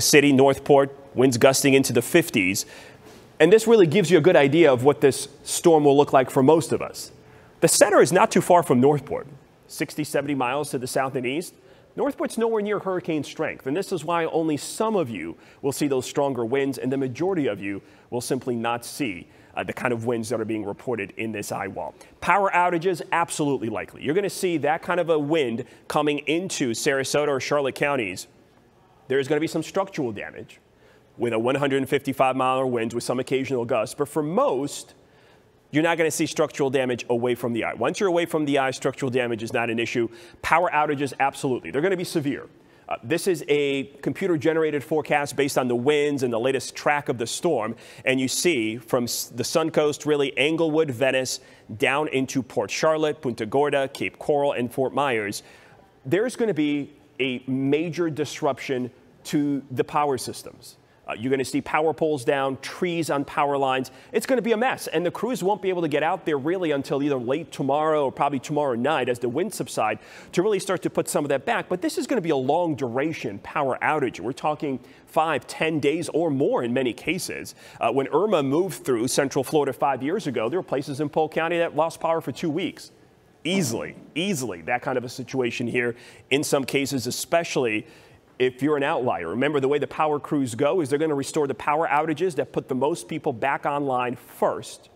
City, Northport, winds gusting into the 50s. And this really gives you a good idea of what this storm will look like for most of us. The center is not too far from Northport, 60, 70 miles to the south and east. Northport's nowhere near hurricane strength, and this is why only some of you will see those stronger winds, and the majority of you will simply not see uh, the kind of winds that are being reported in this eye wall. Power outages, absolutely likely. You're going to see that kind of a wind coming into Sarasota or Charlotte counties. There's going to be some structural damage with a 155 mile an hour winds with some occasional gusts, but for most, you're not going to see structural damage away from the eye. Once you're away from the eye, structural damage is not an issue. Power outages, absolutely. They're going to be severe. Uh, this is a computer generated forecast based on the winds and the latest track of the storm. And you see from the Suncoast, really Englewood, Venice, down into Port Charlotte, Punta Gorda, Cape Coral, and Fort Myers, there's going to be a major disruption to the power systems. Uh, you're going to see power poles down, trees on power lines. It's going to be a mess. And the crews won't be able to get out there really until either late tomorrow or probably tomorrow night as the winds subside to really start to put some of that back. But this is going to be a long duration power outage. We're talking five, ten days or more in many cases. Uh, when Irma moved through central Florida five years ago, there were places in Polk County that lost power for two weeks easily, easily that kind of a situation here in some cases, especially if you're an outlier. Remember, the way the power crews go is they're going to restore the power outages that put the most people back online first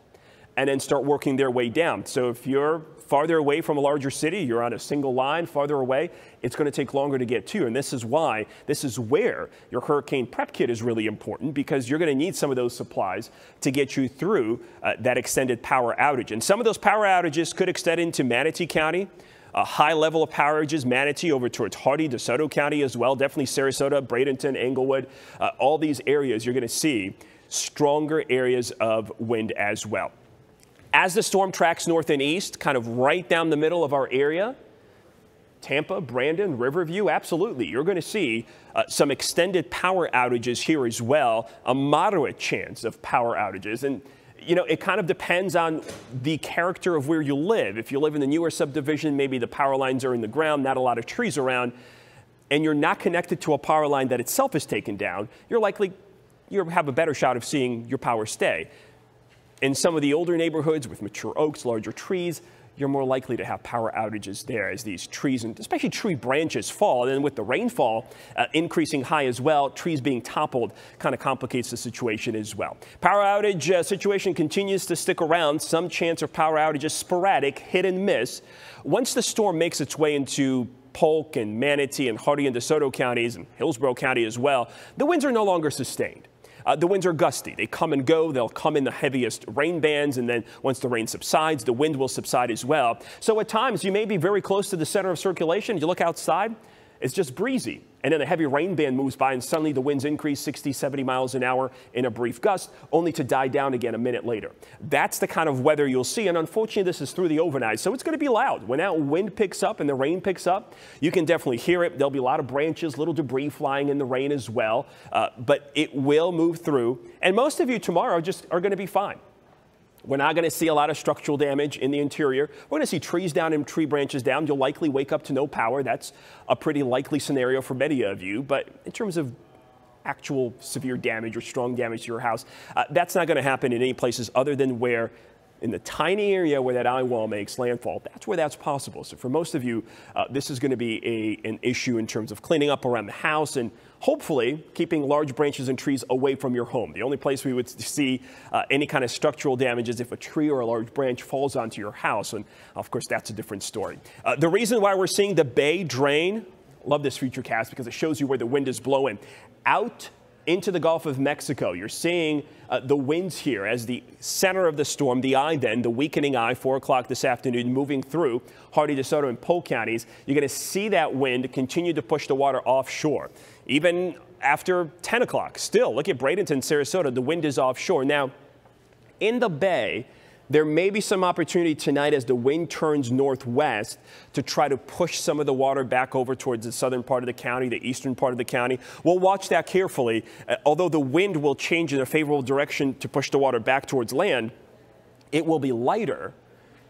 and then start working their way down. So if you're farther away from a larger city, you're on a single line farther away, it's going to take longer to get to. And this is why, this is where your hurricane prep kit is really important because you're going to need some of those supplies to get you through uh, that extended power outage. And some of those power outages could extend into Manatee County, a high level of power outages, Manatee over towards Hardee, DeSoto County as well, definitely Sarasota, Bradenton, Englewood, uh, all these areas you're going to see stronger areas of wind as well. As the storm tracks north and east, kind of right down the middle of our area, Tampa, Brandon, Riverview, absolutely. You're going to see uh, some extended power outages here as well, a moderate chance of power outages. And you know, it kind of depends on the character of where you live. If you live in the newer subdivision, maybe the power lines are in the ground, not a lot of trees around, and you're not connected to a power line that itself is taken down, you're likely you have a better shot of seeing your power stay. In some of the older neighborhoods with mature oaks, larger trees, you're more likely to have power outages there as these trees and especially tree branches fall. And then with the rainfall uh, increasing high as well, trees being toppled kind of complicates the situation as well. Power outage uh, situation continues to stick around. Some chance of power outages sporadic, hit and miss. Once the storm makes its way into Polk and Manatee and Hardee and DeSoto counties and Hillsborough County as well, the winds are no longer sustained. Uh, the winds are gusty. They come and go. They'll come in the heaviest rain bands, and then once the rain subsides, the wind will subside as well. So at times, you may be very close to the center of circulation. You look outside, it's just breezy. And then a heavy rain band moves by and suddenly the winds increase 60, 70 miles an hour in a brief gust, only to die down again a minute later. That's the kind of weather you'll see. And unfortunately, this is through the overnight. So it's going to be loud. When that wind picks up and the rain picks up, you can definitely hear it. There'll be a lot of branches, little debris flying in the rain as well. Uh, but it will move through. And most of you tomorrow just are going to be fine. We're not going to see a lot of structural damage in the interior. We're going to see trees down and tree branches down. You'll likely wake up to no power. That's a pretty likely scenario for many of you. But in terms of actual severe damage or strong damage to your house, uh, that's not going to happen in any places other than where in the tiny area where that eye wall makes landfall, that's where that's possible. So for most of you, uh, this is going to be a, an issue in terms of cleaning up around the house and hopefully keeping large branches and trees away from your home. The only place we would see uh, any kind of structural damage is if a tree or a large branch falls onto your house. And of course, that's a different story. Uh, the reason why we're seeing the bay drain, love this Futurecast because it shows you where the wind is blowing out into the Gulf of Mexico. You're seeing uh, the winds here as the center of the storm, the eye then, the weakening eye, 4 o'clock this afternoon, moving through Hardee, DeSoto, and Polk counties. You're going to see that wind continue to push the water offshore. Even after 10 o'clock, still, look at Bradenton, Sarasota, the wind is offshore. Now, in the bay, there may be some opportunity tonight as the wind turns northwest to try to push some of the water back over towards the southern part of the county, the eastern part of the county. We'll watch that carefully. Uh, although the wind will change in a favorable direction to push the water back towards land, it will be lighter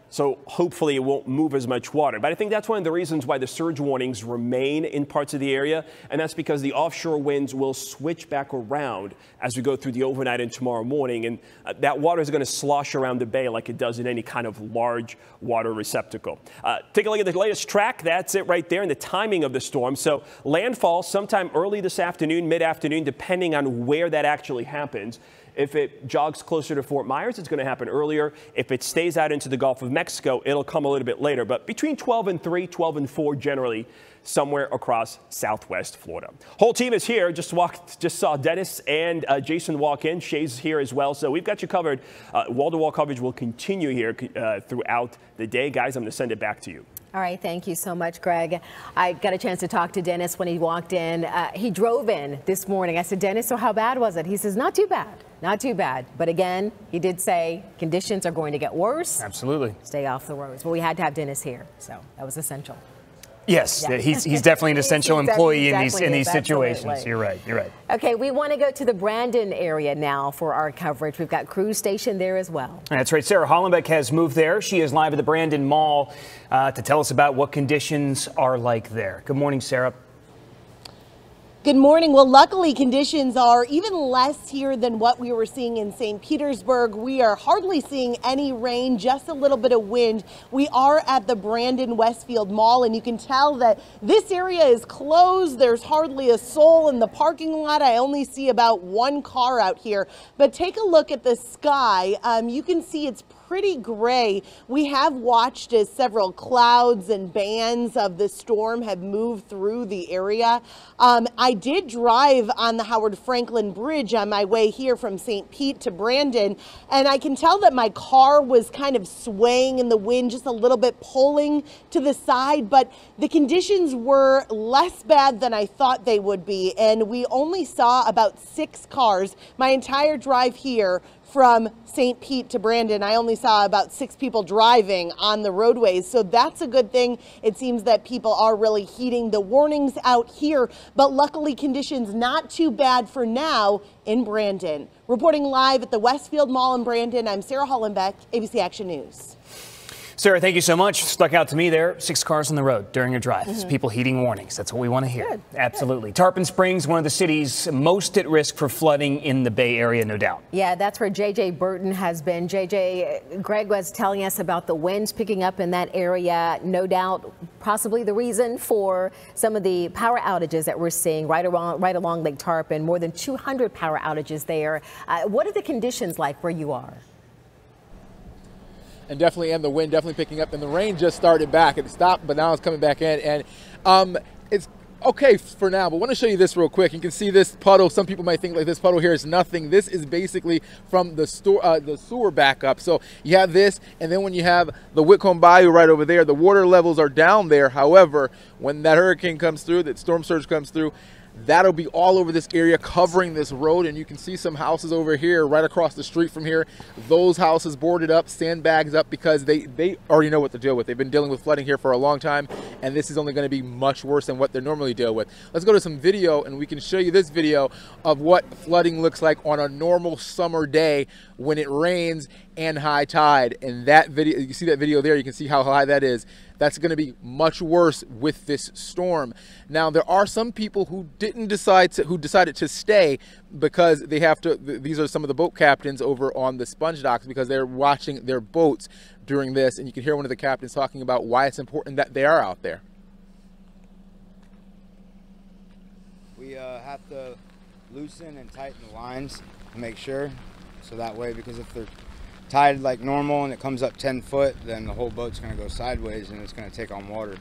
So hopefully it won't move as much water. But I think that's one of the reasons why the surge warnings remain in parts of the area. And that's because the offshore winds will switch back around as we go through the overnight and tomorrow morning. And uh, that water is going to slosh around the bay like it does in any kind of large water receptacle. Uh, take a look at the latest track. That's it right there and the timing of the storm. So landfall sometime early this afternoon, mid afternoon, depending on where that actually happens. If it jogs closer to Fort Myers, it's going to happen earlier. If it stays out into the Gulf of Mexico, it'll come a little bit later. But between 12 and 3, 12 and 4 generally somewhere across southwest Florida. Whole team is here. Just walked, just saw Dennis and uh, Jason walk in. Shay's here as well. So we've got you covered. Uh, wall-to-wall coverage will continue here uh, throughout the day. Guys, I'm going to send it back to you. All right, thank you so much, Greg. I got a chance to talk to Dennis when he walked in. Uh, he drove in this morning. I said, Dennis, so how bad was it? He says, not too bad, not too bad. But again, he did say conditions are going to get worse. Absolutely. Stay off the roads. But we had to have Dennis here, so that was essential. Yes, yeah. he's, he's definitely an essential employee in these in these situations. Absolutely. You're right. You're right. Okay, we want to go to the Brandon area now for our coverage. We've got crews stationed there as well. That's right. Sarah Hollenbeck has moved there. She is live at the Brandon Mall uh, to tell us about what conditions are like there. Good morning, Sarah. Good morning. Well, luckily, conditions are even less here than what we were seeing in St. Petersburg. We are hardly seeing any rain, just a little bit of wind. We are at the Brandon Westfield Mall, and you can tell that this area is closed. There's hardly a soul in the parking lot. I only see about one car out here. But take a look at the sky. Um, you can see it's pretty gray. We have watched as several clouds and bands of the storm have moved through the area. Um, I did drive on the Howard Frankland Bridge on my way here from St. Pete to Brandon, and I can tell that my car was kind of swaying in the wind, just a little bit pulling to the side, but the conditions were less bad than I thought they would be, and we only saw about six cars my entire drive here from St. Pete to Brandon, I only saw about six people driving on the roadways. So that's a good thing. It seems that people are really heeding the warnings out here, but luckily conditions not too bad for now in Brandon. Reporting live at the Westfield Mall in Brandon, I'm Sarah Hollenbeck, ABC Action News. Sarah, thank you so much. Stuck out to me there. Six cars on the road during a drive. Mm-hmm. People heeding warnings. That's what we want to hear. Good. Absolutely. Good. Tarpon Springs, one of the cities most at risk for flooding in the Bay Area, no doubt. Yeah, that's where JJ Burton has been. JJ, Greg was telling us about the winds picking up in that area. No doubt, possibly the reason for some of the power outages that we're seeing right along, right along Lake Tarpon. More than 200 power outages there. Uh, what are the conditions like where you are? And definitely and the wind definitely picking up and the rain just started back. It stopped but now it's coming back in and um, it's okay for now but I want to show you this real quick. You can see this puddle. Some people might think like this puddle here is nothing. This is basically from the store uh, the sewer backup. So you have this and then when you have the Whitcomb Bayou right over there the water levels are down there. However when that hurricane comes through that storm surge comes through That'll be all over this area covering this road and you can see some houses over here right across the street from here. Those houses boarded up, sandbags up because they, they already know what to deal with. They've been dealing with flooding here for a long time and this is only going to be much worse than what they normally deal with. Let's go to some video and we can show you this video of what flooding looks like on a normal summer day when it rains and high tide. And that video, you see that video there, you can see how high that is. That's going to be much worse with this storm. Now, there are some people who didn't decide to, who decided to stay because they have to, these are some of the boat captains over on the sponge docks because they're watching their boats during this. And you can hear one of the captains talking about why it's important that they are out there. We uh, have to loosen and tighten the lines to make sure so that way because if they're tied like normal and it comes up 10 foot, then the whole boat's going to go sideways and it's going to take on water.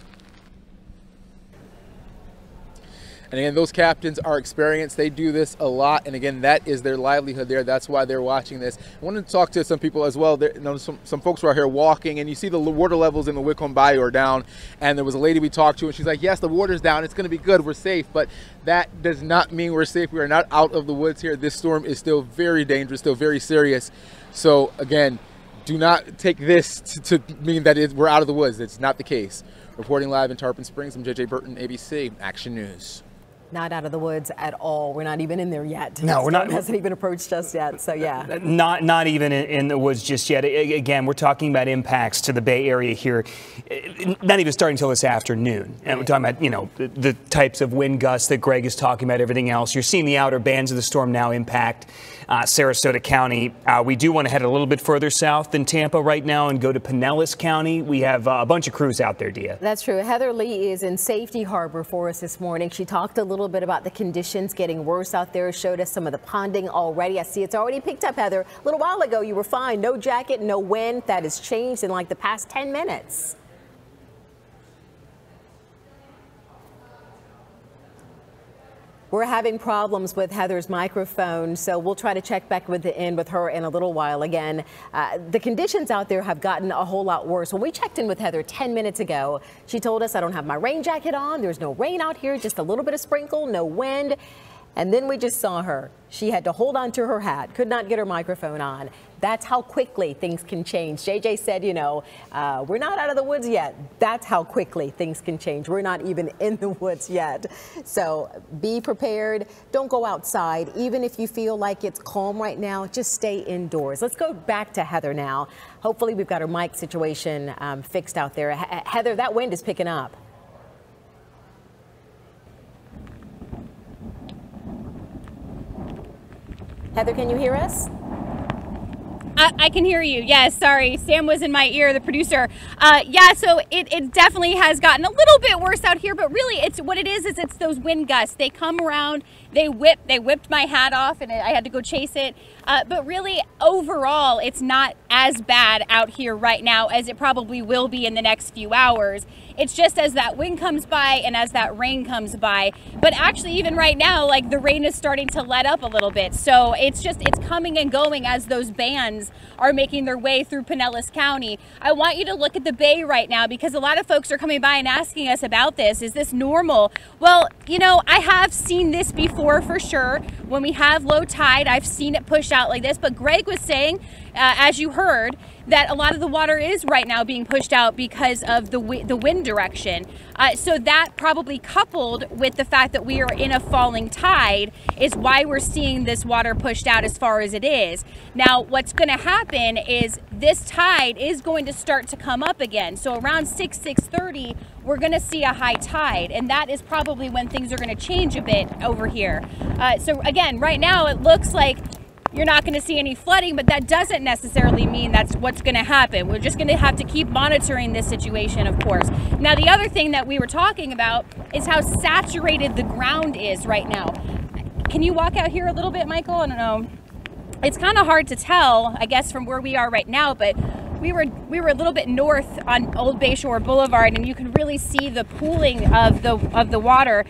And again, those captains are experienced. They do this a lot. And again, that is their livelihood there. That's why they're watching this. I wanted to talk to some people as well. There, you know, some, some folks were out here walking, and you see the water levels in the Whitcomb Bayou are down. And there was a lady we talked to, and she's like, Yes, the water's down. It's going to be good. We're safe. But that does not mean we're safe. We are not out of the woods here. This storm is still very dangerous, still very serious. So, again, do not take this to, to mean that it, we're out of the woods. It's not the case. Reporting live in Tarpon Springs, I'm JJ Burton, ABC Action News. Not out of the woods at all. We're not even in there yet. No, we're not. Hasn't even approached us yet. So yeah. Not not even in, in, the woods just yet. Again, we're talking about impacts to the Bay Area here. Eh, not even starting until this afternoon. And we're talking about you know the, the types of wind gusts that Greg is talking about. Everything else. You're seeing the outer bands of the storm now impact uh, Sarasota County. Uh, we do want to head a little bit further south than Tampa right now and go to Pinellas County. We have uh, a bunch of crews out there, Dia. That's true. Heather Lee is in Safety Harbor for us this morning. She talked a little bit about the conditions getting worse out there, showed us some of the ponding already. I see it's already picked up, Heather. A little while ago, you were fine. No jacket, no wind. That has changed in like the past 10 minutes. We're having problems with Heather's microphone, so we'll try to check back with the end with her in a little while again. Uh, the conditions out there have gotten a whole lot worse. When we checked in with Heather 10 minutes ago, she told us, I don't have my rain jacket on. There's no rain out here, just a little bit of sprinkle, no wind. And then we just saw her. She had to hold on to her hat, could not get her microphone on. That's how quickly things can change. JJ said, you know, uh, we're not out of the woods yet. That's how quickly things can change. We're not even in the woods yet. So be prepared. Don't go outside. Even if you feel like it's calm right now, just stay indoors. Let's go back to Heather now. Hopefully, we've got her mic situation um, fixed out there. H Heather, that wind is picking up. Heather, can you hear us? I, I, can hear you. Yes, sorry. Sam was in my ear, the producer. Uh, yeah, so it, it definitely has gotten a little bit worse out here, but really it's what it is is it's those wind gusts. They come around, they whip, they whipped my hat off and I had to go chase it. Uh, but really, overall, it's not as bad out here right now as it probably will be in the next few hours. It's just as that wind comes by and as that rain comes by. But actually, even right now, like the rain is starting to let up a little bit. So it's just, it's coming and going as those bands are making their way through Pinellas County. I want you to look at the bay right now because a lot of folks are coming by and asking us about this. Is this normal? Well, you know, I have seen this before for sure. When we have low tide, I've seen it push like this. But Greg was saying, uh, as you heard, that a lot of the water is right now being pushed out because of the the wind direction. Uh, so that probably coupled with the fact that we are in a falling tide is why we're seeing this water pushed out as far as it is. Now, what's going to happen is this tide is going to start to come up again. So around 6 6:30, we're going to see a high tide, and that is probably when things are going to change a bit over here. Uh, so again, right now it looks like you're not going to see any flooding, but that doesn't necessarily mean that's what's going to happen. We're just going to have to keep monitoring this situation, of course. Now, the other thing that we were talking about is how saturated the ground is right now. Can you walk out here a little bit, Michael? I don't know. It's kind of hard to tell, I guess, from where we are right now, but we were we were a little bit north on Old Bayshore Boulevard, and you can really see the pooling of the of the water.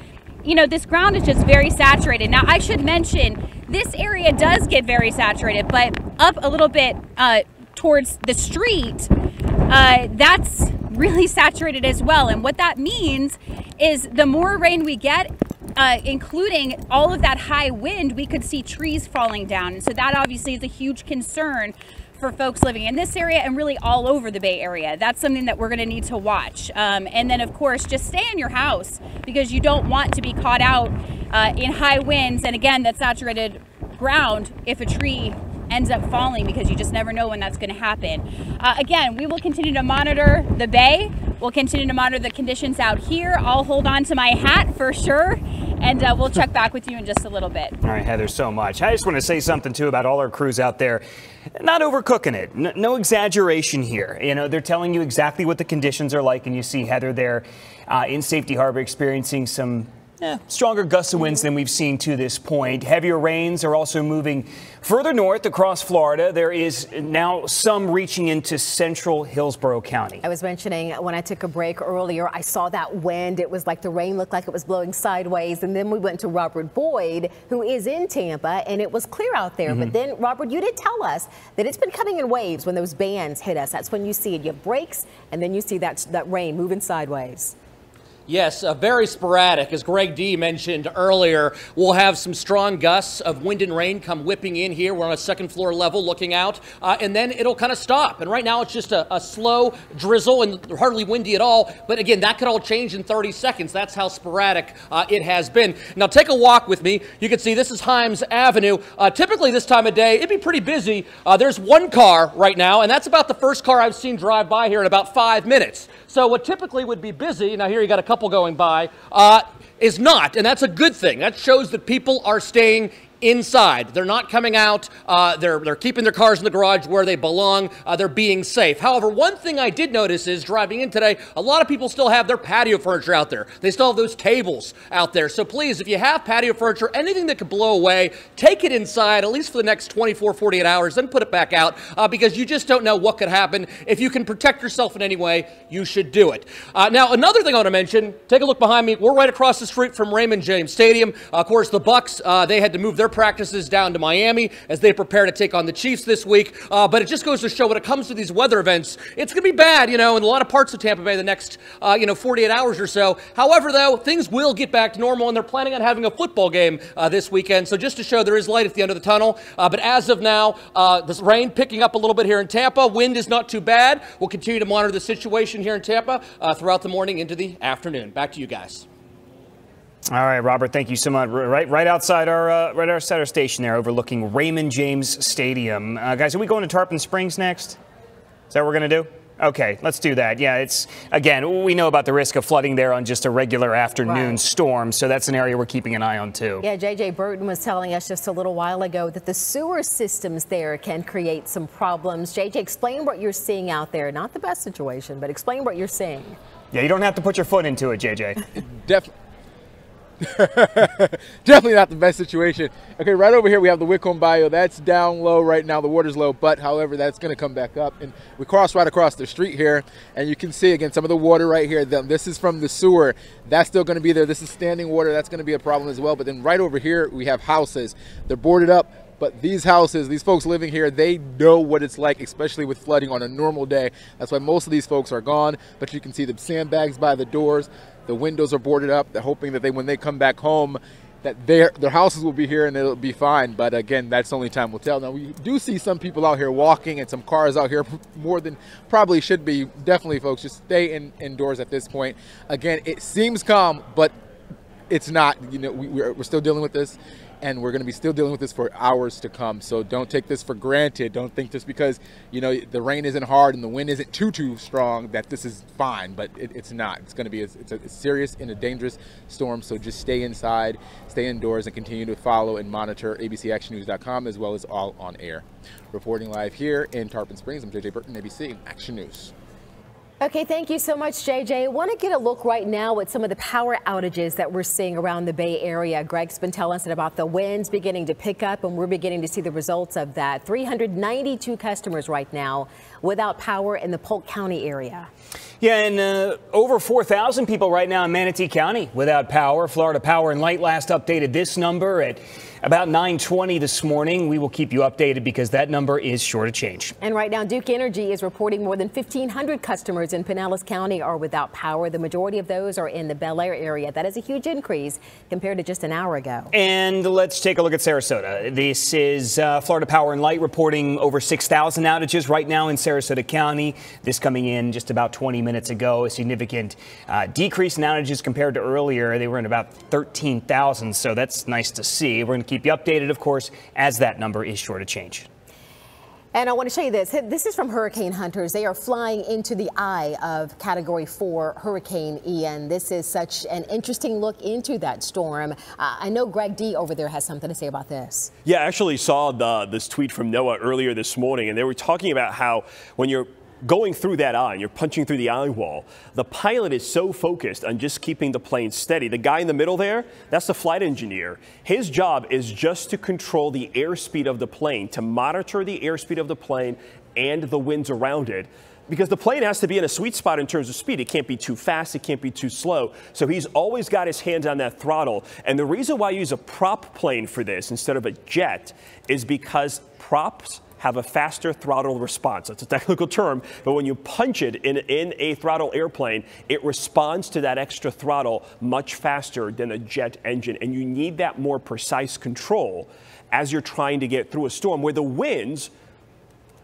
You know, this ground is just very saturated. Now, I should mention this area does get very saturated, but up a little bit uh, towards the street, uh, that's really saturated as well. And what that means is the more rain we get, uh, including all of that high wind, we could see trees falling down. And so that obviously is a huge concern for folks living in this area and really all over the Bay Area. That's something that we're going to need to watch. Um, and then, of course, just stay in your house because you don't want to be caught out uh, in high winds and again that saturated ground if a tree ends up falling because you just never know when that's going to happen. Uh, again, we will continue to monitor the bay. We'll continue to monitor the conditions out here. I'll hold on to my hat for sure, and uh, we'll check back with you in just a little bit. All right, Heather, so much. I just want to say something too about all our crews out there. Not overcooking it. No, no exaggeration here. You know, they're telling you exactly what the conditions are like, and you see Heather there uh, in Safety Harbor experiencing some yeah, stronger gusts of winds than we've seen to this point. Heavier rains are also moving further north across Florida. There is now some reaching into central Hillsborough County. I was mentioning when I took a break earlier, I saw that wind. It was like the rain looked like it was blowing sideways. And then we went to Robert Boyd, who is in Tampa, and it was clear out there. Mm -hmm. But mm-hmm. then, Robert, you did tell us that it's been coming in waves when those bands hit us. That's when you see it. You have breaks, and then you see that, that rain moving sideways. Yes, uh, very sporadic. As Greg Dee mentioned earlier, we'll have some strong gusts of wind and rain come whipping in here. We're on a second floor level looking out, uh, and then it'll kind of stop. And right now it's just a, a, slow drizzle and hardly windy at all. But again, that could all change in 30 seconds. That's how sporadic uh, it has been. Now take a walk with me. You can see this is Himes Avenue. Uh, typically this time of day, it'd be pretty busy. Uh, there's one car right now, and that's about the first car I've seen drive by here in about five minutes. So what typically would be busy, now here you got a couple going by, uh, is not, and that's a good thing. That shows that people are staying inside. They're not coming out. Uh, they're, they're keeping their cars in the garage where they belong. Uh, they're being safe. However, one thing I did notice is driving in today, a lot of people still have their patio furniture out there. They still have those tables out there. So please, if you have patio furniture, anything that could blow away, take it inside at least for the next 24, 48 hours, then put it back out uh, because you just don't know what could happen. If you can protect yourself in any way, you should do it. Uh, now, another thing I want to mention, take a look behind me. We're right across the street from Raymond James Stadium. of course, the Bucs, uh, they had to move their their practices down to Miami as they prepare to take on the Chiefs this week. Uh, but it just goes to show when it comes to these weather events, it's going to be bad, you know, in a lot of parts of Tampa Bay the next, uh, you know, 48 hours or so. However, though, things will get back to normal, and they're planning on having a football game uh, this weekend. So just to show there is light at the end of the tunnel. Uh, but as of now, uh, this rain picking up a little bit here in Tampa. Wind is not too bad. We'll continue to monitor the situation here in Tampa uh, throughout the morning into the afternoon. Back to you guys. All right, Robert, thank you so much. Right, right outside our, uh, right outside our station there, overlooking Raymond James Stadium. Uh, guys, are we going to Tarpon Springs next? Is that what we're going to do? Okay, let's do that. Yeah, it's again, we know about the risk of flooding there on just a regular afternoon right. storm, so that's an area we're keeping an eye on too. Yeah, JJ Burton was telling us just a little while ago that the sewer systems there can create some problems. JJ, explain what you're seeing out there. Not the best situation, but explain what you're seeing. Yeah, you don't have to put your foot into it, JJ. Definitely. Definitely not the best situation. Okay, right over here we have the Whitcomb Bayou. That's down low right now. The water's low, but however, that's going to come back up. And we cross right across the street here, and you can see again some of the water right here. This is from the sewer. That's still going to be there. This is standing water. That's going to be a problem as well. But then right over here we have houses. They're boarded up. But these houses, these folks living here, they know what it's like, especially with flooding on a normal day. That's why most of these folks are gone. But you can see the sandbags by the doors. The windows are boarded up. They're hoping that they, when they come back home, that their their houses will be here and it'll be fine. But again, that's only time will tell. Now we do see some people out here walking and some cars out here more than probably should be. Definitely, folks, just stay in, indoors at this point. Again, it seems calm, but it's not. You know, we, we're, we're still dealing with this and we're going to be still dealing with this for hours to come. So don't take this for granted. Don't think just because you know the rain isn't hard and the wind isn't too too strong that this is fine. But it, it's not. It's going to be a, it's a serious and a dangerous storm. So just stay inside, stay indoors, and continue to follow and monitor ABCActionNews.com as well as all on air. Reporting live here in Tarpon Springs, I'm JJ Burton, ABC Action News. Okay, thank you so much, JJ. I want to get a look right now at some of the power outages that we're seeing around the Bay Area. Greg's been telling us about the winds beginning to pick up, and we're beginning to see the results of that. 392 customers right now without power in the Polk County area. Yeah, and uh, over 4,000 people right now in Manatee County without power. Florida Power and Light last updated this number at about 920 this morning. We will keep you updated because that number is sure to change. And right now, Duke Energy is reporting more than 1,500 customers in Pinellas County are without power. The majority of those are in the Belleair area. That is a huge increase compared to just an hour ago. And let's take a look at Sarasota. This is uh, Florida Power and Light reporting over 6,000 outages right now in Sarasota County. This coming in just about 20 minutes ago. A significant uh, decrease in outages compared to earlier. They were in about 13,000, so that's nice to see. We're going to keep you updated, of course, as that number is sure to change. And I want to show you this. This is from Hurricane Hunters. They are flying into the eye of Category 4 Hurricane Ian. This is such an interesting look into that storm. Uh, I know Greg Dee over there has something to say about this. Yeah, I actually saw the, this tweet from NOAA earlier this morning, and they were talking about how when you're going through that eye, you're punching through the eye wall. The pilot is so focused on just keeping the plane steady. The guy in the middle there, that's the flight engineer. His job is just to control the airspeed of the plane, to monitor the airspeed of the plane and the winds around it. Because the plane has to be in a sweet spot in terms of speed. It can't be too fast, it can't be too slow. So he's always got his hands on that throttle. And the reason why I use a prop plane for this instead of a jet is because props have a faster throttle response. That's a technical term, but when you punch it in, in a throttle airplane, it responds to that extra throttle much faster than a jet engine. And you need that more precise control as you're trying to get through a storm where the winds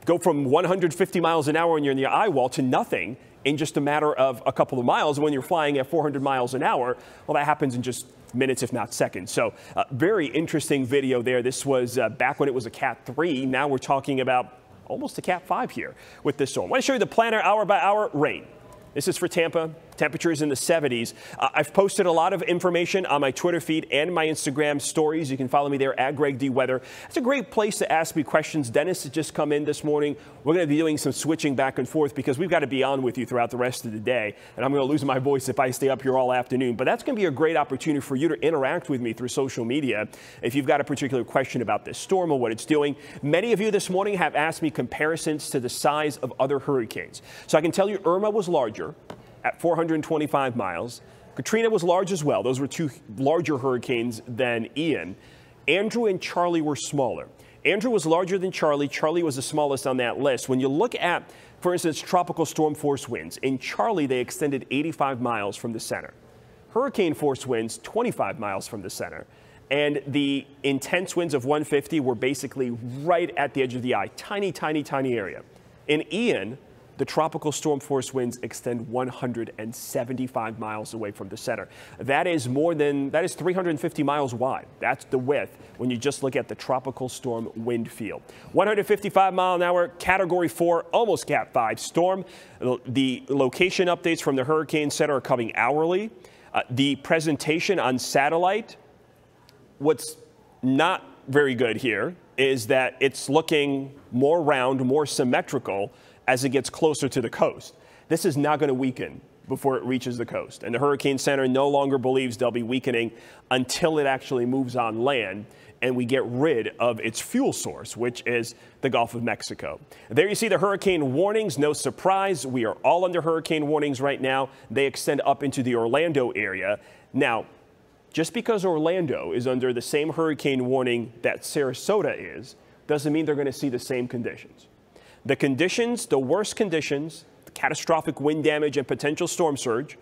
go from 150 miles an hour when you're in the eye wall to nothing in just a matter of a couple of miles. When you're flying at 400 miles an hour, well, that happens in just minutes, if not seconds. So, uh, very interesting video there. This was uh, back when it was a Cat 3. Now we're talking about almost a Cat 5 here with this storm. I want to show you the planner hour by hour rain. This is for Tampa. Temperatures in the 70s. Uh, I've posted a lot of information on my Twitter feed and my Instagram stories. You can follow me there at Greg D. Weather. It's a great place to ask me questions. Dennis has just come in this morning. We're going to be doing some switching back and forth because we've got to be on with you throughout the rest of the day. And I'm going to lose my voice if I stay up here all afternoon. But that's going to be a great opportunity for you to interact with me through social media if you've got a particular question about this storm or what it's doing. Many of you this morning have asked me comparisons to the size of other hurricanes. So I can tell you Irma was larger at 425 miles. Katrina was large as well. Those were two larger hurricanes than Ian. Andrew and Charley were smaller. Andrew was larger than Charley. Charley was the smallest on that list. When you look at, for instance, tropical storm force winds, in Charley, they extended 85 miles from the center. Hurricane force winds, 25 miles from the center. And the intense winds of 150 were basically right at the edge of the eye, tiny, tiny, tiny area. In Ian, the tropical storm force winds extend 175 miles away from the center. That is more than, that is 350 miles wide. That's the width when you just look at the tropical storm wind field. 155 mile an hour, category four, almost cat five storm. The location updates from the Hurricane Center are coming hourly. Uh, the presentation on satellite, what's not very good here is that it's looking more round, more symmetrical as it gets closer to the coast. This is not going to weaken before it reaches the coast. And the Hurricane Center no longer believes they'll be weakening until it actually moves on land and we get rid of its fuel source, which is the Gulf of Mexico. There you see the hurricane warnings. No surprise, we are all under hurricane warnings right now. They extend up into the Orlando area. Now, just because Orlando is under the same hurricane warning that Sarasota is, doesn't mean they're going to see the same conditions. The conditions, the worst conditions, the catastrophic wind damage and potential storm surge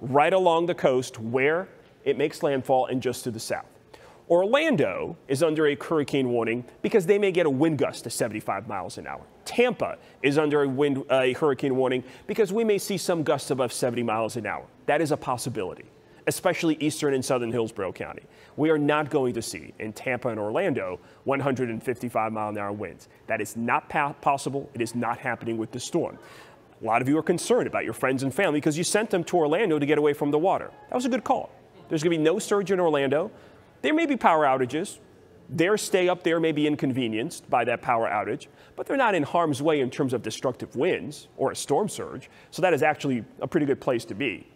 right along the coast where it makes landfall and just to the south. Orlando is under a hurricane warning because they may get a wind gust to 75 miles an hour. Tampa is under a, wind, a hurricane warning because we may see some gusts above 70 miles an hour. That is a possibility especially eastern and southern Hillsborough County. We are not going to see in Tampa and Orlando 155 mile an hour winds. That is not possible. It is not happening with the storm. A lot of you are concerned about your friends and family because you sent them to Orlando to get away from the water. That was a good call. There's going to be no surge in Orlando. There may be power outages. Their stay up there may be inconvenienced by that power outage, but they're not in harm's way in terms of destructive winds or a storm surge. So that is actually a pretty good place to be.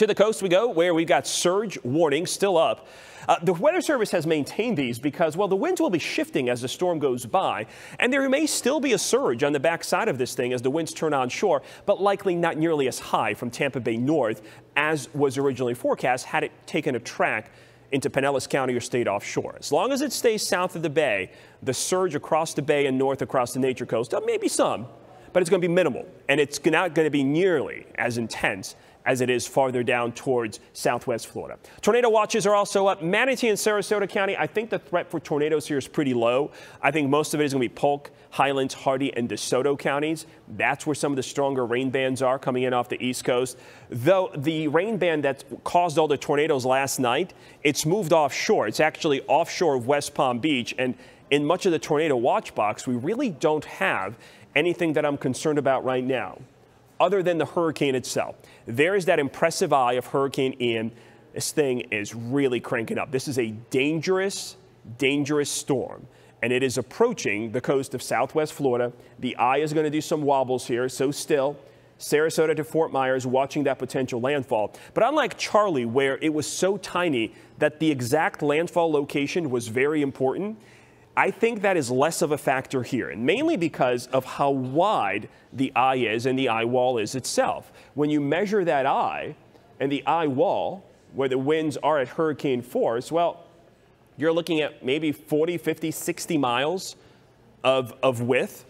To the coast we go, where we've got surge warnings still up. Uh, the Weather Service has maintained these because, well, the winds will be shifting as the storm goes by, and there may still be a surge on the backside of this thing as the winds turn onshore, but likely not nearly as high from Tampa Bay north as was originally forecast had it taken a track into Pinellas County or stayed offshore. As long as it stays south of the bay, the surge across the bay and north across the nature coast, maybe some, but it's going to be minimal, and it's not going to be nearly as intense as it is farther down towards southwest Florida. Tornado watches are also up. Manatee and Sarasota County, I think the threat for tornadoes here is pretty low. I think most of it is going to be Polk, Highlands, Hardee, and DeSoto counties. That's where some of the stronger rain bands are coming in off the East Coast. Though the rain band that caused all the tornadoes last night, it's moved offshore. It's actually offshore of West Palm Beach. And in much of the tornado watch box, we really don't have anything that I'm concerned about right now other than the hurricane itself. There is that impressive eye of Hurricane Ian. This thing is really cranking up. This is a dangerous, dangerous storm and it is approaching the coast of southwest Florida. The eye is going to do some wobbles here, so still. Sarasota to Fort Myers watching that potential landfall. But unlike Charley, where it was so tiny that the exact landfall location was very important, I think that is less of a factor here, and mainly because of how wide the eye is and the eye wall is itself. When you measure that eye and the eye wall, where the winds are at hurricane force, well, you're looking at maybe 40, 50, 60 miles of, of width.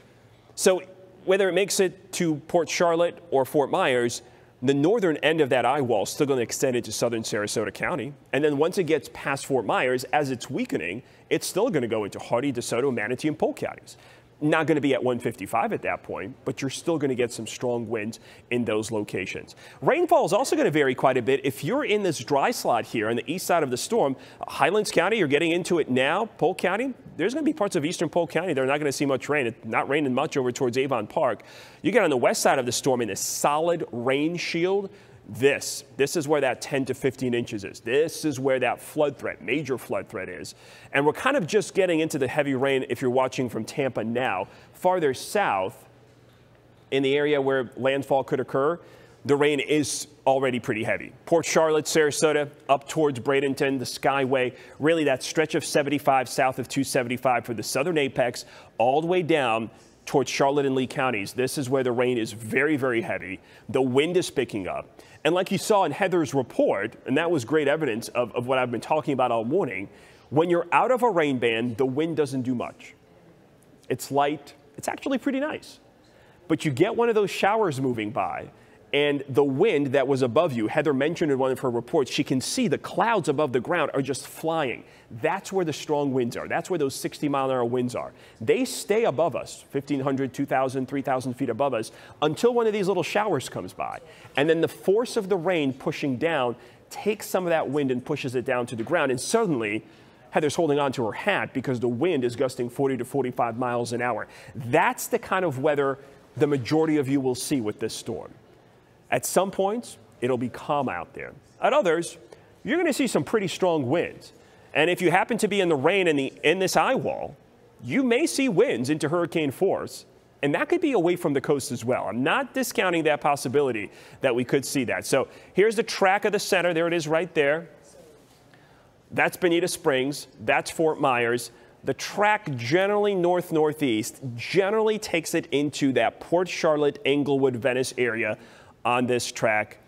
So whether it makes it to Port Charlotte or Fort Myers, the northern end of that eye wall is still going to extend into southern Sarasota County. And then once it gets past Fort Myers, as it's weakening, it's still going to go into Hardee, DeSoto, Manatee, and Polk counties not going to be at 155 at that point, but you're still going to get some strong winds in those locations. Rainfall is also going to vary quite a bit. If you're in this dry slot here on the east side of the storm, Highlands County, you're getting into it now, Polk County, there's going to be parts of eastern Polk County that are not going to see much rain. It's not raining much over towards Avon Park. You get on the west side of the storm in a solid rain shield this. This is where that 10 to 15 inches is. This is where that flood threat, major flood threat is. And we're kind of just getting into the heavy rain if you're watching from Tampa now. Farther south, in the area where landfall could occur, the rain is already pretty heavy. Port Charlotte, Sarasota, up towards Bradenton, the Skyway, really that stretch of 75 south of 275 for the southern apex, all the way down towards Charlotte and Lee counties. This is where the rain is very, very heavy. The wind is picking up. And like you saw in Heather's report, and that was great evidence of, of what I've been talking about all morning, when you're out of a rain band, the wind doesn't do much. It's light, it's actually pretty nice. But you get one of those showers moving by, and the wind that was above you, Heather mentioned in one of her reports, she can see the clouds above the ground are just flying. That's where the strong winds are. That's where those 60 mile an hour winds are. They stay above us, 1,500, 2,000, 3,000 feet above us, until one of these little showers comes by. And then the force of the rain pushing down takes some of that wind and pushes it down to the ground. And suddenly, Heather's holding on to her hat because the wind is gusting 40 to 45 miles an hour. That's the kind of weather the majority of you will see with this storm. At some points, it'll be calm out there. At others, you're going to see some pretty strong winds. And if you happen to be in the rain in, the, in this eye wall, you may see winds into hurricane force. And that could be away from the coast as well. I'm not discounting that possibility that we could see that. So here's the track of the center. There it is right there. That's Bonita Springs. That's Fort Myers. The track generally north northeast generally takes it into that Port Charlotte, Englewood, Venice area on this track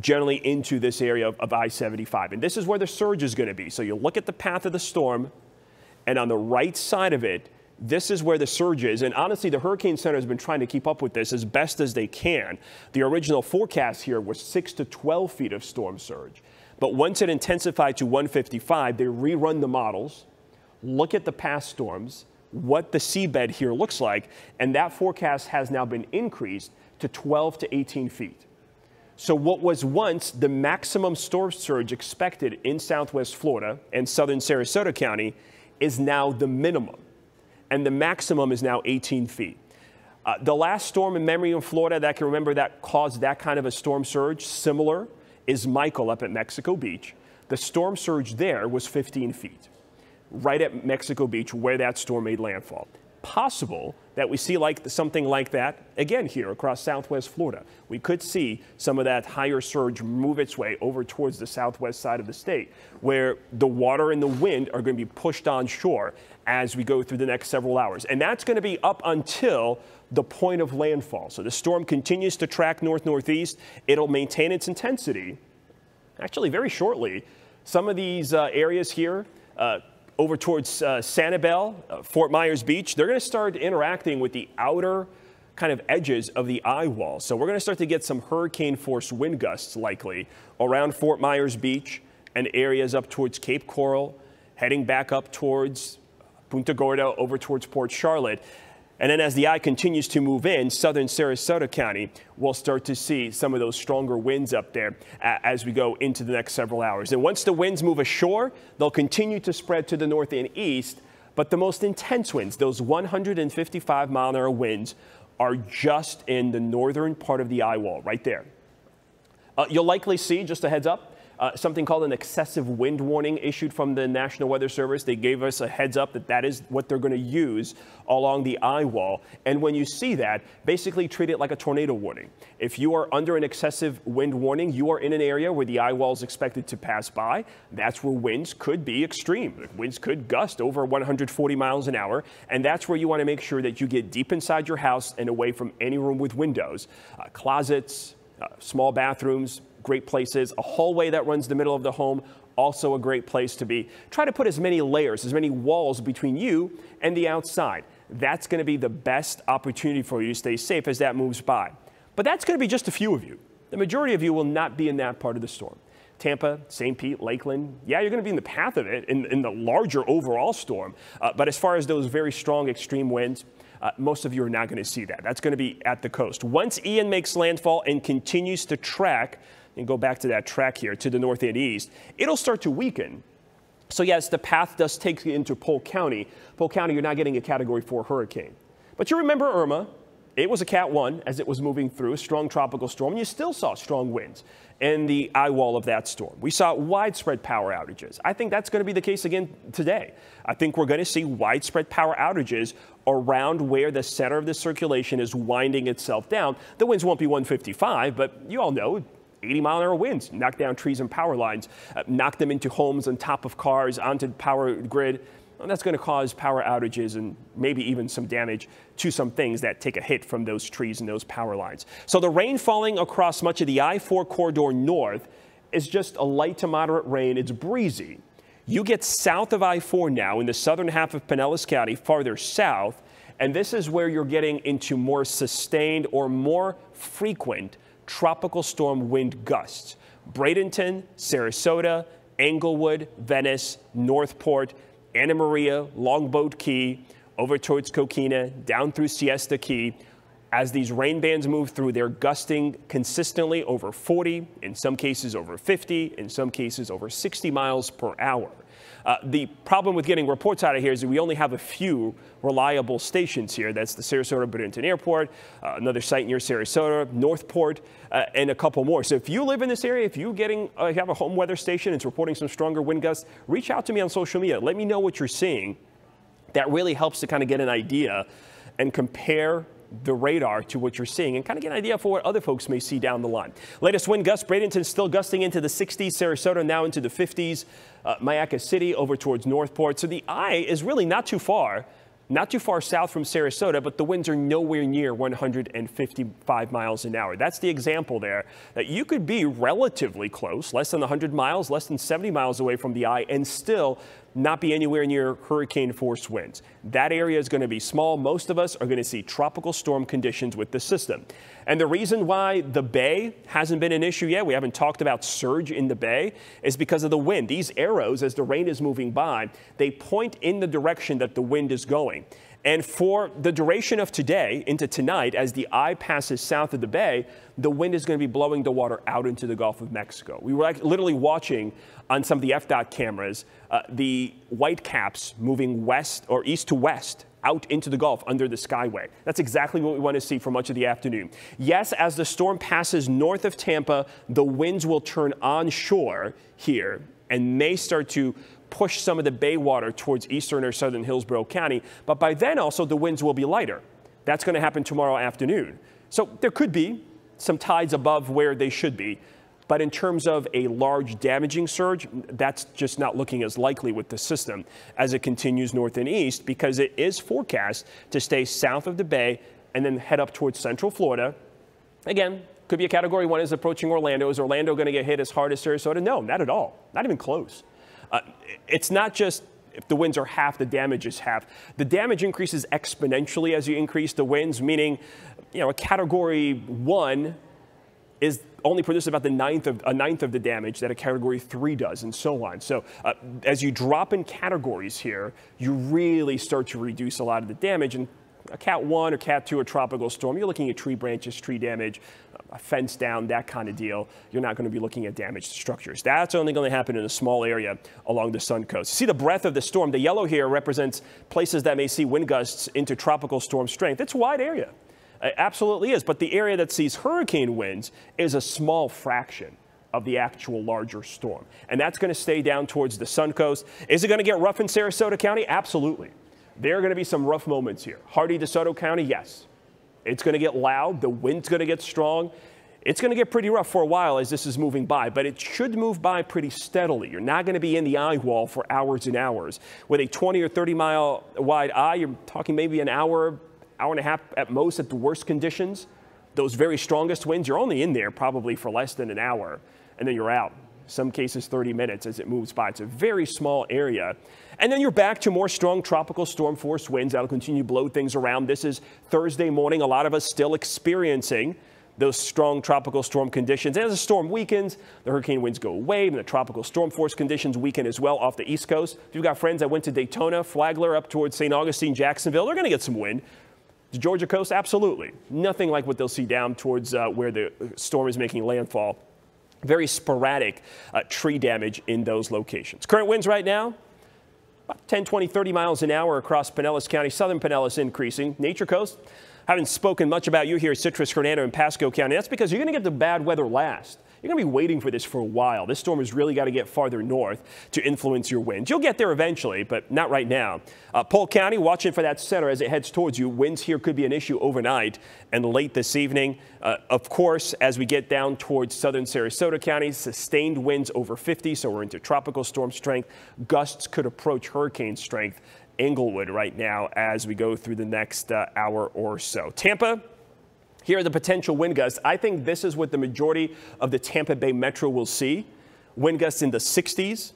generally into this area of, of I-75. And this is where the surge is going to be. So you look at the path of the storm, and on the right side of it, this is where the surge is. And honestly, the Hurricane Center has been trying to keep up with this as best as they can. The original forecast here was 6 to 12 feet of storm surge. But once it intensified to 155, they rerun the models, look at the past storms, what the seabed here looks like, and that forecast has now been increased to 12 to 18 feet. So, what was once the maximum storm surge expected in southwest Florida and southern Sarasota County is now the minimum, and the maximum is now 18 feet. Uh, the last storm in memory in Florida that I can remember that caused that kind of a storm surge, similar, is Michael up at Mexico Beach. The storm surge there was 15 feet, right at Mexico Beach where that storm made landfall possible that we see like something like that again here across southwest Florida. We could see some of that higher surge move its way over towards the southwest side of the state, where the water and the wind are going to be pushed on shore as we go through the next several hours. And that's going to be up until the point of landfall. So the storm continues to track north northeast. It'll maintain its intensity. Actually, very shortly, some of these uh, areas here. Uh, over towards uh, Sanibel, uh, Fort Myers Beach, they're going to start interacting with the outer kind of edges of the eye wall. So we're going to start to get some hurricane force wind gusts likely around Fort Myers Beach and areas up towards Cape Coral, heading back up towards Punta Gorda over towards Port Charlotte. And then as the eye continues to move in, southern Sarasota County, we'll start to see some of those stronger winds up there as we go into the next several hours. And once the winds move ashore, they'll continue to spread to the north and east. But the most intense winds, those 155 mile an hour winds, are just in the northern part of the eye wall, right there. Uh, you'll likely see, just a heads up, uh, something called an excessive wind warning issued from the National Weather Service. They gave us a heads up that that is what they're going to use along the eye wall. And when you see that, basically treat it like a tornado warning. If you are under an excessive wind warning, you are in an area where the eye wall is expected to pass by. That's where winds could be extreme. Winds could gust over 140 miles an hour. And that's where you want to make sure that you get deep inside your house and away from any room with windows, uh, closets, uh, small bathrooms, great places, a hallway that runs the middle of the home, also a great place to be. Try to put as many layers, as many walls between you and the outside. That's going to be the best opportunity for you to stay safe as that moves by. But that's going to be just a few of you. The majority of you will not be in that part of the storm. Tampa, St. Pete, Lakeland, yeah, you're going to be in the path of it in, in the larger overall storm. Uh, but as far as those very strong extreme winds, uh, most of you are not going to see that. That's going to be at the coast. Once Ian makes landfall and continues to track, and go back to that track here to the north and east, it'll start to weaken. So yes, the path does take you into Polk County. Polk County, you're not getting a Category 4 hurricane. But you remember Irma. It was a Cat 1 as it was moving through, a strong tropical storm, and you still saw strong winds in the eye wall of that storm. We saw widespread power outages. I think that's going to be the case again today. I think we're going to see widespread power outages around where the center of the circulation is winding itself down. The winds won't be 155, but you all know 80 mile an hour winds knock down trees and power lines, uh, knock them into homes on top of cars, onto power grid. And that's going to cause power outages and maybe even some damage to some things that take a hit from those trees and those power lines. So the rain falling across much of the I-4 corridor north is just a light to moderate rain. It's breezy. You get south of I-4 now in the southern half of Pinellas County, farther south, and this is where you're getting into more sustained or more frequent tropical storm wind gusts. Bradenton, Sarasota, Englewood, Venice, Northport, Anna Maria, Longboat Key, over towards Coquina, down through Siesta Key. As these rain bands move through, they're gusting consistently over 40, in some cases over 50, in some cases over 60 miles per hour. Uh, the problem with getting reports out of here is that we only have a few reliable stations here. That's the Sarasota Bradenton Airport, uh, another site near Sarasota, Northport, uh, and a couple more. So if you live in this area, if you getting uh, have a home weather station, it's reporting some stronger wind gusts, reach out to me on social media. Let me know what you're seeing. That really helps to kind of get an idea and compare the radar to what you're seeing and kind of get an idea for what other folks may see down the line. Latest wind gusts, Bradenton still gusting into the 60s, Sarasota now into the 50s, uh, Myakka City over towards Northport. So the eye is really not too far. Not too far south from Sarasota, but the winds are nowhere near 155 miles an hour. That's the example there that you could be relatively close, less than 100 miles, less than 70 miles away from the eye, and still not be anywhere near hurricane force winds. That area is going to be small. Most of us are going to see tropical storm conditions with the system. And the reason why the bay hasn't been an issue yet, we haven't talked about surge in the bay, is because of the wind. These arrows, as the rain is moving by, they point in the direction that the wind is going. And for the duration of today into tonight, as the eye passes south of the bay, the wind is going to be blowing the water out into the Gulf of Mexico. We were literally watching on some of the FDOT cameras uh, the white caps moving west or east to west out into the Gulf under the Skyway. That's exactly what we want to see for much of the afternoon. Yes, as the storm passes north of Tampa, the winds will turn onshore here and may start to push some of the bay water towards eastern or southern Hillsborough County. But by then also the winds will be lighter. That's going to happen tomorrow afternoon. So there could be some tides above where they should be. But in terms of a large damaging surge, that's just not looking as likely with the system as it continues north and east because it is forecast to stay south of the bay and then head up towards central Florida. Again, could be a category one is approaching Orlando. Is Orlando going to get hit as hard as Sarasota? No, not at all. Not even close. Uh, it's not just if the winds are half, the damage is half. The damage increases exponentially as you increase the winds, meaning, you know, a category one is only produces about the ninth of a ninth of the damage that a category three does, and so on. So uh, as you drop in categories here, you really start to reduce a lot of the damage. And a Cat 1 or Cat 2 or tropical storm, you're looking at tree branches, tree damage, a fence down, that kind of deal. You're not going to be looking at damaged structures. That's only going to happen in a small area along the sun coast. See the breadth of the storm. The yellow here represents places that may see wind gusts into tropical storm strength. It's a wide area. It absolutely is. But the area that sees hurricane winds is a small fraction of the actual larger storm. And that's going to stay down towards the sun coast. Is it going to get rough in Sarasota County? Absolutely. There are going to be some rough moments here. Hardee DeSoto County, yes. It's going to get loud. The wind's going to get strong. It's going to get pretty rough for a while as this is moving by, but it should move by pretty steadily. You're not going to be in the eye wall for hours and hours. With a 20 or 30 mile wide eye, you're talking maybe an hour, hour and a half at most at the worst conditions. Those very strongest winds, you're only in there probably for less than an hour, and then you're out. Some cases 30 minutes as it moves by. It's a very small area. And then you're back to more strong tropical storm force winds that'll continue to blow things around. This is Thursday morning. A lot of us still experiencing those strong tropical storm conditions. And as the storm weakens, the hurricane winds go away and the tropical storm force conditions weaken as well off the East Coast. If you've got friends that went to Daytona, Flagler, up towards St. Augustine, Jacksonville, they're going to get some wind. The Georgia coast, absolutely. Nothing like what they'll see down towards uh, where the storm is making landfall. Very sporadic uh, tree damage in those locations. Current winds right now, about 10, 20, 30 miles an hour across Pinellas County. Southern Pinellas increasing. Nature Coast, haven't spoken much about you here at Citrus, Hernando, and Pasco County. That's because you're going to get the bad weather last. You're going to be waiting for this for a while. This storm has really got to get farther north to influence your winds. You'll get there eventually, but not right now. Uh, Polk County, watching for that center as it heads towards you. Winds here could be an issue overnight and late this evening. Uh, of course, as we get down towards southern Sarasota County, sustained winds over 50, so we're into tropical storm strength. Gusts could approach hurricane strength. Englewood right now as we go through the next uh, hour or so. Tampa, here are the potential wind gusts. I think this is what the majority of the Tampa Bay Metro will see. Wind gusts in the 60s,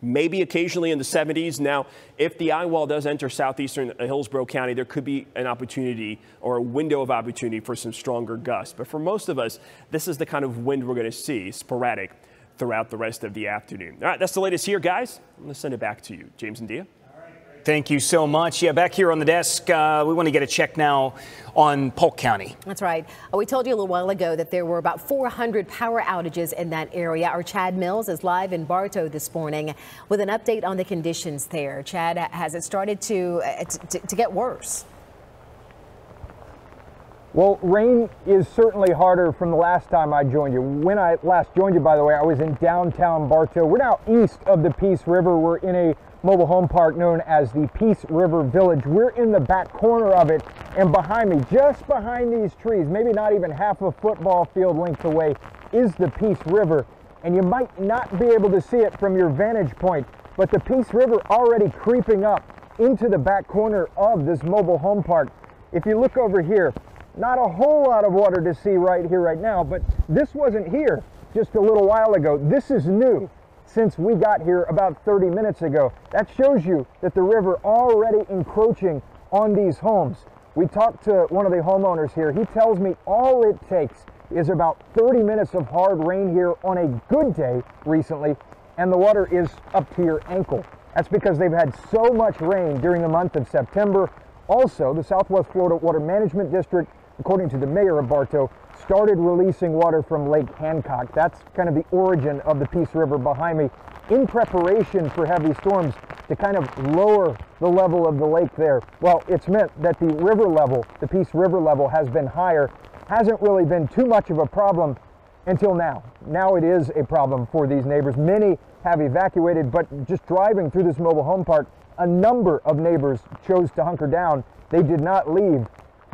maybe occasionally in the 70s. Now, if the eye wall does enter southeastern Hillsborough County, there could be an opportunity or a window of opportunity for some stronger gusts. But for most of us, this is the kind of wind we're going to see, sporadic, throughout the rest of the afternoon. All right, that's the latest here, guys. I'm going to send it back to you, James and Dia. Thank you so much. Yeah, back here on the desk, uh, we want to get a check now on Polk County. That's right. Uh, we told you a little while ago that there were about 400 power outages in that area. Our Chad Mills is live in Bartow this morning with an update on the conditions there. Chad, has it started to, uh, to, to get worse? Well, rain is certainly harder from the last time I joined you. When I last joined you, by the way, I was in downtown Bartow. We're now east of the Peace River. We're in a mobile home park known as the Peace River Village. We're in the back corner of it, and behind me, just behind these trees, maybe not even half a football field length away, is the Peace River. And you might not be able to see it from your vantage point, but the Peace River already creeping up into the back corner of this mobile home park. If you look over here, not a whole lot of water to see right here right now, but this wasn't here just a little while ago. This is new since we got here about 30 minutes ago. That shows you that the river already encroaching on these homes. We talked to one of the homeowners here. He tells me all it takes is about 30 minutes of hard rain here on a good day recently, and the water is up to your ankle. That's because they've had so much rain during the month of September. Also, the Southwest Florida Water Management District, according to the mayor of Bartow, started releasing water from Lake Hancock. That's kind of the origin of the Peace River behind me in preparation for heavy storms to kind of lower the level of the lake there. Well, it's meant that the river level, the Peace River level has been higher. Hasn't really been too much of a problem until now. Now it is a problem for these neighbors. Many have evacuated, but just driving through this mobile home park, a number of neighbors chose to hunker down. They did not leave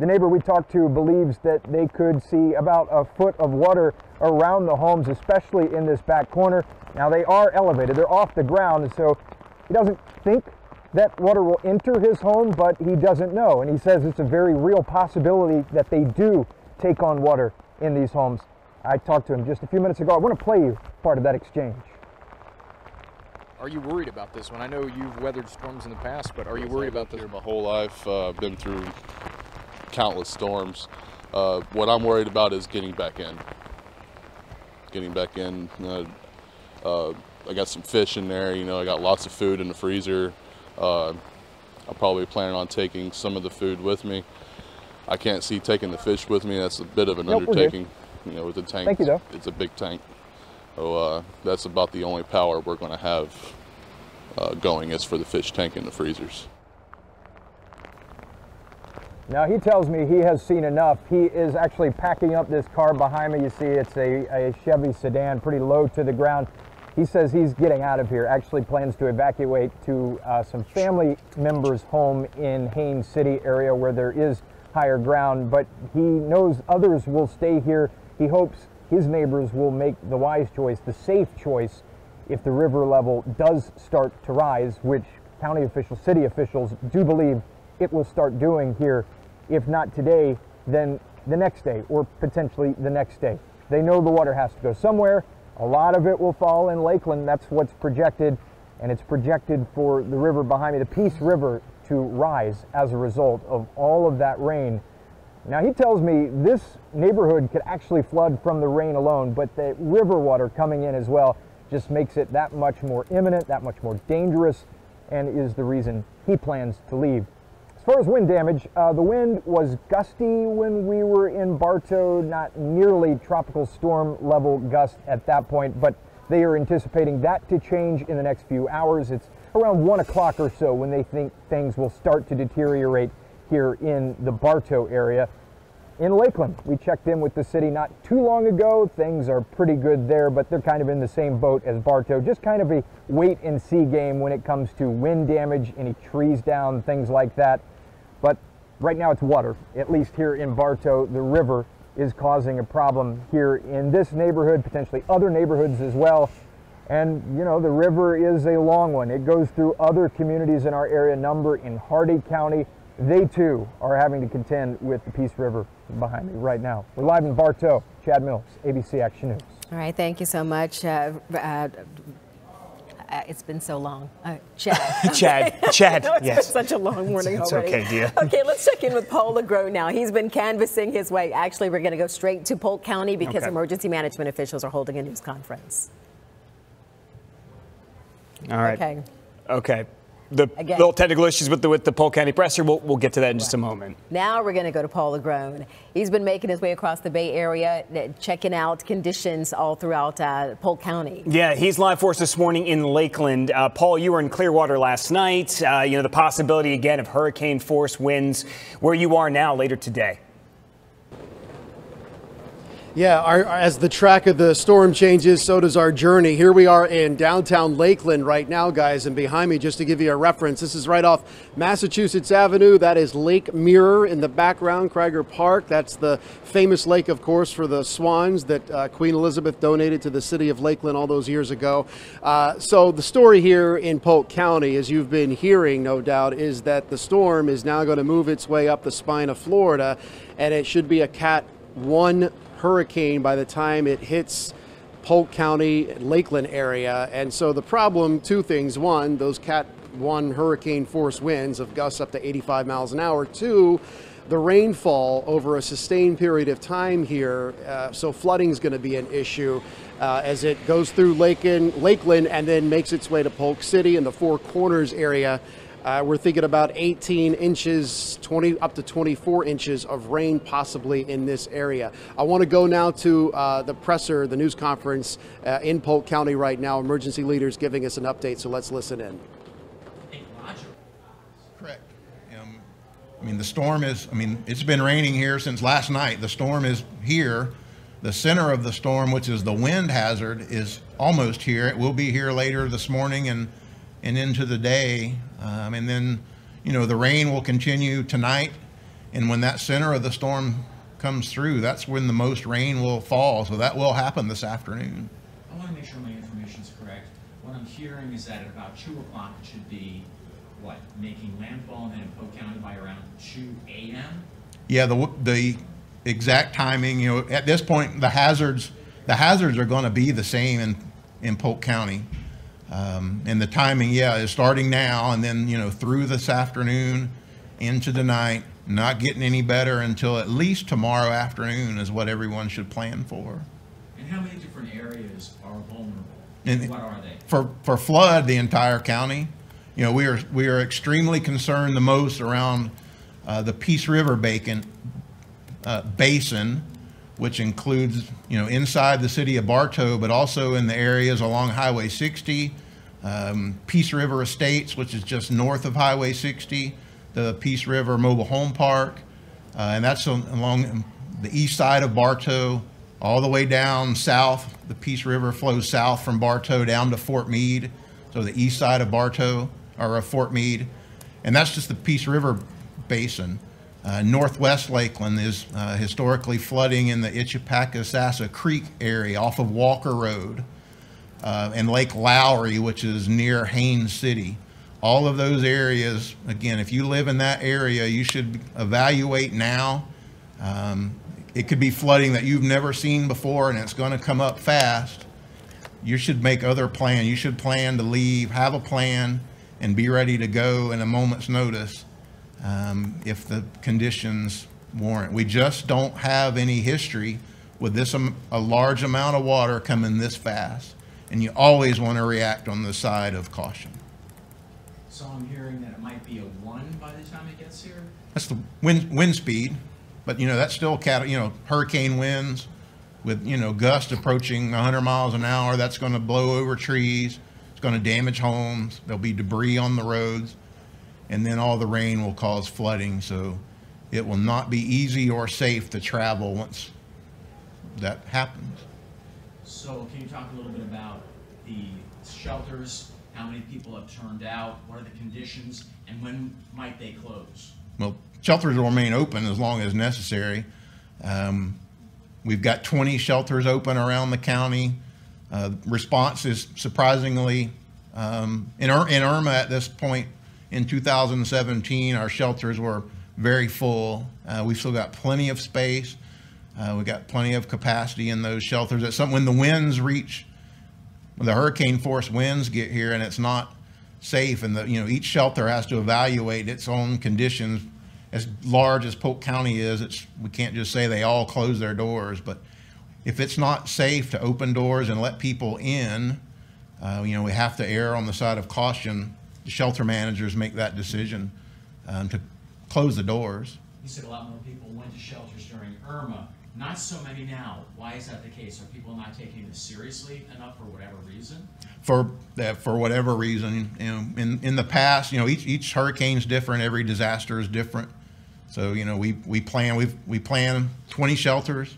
the neighbor we talked to believes that they could see about a foot of water around the homes, especially in this back corner. Now they are elevated, they're off the ground, so he doesn't think that water will enter his home, but he doesn't know. And he says it's a very real possibility that they do take on water in these homes. I talked to him just a few minutes ago. I want to play you part of that exchange. Are you worried about this one? I know you've weathered storms in the past, but are you worried about this? My whole life, uh, been through countless storms. Uh, what I'm worried about is getting back in. Getting back in. Uh, uh, I got some fish in there. You know, I got lots of food in the freezer. Uh, I'm probably planning on taking some of the food with me. I can't see taking the fish with me. That's a bit of an nope, undertaking. You know, with the tank. Thank you, though. It's a big tank. So uh, that's about the only power we're going to have uh, going is for the fish tank and the freezers. Now he tells me he has seen enough. He is actually packing up this car behind me. You see it's a, a Chevy sedan, pretty low to the ground. He says he's getting out of here, actually plans to evacuate to uh, some family members' home in Haines City area where there is higher ground, but he knows others will stay here. He hopes his neighbors will make the wise choice, the safe choice, if the river level does start to rise, which county officials, city officials do believe it will start doing here, if not today, then the next day or potentially the next day. They know the water has to go somewhere. A lot of it will fall in Lakeland. That's what's projected, and it's projected for the river behind me, the Peace River, to rise as a result of all of that rain. Now, he tells me this neighborhood could actually flood from the rain alone, but the river water coming in as well just makes it that much more imminent, that much more dangerous, and is the reason he plans to leave. As far as wind damage, uh, the wind was gusty when we were in Bartow, not nearly tropical storm level gust at that point, but they are anticipating that to change in the next few hours. It's around one o'clock or so when they think things will start to deteriorate here in the Bartow area. In Lakeland, we checked in with the city not too long ago. Things are pretty good there, but they're kind of in the same boat as Bartow. Just kind of a wait and see game when it comes to wind damage, any trees down, things like that. But right now it's water, at least here in Bartow. The river is causing a problem here in this neighborhood, potentially other neighborhoods as well. And you know, the river is a long one. It goes through other communities in our area, number in Hardee County. They too are having to contend with the Peace River behind me right now. We're live in Bartow. Chad Mills, ABC Action News. All right, thank you so much. Uh, uh, it's been so long. Uh, Chad. Chad. Chad. no, it's yes. been such a long morning it's, it's already. okay, dear. Okay, let's check in with Paul LaGrone now. He's been canvassing his way. Actually, we're going to go straight to Polk County because Okay. emergency management officials are holding a news conference. All right. Okay. Okay. The Again. little technical issues with the with the Polk County presser. We'll, we'll get to that in just a moment. Now we're going to go to Paul LaGrone. He's been making his way across the Bay Area, uh, checking out conditions all throughout uh, Polk County. Yeah, he's live for us this morning in Lakeland. Uh, Paul, you were in Clearwater last night. Uh, you know the possibility again of hurricane force winds. Where you are now later today. Yeah, our, as the track of the storm changes, so does our journey. Here we are in downtown Lakeland right now, guys, and behind me, just to give you a reference, this is right off Massachusetts Avenue. That is Lake Mirror in the background, Krieger Park. That's the famous lake, of course, for the swans that uh, Queen Elizabeth donated to the city of Lakeland all those years ago. Uh, so the story here in Polk County, as you've been hearing, no doubt, is that the storm is now going to move its way up the spine of Florida, and it should be a Cat 1 hurricane by the time it hits Polk County, Lakeland area. And so the problem, two things. One, those Cat 1 hurricane force winds of gusts up to 85 miles an hour. Two, the rainfall over a sustained period of time here. Uh, so flooding is going to be an issue uh, as it goes through Lakeland, Lakeland and then makes its way to Polk City and the Four Corners area. Uh, we're thinking about 18 inches, 20 up to 24 inches of rain possibly in this area. I want to go now to uh, the presser, the news conference uh, in Polk County right now. Emergency leaders giving us an update, so let's listen in. Correct. Um, I mean, the storm is, I mean, it's been raining here since last night. The storm is here. The center of the storm, which is the wind hazard, is almost here. It will be here later this morning and, and into the day. Um, and then, you know, the rain will continue tonight. And when that center of the storm comes through, that's when the most rain will fall. So that will happen this afternoon. I want to make sure my information is correct. What I'm hearing is that at about 2 o'clock it should be, what, making landfall and then in Polk County by around 2 a.m.? Yeah, the the exact timing, you know, at this point, the hazards the hazards are going to be the same in in Polk County, um, and the timing, yeah, is starting now, and then you know through this afternoon into the night. Not getting any better until at least tomorrow afternoon is what everyone should plan for. And how many different areas are vulnerable? And what are they? For for flood, the entire county. You know, we are we are extremely concerned the most around uh, the Peace River Bacon uh, basin, which includes you know inside the city of Bartow, but also in the areas along Highway 60, um, Peace River Estates, which is just north of Highway 60, the Peace River Mobile Home Park, uh, and that's along the east side of Bartow, all the way down south. The Peace River flows south from Bartow down to Fort Meade, so the east side of Bartow or of Fort Meade, and that's just the Peace River basin. Uh, northwest Lakeland is uh, historically flooding in the Itchepackesassa Creek area off of Walker Road uh, and Lake Lowery, which is near Haines City. All of those areas, again, if you live in that area, you should evaluate now. Um, it could be flooding that you've never seen before and it's going to come up fast. you should make other plan. You should plan to leave, have a plan, and be ready to go in a moment's notice um, if the conditions warrant. We just don't have any history with this um, a large amount of water coming this fast, and you always want to react on the side of caution. So I'm hearing that it might be a one by the time it gets here? That's the wind, wind speed, but you know, that's still cat, you know, hurricane winds with, you know, gusts approaching 100 miles an hour. That's going to blow over trees. It's going to damage homes. There'll be debris on the roads. And then all the rain will cause flooding. So it will not be easy or safe to travel once that happens. So can you talk a little bit about shelters? How many people have turned out? What are the conditions? And when might they close? Well, shelters will remain open as long as necessary. Um, we've got 20 shelters open around the county. Uh, response is surprisingly um, in, in Irma at this point in 2017, our shelters were very full. Uh, we've still got plenty of space. Uh, we got plenty of capacity in those shelters. At some when the winds reach, the hurricane force winds get here, and it's not safe, and the you know each shelter has to evaluate its own conditions. As large as Polk County is, it's we can't just say they all close their doors, but if it's not safe to open doors and let people in, uh, you know we have to err on the side of caution. The shelter managers make that decision um, to close the doors. You said a lot more people went to shelters during Irma. Not so many now. Why is that the case? Are people not taking this seriously enough for whatever reason? for that for whatever reason. You know, in in the past, you know, each each hurricane's different. Every disaster is different. So you know, we we plan we we plan 20 shelters,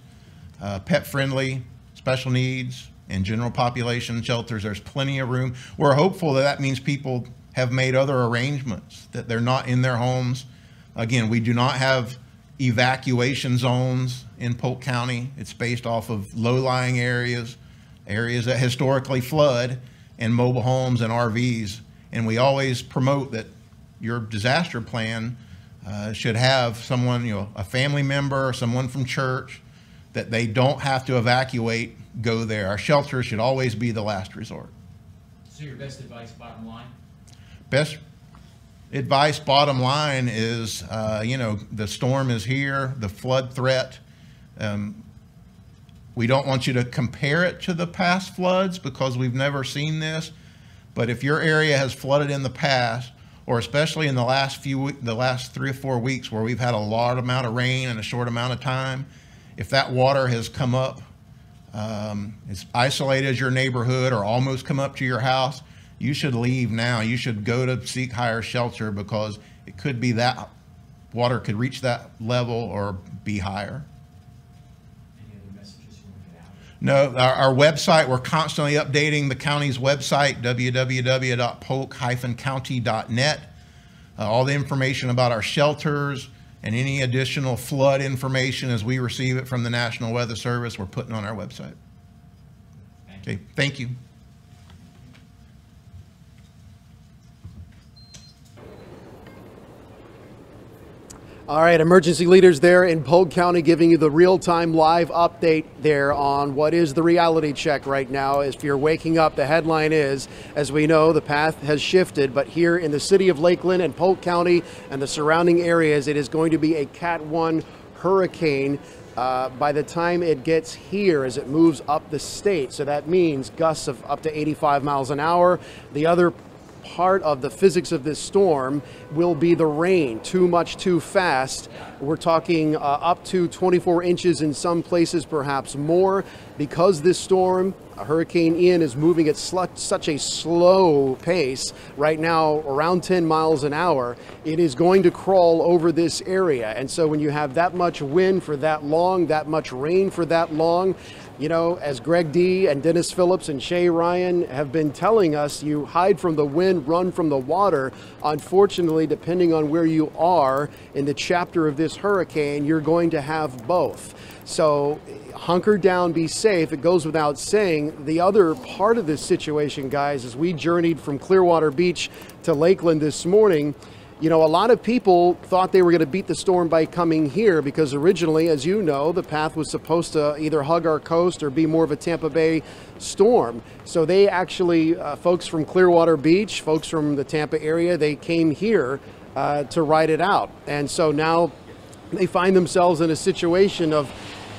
uh, pet friendly, special needs, and general population shelters. There's plenty of room. We're hopeful that that means people have made other arrangements that they're not in their homes. Again, we do not have evacuation zones in Polk County. It's based off of low-lying areas, areas that historically flood, and mobile homes and RVs. And we always promote that your disaster plan uh, should have someone, you know, a family member or someone from church that they don't have to evacuate go there. Our shelters should always be the last resort. So your best advice, bottom line? Best advice, bottom line, is uh, you know the storm is here, the flood threat. Um, we don't want you to compare it to the past floods because we've never seen this. But if your area has flooded in the past, or especially in the last few, the last three or four weeks where we've had a large amount of rain in a short amount of time, if that water has come up, um, it's isolated as your neighborhood or almost come up to your house, you should leave now. You should go to seek higher shelter because it could be that water could reach that level or be higher. Any other messages you want to get out? No, our, our website, we're constantly updating the county's website, www.polk-county.net. Uh, all the information about our shelters and any additional flood information as we receive it from the National Weather Service, we're putting on our website. Okay, thank you. All right, emergency leaders there in Polk County giving you the real time live update there on what is the reality check right now. If you're waking up, the headline is as we know, the path has shifted, but here in the city of Lakeland and Polk County and the surrounding areas, it is going to be a Cat 1 hurricane. Uh, by the time it gets here, as it moves up the state. So that means gusts of up to 85 miles an hour. The other part of the physics of this storm will be the rain. Too much, too fast. We're talking uh, up to 24 inches in some places, perhaps more, because this storm, Hurricane Ian, is moving at such a slow pace. Right now, around 10 miles an hour, it is going to crawl over this area. And so, when you have that much wind for that long, that much rain for that long, you know, as Greg Dee and Denis Phillips and Shay Ryan have been telling us, you hide from the wind, run from the water. Unfortunately, depending on where you are in the chapter of this hurricane, you're going to have both. So, hunker down, be safe. It goes without saying. The other part of this situation, guys, is we journeyed from Clearwater Beach to Lakeland this morning, you know, a lot of people thought they were going to beat the storm by coming here because originally, as you know, the path was supposed to either hug our coast or be more of a Tampa Bay storm. So they actually, uh, folks from Clearwater Beach, folks from the Tampa area, they came here uh, to ride it out. And so now they find themselves in a situation of,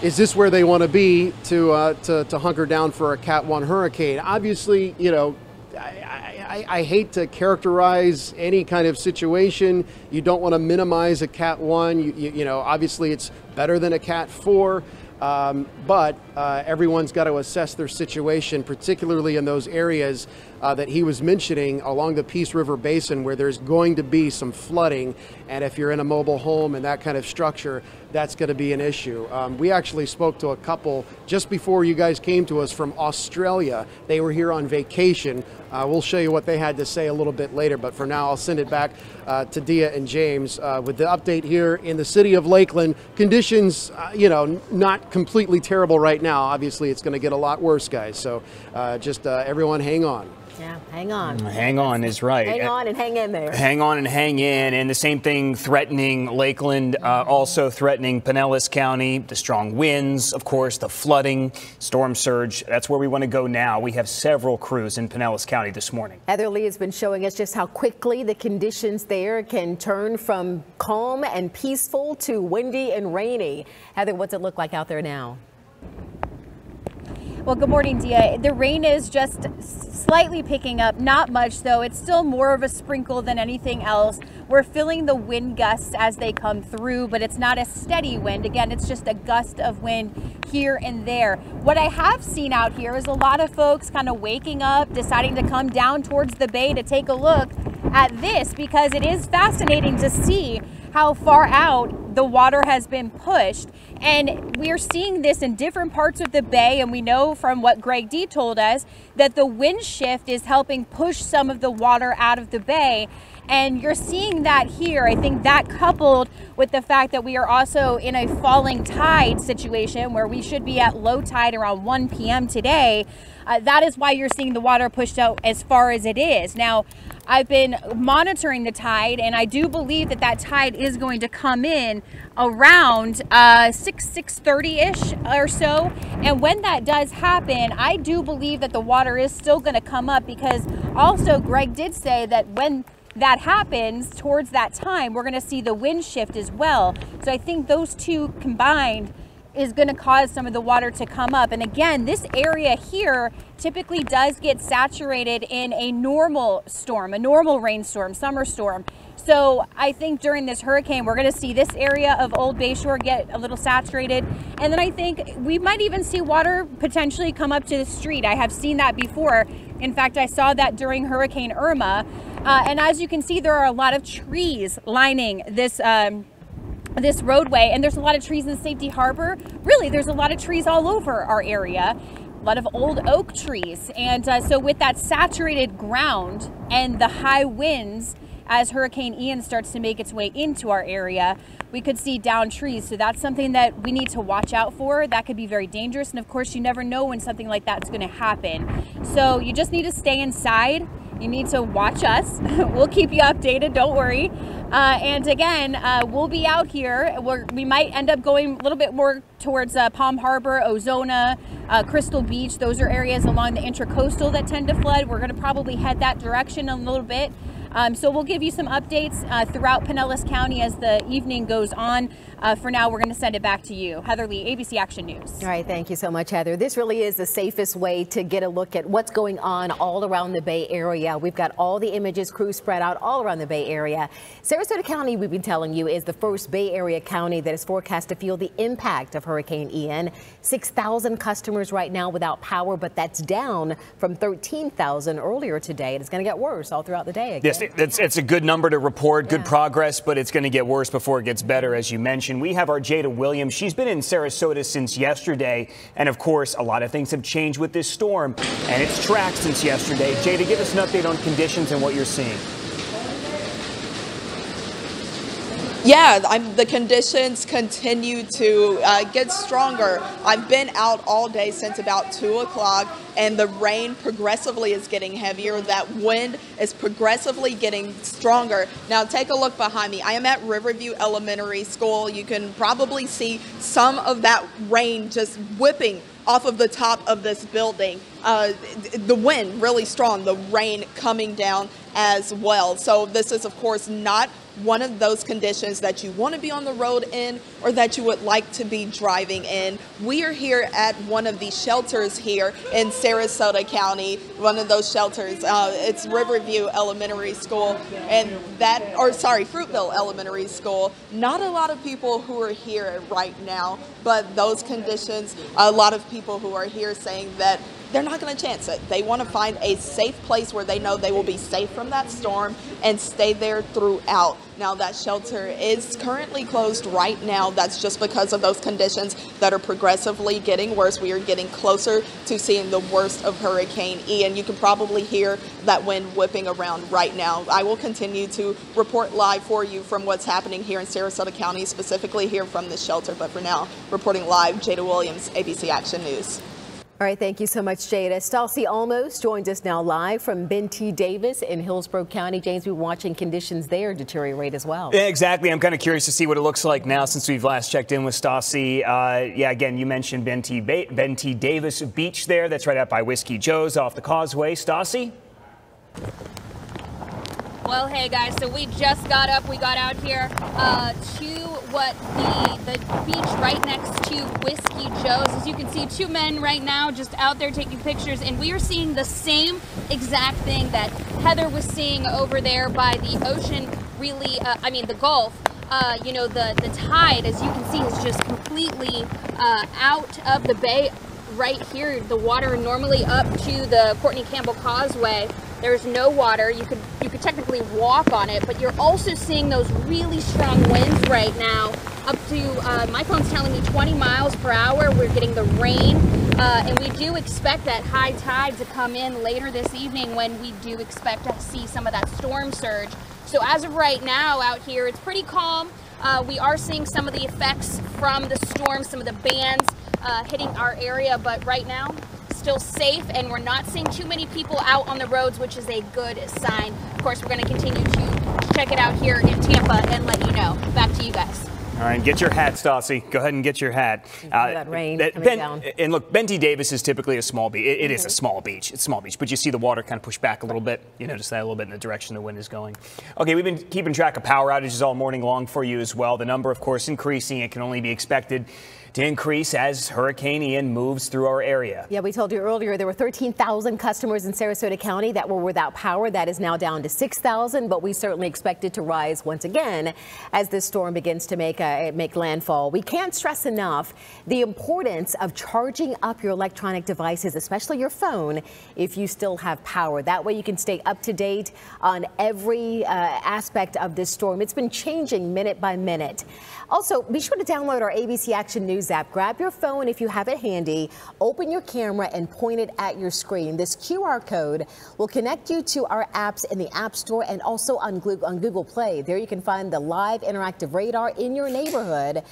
is this where they want to be to, uh, to, to hunker down for a Cat 1 hurricane? Obviously, you know, I, I, hate to characterize any kind of situation. You don't want to minimize a Cat 1. You, you, you know, obviously it's better than a Cat 4. Um, but uh, everyone's got to assess their situation, particularly in those areas uh, that he was mentioning along the Peace River Basin where there's going to be some flooding. And if you're in a mobile home and that kind of structure, that's going to be an issue. Um, we actually spoke to a couple just before you guys came to us from Australia. They were here on vacation. Uh, we'll show you what they had to say a little bit later, but for now, I'll send it back uh, to Dia and James uh, with the update here in the city of Lakeland. Conditions, uh, you know, not completely terrible right now. Obviously, it's going to get a lot worse, guys. So uh, just uh, everyone hang on. Yeah, hang on. Mm, hang on is right. Hang on and hang in there. Hang on and hang in. And the same thing threatening Lakeland, uh, also threatening Pinellas County, the strong winds, of course, the flooding, storm surge. That's where we want to go now. We have several crews in Pinellas County this morning. Heather Lee has been showing us just how quickly the conditions there can turn from calm and peaceful to windy and rainy. Heather, what's it look like out there now? Well, good morning, Dia. The rain is just slightly picking up, not much though. It's still more of a sprinkle than anything else. We're feeling the wind gusts as they come through, but it's not a steady wind. Again, it's just a gust of wind here and there. What I have seen out here is a lot of folks kind of waking up, deciding to come down towards the bay to take a look at this because it is fascinating to see how far out the water has been pushed. And we're seeing this in different parts of the bay. And we know from what Greg Dee told us that the wind shift is helping push some of the water out of the bay. And you're seeing that here. I think that coupled with the fact that we are also in a falling tide situation where we should be at low tide around 1 p.m. today, uh, that is why you're seeing the water pushed out as far as it is. Now, I've been monitoring the tide, and I do believe that that tide is going to come in around uh, 6 6:30 ish or so. And when that does happen, I do believe that the water is still going to come up because also Greg did say that when that happens towards that time, we're going to see the wind shift as well. So I think those two combined is going to cause some of the water to come up. And again, this area here typically does get saturated in a normal storm, a normal rainstorm, summer storm. So I think during this hurricane, we're going to see this area of Old Bayshore get a little saturated. And then I think we might even see water potentially come up to the street. I have seen that before. In fact, I saw that during Hurricane Irma. Uh, and as you can see, there are a lot of trees lining this um, this roadway and there's a lot of trees in Safety Harbor. Really, there's a lot of trees all over our area. A lot of old oak trees. And uh, so with that saturated ground and the high winds, as Hurricane Ian starts to make its way into our area, we could see down trees. So that's something that we need to watch out for. That could be very dangerous. And of course, you never know when something like that's going to happen. So you just need to stay inside you need to watch us. we'll keep you updated, don't worry. Uh, and again, uh, we'll be out here. We're, we might end up going a little bit more towards uh, Palm Harbor, Ozona, uh, Crystal Beach. Those are areas along the intracoastal that tend to flood. We're going to probably head that direction a little bit. Um, so we'll give you some updates uh, throughout Pinellas County as the evening goes on. Uh, for now, we're going to send it back to you. Heather Lee, ABC Action News. All right, thank you so much, Heather. This really is the safest way to get a look at what's going on all around the Bay Area. We've got all the images, crews spread out all around the Bay Area. Sarasota County, we've been telling you, is the first Bay Area county that is forecast to feel the impact of Hurricane Ian. 6,000 customers right now without power, but that's down from 13,000 earlier today. It's going to get worse all throughout the day. Again. Yes, it's, it's a good number to report, good yeah. progress, but it's going to get worse before it gets better, as you mentioned. We have our Jada Williams. She's been in Sarasota since yesterday. And of course, a lot of things have changed with this storm and its track since yesterday. Jada, give us an update on conditions and what you're seeing. Yeah, I'm, the conditions continue to uh, get stronger. I've been out all day since about 2 o'clock, and the rain progressively is getting heavier. That wind is progressively getting stronger. Now, take a look behind me. I am at Riverview Elementary School. You can probably see some of that rain just whipping off of the top of this building. Uh, the wind really strong, the rain coming down as well. So this is, of course, not one of those conditions that you want to be on the road in or that you would like to be driving in. We are here at one of the shelters here in Sarasota County, one of those shelters. Uh, it's Riverview Elementary School, and that, or sorry, Fruitville Elementary School. Not a lot of people who are here right now, but those conditions, a lot of people who are here saying that they're not going to chance it. They want to find a safe place where they know they will be safe from that storm and stay there throughout. Now, that shelter is currently closed right now. That's just because of those conditions that are progressively getting worse. We are getting closer to seeing the worst of Hurricane Ian. You can probably hear that wind whipping around right now. I will continue to report live for you from what's happening here in Sarasota County, specifically here from the shelter. But for now, reporting live, Jada Williams, ABC Action News. All right, thank you so much, Jada. Stassi Olmos joins us now live from Ben T. Davis in Hillsborough County. James, we're watching conditions there deteriorate as well. Exactly. I'm kind of curious to see what it looks like now since we've last checked in with Stassi. Uh, yeah, again, you mentioned Ben T. Ba. Davis Beach there. That's right out by Whiskey Joe's off the causeway. Stassi? Well, hey guys, so we just got up. We got out here uh, to what the the beach right next to Whiskey Joe's. As you can see, two men right now just out there taking pictures, and we are seeing the same exact thing that Heather was seeing over there by the ocean. Really, uh, I mean the Gulf. Uh, you know, the the tide, as you can see, is just completely uh, out of the bay right here. The water normally up to the Courtney Campbell Causeway there's no water. You could you could technically walk on it, but you're also seeing those really strong winds right now, up to uh, my phone's telling me 20 miles per hour. We're getting the rain, uh, and we do expect that high tide to come in later this evening when we do expect to see some of that storm surge. So as of right now, out here, it's pretty calm. Uh, we are seeing some of the effects from the storm, some of the bands uh, hitting our area, but right now still safe and we're not seeing too many people out on the roads, which is a good sign. Of course, we're going to continue to check it out here in Tampa and let you know. Back to you guys. All right, get your hat, Stassi. Go ahead and get your hat. Uh, that rain coming ben, down. And look, Ben T. Davis is typically a small beach. It, it mm-hmm. is a small beach. It's a small beach, but you see the water kind of push back a little bit. You notice that a little bit in the direction the wind is going. Okay, we've been keeping track of power outages all morning long for you as well. The number, of course, increasing. It can only be expected to increase as Hurricane Ian moves through our area. Yeah, we told you earlier there were 13,000 customers in Sarasota County that were without power. That is now down to 6,000, but we certainly expect it to rise once again as this storm begins to make, a, make landfall. We can't stress enough the importance of charging up your electronic devices, especially your phone, if you still have power. That way you can stay up to date on every uh, aspect of this storm. It's been changing minute by minute. Also, be sure to download our ABC Action News app. Grab your phone if you have it handy, open your camera and point it at your screen. This QR code will connect you to our apps in the App Store and also on Google Play. There you can find the live interactive radar in your neighborhood.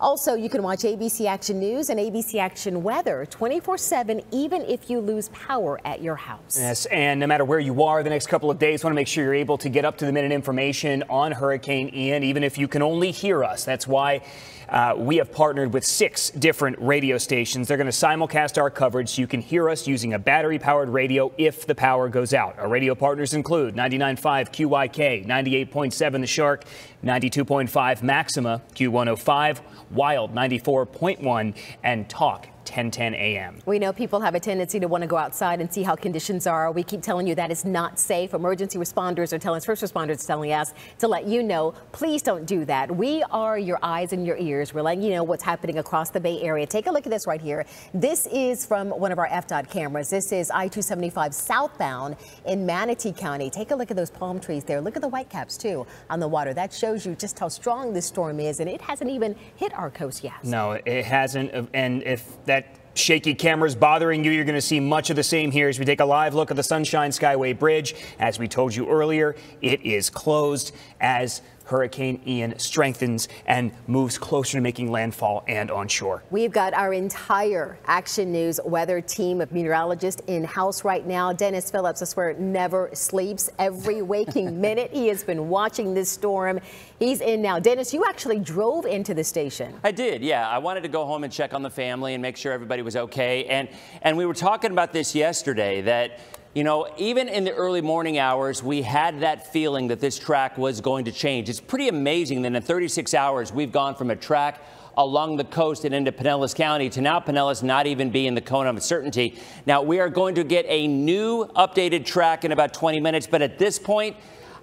Also, you can watch ABC Action News and ABC Action Weather 24 7, even if you lose power at your house. Yes, and no matter where you are the next couple of days, want to make sure you're able to get up to the minute information on Hurricane Ian, even if you can only hear us. That's why. Uh, we have partnered with six different radio stations. They're going to simulcast our coverage so you can hear us using a battery powered radio if the power goes out. Our radio partners include 99.5 QYK, 98.7 The Shark, 92.5 Maxima, Q105, Wild 94.1, and Talk 1010 a.m. We know people have a tendency to want to go outside and see how conditions are. We keep telling you that is not safe. Emergency responders are telling us, first responders telling us to let you know, please don't do that. We are your eyes and your ears. We're letting you know what's happening across the Bay Area. Take a look at this right here. This is from one of our FDOT cameras. This is I-275 southbound in Manatee County. Take a look at those palm trees there. Look at the whitecaps too on the water. That shows you just how strong this storm is, and it hasn't even hit our coast yet. No, it hasn't. And if that shaky cameras bothering you, you're going to see much of the same here as we take a live look at the Sunshine Skyway Bridge. As we told you earlier, it is closed as Hurricane Ian strengthens and moves closer to making landfall and onshore. We've got our entire Action News weather team of meteorologists in house right now. Denis Phillips, I swear, never sleeps. Every waking minute, he has been watching this storm. He's in now. Denis, you actually drove into the station. I did, yeah. I wanted to go home and check on the family and make sure everybody was okay. And and we were talking about this yesterday that you know, even in the early morning hours, we had that feeling that this track was going to change. It's pretty amazing that in 36 hours, we've gone from a track along the coast and into Pinellas County to now Pinellas not even be in the cone of uncertainty. Now, we are going to get a new updated track in about 20 minutes, but at this point,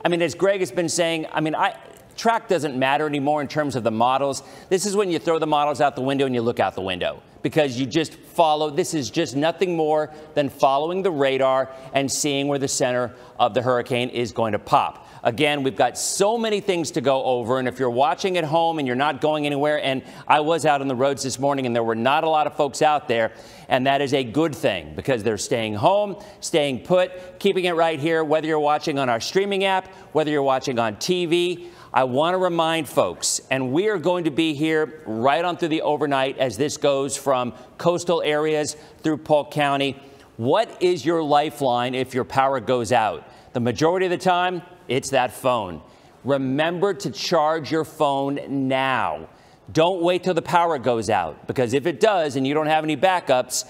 I mean, as Greg has been saying, I mean, I, track doesn't matter anymore in terms of the models. This is when you throw the models out the window and you look out the window because you just follow. This is just nothing more than following the radar and seeing where the center of the hurricane is going to pop. Again, we've got so many things to go over. And if you're watching at home and you're not going anywhere, and I was out on the roads this morning and there were not a lot of folks out there, and that is a good thing because they're staying home, staying put, keeping it right here, whether you're watching on our streaming app, whether you're watching on TV. I want to remind folks, and we are going to be here right on through the overnight as this goes from coastal areas through Polk County. What is your lifeline if your power goes out? The majority of the time, it's that phone. Remember to charge your phone now. Don't wait till the power goes out because if it does and you don't have any backups,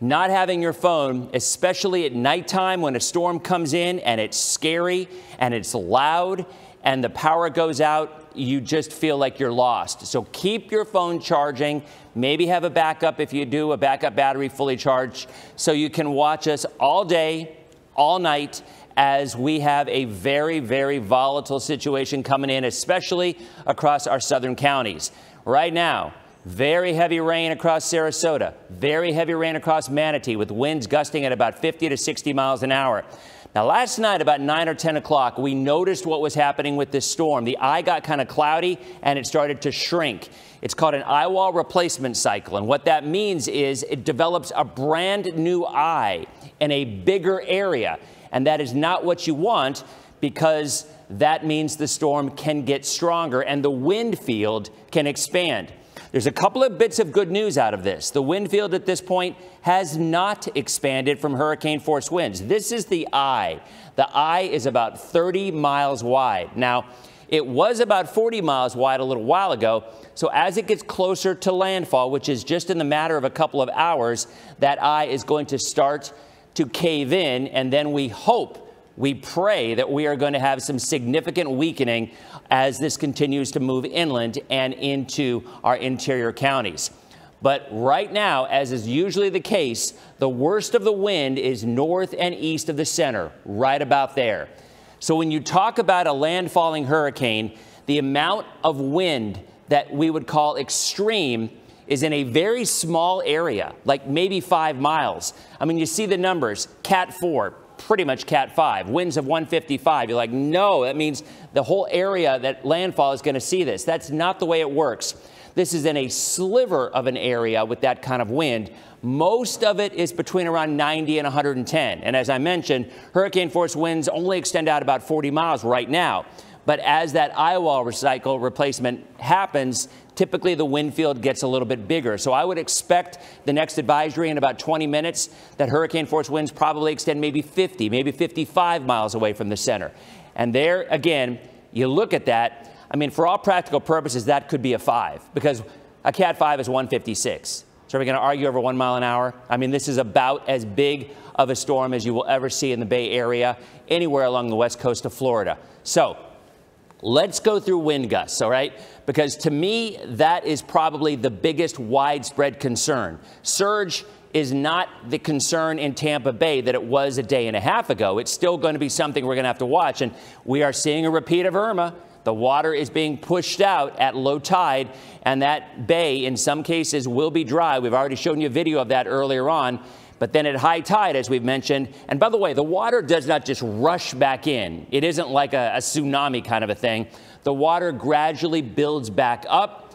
not having your phone, especially at nighttime when a storm comes in and it's scary and it's loud and the power goes out, you just feel like you're lost. So keep your phone charging. Maybe have a backup if you do, a backup battery fully charged, so you can watch us all day, all night, as we have a very, very volatile situation coming in, especially across our southern counties. Right now, very heavy rain across Sarasota, very heavy rain across Manatee with winds gusting at about 50 to 60 miles an hour. Now, last night, about 9 or 10 o'clock, we noticed what was happening with this storm. The eye got kind of cloudy and it started to shrink. It's called an eye wall replacement cycle. And what that means is it develops a brand new eye in a bigger area. And that is not what you want because that means the storm can get stronger and the wind field can expand. There's a couple of bits of good news out of this. The wind field at this point has not expanded from hurricane force winds. This is the eye. The eye is about 30 miles wide. Now, it was about 40 miles wide a little while ago. So as it gets closer to landfall, which is just in the matter of a couple of hours, that eye is going to start to cave in. And then we hope we pray that we are going to have some significant weakening as this continues to move inland and into our interior counties. But right now, as is usually the case, the worst of the wind is north and east of the center, right about there. So when you talk about a landfalling hurricane, the amount of wind that we would call extreme is in a very small area, like maybe five miles. I mean, you see the numbers, Cat 4, pretty much Cat 5, winds of 155. You're like, no, that means the whole area that landfall is going to see this. That's not the way it works. This is in a sliver of an area with that kind of wind. Most of it is between around 90 and 110. And as I mentioned, hurricane force winds only extend out about 40 miles right now. But as that eye wall recycle replacement happens, typically the wind field gets a little bit bigger. So I would expect the next advisory in about 20 minutes that hurricane force winds probably extend maybe 50, maybe 55 miles away from the center. And there, again, you look at that. I mean, for all practical purposes, that could be a five because a Cat 5 is 156. So are we going to argue over one mile an hour? I mean, this is about as big of a storm as you will ever see in the Bay Area, anywhere along the west coast of Florida. So Let's go through wind gusts, all right? Because to me, that is probably the biggest widespread concern. Surge is not the concern in Tampa Bay that it was a day and a half ago. It's still going to be something we're going to have to watch. And we are seeing a repeat of Irma. The water is being pushed out at low tide, and that bay, in some cases, will be dry. We've already shown you a video of that earlier on. But then at high tide, as we've mentioned, and by the way, the water does not just rush back in. It isn't like a, a tsunami kind of a thing. The water gradually builds back up.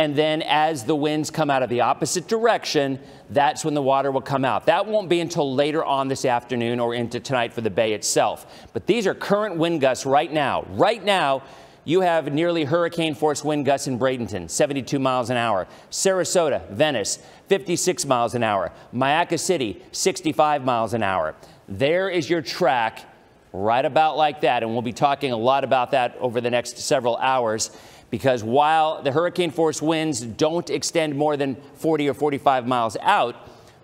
And then as the winds come out of the opposite direction, that's when the water will come out. That won't be until later on this afternoon or into tonight for the bay itself. But these are current wind gusts right now. Right now, you have nearly hurricane force wind gusts in Bradenton, 72 miles an hour. Sarasota, Venice, 56 miles an hour. Myakka City, 65 miles an hour. There is your track right about like that. And we'll be talking a lot about that over the next several hours because while the hurricane force winds don't extend more than 40 or 45 miles out,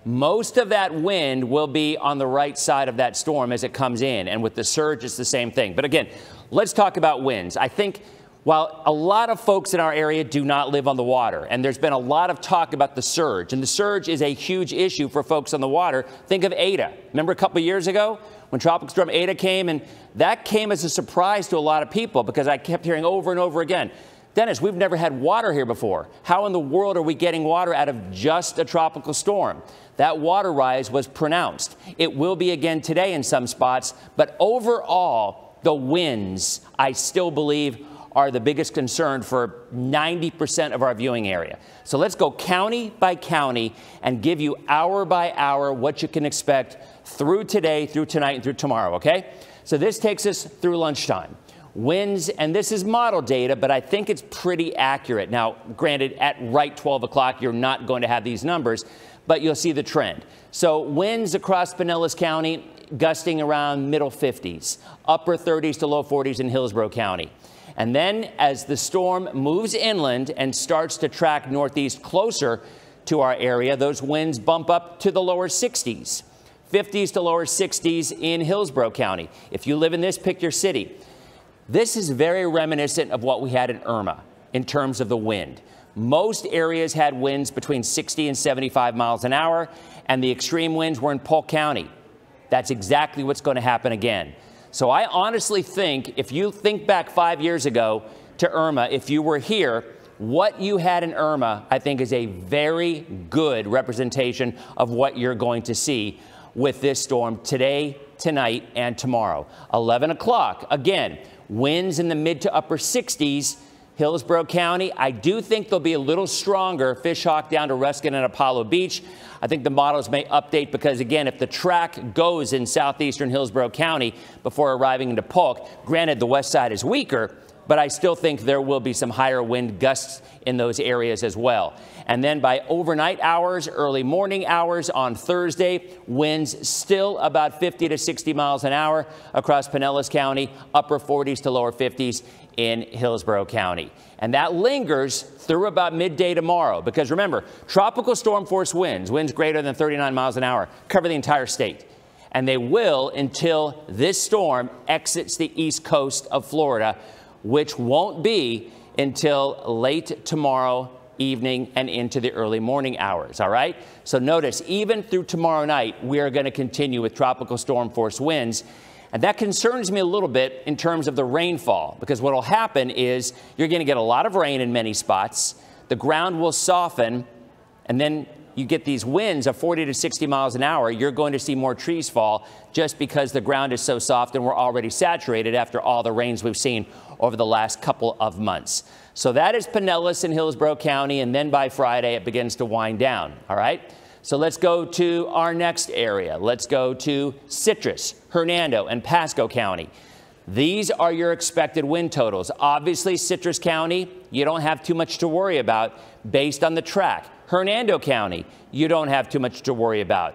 most of that wind will be on the right side of that storm as it comes in. And with the surge, it's the same thing. But again, let's talk about winds. I think while a lot of folks in our area do not live on the water, and there's been a lot of talk about the surge, and the surge is a huge issue for folks on the water. Think of Eta. Remember a couple years ago when Tropical Storm Eta came, and that came as a surprise to a lot of people because I kept hearing over and over again, Denis, we've never had water here before. How in the world are we getting water out of just a tropical storm? That water rise was pronounced. It will be again today in some spots, but overall, the winds, I still believe, are the biggest concern for 90% of our viewing area. So let's go county by county and give you hour by hour what you can expect through today, through tonight, and through tomorrow, okay? So this takes us through lunchtime winds, and this is model data, but I think it's pretty accurate. Now, granted, at right 12 o'clock, you're not going to have these numbers, but you'll see the trend. So winds across Pinellas County gusting around middle 50s, upper 30s to low 40s in Hillsborough County. And then as the storm moves inland and starts to track northeast closer to our area, those winds bump up to the lower 60s. 50s to lower 60s in Hillsborough County. If you live in this, pick your city. This is very reminiscent of what we had in Irma in terms of the wind. Most areas had winds between 60 and 75 miles an hour, and the extreme winds were in Polk County. That's exactly what's going to happen again. So I honestly think if you think back five years ago to Irma, if you were here, what you had in Irma, I think, is a very good representation of what you're going to see with this storm today, tonight, and tomorrow. 11 o'clock, again, winds in the mid to upper 60s. Hillsborough County, I do think they'll be a little stronger. Fishhawk down to Ruskin and Apollo Beach. I think the models may update because, again, if the track goes in southeastern Hillsborough County before arriving into Polk, granted the west side is weaker, but I still think there will be some higher wind gusts in those areas as well. And then by overnight hours, early morning hours on Thursday, winds still about 50 to 60 miles an hour across Pinellas County, upper 40s to lower 50s in Hillsborough County. And that lingers through about midday tomorrow because remember, tropical storm force winds, winds greater than 39 miles an hour, cover the entire state. And they will until this storm exits the east coast of Florida, which won't be until late tomorrow evening and into the early morning hours. All right. So notice, even through tomorrow night, we are going to continue with tropical storm force winds. And that concerns me a little bit in terms of the rainfall, because what will happen is you're going to get a lot of rain in many spots. The ground will soften, and then you get these winds of 40 to 60 miles an hour, you're going to see more trees fall just because the ground is so soft and we're already saturated after all the rains we've seen over the last couple of months. So that is Pinellas in Hillsborough County, and then by Friday it begins to wind down. All right? So let's go to our next area. Let's go to Citrus, Hernando, and Pasco County. These are your expected wind totals. Obviously, Citrus County, you don't have too much to worry about based on the track. Hernando County, you don't have too much to worry about.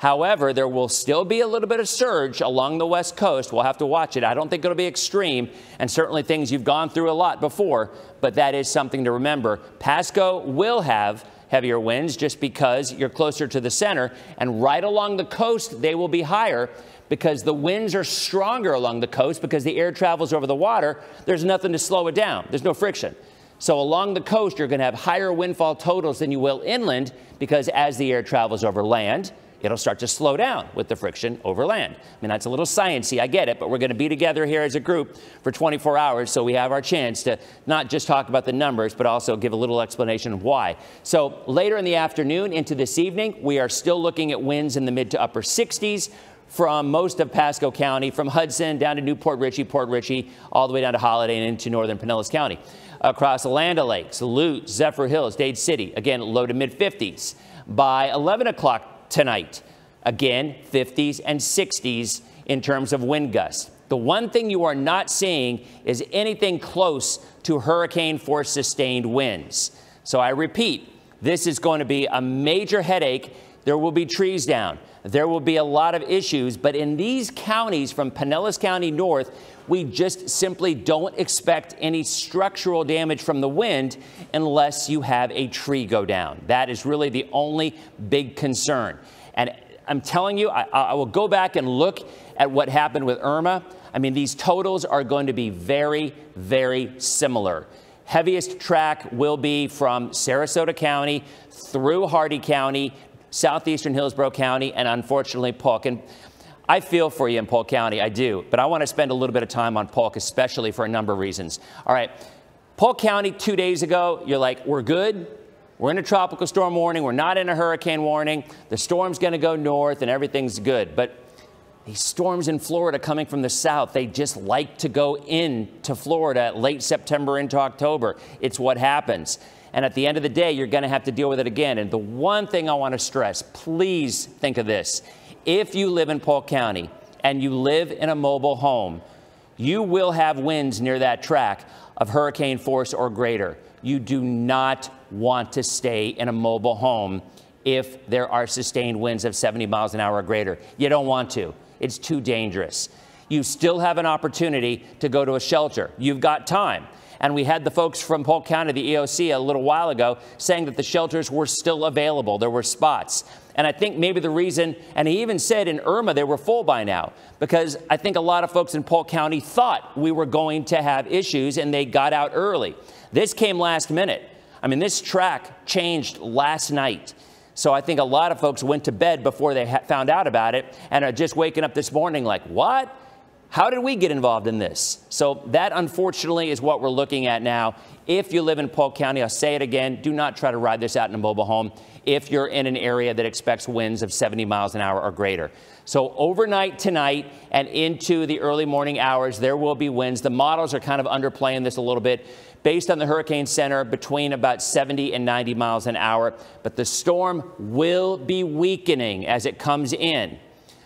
However, there will still be a little bit of surge along the west coast. We'll have to watch it. I don't think it'll be extreme, and certainly things you've gone through a lot before, but that is something to remember. Pasco will have heavier winds just because you're closer to the center, and right along the coast, they will be higher because the winds are stronger along the coast because the air travels over the water. There's nothing to slow it down, there's no friction. So along the coast, you're going to have higher windfall totals than you will inland because as the air travels over land, it'll start to slow down with the friction over land. I mean, that's a little sciencey, I get it, but we're going to be together here as a group for 24 hours, so we have our chance to not just talk about the numbers, but also give a little explanation of why. So later in the afternoon into this evening, we are still looking at winds in the mid to upper 60s from most of Pasco County, from Hudson down to New Port Richey, Port Richey, all the way down to Holiday and into northern Pinellas County across Land O'Lakes, Lutz, Zephyrhills, Dade City, again, low to mid 50s. By 11 o'clock tonight, again, 50s and 60s in terms of wind gusts. The one thing you are not seeing is anything close to hurricane force sustained winds. So I repeat, this is going to be a major headache. There will be trees down. There will be a lot of issues. But in these counties from Pinellas County north, we just simply don't expect any structural damage from the wind unless you have a tree go down. That is really the only big concern. And I'm telling you, I, I will go back and look at what happened with Irma. I mean, these totals are going to be very, very similar. Heaviest track will be from Sarasota County through Hardee County, southeastern Hillsborough County, and unfortunately Polk. And I feel for you in Polk County, I do, but I want to spend a little bit of time on Polk, especially for a number of reasons. All right, Polk County two days ago, you're like, we're good. We're in a tropical storm warning. We're not in a hurricane warning. The storm's going to go north and everything's good. But these storms in Florida coming from the south, they just like to go into Florida late September into October. It's what happens. And at the end of the day, you're going to have to deal with it again. And the one thing I want to stress, please think of this. If you live in Polk County and you live in a mobile home, you will have winds near that track of hurricane force or greater. You do not want to stay in a mobile home if there are sustained winds of 70 miles an hour or greater. You don't want to. It's too dangerous. You still have an opportunity to go to a shelter. You've got time. And we had the folks from Polk County, the EOC, a little while ago saying that the shelters were still available. There were spots. And I think maybe the reason, and he even said in Irma they were full by now, because I think a lot of folks in Polk County thought we were going to have issues and they got out early. This came last minute. I mean, this track changed last night. So I think a lot of folks went to bed before they found out about it and are just waking up this morning like, what? How did we get involved in this? So that unfortunately is what we're looking at now. If you live in Polk County, I'll say it again, do not try to ride this out in a mobile home if you're in an area that expects winds of 70 miles an hour or greater. So overnight tonight and into the early morning hours, there will be winds. The models are kind of underplaying this a little bit based on the Hurricane Center between about 70 and 90 miles an hour. But the storm will be weakening as it comes in.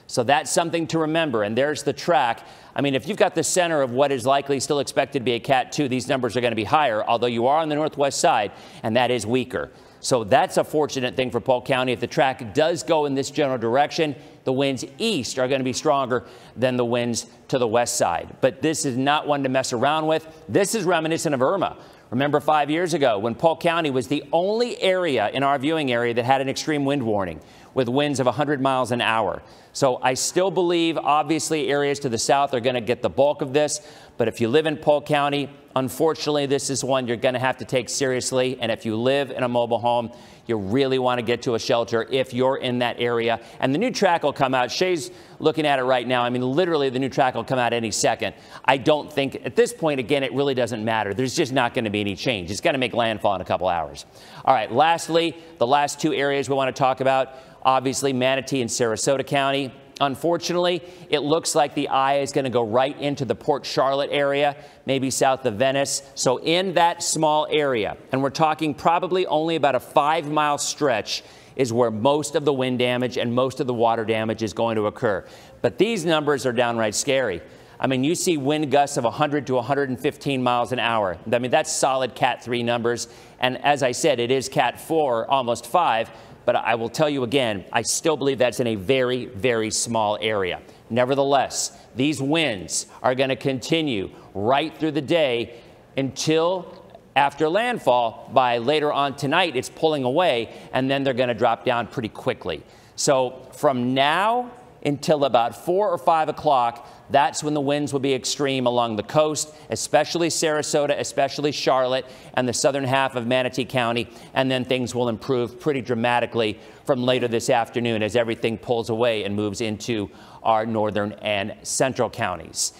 So that's something to remember. And there's the track. I mean, if you've got the center of what is likely still expected to be a Cat 2, these numbers are going to be higher, although you are on the northwest side, and that is weaker. So that's a fortunate thing for Polk County. If the track does go in this general direction, the winds east are going to be stronger than the winds to the west side. But this is not one to mess around with. This is reminiscent of Irma. Remember five years ago when Polk County was the only area in our viewing area that had an extreme wind warning with winds of 100 miles an hour. So I still believe, obviously, areas to the south are going to get the bulk of this. But if you live in Polk County, unfortunately, this is one you're going to have to take seriously. And if you live in a mobile home, you really want to get to a shelter if you're in that area. And the new track will come out. Shay's looking at it right now. I mean, literally, the new track will come out any second. I don't think, at this point, again, it really doesn't matter. There's just not going to be any change. It's going to make landfall in a couple hours. All right, lastly, the last two areas we want to talk about obviously Manatee and Sarasota County. Unfortunately, it looks like the eye is going to go right into the Port Charlotte area, maybe south of Venice. So in that small area, and we're talking probably only about a five mile stretch, is where most of the wind damage and most of the water damage is going to occur. But these numbers are downright scary. I mean, you see wind gusts of 100 to 115 miles an hour. I mean, that's solid Cat 3 numbers. And as I said, it is Cat 4, almost 5. But I will tell you again, I still believe that's in a very, very small area. Nevertheless, these winds are going to continue right through the day until after landfall. By later on tonight, it's pulling away, and then they're going to drop down pretty quickly. So from now until about 4 or 5 o'clock, that's when the winds will be extreme along the coast, especially Sarasota, especially Charlotte, and the southern half of Manatee County. And then things will improve pretty dramatically from later this afternoon as everything pulls away and moves into our northern and central counties.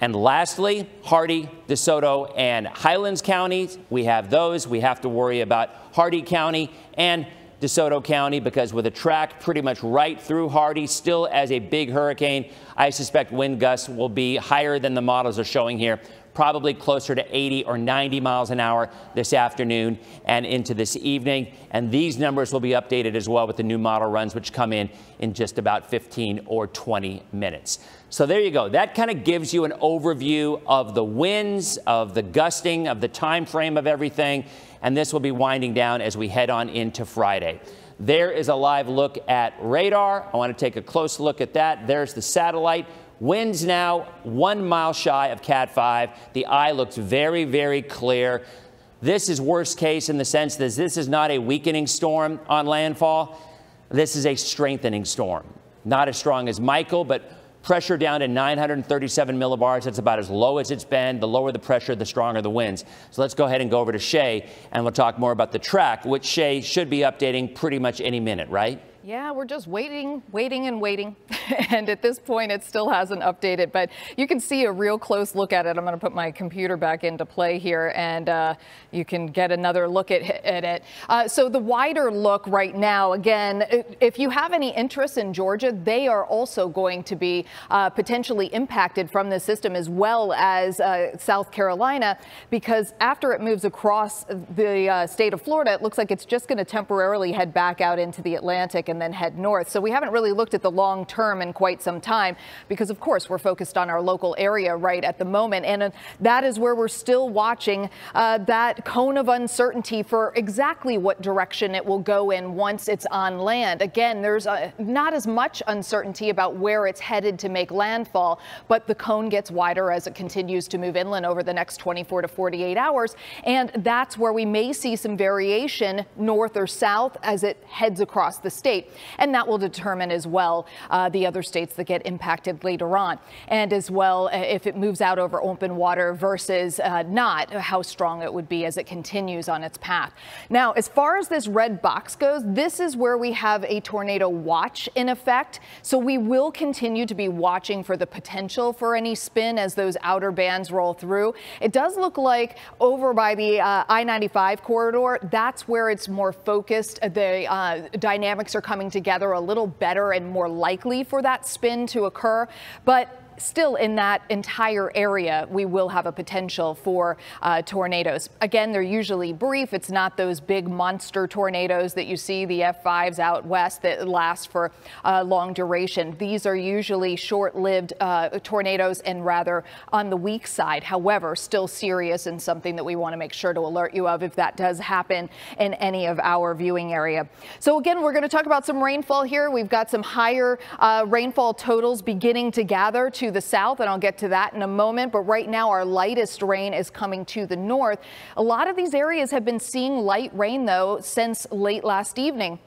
And lastly, Hardee, DeSoto, and Highlands counties. We have those. We have to worry about Hardee County and DeSoto County because with a track pretty much right through Hardee, still as a big hurricane, I suspect wind gusts will be higher than the models are showing here, probably closer to 80 or 90 miles an hour this afternoon and into this evening. And these numbers will be updated as well with the new model runs, which come in in just about 15 or 20 minutes. So there you go. That kind of gives you an overview of the winds, of the gusting, of the time frame of everything. And this will be winding down as we head on into Friday. There is a live look at radar. I want to take a close look at that. There's the satellite. Winds now one mile shy of Cat 5. The eye looks very, very clear. This is worst case in the sense that this is not a weakening storm on landfall. This is a strengthening storm. Not as strong as Michael, but Pressure down to 937 millibars. That's about as low as it's been. The lower the pressure, the stronger the winds. So let's go ahead and go over to Shay, and we'll talk more about the track, which Shay should be updating pretty much any minute, right? Yeah, we're just waiting, waiting, and waiting. and at this point, it still hasn't updated, but you can see a real close look at it. I'm going to put my computer back into play here, and uh, you can get another look at, at it. Uh, so the wider look right now, again, if you have any interest in Georgia, they are also going to be uh, potentially impacted from this system as well as uh, South Carolina, because after it moves across the uh, state of Florida, it looks like it's just going to temporarily head back out into the Atlantic and then head north. So we haven't really looked at the long term in quite some time because, of course, we're focused on our local area right at the moment. And uh, that is where we're still watching uh, that cone of uncertainty for exactly what direction it will go in once it's on land. Again, there's uh, not as much uncertainty about where it's headed to make landfall, but the cone gets wider as it continues to move inland over the next 24 to 48 hours. And that's where we may see some variation north or south as it heads across the state and that will determine as well uh, the other states that get impacted later on. And as well, uh, if it moves out over open water versus uh, not, how strong it would be as it continues on its path. Now, as far as this red box goes, this is where we have a tornado watch in effect. So we will continue to be watching for the potential for any spin as those outer bands roll through. It does look like over by the uh, I-95 corridor, that's where it's more focused. The uh, dynamics are coming coming together a little better and more likely for that spin to occur. But still in that entire area, we will have a potential for uh, tornadoes. Again, they're usually brief. It's not those big monster tornadoes that you see the F5s out west that last for a long duration. These are usually short-lived uh, tornadoes and rather on the weak side. However, still serious and something that we want to make sure to alert you of if that does happen in any of our viewing area. So again, we're going to talk about some rainfall here. We've got some higher uh, rainfall totals beginning to gather to to the south, and I'll get to that in a moment. But right now, our lightest rain is coming to the north. A lot of these areas have been seeing light rain, though, since late last evening.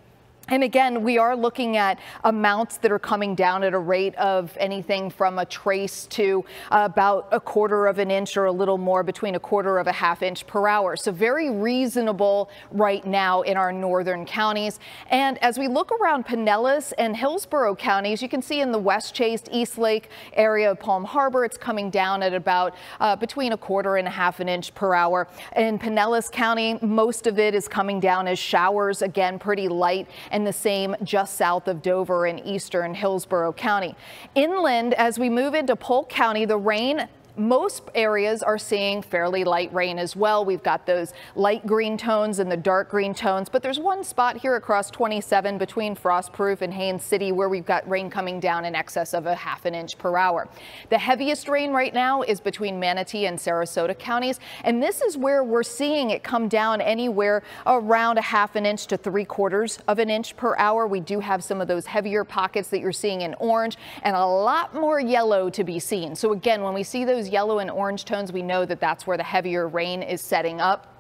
And again, we are looking at amounts that are coming down at a rate of anything from a trace to about a quarter of an inch or a little more between a quarter of a half inch per hour. So very reasonable right now in our northern counties. And as we look around Pinellas and Hillsborough counties, you can see in the Westchase, East Lake area of Palm Harbor, it's coming down at about uh, between a quarter and a half an inch per hour. In Pinellas County, most of it is coming down as showers, again, pretty light and the same just south of Dover in eastern Hillsborough County. Inland, as we move into Polk County, the rain most areas are seeing fairly light rain as well. We've got those light green tones and the dark green tones, but there's one spot here across 27 between Frostproof and Haines City where we've got rain coming down in excess of a half an inch per hour. The heaviest rain right now is between Manatee and Sarasota counties, and this is where we're seeing it come down anywhere around a half an inch to three quarters of an inch per hour. We do have some of those heavier pockets that you're seeing in orange and a lot more yellow to be seen. So again, when we see those yellow and orange tones, we know that that's where the heavier rain is setting up.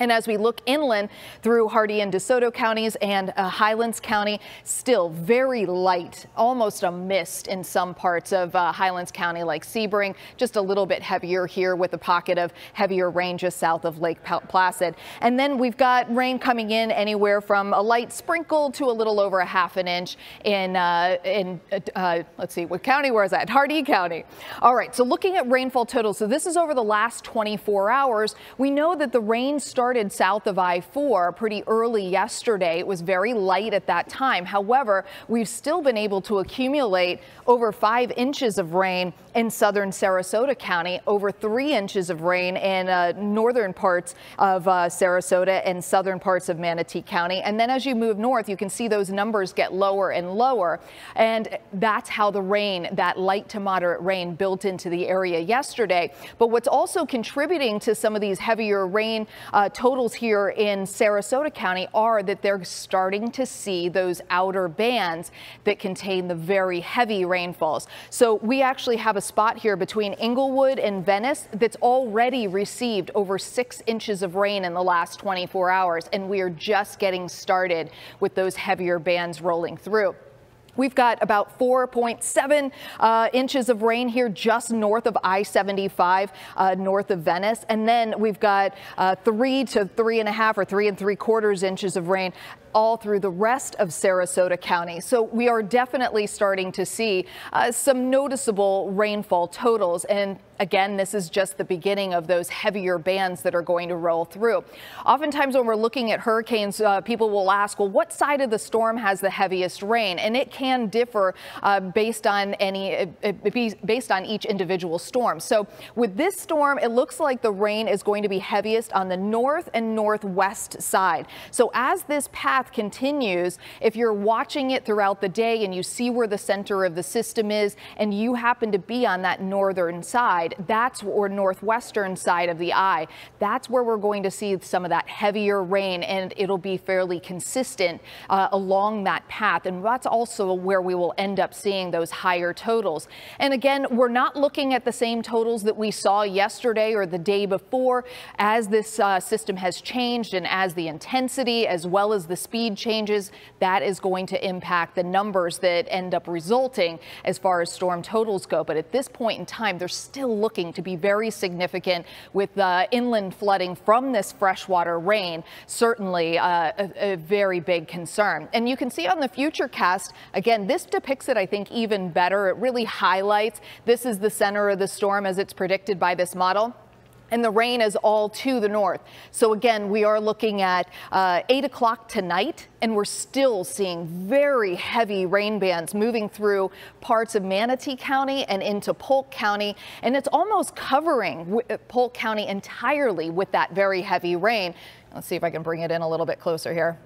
And as we look inland through Hardee and DeSoto counties and uh, Highlands County, still very light, almost a mist in some parts of uh, Highlands County like Sebring, just a little bit heavier here with a pocket of heavier rain just south of Lake Placid. And then we've got rain coming in anywhere from a light sprinkle to a little over a half an inch in, uh, in uh, let's see, what county was that? Hardee County. All right, so looking at rainfall totals, so this is over the last 24 hours. We know that the rain started started south of I-4 pretty early yesterday. It was very light at that time. However, we've still been able to accumulate over five inches of rain in southern Sarasota County, over three inches of rain in uh, northern parts of uh, Sarasota and southern parts of Manatee County. And then as you move north, you can see those numbers get lower and lower. And that's how the rain, that light to moderate rain built into the area yesterday. But what's also contributing to some of these heavier rain uh, totals here in Sarasota County are that they're starting to see those outer bands that contain the very heavy rainfalls. So we actually have a spot here between Englewood and Venice that's already received over six inches of rain in the last 24 hours. And we are just getting started with those heavier bands rolling through. We've got about 4.7 uh, inches of rain here just north of I-75, uh, north of Venice. And then we've got uh, three to three and a half or three and three quarters inches of rain all through the rest of Sarasota County. So we are definitely starting to see uh, some noticeable rainfall totals. And again, this is just the beginning of those heavier bands that are going to roll through. Oftentimes when we're looking at hurricanes, uh, people will ask, well, what side of the storm has the heaviest rain? And it can differ uh, based on any, uh, uh, based on each individual storm. So with this storm, it looks like the rain is going to be heaviest on the north and northwest side. So as this passes path continues, if you're watching it throughout the day and you see where the center of the system is and you happen to be on that northern side, that's or northwestern side of the eye, that's where we're going to see some of that heavier rain and it'll be fairly consistent uh, along that path. And that's also where we will end up seeing those higher totals. And again, we're not looking at the same totals that we saw yesterday or the day before as this uh, system has changed and as the intensity as well as the speed changes, that is going to impact the numbers that end up resulting as far as storm totals go. But at this point in time, they're still looking to be very significant with uh, inland flooding from this freshwater rain, certainly uh, a, a very big concern. And you can see on the future cast, again, this depicts it, I think, even better. It really highlights this is the center of the storm as it's predicted by this model and the rain is all to the north. So again, we are looking at uh, 8 o'clock tonight, and we're still seeing very heavy rain bands moving through parts of Manatee County and into Polk County, and it's almost covering uh, Polk County entirely with that very heavy rain. Let's see if I can bring it in a little bit closer here.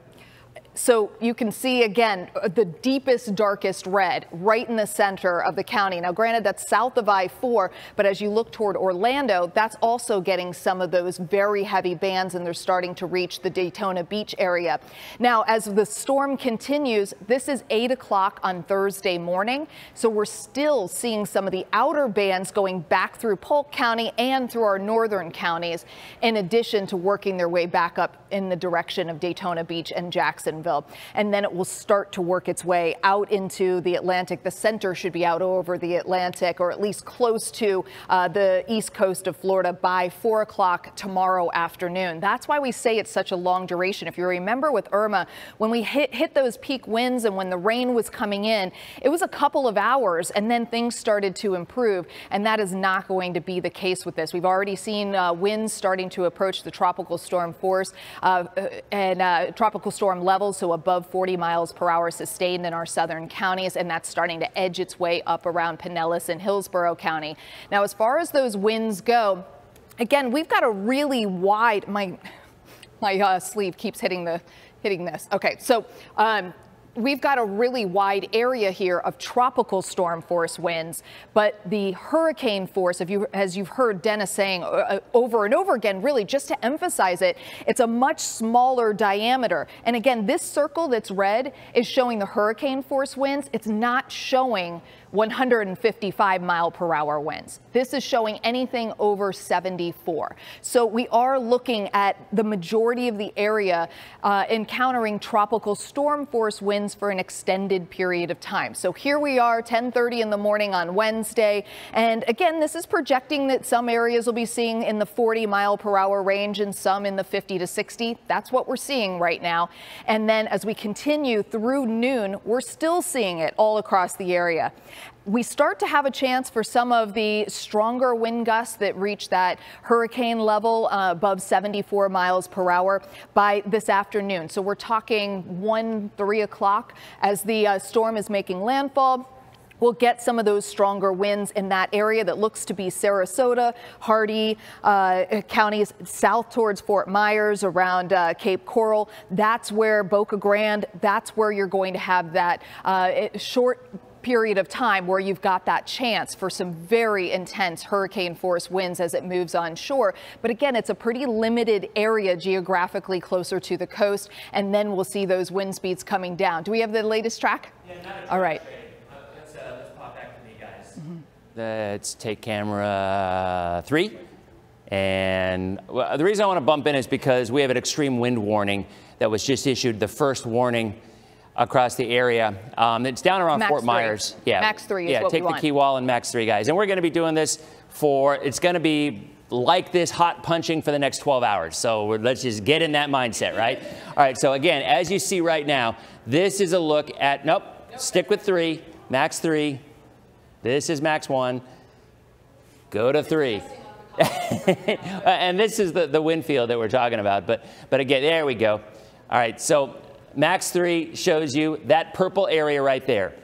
So you can see again uh, the deepest, darkest red right in the center of the county. Now, granted, that's south of I-4, but as you look toward Orlando, that's also getting some of those very heavy bands, and they're starting to reach the Daytona Beach area. Now, as the storm continues, this is 8 o'clock on Thursday morning, so we're still seeing some of the outer bands going back through Polk County and through our northern counties, in addition to working their way back up in the direction of Daytona Beach and Jacksonville. and then it will start to work its way out into the Atlantic. The center should be out over the Atlantic or at least close to uh, the east coast of Florida by 4 o'clock tomorrow afternoon. That's why we say it's such a long duration. If you remember with Irma, when we hit, hit those peak winds and when the rain was coming in, it was a couple of hours and then things started to improve. And that is not going to be the case with this. We've already seen uh, winds starting to approach the tropical storm force and uh, tropical storm levels so above 40 miles per hour sustained in our southern counties, and that's starting to edge its way up around Pinellas and Hillsborough County. Now, as far as those winds go, again, we've got a really wide, my, my uh, sleeve keeps hitting the, hitting this. Okay, so um, we've got a really wide area here of tropical storm force winds, but the hurricane force, if you, as you've heard Denis saying uh, uh, over and over again, really just to emphasize it, it's a much smaller diameter. And again, this circle that's red is showing the hurricane force winds. It's not showing 155 mile per hour winds. This is showing anything over 74. So we are looking at the majority of the area uh, encountering tropical storm force winds for an extended period of time. So here we are 1030 in the morning on Wednesday. And again, this is projecting that some areas will be seeing in the 40 mile per hour range and some in the 50 to 60. That's what we're seeing right now. And then as we continue through noon, we're still seeing it all across the area. We start to have a chance for some of the stronger wind gusts that reach that hurricane level uh, above 74 miles per hour by this afternoon. So we're talking 1, 3 o'clock as the uh, storm is making landfall. We'll get some of those stronger winds in that area that looks to be Sarasota, Hardee uh, counties south towards Fort Myers, around uh, Cape Coral. That's where Boca Grande, that's where you're going to have that uh, short period of time where you've got that chance for some very intense hurricane force winds as it moves on shore. But again, it's a pretty limited area geographically closer to the coast, and then we'll see those wind speeds coming down. Do we have the latest track? Yeah, All right. Mm-hmm. Let's take camera three. And well, the reason I want to bump in is because we have an extreme wind warning that was just issued, the first warning across the area. Um, it's down around Max Fort three. Myers. Yeah. Max three is Yeah, take the want. key wall and max three, guys. And we're going to be doing this for, it's going to be like this hot punching for the next 12 hours. So we're, let's just get in that mindset, right? All right, so again, as you see right now, this is a look at, nope, stick with three, max three. This is max one. Go to three. and this is the, the wind field that we're talking about. But, but again, there we go. All right, so max three shows you that purple area right there.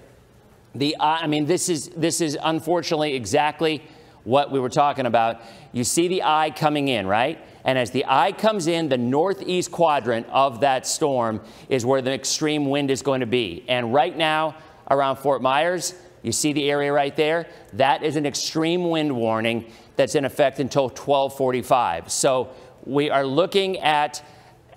The eye, I mean, this is, this is unfortunately exactly what we were talking about. You see the eye coming in, right? And as the eye comes in, the northeast quadrant of that storm is where the extreme wind is going to be. And right now, around Fort Myers, you see the area right there? That is an extreme wind warning that's in effect until 1245. So we are looking at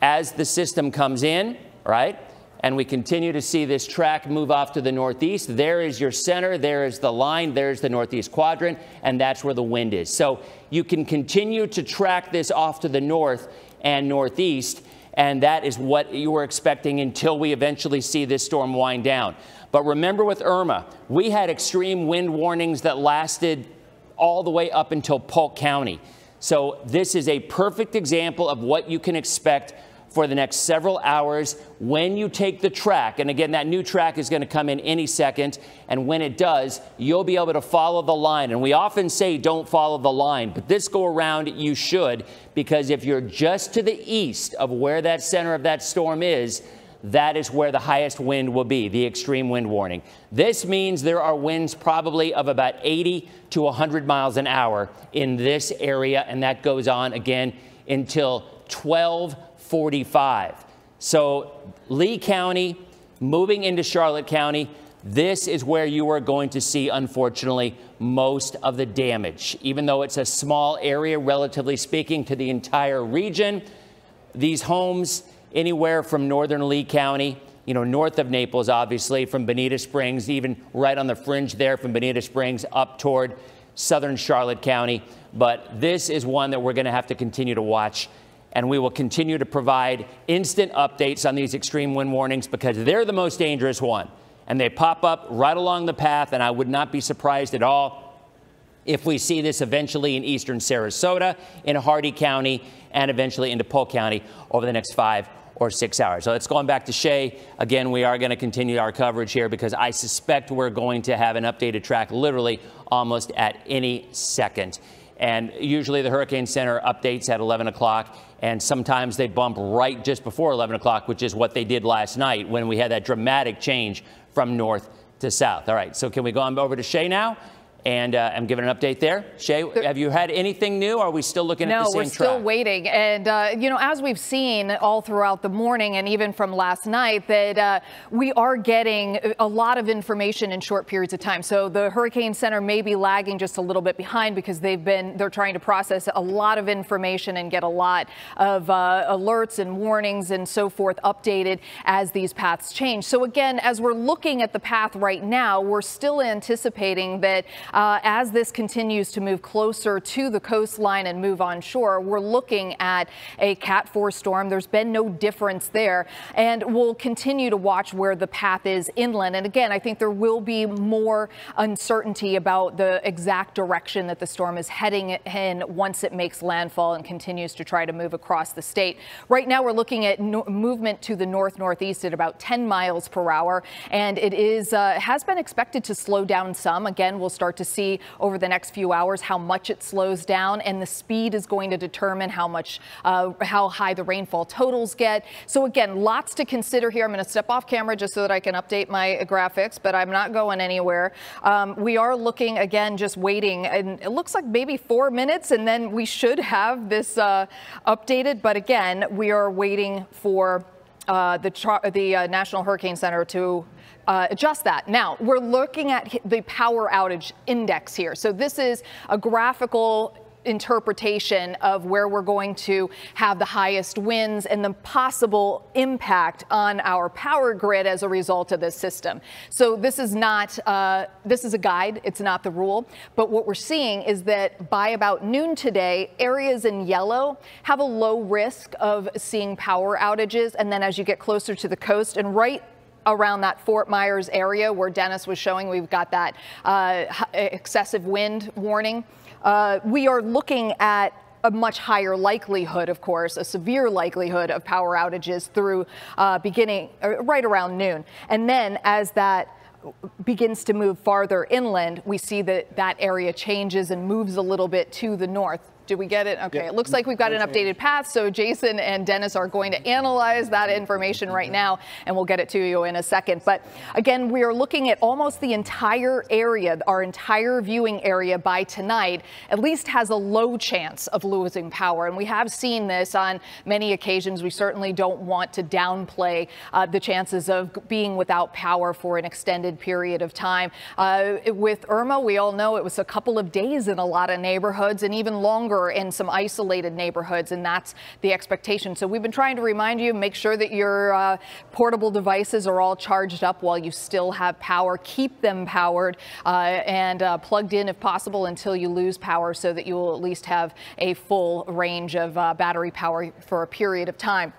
as the system comes in, right? And we continue to see this track move off to the northeast. There is your center, there is the line, there's the northeast quadrant, and that's where the wind is. So you can continue to track this off to the north and northeast, and that is what you were expecting until we eventually see this storm wind down. But remember with Irma, we had extreme wind warnings that lasted all the way up until Polk County. So this is a perfect example of what you can expect for the next several hours when you take the track. And again, that new track is going to come in any second. And when it does, you'll be able to follow the line. And we often say don't follow the line, but this go around you should, because if you're just to the east of where that center of that storm is, that is where the highest wind will be, the extreme wind warning. This means there are winds probably of about 80 to 100 miles an hour in this area, and that goes on again until 1245. So Lee County, moving into Charlotte County, this is where you are going to see, unfortunately, most of the damage. Even though it's a small area, relatively speaking, to the entire region, these homes anywhere from northern Lee County, you know, north of Naples, obviously, from Bonita Springs, even right on the fringe there from Bonita Springs up toward southern Charlotte County. But this is one that we're going to have to continue to watch. And we will continue to provide instant updates on these extreme wind warnings because they're the most dangerous one. And they pop up right along the path, and I would not be surprised at all if we see this eventually in eastern Sarasota, in Hardee County, and eventually into Polk County over the next five or six hours. So it's going back to Shay. Again, we are going to continue our coverage here because I suspect we're going to have an updated track literally almost at any second. And usually the Hurricane Center updates at 11 o'clock, and sometimes they bump right just before 11 o'clock, which is what they did last night when we had that dramatic change from north to south. All right, so can we go on over to Shay now? And uh, I'm giving an update there. Shay, have you had anything new? Are we still looking no, at the same No, we're still track? waiting. And, uh, you know, as we've seen all throughout the morning and even from last night, that uh, we are getting a lot of information in short periods of time. So the Hurricane Center may be lagging just a little bit behind because they've been, they're trying to process a lot of information and get a lot of uh, alerts and warnings and so forth updated as these paths change. So again, as we're looking at the path right now, we're still anticipating that uh, as this continues to move closer to the coastline and move onshore, we're looking at a Cat 4 storm. There's been no difference there, and we'll continue to watch where the path is inland. And again, I think there will be more uncertainty about the exact direction that the storm is heading in once it makes landfall and continues to try to move across the state. Right now, we're looking at no movement to the north northeast at about 10 miles per hour, and it is uh, has been expected to slow down some. Again, we'll start to see over the next few hours how much it slows down, and the speed is going to determine how much uh, how high the rainfall totals get. So again, lots to consider here. I'm going to step off camera just so that I can update my graphics, but I'm not going anywhere. Um, we are looking again, just waiting, and it looks like maybe four minutes, and then we should have this uh, updated. But again, we are waiting for uh, the, the uh, National Hurricane Center to uh, adjust that. Now, we're looking at the power outage index here. So this is a graphical interpretation of where we're going to have the highest winds and the possible impact on our power grid as a result of this system. So this is not, uh, this is a guide, it's not the rule, but what we're seeing is that by about noon today, areas in yellow have a low risk of seeing power outages, and then as you get closer to the coast and right around that Fort Myers area where Denis was showing, we've got that uh, excessive wind warning. Uh, we are looking at a much higher likelihood, of course, a severe likelihood of power outages through uh, beginning uh, right around noon. And then as that begins to move farther inland, we see that that area changes and moves a little bit to the north. Did we get it? Okay, yep. it looks like we've got an updated path. So Jason and Denis are going to analyze that information right now, and we'll get it to you in a second. But again, we are looking at almost the entire area, our entire viewing area by tonight, at least has a low chance of losing power. And we have seen this on many occasions. We certainly don't want to downplay uh, the chances of being without power for an extended period of time. Uh, with Irma, we all know it was a couple of days in a lot of neighborhoods and even longer in some isolated neighborhoods, and that's the expectation. So we've been trying to remind you, make sure that your uh, portable devices are all charged up while you still have power. Keep them powered uh, and uh, plugged in if possible until you lose power so that you will at least have a full range of uh, battery power for a period of time.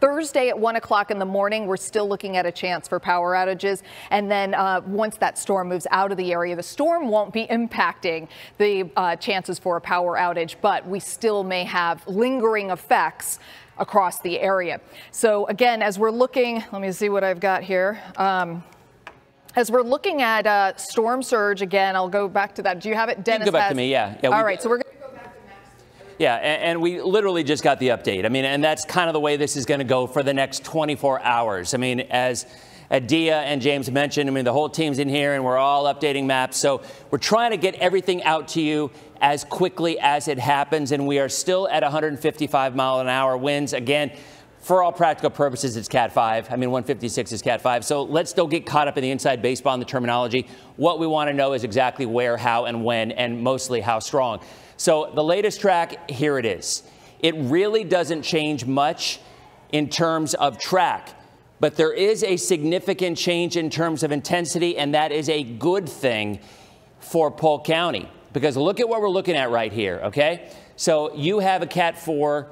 Thursday at 1 o'clock in the morning, we're still looking at a chance for power outages. And then uh, once that storm moves out of the area, the storm won't be impacting the uh, chances for a power outage, but we still may have lingering effects across the area. So again, as we're looking, let me see what I've got here. Um, as we're looking at uh, storm surge again, I'll go back to that. Do you have it, Denis? You go back has, to me, yeah. yeah All right, so we're. Yeah, and, and, we literally just got the update. I mean, and that's kind of the way this is going to go for the next 24 hours. I mean, as Adia and James mentioned, I mean, the whole team's in here and we're all updating maps. So we're trying to get everything out to you as quickly as it happens. And we are still at 155 mile an hour winds. Again, for all practical purposes, it's Cat 5. I mean, 156 is Cat 5. So let's still get caught up in the inside baseball and the terminology. What we want to know is exactly where, how, and when, and mostly how strong. So the latest track, here it is. It really doesn't change much in terms of track, but there is a significant change in terms of intensity, and that is a good thing for Polk County. Because look at what we're looking at right here, okay? So you have a Cat 4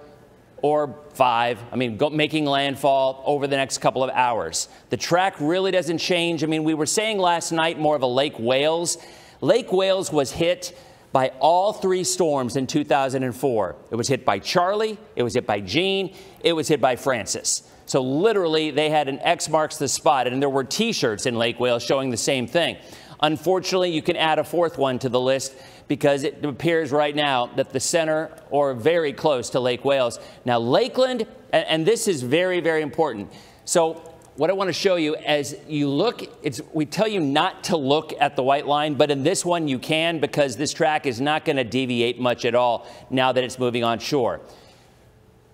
or 5, I mean, go, making landfall over the next couple of hours. The track really doesn't change. I mean, we were saying last night more of a Lake Wales. Lake Wales was hit by all three storms in 2004. It was hit by Charley, it was hit by Jeanne, it was hit by Frances. So literally, they had an X marks the spot, and there were T-shirts in Lake Wales showing the same thing. Unfortunately, you can add a fourth one to the list because it appears right now that the center or very close to Lake Wales. Now, Lakeland, and this is very, very important. So what I want to show you as you look, it's, we tell you not to look at the white line, but in this one you can because this track is not going to deviate much at all now that it's moving on shore.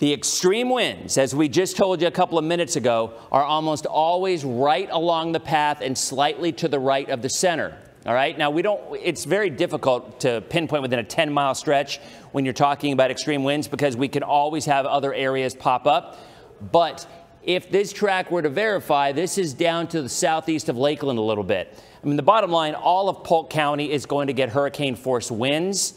The extreme winds, as we just told you a couple of minutes ago, are almost always right along the path and slightly to the right of the center. All right. Now, we don't, it's very difficult to pinpoint within a 10 mile stretch when you're talking about extreme winds because we can always have other areas pop up. But if this track were to verify, this is down to the southeast of Lakeland a little bit. I mean, the bottom line, all of Polk County is going to get hurricane force winds,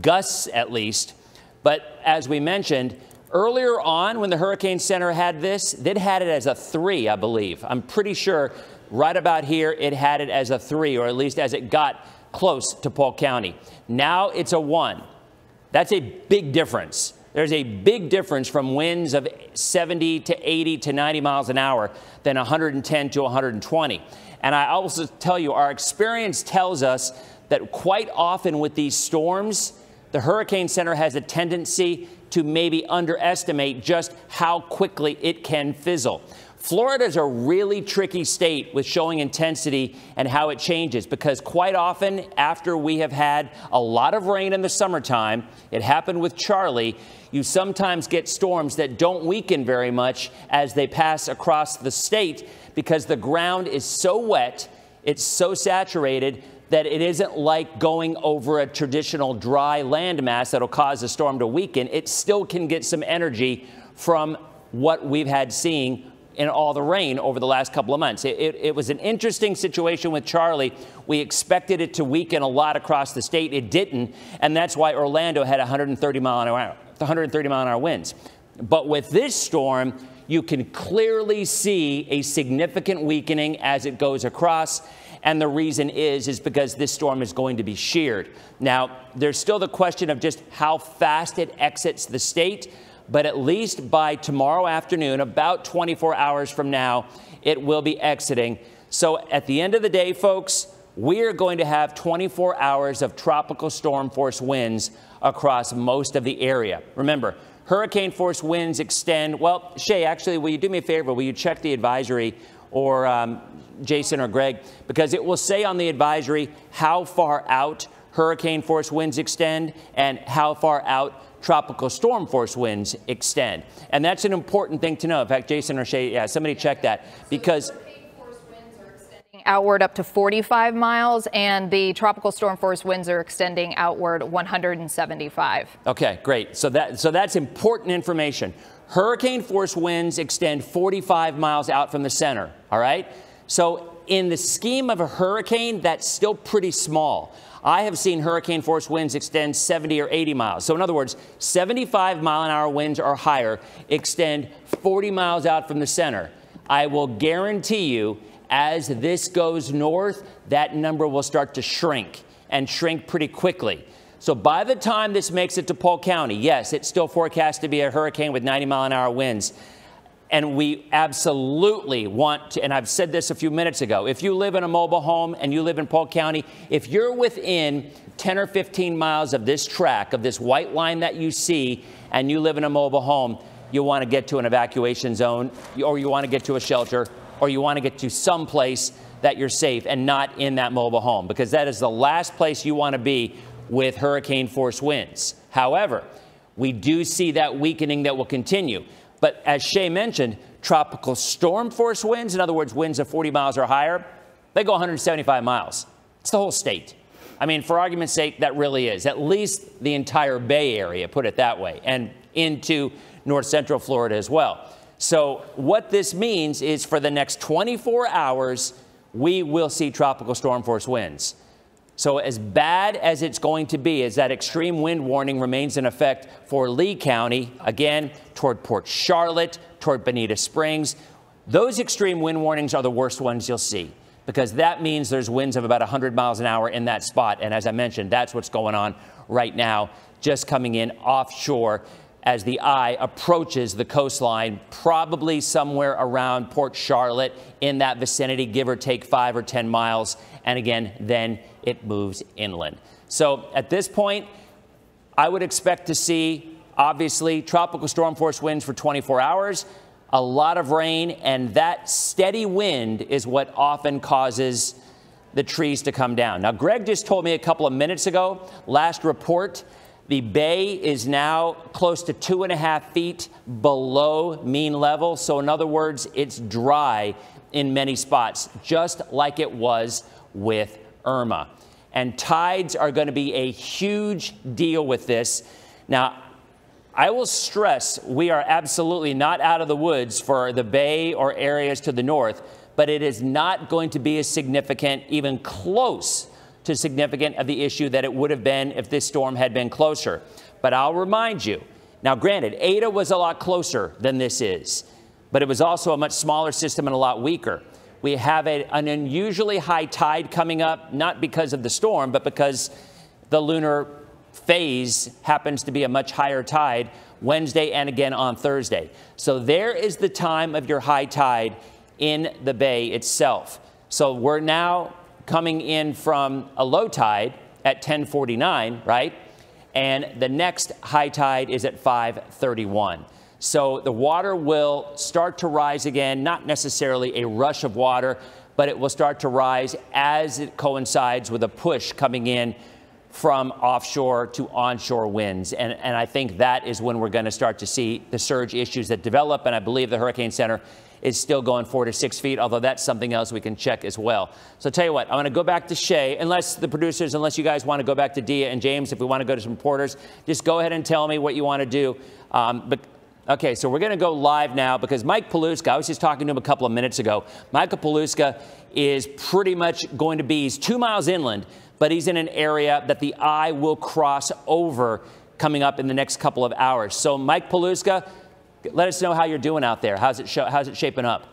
gusts at least. But as we mentioned, earlier on when the Hurricane Center had this, they'd had it as a three, I believe. I'm pretty sure right about here it had it as a three, or at least as it got close to Polk County. Now it's a one. That's a big difference. There's a big difference from winds of 70 to 80 to 90 miles an hour than 110 to 120. And I also tell you, our experience tells us that quite often with these storms, the Hurricane Center has a tendency to maybe underestimate just how quickly it can fizzle. Florida is a really tricky state with showing intensity and how it changes because quite often after we have had a lot of rain in the summertime, it happened with Charley, you sometimes get storms that don't weaken very much as they pass across the state because the ground is so wet, it's so saturated that it isn't like going over a traditional dry landmass that'll cause a storm to weaken. It still can get some energy from what we've had seeing in all the rain over the last couple of months. It, it, it, was an interesting situation with Charley. We expected it to weaken a lot across the state. It didn't, and that's why Orlando had 130 mile an hour, 130 mile an hour winds. But with this storm, you can clearly see a significant weakening as it goes across. And the reason is, is because this storm is going to be sheared. Now, there's still the question of just how fast it exits the state, but at least by tomorrow afternoon, about 24 hours from now, it will be exiting. So at the end of the day, folks, we are going to have 24 hours of tropical storm force winds across most of the area. Remember, hurricane force winds extend. Well, Shay, actually, will you do me a favor? Will you check the advisory or um, Jason or Greg, because it will say on the advisory how far out hurricane force winds extend and how far out tropical storm force winds extend. And that's an important thing to know. In fact, Jason or Shay, yeah, somebody check that because outward up to 45 miles, and the tropical storm force winds are extending outward 175. Okay, great. So that so that's important information. Hurricane force winds extend 45 miles out from the center. All right. So in the scheme of a hurricane, that's still pretty small. I have seen hurricane force winds extend 70 or 80 miles. So in other words, 75 mile an hour winds or higher extend 40 miles out from the center. I will guarantee you as this goes north, that number will start to shrink and shrink pretty quickly. So by the time this makes it to Polk County, yes, it's still forecast to be a hurricane with 90 mile an hour winds. And we absolutely want to, and I've said this a few minutes ago, if you live in a mobile home and you live in Polk County, if you're within 10 or 15 miles of this track, of this white line that you see, and you live in a mobile home, you want to get to an evacuation zone, or you want to get to a shelter, or you want to get to some place that you're safe and not in that mobile home, because that is the last place you want to be with hurricane force winds. However, we do see that weakening that will continue. But as Shay mentioned, tropical storm force winds, in other words, winds of 40 miles or higher, they go 175 miles. It's the whole state. I mean, for argument's sake, that really is. At least the entire Bay Area, put it that way, and into north central Florida as well. So, what this means is for the next 24 hours, we will see tropical storm force winds. So, as bad as it's going to be, as that extreme wind warning remains in effect for Lee County, again, toward Port Charlotte, toward Bonita Springs, those extreme wind warnings are the worst ones you'll see because that means there's winds of about 100 miles an hour in that spot. And as I mentioned, that's what's going on right now, just coming in offshore as the eye approaches the coastline, probably somewhere around Port Charlotte in that vicinity, give or take five or 10 miles. And again, then it moves inland. So at this point, I would expect to see, obviously, tropical storm force winds for 24 hours, a lot of rain, and that steady wind is what often causes the trees to come down. Now, Greg just told me a couple of minutes ago, last report, the bay is now close to two and a half feet below mean level. So, in other words, it's dry in many spots, just like it was with Irma. And tides are going to be a huge deal with this. Now, I will stress we are absolutely not out of the woods for the bay or areas to the north, but it is not going to be as significant, even close to significant of the issue that it would have been if this storm had been closer. But I'll remind you, now granted, Eta was a lot closer than this is, but it was also a much smaller system and a lot weaker. We have a, an unusually high tide coming up, not because of the storm, but because the lunar phase happens to be a much higher tide Wednesday and again on Thursday. So there is the time of your high tide in the bay itself. So we're now coming in from a low tide at 1049, right? And the next high tide is at 531. So the water will start to rise again, not necessarily a rush of water, but it will start to rise as it coincides with a push coming in from offshore to onshore winds. And, and I think that is when we're going to start to see the surge issues that develop. And I believe the Hurricane Center is still going four to six feet, although that's something else we can check as well. So I'll tell you what, I'm going to go back to Shay, unless the producers, unless you guys want to go back to Dia and James, if we want to go to some reporters, just go ahead and tell me what you want to do. Um, but Okay, so we're going to go live now because Mike Paluska, I was just talking to him a couple of minutes ago. Michael Paluska is pretty much going to be, he's two miles inland, but he's in an area that the eye will cross over coming up in the next couple of hours. So, Mike Paluska, let us know how you're doing out there. How's it, show, how's it shaping up?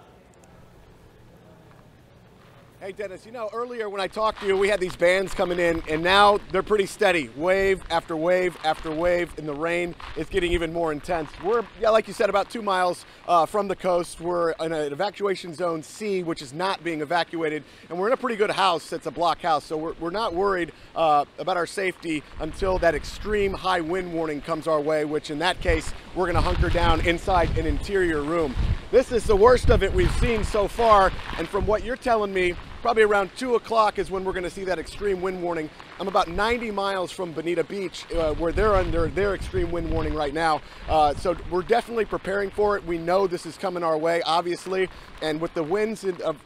Hey, Denis, you know, earlier when I talked to you, we had these bands coming in, and now they're pretty steady. Wave after wave after wave in the rain. It's getting even more intense. We're, yeah, like you said, about two miles uh, from the coast. We're in an evacuation zone C, which is not being evacuated, and we're in a pretty good house. It's a block house, so we're, we're not worried uh, about our safety until that extreme high wind warning comes our way, which in that case, we're going to hunker down inside an interior room. This is the worst of it we've seen so far, and from what you're telling me, probably around 2 o'clock is when we're going to see that extreme wind warning. I'm about 90 miles from Bonita Beach, uh, where they're under their extreme wind warning right now. Uh, so we're definitely preparing for it. We know this is coming our way, obviously, and with the winds of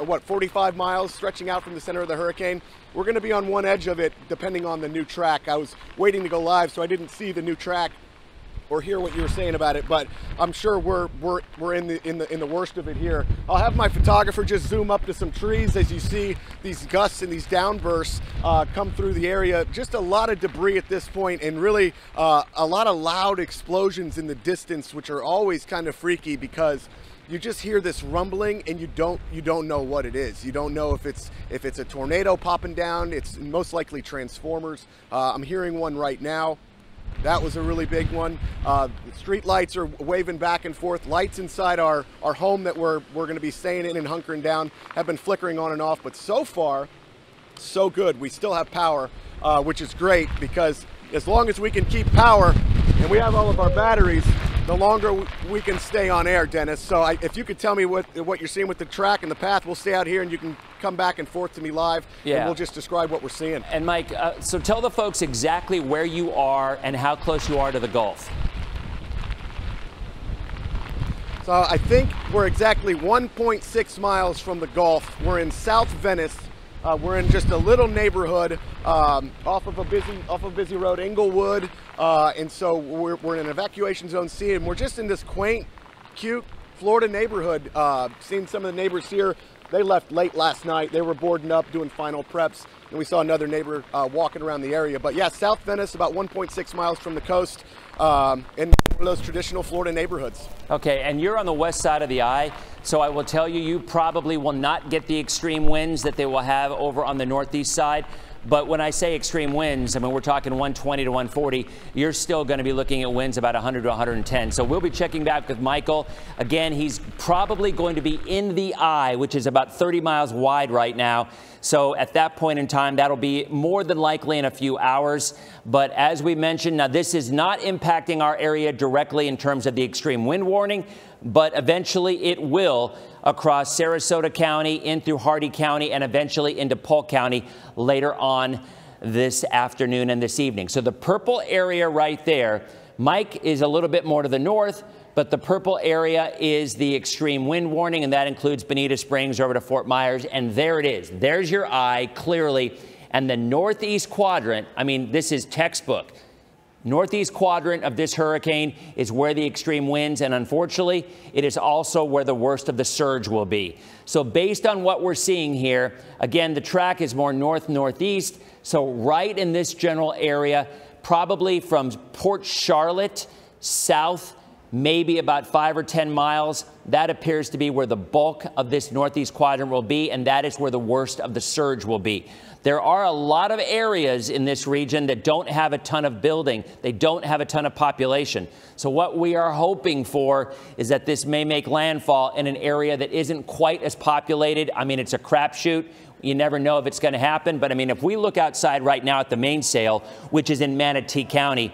what 45 miles stretching out from the center of the hurricane, we're going to be on one edge of it, depending on the new track. I was waiting to go live, so I didn't see the new track or hear what you were saying about it, but I'm sure we're we're we're in the in the in the worst of it here. I'll have my photographer just zoom up to some trees as you see these gusts and these downbursts uh, come through the area. Just a lot of debris at this point, and really uh, a lot of loud explosions in the distance, which are always kind of freaky because you just hear this rumbling and you don't you don't know what it is you don't know if it's if it's a tornado popping down it's most likely transformers uh, i'm hearing one right now that was a really big one. Uh, street lights are waving back and forth. Lights inside our, our home that we're, we're going to be staying in and hunkering down have been flickering on and off. But so far, so good. We still have power, uh, which is great because as long as we can keep power and we have all of our batteries, the longer we can stay on air, Denis. So I, if you could tell me what what you're seeing with the track and the path, we'll stay out here and you can come back and forth to me live, yeah. and we'll just describe what we're seeing. And Mike, uh, so tell the folks exactly where you are and how close you are to the Gulf. So I think we're exactly 1.6 miles from the Gulf. We're in South Venice. Uh, we're in just a little neighborhood um, off of a busy off of a busy road, Englewood, uh, and so we're, we're in an evacuation zone C, and we're just in this quaint, cute Florida neighborhood. Uh, seeing some of the neighbors here, they left late last night. They were boarding up, doing final preps, and we saw another neighbor uh, walking around the area. But yeah, South Venice, about 1.6 miles from the coast, um, in one of those traditional Florida neighborhoods. Okay, and you're on the west side of the eye, so I will tell you, you probably will not get the extreme winds that they will have over on the northeast side. But when I say extreme winds, I mean, we're talking 120 to 140. You're still going to be looking at winds about 100 to 110. So we'll be checking back with Michael. Again, he's probably going to be in the eye, which is about 30 miles wide right now. So at that point in time, that'll be more than likely in a few hours. But as we mentioned, now this is not impacting our area directly in terms of the extreme wind warning, but eventually it will across Sarasota County, in through Hardee County, and eventually into Polk County later on this afternoon and this evening. So the purple area right there, Mike is a little bit more to the north, but the purple area is the extreme wind warning, and that includes Bonita Springs over to Fort Myers. And there it is. There's your eye clearly. And the northeast quadrant, I mean, this is textbook. Northeast quadrant of this hurricane is where the extreme winds, and unfortunately, it is also where the worst of the surge will be. So, based on what we're seeing here, again, the track is more north northeast. So, right in this general area, probably from Port Charlotte south, maybe about five or 10 miles. That appears to be where the bulk of this northeast quadrant will be, and that is where the worst of the surge will be. There are a lot of areas in this region that don't have a ton of building. They don't have a ton of population. So what we are hoping for is that this may make landfall in an area that isn't quite as populated. I mean, it's a crapshoot. You never know if it's going to happen. But I mean, if we look outside right now at the mainsail, which is in Manatee County,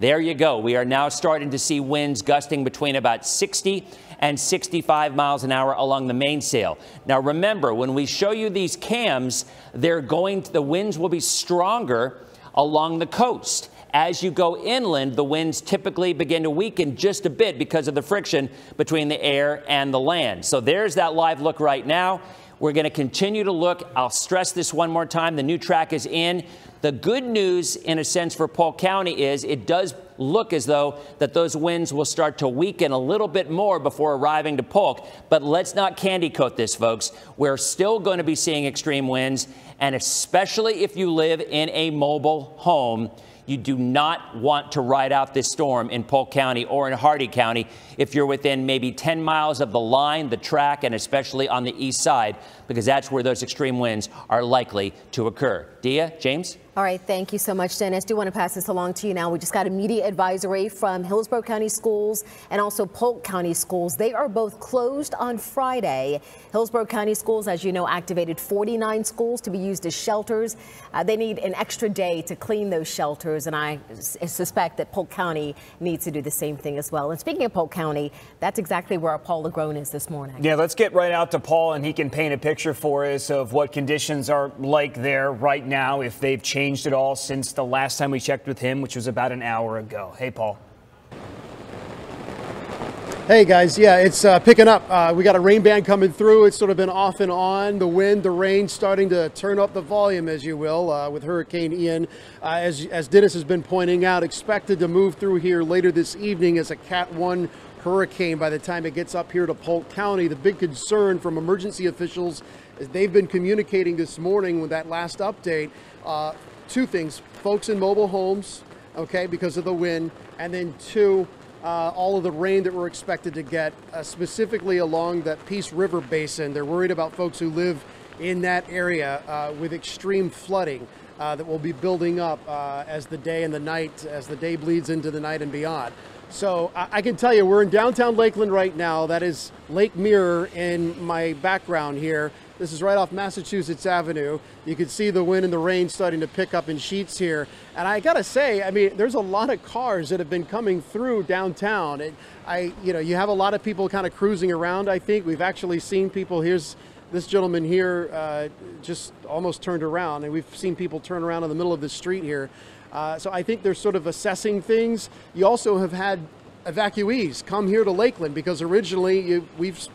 there you go. We are now starting to see winds gusting between about 60 and 65 miles an hour along the mainsail. Now remember, when we show you these cams, they're going to, the winds will be stronger along the coast. As you go inland, the winds typically begin to weaken just a bit because of the friction between the air and the land. So there's that live look right now. We're going to continue to look. I'll stress this one more time. The new track is in. The good news, in a sense, for Polk County is it does look as though that those winds will start to weaken a little bit more before arriving to Polk. But let's not candy coat this, folks. We're still going to be seeing extreme winds, and especially if you live in a mobile home, you do not want to ride out this storm in Polk County or in Hardee County if you're within maybe 10 miles of the line, the track, and especially on the east side, because that's where those extreme winds are likely to occur. Dia, James? All right, thank you so much, Denis. Do you want to pass this along to you now. We just got a media advisory from Hillsborough County Schools and also Polk County Schools. They are both closed on Friday. Hillsborough County Schools, as you know, activated 49 schools to be used as shelters. Uh, they need an extra day to clean those shelters, and I suspect that Polk County needs to do the same thing as well. And speaking of Polk County, that's exactly where our Paul LaGrone is this morning. Yeah, let's get right out to Paul, and he can paint a picture for us of what conditions are like there right now, if they've changed changed at all since the last time we checked with him, which was about an hour ago. Hey, Paul. Hey guys, yeah, it's uh, picking up. Uh, we got a rain band coming through. It's sort of been off and on. The wind, the rain, starting to turn up the volume, as you will, uh, with Hurricane Ian. Uh, as as Denis has been pointing out, expected to move through here later this evening as a Cat One hurricane. By the time it gets up here to Polk County, the big concern from emergency officials is they've been communicating this morning with that last update uh, two things folks in mobile homes, okay, because of the wind, and then two, uh, all of the rain that we're expected to get, uh, specifically along that Peace River basin. They're worried about folks who live in that area uh, with extreme flooding uh, that will be building up uh, as the day and the night, as the day bleeds into the night and beyond. So I can tell you, we're in downtown Lakeland right now. That is Lake Mirror in my background here. This is right off Massachusetts Avenue. You can see the wind and the rain starting to pick up in sheets here. And I gotta say, I mean, there's a lot of cars that have been coming through downtown. And I, you know, you have a lot of people kind of cruising around. I think we've actually seen people. Here's this gentleman here, uh, just almost turned around, and we've seen people turn around in the middle of the street here. Uh, so I think they're sort of assessing things. You also have had evacuees come here to Lakeland because originally you, we've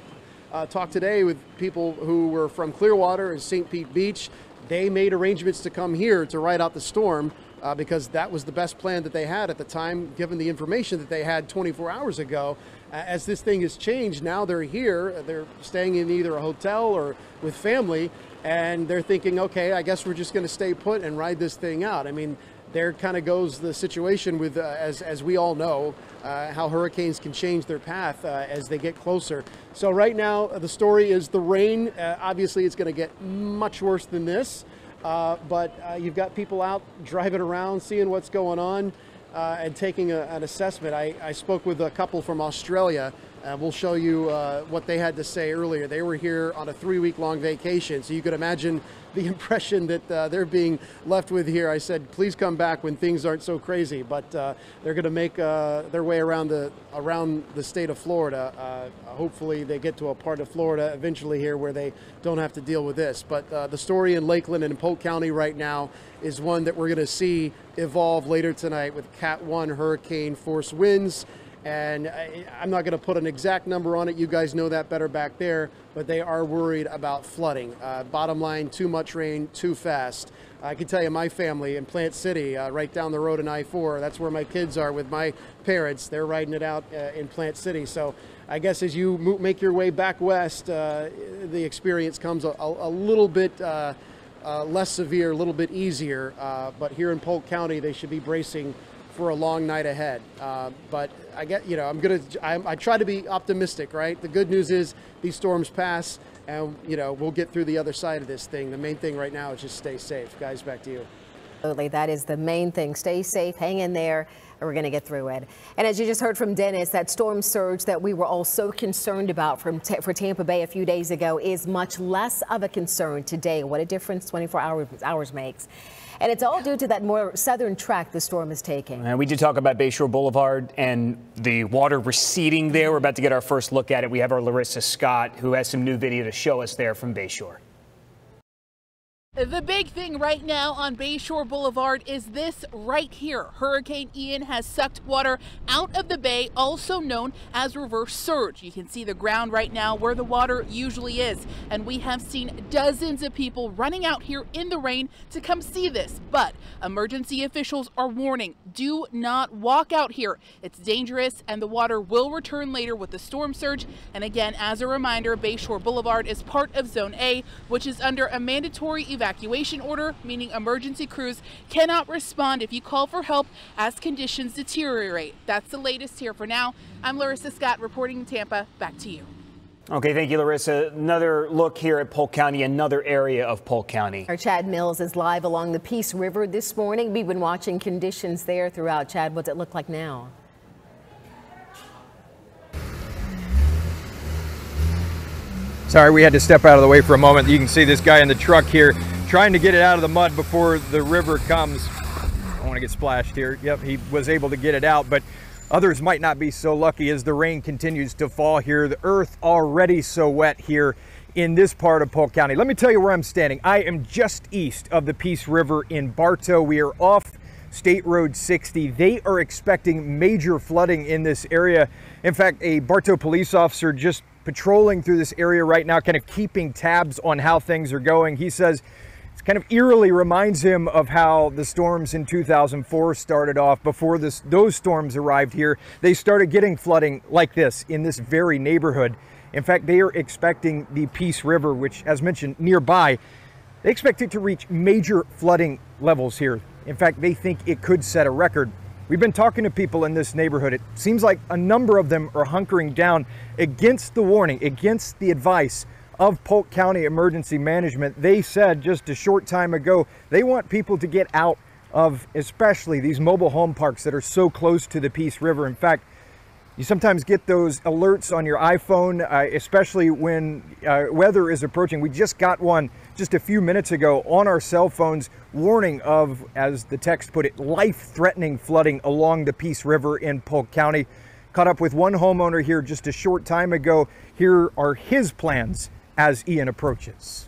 uh, talked today with people who were from Clearwater and St. Pete Beach. They made arrangements to come here to ride out the storm uh, because that was the best plan that they had at the time, given the information that they had 24 hours ago. As this thing has changed, now they're here. They're staying in either a hotel or with family, and they're thinking, okay, I guess we're just going to stay put and ride this thing out. I mean, there kind of goes the situation with, uh, as, as we all know, uh, how hurricanes can change their path uh, as they get closer. So right now, uh, the story is the rain. Uh, obviously, it's going to get much worse than this, uh, but you've got people out driving around, seeing what's going on, and taking a, an assessment. I, I spoke with a couple from Australia we'll show you what they had to say earlier. They were here on a three week long vacation, so you could imagine the impression that uh, they're being left with here. I said, please come back when things aren't so crazy, but uh, they're going to make uh, their way around the around the state of Florida. Uh, hopefully, they get to a part of Florida eventually here where they don't have to deal with this. But the story in Lakeland and in Polk County right now is one that we're going to see evolve later tonight with Cat 1 hurricane force winds And I, I'm not going to put an exact number on it. You guys know that better back there, but they are worried about flooding. Uh, bottom line, too much rain, too fast. I can tell you, my family in Plant City, uh, right down the road in I-4, that's where my kids are with my parents. They're riding it out uh, in Plant City. So I guess as you make your way back west, uh, the experience comes a, a, little bit uh, uh, less severe, a little bit easier. But here in Polk County, they should be bracing for a long night ahead. Uh, but I get, you know, I'm gonna, I, I try to be optimistic, right? The good news is these storms pass, and you know we'll get through the other side of this thing. The main thing right now is just stay safe, guys. Back to you. Absolutely, that is the main thing. Stay safe, hang in there, we're going to get through it. And as you just heard from Denis, that storm surge that we were all so concerned about from for Tampa Bay a few days ago is much less of a concern today. What a difference 24 hours, hours makes. And it's all due to that more southern track the storm is taking. And we did talk about Bayshore Boulevard and the water receding there. We're about to get our first look at it. We have our Larissa Scott, who has some new video to show us there from Bayshore. The big thing right now on Bayshore Boulevard is this right here. Hurricane Ian has sucked water out of the bay, also known as reverse surge. You can see the ground right now where the water usually is. And we have seen dozens of people running out here in the rain to come see this. But emergency officials are warning, do not walk out here. It's dangerous and the water will return later with the storm surge. And again, as a reminder, Bayshore Boulevard is part of Zone A, which is under a mandatory evacuation evacuation order, meaning emergency crews cannot respond if you call for help as conditions deteriorate. That's the latest here for now. I'm Larissa Scott reporting in Tampa. Back to you. Okay, thank you, Larissa. Another look here at Polk County, another area of Polk County. Our Chad Mills is live along the Peace River this morning. We've been watching conditions there throughout. Chad, what's it look like now? Sorry, we had to step out of the way for a moment. You can see this guy in the truck here trying to get it out of the mud before the river comes. I want to get splashed here. Yep, he was able to get it out, but others might not be so lucky as the rain continues to fall here. The earth already so wet here in this part of Polk County. Let me tell you where I'm standing. I am just east of the Peace River in Bartow. We are off State Road 60. They are expecting major flooding in this area. In fact, a Bartow police officer just patrolling through this area right now, kind of keeping tabs on how things are going. He says kind of eerily reminds him of how the storms in 2004 started off. Before this, those storms arrived here, they started getting flooding like this in this very neighborhood. In fact, they are expecting the Peace River, which, as mentioned, nearby, they expect it to reach major flooding levels here. In fact, they think it could set a record. We've been talking to people in this neighborhood. It seems like a number of them are hunkering down against the warning, against the advice of Polk County Emergency Management. They said just a short time ago they want people to get out of especially these mobile home parks that are so close to the Peace River. In fact, you sometimes get those alerts on your iPhone, uh, especially when uh, weather is approaching. We just got one just a few minutes ago on our cell phones warning of, as the text put it, life-threatening flooding along the Peace River in Polk County. Caught up with one homeowner here just a short time ago. Here are his plans as Ian approaches.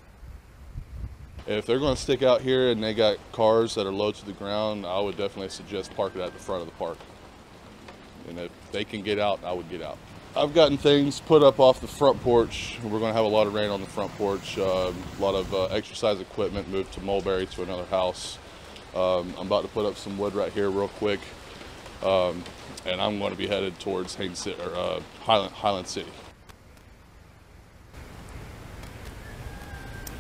If they're going to stick out here and they got cars that are low to the ground, I would definitely suggest parking at the front of the park. And if they can get out, I would get out. I've gotten things put up off the front porch. We're going to have a lot of rain on the front porch. Uh, a lot of uh, exercise equipment moved to Mulberry to another house. Um, I'm about to put up some wood right here real quick. Um, and I'm going to be headed towards Haines or, uh, Highland, Highland City.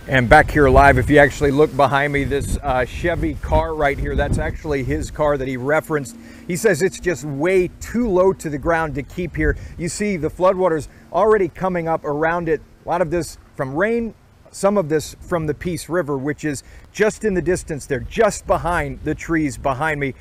And back here live, if you actually look behind me, this uh, Chevy car right here, that's actually his car that he referenced. He says it's just way too low to the ground to keep here. You see the floodwaters already coming up around it. A lot of this from rain, some of this from the Peace River, which is just in the distance there, just behind the trees behind me.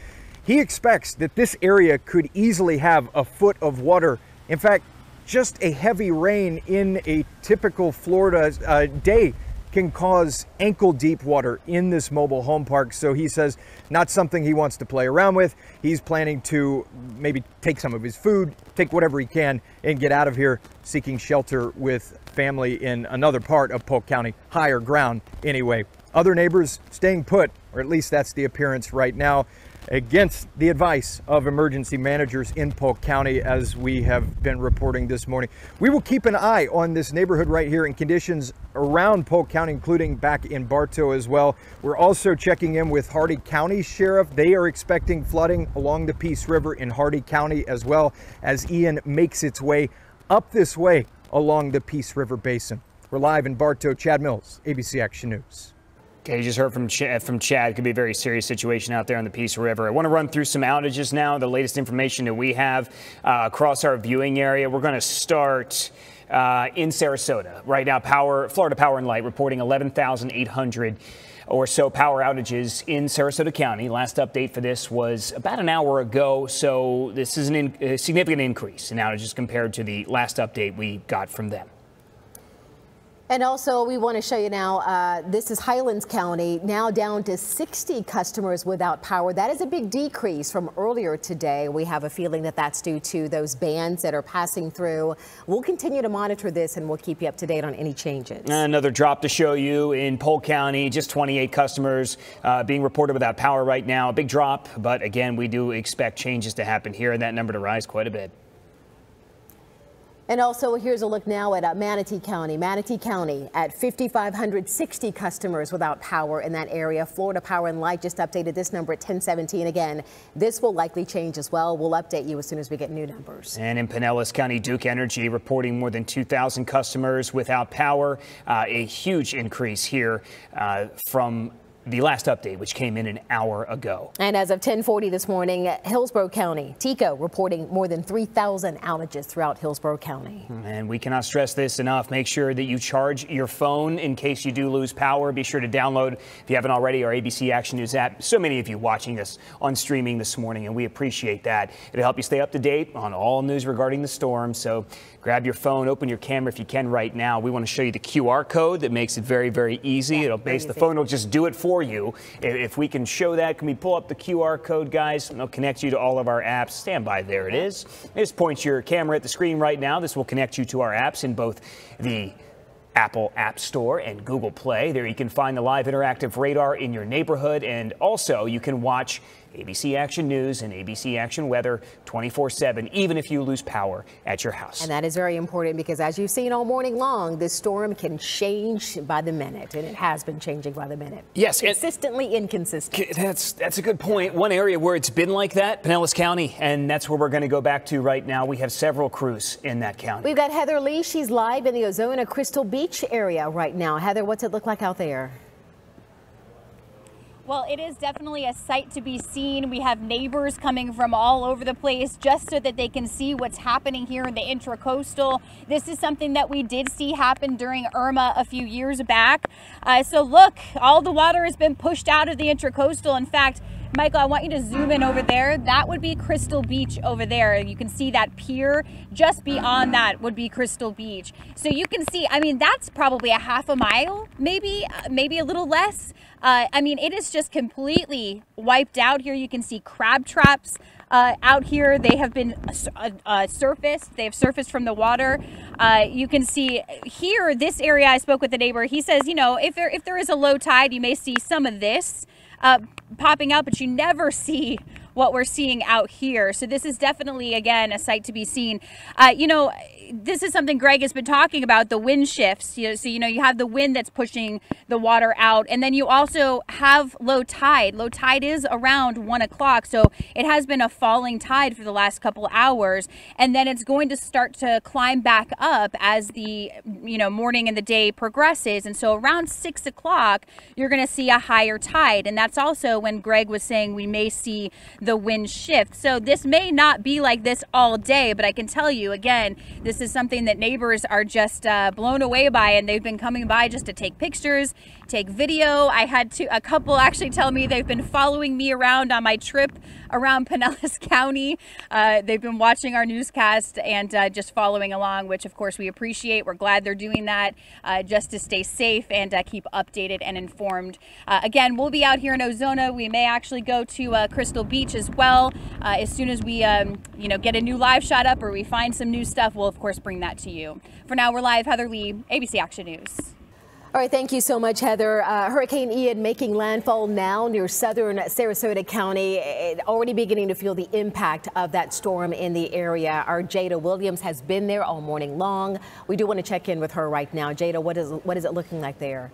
He expects that this area could easily have a foot of water. In fact, just a heavy rain in a typical Florida uh, day can cause ankle deep water in this mobile home park. So he says not something he wants to play around with. He's planning to maybe take some of his food, take whatever he can and get out of here seeking shelter with family in another part of Polk County, higher ground anyway. Other neighbors staying put, or at least that's the appearance right now. Against the advice of emergency managers in Polk County, as we have been reporting this morning. We will keep an eye on this neighborhood right here and conditions around Polk County, including back in Bartow as well. We're also checking in with Hardee County Sheriff. They are expecting flooding along the Peace River in Hardee County as well as Ian makes its way up this way along the Peace River Basin. We're live in Bartow. Chad Mills, ABC Action News. Okay, you just heard from Ch- from Chad. Could be a very serious situation out there on the Peace River. I want to run through some outages now. The latest information that we have uh, across our viewing area. We're going to start. Uh, in Sarasota right now, Power Florida Power and Light reporting 11,800 or so power outages in Sarasota County. Last update for this was about an hour ago, so this is an in, a significant increase in outages compared to the last update we got from them. And also, we want to show you now, uh, this is Highlands County, now down to 60 customers without power. That is a big decrease from earlier today. We have a feeling that that's due to those bands that are passing through. We'll continue to monitor this and we'll keep you up to date on any changes. Another drop to show you in Polk County, just 28 customers uh, being reported without power right now. A big drop, but again, we do expect changes to happen here and that number to rise quite a bit. And also, here's a look now at uh, Manatee County. Manatee County at 5,560 customers without power in that area. Florida Power and Light just updated this number at 1017. Again, this will likely change as well. We'll update you as soon as we get new numbers. And in Pinellas County, Duke Energy reporting more than 2,000 customers without power. Uh, a huge increase here uh, from the last update, which came in an hour ago. And as of 1040 this morning, Hillsborough County, TECO reporting more than 3,000 outages throughout Hillsborough County. And we cannot stress this enough. Make sure that you charge your phone in case you do lose power. Be sure to download, if you haven't already, our ABC Action News app. So many of you watching us on streaming this morning, and we appreciate that. It'll help you stay up to date on all news regarding the storm. So grab your phone, open your camera if you can right now. We want to show you the QR code that makes it very, very easy. Yeah, It'll base the phone will just do it for you. If we can show that, can we pull up the QR code, guys? It'll connect you to all of our apps. Stand by, there it is. Just point your camera at the screen right now. This will connect you to our apps in both the Apple App Store and Google Play. There you can find the live interactive radar in your neighborhood, and also you can watch ABC Action News and ABC Action Weather 24 7, even if you lose power at your house. And that is very important because, as you've seen all morning long, this storm can change by the minute, and it has been changing by the minute. Yes, consistently inconsistent. That's that's a good point. One area where it's been like that, Pinellas County, and that's where we're going to go back to right now. We have several crews in that county. We've got Heather Lee. She's live in the Ozona Crystal Beach area right now. Heather, what's it look like out there? Well, it is definitely a sight to be seen. We have neighbors coming from all over the place just so that they can see what's happening here in the intracoastal. This is something that we did see happen during Irma a few years back. Uh, so look, all the water has been pushed out of the intracoastal. In fact, Michael, I want you to zoom in over there. That would be Crystal Beach over there. You can see that pier. Just beyond that would be Crystal Beach. So you can see, I mean, that's probably a half a mile, maybe, uh, maybe a little less. Uh, I mean, it is just completely wiped out here. You can see crab traps uh, out here. They have been uh, uh, surfaced. They have surfaced from the water. Uh, you can see here, this area. I spoke with the neighbor. He says, you know, if there if there is a low tide, you may see some of this uh, popping out, but you never see what we're seeing out here. So this is definitely, again, a sight to be seen. Uh, you know, this is something Greg has been talking about, the wind shifts. You know, so, you know, you have the wind that's pushing the water out, and then you also have low tide. Low tide is around one o'clock, so it has been a falling tide for the last couple hours, and then it's going to start to climb back up as the, you know, morning and the day progresses. And so around six o'clock, you're going to see a higher tide. And that's also when Greg was saying we may see wind shift. So this may not be like this all day, but I can tell you again, this is something that neighbors are just uh, blown away by, and they've been coming by just to take pictures, take video. I had to, a couple actually tell me they've been following me around on my trip around Pinellas County. Uh, they've been watching our newscast and uh, just following along, which of course we appreciate. We're glad they're doing that uh, just to stay safe and uh, keep updated and informed. Uh, again, we'll be out here in Ozona. We may actually go to uh, Crystal Beach as well. as soon as we, um, you know, get a new live shot up or we find some new stuff, we'll of course bring that to you. For now, we're live. Heather Lee, ABC Action News. All right, thank you so much, Heather. Uh, Hurricane Ian making landfall now near southern Sarasota County. Already beginning to feel the impact of that storm in the area. Our Jada Williams has been there all morning long. We do want to check in with her right now. Jada, what is what is it looking like there?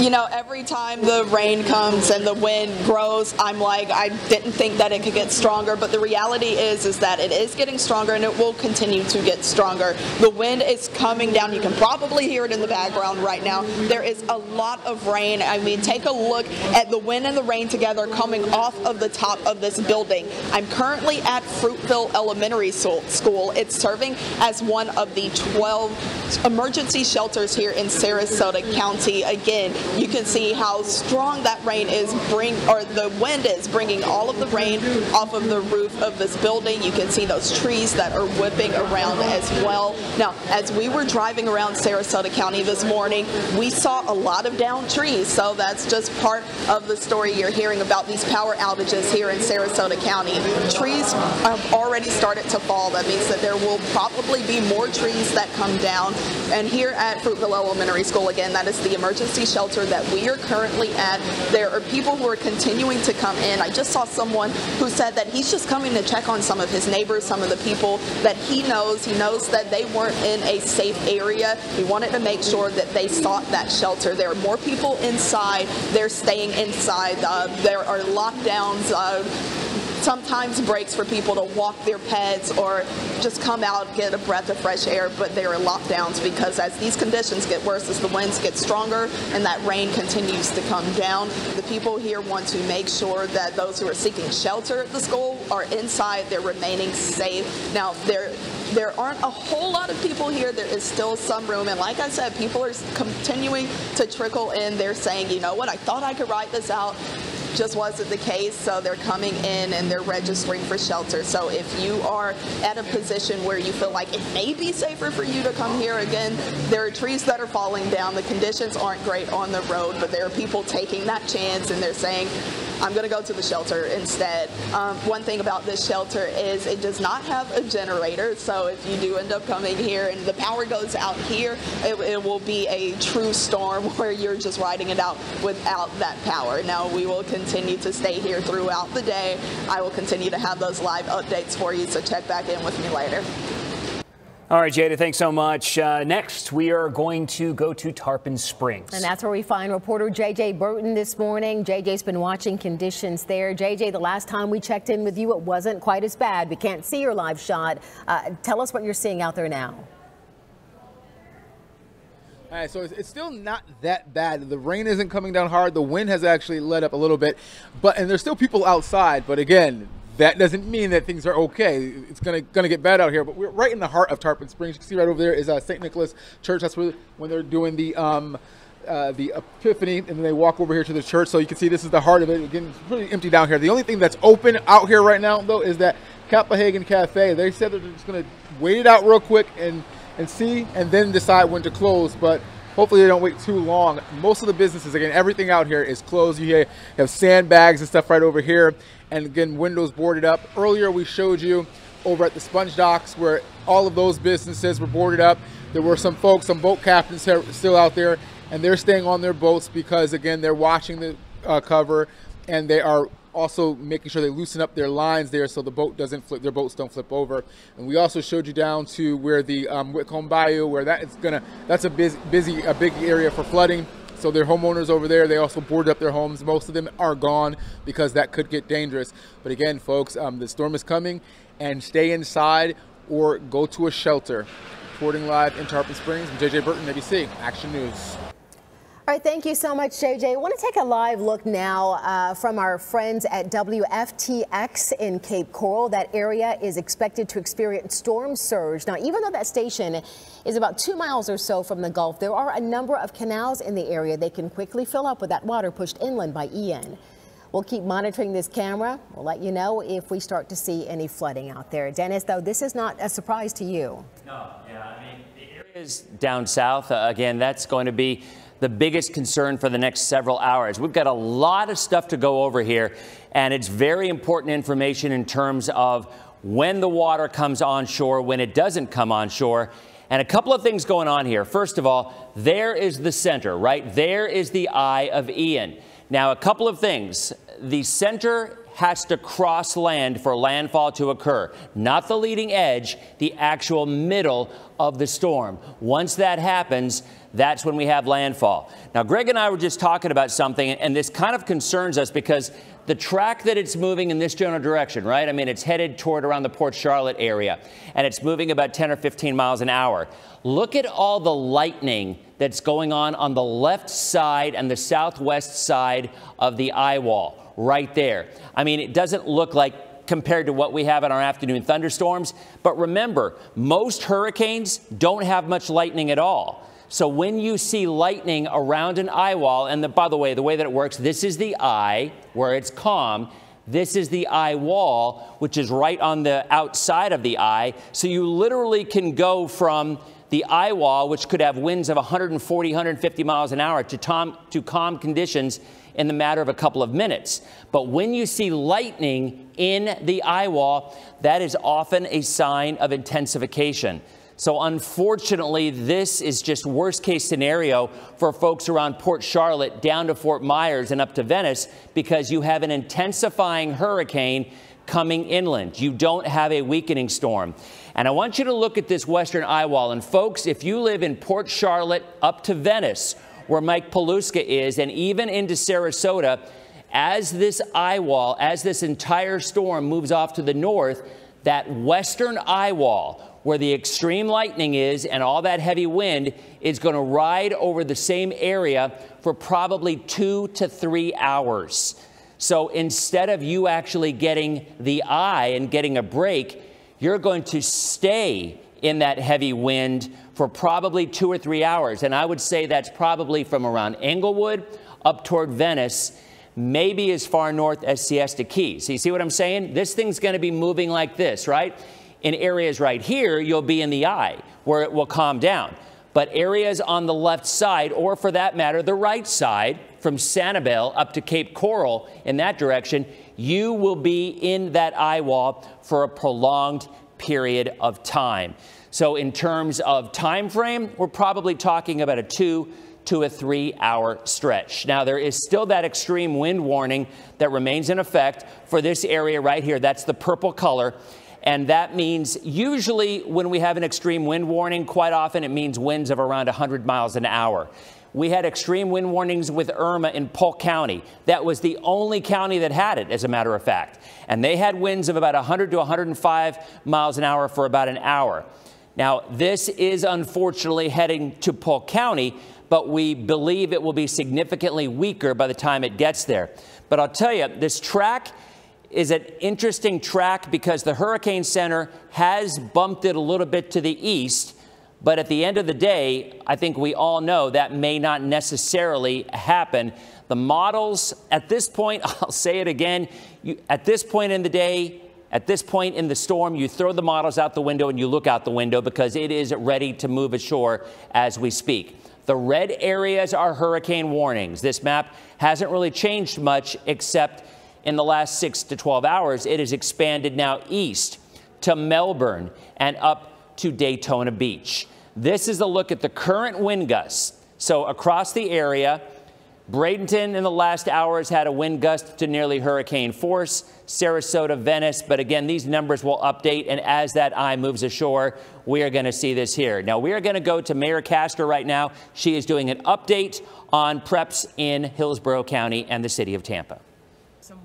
You know, every time the rain comes and the wind grows, I'm like, I didn't think that it could get stronger, but the reality is, is that it is getting stronger and it will continue to get stronger. The wind is coming down. You can probably hear it in the background right now. There is a lot of rain. I mean, take a look at the wind and the rain together coming off of the top of this building. I'm currently at Fruitville Elementary School. It's serving as one of the 12 emergency shelters here in Sarasota County. Again, you can see how strong that rain is bring or the wind is bringing all of the rain off of the roof of this building. You can see those trees that are whipping around as well. Now, as we were driving around Sarasota County this morning, we saw a lot of downed trees. So that's just part of the story you're hearing about these power outages here in Sarasota County. Trees have already started to fall. That means that there will probably be more trees that come down. And here at Fruitville Elementary School, again, that is the emergency shelter that we are currently at. There are people who are continuing to come in. I just saw someone who said that he's just coming to check on some of his neighbors, some of the people that he knows. He knows that they weren't in a safe area. He wanted to make sure that they sought that shelter. There are more people inside. They're staying inside. Uh, there are lockdowns. Uh, sometimes breaks for people to walk their pets or just come out, get a breath of fresh air, but there are lockdowns because as these conditions get worse, as the winds get stronger and that rain continues to come down, the people here want to make sure that those who are seeking shelter at the school are inside, they're remaining safe. Now, there there aren't a whole lot of people here. There is still some room. And like I said, people are continuing to trickle in. They're saying, you know what, I thought I could write this out just wasn't the case. So they're coming in and they're registering for shelter. So if you are at a position where you feel like it may be safer for you to come here again, there are trees that are falling down. The conditions aren't great on the road, but there are people taking that chance and they're saying, I'm going to go to the shelter instead. Um, one thing about this shelter is it does not have a generator, so if you do end up coming here and the power goes out here, it, it will be a true storm where you're just riding it out without that power. Now, we will continue to stay here throughout the day. I will continue to have those live updates for you, so check back in with me later. All right, Jada, thanks so much. Uh, next, we are going to go to Tarpon Springs. And that's where we find reporter JJ Burton this morning. JJ's been watching conditions there. JJ, the last time we checked in with you, it wasn't quite as bad. We can't see your live shot. Uh, tell us what you're seeing out there now. All right, so it's, it's, still not that bad. The rain isn't coming down hard. The wind has actually let up a little bit, but and there's still people outside. But again, that doesn't mean that things are okay. It's gonna gonna get bad out here. But we're right in the heart of Tarpon Springs. You can see right over there is uh, St. Nicholas Church. That's where when they're doing the um, uh, the Epiphany, and then they walk over here to the church. So you can see this is the heart of it. Again, it's really empty down here. The only thing that's open out here right now, though, is that Capahagan Cafe. They said they're just gonna wait it out real quick and and see, and then decide when to close. But hopefully they don't wait too long. Most of the businesses, again, everything out here is closed. You have sandbags and stuff right over here and again windows boarded up. Earlier we showed you over at the sponge docks where all of those businesses were boarded up. There were some folks, some boat captains still out there, and they're staying on their boats because again they're watching the uh, cover and they are also making sure they loosen up their lines there so the boat doesn't flip, their boats don't flip over. And we also showed you down to where the um, Whitcomb Bayou, where that is gonna, that's a busy, busy, a big area for flooding. So their homeowners over there, they also boarded up their homes. Most of them are gone because that could get dangerous. But again, folks, um, the storm is coming and stay inside or go to a shelter. Reporting live in Tarpon Springs, I'm JJ Burton, ABC, Action News. All right, thank you so much, JJ. I want to take a live look now uh, from our friends at WFTX in Cape Coral. That area is expected to experience storm surge. Now, even though that station is about two miles or so from the Gulf, there are a number of canals in the area. They can quickly fill up with that water pushed inland by Ian. We'll keep monitoring this camera. We'll let you know if we start to see any flooding out there. Denis, though, this is not a surprise to you. No, yeah, I mean, the areas down south, uh, again, that's going to be the biggest concern for the next several hours. We've got a lot of stuff to go over here, and it's very important information in terms of when the water comes onshore, when it doesn't come onshore, And a couple of things going on here. First of all, there is the center, right? There is the eye of Ian. Now, a couple of things. The center has to cross land for landfall to occur, not the leading edge, the actual middle of the storm. Once that happens, that's when we have landfall. Now, Greg and I were just talking about something, and this kind of concerns us because the track that it's moving in this general direction, right? I mean, it's headed toward around the Port Charlotte area, and it's moving about 10 or 15 miles an hour. Look at all the lightning that's going on on the left side and the southwest side of the eye wall right there. I mean, it doesn't look like compared to what we have in our afternoon thunderstorms. But remember, most hurricanes don't have much lightning at all. So when you see lightning around an eye wall, and the, by the way, the way that it works, this is the eye where it's calm. This is the eye wall, which is right on the outside of the eye. So you literally can go from the eye wall, which could have winds of 140, 150 miles an hour, to, tom, to calm conditions in the matter of a couple of minutes. But when you see lightning in the eye wall, that is often a sign of intensification. So unfortunately, this is just worst case scenario for folks around Port Charlotte down to Fort Myers and up to Venice because you have an intensifying hurricane coming inland. You don't have a weakening storm. And I want you to look at this western eye wall. And folks, if you live in Port Charlotte up to Venice, where Mike Paluska is, and even into Sarasota, as this eye wall, as this entire storm moves off to the north, that western eye wall, where the extreme lightning is and all that heavy wind is going to ride over the same area for probably two to three hours. So instead of you actually getting the eye and getting a break, you're going to stay in that heavy wind for probably two or three hours. And I would say that's probably from around Englewood up toward Venice, maybe as far north as Siesta Key. So you see what I'm saying? This thing's going to be moving like this, right? In areas right here, you'll be in the eye where it will calm down. But areas on the left side, or for that matter, the right side, from Sanibel up to Cape Coral in that direction, you will be in that eye wall for a prolonged period of time. So in terms of time frame, we're probably talking about a two to a three hour stretch. Now, there is still that extreme wind warning that remains in effect for this area right here. That's the purple color. And that means usually when we have an extreme wind warning, quite often it means winds of around 100 miles an hour. We had extreme wind warnings with Irma in Polk County. That was the only county that had it, as a matter of fact. And they had winds of about 100 to 105 miles an hour for about an hour. Now, this is unfortunately heading to Polk County, but we believe it will be significantly weaker by the time it gets there. But I'll tell you, this track is an interesting track because the Hurricane Center has bumped it a little bit to the east. But at the end of the day, I think we all know that may not necessarily happen. The models, at this point, I'll say it again, you, at this point in the day, at this point in the storm, you throw the models out the window and you look out the window because it is ready to move ashore as we speak. The red areas are hurricane warnings. This map hasn't really changed much except in the last 6 to 12 hours. It has expanded now east to Melbourne and up to Daytona Beach. This is a look at the current wind gusts. So across the area, Bradenton in the last hours had a wind gust to nearly hurricane force. Sarasota, Venice, but again, these numbers will update, and as that eye moves ashore, we are going to see this here. Now, we are going to go to Mayor Castor right now. She is doing an update on preps in Hillsborough County and the city of Tampa Some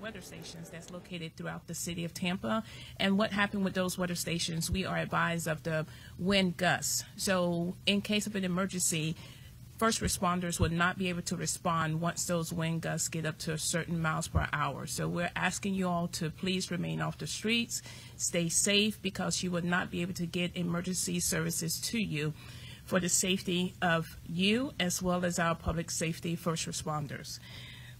weather stations that's located throughout the city of Tampa. And what happened with those weather stations, we are advised of the wind gusts. So in case of an emergency, first responders would not be able to respond once those wind gusts get up to a certain miles per hour. So we're asking you all to please remain off the streets, stay safe because you would not be able to get emergency services to you for the safety of you as well as our public safety first responders.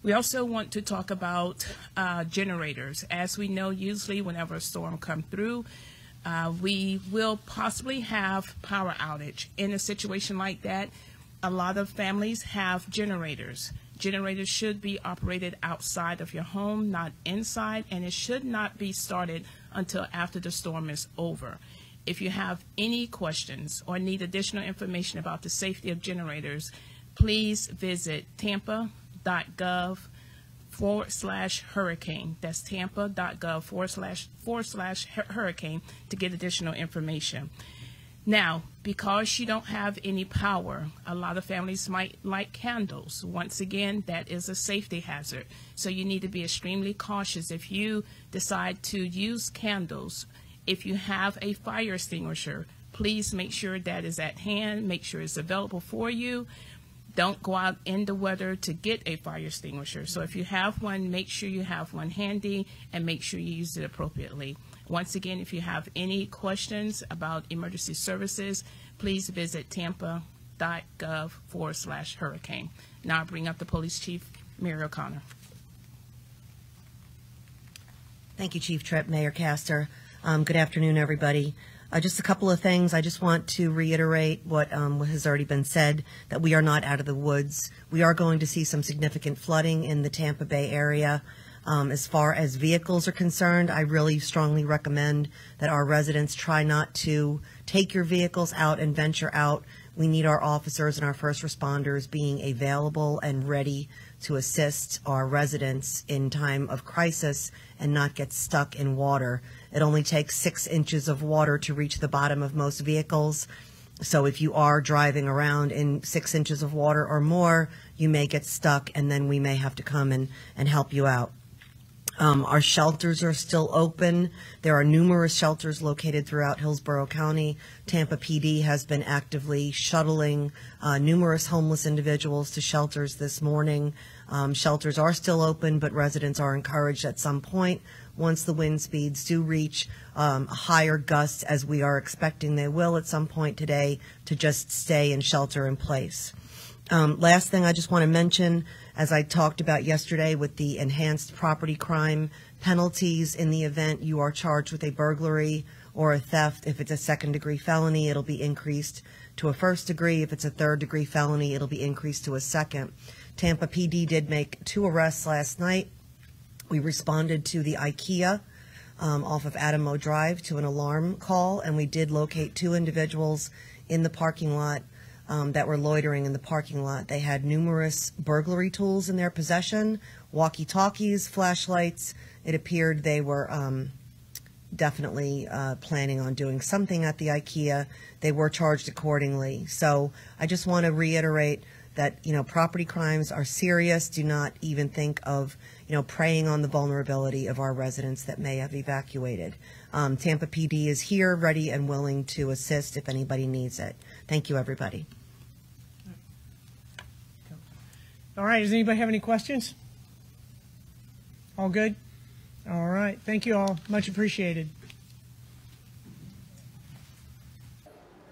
We also want to talk about uh, generators. As we know, usually whenever a storm comes through, uh, we will possibly have power outage. In a situation like that, a lot of families have generators. Generators should be operated outside of your home, not inside, and it should not be started until after the storm is over. If you have any questions or need additional information about the safety of generators, please visit tampa.gov forward slash hurricane. That's tampa.gov forward slash forward slash hurricane to get additional information. Now, because you don't have any power, a lot of families might light candles. Once again, that is a safety hazard. So you need to be extremely cautious if you decide to use candles. If you have a fire extinguisher, please make sure that is at hand, make sure it's available for you. Don't go out in the weather to get a fire extinguisher. So if you have one, make sure you have one handy and make sure you use it appropriately. Once again, if you have any questions about emergency services, please visit tampa.gov forward slash hurricane. Now I bring up the police chief, Mary O'Connor. Thank you, Chief Tripp, Mayor Castor. Um, good afternoon, everybody. Uh, just a couple of things. I just want to reiterate what, um, what has already been said, that we are not out of the woods. We are going to see some significant flooding in the Tampa Bay area. Um, as far as vehicles are concerned, I really strongly recommend that our residents try not to take your vehicles out and venture out. We need our officers and our first responders being available and ready to assist our residents in time of crisis and not get stuck in water. It only takes six inches of water to reach the bottom of most vehicles. So if you are driving around in six inches of water or more, you may get stuck and then we may have to come and, and help you out. Um, our shelters are still open. There are numerous shelters located throughout Hillsborough County. Tampa PD has been actively shuttling uh, numerous homeless individuals to shelters this morning. Um, shelters are still open, but residents are encouraged at some point, once the wind speeds do reach um, higher gusts, as we are expecting they will at some point today, to just stay and shelter in place. Um, last thing I just want to mention as I talked about yesterday with the enhanced property crime penalties in the event you are charged with a burglary or a theft. If it's a second degree felony, it'll be increased to a first degree. If it's a third degree felony, it'll be increased to a second. Tampa PD did make two arrests last night. We responded to the IKEA um, off of Adamo Drive to an alarm call, and we did locate two individuals in the parking lot um, that were loitering in the parking lot. They had numerous burglary tools in their possession, walkie talkies, flashlights. It appeared they were um, definitely uh, planning on doing something at the IKEA. They were charged accordingly. So I just want to reiterate that you know property crimes are serious. Do not even think of you know preying on the vulnerability of our residents that may have evacuated. Um, Tampa PD is here, ready and willing to assist if anybody needs it. Thank you, everybody. All right, does anybody have any questions? All good? All right, thank you all. Much appreciated.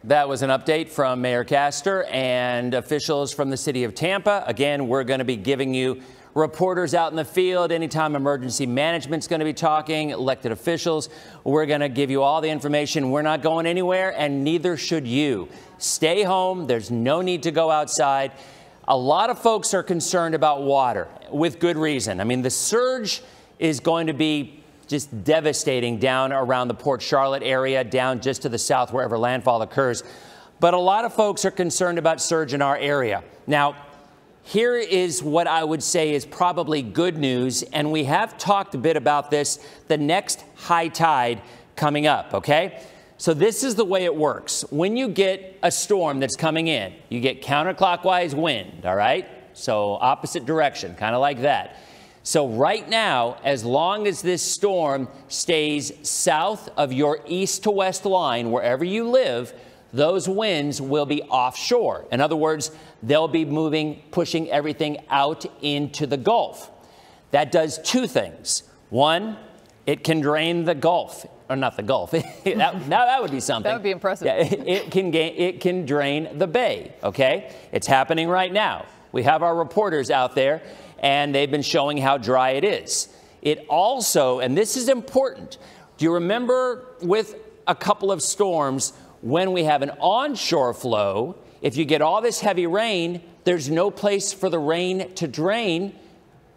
That was an update from Mayor Castor and officials from the city of Tampa. Again, we're going to be giving you reporters out in the field anytime emergency management's going to be talking, elected officials. We're going to give you all the information. We're not going anywhere, and neither should you. Stay home. There's no need to go outside. A lot of folks are concerned about water with good reason. I mean, the surge is going to be just devastating down around the Port Charlotte area, down just to the south wherever landfall occurs. But a lot of folks are concerned about surge in our area. Now, here is what I would say is probably good news, and we have talked a bit about this, the next high tide coming up, okay? So this is the way it works. When you get a storm that's coming in, you get counterclockwise wind, all right? So opposite direction, kind of like that. So right now, as long as this storm stays south of your east to west line, wherever you live, those winds will be offshore. In other words, they'll be moving, pushing everything out into the Gulf. That does two things. One, it can drain the Gulf or not the Gulf. that, now that would be something. That would be impressive. Yeah, it, it can gain, it can drain the bay. Okay, it's happening right now. We have our reporters out there, and they've been showing how dry it is. It also, and this is important. Do you remember with a couple of storms when we have an onshore flow? If you get all this heavy rain, there's no place for the rain to drain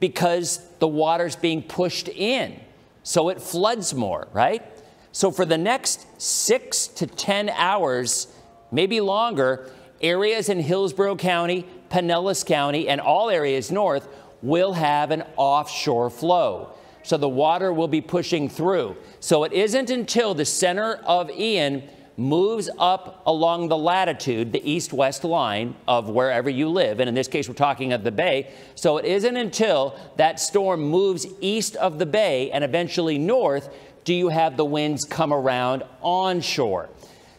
because the water's being pushed in. So it floods more, right? So for the next six to 10 hours, maybe longer, areas in Hillsborough County, Pinellas County, and all areas north will have an offshore flow. So the water will be pushing through. So it isn't until the center of Ian moves up along the latitude, the east west line of wherever you live. And in this case, we're talking of the bay. So it isn't until that storm moves east of the bay and eventually north do you have the winds come around onshore.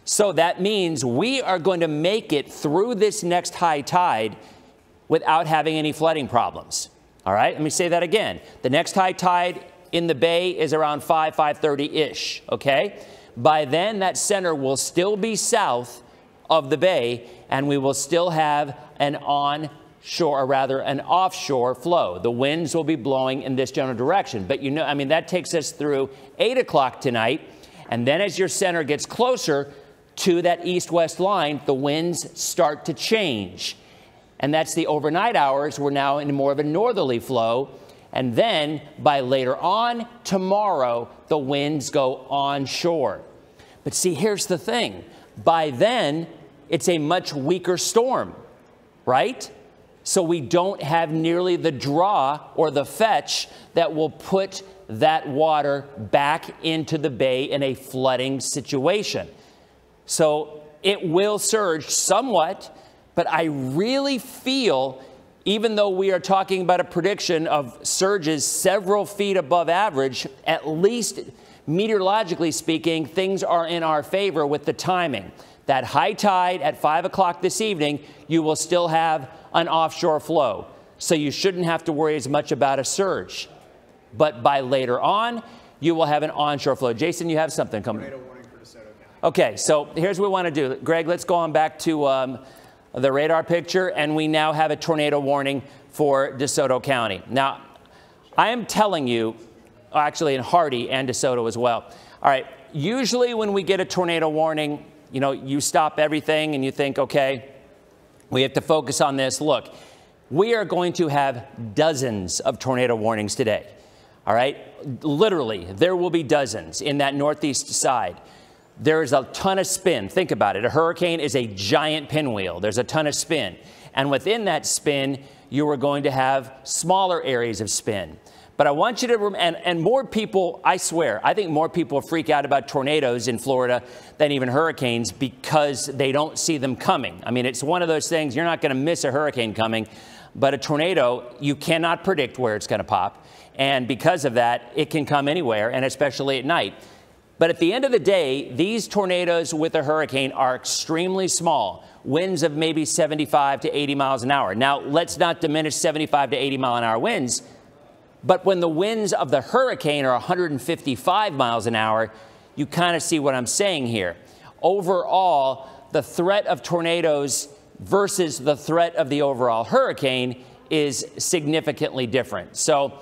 So that means we are going to make it through this next high tide without having any flooding problems. All right, let me say that again. The next high tide in the bay is around 5, 5.30-ish, okay? By then, that center will still be south of the bay, and we will still have an onshore, or rather an offshore flow. The winds will be blowing in this general direction. But you know, I mean, that takes us through 8 o'clock tonight, and then as your center gets closer to that east-west line, the winds start to change. And that's the overnight hours. We're now in more of a northerly flow. And then by later on tomorrow, the winds go onshore. But see, here's the thing by then, it's a much weaker storm, right? So we don't have nearly the draw or the fetch that will put that water back into the bay in a flooding situation. So it will surge somewhat, but I really feel even though we are talking about a prediction of surges several feet above average, at least meteorologically speaking, things are in our favor with the timing. That high tide at 5 o'clock this evening, you will still have an offshore flow. So you shouldn't have to worry as much about a surge. But by later on, you will have an onshore flow. Jason, you have something coming. Okay, so here's what we want to do. Greg, let's go on back to um, the radar picture, and we now have a tornado warning for DeSoto County. Now, I am telling you, actually in Hardee and DeSoto as well. All right, usually when we get a tornado warning, you know, you stop everything and you think, okay, we have to focus on this. Look, we are going to have dozens of tornado warnings today. All right, literally, there will be dozens in that northeast side. There is a ton of spin. Think about it. A hurricane is a giant pinwheel. There's a ton of spin. And within that spin, you are going to have smaller areas of spin. But I want you to, and, and more people, I swear, I think more people freak out about tornadoes in Florida than even hurricanes because they don't see them coming. I mean, it's one of those things, you're not going to miss a hurricane coming, but a tornado, you cannot predict where it's going to pop. And because of that, it can come anywhere, and especially at night. But at the end of the day, these tornadoes with a hurricane are extremely small, winds of maybe 75 to 80 miles an hour. Now, let's not diminish 75 to 80 mile an hour winds, but when the winds of the hurricane are 155 miles an hour, you kind of see what I'm saying here. Overall, the threat of tornadoes versus the threat of the overall hurricane is significantly different. So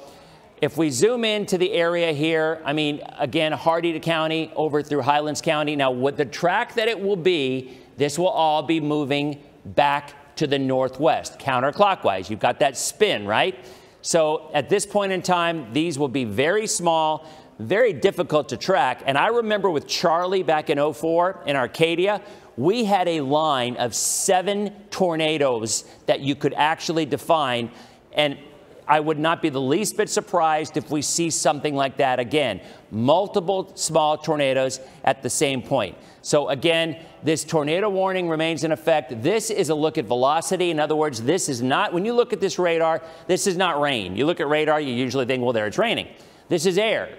if we zoom into the area here, I mean, again, Hardee County over through Highlands County. Now, with the track that it will be, this will all be moving back to the northwest, counterclockwise. You've got that spin, right? So at this point in time, these will be very small, very difficult to track. And I remember with Charley back in 04 in Arcadia, we had a line of seven tornadoes that you could actually define. And I would not be the least bit surprised if we see something like that again. Multiple small tornadoes at the same point. So again, this tornado warning remains in effect. This is a look at velocity. In other words, this is not, when you look at this radar, this is not rain. You look at radar, you usually think, well, there it's raining. This is air.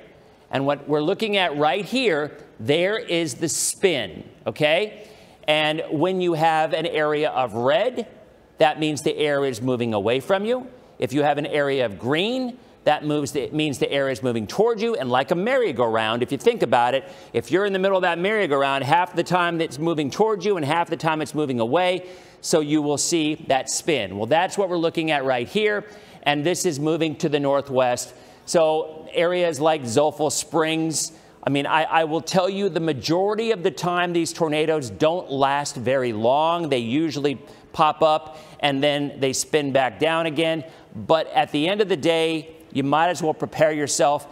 And what we're looking at right here, there is the spin, okay? And when you have an area of red, that means the air is moving away from you. If you have an area of green, that moves means the area is moving towards you. And like a merry-go-round, if you think about it, if you're in the middle of that merry-go-round, half the time it's moving towards you and half the time it's moving away. So you will see that spin. Well, that's what we're looking at right here. And this is moving to the northwest. So areas like Zolfo Springs, I mean, I, I, will tell you the majority of the time these tornadoes don't last very long. They usually pop up and then they spin back down again. But at the end of the day, you might as well prepare yourself.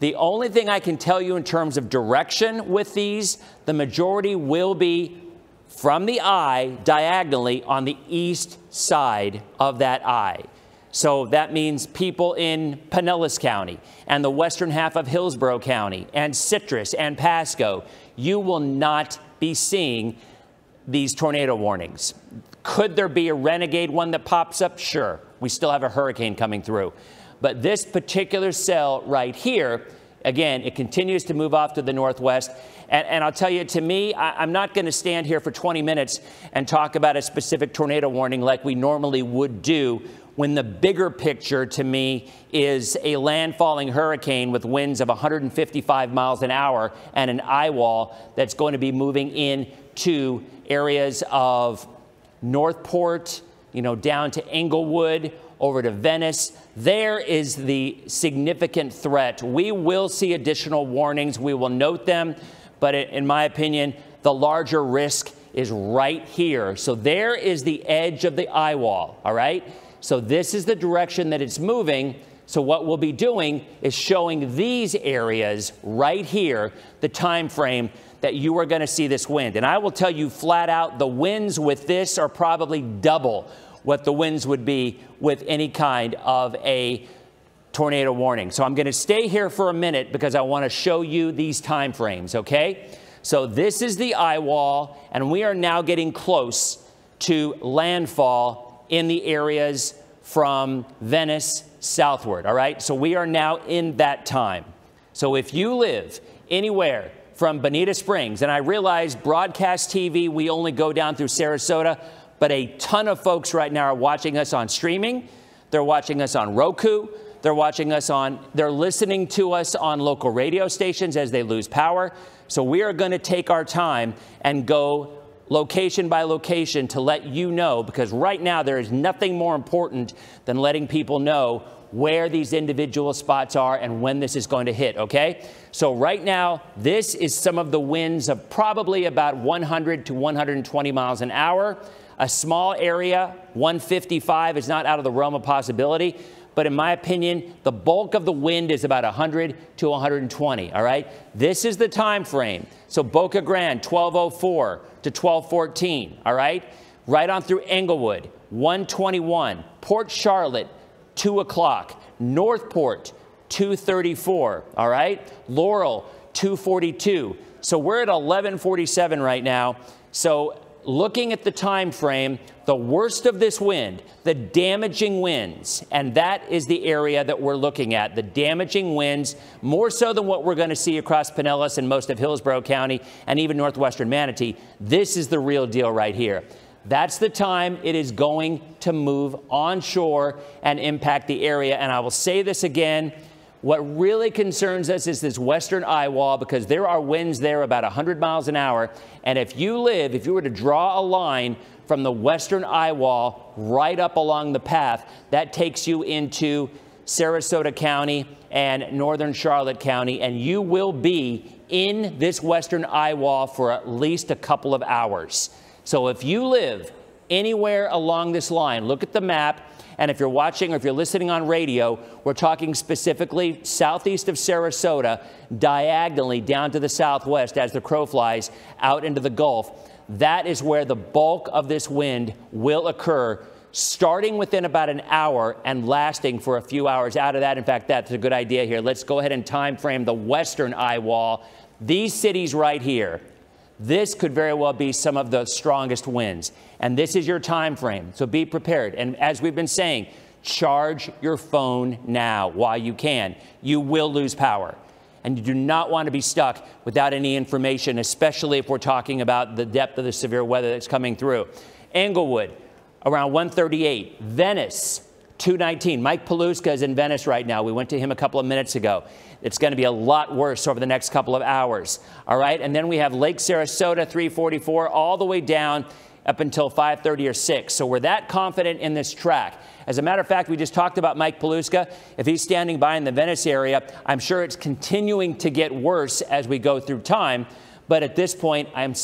The only thing I can tell you in terms of direction with these, the majority will be from the eye diagonally on the east side of that eye. So that means people in Pinellas County and the western half of Hillsborough County and Citrus and Pasco, you will not be seeing these tornado warnings. Could there be a renegade one that pops up? Sure. We still have a hurricane coming through. But this particular cell right here, again, it continues to move off to the northwest. And, and I'll tell you, to me, I, I'm not going to stand here for 20 minutes and talk about a specific tornado warning like we normally would do when the bigger picture to me is a landfalling hurricane with winds of 155 miles an hour and an eye wall that's going to be moving in to areas of North Port, you know, down to Englewood, over to Venice. There is the significant threat. We will see additional warnings. We will note them. But in my opinion, the larger risk is right here. So there is the edge of the eye wall, all right? So this is the direction that it's moving. So what we'll be doing is showing these areas right here, the time frame that you are going to see this wind. And I will tell you flat out, the winds with this are probably double what the winds would be with any kind of a tornado warning. So I'm going to stay here for a minute because I want to show you these time frames, okay? So this is the eye wall, and we are now getting close to landfall in the areas from Venice southward, all right? So we are now in that time. So if you live anywhere from Bonita Springs, and I realize broadcast TV, we only go down through Sarasota, but a ton of folks right now are watching us on streaming. They're watching us on Roku. They're watching us on, they're listening to us on local radio stations as they lose power. So we are going to take our time and go location by location to let you know because right now there is nothing more important than letting people know where these individual spots are and when this is going to hit, okay? So right now, this is some of the winds of probably about 100 to 120 miles an hour. A small area, 155 is not out of the realm of possibility but in my opinion, the bulk of the wind is about 100 to 120, all right? This is the time frame. So Boca Grande, 1204 to 1214, all right? Right on through Englewood, 121. Port Charlotte, 2 o'clock. North Port, 234, all right? Laurel, 242. So we're at 1147 right now. So looking at the time frame, the worst of this wind, the damaging winds, and that is the area that we're looking at. The damaging winds, more so than what we're going to see across Pinellas and most of Hillsborough County and even northwestern Manatee. This is the real deal right here. That's the time it is going to move onshore and impact the area. And I will say this again what really concerns us is this western eye wall because there are winds there about 100 miles an hour. And if you live, if you were to draw a line from the western eye wall right up along the path, that takes you into Sarasota County and northern Charlotte County, and you will be in this western eye wall for at least a couple of hours. So if you live anywhere along this line, look at the map and if you're watching or if you're listening on radio, we're talking specifically southeast of Sarasota, diagonally down to the southwest as the crow flies out into the Gulf. That is where the bulk of this wind will occur starting within about an hour and lasting for a few hours out of that. In fact, that's a good idea here. Let's go ahead and time frame the western eye wall. These cities right here, this could very well be some of the strongest winds. And this is your time frame. So be prepared. And as we've been saying, charge your phone now while you can. You will lose power. And you do not want to be stuck without any information, especially if we're talking about the depth of the severe weather that's coming through. Englewood, around 138. Venice, 219. Mike Paluska is in Venice right now. We went to him a couple of minutes ago. It's going to be a lot worse over the next couple of hours. All right. And then we have Lake Sarasota 344 all the way down up until 5:30 or 6. So we're that confident in this track. As a matter of fact, we just talked about Mike Paluska. If he's standing by in the Venice area, I'm sure it's continuing to get worse as we go through time. But at this point, I'm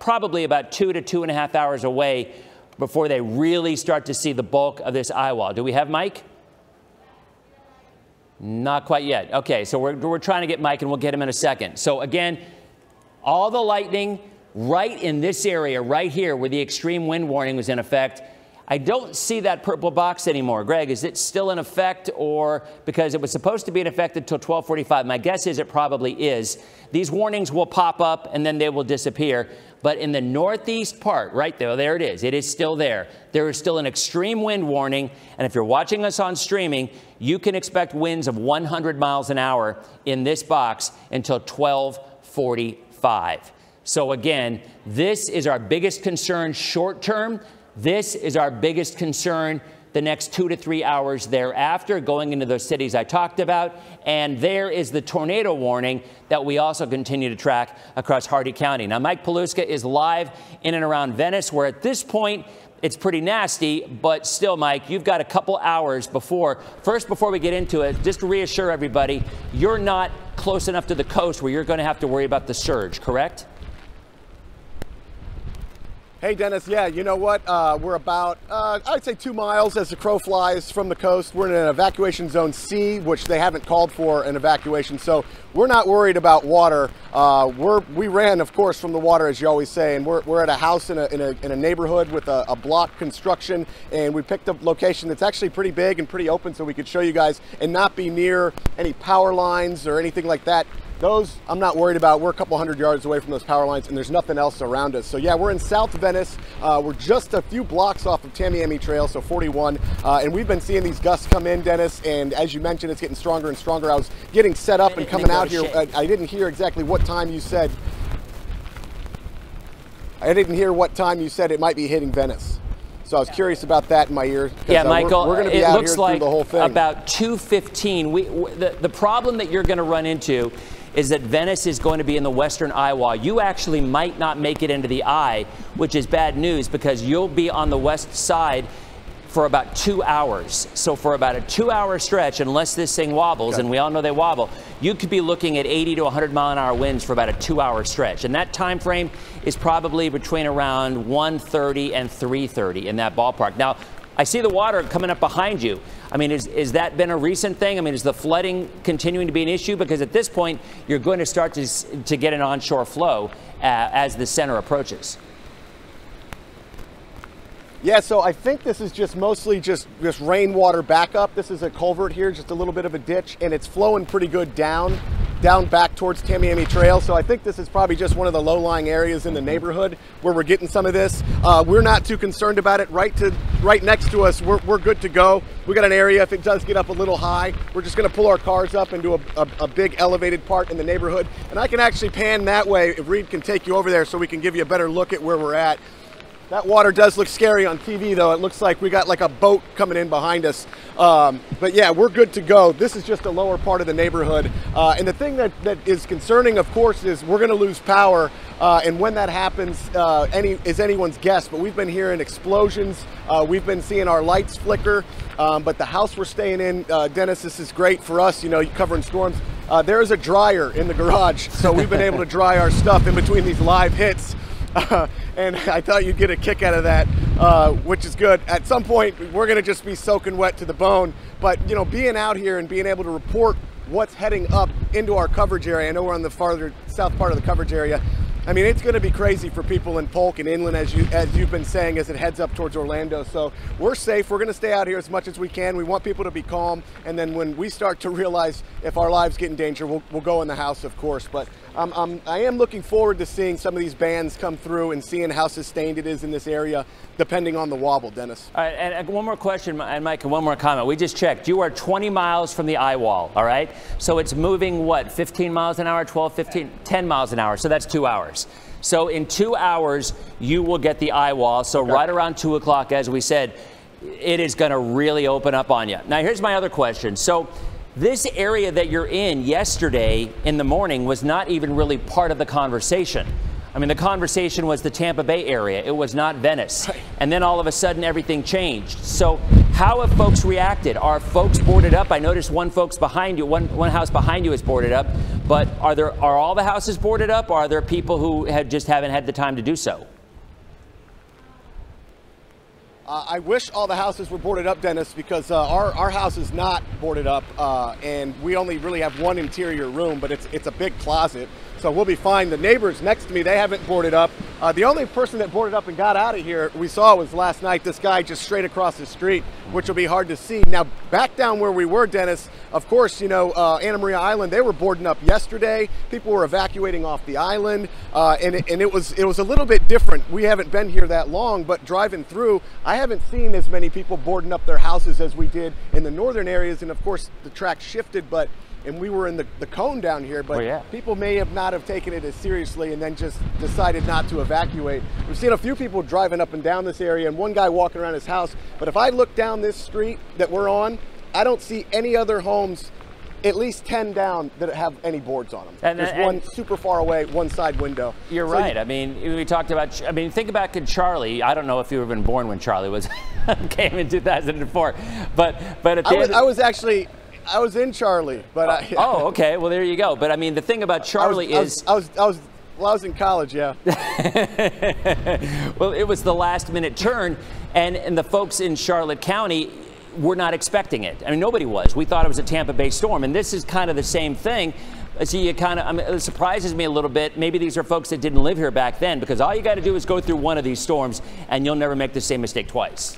probably about two to two and a half hours away before they really start to see the bulk of this eye wall. Do we have Mike? Not quite yet. Okay, so we're, we're trying to get Mike, and we'll get him in a second. So again, all the lightning right in this area, right here, where the extreme wind warning was in effect. I don't see that purple box anymore. Greg, is it still in effect or because it was supposed to be in effect until 1245? My guess is it probably is. These warnings will pop up and then they will disappear. But in the northeast part, right there, there it is. It is still there. There is still an extreme wind warning. And if you're watching us on streaming, you can expect winds of 100 miles an hour in this box until 1245. So again, this is our biggest concern short term. This is our biggest concern the next two to three hours thereafter, going into those cities I talked about. And there is the tornado warning that we also continue to track across Hardee County. Now, Mike Paluska is live in and around Venice, where at this point, it's pretty nasty, but still, Mike, you've got a couple hours before. First, before we get into it, just to reassure everybody, you're not close enough to the coast where you're going to have to worry about the surge, correct? Hey, Denis. Yeah, you know what? Uh, we're about, uh, I'd say two miles as the crow flies from the coast. We're in an evacuation zone C, which they haven't called for an evacuation. So we're not worried about water. Uh, we're, we ran, of course, from the water, as you always say, and we're, we're at a house in a, in a, in a neighborhood with a, a block construction, and we picked a location that's actually pretty big and pretty open so we could show you guys and not be near any power lines or anything like that. Those I'm not worried about. We're a couple hundred yards away from those power lines and there's nothing else around us. So yeah, we're in South Venice. Uh, we're just a few blocks off of Tamiami Trail, so 41. Uh, and we've been seeing these gusts come in, Denis. And as you mentioned, it's getting stronger and stronger. I was getting set up and coming out here. I, I didn't hear exactly what time you said. I didn't hear what time you said it might be hitting Venice. So I was curious about that in my ear. Yeah, uh, Michael, we're, we're going to be it looks like the whole thing. about 215. We, w- the, the problem that you're going to run into is that Venice is going to be in the western eye wall. You actually might not make it into the eye, which is bad news because you'll be on the west side for about two hours. So for about a two-hour stretch, unless this thing wobbles, and we all know they wobble, you could be looking at 80 to 100 mile an hour winds for about a two-hour stretch. And that time frame is probably between around 1:30 and 3:30 in that ballpark. Now, I see the water coming up behind you. I mean, is, is that been a recent thing? I mean, is the flooding continuing to be an issue? Because at this point, you're going to start to, to get an onshore flow uh, as the center approaches. Yeah, so I think this is just mostly just just rainwater backup. This is a culvert here, just a little bit of a ditch, and it's flowing pretty good down, down back towards Tamiami Trail. So I think this is probably just one of the low-lying areas in the neighborhood where we're getting some of this. Uh, we're not too concerned about it. Right to right next to us, we're, we're good to go. We got an area. If it does get up a little high, we're just going to pull our cars up into a, a, a big elevated part in the neighborhood, and I can actually pan that way. If Reed can take you over there, so we can give you a better look at where we're at. That water does look scary on TV, though. It looks like we got like a boat coming in behind us. Um, but yeah, we're good to go. This is just a lower part of the neighborhood. Uh, and the thing that, that is concerning, of course, is we're going to lose power. Uh, and when that happens, uh, any is anyone's guess. But we've been hearing explosions. Uh, we've been seeing our lights flicker. Um, but the house we're staying in, uh, Denis, this is great for us. You know, covering storms. Uh, there is a dryer in the garage, so we've been able to dry our stuff in between these live hits. And I thought you'd get a kick out of that, uh, which is good. At some point, we're going to just be soaking wet to the bone. But you know, being out here and being able to report what's heading up into our coverage area. I know we're on the farther south part of the coverage area. I mean, it's going to be crazy for people in Polk and inland, as you as you've been saying, as it heads up towards Orlando. So we're safe. We're going to stay out here as much as we can. We want people to be calm, and then when we start to realize if our lives get in danger, we'll, we'll go in the house, of course. But um, um, I am looking forward to seeing some of these bands come through and seeing how sustained it is in this area, depending on the wobble, Denis. All right, and one more question, and Mike, and one more comment. We just checked. You are 20 miles from the eye wall, all right? So it's moving, what, 15 miles an hour, 12, 15, 10 miles an hour. So that's two hours. So in two hours, you will get the eye wall. So right around 2 o'clock, as we said, it is going to really open up on you. Now, here's my other question. So this area that you're in yesterday in the morning was not even really part of the conversation. I mean, the conversation was the Tampa Bay area. It was not Venice. And then all of a sudden, everything changed. So, how have folks reacted? Are folks boarded up? I noticed one folks behind you, one, one house behind you is boarded up. But are there are all the houses boarded up? Or are there people who have just haven't had the time to do so? Uh, I wish all the houses were boarded up, Denis, because uh, our, our house is not boarded up, uh, and we only really have one interior room, but it's it's a big closet, so we'll be fine. The neighbors next to me, they haven't boarded up. Uh, the only person that boarded up and got out of here we saw was last night. This guy just straight across the street, which will be hard to see. Now back down where we were, Denis. Of course, you know uh, Anna Maria Island. They were boarding up yesterday. People were evacuating off the island, uh, and it, and it was it was a little bit different. We haven't been here that long, but driving through, I haven't seen as many people boarding up their houses as we did in the northern areas. And of course, the track shifted, but and we were in the, the cone down here, but Oh, yeah. people may have not have taken it as seriously and then just decided not to evacuate. We've seen a few people driving up and down this area and one guy walking around his house. But if I look down this street that we're on, I don't see any other homes, at least 10 down, that have any boards on them. And- There's and- one super far away, one side window. You're So right. I mean, we talked about. I mean, think back in Charley. I don't know if you were even born when Charley was came in 2004, but but at the I was, end. I was actually, I was in Charley, but I, oh, oh, okay. Well, there you go. But I mean, the thing about Charley I was, is. I was, I was, well, I was in college, yeah. well, it was the last minute turn, and, and the folks in Charlotte County were not expecting it. I mean, nobody was. We thought it was a Tampa Bay storm, and this is kind of the same thing. So you kind of, I mean, it surprises me a little bit. Maybe these are folks that didn't live here back then, because all you got to do is go through one of these storms, and you'll never make the same mistake twice.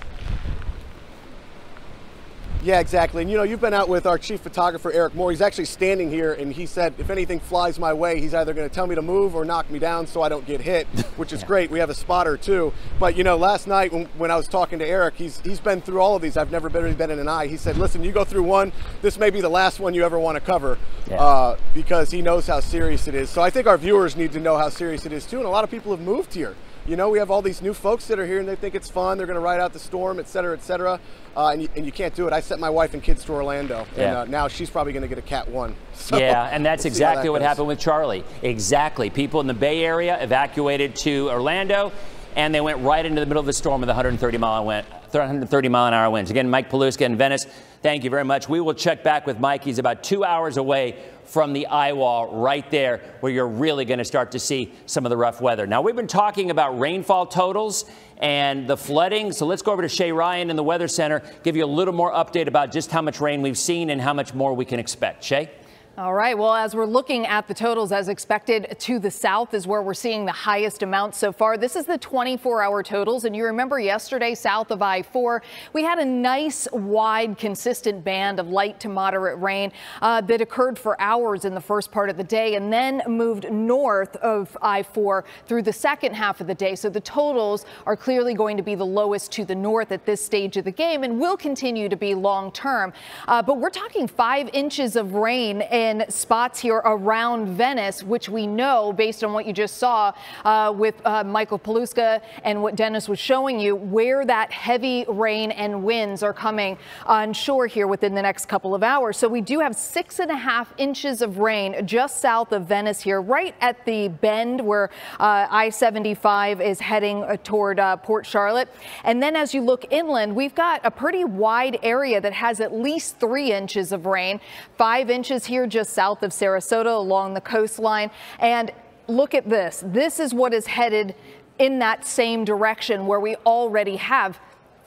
Yeah, exactly. And you know, you've been out with our chief photographer, Eric Moore. He's actually standing here, and he said if anything flies my way, he's either going to tell me to move or knock me down so I don't get hit, which is great. We have a spotter too. But you know, last night when, when I was talking to Eric, he's he's been through all of these. I've never been, been in an eye. He said, listen, you go through one, this may be the last one you ever want to cover, Yeah. uh, because he knows how serious it is. So I think our viewers need to know how serious it is too. And a lot of people have moved here. You know, we have all these new folks that are here and they think it's fun. They're going to ride out the storm, et cetera, et cetera. Uh, and, you, and you can't do it. I sent my wife and kids to Orlando, and uh, now she's probably going to get a Cat 1. So yeah, and that's we'll exactly that what goes. happened with Charley. Exactly. People in the Bay Area evacuated to Orlando, and they went right into the middle of the storm with 130 mile, win- 130 mile an hour winds. Again, Mike Paluska in Venice, thank you very much. We will check back with Mike. He's about two hours away from the eye wall right there where you're really going to start to see some of the rough weather. Now, we've been talking about rainfall totals and the flooding. So let's go over to Shay Ryan in the Weather Center, give you a little more update about just how much rain we've seen and how much more we can expect. Shay? All right. Well, as we're looking at the totals as expected to the south is where we're seeing the highest amount so far. This is the 24 hour totals. And you remember yesterday south of I 4, we had a nice wide consistent band of light to moderate rain uh, that occurred for hours in the first part of the day and then moved north of I 4 through the second half of the day. So the totals are clearly going to be the lowest to the north at this stage of the game and will continue to be long term. Uh, but we're talking five inches of rain in spots here around Venice, which we know based on what you just saw uh, with uh, Michael Paluska and what Denis was showing you, where that heavy rain and winds are coming on shore here within the next couple of hours. So we do have six and a half inches of rain just south of Venice here, right at the bend where uh, I-75 is heading uh, toward uh, Port Charlotte. And then as you look inland, we've got a pretty wide area that has at least three inches of rain, five inches here just south of Sarasota along the coastline. And look at this. This is what is headed in that same direction where we already have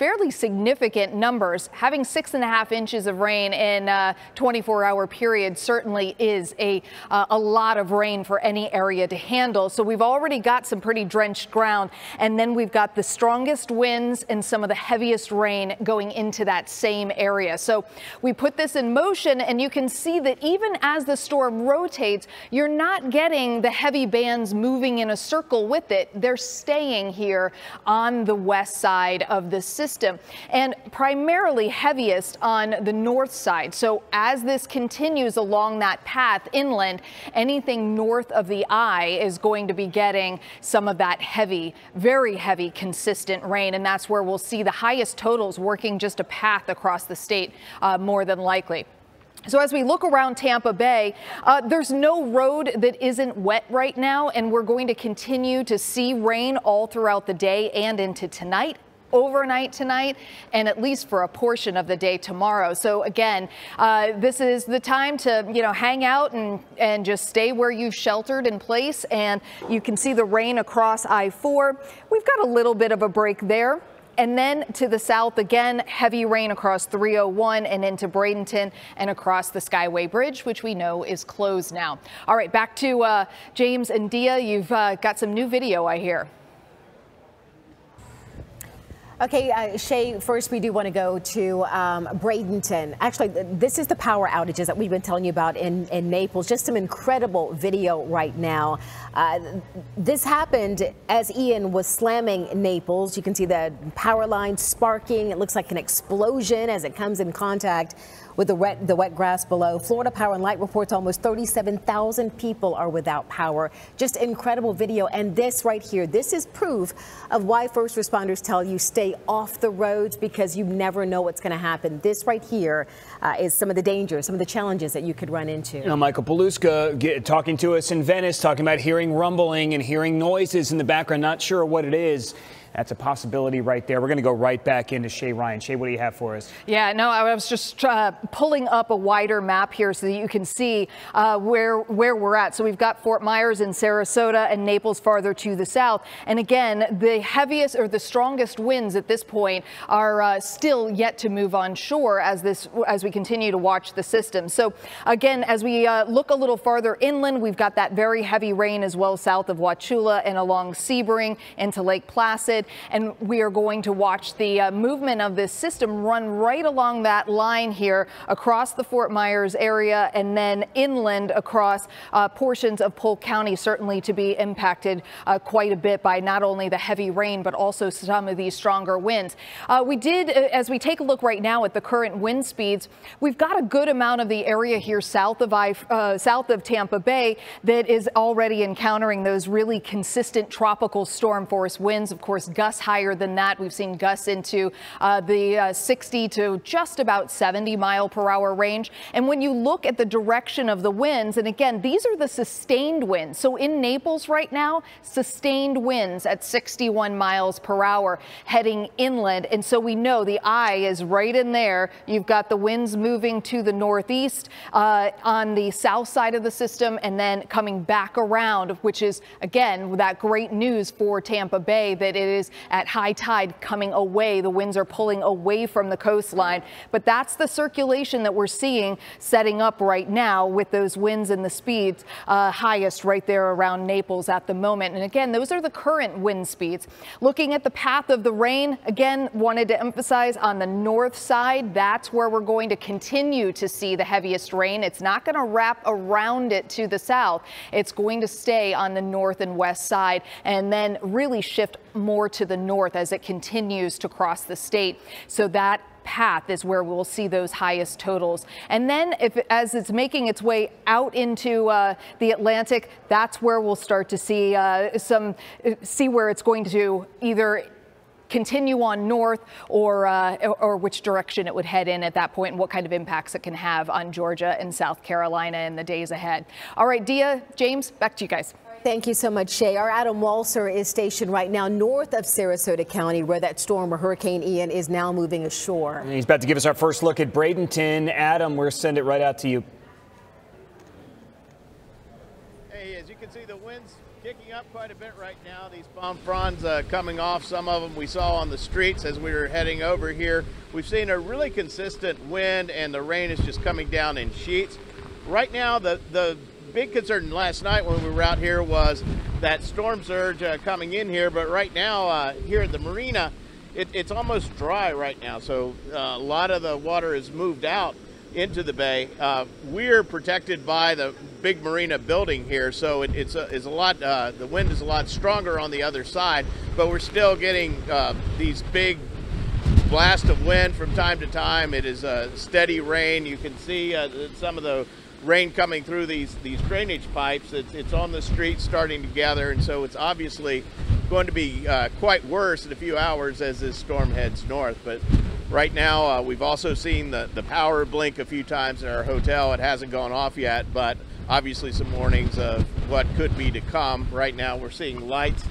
fairly significant numbers. Having six and a half inches of rain in a 24 hour period certainly is a, uh, a lot of rain for any area to handle. So we've already got some pretty drenched ground. And then we've got the strongest winds and some of the heaviest rain going into that same area. So we put this in motion and you can see that even as the storm rotates, you're not getting the heavy bands moving in a circle with it. They're staying here on the west side of the system and primarily heaviest on the north side. So as this continues along that path inland, anything north of the eye is going to be getting some of that heavy, very heavy, consistent rain. And that's where we'll see the highest totals working just a path across the state uh, more than likely. So as we look around Tampa Bay, uh, there's no road that isn't wet right now, and we're going to continue to see rain all throughout the day and into tonight overnight tonight and at least for a portion of the day tomorrow. So again, uh, this is the time to, you know, hang out and, and just stay where you've sheltered in place. And you can see the rain across I-4. We've got a little bit of a break there. And then to the south again, heavy rain across 301 and into Bradenton and across the Skyway Bridge, which we know is closed now. All right, back to uh, James and Dia. You've uh, got some new video, I hear. Okay, uh, Shay, first we do want to go to um, Bradenton. Actually, this is the power outages that we've been telling you about in, in Naples. Just some incredible video right now. Uh, this happened as Ian was slamming Naples. You can see the power line sparking. It looks like an explosion as it comes in contact with the wet, the wet grass below. Florida Power and Light reports almost 37,000 people are without power. Just incredible video. And this right here, this is proof of why first responders tell you stay off the roads because you never know what's going to happen. This right here uh, is some of the dangers, some of the challenges that you could run into. Know, Michael Paluska get, talking to us in Venice, talking about hearing rumbling and hearing noises in the background, not sure what it is. That's a possibility right there. We're going to go right back into Shay Ryan. Shay, what do you have for us? Yeah, no, I was just uh, pulling up a wider map here so that you can see uh, where where we're at. So we've got Fort Myers and Sarasota and Naples farther to the south. And again, the heaviest or the strongest winds at this point are uh, still yet to move on shore as this as we continue to watch the system. So again, as we uh, look a little farther inland, we've got that very heavy rain as well south of Wauchula and along Sebring into Lake Placid. And we are going to watch the uh, movement of this system run right along that line here across the Fort Myers area and then inland across uh, portions of Polk County, certainly to be impacted uh, quite a bit by not only the heavy rain, but also some of these stronger winds. Uh, we did, uh, as we take a look right now at the current wind speeds, we've got a good amount of the area here south of, I, uh, south of Tampa Bay that is already encountering those really consistent tropical storm force winds. Of course, gusts higher than that. We've seen gusts into uh, the uh, 60 to just about 70 mile per hour range. And when you look at the direction of the winds, and again, these are the sustained winds. So in Naples right now, sustained winds at 61 miles per hour heading inland. And so we know the eye is right in there. You've got the winds moving to the northeast uh, on the south side of the system and then coming back around, which is, again, that great news for Tampa Bay that it is at high tide coming away. The winds are pulling away from the coastline, but that's the circulation that we're seeing setting up right now with those winds and the speeds uh, highest right there around Naples at the moment. And again, those are the current wind speeds. Looking at the path of the rain, again, wanted to emphasize on the north side, that's where we're going to continue to see the heaviest rain. It's not going to wrap around it to the south. It's going to stay on the north and west side and then really shift more to the north as it continues to cross the state. So that path is where we'll see those highest totals. And then if as it's making its way out into uh, the Atlantic, that's where we'll start to see uh, some see where it's going to either continue on north or, uh, or which direction it would head in at that point and what kind of impacts it can have on Georgia and South Carolina in the days ahead. All right, Dia, James, back to you guys. Thank you so much, Shay. Our Adam Walser is stationed right now north of Sarasota County, where that storm or Hurricane Ian is now moving ashore. He's about to give us our first look at Bradenton. Adam, we're send it right out to you. Hey, as you can see, the wind's kicking up quite a bit right now. These palm fronds uh, coming off. Some of them we saw on the streets as we were heading over here. We've seen a really consistent wind, and the rain is just coming down in sheets. Right now, the the big concern last night when we were out here was that storm surge uh, coming in here. But right now, uh, here at the marina, it, it's almost dry right now. So uh, a lot of the water has moved out into the bay. Uh, we're protected by the big marina building here, so it, it's, a, it's a lot. Uh, the wind is a lot stronger on the other side, but we're still getting uh, these big blast of wind from time to time. It is a steady rain. You can see some of the rain coming through these these drainage pipes. It's, it's on the street starting to gather, and so it's obviously going to be uh, quite worse in a few hours as this storm heads north. But right now, uh, we've also seen the, the power blink a few times in our hotel. It hasn't gone off yet, but obviously some warnings of what could be to come. Right now, we're seeing lights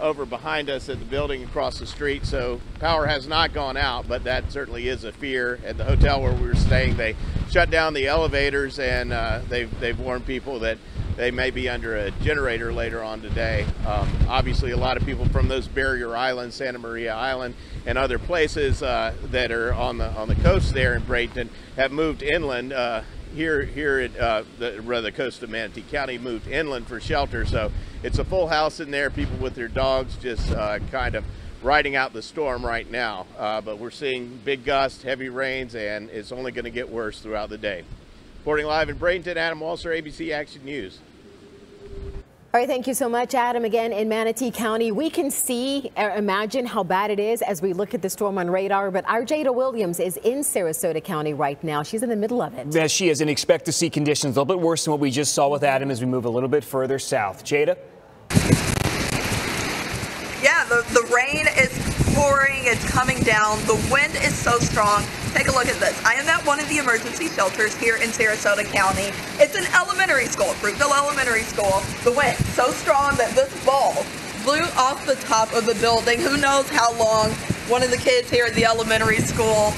over behind us at the building across the street. So power has not gone out, but that certainly is a fear. At the hotel where we were staying, they shut down the elevators and uh, they've, they've warned people that they may be under a generator later on today. Um, obviously, a lot of people from those barrier islands, Anna Maria Island, and other places uh, that are on the on the coast there in Bradenton have moved inland. Uh, here, here at uh, the, the coast of Manatee County, moved inland for shelter. So it's a full house in there. People with their dogs just uh, kind of riding out the storm right now. Uh, but we're seeing big gusts, heavy rains, and it's only going to get worse throughout the day. Reporting live in Bradenton, Adam Walser, ABC Action News. All right, thank you so much, Adam. Again, in Manatee County, we can see, or uh, imagine how bad it is as we look at the storm on radar. But our Jada Williams is in Sarasota County right now. She's in the middle of it. Yes, she is, and expect to see conditions a little bit worse than what we just saw with Adam as we move a little bit further south. Jada? Yeah, the, the rain is pouring, it's coming down. The wind is so strong. Take a look at this. I am at one of the emergency shelters here in Sarasota County. It's an elementary school, Fruitville Elementary School. The wind so strong that this ball flew off the top of the building. Who knows how long one of the kids here at the elementary school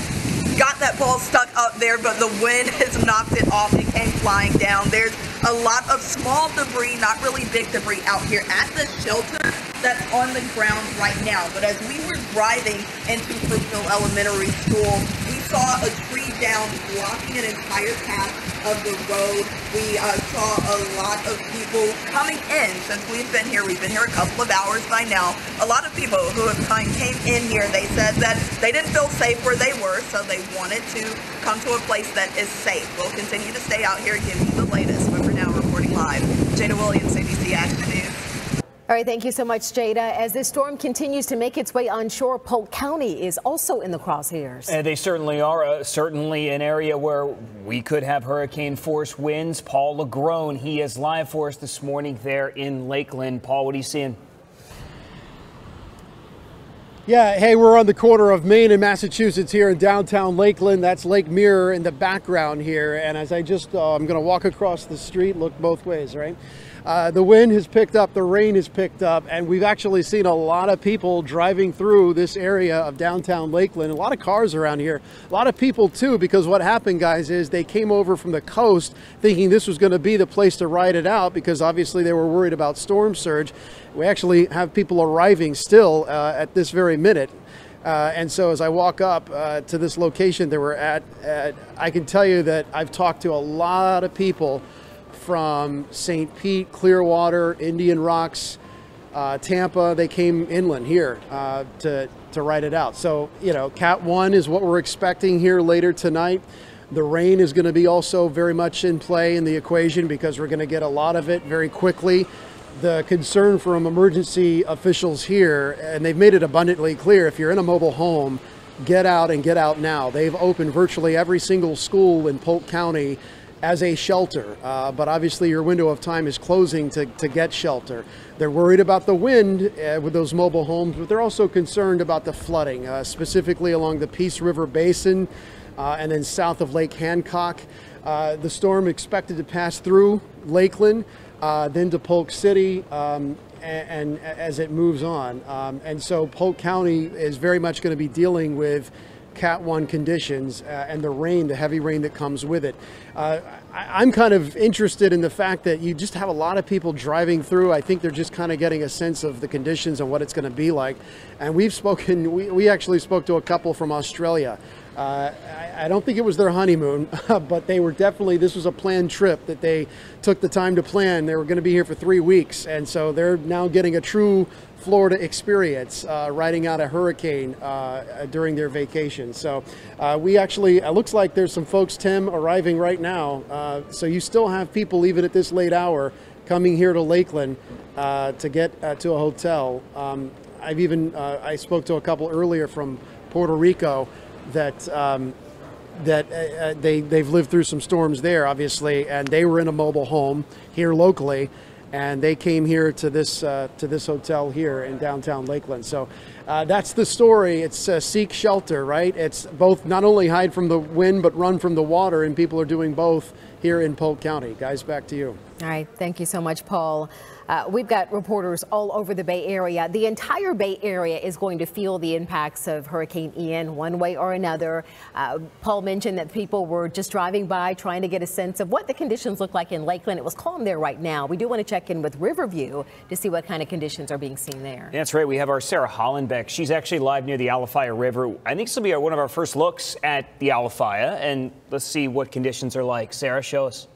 got that ball stuck up there, but the wind has knocked it off. It came flying down. There's a lot of small debris, not really big debris out here at the shelter that's on the ground right now. But as we were driving into Fruitville Elementary School, saw a tree down blocking an entire path of the road. We uh, saw a lot of people coming in since we've been here. We've been here a couple of hours by now. A lot of people who have come, came in here, they said that they didn't feel safe where they were, so they wanted to come to a place that is safe. We'll continue to stay out here, give you the latest. But for now, reporting live, Jada Williams, ABC Action News. All right, thank you so much, Jada. As this storm continues to make its way onshore, Polk County is also in the crosshairs. And they certainly are. Uh, certainly an area where we could have hurricane force winds. Paul LaGrone, he is live for us this morning there in Lakeland. Paul, what are you seeing? Yeah, hey, we're on the corner of Main and Massachusetts here in downtown Lakeland. That's Lake Mirror in the background here. And as I just, uh, I'm going to walk across the street, look both ways, right? Uh, the wind has picked up, the rain has picked up, and we've actually seen a lot of people driving through this area of downtown Lakeland. A lot of cars around here, a lot of people too, because what happened, guys, is they came over from the coast thinking this was going to be the place to ride it out because obviously they were worried about storm surge. We actually have people arriving still uh, at this very minute. Uh, and so as I walk up uh, to this location that we're at, at, I can tell you that I've talked to a lot of people from St. Pete, Clearwater, Indian Rocks, uh, Tampa. They came inland here uh, to, to ride it out. So, you know, Cat 1 is what we're expecting here later tonight. The rain is going to be also very much in play in the equation because we're going to get a lot of it very quickly. The concern from emergency officials here, and they've made it abundantly clear if you're in a mobile home, get out and get out now. They've opened virtually every single school in Polk County as a shelter, uh, but obviously your window of time is closing to, to get shelter. They're worried about the wind uh, with those mobile homes, but they're also concerned about the flooding, uh, specifically along the Peace River Basin uh, and then south of Lake Hancock. Uh, the storm expected to pass through Lakeland, uh, then to Polk City, um, and, and, as it moves on. Um, and so Polk County is very much going to be dealing with Cat 1 conditions uh, and the rain, the heavy rain that comes with it. Uh, I, am kind of interested in the fact that you just have a lot of people driving through. I think they're just kind of getting a sense of the conditions and what it's going to be like. And we've spoken, we, we actually spoke to a couple from Australia. Uh, I, I, don't think it was their honeymoon, but they were definitely, this was a planned trip that they took the time to plan. They were going to be here for three weeks. And so they're now getting a true Florida experience uh, riding out a hurricane uh, during their vacation. So uh, we actually, it looks like there's some folks, Tim, arriving right now. Uh, so you still have people, even at this late hour, coming here to Lakeland uh, to get uh, to a hotel. Um, I've even, I spoke to a couple earlier from Puerto Rico that um, that uh, they they've lived through some storms there, obviously, and they were in a mobile home here locally, and they came here to this uh, to this hotel here in downtown Lakeland. So uh, that's the story. It's uh, seek shelter, right? It's both not only hide from the wind but run from the water, and people are doing both here in Polk County. Guys, back to you. All right. Thank you so much, Paul. Uh, we've got reporters all over the Bay Area. The entire Bay Area is going to feel the impacts of Hurricane Ian one way or another. Uh, Paul mentioned that people were just driving by trying to get a sense of what the conditions look like in Lakeland. It was calm there right now. We do want to check in with Riverview to see what kind of conditions are being seen there. That's right. We have our Sarah Hollenbeck. She's actually live near the Alafia River. I think this will be one of our first looks at the Alafia, and let's see what conditions are like. Sarah, show us.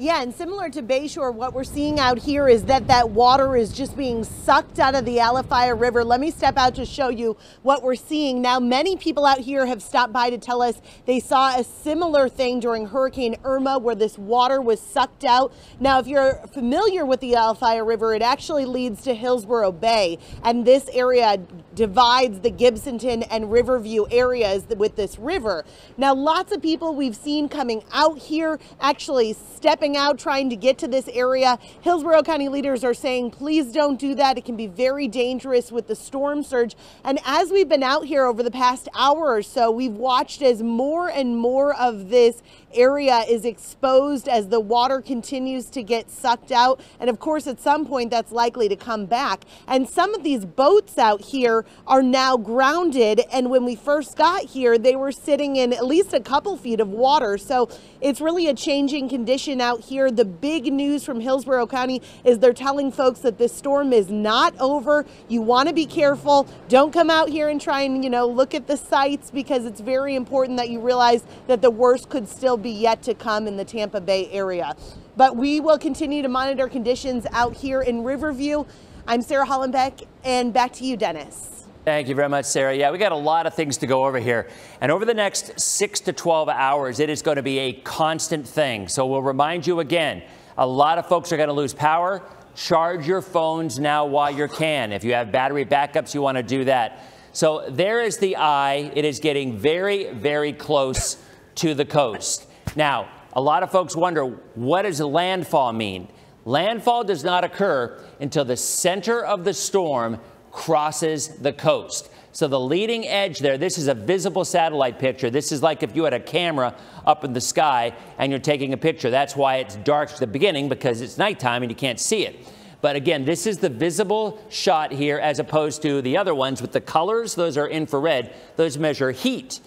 Yeah, and similar to Bayshore, what we're seeing out here is that that water is just being sucked out of the Alafia River. Let me step out to show you what we're seeing. Now, many people out here have stopped by to tell us they saw a similar thing during Hurricane Irma where this water was sucked out. Now, if you're familiar with the Alafia River, it actually leads to Hillsborough Bay, and this area divides the Gibsonton and Riverview areas with this river. Now, lots of people we've seen coming out here actually stepping out trying to get to this area. Hillsborough County leaders are saying, please don't do that. It can be very dangerous with the storm surge. And as we've been out here over the past hour or so, we've watched as more and more of this area is exposed as the water continues to get sucked out. And of course, at some point, that's likely to come back. And some of these boats out here are now grounded. And when we first got here, they were sitting in at least a couple feet of water. So it's really a changing condition out here. The big news from Hillsborough County is they're telling folks that this storm is not over. You want to be careful. Don't come out here and try and, you know, look at the sites because it's very important that you realize that the worst could still be yet to come in the Tampa Bay area. But we will continue to monitor conditions out here in Riverview. I'm Sarah Hollenbeck, and back to you, Denis. Thank you very much, Sarah. Yeah, we got a lot of things to go over here. And over the next six to 12 hours, it is going to be a constant thing. So we'll remind you again a lot of folks are going to lose power. Charge your phones now while you can. If you have battery backups, you want to do that. So there is the eye. It is getting very, very close to the coast. Now, a lot of folks wonder what does landfall mean? Landfall does not occur until the center of the storm crosses the coast. So the leading edge there, this is a visible satellite picture. This is like if you had a camera up in the sky and you're taking a picture. That's why it's dark at the beginning because it's nighttime and you can't see it. But again, this is the visible shot here as opposed to the other ones with the colors. Those are infrared. Those measure heat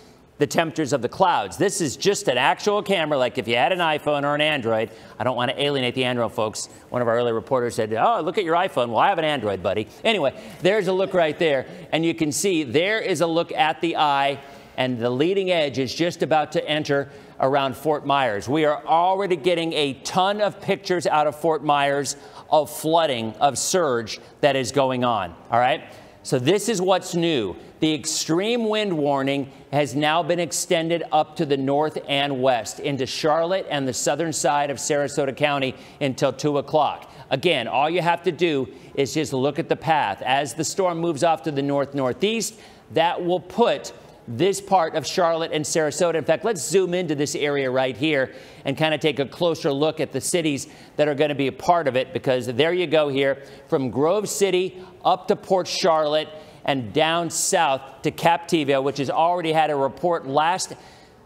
the temperatures of the clouds. This is just an actual camera, like if you had an iPhone or an Android. I don't want to alienate the Android folks. One of our early reporters said, oh, look at your iPhone. Well, I have an Android, buddy. Anyway, there's a look right there. And you can see there is a look at the eye, and the leading edge is just about to enter around Fort Myers. We are already getting a ton of pictures out of Fort Myers of flooding, of surge that is going on. All right? So this is what's new. The extreme wind warning has now been extended up to the north and west into Charlotte and the southern side of Sarasota County until 2 o'clock. Again, all you have to do is just look at the path. As the storm moves off to the north northeast, that will put this part of Charlotte and Sarasota. In fact, let's zoom into this area right here and kind of take a closer look at the cities that are going to be a part of it because there you go here from Grove City up to Port Charlotte and down south to Captiva, which has already had a report last,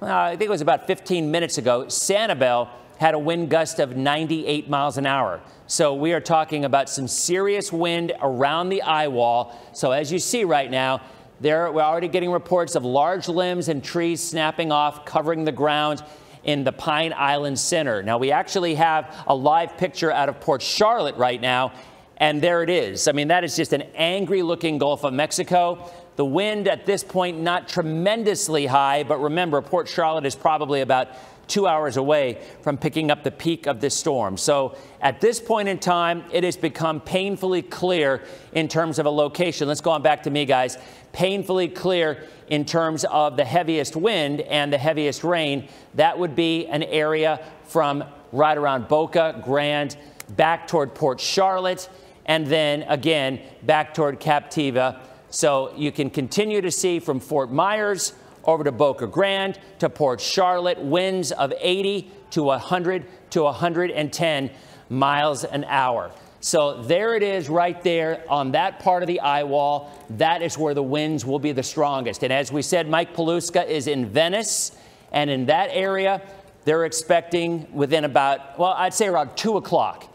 uh, I think it was about 15 minutes ago. Sanibel had a wind gust of 98 miles an hour. So we are talking about some serious wind around the eye wall. So as you see right now, there, we're already getting reports of large limbs and trees snapping off, covering the ground in the Pine Island Center. Now, we actually have a live picture out of Port Charlotte right now, and there it is. I mean, that is just an angry looking Gulf of Mexico. The wind at this point, not tremendously high, but remember, Port Charlotte is probably about two hours away from picking up the peak of this storm. So at this point in time, it has become painfully clear in terms of a location. Let's go on back to me, guys. Painfully clear in terms of the heaviest wind and the heaviest rain. That would be an area from right around Boca Grande, back toward Port Charlotte, and then again back toward Captiva. So you can continue to see from Fort Myers over to Boca Grande to Port Charlotte, winds of 80 to 100 to 110 miles an hour. So there it is right there on that part of the eye wall. That is where the winds will be the strongest. And as we said, Mike Paluska is in Venice. And in that area, they're expecting within about, well, I'd say around 2 o'clock.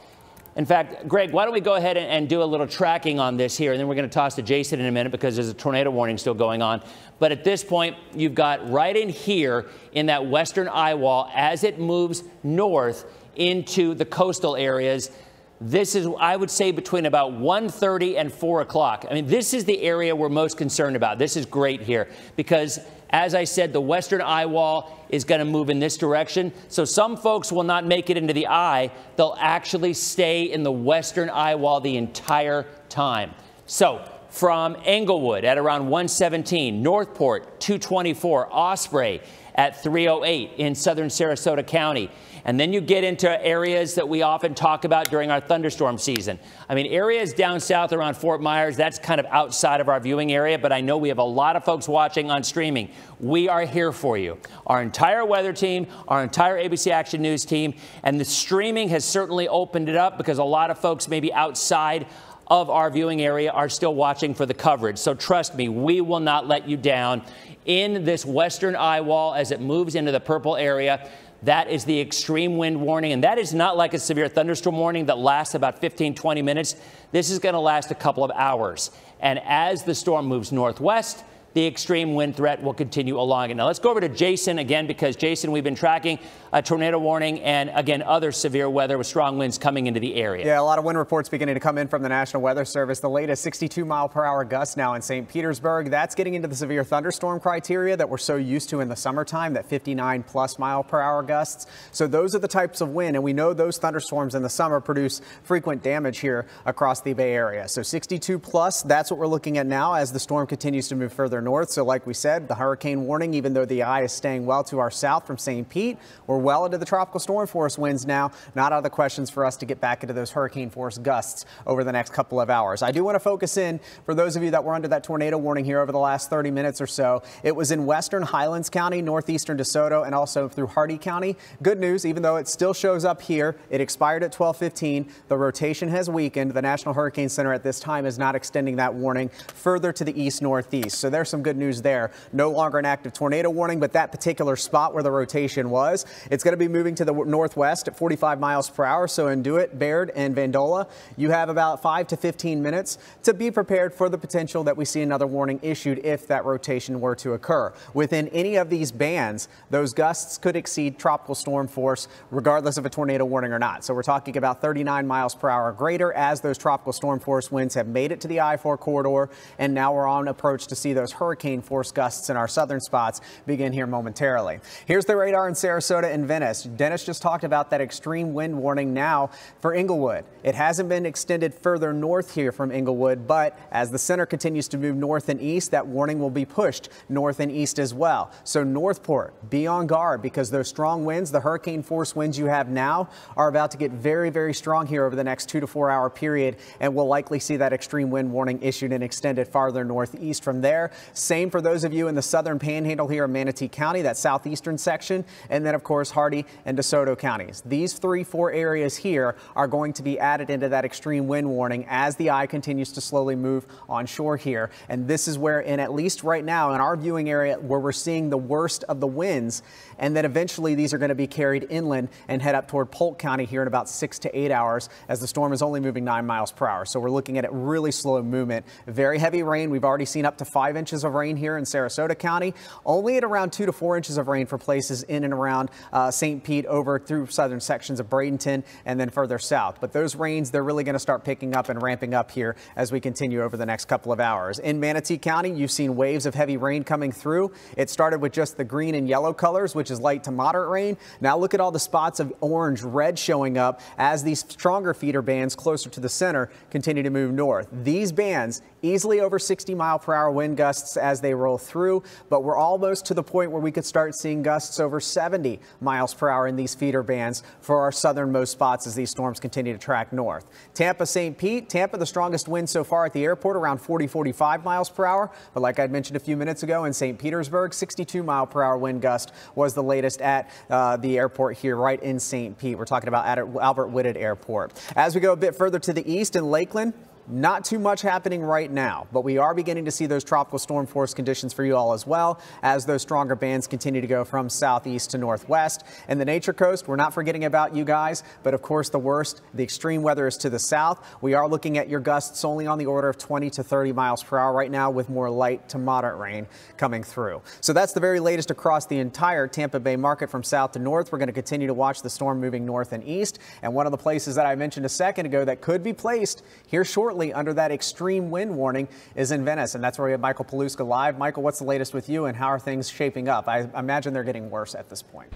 In fact, Greg, why don't we go ahead and, and, do a little tracking on this here, and then we're going to toss to Jason in a minute because there's a tornado warning still going on. But at this point, you've got right in here in that western eye wall as it moves north into the coastal areas. This is, I would say, between about 1.30 and 4 o'clock. I mean, this is the area we're most concerned about. This is great here because as I said, the western eye wall is going to move in this direction. So some folks will not make it into the eye. They'll actually stay in the western eye wall the entire time. So from Englewood at around 117, North Port 224, Osprey at 308 in southern Sarasota County. And then you get into areas that we often talk about during our thunderstorm season. I mean, areas down south around Fort Myers, that's kind of outside of our viewing area, but I know we have a lot of folks watching on streaming. We are here for you. Our entire weather team, our entire ABC Action News team, and the streaming has certainly opened it up because a lot of folks maybe outside of our viewing area are still watching for the coverage. So trust me, we will not let you down in this western eye wall as it moves into the purple area. That is the extreme wind warning, and that is not like a severe thunderstorm warning that lasts about 15, 20 minutes. This is going to last a couple of hours. And as the storm moves northwest, the extreme wind threat will continue along it. Now let's go over to Jason again because Jason, we've been tracking a tornado warning and again other severe weather with strong winds coming into the area. Yeah, a lot of wind reports beginning to come in from the National Weather Service. The latest 62 mile per hour gusts now in St. Petersburg. That's getting into the severe thunderstorm criteria that we're so used to in the summertime, that 59 plus mile per hour gusts. So those are the types of wind, and we know those thunderstorms in the summer produce frequent damage here across the Bay Area. So 62 plus, that's what we're looking at now as the storm continues to move further north. So like we said, the hurricane warning, even though the eye is staying well to our south from St. Pete, we're well into the tropical storm force winds now. Not out of the questions for us to get back into those hurricane force gusts over the next couple of hours. I do want to focus in for those of you that were under that tornado warning here over the last 30 minutes or so. It was in western Highlands County, northeastern DeSoto, and also through Hardee County. Good news, even though it still shows up here, it expired at 1215. The rotation has weakened. The National Hurricane Center at this time is not extending that warning further to the east northeast. So there's some good news there. No longer an active tornado warning, but that particular spot where the rotation was, it's going to be moving to the northwest at 45 miles per hour. So in Dewitt, Baird, and Vandolah, you have about 5 to 15 minutes to be prepared for the potential that we see another warning issued if that rotation were to occur. Within any of these bands, those gusts could exceed tropical storm force regardless of a tornado warning or not. So we're talking about 39 miles per hour greater as those tropical storm force winds have made it to the I-4 corridor. And now we're on approach to see those hurricane force gusts in our southern spots begin here momentarily. Here's the radar in Sarasota and Venice. Denis just talked about that extreme wind warning now for Englewood. It hasn't been extended further north here from Englewood, but as the center continues to move north and east, that warning will be pushed north and east as well. So North Port, be on guard because those strong winds, the hurricane force winds you have now, are about to get very, very strong here over the next two to four hour period, and we'll likely see that extreme wind warning issued and extended farther northeast from there. Same for those of you in the southern panhandle here in Manatee County, that southeastern section, and then of course Hardee and DeSoto counties. These three, four areas here are going to be added into that extreme wind warning as the eye continues to slowly move onshore here. And this is where, in at least right now in our viewing area, where we're seeing the worst of the winds, and then eventually these are going to be carried inland and head up toward Polk County here in about six to eight hours as the storm is only moving nine miles per hour. So we're looking at a really slow movement. Very heavy rain. We've already seen up to five inches of rain here in Sarasota County, only at around two to four inches of rain for places in and around uh, St. Pete over through southern sections of Bradenton and then further south. But those rains, they're really going to start picking up and ramping up here as we continue over the next couple of hours. In Manatee County, you've seen waves of heavy rain coming through. It started with just the green and yellow colors, which is light to moderate rain. Now look at all the spots of orange, red showing up as these stronger feeder bands closer to the center continue to move north. These bands easily over 60 mile per hour wind gusts as they roll through, but we're almost to the point where we could start seeing gusts over 70 miles per hour in these feeder bands for our southernmost spots as these storms continue to track north. Tampa, St. Pete, Tampa, the strongest wind so far at the airport around 40, 45 miles per hour. But like I mentioned a few minutes ago in St. Petersburg, 62 mile per hour wind gust was the latest at uh, the airport here right in St. Pete. We're talking about Albert Whitted Airport. As we go a bit further to the east in Lakeland, Not too much happening right now, but we are beginning to see those tropical storm force conditions for you all as well as those stronger bands continue to go from southeast to northwest. And the Nature Coast, we're not forgetting about you guys, but of course the worst, the extreme weather is to the south. We are looking at your gusts only on the order of 20 to 30 miles per hour right now with more light to moderate rain coming through. So that's the very latest across the entire Tampa Bay market from south to north. We're going to continue to watch the storm moving north and east. And one of the places that I mentioned a second ago that could be placed here shortly under that extreme wind warning is in Venice. And that's where we have Michael Paluska live. Michael, what's the latest with you and how are things shaping up? I imagine they're getting worse at this point.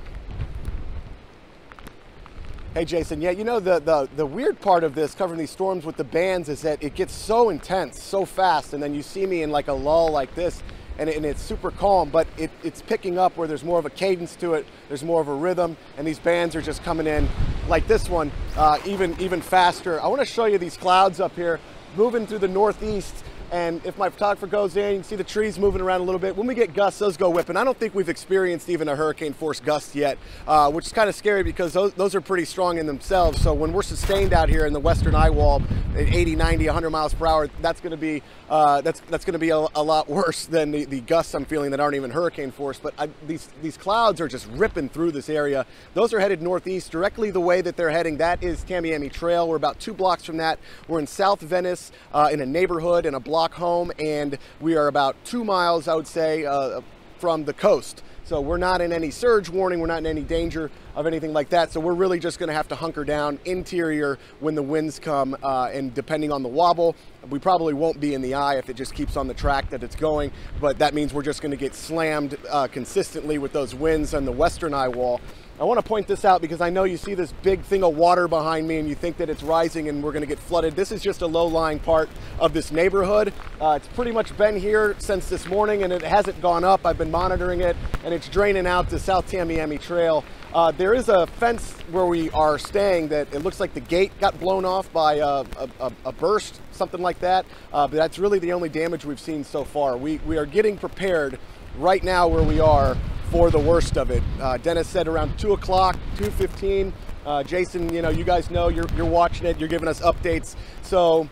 Hey, Jason. Yeah, you know, the, the, the weird part of this, covering these storms with the bands, is that it gets so intense, so fast, and then you see me in like a lull like this, and, it, and it's super calm, but it, it's picking up where there's more of a cadence to it, there's more of a rhythm, and these bands are just coming in like this one, uh, even, even faster. I want to show you these clouds up here moving through the northeast and if my photographer goes in, you can see the trees moving around a little bit. When we get gusts, those go whipping. I don't think we've experienced even a hurricane force gust yet, uh, which is kind of scary because those, those are pretty strong in themselves. So when we're sustained out here in the western eye wall at 80, 90, 100 miles per hour, that's going to be uh, that's that's going to be a, a, lot worse than the, the gusts I'm feeling that aren't even hurricane force. But I, these these clouds are just ripping through this area. Those are headed northeast, directly the way that they're heading. That is Tamiami Trail. We're about two blocks from that. We're in South Venice, uh, in a neighborhood, in a block home, and we are about two miles, I would say, uh, from the coast. So we're not in any surge warning, we're not in any danger of anything like that. So we're really just gonna have to hunker down interior when the winds come uh, and depending on the wobble, we probably won't be in the eye if it just keeps on the track that it's going, but that means we're just gonna get slammed uh, consistently with those winds on the western eye wall. I want to point this out because I know you see this big thing of water behind me and you think that it's rising and we're going to get flooded. This is just a low-lying part of this neighborhood. Uh, it's pretty much been here since this morning and it hasn't gone up. I've been monitoring it and it's draining out to South Tamiami Trail. Uh, there is a fence where we are staying that it looks like the gate got blown off by a, a, a burst, something like that. Uh, but that's really the only damage we've seen so far. We, we are getting prepared right now where we are for the worst of it. Uh, Denis said around 2 o'clock, 2.15. Uh, Jason, you know, you guys know you're, you're watching it, you're giving us updates. So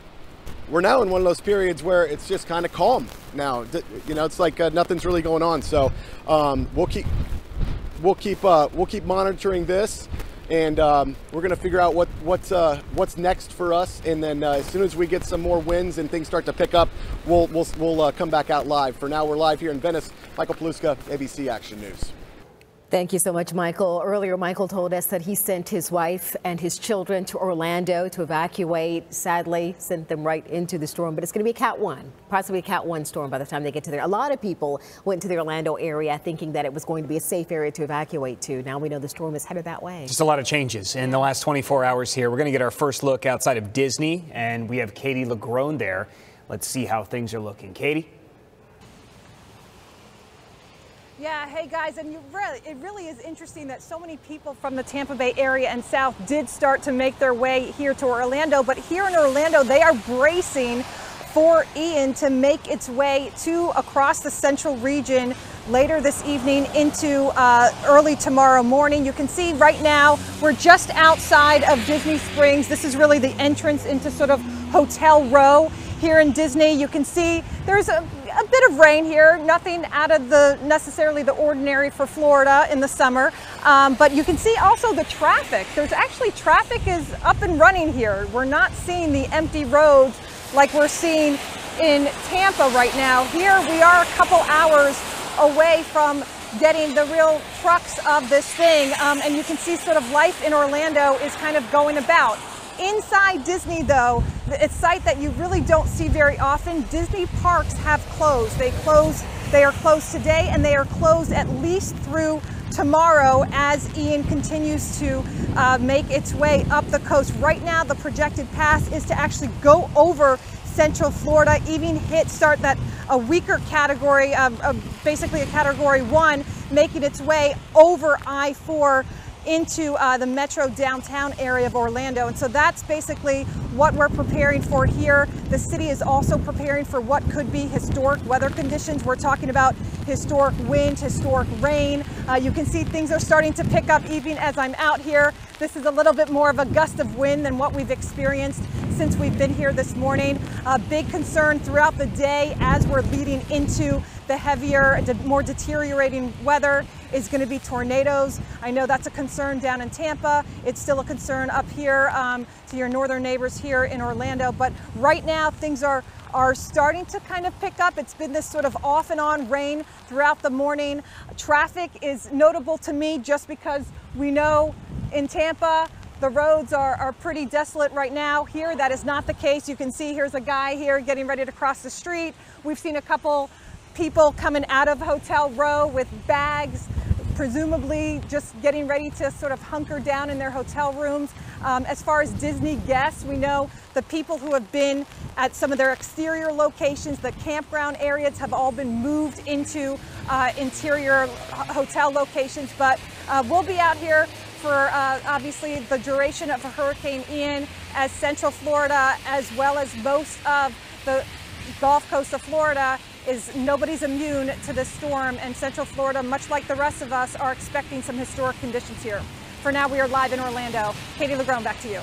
we're now in one of those periods where it's just kind of calm now. You know, it's like uh, nothing's really going on. So um, we'll keep we'll keep uh, we'll keep monitoring this and um, we're going to figure out what what's uh, what's next for us. And then uh, as soon as we get some more wins and things start to pick up, we'll we'll we'll uh, come back out live. For now, we're live here in Venice. Michael Paluska, ABC Action News. Thank you so much, Michael. Earlier, Michael told us that he sent his wife and his children to Orlando to evacuate. Sadly, sent them right into the storm, but it's going to be a Cat 1, possibly a Cat 1 storm by the time they get to there. A lot of people went to the Orlando area thinking that it was going to be a safe area to evacuate to. Now we know the storm is headed that way. Just a lot of changes in the last 24 hours here. We're going to get our first look outside of Disney, and we have Katie LaGrone there. Let's see how things are looking. Katie? Yeah, hey guys, and really, it really is interesting that so many people from the Tampa Bay area and south did start to make their way here to Orlando. But here in Orlando, they are bracing for Ian to make its way to across the central region later this evening into uh, early tomorrow morning. You can see right now we're just outside of Disney Springs. This is really the entrance into sort of Hotel Row here in Disney. You can see there's a, a bit of rain here, nothing out of the necessarily the ordinary for Florida in the summer. Um, but you can see also the traffic. There's actually traffic is up and running here. We're not seeing the empty roads like we're seeing in Tampa right now. Here we are a couple hours away from getting the real crux of this thing. Um, and you can see sort of life in Orlando is kind of going about. Inside Disney, though, a site that you really don't see very often, Disney parks have closed. They close, they are closed today and they are closed at least through tomorrow as Ian continues to uh, make its way up the coast. Right now, the projected path is to actually go over Central Florida, even hit start that a weaker category, um, uh, basically a category one, making its way over I-4 into uh, the metro downtown area of Orlando. And so that's basically what we're preparing for here. The city is also preparing for what could be historic weather conditions. We're talking about historic wind, historic rain. Uh, you can see things are starting to pick up even as I'm out here. This is a little bit more of a gust of wind than what we've experienced since we've been here this morning. A big concern throughout the day as we're leading into the heavier, more deteriorating weather is going to be tornadoes. I know that's a concern down in Tampa. It's still a concern up here um, to your northern neighbors here in Orlando. But right now, things are are starting to kind of pick up. It's been this sort of off and on rain throughout the morning. Traffic is notable to me just because we know in Tampa the roads are, are pretty desolate right now. Here, that is not the case. You can see here's a guy here getting ready to cross the street. We've seen a couple people coming out of Hotel Row with bags, presumably just getting ready to sort of hunker down in their hotel rooms. Um, as far as Disney guests, we know the people who have been at some of their exterior locations, the campground areas have all been moved into uh, interior hotel locations. But uh, we'll be out here for uh, obviously the duration of Hurricane Ian as Central Florida, as well as most of the Gulf Coast of Florida is nobody's immune to this storm and Central Florida, much like the rest of us, are expecting some historic conditions here. For now, we are live in Orlando. Katie LaGrone, back to you.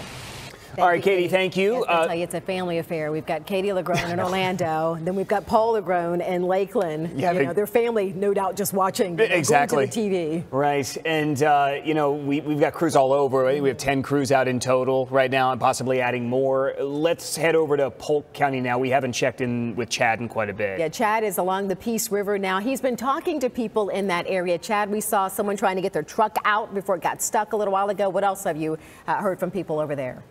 Thank All right, Katie, thank you. Yes, uh, tell you, it's a family affair. We've got Katie LaGrone in Orlando, then we've got Paul LaGrone in Lakeland. Yeah, you know, their family, no doubt, just watching you know, exactly the TV. Right, and uh, you know, we, we've got crews all over. We have 10 crews out in total right now, and possibly adding more. Let's head over to Polk County now. We haven't checked in with Chad in quite a bit. Yeah, Chad is along the Peace River now. He's been talking to people in that area. Chad, we saw someone trying to get their truck out before it got stuck a little while ago. What else have you uh, heard from people over there?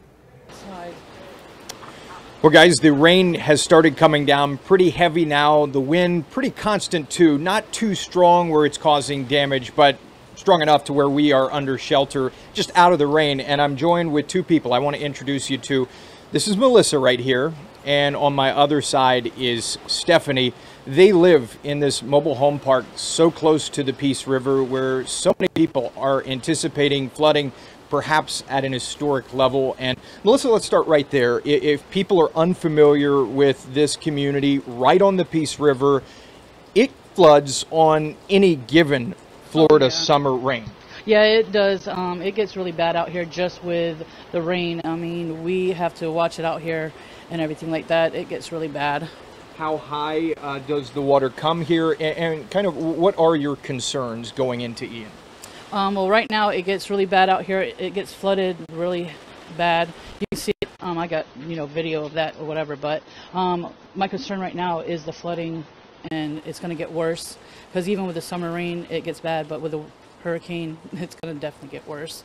Well, guys, the rain has started coming down pretty heavy now. The wind pretty constant too, not too strong where it's causing damage, but strong enough to where we are under shelter, just out of the rain. And I'm joined with two people I want to introduce you to. This is Melissa right here, and on my other side is Stephanie. They live in this mobile home park so close to the Peace River where so many people are anticipating flooding perhaps at an historic level. And Melissa, let's start right there. If people are unfamiliar with this community right on the Peace River, it floods on any given Florida oh, yeah. summer rain. Yeah, it does. Um, it gets really bad out here just with the rain. I mean, we have to watch it out here and everything like that. It gets really bad. How high uh, does the water come here? And, and kind of what are your concerns going into Ian? Um, well, right now it gets really bad out here. It gets flooded really bad. You can see it. Um, I got you know video of that or whatever. But um, my concern right now is the flooding, and it's going to get worse because even with the summer rain, it gets bad. But with the hurricane, it's going to definitely get worse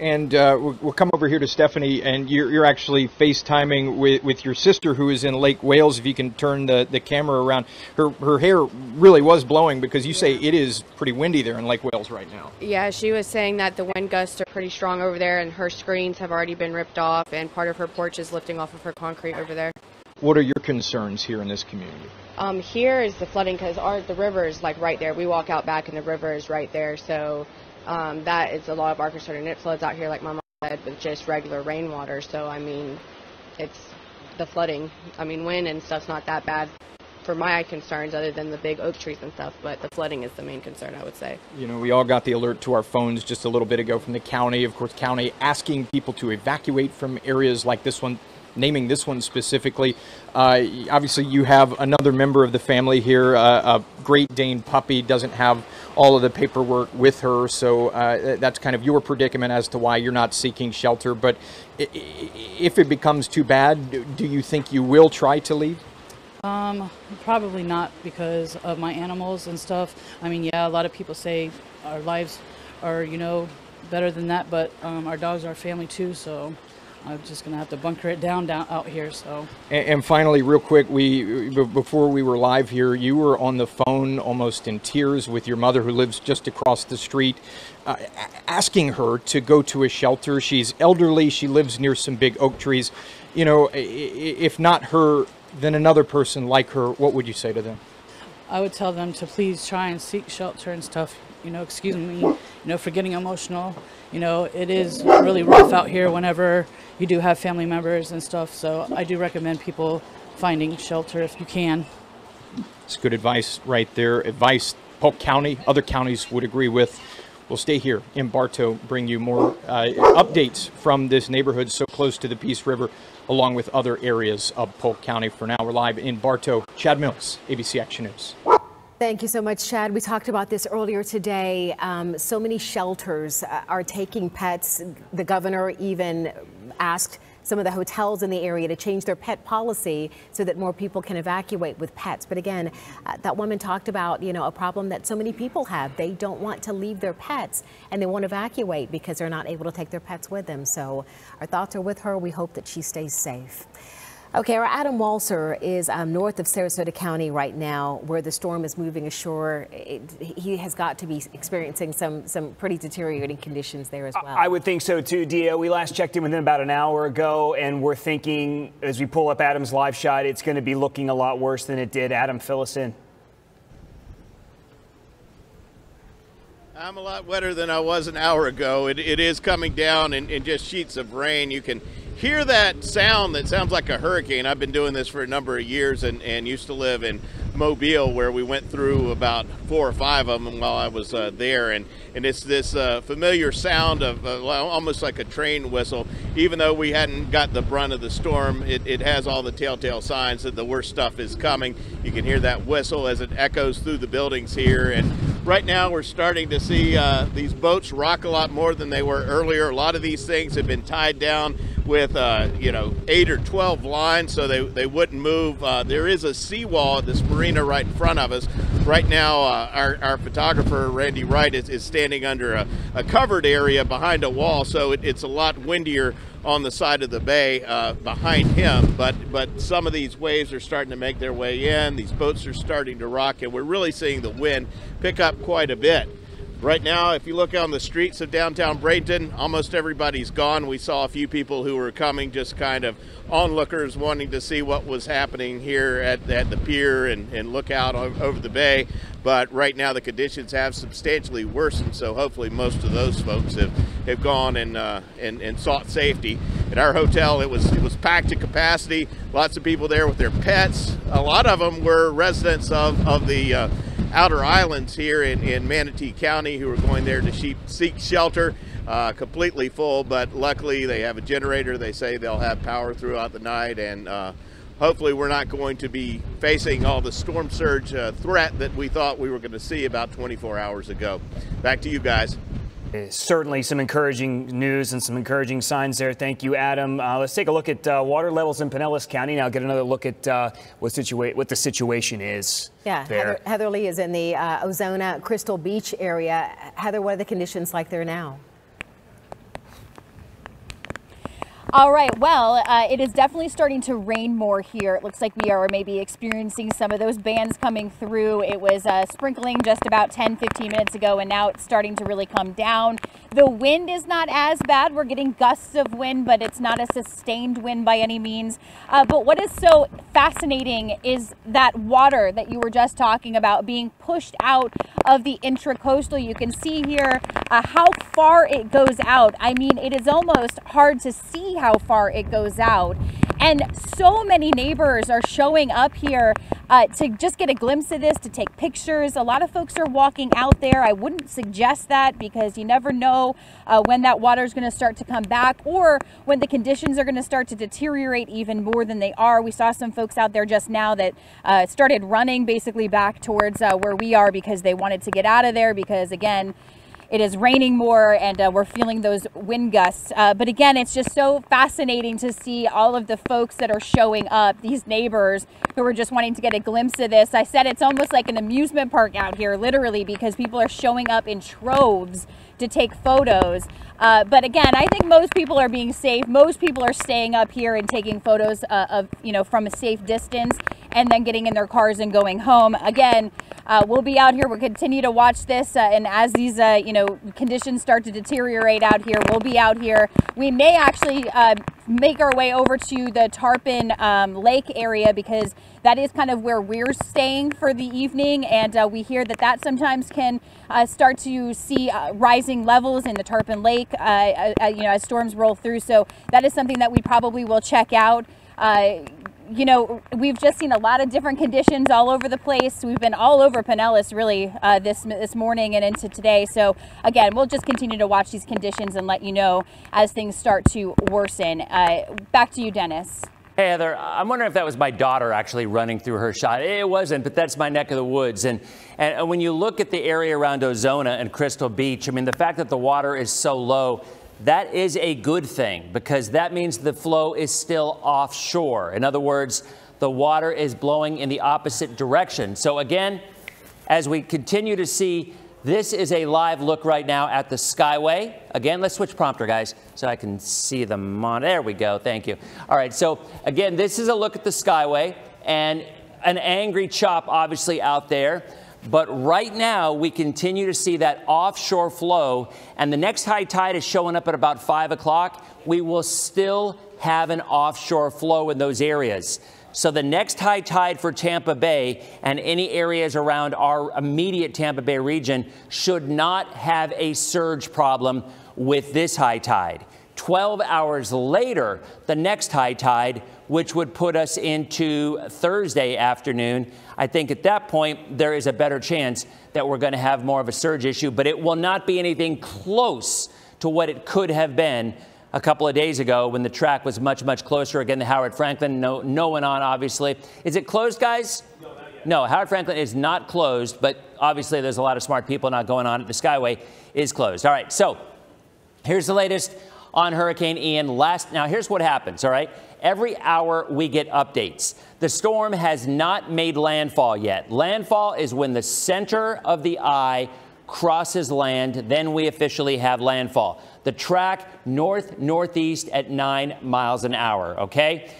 and uh, we'll, come over here to Stephanie, and you're, you're actually FaceTiming with, with your sister who is in Lake Wales. If you can turn the, the camera around, her her hair really was blowing because you say it is pretty windy there in Lake Wales right now. Yeah, she was saying that the wind gusts are pretty strong over there, and her screens have already been ripped off, and part of her porch is lifting off of her concrete over there. What are your concerns here in this community? Um, here is the flooding because our the river is like right there. We walk out back, and the river is right there, so um, that is a lot of our concern. And it floods out here, like my mom said, with just regular rainwater. So, I mean, it's the flooding. I mean, wind and stuff's not that bad for my concerns other than the big oak trees and stuff, but the flooding is the main concern, I would say. You know, we all got the alert to our phones just a little bit ago from the county, of course, county asking people to evacuate from areas like this one naming this one specifically. Uh, obviously, you have another member of the family here, uh, a Great Dane puppy, doesn't have all of the paperwork with her, so uh, that's kind of your predicament as to why you're not seeking shelter. But if it becomes too bad, do you think you will try to leave? Um, probably not because of my animals and stuff. I mean, yeah, a lot of people say our lives are, you know, better than that, but um, our dogs are family too, so I'm just gonna have to bunker it down down out here. So. And, and, finally, real quick, we before we were live here, you were on the phone almost in tears with your mother, who lives just across the street, uh, asking her to go to a shelter. She's elderly. She lives near some big oak trees. You know, if not her, then another person like her. What would you say to them? I would tell them to please try and seek shelter and stuff. You know, excuse me, you know, for getting emotional. You know, it is really rough out here whenever you do have family members and stuff. So I do recommend people finding shelter if you can. It's good advice right there. Advice Polk County, other counties would agree with. We'll stay here in Bartow, bring you more uh, updates from this neighborhood so close to the Peace River, along with other areas of Polk County. For now, we're live in Bartow. Chad Mills, ABC Action News. Thank you so much, Chad. We talked about this earlier today. Um, so many shelters uh, are taking pets. The governor even asked some of the hotels in the area to change their pet policy so that more people can evacuate with pets. But again, uh, that woman talked about, you know, a problem that so many people have. They don't want to leave their pets and they won't evacuate because they're not able to take their pets with them. So our thoughts are with her. We hope that she stays safe. Okay, our Adam Walser is um, north of Sarasota County right now, where the storm is moving ashore. It, he has got to be experiencing some some pretty deteriorating conditions there as well. I would think so too, Dio. We last checked in with him about an hour ago, and we're thinking as we pull up Adam's live shot, it's going to be looking a lot worse than it did. Adam, fill us in. I'm a lot wetter than I was an hour ago. It, it is coming down in, in just sheets of rain. You can hear that sound that sounds like a hurricane. I've been doing this for a number of years and, and used to live in Mobile where we went through about four or five of them while I was uh, there. And, and it's this uh, familiar sound of uh, almost like a train whistle. Even though we hadn't got the brunt of the storm, it, it has all the telltale signs that the worst stuff is coming. You can hear that whistle as it echoes through the buildings here. And right now we're starting to see uh, these boats rock a lot more than they were earlier. A lot of these things have been tied down with uh, you know eight or twelve lines so they, they wouldn't move. Uh, there is a seawall at this marina right in front of us. Right now, uh, our, our photographer Randy Wright is, is standing under a, a covered area behind a wall, so it, it's a lot windier on the side of the bay uh, behind him. But but some of these waves are starting to make their way in. These boats are starting to rock, and we're really seeing the wind pick up quite a bit. Right now, if you look on the streets of downtown Bradenton, almost everybody's gone. We saw a few people who were coming, just kind of onlookers wanting to see what was happening here at, at the pier and, and look out over the bay. But right now, the conditions have substantially worsened, so hopefully, most of those folks have, have gone and, uh, and, and sought safety. At our hotel, it was, it was packed to capacity, lots of people there with their pets. A lot of them were residents of, of the uh, outer islands here in, in Manatee County who are going there to sheep, seek shelter. Uh, completely full, but luckily they have a generator. They say they'll have power throughout the night, and uh, hopefully we're not going to be facing all the storm surge uh, threat that we thought we were going to see about 24 hours ago. Back to you guys. Certainly some encouraging news and some encouraging signs there. Thank you, Adam. Uh, let's take a look at uh, water levels in Pinellas County now. Get another look at uh, what, situa- what the situation is. Yeah, Heather, Heather, Lee is in the uh, Ozona Crystal Beach area. Heather, what are the conditions like there now? All right, well, uh, it is definitely starting to rain more here. It looks like we are maybe experiencing some of those bands coming through. It was uh, sprinkling just about 10, 15 minutes ago, and now it's starting to really come down. The wind is not as bad. We're getting gusts of wind, but it's not a sustained wind by any means. Uh, but what is so fascinating is that water that you were just talking about being pushed out of the intracoastal. You can see here uh, how far it goes out. I mean, it is almost hard to see how far it goes out. And so many neighbors are showing up here uh, to just get a glimpse of this, to take pictures. A lot of folks are walking out there. I wouldn't suggest that because you never know uh, when that water is going to start to come back or when the conditions are going to start to deteriorate even more than they are. We saw some folks out there just now that uh, started running basically back towards uh, where we are because they wanted to get out of there because, again, it is raining more and uh, we're feeling those wind gusts. Uh, but again, it's just so fascinating to see all of the folks that are showing up, these neighbors who are just wanting to get a glimpse of this. I said it's almost like an amusement park out here, literally, because people are showing up in troves to take photos. Uh, but again, I think most people are being safe. Most people are staying up here and taking photos uh, of, you know, from a safe distance and then getting in their cars and going home. Again, uh, we'll be out here. We'll continue to watch this. Uh, and as these, uh, you know, conditions start to deteriorate out here, we'll be out here. We may actually uh, make our way over to the Tarpon um, Lake area because that is kind of where we're staying for the evening. And uh, we hear that that sometimes can uh, start to see uh, rising levels in the Tarpon Lake, uh, uh, uh, you know, as storms roll through. So that is something that we probably will check out you know, we've just seen a lot of different conditions all over the place. We've been all over Pinellas really uh, this this morning and into today. So again, we'll just continue to watch these conditions and let you know as things start to worsen. Uh, back to you, Denis. Hey, Heather, I'm wondering if that was my daughter actually running through her shot. It wasn't, but that's my neck of the woods. And, and when you look at the area around Ozona and Crystal Beach, I mean, the fact that the water is so low, that is a good thing because that means the flow is still offshore. In other words, the water is blowing in the opposite direction. So again, as we continue to see this is a live look right now at the Skyway. Again, let's switch prompter, guys, so I can see them on. There we go. Thank you. All right, so again, this is a look at the Skyway and an angry chop, obviously, out there. But right now, we continue to see that offshore flow, and the next high tide is showing up at about 5 o'clock. We will still have an offshore flow in those areas. So the next high tide for Tampa Bay and any areas around our immediate Tampa Bay region should not have a surge problem with this high tide. 12 hours later, the next high tide, which would put us into Thursday afternoon, I think at that point there is a better chance that we're going to have more of a surge issue, but it will not be anything close to what it could have been a couple of days ago when the track was much, much closer. Again, the Howard Frankland, no, no one on, obviously. Is it closed, guys? No, no, Howard Frankland is not closed, but obviously there's a lot of smart people not going on. The Skyway is closed. All right, so here's the latest on Hurricane Ian. Last now, here's what happens. All right, every hour we get updates. The storm has not made landfall yet. Landfall is when the center of the eye crosses land, then we officially have landfall. The track north northeast at nine miles an hour, okay?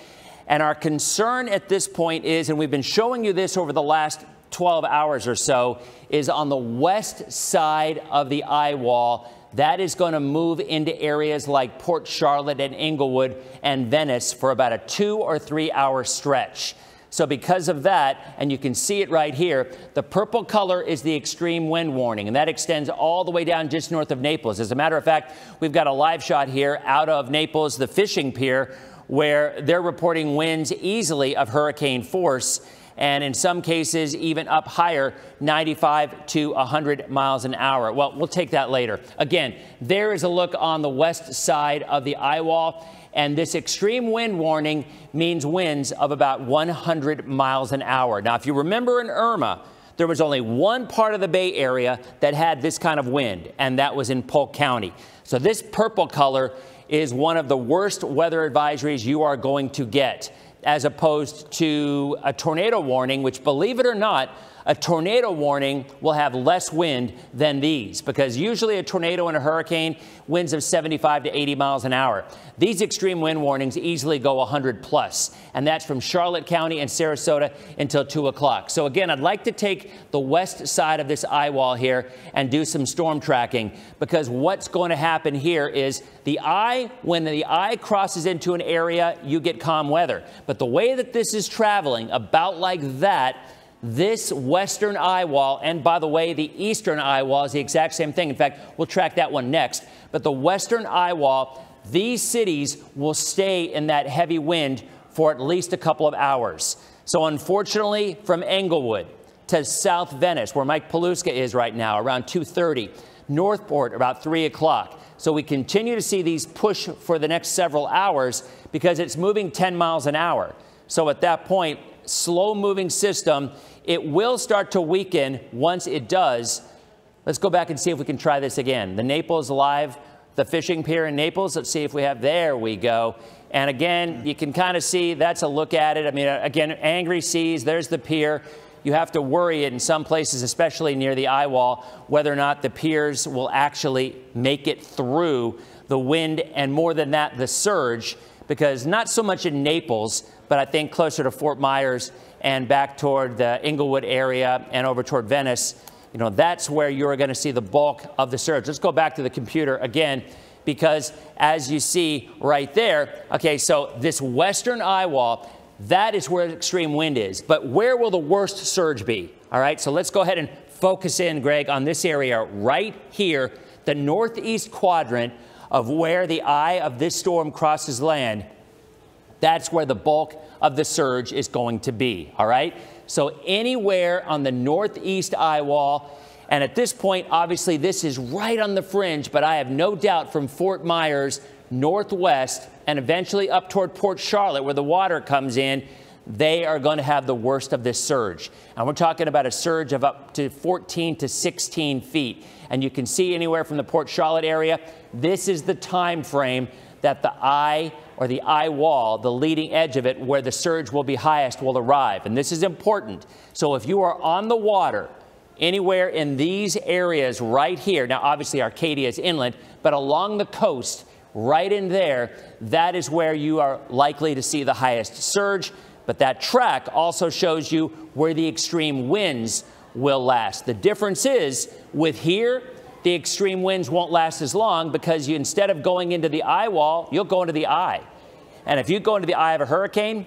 And our concern at this point is, and we've been showing you this over the last 12 hours or so, is on the west side of the eye wall. That is going to move into areas like Port Charlotte and Englewood and Venice for about a two or three hour stretch. So because of that, and you can see it right here, the purple color is the extreme wind warning, and that extends all the way down just north of Naples. As a matter of fact, we've got a live shot here out of Naples, the fishing pier, where they're reporting winds easily of hurricane force and in some cases even up higher, 95 to 100 miles an hour. Well, we'll take that later. Again, there is a look on the west side of the eye wall. And this extreme wind warning means winds of about 100 miles an hour. Now, if you remember in Irma, there was only one part of the Bay Area that had this kind of wind, and that was in Polk County. So this purple color is one of the worst weather advisories you are going to get, as opposed to a tornado warning, which, believe it or not, a tornado warning will have less wind than these because usually a tornado and a hurricane winds of 75 to 80 miles an hour. These extreme wind warnings easily go 100 plus, and that's from Charlotte County and Sarasota until 2 o'clock. So again, I'd like to take the west side of this eye wall here and do some storm tracking because what's going to happen here is the eye, when the eye crosses into an area, you get calm weather. But the way that this is traveling, about like that, this western eye wall, and by the way, the eastern eye wall is the exact same thing. In fact, we'll track that one next. But the western eye wall, these cities will stay in that heavy wind for at least a couple of hours. So unfortunately, from Englewood to South Venice, where Mike Paluska is right now, around 2.30, North Port about 3 o'clock. So we continue to see these push for the next several hours because it's moving 10 miles an hour. So at that point, slow moving system it will start to weaken once it does. Let's go back and see if we can try this again. The Naples Live, the fishing pier in Naples. Let's see if we have, there we go. And again, you can kind of see that's a look at it. I mean, uh, again, angry seas, there's the pier. You have to worry in some places, especially near the eye wall, whether or not the piers will actually make it through the wind and more than that, the surge, because not so much in Naples, but I think closer to Fort Myers and back toward the Englewood area and over toward Venice, you know, that's where you're going to see the bulk of the surge. Let's go back to the computer again, because as you see right there, okay, so this western eye wall, that is where extreme wind is. But where will the worst surge be? All right, so let's go ahead and focus in, Greg, on this area right here, the northeast quadrant of where the eye of this storm crosses land. That's where the bulk of the surge is going to be, all right? So anywhere on the northeast eye wall, and at this point, obviously, this is right on the fringe, but I have no doubt from Fort Myers northwest and eventually up toward Port Charlotte, where the water comes in, they are going to have the worst of this surge. And we're talking about a surge of up to 14 to 16 feet. And you can see anywhere from the Port Charlotte area, this is the time frame that the eye or the eye wall, the leading edge of it, where the surge will be highest, will arrive. And this is important. So if you are on the water, anywhere in these areas right here, now obviously Arcadia is inland, but along the coast, right in there, that is where you are likely to see the highest surge. But that track also shows you where the extreme winds will last. The difference is with here, the extreme winds won't last as long because you, instead of going into the eye wall, you'll go into the eye. And if you go into the eye of a hurricane,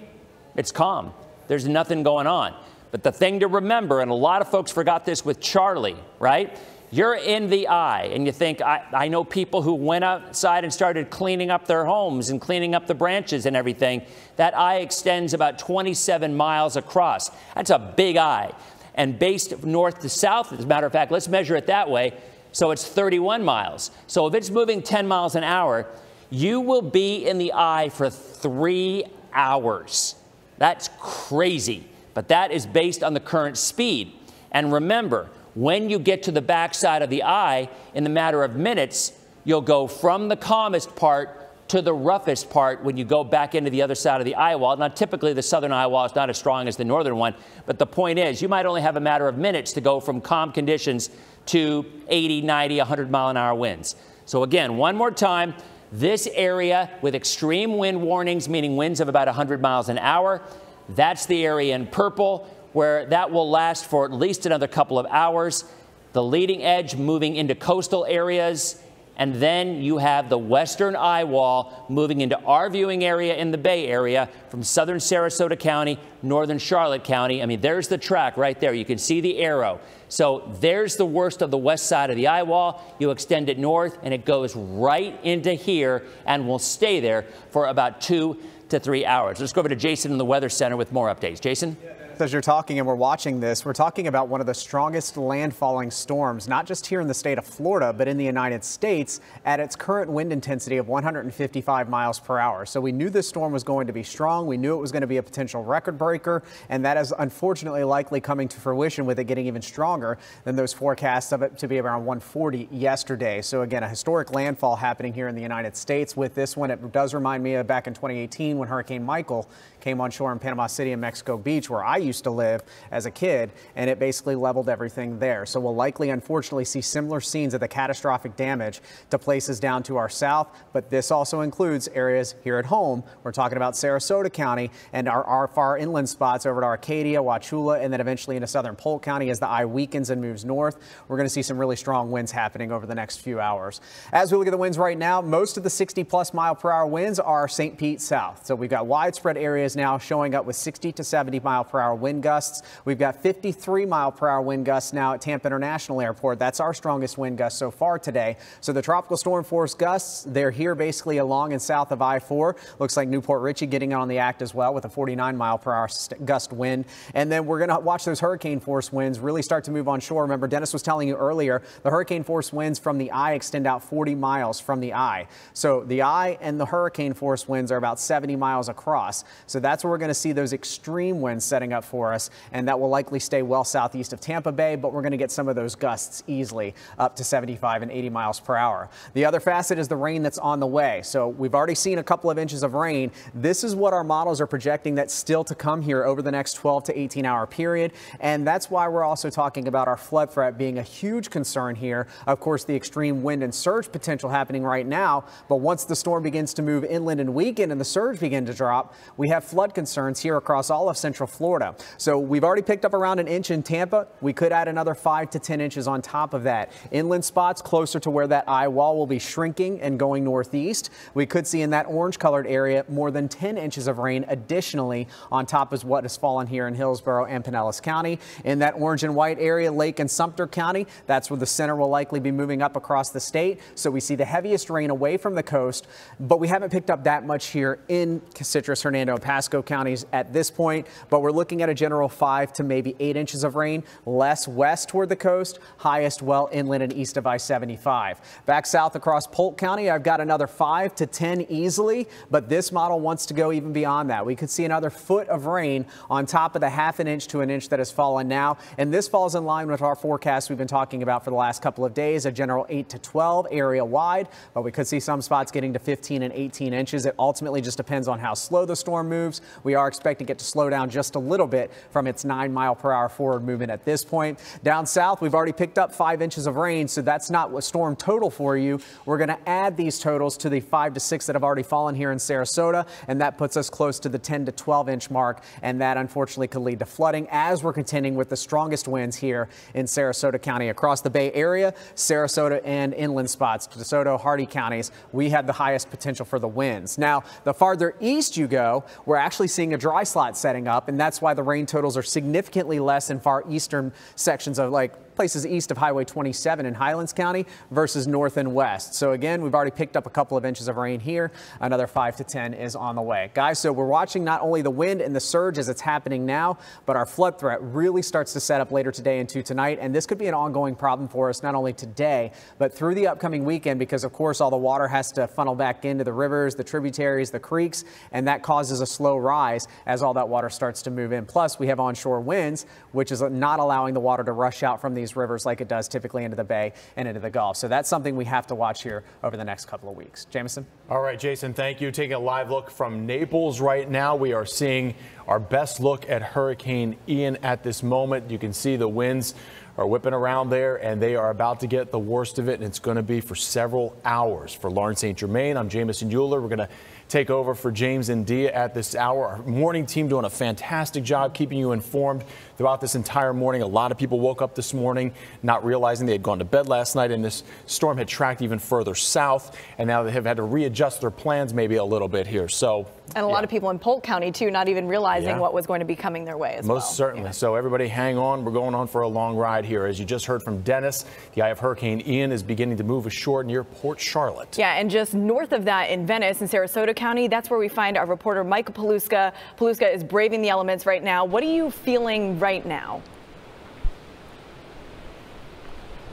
it's calm. There's nothing going on. But the thing to remember, and a lot of folks forgot this with Charley, right? You're in the eye, and you think, I, I know people who went outside and started cleaning up their homes and cleaning up the branches and everything. That eye extends about 27 miles across. That's a big eye. And based north to south, as a matter of fact, let's measure it that way. So it's 31 miles. So if it's moving 10 miles an hour, you will be in the eye for three hours. That's crazy. But that is based on the current speed. And remember, when you get to the backside of the eye, in the matter of minutes, you'll go from the calmest part to the roughest part when you go back into the other side of the eye wall. Now, typically, the southern eye wall is not as strong as the northern one, but the point is, you might only have a matter of minutes to go from calm conditions to 80, 90, 100 mile an hour winds. So, again, one more time, this area with extreme wind warnings, meaning winds of about 100 miles an hour, that's the area in purple where that will last for at least another couple of hours. The leading edge moving into coastal areas. And then you have the western eye wall moving into our viewing area in the Bay Area from southern Sarasota County, northern Charlotte County. I mean, there's the track right there. You can see the arrow. So there's the worst of the west side of the eye wall. You extend it north, and it goes right into here and will stay there for about two to three hours. Let's go over to Jason in the Weather Center with more updates. Jason? As you're talking and we're watching this, we're talking about one of the strongest landfalling storms, not just here in the state of Florida, but in the United States at its current wind intensity of 155 miles per hour. So we knew this storm was going to be strong. We knew it was going to be a potential record breaker, and that is unfortunately likely coming to fruition with it getting even stronger than those forecasts of it to be around 140 yesterday. So again, a historic landfall happening here in the United States with this one. It does remind me of back in 2018 when Hurricane Michael came on shore in Panama City and Mexico Beach, where I used to live as a kid, and it basically leveled everything there. So we'll likely, unfortunately, see similar scenes of the catastrophic damage to places down to our south, but this also includes areas here at home. We're talking about Sarasota County and our, our far inland spots over to Arcadia, Wauchula, and then eventually into southern Polk County as the eye weakens and moves north. We're going to see some really strong winds happening over the next few hours. As we look at the winds right now, most of the 60 plus mile per hour winds are St. Pete south. So we've got widespread areas now showing up with 60 to 70 mile per hour wind gusts. We've got 53 mile per hour wind gusts now at Tampa International Airport. That's our strongest wind gust so far today. So the tropical storm force gusts, they're here basically along and south of I-4. Looks like New Port Richey getting on the act as well with a 49 mile per hour gust wind. And then we're going to watch those hurricane force winds really start to move on shore. Remember, Denis was telling you earlier, the hurricane force winds from the eye extend out 40 miles from the eye. So the eye and the hurricane force winds are about 70 miles across. So that's where we're going to see those extreme winds setting up for us, and that will likely stay well southeast of Tampa Bay, but we're going to get some of those gusts easily up to 75 and 80 miles per hour. The other facet is the rain that's on the way. So we've already seen a couple of inches of rain. This is what our models are projecting that's still to come here over the next 12 to 18 hour period, and that's why we're also talking about our flood threat being a huge concern here. Of course, the extreme wind and surge potential happening right now, but once the storm begins to move inland and weaken and the surge begin to drop, we have flood concerns here across all of central Florida. So we've already picked up around an inch in Tampa. We could add another 5 to 10 inches on top of that. Inland spots closer to where that eye wall will be shrinking and going northeast. We could see in that orange colored area more than 10 inches of rain additionally on top of what has fallen here in Hillsborough and Pinellas County. In that orange and white area, Lake and Sumter County, that's where the center will likely be moving up across the state. So we see the heaviest rain away from the coast, but we haven't picked up that much here in Citrus, Hernando, and Pasco counties at this point. But we're looking at a general five to maybe eight inches of rain, less west toward the coast, highest well inland and east of I-75. Back south across Polk County, I've got another five to 10 easily, but this model wants to go even beyond that. We could see another foot of rain on top of the half an inch to an inch that has fallen now. And this falls in line with our forecast we've been talking about for the last couple of days, a general 8 to 12 area wide, but we could see some spots getting to 15 and 18 inches. It ultimately just depends on how slow the storm moves. We are expecting it to slow down just a little bit from its 9 mile per hour forward movement at this point. Down south, we've already picked up 5 inches of rain, so that's not what storm total for you. We're going to add these totals to the 5 to 6 that have already fallen here in Sarasota, and that puts us close to the 10 to 12 inch mark, and that unfortunately could lead to flooding as we're contending with the strongest winds here in Sarasota County. Across the Bay Area, Sarasota and inland spots, DeSoto, Hardee counties, we have the highest potential for the winds. Now, the farther east you go, we're actually seeing a dry slot setting up, and that's why the rain totals are significantly less in far eastern sections of like places east of Highway 27 in Highlands County versus north and west. So again, we've already picked up a couple of inches of rain here. Another 5 to 10 is on the way. Guys, so we're watching not only the wind and the surge as it's happening now, but our flood threat really starts to set up later today into tonight. And this could be an ongoing problem for us not only today, but through the upcoming weekend because, of course, all the water has to funnel back into the rivers, the tributaries, the creeks, and that causes a slow rise as all that water starts to move in. Plus, we have onshore winds, which is not allowing the water to rush out from these rivers like it does typically into the bay and into the Gulf. So that's something we have to watch here over the next couple of weeks. Jamison? All right, Jason, thank you. Taking a live look from Naples right now. We are seeing our best look at Hurricane Ian at this moment. You can see the winds are whipping around there and they are about to get the worst of it and it's going to be for several hours. For Lawrence St. Germain, I'm Jamison Uhler. We're going to take over for James and Dia at this hour. Our morning team doing a fantastic job keeping you informed throughout this entire morning. A lot of people woke up this morning not realizing they had gone to bed last night and this storm had tracked even further south and now they have had to readjust their plans maybe a little bit here. So and a yeah. lot of people in Polk County too, not even realizing Yeah. what was going to be coming their way as well. Most certainly. So everybody hang on. We're going on for a long ride here. As you just heard from Denis, the eye of Hurricane Ian is beginning to move ashore near Port Charlotte. Yeah, and just north of that in Venice in Sarasota County, that's where we find our reporter Michael Paluska. Paluska is braving the elements right now. What are you feeling right now?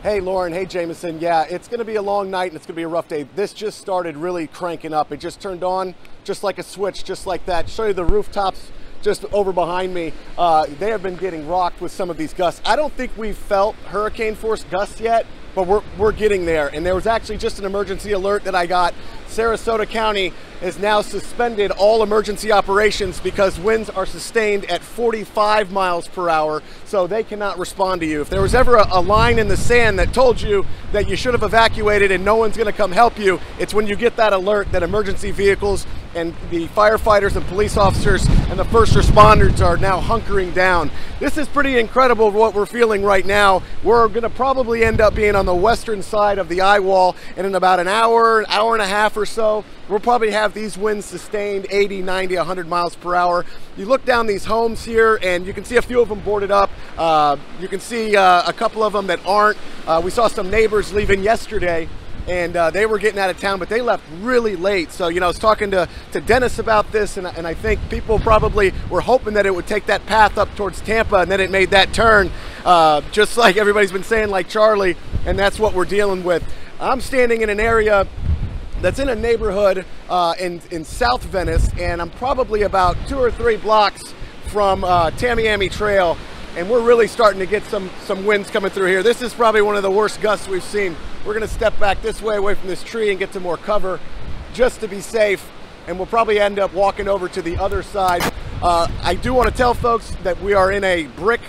Hey, Lauren. Hey, Jamison. Yeah, it's going to be a long night and it's going to be a rough day. This just started really cranking up. It just turned on just like a switch, just like that. Show you the rooftops just over behind me. Uh, they have been getting rocked with some of these gusts. I don't think we've felt hurricane force gusts yet, but we're, we're getting there. And there was actually just an emergency alert that I got. Sarasota County has now suspended all emergency operations because winds are sustained at 45 miles per hour, so they cannot respond to you. If there was ever a, a line in the sand that told you that you should have evacuated and no one's going to come help you, it's when you get that alert that emergency vehicles and the firefighters and police officers and the first responders are now hunkering down. This is pretty incredible what we're feeling right now. We're going to probably end up being on the western side of the eye wall, and in about an hour, an hour and a half or so, we'll probably have these winds sustained 80, 90, 100 miles per hour. You look down these homes here, and you can see a few of them boarded up. Uh, you can see uh, a couple of them that aren't. Uh, we saw some neighbors leaving yesterday and uh, they were getting out of town, but they left really late. So, you know, I was talking to, to Denis about this, and, and I think people probably were hoping that it would take that path up towards Tampa, and then it made that turn, uh, just like everybody's been saying, like Charley, and that's what we're dealing with. I'm standing in an area that's in a neighborhood uh, in, in South Venice, and I'm probably about two or three blocks from uh, Tamiami Trail, and we're really starting to get some, some winds coming through here. This is probably one of the worst gusts we've seen. We're gonna step back this way away from this tree and get some more cover just to be safe, and we'll probably end up walking over to the other side. Uh, I do wanna tell folks that we are in a brick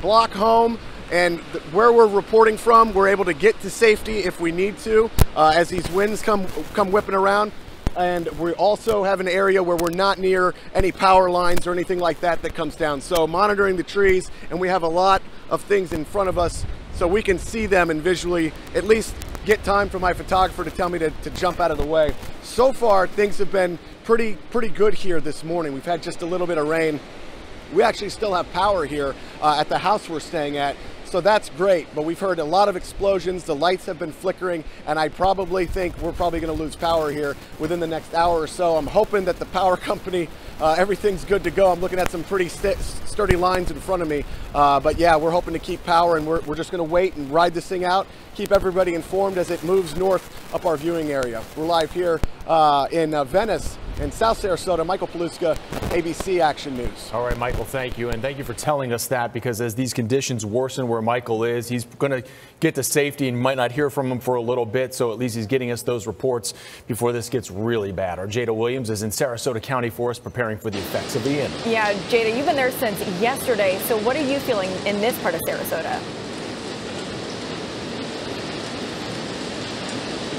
block home, and where we're reporting from, we're able to get to safety if we need to, uh, as these winds come come whipping around. and we also have an area where we're not near any power lines or anything like that that comes down. So monitoring the trees, and we have a lot of things in front of us so we can see them and visually at least get time for my photographer to tell me to, to jump out of the way. So far, things have been pretty, pretty good here this morning. We've had just a little bit of rain. We actually still have power here uh, at the house we're staying at. So that's great, but we've heard a lot of explosions. The lights have been flickering, and I probably think we're probably going to lose power here within the next hour or so. I'm hoping that the power company, uh, everything's good to go. I'm looking at some pretty st sturdy lines in front of me. Uh, but yeah, we're hoping to keep power, and we're, we're just going to wait and ride this thing out, keep everybody informed as it moves north up our viewing area. We're live here uh, in uh, Venice in South Sarasota, Michael Paluska, ABC Action News. All right, Michael, thank you. And thank you for telling us that because as these conditions worsen where Michael is, he's going to get to safety and might not hear from him for a little bit. So at least he's getting us those reports before this gets really bad. Our Jada Williams is in Sarasota County for us preparing for the effects of Ian. Yeah, Jada, you've been there since yesterday. So what are you feeling in this part of Sarasota?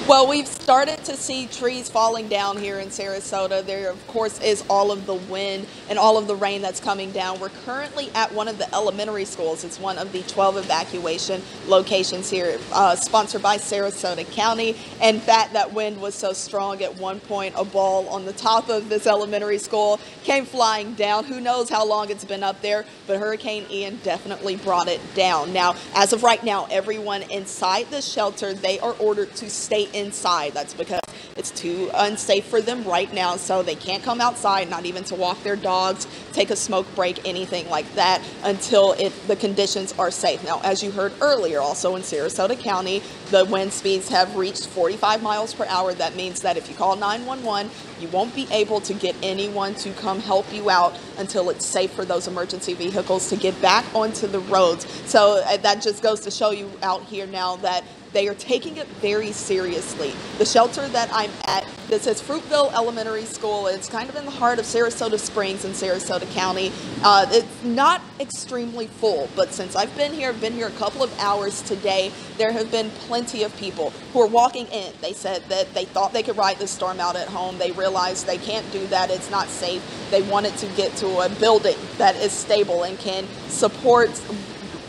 Well, we've started to see trees falling down here in Sarasota. There, of course, is all of the wind and all of the rain that's coming down. We're currently at one of the elementary schools. It's one of the 12 evacuation locations here, uh, sponsored by Sarasota County. In fact, that wind was so strong at one point, a ball on the top of this elementary school came flying down. Who knows how long it's been up there, but Hurricane Ian definitely brought it down. Now, as of right now, everyone inside the shelter, they are ordered to stay inside. That's because it's too unsafe for them right now, so they can't come outside, not even to walk their dogs, take a smoke break, anything like that, until it, the conditions are safe. Now, as you heard earlier, also in Sarasota County, the wind speeds have reached 45 miles per hour. That means that if you call 911, you won't be able to get anyone to come help you out until it's safe for those emergency vehicles to get back onto the roads. So uh, that just goes to show you out here now that they are taking it very seriously. The shelter that I'm at, this says Fruitville Elementary School. It's kind of in the heart of Sarasota Springs in Sarasota County. Uh, it's not extremely full, but since I've been here, I've been here a couple of hours today, there have been plenty of people who are walking in. They said that they thought they could ride the storm out at home. They realized they can't do that. It's not safe. They wanted to get to a building that is stable and can support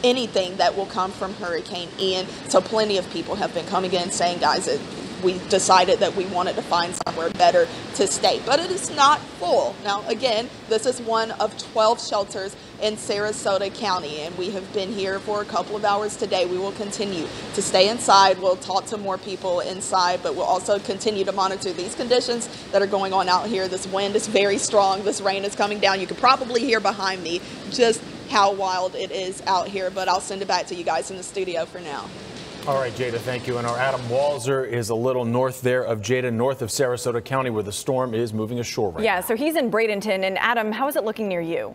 anything that will come from Hurricane Ian. So plenty of people have been coming in saying, guys, it, we decided that we wanted to find somewhere better to stay. But it is not full. Now, again, this is one of 12 shelters in Sarasota County, and we have been here for a couple of hours today. We will continue to stay inside. We'll talk to more people inside, but we'll also continue to monitor these conditions that are going on out here. This wind is very strong. This rain is coming down. You can probably hear behind me just how wild it is out here, but I'll send it back to you guys in the studio for now. All right, Jada, thank you. And our Adam Walser is a little north there of Jada, north of Sarasota County, where the storm is moving ashore right Yeah, now. so he's in Bradenton. And Adam, how is it looking near you?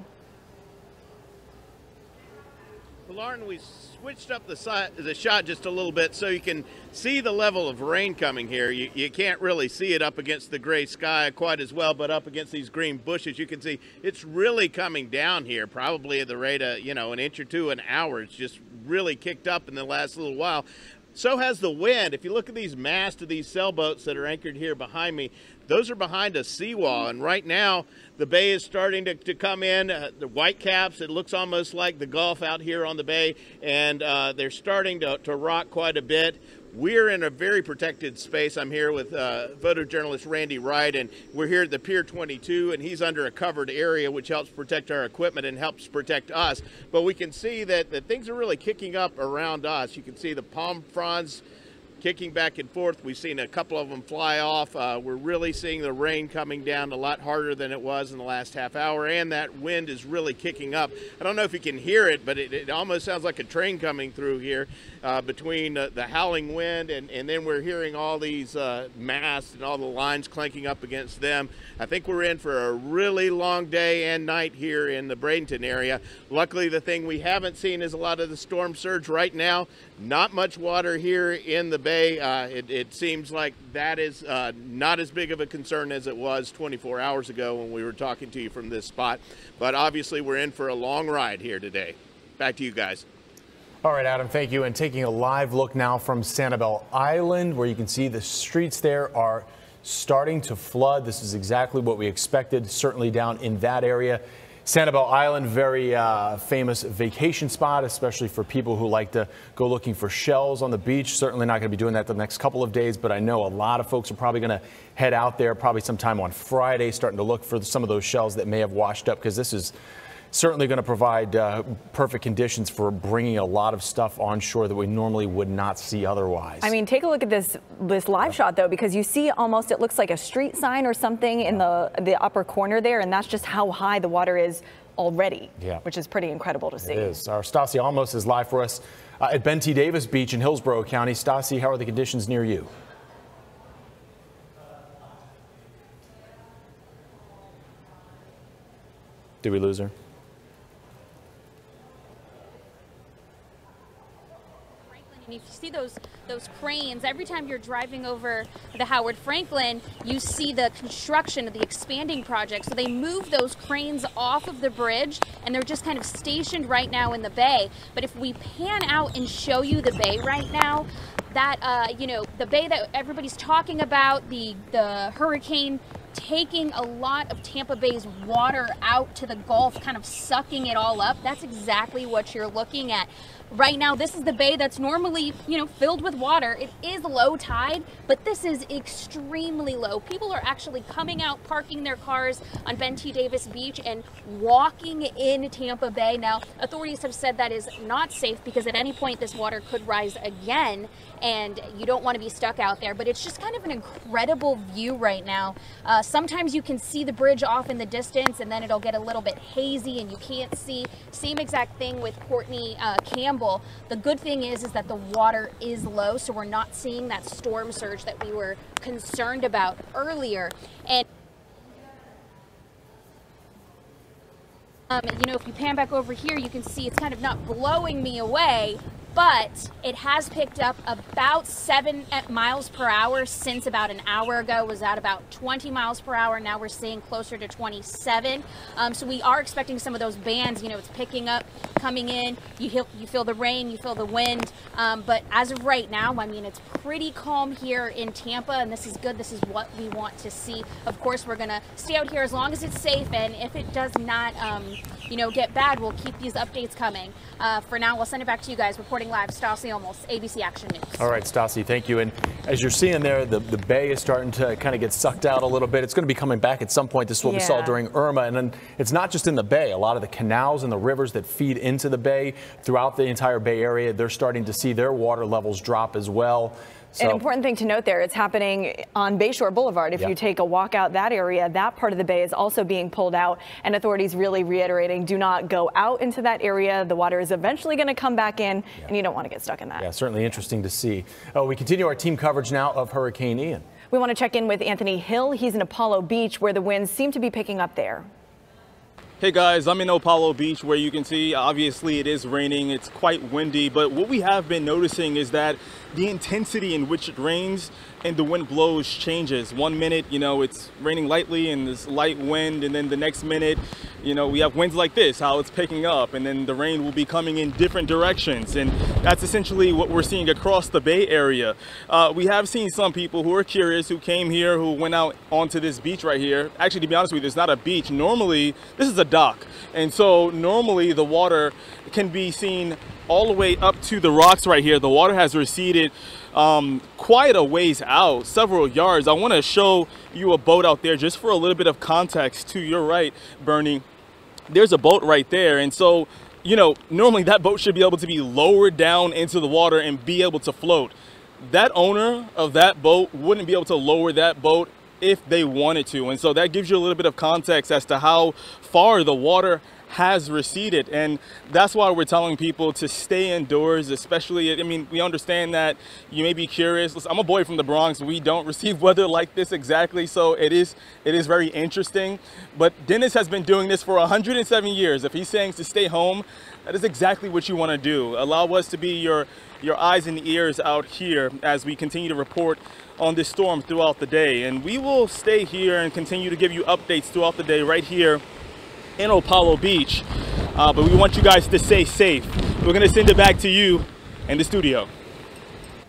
Well, Lauren, we switched up the, the shot just a little bit so you can see the level of rain coming here. You, you can't really see it up against the gray sky quite as well, but up against these green bushes, you can see it's really coming down here, probably at the rate of, you know, an inch or two an hour. It's just really kicked up in the last little while. So has the wind. If you look at these masts of these sailboats that are anchored here behind me, those are behind a seawall. And right now, the bay is starting to, to come in. Uh, the white caps, it looks almost like the Gulf out here on the bay, and uh, they're starting to, to rock quite a bit. We're in a very protected space. I'm here with uh, photojournalist Randy Wright, and we're here at the Pier 22, and he's under a covered area, which helps protect our equipment and helps protect us. But we can see that, that things are really kicking up around us. You can see the palm fronds kicking back and forth. We've seen a couple of them fly off. Uh, we're really seeing the rain coming down a lot harder than it was in the last half hour, and that wind is really kicking up. I don't know if you can hear it, but it, it almost sounds like a train coming through here uh, between uh, the howling wind, and, and then we're hearing all these uh, masts and all the lines clanking up against them. I think we're in for a really long day and night here in the Bradenton area. Luckily, the thing we haven't seen is a lot of the storm surge right now. Not much water here in the bay. Uh, it, it, seems like that is uh, not as big of a concern as it was 24 hours ago when we were talking to you from this spot. But obviously, we're in for a long ride here today. Back to you guys. All right, Adam, thank you. And taking a live look now from Sanibel Island, where you can see the streets there are starting to flood. This is exactly what we expected, certainly down in that area. Sanibel Island, very uh, famous vacation spot, especially for people who like to go looking for shells on the beach. Certainly not going to be doing that the next couple of days, but I know a lot of folks are probably going to head out there probably sometime on Friday, starting to look for some of those shells that may have washed up because this is certainly going to provide uh, perfect conditions for bringing a lot of stuff on shore that we normally would not see otherwise. I mean, take a look at this this live shot though, because you see almost it looks like a street sign or something in the the upper corner there, and that's just how high the water is already. Yeah. which is pretty incredible to see. It is. Our Stassy Olmos is live for us uh, at Ben T. Davis Beach in Hillsborough County. Stassy, how are the conditions near you? Did we lose her? And if you see those those cranes, every time you're driving over the Howard Frankland, you see the construction of the expanding project. So they move those cranes off of the bridge and they're just kind of stationed right now in the bay. But if we pan out and show you the bay right now, that uh, you know the bay that everybody's talking about, the the hurricane taking a lot of Tampa Bay's water out to the Gulf, kind of sucking it all up. That's exactly what you're looking at. Right now, this is the bay that's normally, you know, filled with water. It is low tide, but this is extremely low. People are actually coming out, parking their cars on Ben T. Davis Beach and walking in Tampa Bay. Now, authorities have said that is not safe because at any point this water could rise again and you don't want to be stuck out there. But it's just kind of an incredible view right now. Uh, sometimes you can see the bridge off in the distance and then it'll get a little bit hazy and you can't see. Same exact thing with Courtney uh, Campbell. The good thing is, is that the water is low, so we're not seeing that storm surge that we were concerned about earlier. And Um, you know, if you pan back over here, you can see it's kind of not blowing me away, but it has picked up about seven miles per hour since about an hour ago. Was at about 20 miles per hour. Now we're seeing closer to 27. Um, so we are expecting some of those bands. You know, it's picking up, coming in. You feel, you feel the rain, you feel the wind. Um, but as of right now, I mean, it's pretty calm here in Tampa, and this is good. This is what we want to see. Of course, we're going to stay out here as long as it's safe, and if it does not, um, you know, get bad, we'll keep these updates coming. Uh, for now, we'll send it back to you guys. Reporting live, Stassy Olmos, ABC Action News. All right, Stassy, thank you. And as you're seeing there, the, the bay is starting to kind of get sucked out a little bit. It's going to be coming back at some point. This is what we saw during Irma. And then it's not just in the bay. A lot of the canals and the rivers that feed into the bay throughout the entire Bay Area, they're starting to see their water levels drop as well. So, An important thing to note there, it's happening on Bayshore Boulevard. If Yeah. you take a walk out that area, that part of the bay is also being pulled out, and authorities really reiterating do not go out into that area. The water is eventually going to come back in, and you don't want to get stuck in that. yeah, certainly interesting to see. Oh, we continue our team coverage now of Hurricane Ian. We want to check in with Anthony Hill. He's in Apollo Beach, where the winds seem to be picking up there. Hey guys, I'm in Apollo Beach where you can see obviously it is raining, it's quite windy, but what we have been noticing is that the intensity in which it rains and the wind blows changes. One minute, you know, it's raining lightly and this light wind, and then the next minute, you know, we have winds like this, how it's picking up, and then the rain will be coming in different directions. And that's essentially what we're seeing across the Bay Area. Uh, we have seen some people who are curious, who came here, who went out onto this beach right here. Actually, to be honest with you, it's not a beach. Normally, this is a dock. And so normally the water can be seen all the way up to the rocks right here. The water has receded um, quite a ways out, several yards. I want to show you a boat out there just for a little bit of context to your right, Bernie. There's a boat right there. And so, you know, normally that boat should be able to be lowered down into the water and be able to float. That owner of that boat wouldn't be able to lower that boat if they wanted to. And so that gives you a little bit of context as to how far the water has receded. And that's why we're telling people to stay indoors especially i mean we understand that you may be curious. Listen, i'm a boy from the bronx. We don't receive weather like this exactly so it is it is very interesting. But denis has been doing this for 107 years. If he's saying to stay home that is exactly what you want to do. Allow us to be your your eyes and ears out here as we continue to report on this storm throughout the day. And we will stay here and continue to give you updates throughout the day right here in Apollo Beach. Uh, but we want you guys to stay safe. We're going to send it back to you in the studio.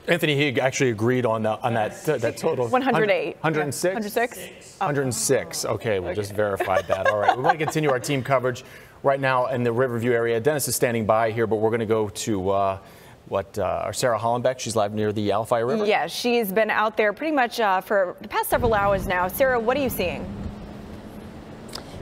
Anthony Heeg actually agreed on that, on that, that total. 108. 106? 106? 106. Okay, we just verified that. All right, we want to continue our team coverage right now in the Riverview area. Denis is standing by here, but we're going to go to uh, what uh, Sarah Hollenbeck. She's live near the Alafia River. Yeah, she's been out there pretty much uh, for the past several hours now. Sarah, what are you seeing?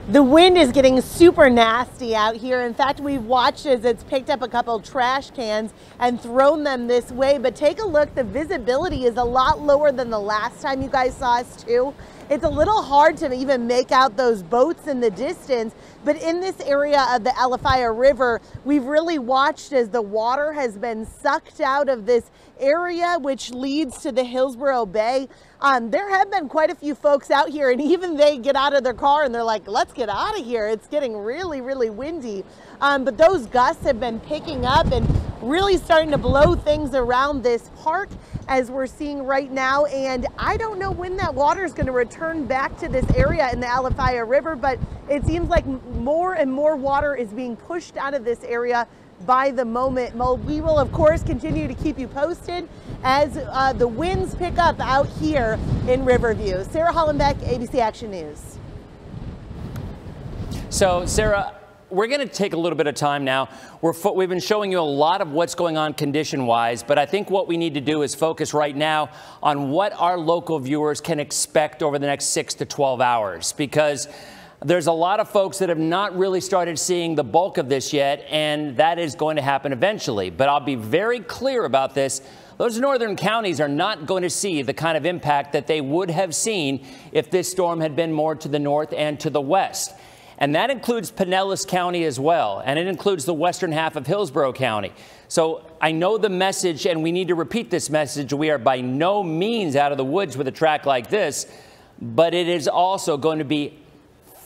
The wind is getting super nasty out here. In fact, we've watched as it's picked up a couple trash cans and thrown them this way. But take a look, the visibility is a lot lower than the last time you guys saw us too. It's a little hard to even make out those boats in the distance, but in this area of the Alafia River, we've really watched as the water has been sucked out of this area, which leads to the Hillsborough Bay. Um, there have been quite a few folks out here, and even they get out of their car and they're like, let's get out of here. It's getting really, really windy. Um, but those gusts have been picking up and really starting to blow things around this park as we're seeing right now. And I don't know when that water is going to return back to this area in the Alafia River, but it seems like more and more water is being pushed out of this area by the moment. We will, of course, continue to keep you posted as uh, the winds pick up out here in Riverview. Sarah Hollenbeck, ABC Action News. So, Sarah, we're going to take a little bit of time now. we have been showing you a lot of what's going on condition-wise, but I think what we need to do is focus right now on what our local viewers can expect over the next 6 to 12 hours, because there's a lot of folks that have not really started seeing the bulk of this yet, and that is going to happen eventually. But I'll be very clear about this. Those northern counties are not going to see the kind of impact that they would have seen if this storm had been more to the north and to the west. And that includes Pinellas County as well, and it includes the western half of Hillsborough County. So I know the message, and we need to repeat this message. We are by no means out of the woods with a track like this, but it is also going to be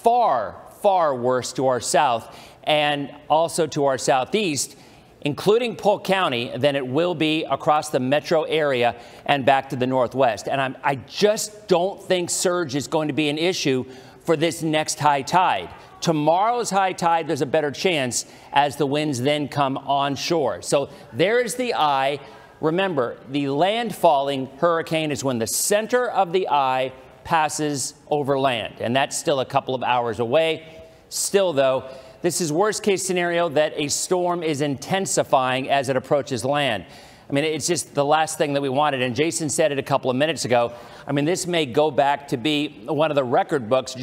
far, far worse to our south and also to our southeast, including Polk County, than it will be across the metro area and back to the northwest. And I'm, i just don't think surge is going to be an issue for this next high tide. Tomorrow's high tide, there's a better chance as the winds then come onshore. So there is the eye. Remember, the landfalling hurricane is when the center of the eye passes over land, and that's still a couple of hours away. Still, though, this is worst case scenario that a storm is intensifying as it approaches land. I mean, it's just the last thing that we wanted. And Jason said it a couple of minutes ago. I mean, this may go back to be one of the record books.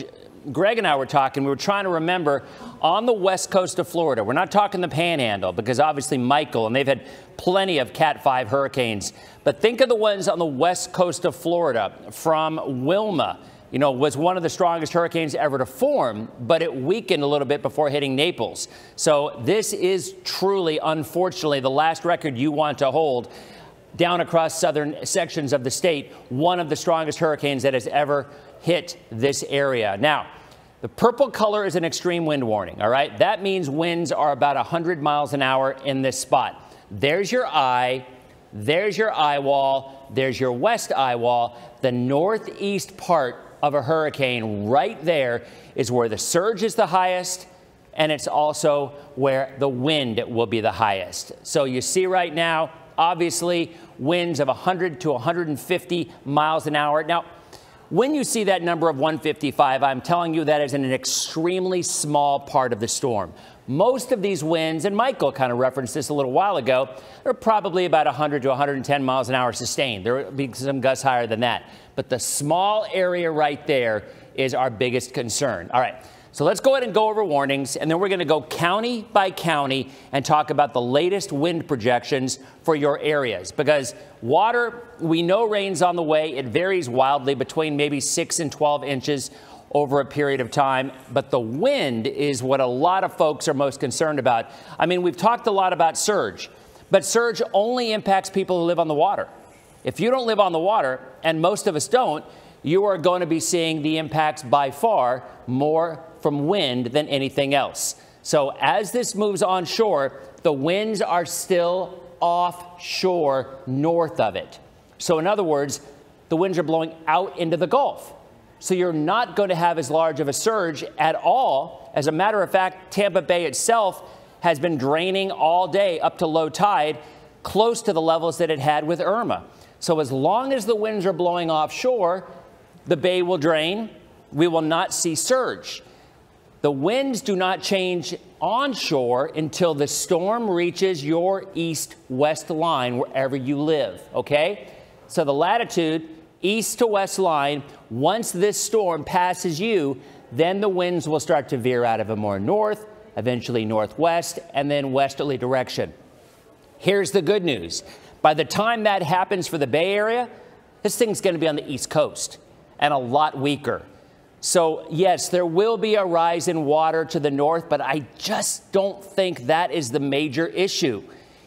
Greg and I were talking, we were trying to remember on the west coast of Florida, we're not talking the panhandle because obviously Michael, and they've had plenty of Cat 5 hurricanes, but think of the ones on the west coast of Florida from Wilma. You know, was one of the strongest hurricanes ever to form, but it weakened a little bit before hitting Naples. So this is truly, unfortunately, the last record you want to hold down across southern sections of the state, one of the strongest hurricanes that has ever hit this area. Now, the purple color is an extreme wind warning, all right? That means winds are about 100 miles an hour in this spot. There's your eye, there's your eye wall, there's your west eye wall. The northeast part of a hurricane right there is where the surge is the highest, and it's also where the wind will be the highest. So you see right now, obviously, winds of 100 to 150 miles an hour. Now, when you see that number of 155, I'm telling you that is in an extremely small part of the storm. Most of these winds, and Michael kind of referenced this a little while ago, are probably about 100 to 110 miles an hour sustained. There will be some gusts higher than that. But the small area right there is our biggest concern. All right. So let's go ahead and go over warnings, and then we're going to go county by county and talk about the latest wind projections for your areas. Because water, we know rain's on the way. It varies wildly between maybe 6 and 12 inches over a period of time. But the wind is what a lot of folks are most concerned about. I mean, we've talked a lot about surge, but surge only impacts people who live on the water. If you don't live on the water, and most of us don't, you are going to be seeing the impacts by far more from wind than anything else. So as this moves onshore, the winds are still offshore north of it. So in other words, the winds are blowing out into the Gulf. So you're not going to have as large of a surge at all. As a matter of fact, Tampa Bay itself has been draining all day up to low tide. close to the levels that it had with Irma. So as long as the winds are blowing offshore, the bay will drain. We will not see surge. The winds do not change onshore until the storm reaches your east west line wherever you live, okay? So the latitude east to west line, once this storm passes you, then the winds will start to veer out of a more north, eventually northwest, and then westerly direction. Here's the good news. By the time that happens for the Bay Area, this thing's going to be on the East Coast and a lot weaker. So, yes, there will be a rise in water to the north, but I just don't think that is the major issue,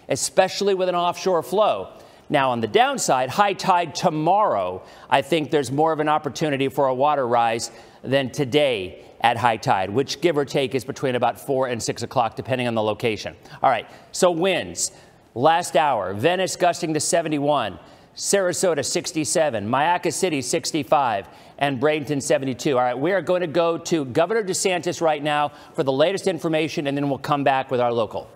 especially with an offshore flow. Now, on the downside, high tide tomorrow, I think there's more of an opportunity for a water rise than today at high tide, which give or take is between about 4 and 6 o'clock, depending on the location. All right, so winds. Last hour, Venice gusting to 71, Sarasota 67, Myakka City 65, and Bradenton 72. All right, we are going to go to Governor DeSantis right now for the latest information, and then we'll come back with our local.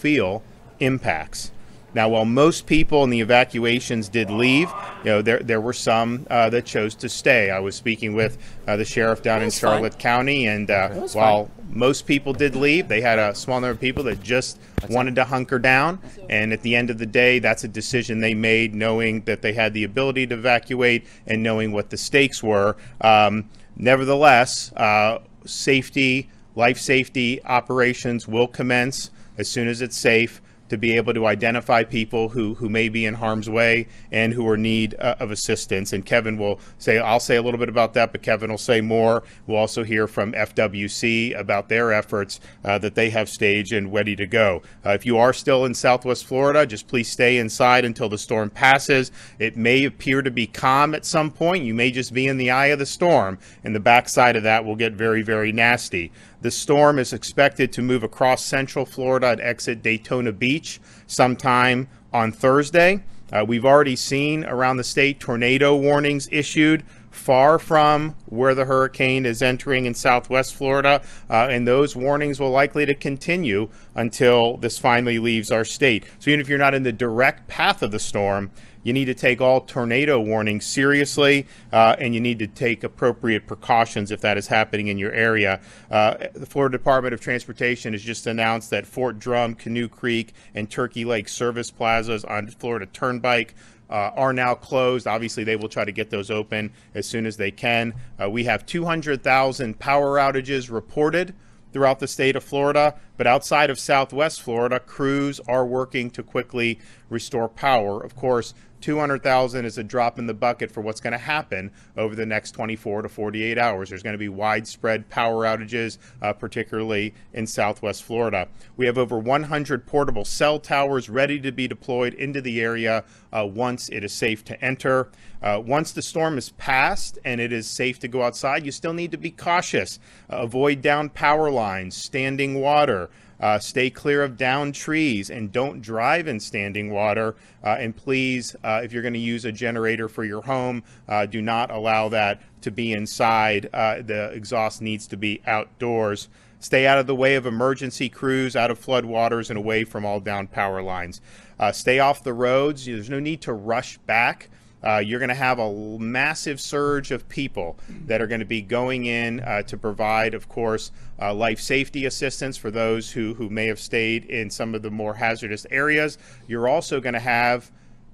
Feel impacts. Now, while most people in the evacuations did leave, you know, there, there were some uh, that chose to stay. I was speaking with uh, the sheriff down in Charlotte fine. County, and uh, while fine. most people did leave, they had a small number of people that just that's wanted to hunker down. And at the end of the day, that's a decision they made, knowing that they had the ability to evacuate and knowing what the stakes were. Um, nevertheless, uh, safety, life safety operations will commence as soon as it's safe to be able to identify people who, who may be in harm's way and who are in need uh, of assistance. And Kevin will say, I'll say a little bit about that, but Kevin will say more. We'll also hear from FWC about their efforts uh, that they have staged and ready to go. Uh, if you are still in Southwest Florida, just please stay inside until the storm passes. It may appear to be calm at some point. You may just be in the eye of the storm, and the backside of that will get very, very nasty. The storm is expected to move across central Florida and exit Daytona Beach sometime on Thursday. Uh, we've already seen around the state tornado warnings issued far from where the hurricane is entering in southwest Florida, uh, and those warnings will likely to continue until this finally leaves our state. So even if you're not in the direct path of the storm, you need to take all tornado warnings seriously, uh, and you need to take appropriate precautions if that is happening in your area. Uh, the Florida Department of Transportation has just announced that Fort Drum, Canoe Creek, and Turkey Lake service plazas on Florida Turnpike uh, are now closed. Obviously, they will try to get those open as soon as they can. Uh, we have 200,000 power outages reported throughout the state of Florida, but outside of southwest Florida, crews are working to quickly restore power. Of course, 200,000 is a drop in the bucket for what's going to happen over the next 24 to 48 hours. There's going to be widespread power outages, uh, particularly in southwest Florida. We have over 100 portable cell towers ready to be deployed into the area uh, once it is safe to enter. Uh, once the storm is passed and it is safe to go outside, you still need to be cautious. avoid down power lines, standing water. Uh, stay clear of downed trees and don't drive in standing water. Uh, and please, uh, if you're going to use a generator for your home, uh, do not allow that to be inside. Uh, the exhaust needs to be outdoors. Stay out of the way of emergency crews, out of flood waters, and away from all down power lines. Uh, stay off the roads. There's no need to rush back uh, you're going to have a massive surge of people that are going to be going in uh, to provide, of course, uh, life safety assistance for those who, who may have stayed in some of the more hazardous areas. You're also going to have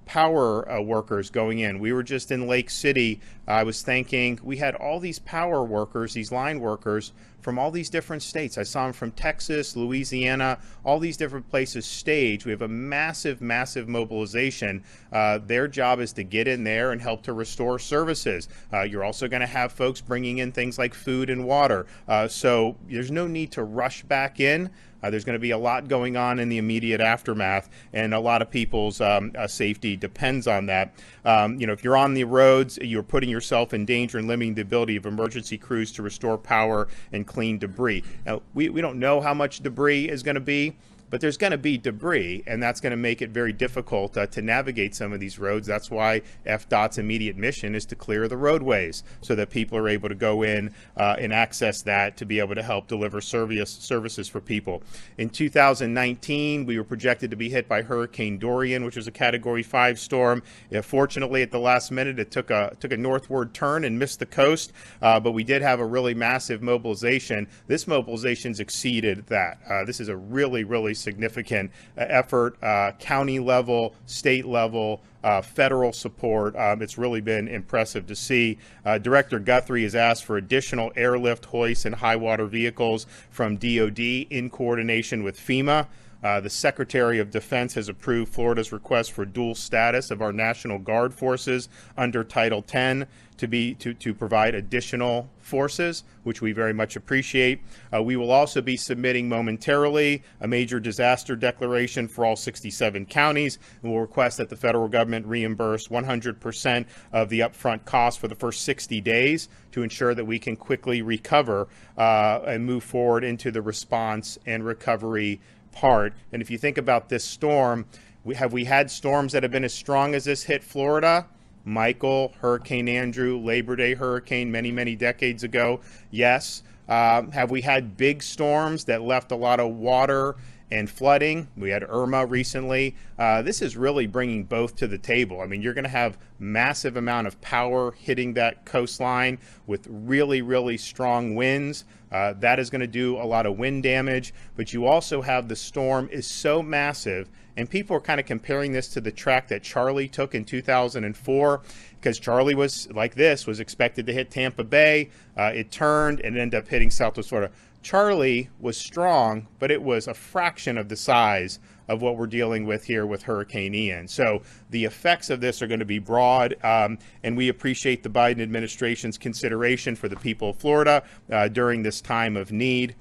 power uh, workers going in. We were just in Lake City. I was thinking we had all these power workers, these line workers from all these different states. I saw them from Texas, Louisiana, all these different places stage. We have a massive, massive mobilization. Uh, their job is to get in there and help to restore services. Uh, you're also going to have folks bringing in things like food and water. Uh, so there's no need to rush back in. Uh, there's going to be a lot going on in the immediate aftermath, and a lot of people's um, uh, safety depends on that. Um, you know, if you're on the roads, you're putting yourself in danger and limiting the ability of emergency crews to restore power and clean debris. Now, we, we don't know how much debris is going to be, but there's going to be debris, and that's going to make it very difficult uh, to navigate some of these roads. That's why FDOT's immediate mission is to clear the roadways so that people are able to go in uh, and access that to be able to help deliver service, services for people. In 2019, we were projected to be hit by Hurricane Dorian, which was a Category 5 storm. Yeah, fortunately, at the last minute, it took a took a northward turn and missed the coast, uh, but we did have a really massive mobilization. This mobilization's exceeded that. Uh, this is a really, really significant uh, effort, uh, county level, state level, uh, federal support. Um, it's really been impressive to see. Uh, Director Guthrie has asked for additional airlift hoists and high water vehicles from DoD in coordination with FEMA. Uh, the Secretary of Defense has approved Florida's request for dual status of our National Guard forces under Title 10 to be to, to provide additional forces, which we very much appreciate. Uh, we will also be submitting momentarily a major disaster declaration for all 67 counties, and we'll request that the federal government reimburse 100% of the upfront costs for the first 60 days to ensure that we can quickly recover uh, and move forward into the response and recovery part. And if you think about this storm, we, have we had storms that have been as strong as this hit Florida? Michael, Hurricane Andrew, Labor Day hurricane many, many decades ago? Yes. Um, have we had big storms that left a lot of water and flooding? We had Irma recently. Uh, this is really bringing both to the table. I mean, you're going to have massive amount of power hitting that coastline with really, really strong winds. Uh, that is going to do a lot of wind damage, but you also have the storm is so massive, and people are kind of comparing this to the track that Charley took in 2004, because Charley was like this, was expected to hit Tampa Bay. Uh, it turned and ended up hitting Southwest Florida. Charley was strong, but it was a fraction of the size of what we're dealing with here with Hurricane Ian. So the effects of this are going to be broad, um, and we appreciate the Biden administration's consideration for the people of Florida uh, during this time of need.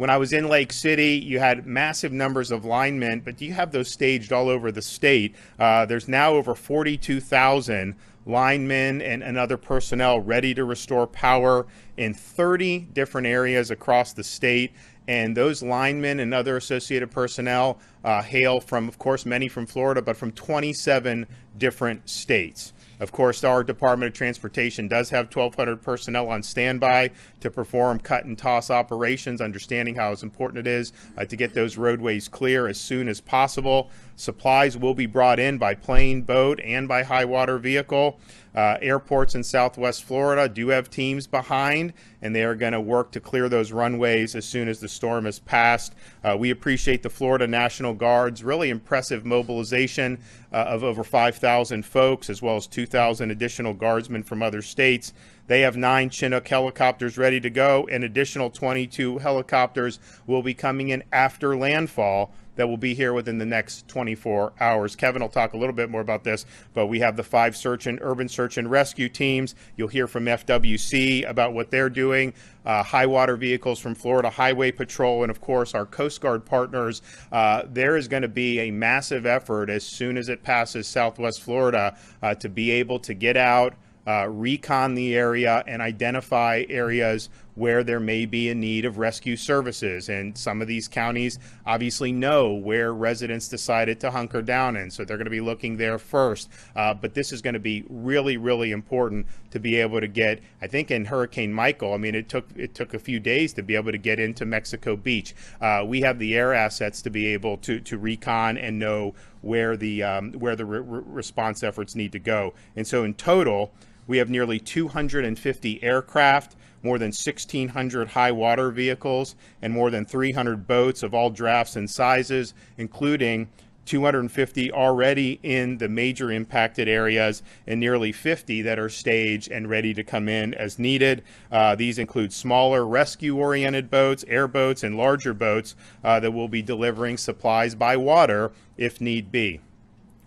When I was in Lake City, you had massive numbers of linemen, but you have those staged all over the state. Uh, there's now over 42,000 linemen and, and other personnel ready to restore power in 30 different areas across the state. And those linemen and other associated personnel uh, hail from, of course, many from Florida, but from 27 different states. Of course, our Department of Transportation does have 1,200 personnel on standby to perform cut and toss operations, understanding how important it is uh, to get those roadways clear as soon as possible. Supplies will be brought in by plane, boat, and by high water vehicle. Uh, airports in Southwest Florida do have teams behind, and they are going to work to clear those runways as soon as the storm has passed. Uh, we appreciate the Florida National Guard's really impressive mobilization uh, of over 5,000 folks, as well as 2,000 additional guardsmen from other states. They have nine Chinook helicopters ready to go, and additional 22 helicopters will be coming in after landfall that will be here within the next 24 hours. Kevin will talk a little bit more about this, but we have the five search and urban search and rescue teams. You'll hear from FWC about what they're doing, uh, high water vehicles from Florida Highway Patrol, and of course our Coast Guard partners. Uh, there is going to be a massive effort as soon as it passes Southwest Florida uh, to be able to get out uh, recon the area and identify areas where there may be a need of rescue services. And some of these counties obviously know where residents decided to hunker down in, so they're going to be looking there first. Uh, but this is going to be really, really important to be able to get. I think in Hurricane Michael, I mean, it took it took a few days to be able to get into Mexico Beach. Uh, we have the air assets to be able to to recon and know where the um, where the re- response efforts need to go. And so in total. We have nearly 250 aircraft, more than 1,600 high water vehicles, and more than 300 boats of all drafts and sizes, including 250 already in the major impacted areas and nearly 50 that are staged and ready to come in as needed. Uh, these include smaller rescue oriented boats, airboats, and larger boats uh, that will be delivering supplies by water if need be.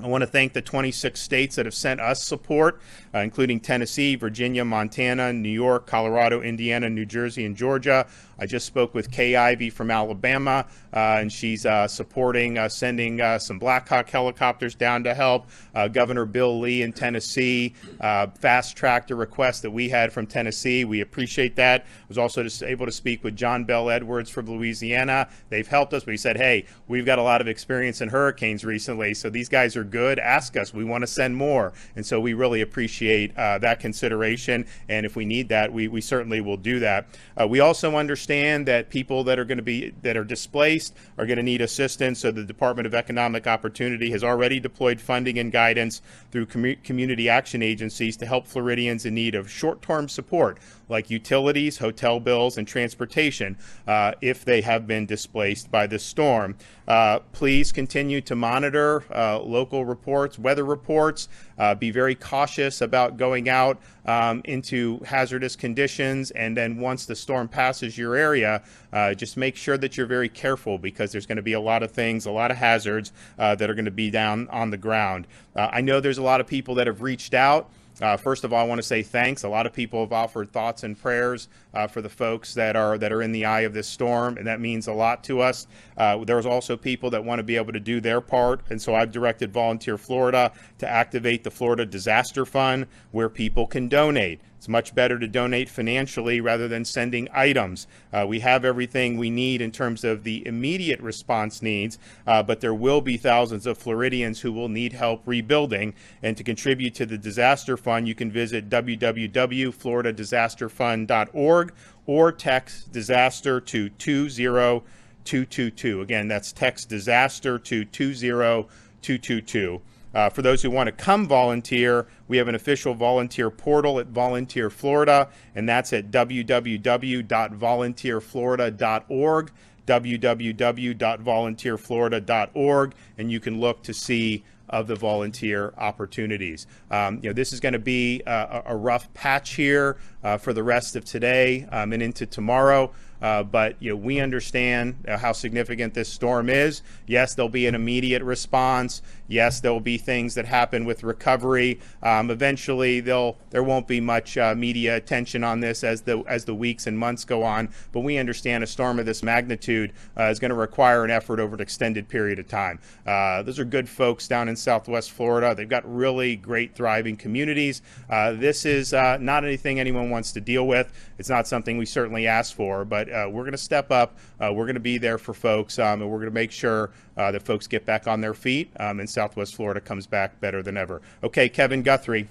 I want to thank the 26 states that have sent us support, uh, including Tennessee, Virginia, Montana, New York, Colorado, Indiana, New Jersey, and Georgia. I just spoke with Kay Ivey from Alabama, uh, and she's uh, supporting uh, sending uh, some Black Hawk helicopters down to help. Uh, Governor Bill Lee in Tennessee fast tracked a request that we had from Tennessee. We appreciate that. I was also able to speak with John Bell Edwards from Louisiana. They've helped us. We said, hey, we've got a lot of experience in hurricanes recently, so these guys are good. Ask us. We want to send more. And so we really appreciate that consideration. And if we need that, we, we certainly will do that. we also understand that people that are going to be that are displaced are going to need assistance. So the Department of Economic Opportunity has already deployed funding and guidance through com community action agencies to help Floridians in need of short-term support like utilities, hotel bills, and transportation uh, if they have been displaced by this storm. Uh, please continue to monitor uh, local reports, weather reports. Uh, be very cautious going out um, into hazardous conditions. And then once the storm passes your area, uh, just make sure that you're very careful because there's going to be a lot of things, a lot of hazards uh, that are going to be down on the ground. I know there's a lot of people that have reached out. Uh, first of all, I want to say thanks. A lot of people have offered thoughts and prayers uh, for the folks that are that are in the eye of this storm, and that means a lot to us. Uh, there's also people that want to be able to do their part, and so I've directed Volunteer Florida to activate the Florida Disaster Fund, where people can donate. It's much better to donate financially rather than sending items. Uh, we have everything we need in terms of the immediate response needs, uh, but there will be thousands of Floridians who will need help rebuilding. And to contribute to the disaster fund, you can visit www.floridadisasterfund.org or text disaster to 20222. Again, that's text disaster to 20222. Uh, for those who want to come volunteer, we have an official volunteer portal at Volunteer Florida, and that's at www.volunteerflorida.org www.volunteerflorida.org, and you can look to see of the volunteer opportunities. Um, you know, this is going to be a, a, rough patch here uh, for the rest of today um, and into tomorrow. Uh, but you know, we understand uh, how significant this storm is. Yes, there'll be an immediate response. Yes, there will be things that happen with recovery. Um, eventually, there there won't be much uh, media attention on this as the as the weeks and months go on. But we understand a storm of this magnitude uh, is going to require an effort over an extended period of time. Uh, those are good folks down in Southwest Florida. They've got really great, thriving communities. this is not anything anyone wants to deal with. It's not something we certainly ask for, but uh, we're going to step up. Uh, we're going to be there for folks, um, and we're going to make sure uh, that folks get back on their feet um, and Southwest Florida comes back better than ever. Okay, Kevin Guthrie.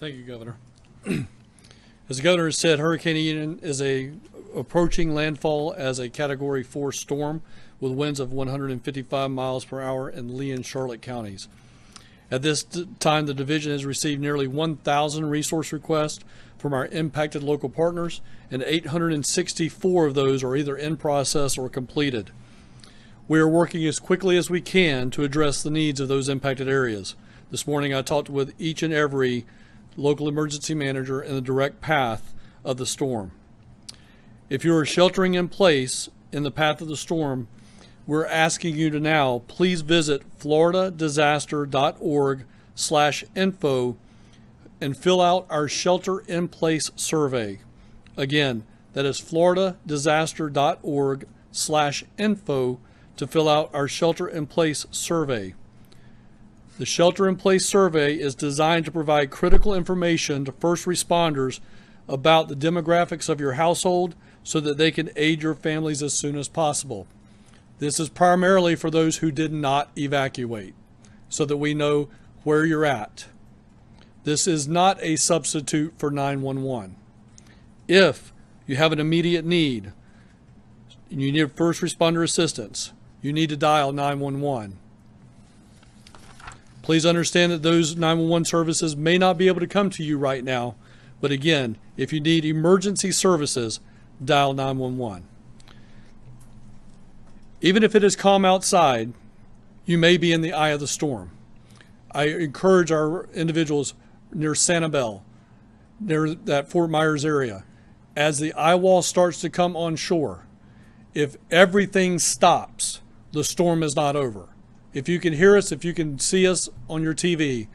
Thank you, Governor. As the governor has said, Hurricane Ian is a approaching landfall as a Category 4 storm with winds of 155 miles per hour in Lee and Charlotte counties. At this time, the division has received nearly 1,000 resource requests from our impacted local partners, and 864 of those are either in process or completed. We are working as quickly as we can to address the needs of those impacted areas. This morning I talked with each and every local emergency manager in the direct path of the storm. If you are sheltering in place in the path of the storm, we're asking you to now please visit floridadisaster.org slash info and fill out our shelter in place survey. Again, that is floridadisaster.org slash info to fill out our shelter in place survey. The shelter in place survey is designed to provide critical information to first responders about the demographics of your household so that they can aid your families as soon as possible. This is primarily for those who did not evacuate so that we know where you're at. This is not a substitute for 911. If you have an immediate need and you need first responder assistance, you need to dial 911. Please understand that those 911 services may not be able to come to you right now, but again, if you need emergency services, dial 911. Even if it is calm outside, you may be in the eye of the storm. I encourage our individuals near Sanibel, near that Fort Myers area, as the eye wall starts to come on shore, if everything stops, the storm is not over. If you can hear us, if you can see us on your TV,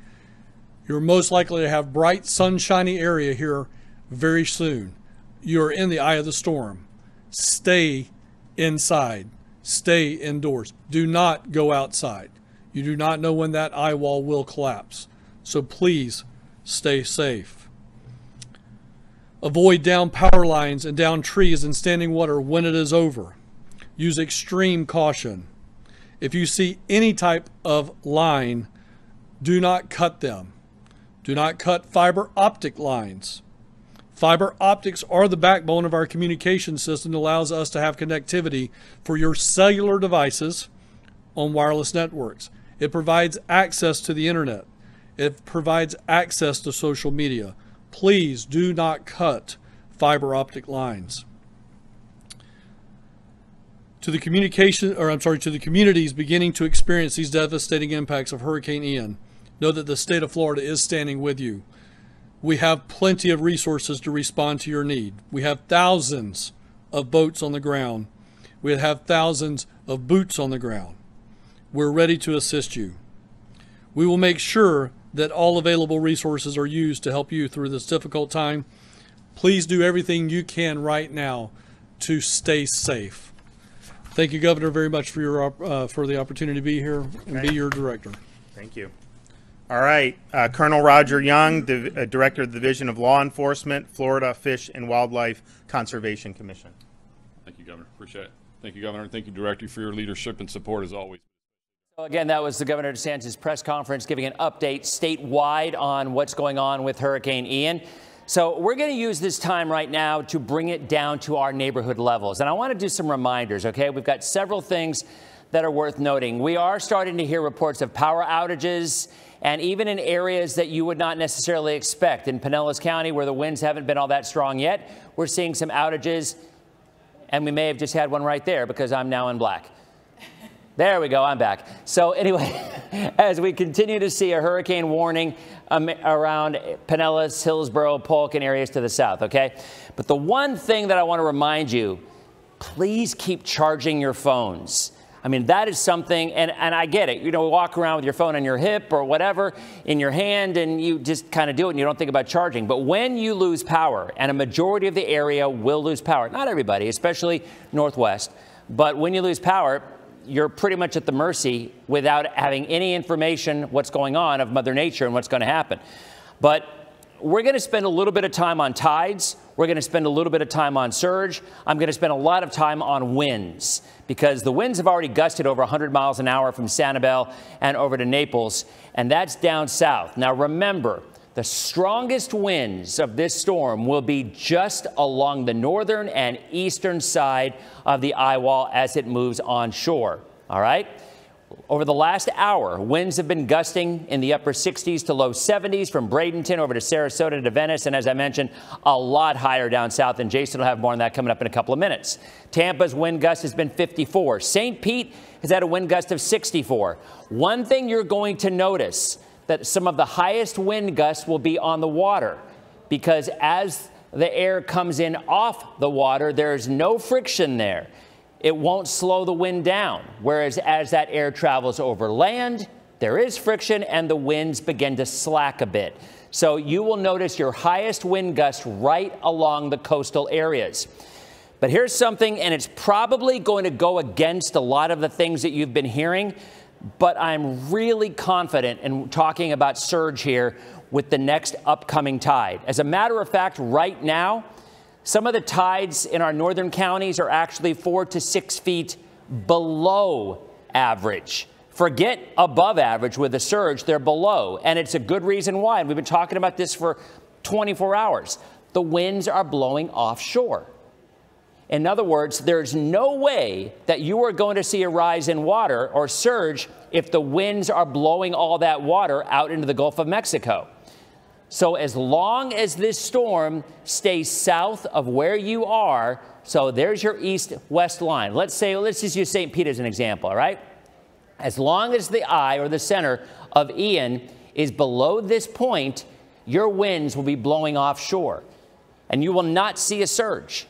you're most likely to have bright, sunshiny area here very soon. you're in the eye of the storm. Stay inside. Stay indoors. Do not go outside. You do not know when that eye wall will collapse. So please stay safe. Avoid down power lines and down trees and standing water when it is over. Use extreme caution. If you see any type of line, do not cut them. Do not cut fiber optic lines. Fiber optics are the backbone of our communication system that allows us to have connectivity for your cellular devices on wireless networks. It provides access to the internet. It provides access to social media. Please do not cut fiber optic lines. To the communication, or I'm sorry, to the communities beginning to experience these devastating impacts of Hurricane Ian, know that the state of Florida is standing with you. We have plenty of resources to respond to your need. We have thousands of boats on the ground. We have thousands of boots on the ground. We're ready to assist you. We will make sure that all available resources are used to help you through this difficult time. Please do everything you can right now to stay safe. Thank you, Governor, very much for your uh, for the opportunity to be here and be your director. Thank you. All right, uh, Colonel Roger Young, the uh, Director of the Division of Law Enforcement, Florida Fish and Wildlife Conservation Commission. Thank you, Governor. Appreciate it. Thank you, Governor. And thank you, Director, for your leadership and support as always. Again, that was the Governor DeSantis press conference giving an update statewide on what's going on with Hurricane Ian. So we're going to use this time right now to bring it down to our neighborhood levels. And I want to do some reminders, okay? We've got several things that are worth noting. We are starting to hear reports of power outages and even in areas that you would not necessarily expect. In Pinellas County, where the winds haven't been all that strong yet, we're seeing some outages, and we may have just had one right there because I'm now in black. There we go, I'm back. So anyway, as we continue to see a hurricane warning um, around Pinellas, Hillsborough, Polk, and areas to the south, okay? But the one thing that I want to remind you, please keep charging your phones. I mean, that is something, and, and I get it. You know, walk around with your phone on your hip or whatever in your hand, and you just kind of do it and you don't think about charging. But when you lose power, and a majority of the area will lose power, not everybody, especially Northwest, but when you lose power, you're pretty much at the mercy without having any information what's going on of Mother Nature and what's going to happen. But we're going to spend a little bit of time on tides. We're going to spend a little bit of time on surge. I'm going to spend a lot of time on winds because the winds have already gusted over 100 miles an hour from Sanibel and over to Naples, and that's down south. Now remember, the strongest winds of this storm will be just along the northern and eastern side of the eye wall as it moves onshore. All right? Over the last hour, winds have been gusting in the upper 60s to low 70s from Bradenton over to Sarasota to Venice. And as I mentioned, a lot higher down south. And Jason will have more on that coming up in a couple of minutes. Tampa's wind gust has been 54. St. Pete has had a wind gust of 64. One thing you're going to notice that some of the highest wind gusts will be on the water because as the air comes in off the water, there's no friction there it won't slow the wind down. Whereas as that air travels over land, there is friction and the winds begin to slack a bit. So you will notice your highest wind gust right along the coastal areas. But here's something, and it's probably going to go against a lot of the things that you've been hearing, but I'm really confident in talking about surge here with the next upcoming tide. As a matter of fact, right now, some of the tides in our northern counties are actually four to six feet below average. Forget above average with the surge, they're below. And it's a good reason why. And we've been talking about this for 24 hours. The winds are blowing offshore. In other words, there's no way that you are going to see a rise in water or surge if the winds are blowing all that water out into the Gulf of Mexico. So as long as this storm stays south of where you are, so there's your east-west line. Let's say, let's just use St. Pete as an example, all right? As long as the eye or the center of Ian is below this point, your winds will be blowing offshore and you will not see a surge.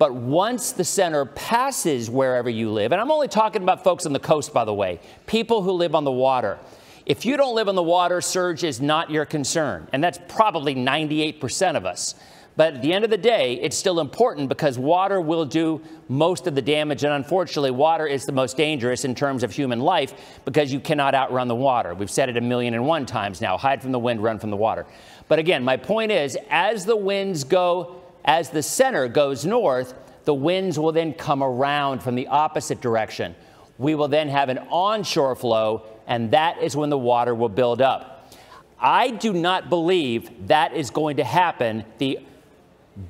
But once the center passes wherever you live, and I'm only talking about folks on the coast, by the way, people who live on the water, if you don't live on the water, surge is not your concern. And that's probably 98% of us. But at the end of the day, it's still important because water will do most of the damage. And unfortunately, water is the most dangerous in terms of human life because you cannot outrun the water. We've said it a million and one times now hide from the wind, run from the water. But again, my point is as the winds go, as the center goes north, the winds will then come around from the opposite direction. We will then have an onshore flow, and that is when the water will build up. I do not believe that is going to happen, the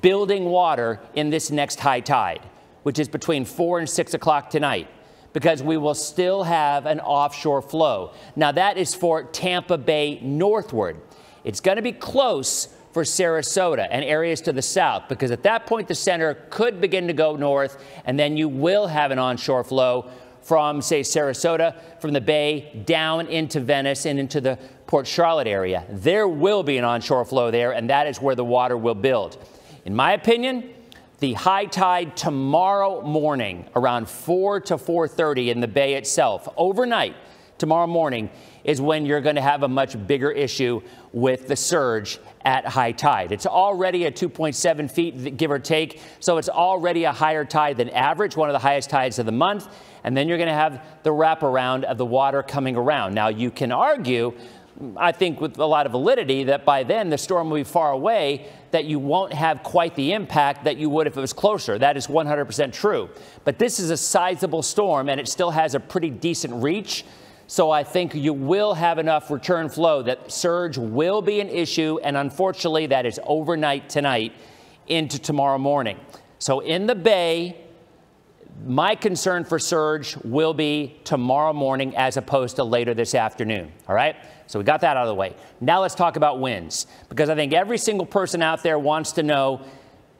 building water in this next high tide, which is between 4 and 6 o'clock tonight, because we will still have an offshore flow. Now, that is for Tampa Bay northward. It's going to be close for Sarasota and areas to the south, because at that point, the center could begin to go north, and then you will have an onshore flow from, say, Sarasota, from the bay down into Venice and into the Port Charlotte area. There will be an onshore flow there, and that is where the water will build. In my opinion, the high tide tomorrow morning around 4 to 4.30 in the bay itself, overnight tomorrow morning, is when you're going to have a much bigger issue with the surge at high tide. It's already at 2.7 feet, give or take, so it's already a higher tide than average, one of the highest tides of the month. And then you're going to have the wraparound of the water coming around. Now, you can argue I think with a lot of validity that by then the storm will be far away, that you won't have quite the impact that you would if it was closer. That is 100% true. But this is a sizable storm and it still has a pretty decent reach. So I think you will have enough return flow that surge will be an issue. And unfortunately, that is overnight tonight into tomorrow morning. So in the bay, my concern for surge will be tomorrow morning as opposed to later this afternoon. All right? So we got that out of the way. Now let's talk about winds because I think every single person out there wants to know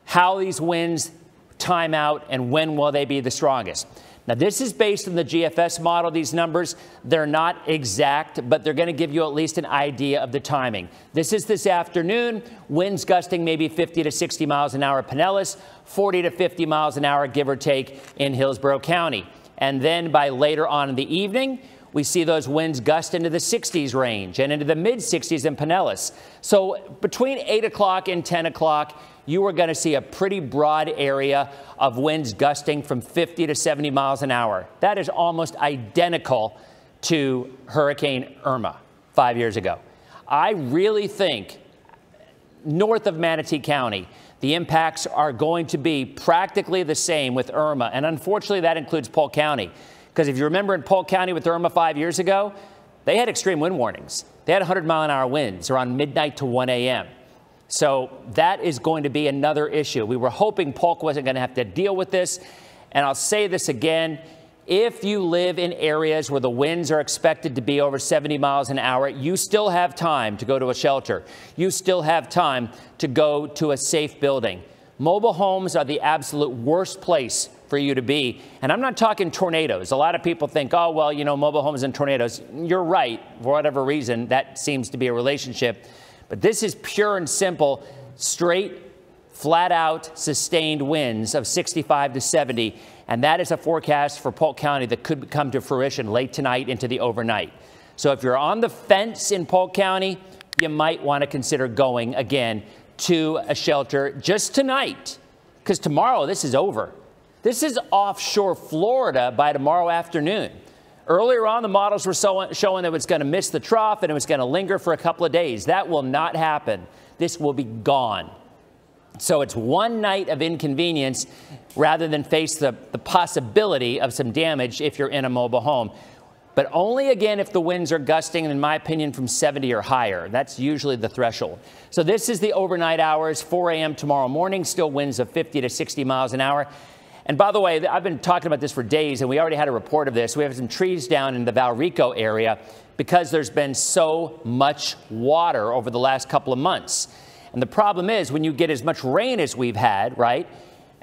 how these winds time out and when will they be the strongest. Now, this is based on the GFS model, these numbers. They're not exact, but they're going to give you at least an idea of the timing. This is this afternoon, winds gusting maybe 50 to 60 miles an hour Pinellas, 40 to 50 miles an hour, give or take, in Hillsborough County. And then by later on in the evening, we see those winds gust into the 60s range and into the mid 60s in Pinellas. So between 8 o'clock and 10 o'clock, you are going to see a pretty broad area of winds gusting from 50 to 70 miles an hour. That is almost identical to Hurricane Irma five years ago. I really think north of Manatee County, the impacts are going to be practically the same with Irma. And unfortunately, that includes Polk County. Because if you remember in Polk County with Irma five years ago, they had extreme wind warnings. They had 100 mile an hour winds around midnight to 1 a.m. So that is going to be another issue. We were hoping Polk wasn't going to have to deal with this. And I'll say this again. If you live in areas where the winds are expected to be over 70 miles an hour, you still have time to go to a shelter. You still have time to go to a safe building. Mobile homes are the absolute worst place for you to be. And I'm not talking tornadoes. A lot of people think, oh, well, you know, mobile homes and tornadoes. You're right. For whatever reason, that seems to be a relationship. But this is pure and simple, straight, flat out, sustained winds of 65 to 70. And that is a forecast for Polk County that could come to fruition late tonight into the overnight. So if you're on the fence in Polk County, you might want to consider going again to a shelter just tonight because tomorrow this is over. This is offshore Florida by tomorrow afternoon. Earlier on, the models were showing that it was going to miss the trough and it was going to linger for a couple of days. That will not happen. This will be gone. So it's one night of inconvenience rather than face the, the possibility of some damage if you're in a mobile home. But only again if the winds are gusting, in my opinion, from 70 or higher. That's usually the threshold. So this is the overnight hours, 4 a.m. tomorrow morning, still winds of 50 to 60 miles an hour. And by the way, I've been talking about this for days, and we already had a report of this. We have some trees down in the Valrico area because there's been so much water over the last couple of months. And the problem is when you get as much rain as we've had, right?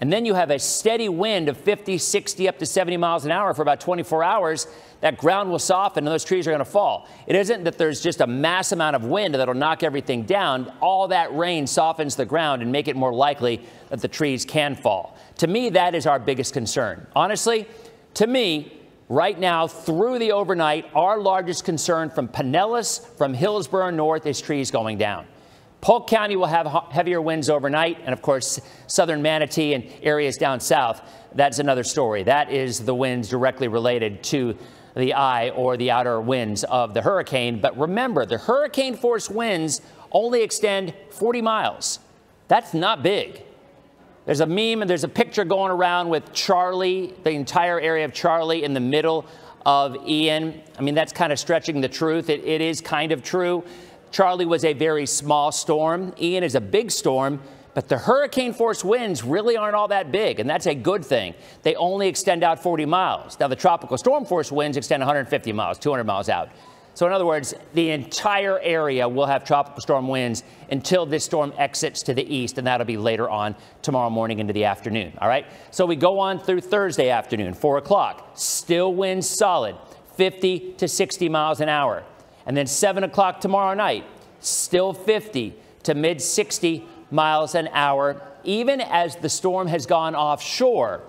And then you have a steady wind of 50, 60, up to 70 miles an hour for about 24 hours, that ground will soften and those trees are going to fall. It isn't that there's just a mass amount of wind that'll knock everything down. All that rain softens the ground and make it more likely that the trees can fall. To me, that is our biggest concern. Honestly, to me, right now, through the overnight, our largest concern from Pinellas, from Hillsborough North, is trees going down. Polk County will have heavier winds overnight, and of course, southern Manatee and areas down south. That's another story. That is the winds directly related to the eye or the outer winds of the hurricane. But remember, the hurricane force winds only extend 40 miles. That's not big. There's a meme and there's a picture going around with Charley, the entire area of Charley in the middle of Ian. I mean, that's kind of stretching the truth. it, it is kind of true. Charley was a very small storm. Ian is a big storm, but the hurricane force winds really aren't all that big, and that's a good thing. They only extend out 40 miles. Now, the tropical storm force winds extend 150 miles, 200 miles out. So, in other words, the entire area will have tropical storm winds until this storm exits to the east, and that'll be later on tomorrow morning into the afternoon. All right. So, we go on through Thursday afternoon, 4 o'clock. Still winds solid, 50 to 60 miles an hour. And then 7 o'clock tomorrow night, still 50 to mid 60 miles an hour, even as the storm has gone offshore.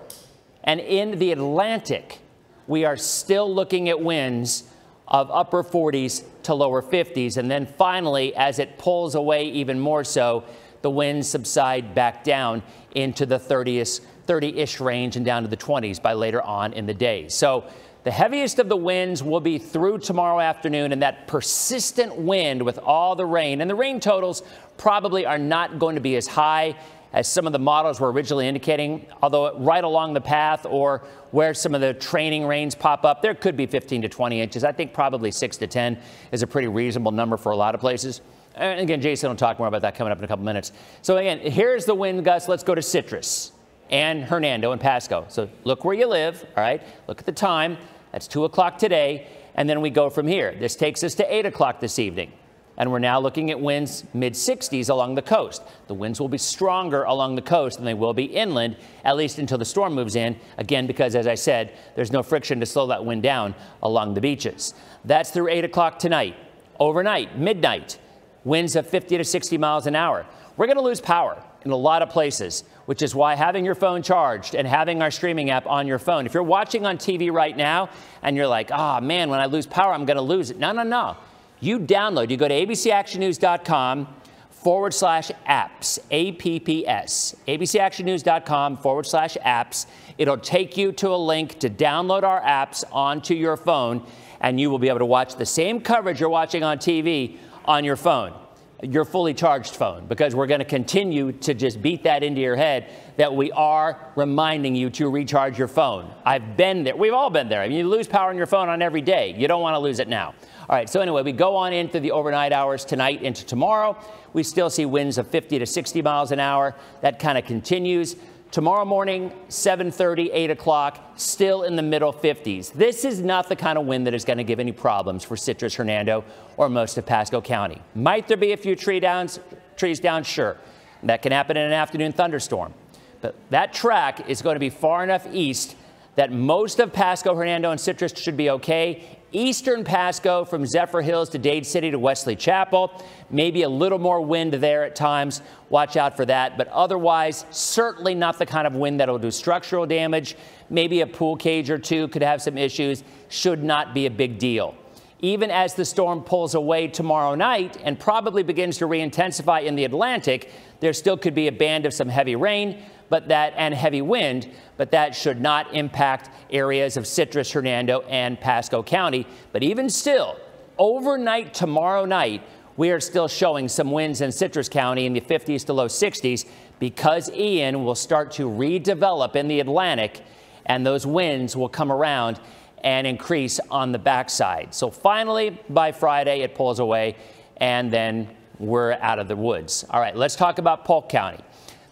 And in the Atlantic, we are still looking at winds of upper 40s to lower 50s. And then finally, as it pulls away even more so, the winds subside back down into the 30s, 30-ish range and down to the 20s by later on in the day. So the heaviest of the winds will be through tomorrow afternoon, and that persistent wind with all the rain. And the rain totals probably are not going to be as high as some of the models were originally indicating, although right along the path or where some of the training rains pop up, there could be 15 to 20 inches. I think probably 6 to 10 is a pretty reasonable number for a lot of places. And again, Jason will talk more about that coming up in a couple minutes. So again, here's the wind gusts. Let's go to Citrus and Hernando and Pasco. So look where you live, all right? Look at the time. That's 2 o'clock today. And then we go from here. This takes us to 8 o'clock this evening. And we're now looking at winds mid 60s along the coast. The winds will be stronger along the coast than they will be inland, at least until the storm moves in. Again, because as I said, there's no friction to slow that wind down along the beaches. That's through 8 o'clock tonight. Overnight, midnight, winds of 50 to 60 miles an hour. We're going to lose power in a lot of places which is why having your phone charged and having our streaming app on your phone. If you're watching on TV right now and you're like, ah, oh, man, when I lose power, I'm going to lose it. No, no, no. You download, you go to abcactionnews.com forward slash apps, A-P-P-S, abcactionnews.com forward slash apps. It'll take you to a link to download our apps onto your phone, and you will be able to watch the same coverage you're watching on TV on your phone your fully charged phone because we're going to continue to just beat that into your head that we are reminding you to recharge your phone. I've been there. We've all been there. I mean, you lose power on your phone on every day. You don't want to lose it now. All right, so anyway, we go on into the overnight hours tonight into tomorrow. We still see winds of 50 to 60 miles an hour. That kind of continues. Tomorrow morning, 7:30, 8 o'clock, still in the middle 50s. This is not the kind of wind that is going to give any problems for Citrus Hernando or most of Pasco County. Might there be a few tree downs, trees down? Sure. That can happen in an afternoon thunderstorm. But that track is going to be far enough east that most of Pasco, Hernando, and Citrus should be okay eastern Pasco from Zephyrhills to Dade City to Wesley Chapel. Maybe a little more wind there at times. Watch out for that. But otherwise, certainly not the kind of wind that'll do structural damage. Maybe a pool cage or two could have some issues. Should not be a big deal. Even as the storm pulls away tomorrow night and probably begins to re-intensify in the Atlantic, there still could be a band of some heavy rain but that and heavy wind, but that should not impact areas of Citrus, Hernando, and Pasco County. But even still, overnight tomorrow night, we are still showing some winds in Citrus County in the 50s to low 60s because Ian will start to redevelop in the Atlantic and those winds will come around and increase on the backside. So finally, by Friday, it pulls away and then we're out of the woods. All right, let's talk about Polk County.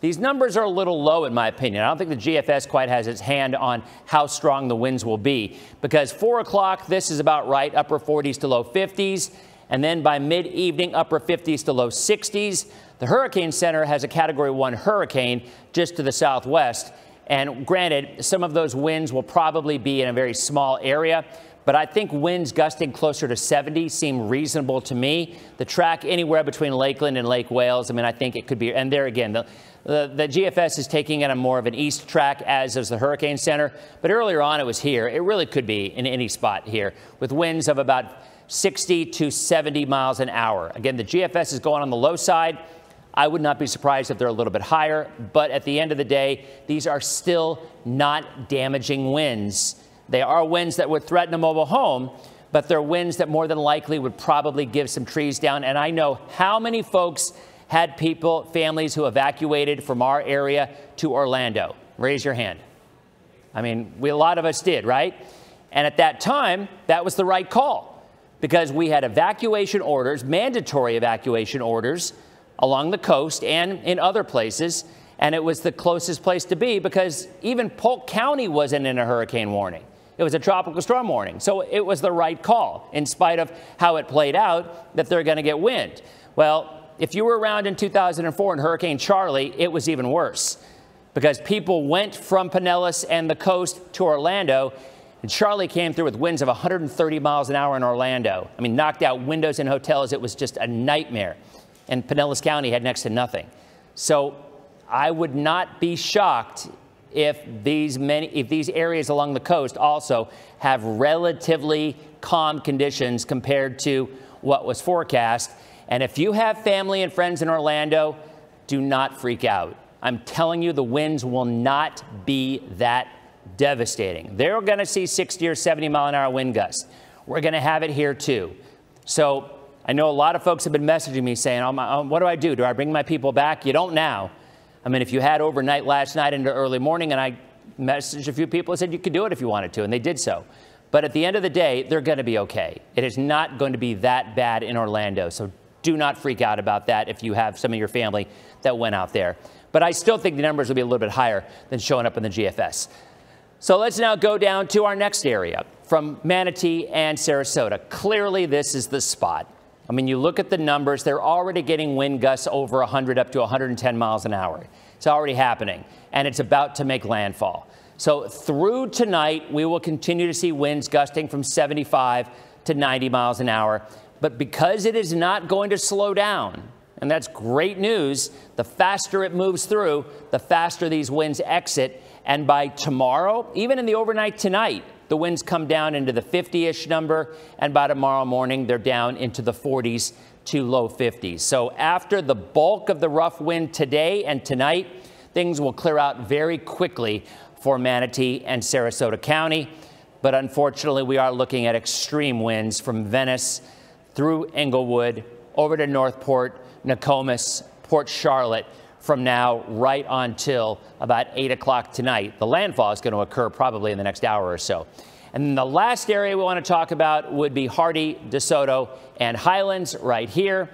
These numbers are a little low, in my opinion. I don't think the GFS quite has its hand on how strong the winds will be because 4 o'clock, this is about right, upper 40s to low 50s. And then by mid evening, upper 50s to low 60s. The Hurricane Center has a Category 1 hurricane just to the southwest. And granted, some of those winds will probably be in a very small area but I think winds gusting closer to 70 seem reasonable to me. The track anywhere between Lakeland and Lake Wales, I mean, I think it could be, and there again, the, the, the, GFS is taking it on more of an east track, as is the Hurricane Center. But earlier on, it was here. It really could be in any spot here with winds of about 60 to 70 miles an hour. Again, the GFS is going on the low side. I would not be surprised if they're a little bit higher, but at the end of the day, these are still not damaging winds. They are winds that would threaten a mobile home, but they're winds that more than likely would probably give some trees down. And I know how many folks had people, families who evacuated from our area to Orlando. Raise your hand. I mean, we, a lot of us did, right? And at that time, that was the right call because we had evacuation orders, mandatory evacuation orders along the coast and in other places. And it was the closest place to be because even Polk County wasn't in a hurricane warning. It was a tropical storm warning. So it was the right call, in spite of how it played out, that they're going to get wind. Well, if you were around in 2004 in Hurricane Charley, it was even worse because people went from Pinellas and the coast to Orlando. And Charley came through with winds of 130 miles an hour in Orlando. I mean, knocked out windows in hotels. It was just a nightmare. And Pinellas County had next to nothing. So I would not be shocked if these many if these areas along the coast also have relatively calm conditions compared to what was forecast. And if you have family and friends in Orlando, do not freak out. I'm telling you, the winds will not be that devastating. They're going to see 60 or 70 mile an hour wind gusts. We're going to have it here too. So I know a lot of folks have been messaging me saying, oh my, oh, what do I do? Do I bring my people back? You don't now. I mean, if you had overnight last night into early morning, and I messaged a few people and said you could do it if you wanted to, and they did so. But at the end of the day, they're going to be okay. It is not going to be that bad in Orlando. So do not freak out about that if you have some of your family that went out there. But I still think the numbers will be a little bit higher than showing up in the GFS. So let's now go down to our next area from Manatee and Sarasota. Clearly, this is the spot. I mean, you look at the numbers, they're already getting wind gusts over 100 up to 110 miles an hour. It's already happening, and it's about to make landfall. So through tonight, we will continue to see winds gusting from 75 to 90 miles an hour. But because it is not going to slow down, and that's great news, the faster it moves through, the faster these winds exit. And by tomorrow, even in the overnight tonight, the winds come down into the 50 ish number, and by tomorrow morning, they're down into the 40s to low 50s. So after the bulk of the rough wind today and tonight, things will clear out very quickly for Manatee and Sarasota County. But unfortunately, we are looking at extreme winds from Venice through Englewood over to North Port, Nokomis, Port Charlotte from now right until about 8 o'clock tonight. The landfall is going to occur probably in the next hour or so. And the last area we want to talk about would be Hardee, DeSoto, and Highlands right here.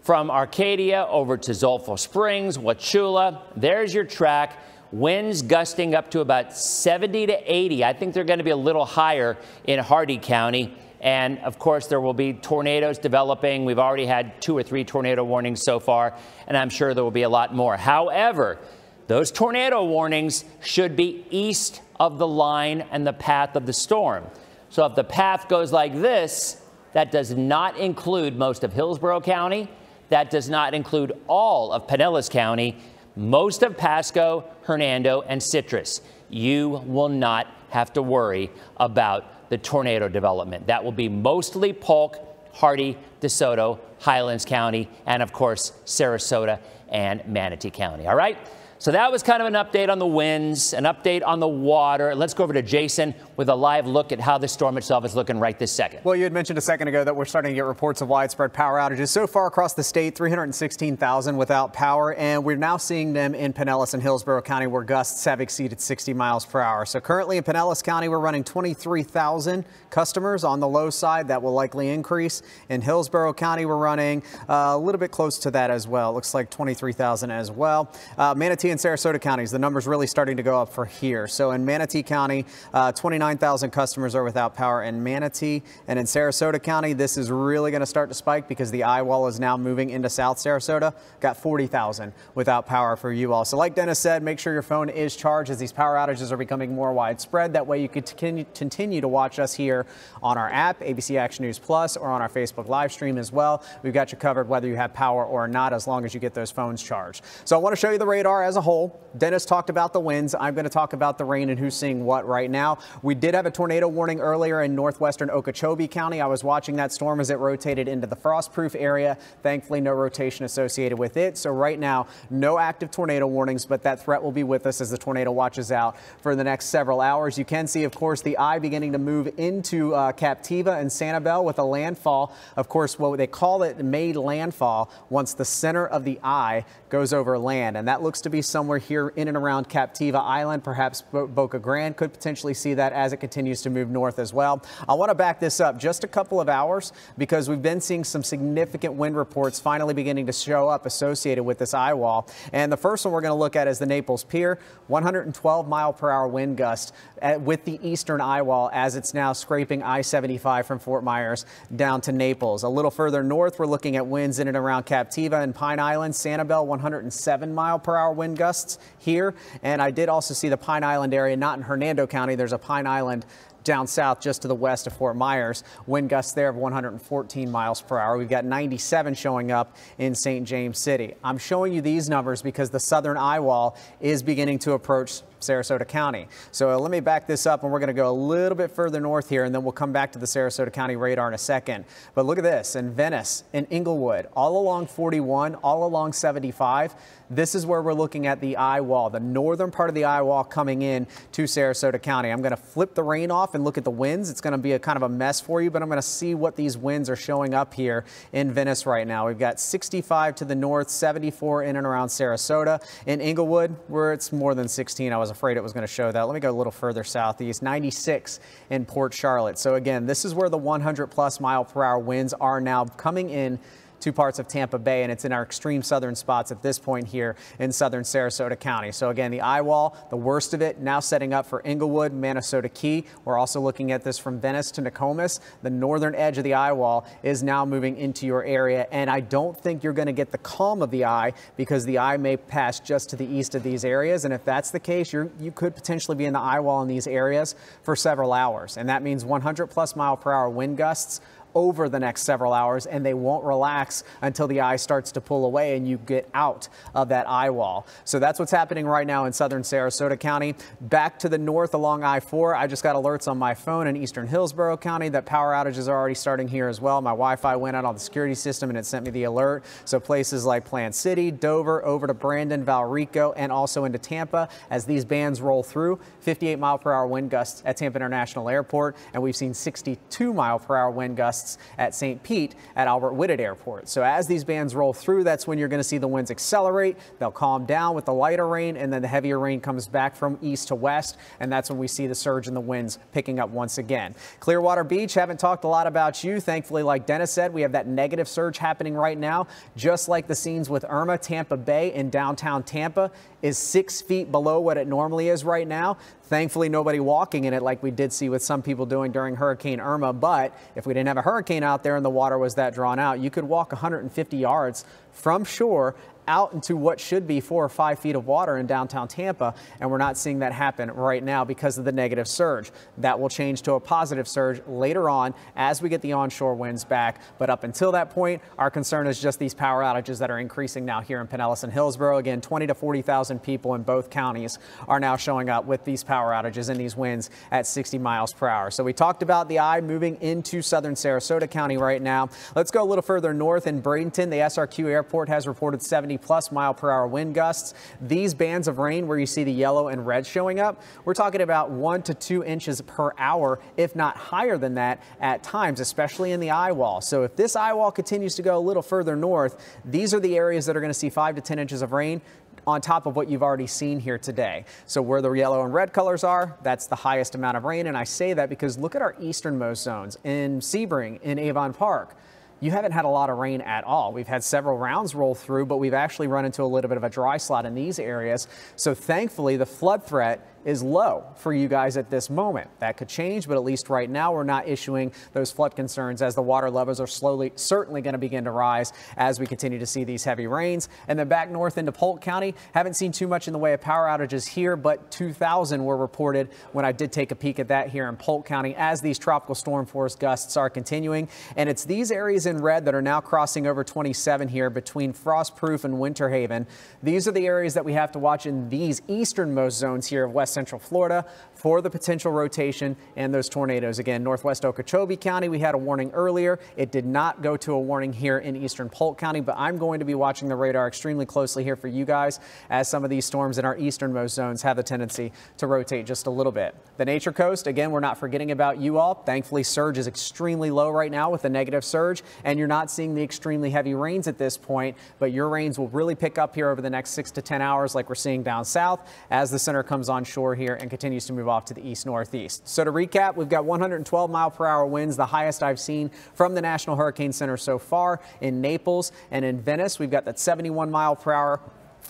From Arcadia over to Zolfo Springs, Wauchula, there's your track. Winds gusting up to about 70 to 80. I think they're going to be a little higher in Hardee County. And of course, there will be tornadoes developing. We've already had two or three tornado warnings so far, and I'm sure there will be a lot more. However, those tornado warnings should be east of the line and the path of the storm. So if the path goes like this, that does not include most of Hillsborough County. That does not include all of Pinellas County, most of Pasco, Hernando, and Citrus. You will not have to worry about the tornado development. That will be mostly Polk, Hardee, DeSoto, Highlands County, and of course, Sarasota and Manatee County. All right? So that was kind of an update on the winds, an update on the water. Let's go over to Jason with a live look at how the storm itself is looking right this second. Well, you had mentioned a second ago that we're starting to get reports of widespread power outages. So far across the state, 316,000 without power, and we're now seeing them in Pinellas and Hillsborough County where gusts have exceeded 60 miles per hour. So currently in Pinellas County, we're running 23,000 customers on the low side. That will likely increase. In Hillsborough County, we're running uh, a little bit close to that as well. Looks like 23,000 as well. Uh, Manatee and Sarasota counties, the number's really starting to go up for here. So in Manatee County, uh, 29,000 customers are without power in Manatee. And in Sarasota County, this is really going to start to spike because the eye wall is now moving into South Sarasota. Got 40,000 without power for you all. So like Denis said, make sure your phone is charged as these power outages are becoming more widespread. That way you can continue to watch us here on our app, ABC Action News Plus, or on our Facebook live stream as well. We've got you covered whether you have power or not as long as you get those phones charged. So I want to show you the radar as as a whole, Denis talked about the winds. I'm going to talk about the rain and who's seeing what right now. We did have a tornado warning earlier in northwestern Okeechobee County. I was watching that storm as it rotated into the frostproof area. Thankfully, no rotation associated with it. So right now, no active tornado warnings, but that threat will be with us as the tornado watches out for the next several hours. You can see, of course, the eye beginning to move into uh, Captiva and Sanibel with a landfall. Of course, what they call it made landfall once the center of the eye goes over land. And that looks to be somewhere here in and around Captiva Island. Perhaps Boca Grande could potentially see that as it continues to move north as well. I want to back this up just a couple of hours because we've been seeing some significant wind reports finally beginning to show up associated with this eye wall. And the first one we're going to look at is the Naples Pier, 112 mile per hour wind gust at, with the eastern eye wall as it's now scraping I-75 from Fort Myers down to Naples. A little further north, we're looking at winds in and around Captiva and Pine Island, Sanibel, 107 mile per hour wind gusts here. And I did also see the Pine Island area, not in Hernando County. There's a Pine Island down south just to the west of Fort Myers. Wind gusts there of 114 miles per hour. We've got 97 showing up in St. James City. I'm showing you these numbers because the southern eye wall is beginning to approach Sarasota County. So uh, let me back this up and we're going to go a little bit further north here and then we'll come back to the Sarasota County radar in a second. But look at this in Venice, in Englewood, all along 41, all along 75. This is where we're looking at the eye wall, the northern part of the eye wall coming in to Sarasota County. I'm going to flip the rain off and look at the winds. It's going to be a kind of a mess for you, but I'm going to see what these winds are showing up here in Venice right now. We've got 65 to the north, 74 in and around Sarasota. In Englewood, where it's more than 16, I was afraid it was going to show that. Let me go a little further southeast, 96 in Port Charlotte. So again, this is where the 100 plus mile per hour winds are now coming in two parts of Tampa Bay, and it's in our extreme southern spots at this point here in southern Sarasota County. So again, the eye wall, the worst of it, now setting up for Englewood, Manasota Key. We're also looking at this from Venice to Nokomis. The northern edge of the eye wall is now moving into your area, and I don't think you're going to get the calm of the eye because the eye may pass just to the east of these areas, and if that's the case, you you could potentially be in the eye wall in these areas for several hours, and that means 100 plus mile per hour wind gusts over the next several hours and they won't relax until the eye starts to pull away and you get out of that eye wall. So that's what's happening right now in southern Sarasota County. Back to the north along I-4, I just got alerts on my phone in eastern Hillsborough County that power outages are already starting here as well. My Wi-Fi went out on the security system and it sent me the alert. So places like Plant City, Dover, over to Brandon, Valrico, and also into Tampa as these bands roll through. 58 mile per hour wind gusts at Tampa International Airport, and we've seen 62 mile per hour wind gusts at St. Pete at Albert Whitted Airport. So as these bands roll through, that's when you're going to see the winds accelerate. They'll calm down with the lighter rain, and then the heavier rain comes back from east to west, and that's when we see the surge in the winds picking up once again. Clearwater Beach, haven't talked a lot about you. Thankfully, like Denis said, we have that negative surge happening right now, just like the scenes with Irma, Tampa Bay in downtown Tampa is six feet below what it normally is right now. Thankfully, nobody walking in it like we did see with some people doing during Hurricane Irma. But if we didn't have a hurricane out there and the water was that drawn out, you could walk 150 yards from shore out into what should be four or five feet of water in downtown Tampa, and we're not seeing that happen right now because of the negative surge. That will change to a positive surge later on as we get the onshore winds back. But up until that point, our concern is just these power outages that are increasing now here in Pinellas and Hillsborough. Again, 20 to 40,000 people in both counties are now showing up with these power outages and these winds at 60 miles per hour. So we talked about the eye moving into southern Sarasota County right now. Let's go a little further north in Bradenton. The SRQ airport has reported 70 plus mile per hour wind gusts. These bands of rain where you see the yellow and red showing up, we're talking about one to two inches per hour, if not higher than that at times, especially in the eye wall. So if this eye wall continues to go a little further north, these are the areas that are going to see five to 10 inches of rain on top of what you've already seen here today. So where the yellow and red colors are, that's the highest amount of rain. And I say that because look at our easternmost zones in Sebring, in Avon Park you haven't had a lot of rain at all. We've had several rounds roll through, but we've actually run into a little bit of a dry slot in these areas. So thankfully, the flood threat is low for you guys at this moment. That could change, but at least right now we're not issuing those flood concerns as the water levels are slowly, certainly going to begin to rise as we continue to see these heavy rains. And then back north into Polk County, haven't seen too much in the way of power outages here, but 2,000 were reported when I did take a peek at that here in Polk County as these tropical storm force gusts are continuing. And it's these areas in red that are now crossing over 27 here between Frostproof and Winter Haven. These are the areas that we have to watch in these easternmost zones here of west central Florida for the potential rotation and those tornadoes. Again, northwest Okeechobee County, we had a warning earlier. It did not go to a warning here in eastern Polk County, but I'm going to be watching the radar extremely closely here for you guys as some of these storms in our easternmost zones have the tendency to rotate just a little bit. The Nature Coast, again, we're not forgetting about you all. Thankfully, surge is extremely low right now with a negative surge, and you're not seeing the extremely heavy rains at this point, but your rains will really pick up here over the next six to 10 hours like we're seeing down south as the center comes on shore here and continues to move off to the east northeast. So to recap, we've got 112 mile per hour winds, the highest I've seen from the National Hurricane Center so far in Naples and in Venice. We've got that 71 mile per hour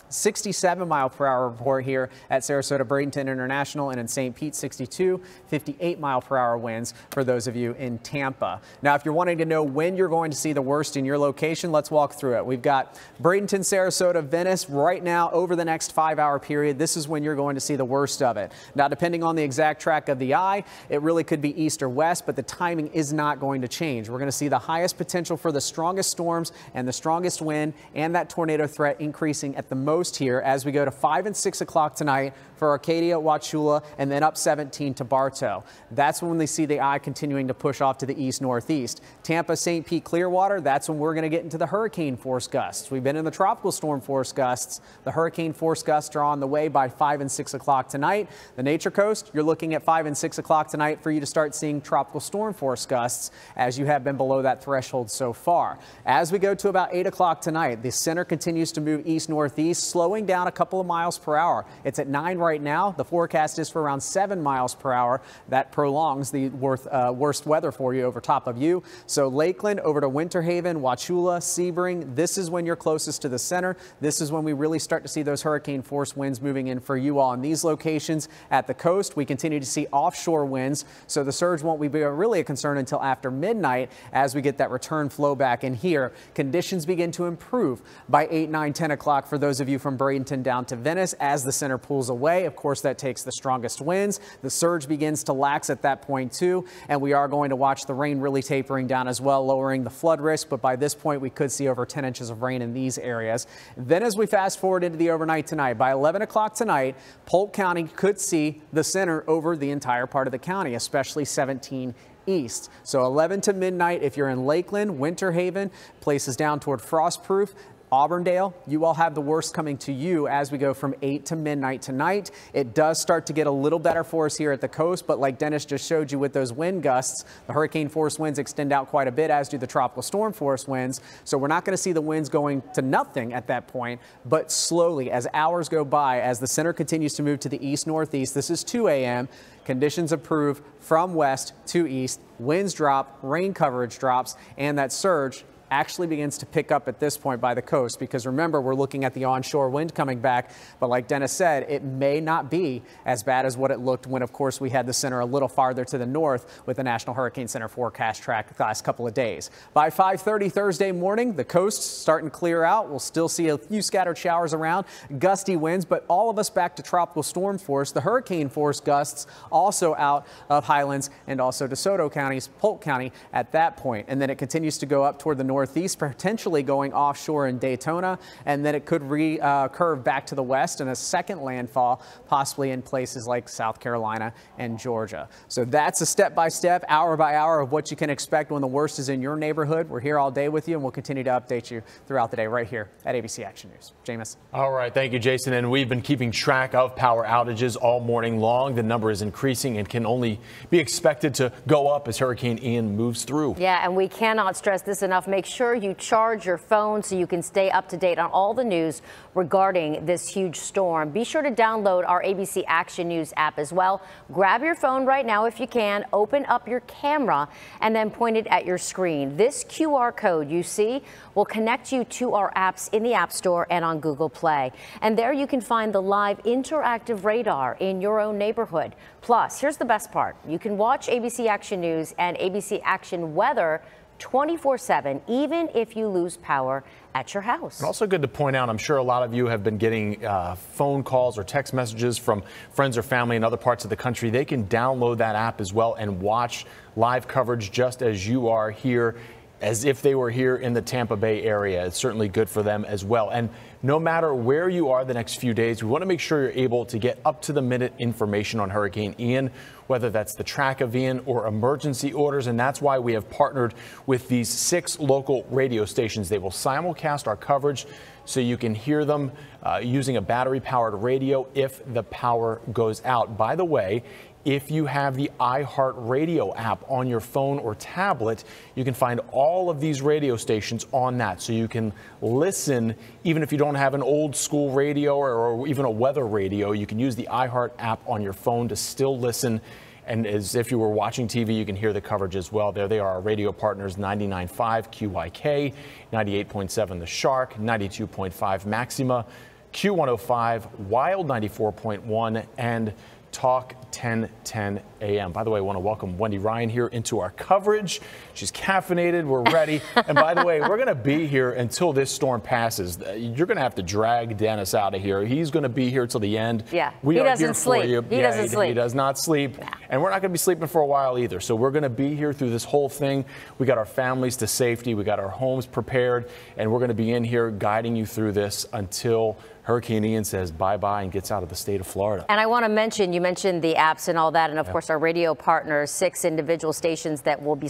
67 mile per hour report here at Sarasota Bradenton International and in St. Pete 62, 58 mile per hour winds for those of you in Tampa. Now, if you're wanting to know when you're going to see the worst in your location, let's walk through it. We've got Bradenton, Sarasota, Venice right now over the next five hour period. This is when you're going to see the worst of it. Now, depending on the exact track of the eye, it really could be east or west, but the timing is not going to change. We're going to see the highest potential for the strongest storms and the strongest wind and that tornado threat increasing at the most here as we go to 5 and 6 o'clock tonight for Arcadia, Wauchula, and then up 17 to Bartow. That's when they see the eye continuing to push off to the east northeast. Tampa, St. Pete, Clearwater, that's when we're going to get into the hurricane force gusts. We've been in the tropical storm force gusts. The hurricane force gusts are on the way by 5 and 6 o'clock tonight. The Nature Coast, you're looking at 5 and 6 o'clock tonight for you to start seeing tropical storm force gusts as you have been below that threshold so far. As we go to about 8 o'clock tonight, the center continues to move east northeast, slowing down a couple of miles per hour. It's at 9 right now. The forecast is for around 7 miles per hour. That prolongs the worth, uh, worst weather for you over top of you. So Lakeland over to Winter Haven, Wauchula, Sebring. This is when you're closest to the center. This is when we really start to see those hurricane force winds moving in for you all in these locations. At the coast, we continue to see offshore winds. So the surge won't be really a concern until after midnight as we get that return flow back in here. Conditions begin to improve by 8, 9, 10 o'clock for those of you from Bradenton down to Venice as the center pulls away. Of course, that takes the strongest winds. The surge begins to lax at that point too, and we are going to watch the rain really tapering down as well, lowering the flood risk. But by this point, we could see over 10 inches of rain in these areas. Then as we fast forward into the overnight tonight, by 11 o'clock tonight, Polk County could see the center over the entire part of the county, especially 17 east. So 11 to midnight if you're in Lakeland, Winter Haven, places down toward Frostproof. Auburndale, you all have the worst coming to you as we go from 8 to midnight tonight. It does start to get a little better for us here at the coast, but like Denis just showed you with those wind gusts, the hurricane force winds extend out quite a bit, as do the tropical storm force winds. So we're not going to see the winds going to nothing at that point, but slowly as hours go by, as the center continues to move to the east northeast, this is 2 a.m. Conditions improve from west to east. Winds drop, rain coverage drops, and that surge actually begins to pick up at this point by the coast because remember we're looking at the onshore wind coming back but like Denis said it may not be as bad as what it looked when of course we had the center a little farther to the north with the National Hurricane Center forecast track the last couple of days. By 5:30 Thursday morning the coast starting to clear out we'll still see a few scattered showers around gusty winds but all of us back to tropical storm force the hurricane force gusts also out of Highlands and also DeSoto counties Polk County at that point and then it continues to go up toward the north northeast, potentially going offshore in Daytona, and then it could recurve uh, back to the west and a second landfall, possibly in places like South Carolina and Georgia. So that's a step by step, hour by hour of what you can expect when the worst is in your neighborhood. We're here all day with you, and we'll continue to update you throughout the day right here at ABC Action News. Jamison. All right. Thank you, Jason. And we've been keeping track of power outages all morning long. The number is increasing and can only be expected to go up as Hurricane Ian moves through. Yeah, and we cannot stress this enough. Make make sure you charge your phone so you can stay up to date on all the news regarding this huge storm. Be sure to download our ABC Action News app as well. Grab your phone right now if you can, open up your camera, and then point it at your screen. This QR code you see will connect you to our apps in the App Store and on Google Play. And there you can find the live interactive radar in your own neighborhood. Plus, here's the best part. You can watch ABC Action News and ABC Action Weather 24 7, even if you lose power at your house. And also good to point out, I'm sure a lot of you have been getting uh, phone calls or text messages from friends or family in other parts of the country. They can download that app as well and watch live coverage just as you are here as if they were here in the Tampa Bay area. It's certainly good for them as well. And no matter where you are the next few days, we want to make sure you're able to get up to the minute information on Hurricane Ian, whether that's the track of Ian or emergency orders. And that's why we have partnered with these six local radio stations. They will simulcast our coverage so you can hear them uh, using a battery powered radio if the power goes out. By the way, if you have the iHeartRadio app on your phone or tablet, you can find all of these radio stations on that. So you can listen, even if you don't have an old school radio or, or even a weather radio, you can use the iHeart app on your phone to still listen. And as if you were watching TV, you can hear the coverage as well. There they are, our radio partners 99.5 QYK, 98.7 The Shark, 92.5 Maxima, Q105, Wild 94.1, and Talk 1010 a.m. By the way, I want to welcome Wendy Ryan here into our coverage. She's caffeinated. We're ready. and by the way, we're going to be here until this storm passes. Uh, you're going to have to drag Denis out of here. He's going to be here till the end. Yeah. We he are doesn't here sleep. for you. He yeah, doesn't he, sleep. He does not sleep. And we're not going to be sleeping for a while either. So we're going to be here through this whole thing. We got our families to safety. We got our homes prepared. And we're going to be in here guiding you through this until Hurricane Ian says bye bye and gets out of the state of Florida. And I want to mention, you mentioned the apps and all that, and of course, our radio partners, six individual stations that will be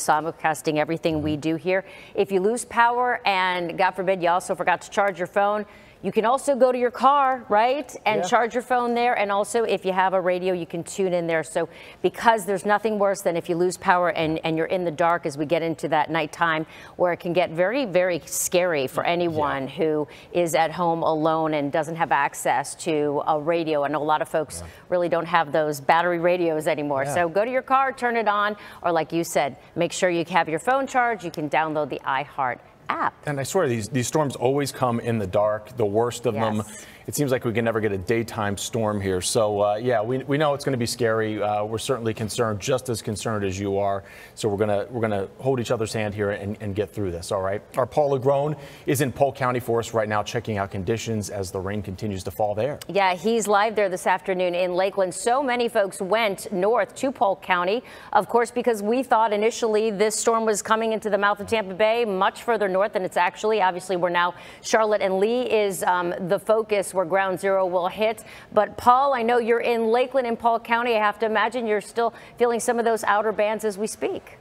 simulcasting everything we mm-hmm. do here. If you lose power and God forbid you also forgot to charge your phone, you can also go to your car, right, and Yeah. charge your phone there. And also, if you have a radio, you can tune in there. So, because there's nothing worse than if you lose power and, and you're in the dark as we get into that nighttime, where it can get very, very scary for anyone who is at home alone and doesn't have access to a radio. I know a lot of folks really don't have those battery radios anymore. Yeah. So, go to your car, turn it on, or like you said, make sure you have your phone charged. You can download the iHeart app. And I swear, these, these storms always come in the dark, the worst of them. It seems like we can never get a daytime storm here. So, uh, yeah, we, we know it's going to be scary. Uh, we're certainly concerned, just as concerned as you are. So we're going to we're gonna hold each other's hand here and, and get through this, all right? Our Paul LaGrone is in Polk County for us right now, checking out conditions as the rain continues to fall there. Yeah, he's live there this afternoon in Lakeland. So many folks went north to Polk County, of course, because we thought initially this storm was coming into the mouth of Tampa Bay much further north than it's actually. Obviously, we're now Charlotte and Lee is um, the focus where ground zero will hit. But Paul, I know you're in Lakeland and Polk County. I have to imagine you're still feeling some of those outer bands as we speak.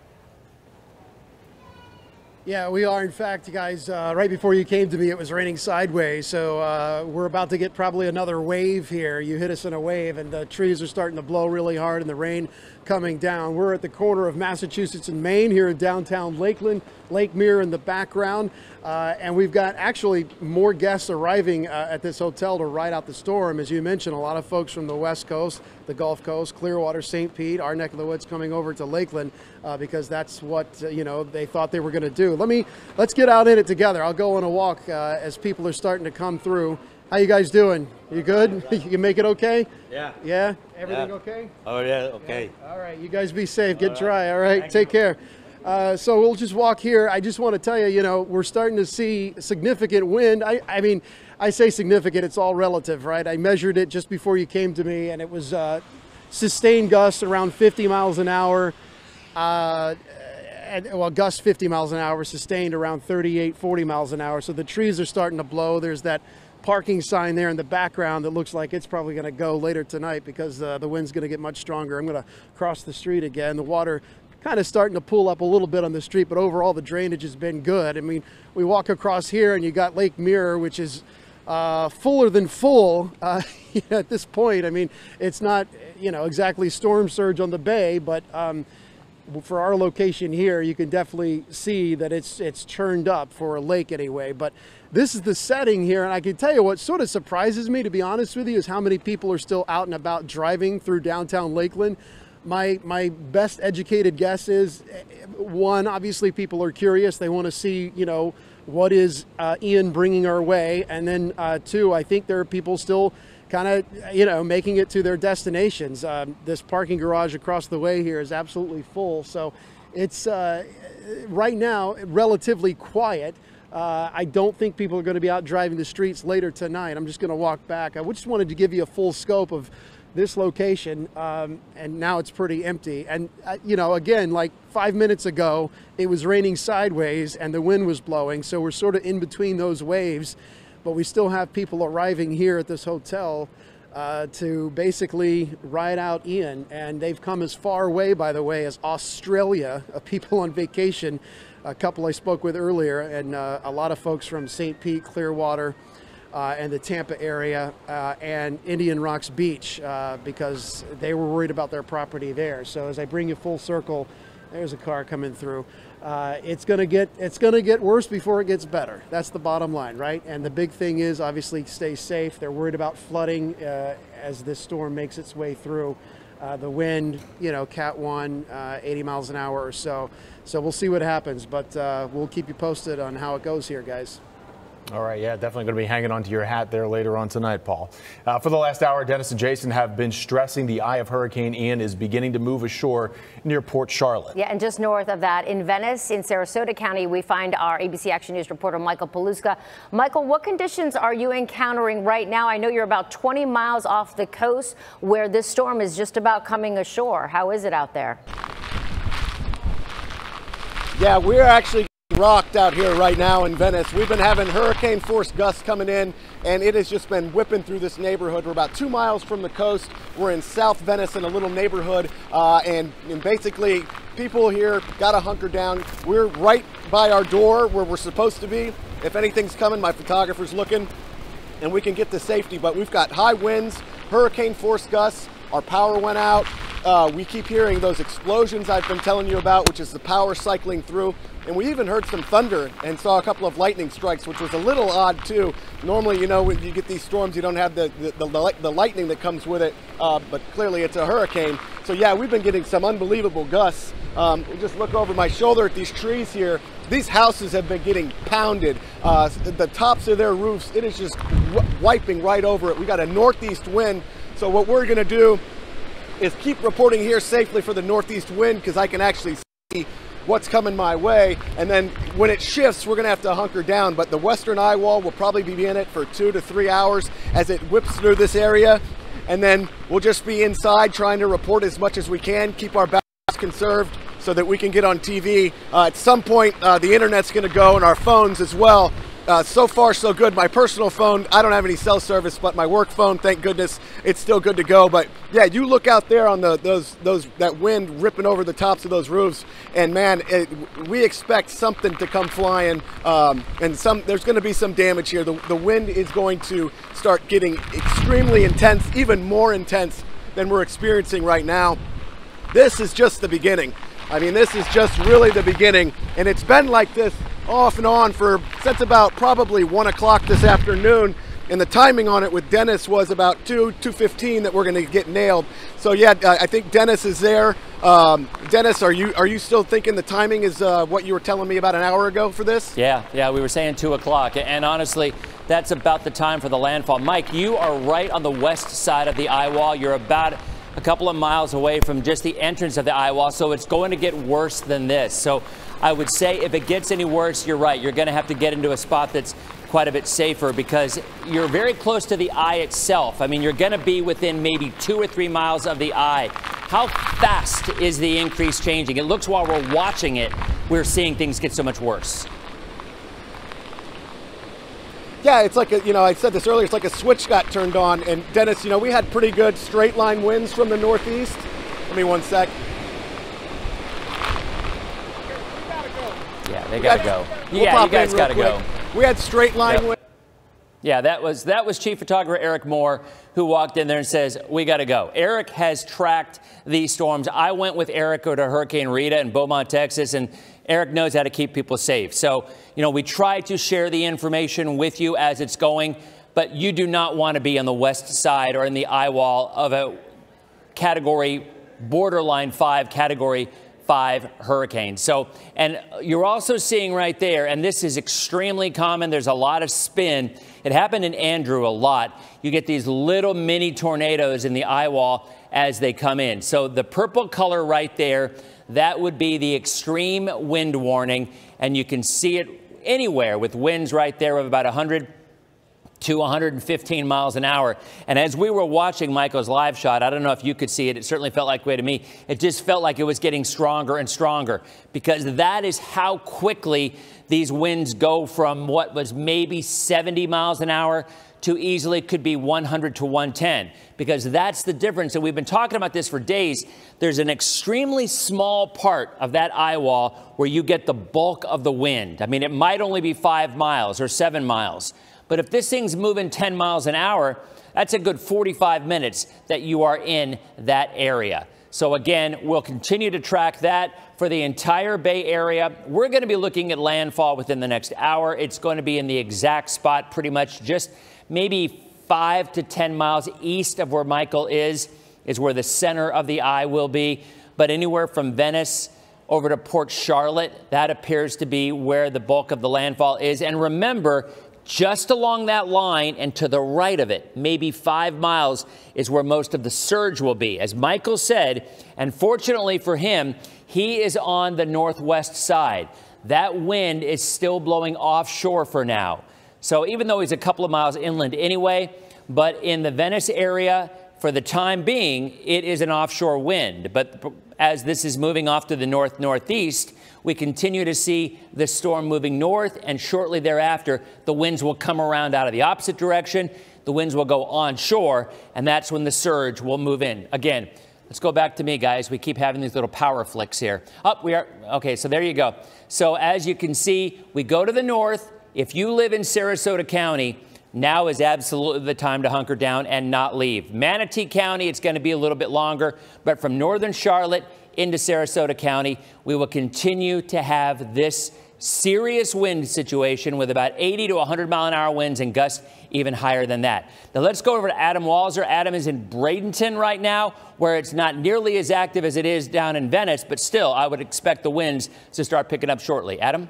Yeah, we are. In fact, guys, uh, right before you came to me, it was raining sideways. So uh, we're about to get probably another wave here. You hit us in a wave, and the trees are starting to blow really hard, and the rain coming down. We're at the corner of Massachusetts and Main here in downtown Lakeland, Lake Mirror in the background. Uh, and we've got actually more guests arriving uh, at this hotel to ride out the storm. As you mentioned, a lot of folks from the West Coast, the Gulf Coast, Clearwater, St. Pete, our neck of the woods coming over to Lakeland uh, because that's what, uh, you know, they thought they were going to do. Let me, let's get out in it together. I'll go on a walk uh, as people are starting to come through. How you guys doing? You good? you can make it okay? Yeah. Yeah? Everything Yeah. okay? Oh yeah. Okay. All right, you guys be safe. Get dry. All right, take care. Uh, so we'll just walk here. I just want to tell you, you know, we're starting to see significant wind. I, I mean, I say significant. It's all relative, right? I measured it just before you came to me, and it was uh, sustained gusts around 50 miles an hour. Uh, and, well, gusts 50 miles an hour, sustained around 38, 40 miles an hour. So the trees are starting to blow. There's that parking sign there in the background that looks like it's probably going to go later tonight because uh, the wind's going to get much stronger. I'm going to cross the street again. The water kind of starting to pull up a little bit on the street, but overall the drainage has been good. I mean, we walk across here and you got Lake Mirror, which is uh, fuller than full uh, at this point. I mean, it's not, you know, exactly storm surge on the bay, but um, for our location here, you can definitely see that it's it's churned up for a lake anyway. But this is the setting here, and I can tell you what sort of surprises me, to be honest with you, is how many people are still out and about driving through downtown Lakeland. My my best educated guess is eh, one, obviously people are curious; they want to see, you know, what is uh, Ian bringing our way, and then uh, two, I think there are people still kind of, you know, making it to their destinations. Um, this parking garage across the way here is absolutely full, so it's uh, right now relatively quiet. Uh, I don't think people are going to be out driving the streets later tonight. I'm just going to walk back. I just wanted to give you a full scope of this location, um, and now it's pretty empty. And, uh, you know, again, like five minutes ago, it was raining sideways and the wind was blowing, so we're sort of in between those waves but we still have people arriving here at this hotel uh, to basically ride out Ian. And they've come as far away, by the way, as Australia, uh, people on vacation. A couple I spoke with earlier, and uh, a lot of folks from St. Pete, Clearwater, uh, and the Tampa area, uh, and Indian Rocks Beach, uh, because they were worried about their property there. So as I bring you full circle, there's a car coming through uh, it's going to get it's to get worse before it gets better. That's the bottom line, right? And the big thing is obviously stay safe. They're worried about flooding uh, as this storm makes its way through. Uh, the wind, you know, Cat 1, uh, 80 miles an hour or so. So we'll see what happens, but uh, we'll keep you posted on how it goes here, guys. All right, yeah, definitely going to be hanging onto your hat there later on tonight, Paul. Uh, for the last hour, Denis and Jason have been stressing the eye of Hurricane Ian is beginning to move ashore near Port Charlotte. Yeah, and just north of that, in Venice, in Sarasota County, we find our ABC Action News reporter Michael Paluska. Michael, what conditions are you encountering right now? I know you're about 20 miles off the coast where this storm is just about coming ashore. How is it out there? Yeah, we're actually rocked out here right now in Venice. We've been having hurricane force gusts coming in and it has just been whipping through this neighborhood. We're about two miles from the coast. We're in South Venice in a little neighborhood uh, and, and basically people here got to hunker down. We're right by our door where we're supposed to be. If anything's coming, my photographer's looking and we can get to safety, but we've got high winds, hurricane force gusts, our power went out. Uh, we keep hearing those explosions I've been telling you about, which is the power cycling through. And we even heard some thunder and saw a couple of lightning strikes, which was a little odd too. Normally, you know, when you get these storms, you don't have the, the, the, the lightning that comes with it, uh, but clearly it's a hurricane. So yeah, we've been getting some unbelievable gusts. Um, just look over my shoulder at these trees here. These houses have been getting pounded. Uh, the tops of their roofs, it is just wiping right over it. We got a northeast wind. So what we're gonna do is keep reporting here safely for the northeast wind because I can actually see what's coming my way. And then when it shifts, we're going to have to hunker down. But the western eye wall will probably be in it for two to three hours as it whips through this area. And then we'll just be inside trying to report as much as we can, keep our batteries conserved so that we can get on TV. Uh, at some point, uh, the internet's going to go and our phones as well. Uh, so far, so good. My personal phone, I don't have any cell service, but my work phone, thank goodness, it's still good to go. But yeah, you look out there on the those those that wind ripping over the tops of those roofs, and man, it, we expect something to come flying, um, and some there's going to be some damage here. The the wind is going to start getting extremely intense, even more intense than we're experiencing right now. This is just the beginning. I mean, this is just really the beginning, and it's been like this off and on for since about probably one o'clock this afternoon. And the timing on it with Denis was about two two fifteen that we're going to get nailed. So yeah, I think Denis is there. Um, Denis, are you are you still thinking the timing is uh, what you were telling me about an hour ago for this? Yeah, yeah, we were saying two o'clock, and honestly, that's about the time for the landfall. Mike, you are right on the west side of the eye wall. You're about a couple of miles away from just the entrance of the eye wall, so it's going to get worse than this. So I would say if it gets any worse, you're right. You're going to have to get into a spot that's quite a bit safer because you're very close to the eye itself. I mean, you're going to be within maybe two or three miles of the eye. How fast is the increase changing? It looks while we're watching it, we're seeing things get so much worse. Yeah, it's like a, you know, I said this earlier, it's like a switch got turned on. And Denis, you know, we had pretty good straight line winds from the northeast. Give me one sec. Yeah, they gotta go. We'll yeah, you guys gotta quick. go. We had straight line yep. Yeah, that was that was Chief Photographer Eric Moore who walked in there and says, "We got to go." Eric has tracked these storms. I went with Eric to Hurricane Rita in Beaumont, Texas, and Eric knows how to keep people safe. So, you know, we try to share the information with you as it's going, but you do not want to be on the west side or in the eye wall of a category borderline 5 category five hurricanes. So, and you're also seeing right there, and this is extremely common, there's a lot of spin. It happened in Andrew a lot. You get these little mini tornadoes in the eye wall as they come in. So the purple color right there, that would be the extreme wind warning, and you can see it anywhere with winds right there of about 100 to 115 miles an hour. And as we were watching Michael's live shot, I don't know if you could see it, it certainly felt like way to me. It just felt like it was getting stronger and stronger because that is how quickly these winds go from what was maybe 70 miles an hour to easily could be 100 to 110 because that's the difference. And we've been talking about this for days. There's an extremely small part of that eye wall where you get the bulk of the wind. I mean, it might only be five miles or seven miles. But if this thing's moving 10 miles an hour, that's a good 45 minutes that you are in that area. So again, we'll continue to track that for the entire Bay Area. We're going to be looking at landfall within the next hour. It's going to be in the exact spot, pretty much just maybe five to 10 miles east of where Michael is, is where the center of the eye will be. But anywhere from Venice over to Port Charlotte, that appears to be where the bulk of the landfall is. And remember, just along that line and to the right of it, maybe five miles, is where most of the surge will be. As Michael said, and fortunately for him, he is on the northwest side. That wind is still blowing offshore for now. So even though he's a couple of miles inland anyway, but in the Venice area, for the time being, it is an offshore wind. But as this is moving off to the north northeast, we continue to see the storm moving north, and shortly thereafter, the winds will come around out of the opposite direction. The winds will go onshore, and that's when the surge will move in. Again, let's go back to me, guys. We keep having these little power flicks here. Up, oh, we are. Okay, so there you go. So as you can see, we go to the north. If you live in Sarasota County, now is absolutely the time to hunker down and not leave. Manatee County, it's going to be a little bit longer, but from northern Charlotte into Sarasota County. We will continue to have this serious wind situation with about 80 to 100 mile an hour winds and gusts even higher than that. Now let's go over to Adam Walser. Adam is in Bradenton right now, where it's not nearly as active as it is down in Venice, but still, I would expect the winds to start picking up shortly. Adam?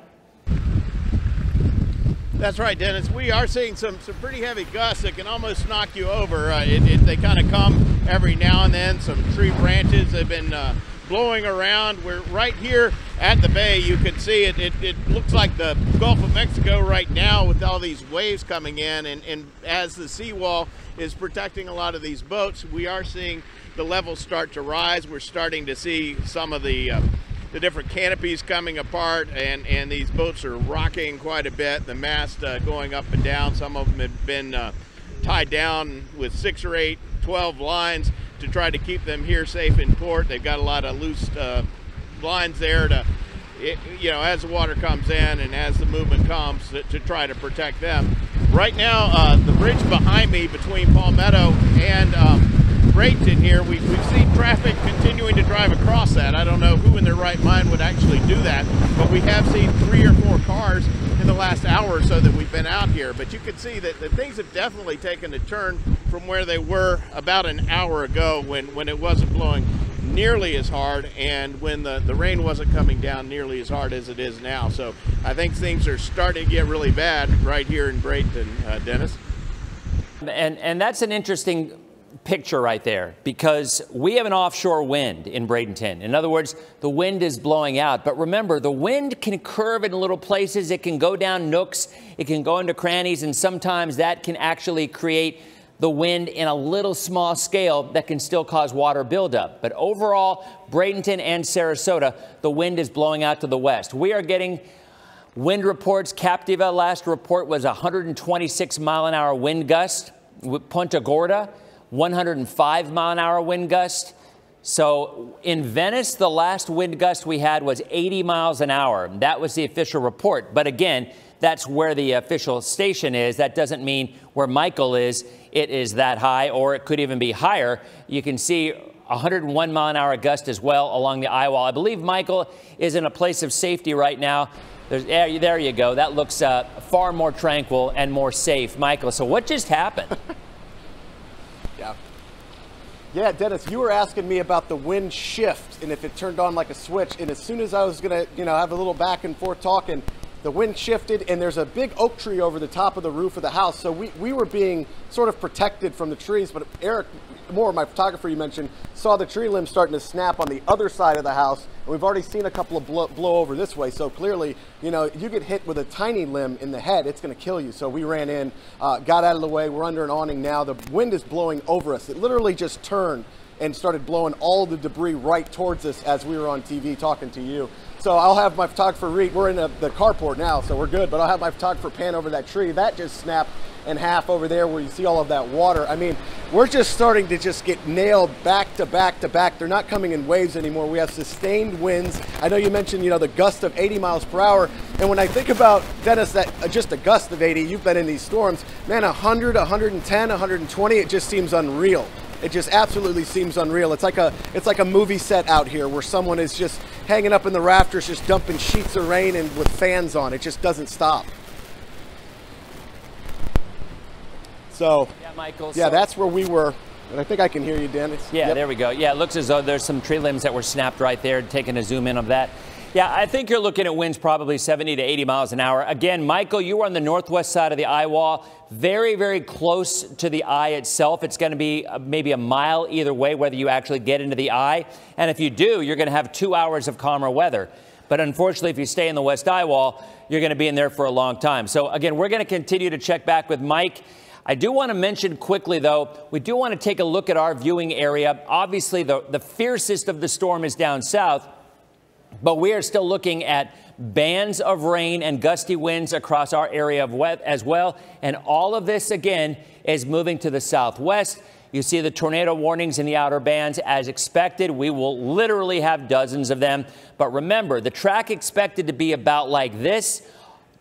That's right, Denis. We are seeing some, some pretty heavy gusts that can almost knock you over. Uh, it, it, they kind of come every now and then. Some tree branches have been uh, blowing around. We're right here at the bay. You can see it. It, it looks like the Gulf of Mexico right now with all these waves coming in. And, and as the seawall is protecting a lot of these boats, we are seeing the levels start to rise. We're starting to see some of the uh, the different canopies coming apart and, and these boats are rocking quite a bit. The mast uh, going up and down. Some of them have been uh, tied down with six or eight, 12 lines to try to keep them here safe in port. They've got a lot of loose uh, lines there to, it, you know, as the water comes in and as the movement comes to, to try to protect them. Right now, uh, the bridge behind me between Palmetto and um, Bradenton here, we, we've seen traffic continuing to drive across that. I don't know who in their right mind would actually do that, but we have seen three or four cars in the last hour or so that we've been out here. But you can see that, that things have definitely taken a turn from where they were about an hour ago when, when it wasn't blowing nearly as hard and when the, the rain wasn't coming down nearly as hard as it is now. So I think things are starting to get really bad right here in Bradenton, uh, Denis. And, and that's an interesting picture right there because we have an offshore wind in Bradenton. In other words, the wind is blowing out. But remember, the wind can curve in little places. It can go down nooks. It can go into crannies. And sometimes that can actually create the wind in a little small scale that can still cause water buildup. But overall, Bradenton and Sarasota, the wind is blowing out to the west. We are getting wind reports. Captiva last report was 126 mile an hour wind gust. Punta Gorda, 105 mile an hour wind gust. So in Venice, the last wind gust we had was 80 miles an hour. That was the official report. But again, that's where the official station is. That doesn't mean where Michael is, it is that high, or it could even be higher. You can see 101 mile an hour gust as well along the eye wall. I believe Michael is in a place of safety right now. There's, there you go. That looks uh, far more tranquil and more safe. Michael, so what just happened? yeah. Denis, you were asking me about the wind shift and if it turned on like a switch. And as soon as I was going to, you know, have a little back and forth talking, the wind shifted and there's a big oak tree over the top of the roof of the house. So we, we were being sort of protected from the trees. But Eric Moore, my photographer you mentioned, saw the tree limb starting to snap on the other side of the house. And we've already seen a couple of blow, blow over this way. So clearly, you know, you get hit with a tiny limb in the head, it's going to kill you. So we ran in, uh, got out of the way. We're under an awning now. The wind is blowing over us. It literally just turned and started blowing all the debris right towards us as we were on TV talking to you. So I'll have my photographer read. We're in the, the carport now, so we're good. But I'll have my photographer pan over that tree. That just snapped in half over there where you see all of that water. I mean, we're just starting to just get nailed back to back to back. They're not coming in waves anymore. We have sustained winds. I know you mentioned, you know, the gust of 80 miles per hour. And when I think about, Denis, that uh, just a gust of 80, you've been in these storms, man, 100, 110, 120, it just seems unreal. It just absolutely seems unreal. It's like a it's like a movie set out here where someone is just hanging up in the rafters, just dumping sheets of rain and with fans on. It just doesn't stop. So, yeah, Michael. Yeah, so that's where we were. And I think I can hear you, Denis. Yeah, yep. there we go. Yeah, it looks as though there's some tree limbs that were snapped right there. Taking a zoom in of that. Yeah, I think you're looking at winds probably 70 to 80 miles an hour. Again, Michael, you were on the northwest side of the eye wall, very, very close to the eye itself. It's going to be uh, maybe a mile either way, whether you actually get into the eye. And if you do, you're going to have two hours of calmer weather. But unfortunately, if you stay in the west eye wall, you're going to be in there for a long time. So again, we're going to continue to check back with Mike. I do want to mention quickly, though, we do want to take a look at our viewing area. Obviously, the, the fiercest of the storm is down south. But we are still looking at bands of rain and gusty winds across our area of wet as well. And all of this, again, is moving to the southwest. You see the tornado warnings in the outer bands as expected. We will literally have dozens of them. But remember, the track expected to be about like this.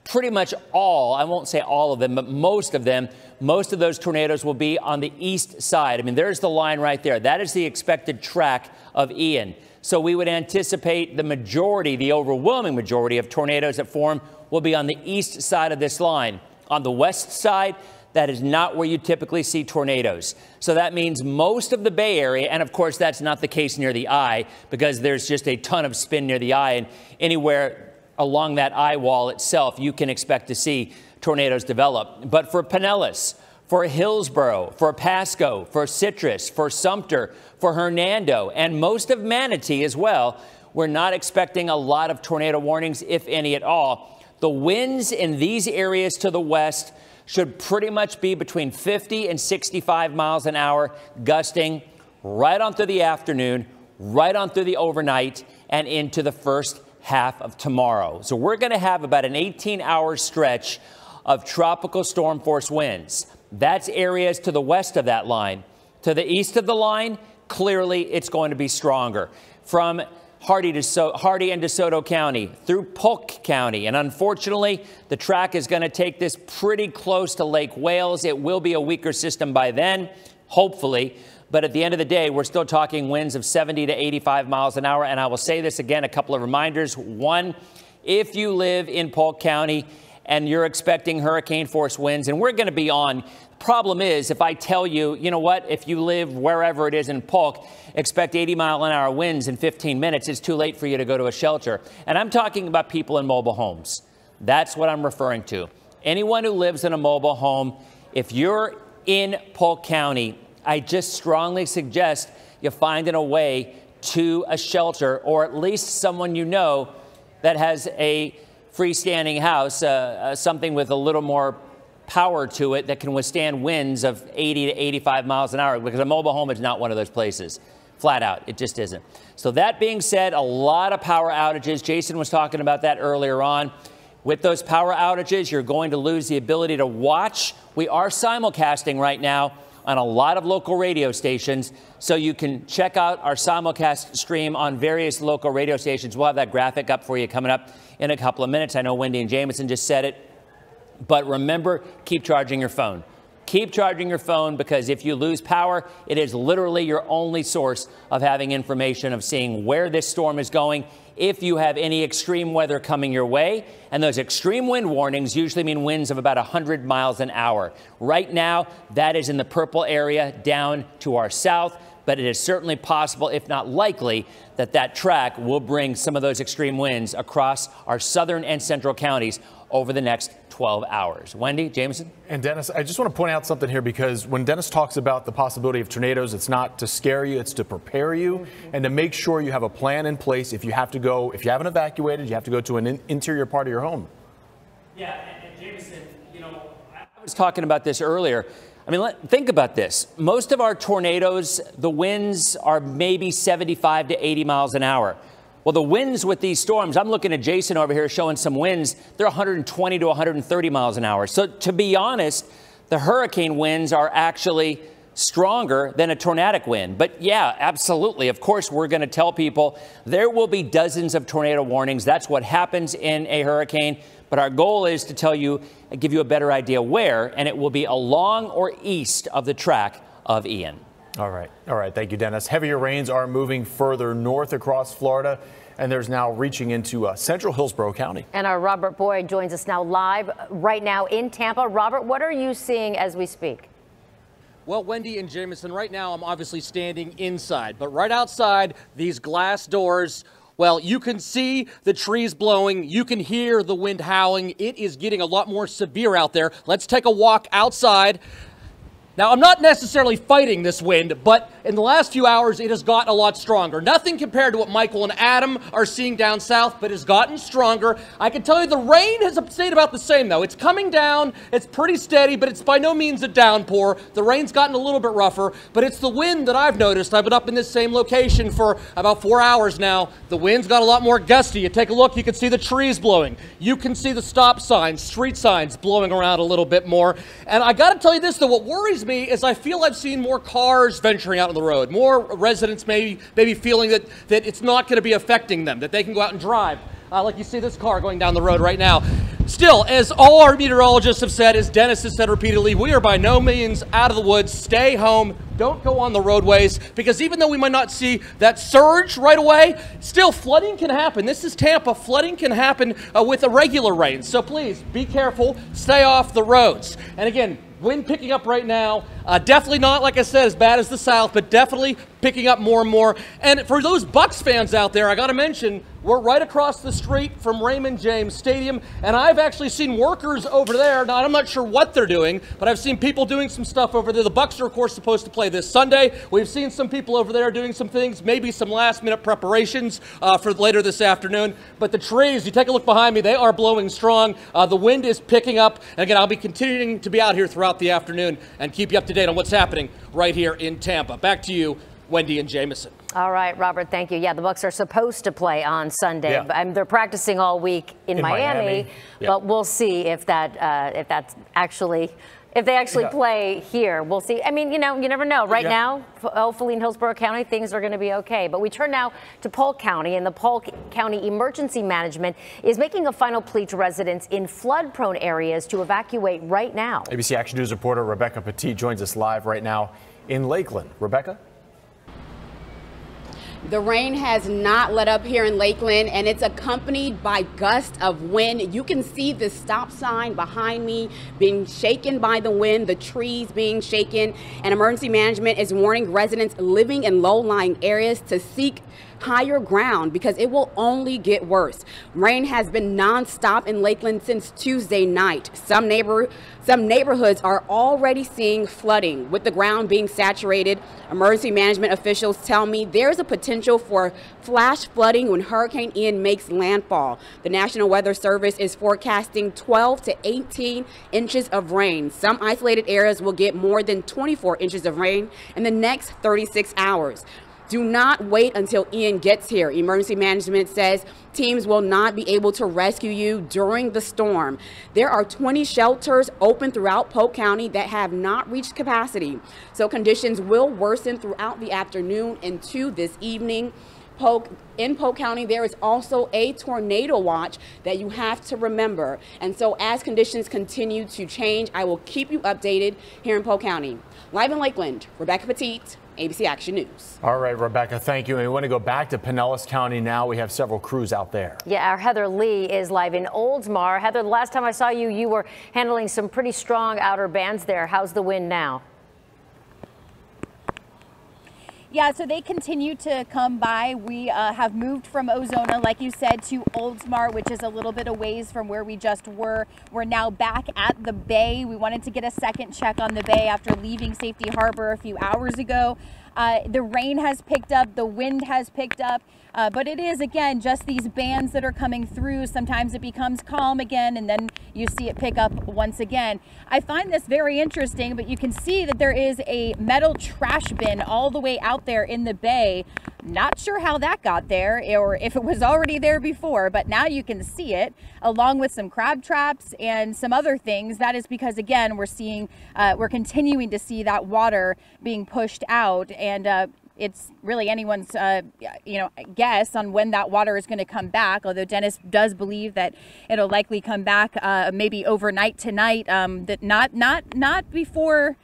Pretty much all, I won't say all of them, but most of them, most of those tornadoes will be on the east side. I mean, there's the line right there. That is the expected track of Ian. So we would anticipate the majority, the overwhelming majority of tornadoes that form will be on the east side of this line. On the west side, that is not where you typically see tornadoes. So that means most of the Bay Area, and of course that's not the case near the eye because there's just a ton of spin near the eye and anywhere along that eye wall itself, you can expect to see tornadoes develop. But for Pinellas, for Hillsborough, for Pasco, for Citrus, for Sumter, for Hernando, and most of Manatee as well. We're not expecting a lot of tornado warnings, if any at all. The winds in these areas to the west should pretty much be between 50 and 65 miles an hour, gusting right on through the afternoon, right on through the overnight, and into the first half of tomorrow. So we're going to have about an 18 hour stretch of tropical storm force winds. That's areas to the west of that line. To the east of the line, clearly it's going to be stronger. From Hardee, to so Hardee and DeSoto County through Polk County. And unfortunately, the track is going to take this pretty close to Lake Wales. It will be a weaker system by then, hopefully. But at the end of the day, we're still talking winds of 70 to 85 miles an hour. And I will say this again, a couple of reminders. One, if you live in Polk County and you're expecting hurricane force winds, and we're going to be on The Problem is, if I tell you, you know what, if you live wherever it is in Polk, expect 80 mile an hour winds in 15 minutes, it's too late for you to go to a shelter. And I'm talking about people in mobile homes. That's what I'm referring to. Anyone who lives in a mobile home, if you're in Polk County, I just strongly suggest you find a way to a shelter or at least someone you know that has a freestanding house, uh, uh, something with a little more power to it that can withstand winds of 80 to 85 miles an hour because a mobile home is not one of those places. Flat out, it just isn't. So, that being said, a lot of power outages. Jason was talking about that earlier on. With those power outages, you're going to lose the ability to watch. We are simulcasting right now on a lot of local radio stations. So you can check out our simulcast stream on various local radio stations. We'll have that graphic up for you coming up in a couple of minutes. I know Wendy and Jamison just said it. But remember, keep charging your phone. Keep charging your phone because if you lose power, it is literally your only source of having information of seeing where this storm is going. If you have any extreme weather coming your way, and those extreme wind warnings usually mean winds of about 100 miles an hour. Right now, that is in the purple area down to our south, but it is certainly possible, if not likely, that that track will bring some of those extreme winds across our southern and central counties over the next 12 hours. Wendy, Jamison? And Denis, I just want to point out something here because when Denis talks about the possibility of tornadoes, it's not to scare you, it's to prepare you and to make sure you have a plan in place if you have to go, if you haven't evacuated, you have to go to an in interior part of your home. Yeah, and, and Jamison, you know, I was talking about this earlier. I mean, let, think about this. Most of our tornadoes, the winds are maybe 75 to 80 miles an hour. Well, the winds with these storms, I'm looking at Jason over here showing some winds. They're 120 to 130 miles an hour. So, to be honest, the hurricane winds are actually stronger than a tornadic wind. But yeah, absolutely. Of course, we're going to tell people there will be dozens of tornado warnings. That's what happens in a hurricane. But our goal is to tell you, give you a better idea where, and it will be along or east of the track of Ian. All right. All right. Thank you, Denis. Heavier rains are moving further north across Florida, and there's now reaching into uh, central Hillsborough County. And our Robert Boyd joins us now live right now in Tampa. Robert, what are you seeing as we speak? Well, Wendy and Jamison, right now I'm obviously standing inside, but right outside these glass doors, well, you can see the trees blowing. You can hear the wind howling. It is getting a lot more severe out there. Let's take a walk outside. Now, I'm not necessarily fighting this wind, but in the last few hours, it has gotten a lot stronger. Nothing compared to what Michael and Adam are seeing down south, but has gotten stronger. I can tell you the rain has stayed about the same, though. It's coming down, it's pretty steady, but it's by no means a downpour. The rain's gotten a little bit rougher, but it's the wind that I've noticed. I've been up in this same location for about four hours now. The wind's got a lot more gusty. You take a look, you can see the trees blowing. You can see the stop signs, street signs blowing around a little bit more. And I got to tell you this, though, what worries me is I feel I've seen more cars venturing out on the road, more residents maybe maybe feeling that that it's not going to be affecting them, that they can go out and drive. Uh, like you see this car going down the road right now. Still, as all our meteorologists have said, as Denis has said repeatedly, we are by no means out of the woods. Stay home. Don't go on the roadways because even though we might not see that surge right away, still flooding can happen. This is Tampa. Flooding can happen uh, with irregular rain. So please be careful. Stay off the roads. And again, Wind picking up right now. Uh, definitely not, like I said, as bad as the South, but definitely picking up more and more. And for those Bucs fans out there, I got to mention, we're right across the street from Raymond James Stadium, and I've actually seen workers over there. Now, I'm not sure what they're doing, but I've seen people doing some stuff over there. The Bucs are, of course, supposed to play this Sunday. We've seen some people over there doing some things, maybe some last-minute preparations uh, for later this afternoon. But the trees, you take a look behind me, they are blowing strong. Uh, the wind is picking up, and again, I'll be continuing to be out here throughout the afternoon and keep you up to date on what's happening right here in Tampa. Back to you, Wendy and Jamison. All right, Robert, thank you. Yeah, the Bucs are supposed to play on Sunday. Yeah. But, um, they're practicing all week in, In Miami, Miami. Yeah. but we'll see if that uh, if that's actually if they actually Yeah. play here. We'll see. I mean, you know, you never know. Right Yeah. now, f- hopefully in Hillsborough County, things are going to be okay. But we turn now to Polk County, and the Polk County Emergency Management is making a final plea to residents in flood-prone areas to evacuate right now. ABC Action News reporter Rebecca Petit joins us live right now in Lakeland. Rebecca? The rain has not let up here in Lakeland, and it's accompanied by gusts of wind. You can see the stop sign behind me being shaken by the wind, the trees being shaken, and emergency management is warning residents living in low-lying areas to seek higher ground because it will only get worse. Rain has been nonstop in Lakeland since Tuesday night. Some neighbor some neighborhoods are already seeing flooding with the ground being saturated. Emergency management officials tell me there's a potential for flash flooding when Hurricane Ian makes landfall. The National Weather Service is forecasting 12 to 18 inches of rain. Some isolated areas will get more than 24 inches of rain in the next 36 hours. Do not wait until Ian gets here. Emergency management says teams will not be able to rescue you during the storm. There are 20 shelters open throughout Polk County that have not reached capacity. So conditions will worsen throughout the afternoon into this evening. Polk, in Polk County, there is also a tornado watch that you have to remember. And so as conditions continue to change, I will keep you updated here in Polk County. Live in Lakeland, Rebecca Petit, ABC Action News. All right, Rebecca, thank you. And we want to go back to Pinellas County now. We have several crews out there. Yeah, our Heather Lee is live in Oldsmar. Heather, the last time I saw you, you were handling some pretty strong outer bands there. How's the wind now? Yeah, so they continue to come by. We uh, have moved from Ozona, like you said, to Oldsmar, which is a little bit of ways from where we just were. We're now back at the bay. We wanted to get a second check on the bay after leaving Safety Harbor a few hours ago. Uh, the rain has picked up, the wind has picked up, uh, but it is again just these bands that are coming through. Sometimes it becomes calm again, and then you see it pick up once again. I find this very interesting, but you can see that there is a metal trash bin all the way out there in the bay. Not sure how that got there or if it was already there before, but now you can see it along with some crab traps and some other things. That is because, again, we're seeing, uh, we're continuing to see that water being pushed out and uh, it's really anyone's uh, you know guess on when that water is going to come back. Although Denis does believe that it'll likely come back uh, maybe overnight tonight. Um, that not not not before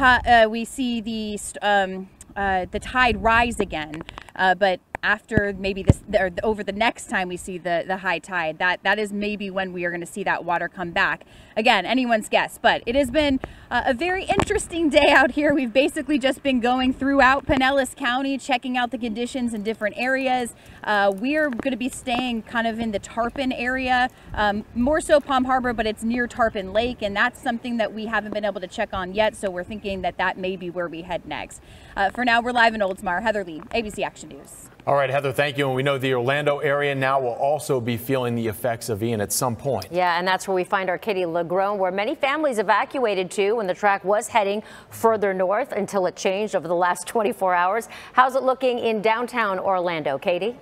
uh, we see the um, uh, the tide rise again, uh, but after maybe this or over the next time we see the the high tide that that is maybe when we are going to see that water come back again anyone's guess but it has been uh, a very interesting day out here we've basically just been going throughout Pinellas County checking out the conditions in different areas uh, we're going to be staying kind of in the Tarpon area um, more so Palm Harbor but it's near Tarpon Lake and that's something that we haven't been able to check on yet so we're thinking that that may be where we head next uh, for now we're live in Oldsmar Heather Lee ABC Action News all right, Heather, thank you. And we know the Orlando area now will also be feeling the effects of Ian at some point. Yeah, and that's where we find our Katie LaGrone, where many families evacuated to when the track was heading further north until it changed over the last 24 hours. How's it looking in downtown Orlando, Katie?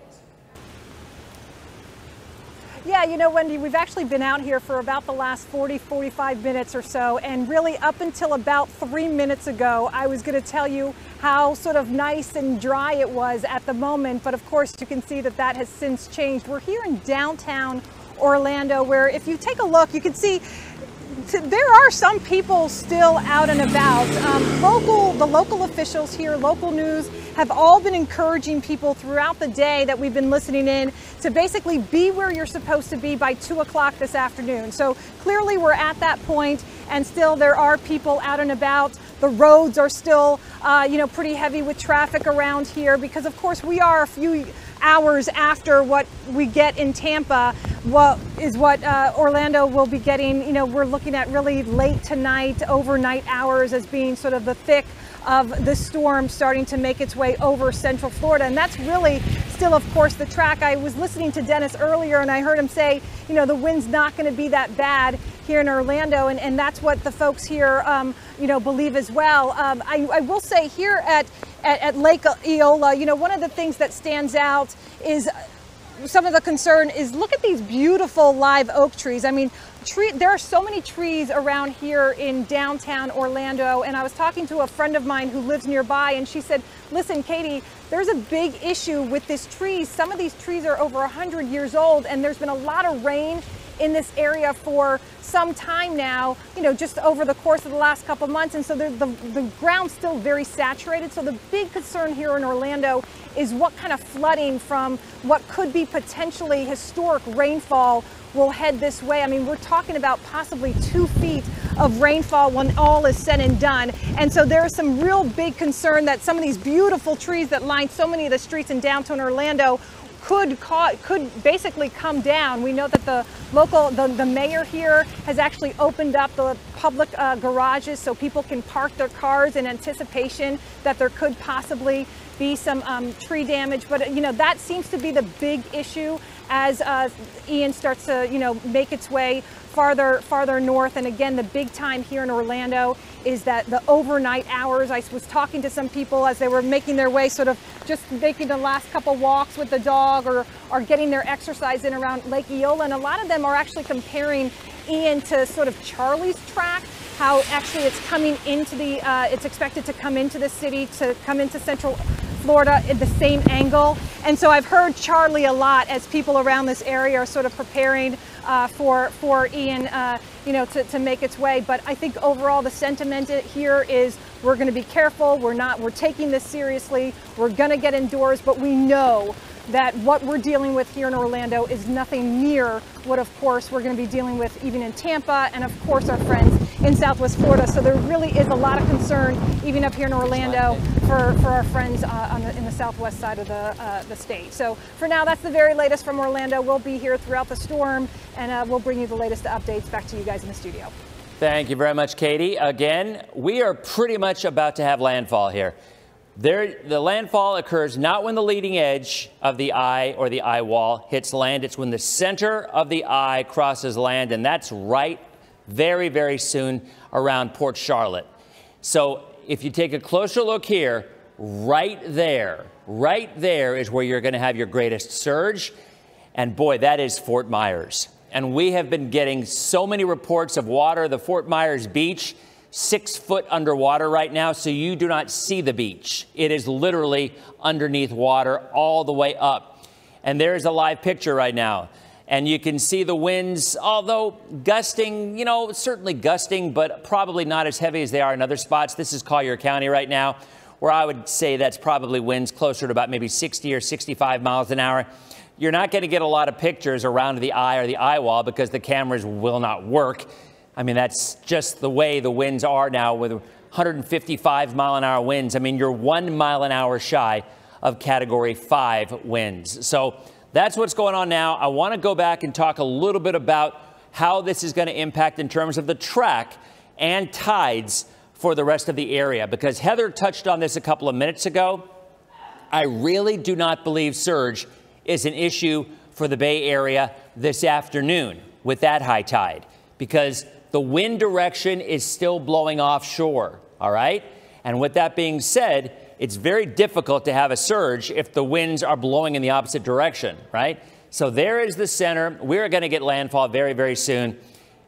Yeah, you know, Wendy, we've actually been out here for about the last 40, 45 minutes or so. And really, up until about three minutes ago, I was going to tell you how sort of nice and dry it was at the moment. But of course, you can see that that has since changed. We're here in downtown Orlando, where if you take a look, you can see there are some people still out and about. Um, local, the local officials here, local news, have all been encouraging people throughout the day that we've been listening in to basically be where you're supposed to be by two o'clock this afternoon. So clearly we're at that point and still there are people out and about. The roads are still, uh, you know, pretty heavy with traffic around here because of course we are a few hours after what we get in Tampa, what is what uh, Orlando will be getting. You know, we're looking at really late tonight, overnight hours as being sort of the thick of the storm starting to make its way over central Florida. And that's really still, of course, the track. I was listening to Denis earlier and I heard him say, you know, the wind's not going to be that bad here in Orlando. And, and that's what the folks here, um, you know, believe as well. Um, I, I, will say here at, at, at Lake Eola, you know, one of the things that stands out is some of the concern is look at these beautiful live oak trees. I mean, tree, there are so many trees around here in downtown Orlando. And I was talking to a friend of mine who lives nearby and she said, listen, Katie, there's a big issue with these trees. Some of these trees are over 100 years old and there's been a lot of rain in this area for some time now, you know, just over the course of the last couple months. And so the, the, the ground's still very saturated. So the big concern here in Orlando is what kind of flooding from what could be potentially historic rainfall will head this way. I mean, we're talking about possibly two feet of rainfall when all is said and done. And so there is some real big concern that some of these beautiful trees that line so many of the streets in downtown Orlando could could basically come down. We know that the local, the, the mayor here has actually opened up the public uh, garages so people can park their cars in anticipation that there could possibly be some um, tree damage. But you know that seems to be the big issue as uh, Ian starts to, you know, make its way farther farther north. And again, the big time here in Orlando is that the overnight hours. I was talking to some people as they were making their way, sort of just making the last couple walks with the dog or, or getting their exercise in around Lake Eola. And a lot of them are actually comparing Ian to sort of Charley's track how actually it's coming into the, uh, it's expected to come into the city, to come into central Florida at the same angle. And so I've heard Charley a lot as people around this area are sort of preparing uh, for, for Ian, uh, you know, to, to make its way. But I think overall the sentiment here is we're going to be careful. We're not, we're taking this seriously. We're going to get indoors, but we know that what we're dealing with here in Orlando is nothing near what, of course, we're going to be dealing with even in Tampa and, of course, our friends in Southwest Florida. So there really is a lot of concern, even up here in Orlando, for, for our friends uh, the, in the southwest side of the, uh, the state. So for now, that's the very latest from Orlando. We'll be here throughout the storm, and uh, we'll bring you the latest updates back to you guys in the studio. Thank you very much, Katie. Again, we are pretty much about to have landfall here. There, the landfall occurs not when the leading edge of the eye or the eye wall hits land. It's when the center of the eye crosses land, and that's right very, very soon around Port Charlotte. So if you take a closer look here, right there, right there is where you're going to have your greatest surge. And boy, that is Fort Myers. And we have been getting so many reports of water. The Fort Myers beach six foot underwater right now, so you do not see the beach. It is literally underneath water all the way up. And there is a live picture right now. And you can see the winds, although gusting, you know, certainly gusting, but probably not as heavy as they are in other spots. This is Collier County right now, where I would say that's probably winds closer to about maybe 60 or 65 miles an hour. You're not going to get a lot of pictures around the eye or the eye wall because the cameras will not work. I mean, that's just the way the winds are now with 155 mile an hour winds. I mean, you're one mile an hour shy of category five winds. So that's what's going on now. I want to go back and talk a little bit about how this is going to impact in terms of the track and tides for the rest of the area because Heather touched on this a couple of minutes ago. I really do not believe surge is an issue for the Bay Area this afternoon with that high tide because the wind direction is still blowing offshore, all right? And with that being said, it's very difficult to have a surge if the winds are blowing in the opposite direction, right? So there is the center. We're going to get landfall very, very soon.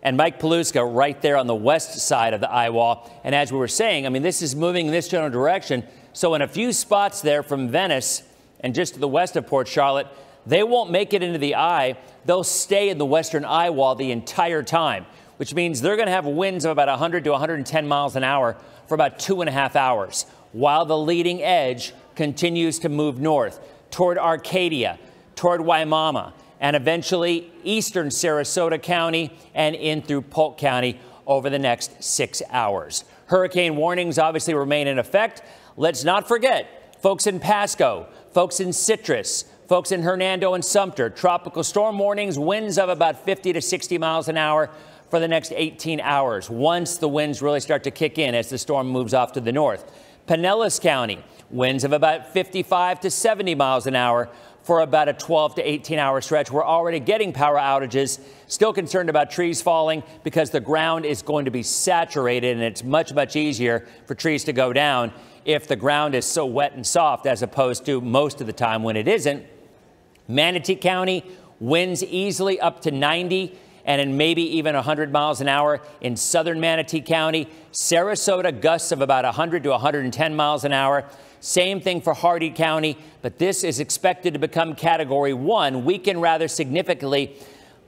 And Mike Paluska right there on the west side of the eye wall. And as we were saying, I mean, this is moving in this general direction. So in a few spots there from Venice and just to the west of Port Charlotte, they won't make it into the eye. They'll stay in the western eye wall the entire time which means they're going to have winds of about 100 to 110 miles an hour for about two and a half hours, while the leading edge continues to move north toward Arcadia, toward Wimauma, and eventually eastern Sarasota County and in through Polk County over the next six hours. Hurricane warnings obviously remain in effect. Let's not forget folks in Pasco, folks in Citrus, folks in Hernando and Sumter, tropical storm warnings, winds of about 50 to 60 miles an hour for the next 18 hours once the winds really start to kick in as the storm moves off to the north. Pinellas County, winds of about 55 to 70 miles an hour for about a 12 to 18 hour stretch. We're already getting power outages. Still concerned about trees falling because the ground is going to be saturated and it's much, much easier for trees to go down if the ground is so wet and soft as opposed to most of the time when it isn't. Manatee County, winds easily up to 90 and in maybe even 100 miles an hour in southern Manatee County. Sarasota, gusts of about 100 to 110 miles an hour. Same thing for Hardee County, but this is expected to become category one, weaken rather significantly.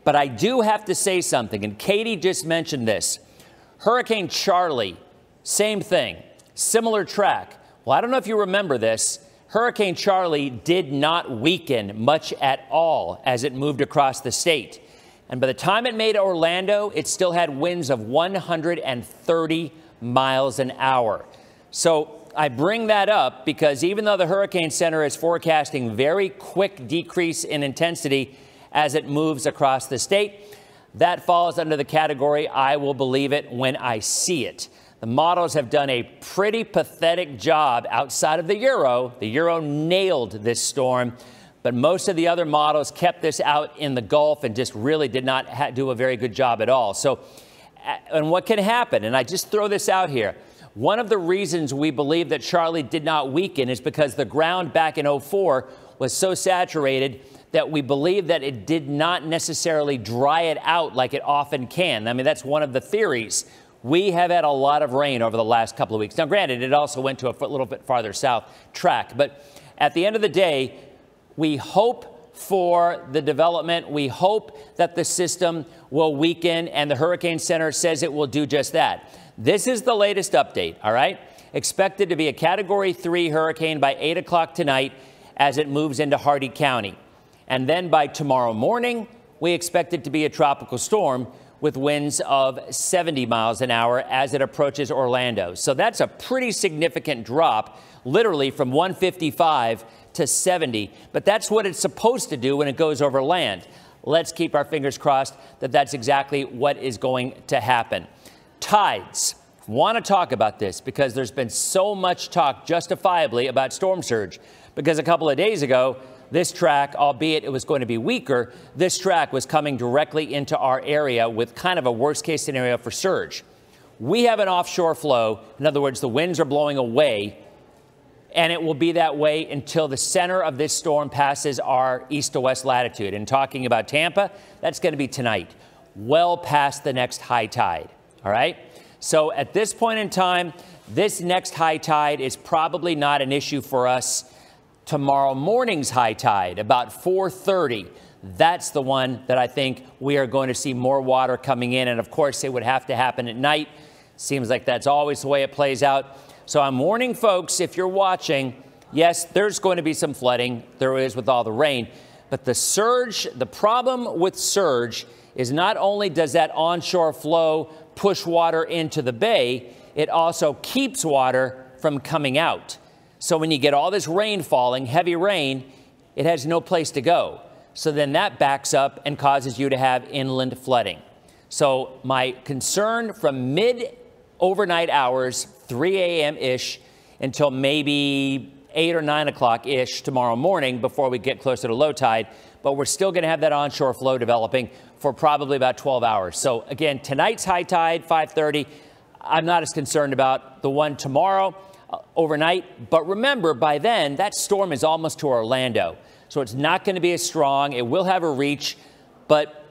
But I do have to say something, and Katie just mentioned this. Hurricane Charley, same thing, similar track. Well, I don't know if you remember this. Hurricane Charley did not weaken much at all as it moved across the state. And by the time it made Orlando, it still had winds of 130 miles an hour. So I bring that up because even though the Hurricane Center is forecasting very quick decrease in intensity as it moves across the state, that falls under the category I will believe it when I see it. The models have done a pretty pathetic job outside of the Euro. The Euro nailed this storm But most of the other models kept this out in the Gulf and just really did not do a very good job at all. So, and what can happen, and I just throw this out here. One of the reasons we believe that Charley did not weaken is because the ground back in 04 was so saturated that we believe that it did not necessarily dry it out like it often can. I mean, that's one of the theories. We have had a lot of rain over the last couple of weeks. Now, granted, it also went to a little bit farther south track, but at the end of the day, we hope for the development. We hope that the system will weaken, and the Hurricane Center says it will do just that. This is the latest update, all right? Expected to be a Category 3 hurricane by 8 o'clock tonight as it moves into Hardee County. And then by tomorrow morning, we expect it to be a tropical storm with winds of 70 miles an hour as it approaches Orlando. So that's a pretty significant drop, literally from 155 to 70. But that's what it's supposed to do when it goes over land. Let's keep our fingers crossed that that's exactly what is going to happen. Tides. Want to talk about this because there's been so much talk justifiably about storm surge. Because a couple of days ago, this track, albeit it was going to be weaker, this track was coming directly into our area with kind of a worst case scenario for surge. We have an offshore flow. In other words, the winds are blowing away, and it will be that way until the center of this storm passes our east to west latitude. And talking about Tampa, that's going to be tonight, well past the next high tide. All right? So at this point in time, this next high tide is probably not an issue for us tomorrow morning's high tide, about 430. That's the one that I think we are going to see more water coming in. And of course, it would have to happen at night. Seems like that's always the way it plays out. So I'm warning folks if you're watching, yes, there's going to be some flooding. There is with all the rain. But the surge, the problem with surge is not only does that onshore flow push water into the bay, it also keeps water from coming out. So when you get all this rain falling, heavy rain, it has no place to go. So then that backs up and causes you to have inland flooding. So my concern from mid overnight hours, 3 a.m. ish, until maybe 8 or 9 o'clock ish tomorrow morning before we get closer to low tide. But we're still going to have that onshore flow developing for probably about 12 hours. So again, tonight's high tide, 530. I'm not as concerned about the one tomorrow. Uh, overnight. But remember, by then, that storm is almost to Orlando. So it's not going to be as strong. It will have a reach, but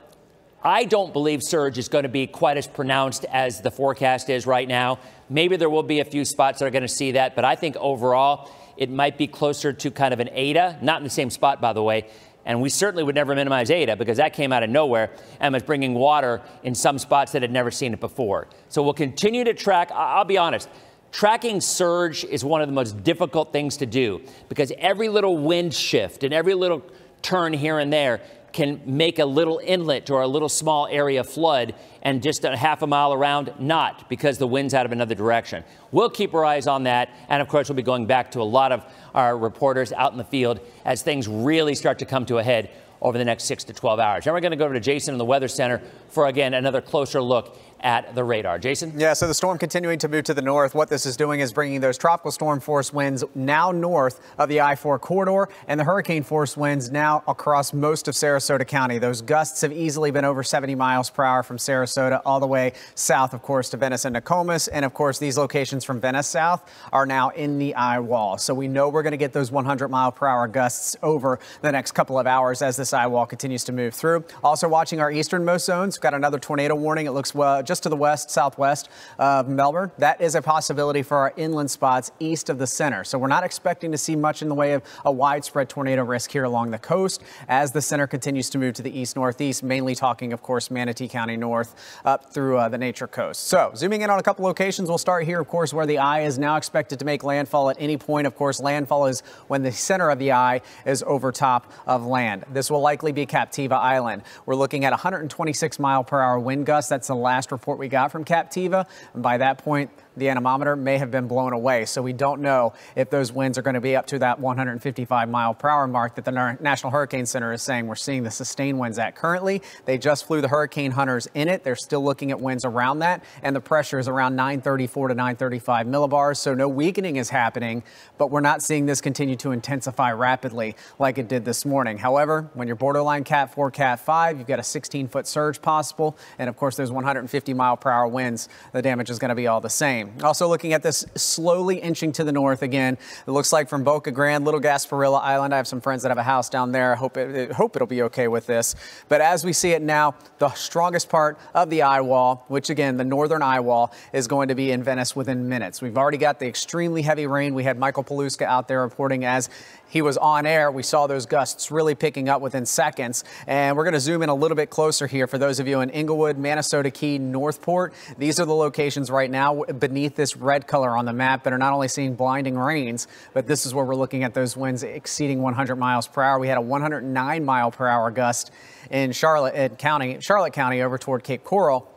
I don't believe surge is going to be quite as pronounced as the forecast is right now. Maybe there will be a few spots that are going to see that, but I think overall it might be closer to kind of an Eta, not in the same spot, by the way. And we certainly would never minimize Eta because that came out of nowhere and was bringing water in some spots that had never seen it before. So we'll continue to track. I'll be honest, Tracking surge is one of the most difficult things to do because every little wind shift and every little turn here and there can make a little inlet or a little small area flood and just a half a mile around not because the wind's out of another direction. We'll keep our eyes on that. And of course, we'll be going back to a lot of our reporters out in the field as things really start to come to a head over the next six to 12 hours. Now we're going to go over to Jason in the Weather Center for, again, another closer look at the radar. Jason? Yeah, so the storm continuing to move to the north. What this is doing is bringing those tropical storm force winds now north of the I 4 corridor and the hurricane force winds now across most of Sarasota County. Those gusts have easily been over 70 miles per hour from Sarasota all the way south, of course, to Venice and Nokomis. And of course, these locations from Venice south are now in the eye wall. So we know we're going to get those 100 mile per hour gusts over the next couple of hours as this eye wall continues to move through. Also watching our easternmost zones, we've got another tornado warning. It looks well, just to the west, southwest of Melbourne. That is a possibility for our inland spots east of the center. So we're not expecting to see much in the way of a widespread tornado risk here along the coast as the center continues to move to the east northeast, mainly talking, of course, Manatee County north up through uh, the Nature Coast. So zooming in on a couple locations, we'll start here, of course, where the eye is now expected to make landfall at any point. Of course, landfall is when the center of the eye is over top of land. This will likely be Captiva Island. We're looking at 126 mile per hour wind gusts. That's the last report we got from Captiva. And by that point, the anemometer may have been blown away. So we don't know if those winds are going to be up to that 155 mile per hour mark that the National Hurricane Center is saying we're seeing the sustained winds at currently. They just flew the hurricane hunters in it. They're still looking at winds around that, and the pressure is around 934 to 935 millibars. So no weakening is happening, but we're not seeing this continue to intensify rapidly like it did this morning. However, when you're borderline Cat 4, Cat 5, you've got a 16 foot surge possible, and of course, those 150 mile per hour winds, the damage is going to be all the same. Also, looking at this slowly inching to the north again, it looks like from Boca Grande, Little Gasparilla Island. I have some friends that have a house down there. I hope, it, hope it'll be okay with this. But as we see it now, the strongest part of the eye wall, which again, the northern eye wall, is going to be in Venice within minutes. We've already got the extremely heavy rain. We had Michael Paluska out there reporting as he was on air. We saw those gusts really picking up within seconds. And we're going to zoom in a little bit closer here for those of you in Englewood, Manasota Key, North Port. These are the locations right now beneath this red color on the map that are not only seeing blinding rains, but this is where we're looking at those winds exceeding 100 miles per hour. We had a 109 mile per hour gust in Charlotte County, Charlotte County over toward Cape Coral.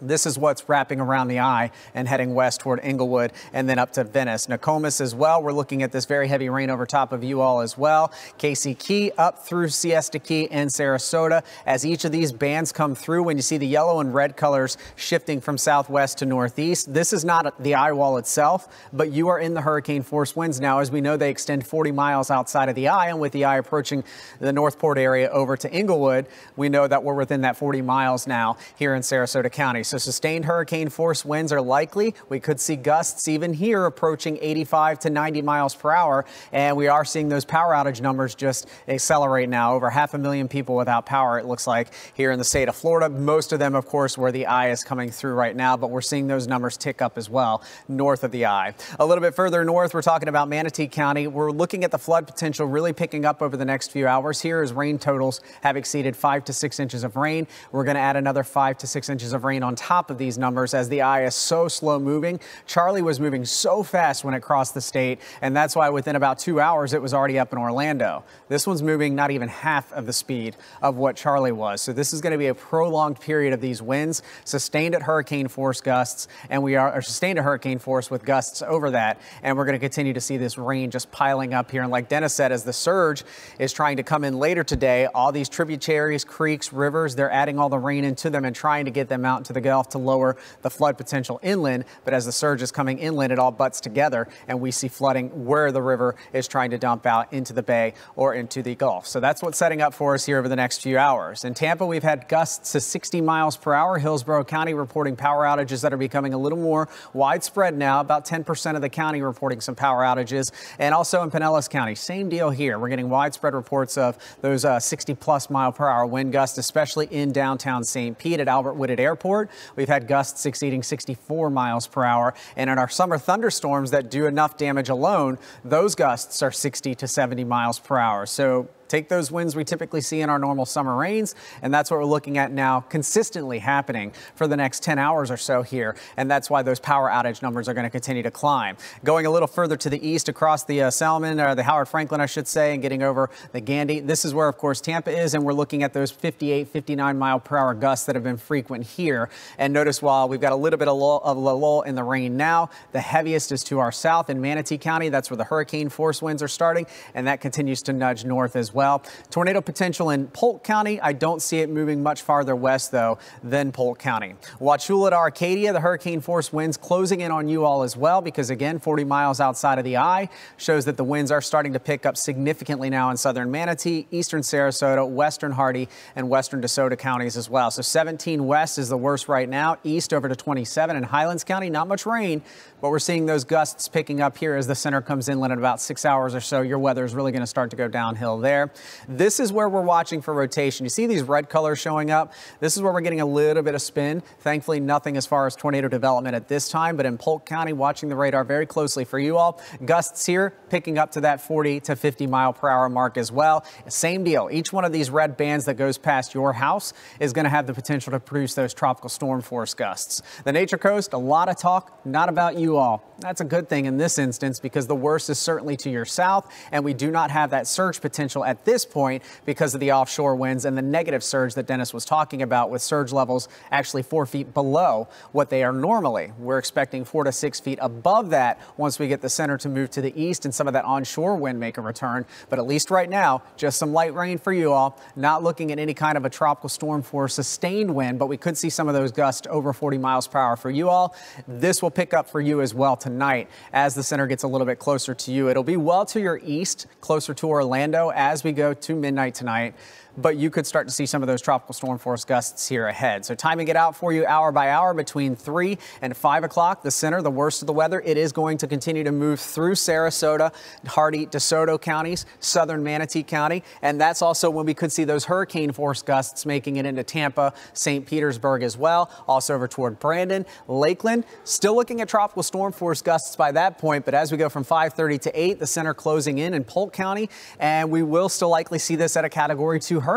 This is what's wrapping around the eye and heading west toward Englewood and then up to Venice. Nokomis as well. We're looking at this very heavy rain over top of you all as well. Casey Key up through Siesta Key and Sarasota. As each of these bands come through, when you see the yellow and red colors shifting from southwest to northeast, this is not the eye wall itself, but you are in the hurricane force winds now. As we know, they extend 40 miles outside of the eye, and with the eye approaching the North Port area over to Englewood, we know that we're within that 40 miles now here in Sarasota County. So sustained hurricane force winds are likely. We could see gusts even here approaching 85 to 90 miles per hour. And we are seeing those power outage numbers just accelerate now. Over half a million people without power, it looks like, here in the state of Florida. Most of them, of course, where the eye is coming through right now, but we're seeing those numbers tick up as well north of the eye. A little bit further north, we're talking about Manatee County. We're looking at the flood potential really picking up over the next few hours here as rain totals have exceeded five to six inches of rain. We're going to add another five to six inches of rain on top of these numbers as the eye is so slow moving. Charley was moving so fast when it crossed the state, and that's why within about two hours it was already up in Orlando. This one's moving not even half of the speed of what Charley was. So this is going to be a prolonged period of these winds, sustained at hurricane force gusts, and we are sustained at hurricane force with gusts over that. And we're going to continue to see this rain just piling up here. And like Denis said, as the surge is trying to come in later today, all these tributaries, creeks, rivers, they're adding all the rain into them and trying to get them out into the Gulf to lower the flood potential inland. But as the surge is coming inland, it all butts together and we see flooding where the river is trying to dump out into the bay or into the Gulf. So that's what's setting up for us here over the next few hours. In Tampa, we've had gusts to 60 miles per hour. Hillsborough County reporting power outages that are becoming a little more widespread now. About 10% of the county reporting some power outages. And also in Pinellas County, same deal here. We're getting widespread reports of those uh, 60 plus mile per hour wind gusts, especially in downtown St. Pete at Albert Whitted Airport. We've had gusts exceeding 64 miles per hour. And in our summer thunderstorms that do enough damage alone, those gusts are 60 to 70 miles per hour. So take those winds we typically see in our normal summer rains, and that's what we're looking at now consistently happening for the next 10 hours or so here, and that's why those power outage numbers are going to continue to climb. Going a little further to the east across the uh, Salmon, or the Howard Frankland, I should say, and getting over the Gandy, this is where, of course, Tampa is, and we're looking at those 58, 59 mile per hour gusts that have been frequent here. And notice while we've got a little bit of lull, of lull in the rain now, the heaviest is to our south in Manatee County. That's where the hurricane force winds are starting, and that continues to nudge north as well well. Tornado potential in Polk County. I don't see it moving much farther west, though, than Polk County. Wauchula to Arcadia, the hurricane force winds closing in on you all as well, because again, 40 miles outside of the eye shows that the winds are starting to pick up significantly now in southern Manatee, eastern Sarasota, western Hardee, and western DeSoto counties as well. So 17 west is the worst right now, east over to 27 in Highlands County. Not much rain, but we're seeing those gusts picking up here as the center comes inland in about six hours or so. Your weather is really going to start to go downhill there. This is where we're watching for rotation. You see these red colors showing up? This is where we're getting a little bit of spin. Thankfully, nothing as far as tornado development at this time, but in Polk County, watching the radar very closely for you all. Gusts here picking up to that 40 to 50 mile per hour mark as well. Same deal. Each one of these red bands that goes past your house is going to have the potential to produce those tropical storm force gusts. The Nature Coast, a lot of talk, not about you all. That's a good thing in this instance because the worst is certainly to your south, and we do not have that surge potential at at this point because of the offshore winds and the negative surge that Denis was talking about with surge levels actually four feet below what they are normally. We're expecting four to six feet above that once we get the center to move to the east and some of that onshore wind make a return. But at least right now, just some light rain for you all. Not looking at any kind of a tropical storm for sustained wind, but we could see some of those gusts over 40 miles per hour for you all. This will pick up for you as well tonight as the center gets a little bit closer to you. It'll be well to your east, closer to Orlando as we go to midnight tonight but you could start to see some of those tropical storm force gusts here ahead. So timing it out for you hour by hour between 3 and 5 o'clock. The center, the worst of the weather, it is going to continue to move through Sarasota, Hardee, DeSoto counties, southern Manatee County, and that's also when we could see those hurricane force gusts making it into Tampa, St. Petersburg as well, also over toward Brandon, Lakeland. Still looking at tropical storm force gusts by that point, but as we go from 5:30 to 8, the center closing in in Polk County, and we will still likely see this at a Category 2 hurricane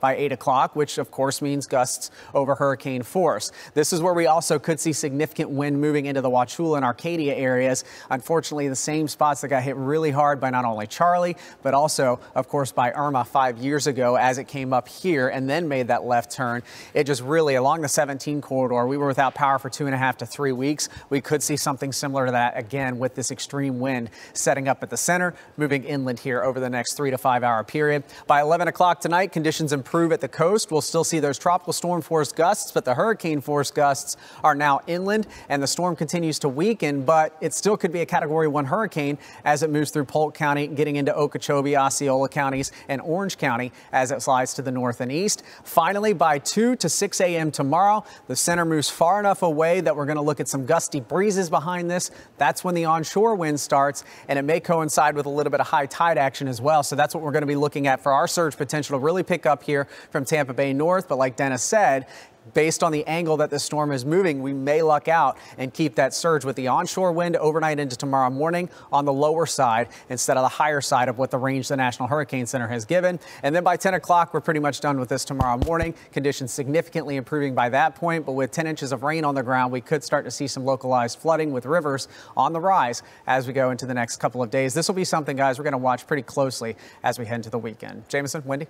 by 8 o'clock, which of course means gusts over hurricane force. This is where we also could see significant wind moving into the Wauchula and Arcadia areas. Unfortunately, the same spots that got hit really hard by not only Charley, but also, of course, by Irma five years ago as it came up here and then made that left turn. It just really, along the 17 corridor, we were without power for two and a half to three weeks. We could see something similar to that again with this extreme wind setting up at the center, moving inland here over the next three to five hour period. By 11 o'clock tonight, conditions improve at the coast. We'll still see those tropical storm force gusts, but the hurricane force gusts are now inland and the storm continues to weaken, but it still could be a category one hurricane as it moves through Polk County, getting into Okeechobee, Osceola counties, and Orange County as it slides to the north and east. Finally, by 2 to 6 a.m. tomorrow, the center moves far enough away that we're going to look at some gusty breezes behind this. That's when the onshore wind starts, and it may coincide with a little bit of high tide action as well. So that's what we're going to be looking at for our surge potential to really pick up here from Tampa Bay north. But like Denis said, based on the angle that the storm is moving, we may luck out and keep that surge with the onshore wind overnight into tomorrow morning on the lower side instead of the higher side of what the range the National Hurricane Center has given. And then by 10 o'clock, we're pretty much done with this tomorrow morning. Conditions significantly improving by that point, but with 10 inches of rain on the ground, we could start to see some localized flooding with rivers on the rise as we go into the next couple of days. This will be something, guys, we're going to watch pretty closely as we head into the weekend. Jamison, Wendy?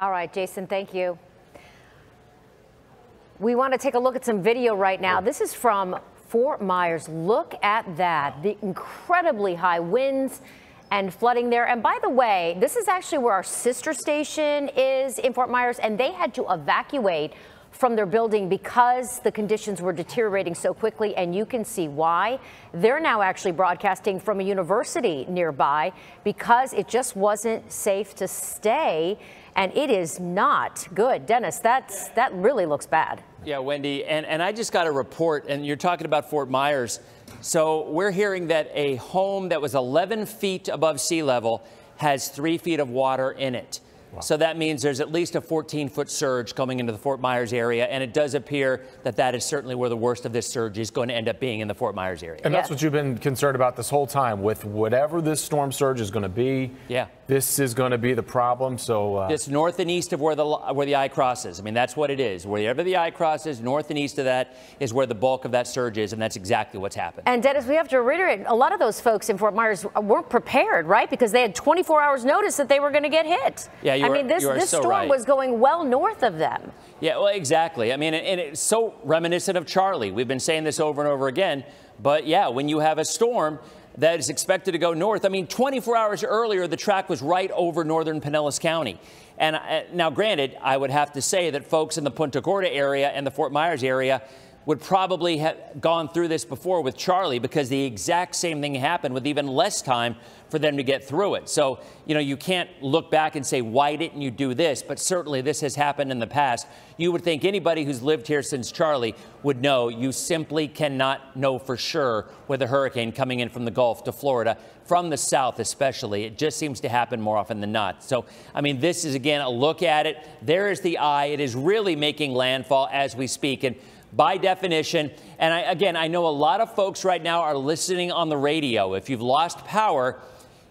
All right, Jason, thank you. We want to take a look at some video right now. This is from Fort Myers. Look at that. The incredibly high winds and flooding there. And by the way, this is actually where our sister station is in Fort Myers, and they had to evacuate from their building because the conditions were deteriorating so quickly, and you can see why. They're now actually broadcasting from a university nearby because it just wasn't safe to stay, and it is not good. Denis, that's, that really looks bad. Yeah, Wendy, and, and I just got a report, and you're talking about Fort Myers. So we're hearing that a home that was 11 feet above sea level has three feet of water in it. So that means there's at least a 14 foot surge coming into the Fort Myers area. And it does appear that that is certainly where the worst of this surge is going to end up being in the Fort Myers area. And that's what you've been concerned about this whole time with whatever this storm surge is going to be. Yeah. This is going to be the problem. So uh, it's north and east of where the where the eye crosses. I mean, that's what it is. Wherever the eye crosses, north and east of that is where the bulk of that surge is, and that's exactly what's happened. And Denis, we have to reiterate: a lot of those folks in Fort Myers weren't prepared, right? Because they had 24 hours notice that they were going to get hit. Yeah, you I are, mean, this you are this so storm right. was going well north of them. Yeah, well, exactly. I mean, and it's so reminiscent of Charley. We've been saying this over and over again. But yeah, when you have a storm that is expected to go north, I mean, 24 hours earlier, the track was right over northern Pinellas County. And uh, now, granted, I would have to say that folks in the Punta Gorda area and the Fort Myers area would probably have gone through this before with Charley because the exact same thing happened with even less time for them to get through it. So, you know, you can't look back and say, why didn't you do this? But certainly this has happened in the past. You would think anybody who's lived here since Charley would know you simply cannot know for sure with a hurricane coming in from the Gulf to Florida, from the south especially. It just seems to happen more often than not. So, I mean, this is again a look at it. There is the eye. It is really making landfall as we speak. And by definition. And I, again, I know a lot of folks right now are listening on the radio. If you've lost power,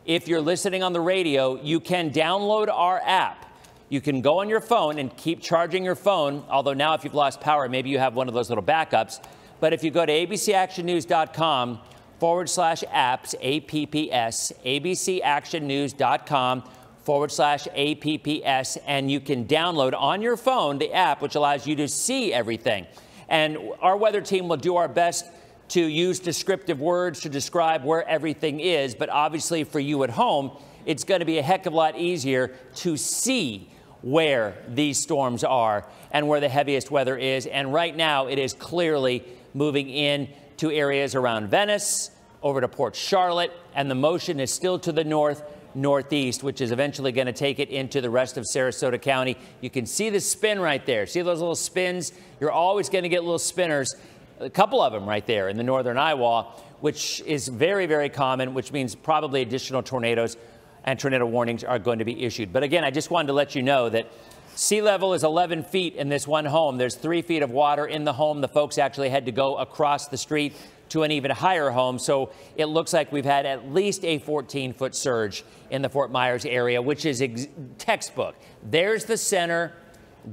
if you're listening on the radio, you can download our app. You can go on your phone and keep charging your phone. Although now, if you've lost power, maybe you have one of those little backups. But if you go to abcactionnews.com forward slash apps, A P P S, abcactionnews.com forward slash APPS, and you can download on your phone the app, which allows you to see everything. And our weather team will do our best to use descriptive words to describe where everything is, but obviously for you at home, it's going to be a heck of a lot easier to see where these storms are and where the heaviest weather is. And right now, it is clearly moving in to areas around Venice, over to Port Charlotte, and the motion is still to the north northeast, which is eventually going to take it into the rest of Sarasota County. You can see the spin right there. See those little spins? You're always going to get little spinners, a couple of them right there in the northern wall, which is very, very common, which means probably additional tornadoes and tornado warnings are going to be issued. But again, I just wanted to let you know that sea level is 11 feet in this one home. There's three feet of water in the home. The folks actually had to go across the street to an even higher home. So it looks like we've had at least a 14 foot surge in the Fort Myers area, which is ex- textbook. There's the center.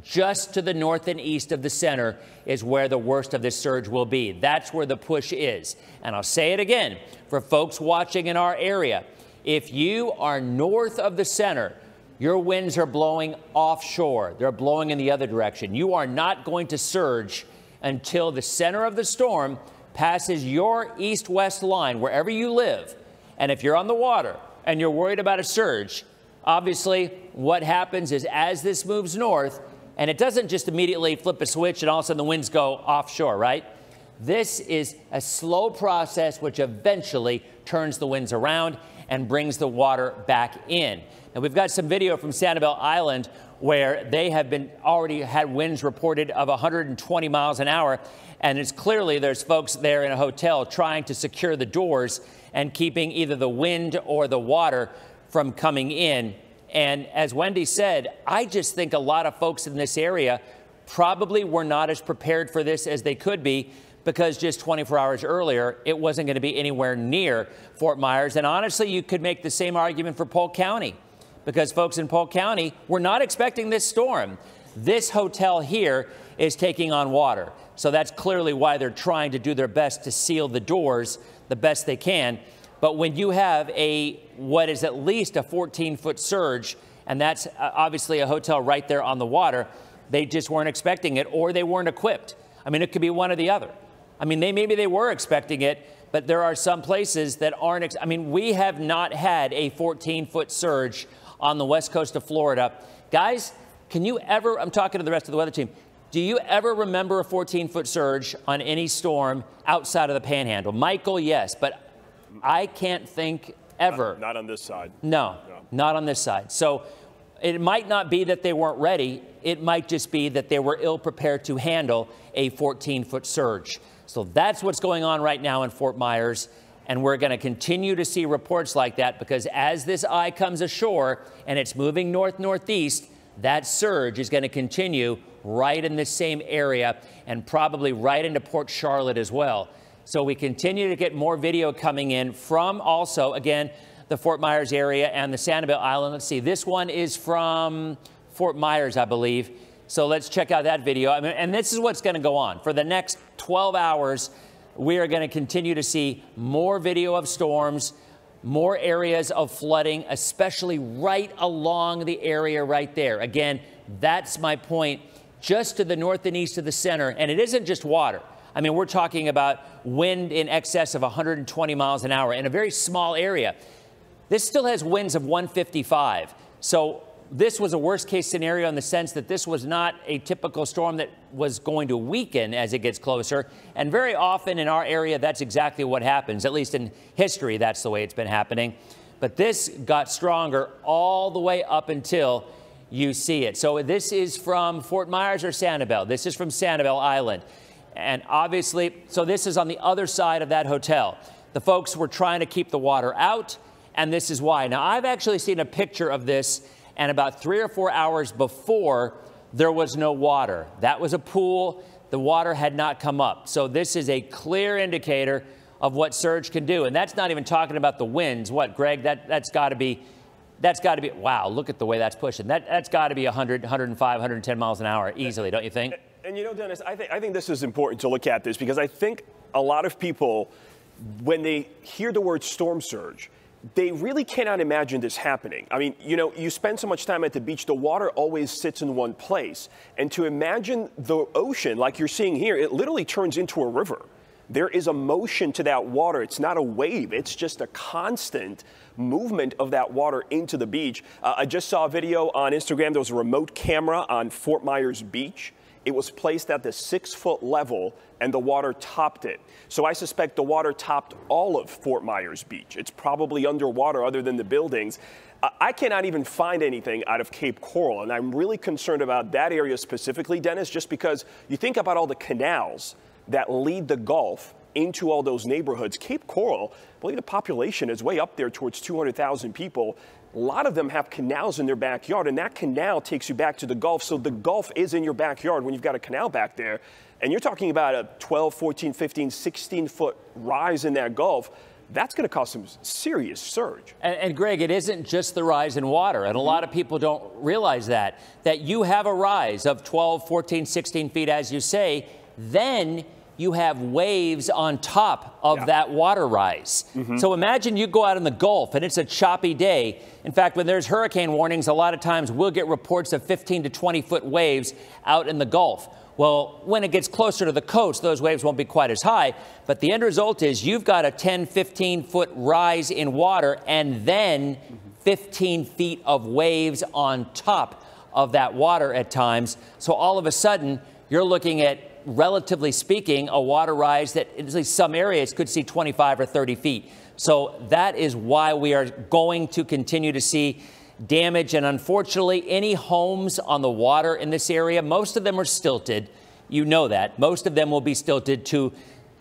Just to the north and east of the center is where the worst of this surge will be. That's where the push is. And I'll say it again for folks watching in our area. If you are north of the center, your winds are blowing offshore. They're blowing in the other direction. You are not going to surge until the center of the storm passes your east west line, wherever you live. And if you're on the water and you're worried about a surge, obviously what happens is as this moves north, and it doesn't just immediately flip a switch and all of a sudden the winds go offshore, right? This is a slow process which eventually turns the winds around and brings the water back in. And we've got some video from Sanibel Island where they have been already had winds reported of 120 miles an hour. And it's clearly there's folks there in a hotel trying to secure the doors and keeping either the wind or the water from coming in. And as Wendy said, I just think a lot of folks in this area probably were not as prepared for this as they could be because just 24 hours earlier, it wasn't going to be anywhere near Fort Myers. And honestly, you could make the same argument for Polk County because folks in Polk County were not expecting this storm. This hotel here is taking on water. So that's clearly why they're trying to do their best to seal the doors the best they can. But when you have a what is at least a 14 foot surge, and that's uh, obviously a hotel right there on the water, they just weren't expecting it or they weren't equipped. I mean, it could be one or the other. I mean, they maybe they were expecting it, but there are some places that aren't. I mean, we have not had a 14 foot surge on the west coast of Florida. Guys, can you ever, I'm talking to the rest of the weather team, do you ever remember a 14 foot surge on any storm outside of the panhandle? Michael, yes, but I can't think ever. Not, not on this side. No, no, not on this side. So it might not be that they weren't ready, it might just be that they were ill prepared to handle a 14 foot surge. So that's what's going on right now in Fort Myers. And we're going to continue to see reports like that because as this eye comes ashore and it's moving north northeast, that surge is going to continue right in the same area and probably right into Port Charlotte as well. So we continue to get more video coming in from also, again, the Fort Myers area and the Sanibel Island. Let's see, this one is from Fort Myers, I believe. So let's check out that video. I mean, and this is what's going to go on. For the next 12 hours, we are going to continue to see more video of storms, more areas of flooding, especially right along the area right there. Again, that's my point. Just to the north and east of the center, and it isn't just water. I mean, we're talking about wind in excess of 120 miles an hour in a very small area. This still has winds of 155. So this was a worst case scenario in the sense that this was not a typical storm that was going to weaken as it gets closer. And very often in our area, that's exactly what happens. At least in history, that's the way it's been happening. But this got stronger all the way up until you see it. So this is from Fort Myers or Sanibel. This is from Sanibel Island. And obviously, so this is on the other side of that hotel. The folks were trying to keep the water out, and this is why. Now, I've actually seen a picture of this and about three or four hours before, there was no water. That was a pool. The water had not come up. So this is a clear indicator of what surge can do. And that's not even talking about the winds. What, Greg? That, that's got to be, that's got to be, wow, look at the way that's pushing. That, that's got to be 100, 105, 110 miles an hour easily, don't you think? And, and you know, Denis, I, th- I think this is important to look at this because I think a lot of people, when they hear the word storm surge, they really cannot imagine this happening. I mean, you know, you spend so much time at the beach, the water always sits in one place. And to imagine the ocean, like you're seeing here, it literally turns into a river. There is a motion to that water. It's not a wave, it's just a constant movement of that water into the beach. Uh, I just saw a video on Instagram. There was a remote camera on Fort Myers Beach. It was placed at the six foot level and the water topped it. So I suspect the water topped all of Fort Myers Beach. It's probably underwater other than the buildings. I cannot even find anything out of Cape Coral, and I'm really concerned about that area specifically, Denis, just because you think about all the canals that lead the Gulf into all those neighborhoods. Cape Coral, I believe the population is way up there towards 200,000 people. A lot of them have canals in their backyard, and that canal takes you back to the Gulf. So the Gulf is in your backyard when you've got a canal back there. And you're talking about a 12, 14, 15, 16 foot rise in that Gulf that's going to cause some serious surge. And, and, Greg, it isn't just the rise in water, and a lot of people don't realize that, that you have a rise of 12, 14, 16 feet, as you say, then you have waves on top of yeah. that water rise. Mm-hmm. So imagine you go out in the Gulf and it's a choppy day. In fact, when there's hurricane warnings, a lot of times we'll get reports of 15 to 20 foot waves out in the Gulf. Well, when it gets closer to the coast, those waves won't be quite as high. But the end result is you've got a 10, 15 foot rise in water and then 15 feet of waves on top of that water at times. So all of a sudden, you're looking at relatively speaking, a water rise that at least some areas could see 25 or 30 feet. So that is why we are going to continue to see damage. And unfortunately, any homes on the water in this area, most of them are stilted. You know that. Most of them will be stilted to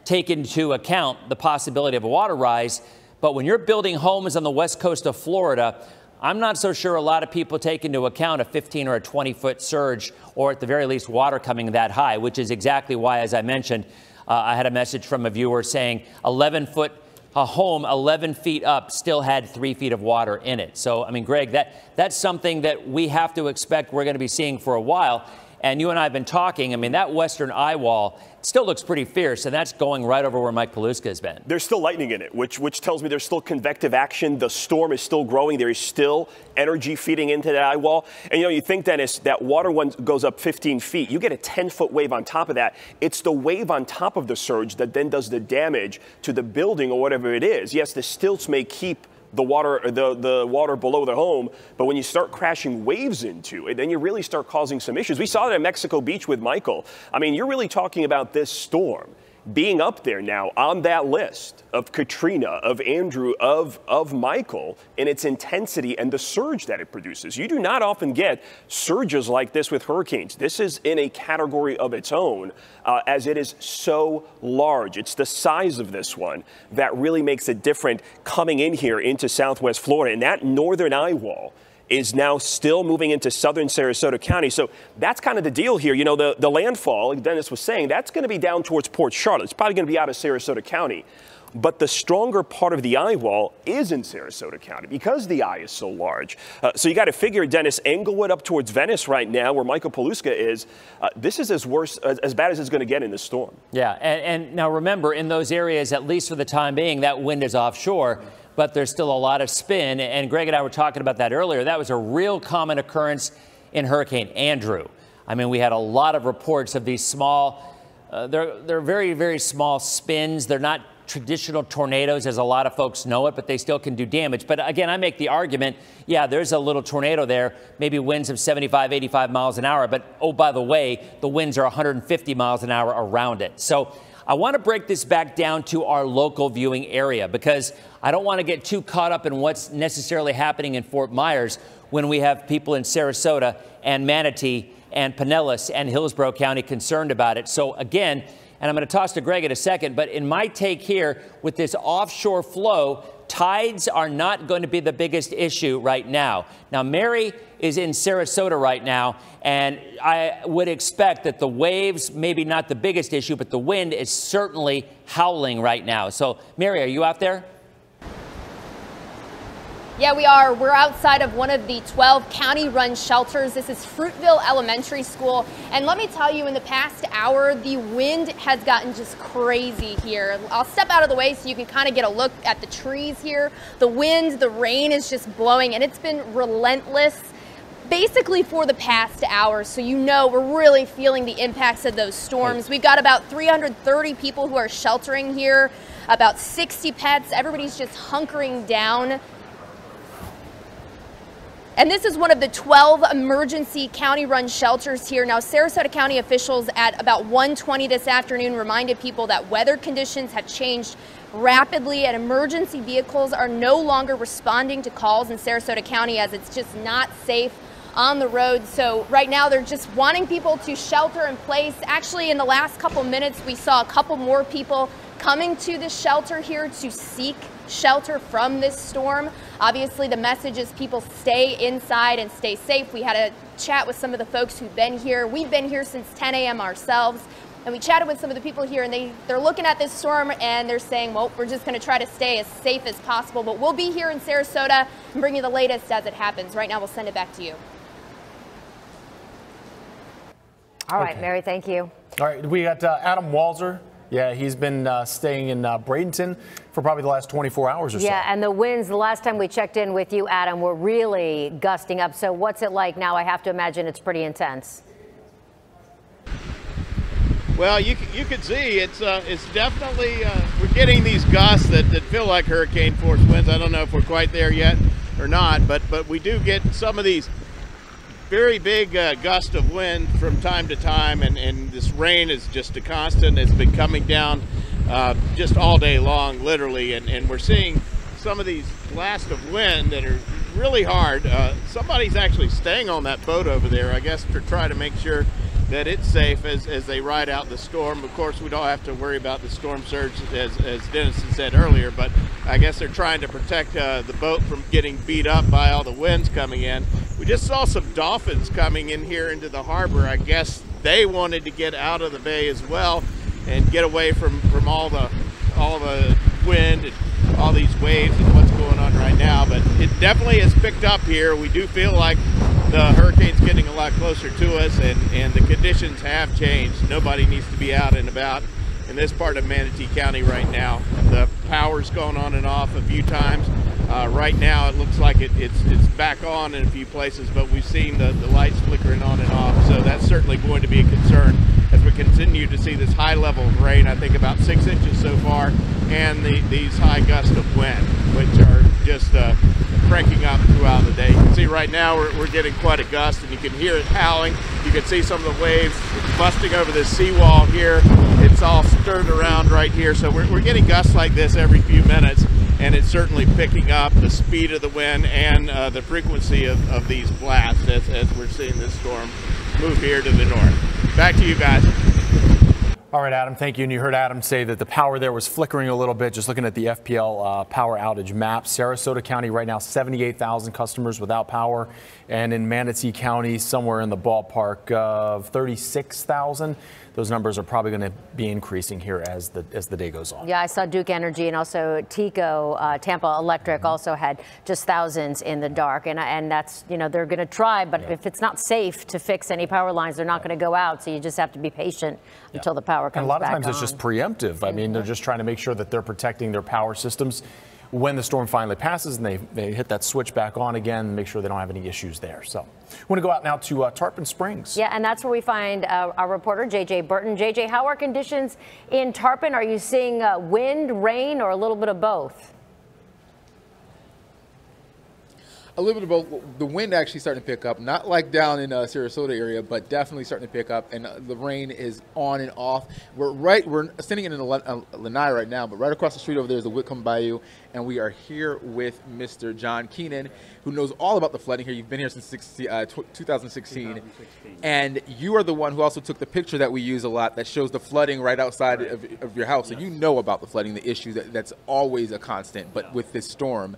take into account the possibility of a water rise. But when you're building homes on the west coast of Florida, I'm not so sure a lot of people take into account a 15 or a 20 foot surge, or at the very least, water coming that high, which is exactly why, as I mentioned, uh, I had a message from a viewer saying 11 foot a home 11 feet up still had three feet of water in it. So, I mean, Greg, that, that's something that we have to expect we're going to be seeing for a while. And you and I have been talking. I mean, that western eye wall still looks pretty fierce, and that's going right over where Mike Paluska has been. There's still lightning in it, which which tells me there's still convective action. The storm is still growing. There is still energy feeding into that eye wall. And you know, you think, Denis, that water one goes up 15 feet. You get a 10 foot wave on top of that. It's the wave on top of the surge that then does the damage to the building or whatever it is. Yes, the stilts may keep the water, the, the water below the home. But when you start crashing waves into it, then you really start causing some issues. We saw that at Mexico Beach with Michael. I mean, you're really talking about this storm being up there now on that list of Katrina, of Andrew, of, of Michael, in its intensity and the surge that it produces. You do not often get surges like this with hurricanes. This is in a category of its own, uh, as it is so large. It's the size of this one that really makes it different coming in here into southwest Florida. And that northern eye wall is now still moving into southern Sarasota County. So that's kind of the deal here. You know, the, the landfall, like Denis was saying, that's going to be down towards Port Charlotte. It's probably going to be out of Sarasota County. But the stronger part of the eye wall is in Sarasota County because the eye is so large. Uh, so you got to figure, Denis, Englewood up towards Venice right now, where Michael Paluska is, uh, this is as worse, as, as bad as it's going to get in this storm. Yeah, and, and now remember, in those areas, at least for the time being, that wind is offshore but there's still a lot of spin. And Greg and I were talking about that earlier. That was a real common occurrence in Hurricane Andrew. I mean, we had a lot of reports of these small, uh, they're, they're very, very small spins. They're not traditional tornadoes, as a lot of folks know it, but they still can do damage. But again, I make the argument yeah, there's a little tornado there, maybe winds of 75, 85 miles an hour, but oh, by the way, the winds are 150 miles an hour around it. So I want to break this back down to our local viewing area because I don't want to get too caught up in what's necessarily happening in Fort Myers when we have people in Sarasota and Manatee and Pinellas and Hillsborough County concerned about it. So again, and I'm going to toss to Greg in a second, but in my take here with this offshore flow, tides are not going to be the biggest issue right now. Now, Mary is in Sarasota right now, and I would expect that the waves, maybe not the biggest issue, but the wind is certainly howling right now. So, Mary, are you out there? Yeah, we are. We're outside of one of the 12 county run shelters. This is Fruitville Elementary School. And let me tell you, in the past hour, the wind has gotten just crazy here. I'll step out of the way so you can kind of get a look at the trees here. The wind, the rain is just blowing, and it's been relentless basically for the past hour. So you know we're really feeling the impacts of those storms. We've got about 330 people who are sheltering here, about 60 pets. Everybody's just hunkering down. And this is one of the 12 emergency county run shelters here. Now, Sarasota County officials at about 1:20 this afternoon reminded people that weather conditions have changed rapidly and emergency vehicles are no longer responding to calls in Sarasota County as it's just not safe on the road. So right now they're just wanting people to shelter in place. Actually, in the last couple minutes, we saw a couple more people coming to the shelter here to seek shelter from this storm. Obviously, the message is people stay inside and stay safe. We had a chat with some of the folks who've been here. We've been here since 10 a.m. ourselves. And we chatted with some of the people here, and they, they're looking at this storm and they're saying, well, we're just going to try to stay as safe as possible. But we'll be here in Sarasota and bring you the latest as it happens. Right now, we'll send it back to you. All right, Mary, thank you. All right, we got uh, Adam Walser. Yeah, he's been uh, staying in uh, Bradenton for probably the last 24 hours or so. Yeah, and the winds, the last time we checked in with you, Adam, were really gusting up. So what's it like now? I have to imagine it's pretty intense. Well, you you can see it's uh, it's definitely uh, we're getting these gusts that, that feel like hurricane force winds. I don't know if we're quite there yet or not, but but we do get some of these very big uh, gust of wind from time to time, and, and this rain is just a constant. It's been coming down uh, just all day long, literally, and, and we're seeing some of these blasts of wind that are really hard. Uh, somebody's actually staying on that boat over there, I guess, to try to make sure that it's safe as, as they ride out the storm. Of course, we don't have to worry about the storm surge, as, as Dennison said earlier, but I guess they're trying to protect uh, the boat from getting beat up by all the winds coming in. We just saw some dolphins coming in here into the harbor. I guess they wanted to get out of the bay as well and get away from, from all the all the wind and all these waves and what's going on right now. But it definitely has picked up here. We do feel like the hurricane's getting a lot closer to us and, and the conditions have changed. Nobody needs to be out and about in this part of Manatee County right now. The power's gone on and off a few times. Uh, right now it looks like it, it's, it's back on in a few places, but we've seen the, the lights flickering on and off. So that's certainly going to be a concern as we continue to see this high level of rain, I think about six inches so far, and the, these high gusts of wind, which are just uh, cranking up throughout the day. You can see right now we're, we're getting quite a gust and you can hear it howling. You can see some of the waves busting over this seawall here. It's all stirred around right here. So we're, we're getting gusts like this every few minutes and it's certainly picking up the speed of the wind and uh, the frequency of, of these blasts as, as we're seeing this storm move here to the north. Back to you guys. All right, Adam, thank you. And you heard Adam say that the power there was flickering a little bit. Just looking at the FPL uh, power outage map, Sarasota County right now, 78,000 customers without power. And in Manatee County, somewhere in the ballpark of 36,000 those numbers are probably going to be increasing here as the as the day goes on. Yeah, I saw Duke Energy and also TECO, uh, Tampa Electric, mm -hmm. also had just thousands in the dark, and and that's you know they're going to try, but yeah. if it's not safe to fix any power lines, they're not going to go out. So you just have to be patient yeah. until the power comes. And a lot of times on. it's just preemptive. I mean, they're just trying to make sure that they're protecting their power systems when the storm finally passes and they, they hit that switch back on again, make sure they don't have any issues there. So want to go out now to uh, Tarpon Springs. Yeah, and that's where we find uh, our reporter, JJ Burton. JJ, how are conditions in Tarpon? Are you seeing uh, wind, rain, or a little bit of both? A little bit about the wind actually starting to pick up, not like down in uh, Sarasota area, but definitely starting to pick up, and uh, the rain is on and off. We're right, we're sitting in uh, Lanai right now, but right across the street over there is the Whitcomb Bayou, and we are here with Mr. John Keenan, who knows all about the flooding here. You've been here since 60, uh, 2016, 2016, and you are the one who also took the picture that we use a lot that shows the flooding right outside right. Of, of, your house. Yes. So you know about the flooding, the issue that, that's always a constant, but yeah. with this storm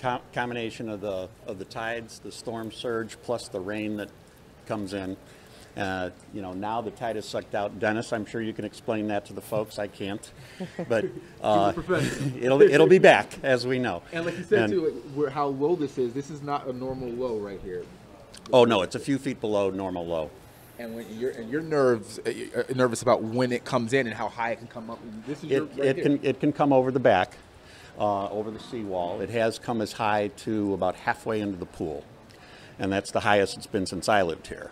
com combination of the of the tides, the storm surge, plus the rain that comes in. Uh, you know, now the tide is sucked out. Denis, I'm sure you can explain that to the folks. I can't, but uh, it'll it'll be back as we know. And like you said And- too, like, how low this is, this is not a normal low right here. Oh no, it's a few feet below normal low. And when you're and you're nerves uh, nervous about when it comes in and how high it can come up. This is your It, right it here. can it can come over the back, uh, over the seawall. It has come as high to about halfway into the pool, and that's the highest it's been since I lived here.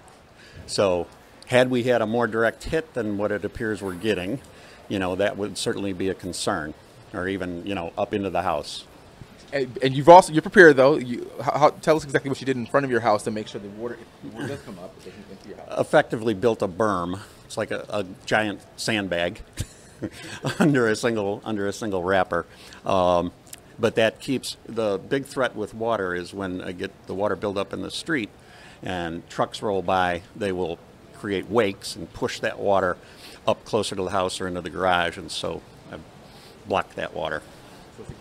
So, had we had a more direct hit than what it appears we're getting, you know, that would certainly be a concern, or even you know up into the house. And, and you've also you're prepared though. You how, tell us exactly what you did in front of your house to make sure the water the water does come up. It doesn't into your house. effectively built a berm. It's like a, a giant sandbag under a single under a single wrapper. Um, but that keeps the big threat with water is when I get the water build up in the street and trucks roll by, they will create wakes and push that water up closer to the house or into the garage, and so I blocked that water.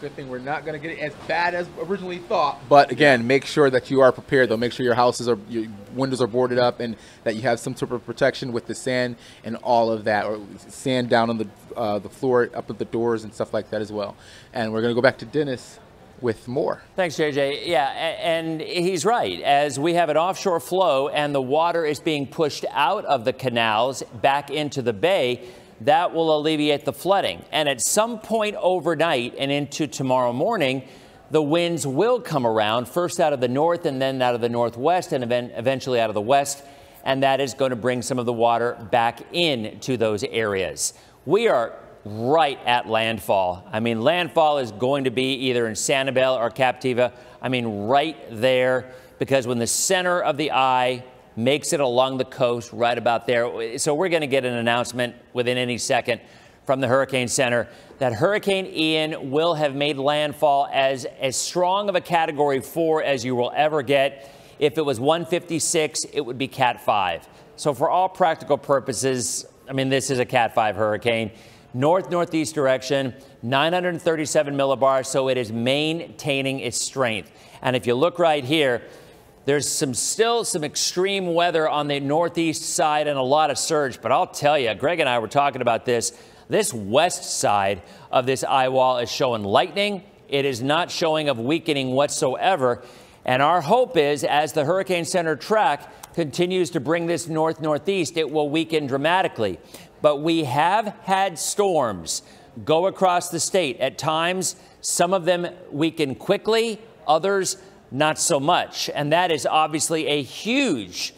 Good thing we're not going to get it as bad as originally thought. But again, make sure that you are prepared. Though, make sure your houses are, your windows are boarded up, and that you have some sort of protection with the sand and all of that, or sand down on the uh, the floor, up at the doors and stuff like that as well. And we're going to go back to Denis with more. Thanks, JJ. Yeah, and he's right. As we have an offshore flow and the water is being pushed out of the canals back into the bay, that will alleviate the flooding. And at some point overnight and into tomorrow morning, the winds will come around, first out of the north and then out of the northwest and eventually out of the west. And that is going to bring some of the water back in to those areas. We are right at landfall. I mean, landfall is going to be either in Sanibel or Captiva. I mean, right there, because when the center of the eye makes it along the coast, right about there. So we're going to get an announcement within any second from the Hurricane Center that Hurricane Ian will have made landfall as as strong of a Category 4 as you will ever get. If it was 156, it would be Cat 5. So for all practical purposes, I mean, this is a Cat 5 hurricane. North northeast direction, 937 millibars, so it is maintaining its strength. And if you look right here, there's some still some extreme weather on the northeast side and a lot of surge. But I'll tell you, Greg and I were talking about this. This west side of this eye wall is showing lightning. It is not showing of weakening whatsoever. And our hope is as the Hurricane Center track continues to bring this north northeast, it will weaken dramatically. But we have had storms go across the state. At times, some of them weaken quickly, others not so much. And that is obviously a huge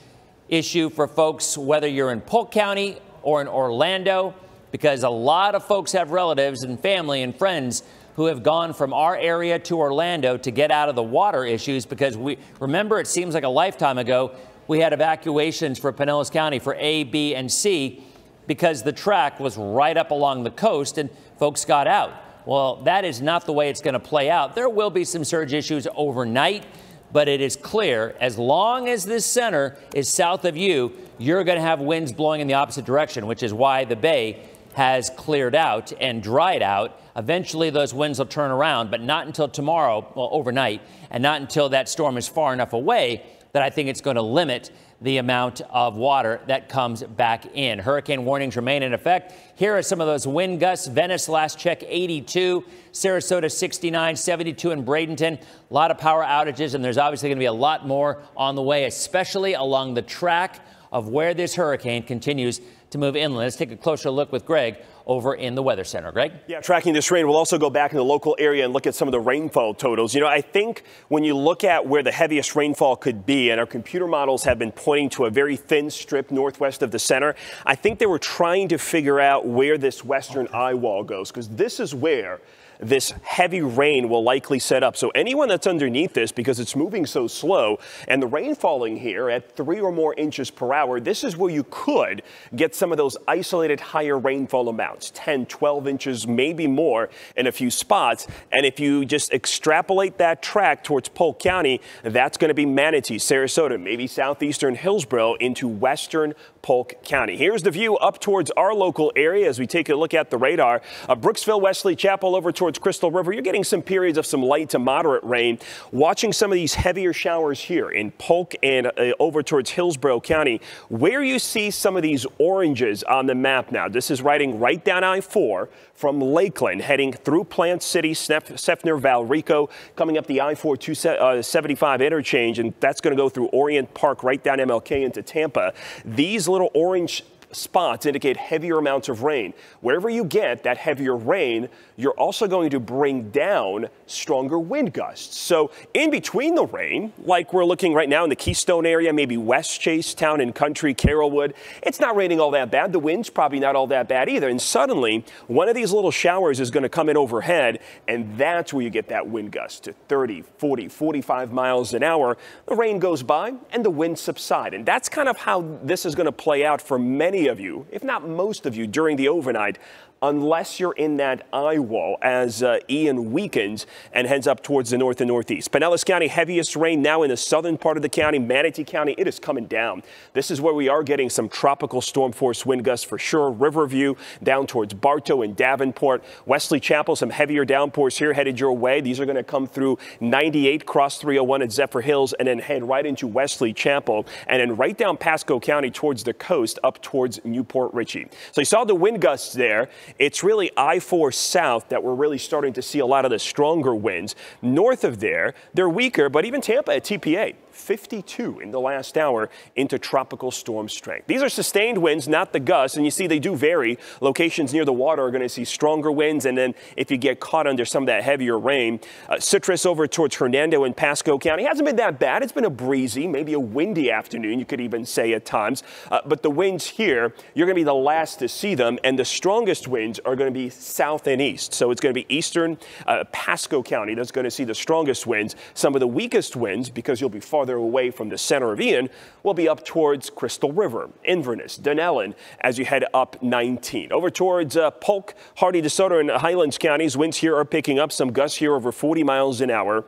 issue for folks, whether you're in Polk County or in Orlando, because a lot of folks have relatives and family and friends who have gone from our area to Orlando to get out of the water issues because we remember it seems like a lifetime ago we had evacuations for Pinellas County for A, B, and C because the track was right up along the coast and folks got out. Well, that is not the way it's going to play out. There will be some surge issues overnight, but it is clear as long as this center is south of you, you're going to have winds blowing in the opposite direction, which is why the bay has cleared out and dried out. Eventually, those winds will turn around, but not until tomorrow, well, overnight, and not until that storm is far enough away that I think it's going to limit the amount of water that comes back in. Hurricane warnings remain in effect. Here are some of those wind gusts. Venice, last check, 82. Sarasota, 69. 72 in Bradenton. A lot of power outages, and there's obviously going to be a lot more on the way, especially along the track of where this hurricane continues to move inland. Let's take a closer look with Greg over in the Weather Center. Greg? Yeah, tracking this rain, we'll also go back in the local area and look at some of the rainfall totals. You know, I think when you look at where the heaviest rainfall could be, and our computer models have been pointing to a very thin strip northwest of the center, I think they were trying to figure out where this western eye wall goes, because this is where this heavy rain will likely set up. So anyone that's underneath this, because it's moving so slow, and the rain falling here at three or more inches per hour, this is where you could get some of those isolated higher rainfall amounts, 10, 12 inches, maybe more in a few spots. And if you just extrapolate that track towards Polk County, that's going to be Manatee, Sarasota, maybe southeastern Hillsborough into western Polk County. Here's the view up towards our local area as we take a look at the radar. Uh, Brooksville, Wesley Chapel over towards Crystal River. You're getting some periods of some light to moderate rain. Watching some of these heavier showers here in Polk and uh, over towards Hillsborough County, where you see some of these oranges on the map now. This is riding right down I-4 from Lakeland, heading through Plant City, Seffner, Valrico, coming up the I-4 275 uh, interchange, and that's going to go through Orient Park right down MLK into Tampa. These little orange spots indicate heavier amounts of rain. Wherever you get that heavier rain, you're also going to bring down stronger wind gusts. So in between the rain, like we're looking right now in the Keystone area, maybe Westchase Town and Country, Carrollwood, it's not raining all that bad. The wind's probably not all that bad either. And suddenly, one of these little showers is going to come in overhead, and that's where you get that wind gust to 30, 40, 45 miles an hour. The rain goes by and the wind subsides. And that's kind of how this is going to play out for many many of you, if not most of you, during the overnight unless you're in that eye wall as uh, Ian weakens and heads up towards the north and northeast. Pinellas County, heaviest rain now in the southern part of the county. Manatee County, it is coming down. This is where we are getting some tropical storm force wind gusts for sure. Riverview down towards Bartow and Davenport. Wesley Chapel, some heavier downpours here headed your way. These are going to come through 98, cross 301 at Zephyrhills, and then head right into Wesley Chapel, and then right down Pasco County towards the coast up towards New Port Richey. So you saw the wind gusts there. It's really I-4 south that we're really starting to see a lot of the stronger winds. North of there, they're weaker, but even Tampa at TPA, 52 in the last hour into tropical storm strength. These are sustained winds, not the gusts, and you see they do vary. Locations near the water are going to see stronger winds, and then if you get caught under some of that heavier rain, uh, citrus over towards Hernando and Pasco County hasn't been that bad. It's been a breezy, maybe a windy afternoon, you could even say at times. Uh, but the winds here, you're going to be the last to see them, and the strongest winds are going to be south and east. So it's going to be eastern uh, Pasco County that's going to see the strongest winds. Some of the weakest winds, because you'll be farther away from the center of Ian will be up towards Crystal River, Inverness, Dunnellon as you head up 19. Over towards uh, Polk, Hardee, DeSoto, and Highlands counties, winds here are picking up some gusts here over 40 miles an hour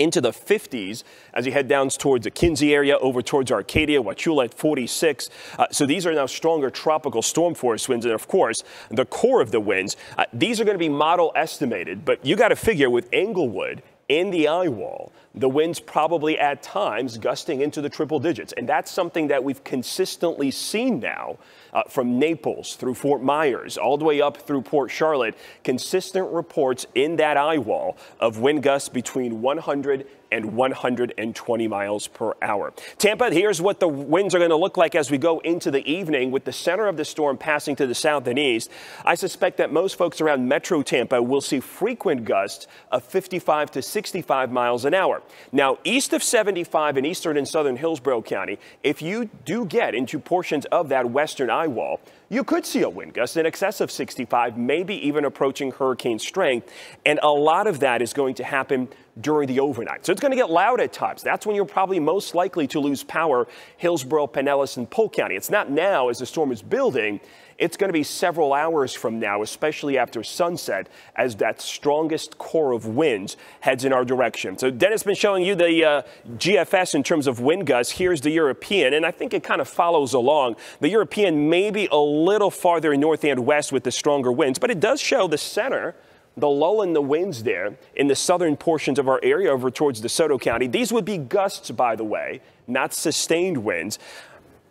into the 50s as you head down towards the Kinsey area, over towards Arcadia, Wauchula at 46. Uh, so these are now stronger tropical storm force winds. And of course, the core of the winds, uh, these are going to be model estimated, but you got to figure with Englewood in the eye wall, the winds probably at times gusting into the triple digits. And that's something that we've consistently seen now uh, from Naples through Fort Myers, all the way up through Port Charlotte. Consistent reports in that eye wall of wind gusts between 100 and 120 miles per hour. Tampa, here's what the winds are going to look like as we go into the evening with the center of the storm passing to the south and east. I suspect that most folks around Metro Tampa will see frequent gusts of 55 to 65 miles an hour. Now, east of 75 in eastern and southern Hillsborough County, if you do get into portions of that western eye wall, you could see a wind gust in excess of 65, maybe even approaching hurricane strength. And a lot of that is going to happen during the overnight. So it's going to get loud at times. That's when you're probably most likely to lose power, Hillsborough, Pinellas, and Polk County. It's not now as the storm is building. It's going to be several hours from now, especially after sunset, as that strongest core of winds heads in our direction. So Denis been showing you the uh, GFS in terms of wind gusts. Here's the European, and I think it kind of follows along. The European may be a little farther north and west with the stronger winds, but it does show the center the lull in the winds there in the southern portions of our area over towards DeSoto County. These would be gusts, by the way, not sustained winds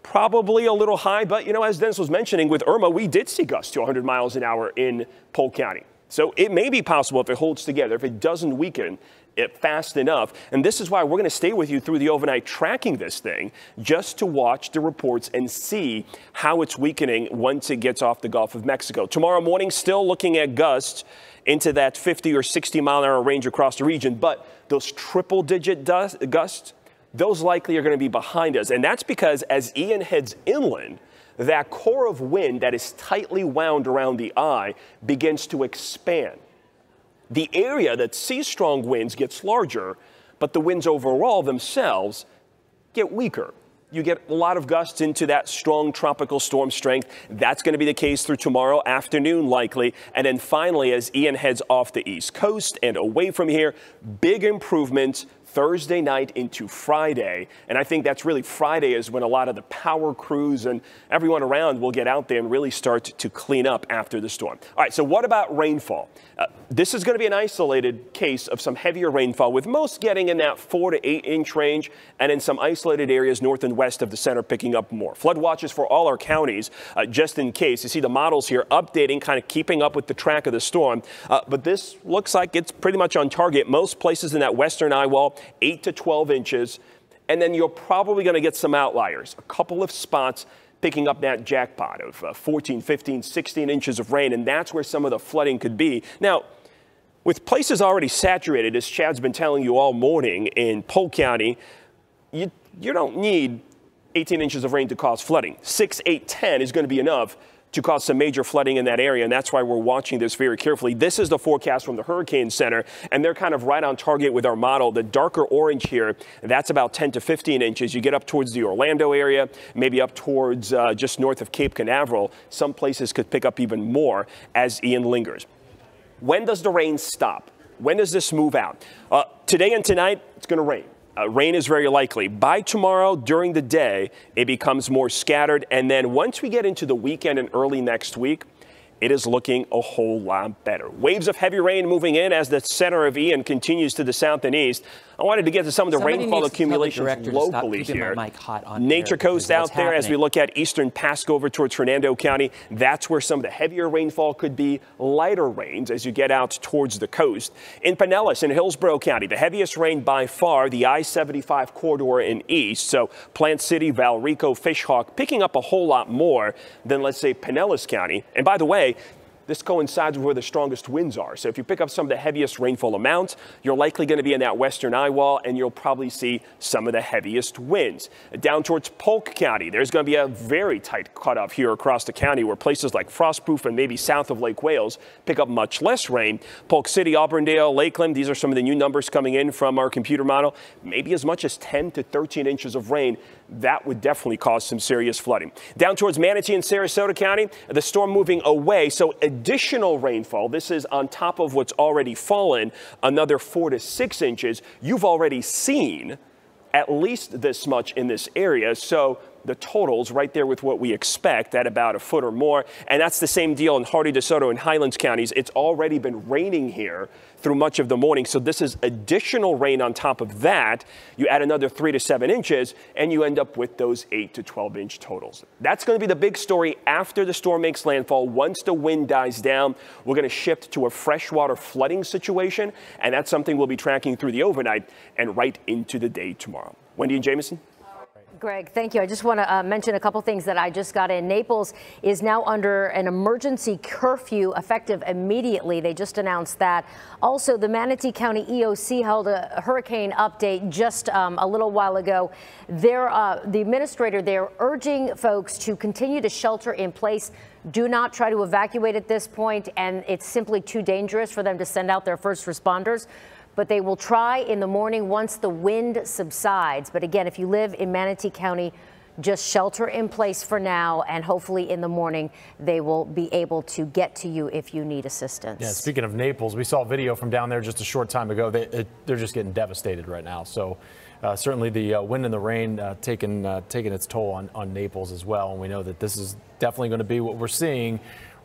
probably a little high, but you know, as Denis was mentioning with Irma, we did see gusts to 100 miles an hour in Polk County. So it may be possible if it holds together, if it doesn't weaken it fast enough. And this is why we're going to stay with you through the overnight tracking this thing just to watch the reports and see how it's weakening once it gets off the Gulf of Mexico. Tomorrow morning, still looking at gusts into that 50 or 60 mile an hour range across the region, but those triple digit gusts, those likely are going to be behind us. And that's because as Ian heads inland, that core of wind that is tightly wound around the eye begins to expand. The area that sees strong winds gets larger, but the winds overall themselves get weaker you get a lot of gusts into that strong tropical storm strength. That's going to be the case through tomorrow afternoon, likely. And then finally, as Ian heads off the east coast and away from here, big improvements Thursday night into Friday. And I think that's really Friday is when a lot of the power crews and everyone around will get out there and really start to clean up after the storm. All right, so what about rainfall? Uh, this is going to be an isolated case of some heavier rainfall, with most getting in that four to eight inch range, and in some isolated areas north and west of the center picking up more. Flood watches for all our counties, uh, just in case. You see the models here updating, kind of keeping up with the track of the storm. Uh, but this looks like it's pretty much on target. Most places in that western eye wall, 8 to 12 inches. And then you're probably going to get some outliers, a couple of spots picking up that jackpot of uh, 14, 15, 16 inches of rain, and that's where some of the flooding could be. Now, with places already saturated, as Chad's been telling you all morning in Polk County, you, you don't need 18 inches of rain to cause flooding. 6, 8, 10 is going to be enough to cause some major flooding in that area, and that's why we're watching this very carefully. This is the forecast from the Hurricane Center, and they're kind of right on target with our model. The darker orange here, that's about 10 to 15 inches. You get up towards the Orlando area, maybe up towards uh, just north of Cape Canaveral. Some places could pick up even more as Ian lingers. When does the rain stop? When does this move out? Uh, today and tonight, it's going to rain. Uh, rain is very likely. By tomorrow, during the day, it becomes more scattered. And then once we get into the weekend and early next week, it is looking a whole lot better. Waves of heavy rain moving in as the center of Ian continues to the south and east. I wanted to get to some of the Somebody rainfall accumulations director to stop locally here. mic hot on Nature Coast out there as we look at eastern Pasco over towards Hernando County. That's where some of the heavier rainfall could be lighter rains as you get out towards the coast. In Pinellas in Hillsborough County, the heaviest rain by far, the I-75 corridor in east. So Plant City, Valrico, Fishhawk picking up a whole lot more than let's say Pinellas County. And by the way, this coincides with where the strongest winds are. So if you pick up some of the heaviest rainfall amounts, you're likely going to be in that western eye wall and you'll probably see some of the heaviest winds. Down towards Polk County, there's going to be a very tight cutoff here across the county where places like Frostproof and maybe south of Lake Wales pick up much less rain. Polk City, Auburndale, Lakeland, these are some of the new numbers coming in from our computer model. Maybe as much as 10 to 13 inches of rain that would definitely cause some serious flooding. Down towards Manatee and Sarasota County, the storm moving away, so additional rainfall. This is on top of what's already fallen, another four to six inches. You've already seen at least this much in this area. So the totals right there with what we expect at about a foot or more. And that's the same deal in Hardee, DeSoto, and Highlands counties. It's already been raining here through much of the morning. So this is additional rain on top of that. You add another three to seven inches and you end up with those eight to 12 inch totals. That's going to be the big story after the storm makes landfall. Once the wind dies down, we're going to shift to a freshwater flooding situation. And that's something we'll be tracking through the overnight and right into the day tomorrow. Wendy and Jamison. Greg, thank you. I just want to uh, mention a couple things that I just got in. Naples is now under an emergency curfew effective immediately. They just announced that. Also, the Manatee County EOC held a hurricane update just um, a little while ago. They're, uh, the administrator there urging folks to continue to shelter in place. Do not try to evacuate at this point, and it's simply too dangerous for them to send out their first responders but they will try in the morning once the wind subsides. But again, if you live in Manatee County, just shelter in place for now, and hopefully in the morning they will be able to get to you if you need assistance. Yeah, speaking of Naples, we saw a video from down there just a short time ago. They, they're just getting devastated right now. So uh, certainly the uh, wind and the rain uh, taking, uh, taking its toll on, on Naples as well. And we know that this is definitely going to be what we're seeing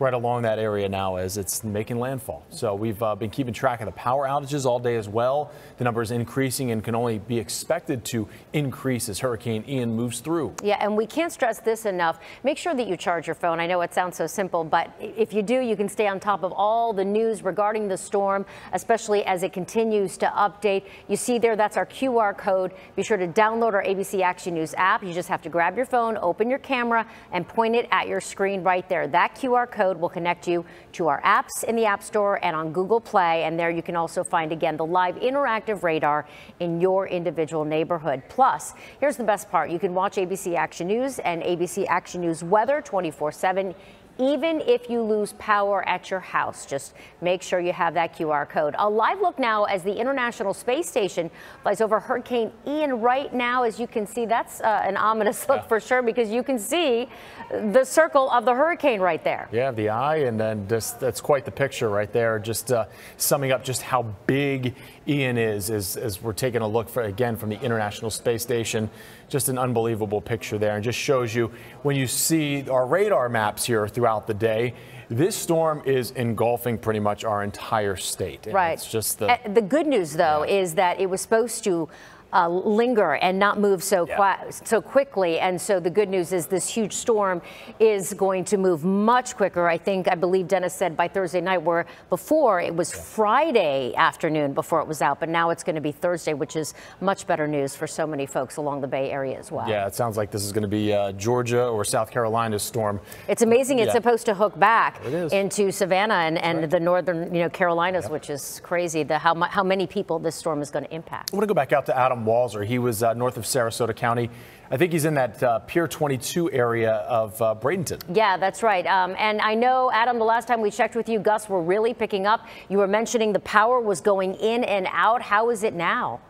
right along that area now as it's making landfall. So we've uh, been keeping track of the power outages all day as well. The number is increasing and can only be expected to increase as Hurricane Ian moves through. Yeah, and we can't stress this enough. Make sure that you charge your phone. I know it sounds so simple, but if you do, you can stay on top of all the news regarding the storm, especially as it continues to update. You see there, that's our QR code. Be sure to download our ABC Action News app. You just have to grab your phone, open your camera, and point it at your screen right there. That QR code will connect you to our apps in the App Store and on Google Play. And there you can also find, again, the live interactive radar in your individual neighborhood. Plus, here's the best part. You can watch ABC Action News and ABC Action News Weather 24 7 even if you lose power at your house. Just make sure you have that QR code. A live look now as the International Space Station flies over Hurricane Ian right now. As you can see, that's uh, an ominous look Yeah. for sure because you can see the circle of the hurricane right there. Yeah, the eye, and then just that's quite the picture right there. Just uh, summing up just how big Ian is, as, as we're taking a look for again from the International Space Station. Just an unbelievable picture there, and just shows you when you see our radar maps here throughout the day. This storm is engulfing pretty much our entire state. Right. It's just the Uh, the good news, though, is that it was supposed to uh, linger and not move so qui- so quickly. And so the good news is this huge storm is going to move much quicker. I think I believe Denis said by Thursday night, where before it was Friday afternoon before it was out, but now it's going to be Thursday, which is much better news for so many folks along the Bay Area as well. yeah. It sounds like this is going to be uh, Georgia or South Carolina's storm. It's amazing it's Yeah. supposed to hook back into Savannah and, and the northern, you know, Carolinas, which is crazy. The how how many people this storm is going to impact. I want to go back out to Adam Walser. He was uh, north of Sarasota County. I think he's in that uh, Pier 22 area of uh, Bradenton. Yeah, that's right. Um, and I know, Adam, the last time we checked with you, Gus, we're really picking up. You were mentioning the power was going in and out. How is it now?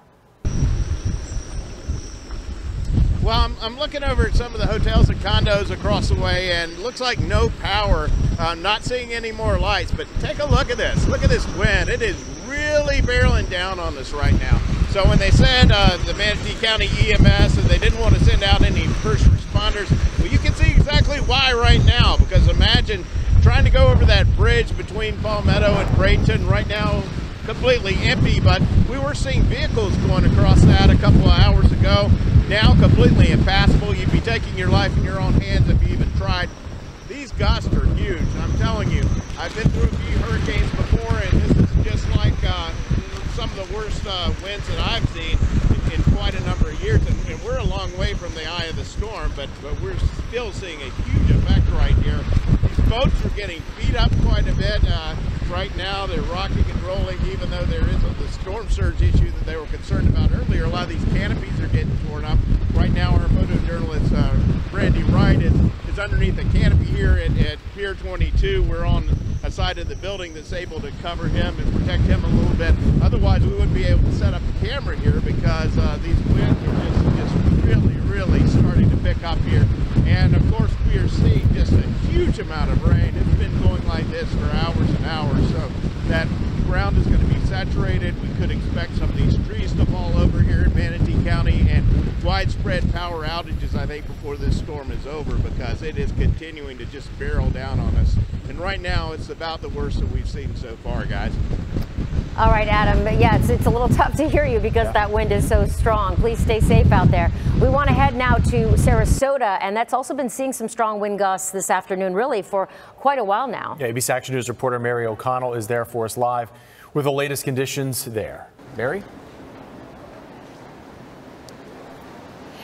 Well, I'm, I'm looking over at some of the hotels and condos across the way, and looks like no power. I'm not seeing any more lights, but take a look at this. Look at this wind. It is really barreling down on us right now. So when they said uh, the Manatee County EMS and they didn't want to send out any first responders, well, you can see exactly why right now. Because imagine trying to go over that bridge between Palmetto and Bradenton right now completely empty, but we were seeing vehicles going across that a couple of hours ago. Now completely impassable. You'd be taking your life in your own hands if you even tried. These gusts are huge. I'm telling you, I've been through a few hurricanes before, and this is just like uh, some of the worst uh, winds that I've seen in, quite a number of years. And, and we're a long way from the eye of the storm, but, but we're still seeing a huge effect right here. These boats are getting beat up quite a bit. Uh, right now, they're rocking and rolling, even though there is a, the storm surge issue that they were concerned about earlier. A lot of these canopies are getting torn up. Right now, our photojournalist, uh, Brandy Wright, is, is underneath the canopy here at, at Pier 22. We're on a side of the building that's able to cover him and protect him a little bit. Otherwise, we wouldn't be able to set up a camera here because uh, these winds are just, just really, really starting to pick up here. And of course, we are seeing just a huge amount of rain. It's been going like this for hours and hours. So that ground is going to be saturated. We could expect some of these trees to fall over here in Manatee County and widespread power outages, I think, before this storm is over because it is continuing to just barrel down on us. And right now, it's about the worst that we've seen so far, guys. All right, Adam. Yeah, it's, it's a little tough to hear you because that wind is so strong. Please stay safe out there. We want to head now to Sarasota, and that's also been seeing some strong wind gusts this afternoon, really, for quite a while now. Yeah, ABC Action News reporter Mary O'Connell is there for us live with the latest conditions there. Mary?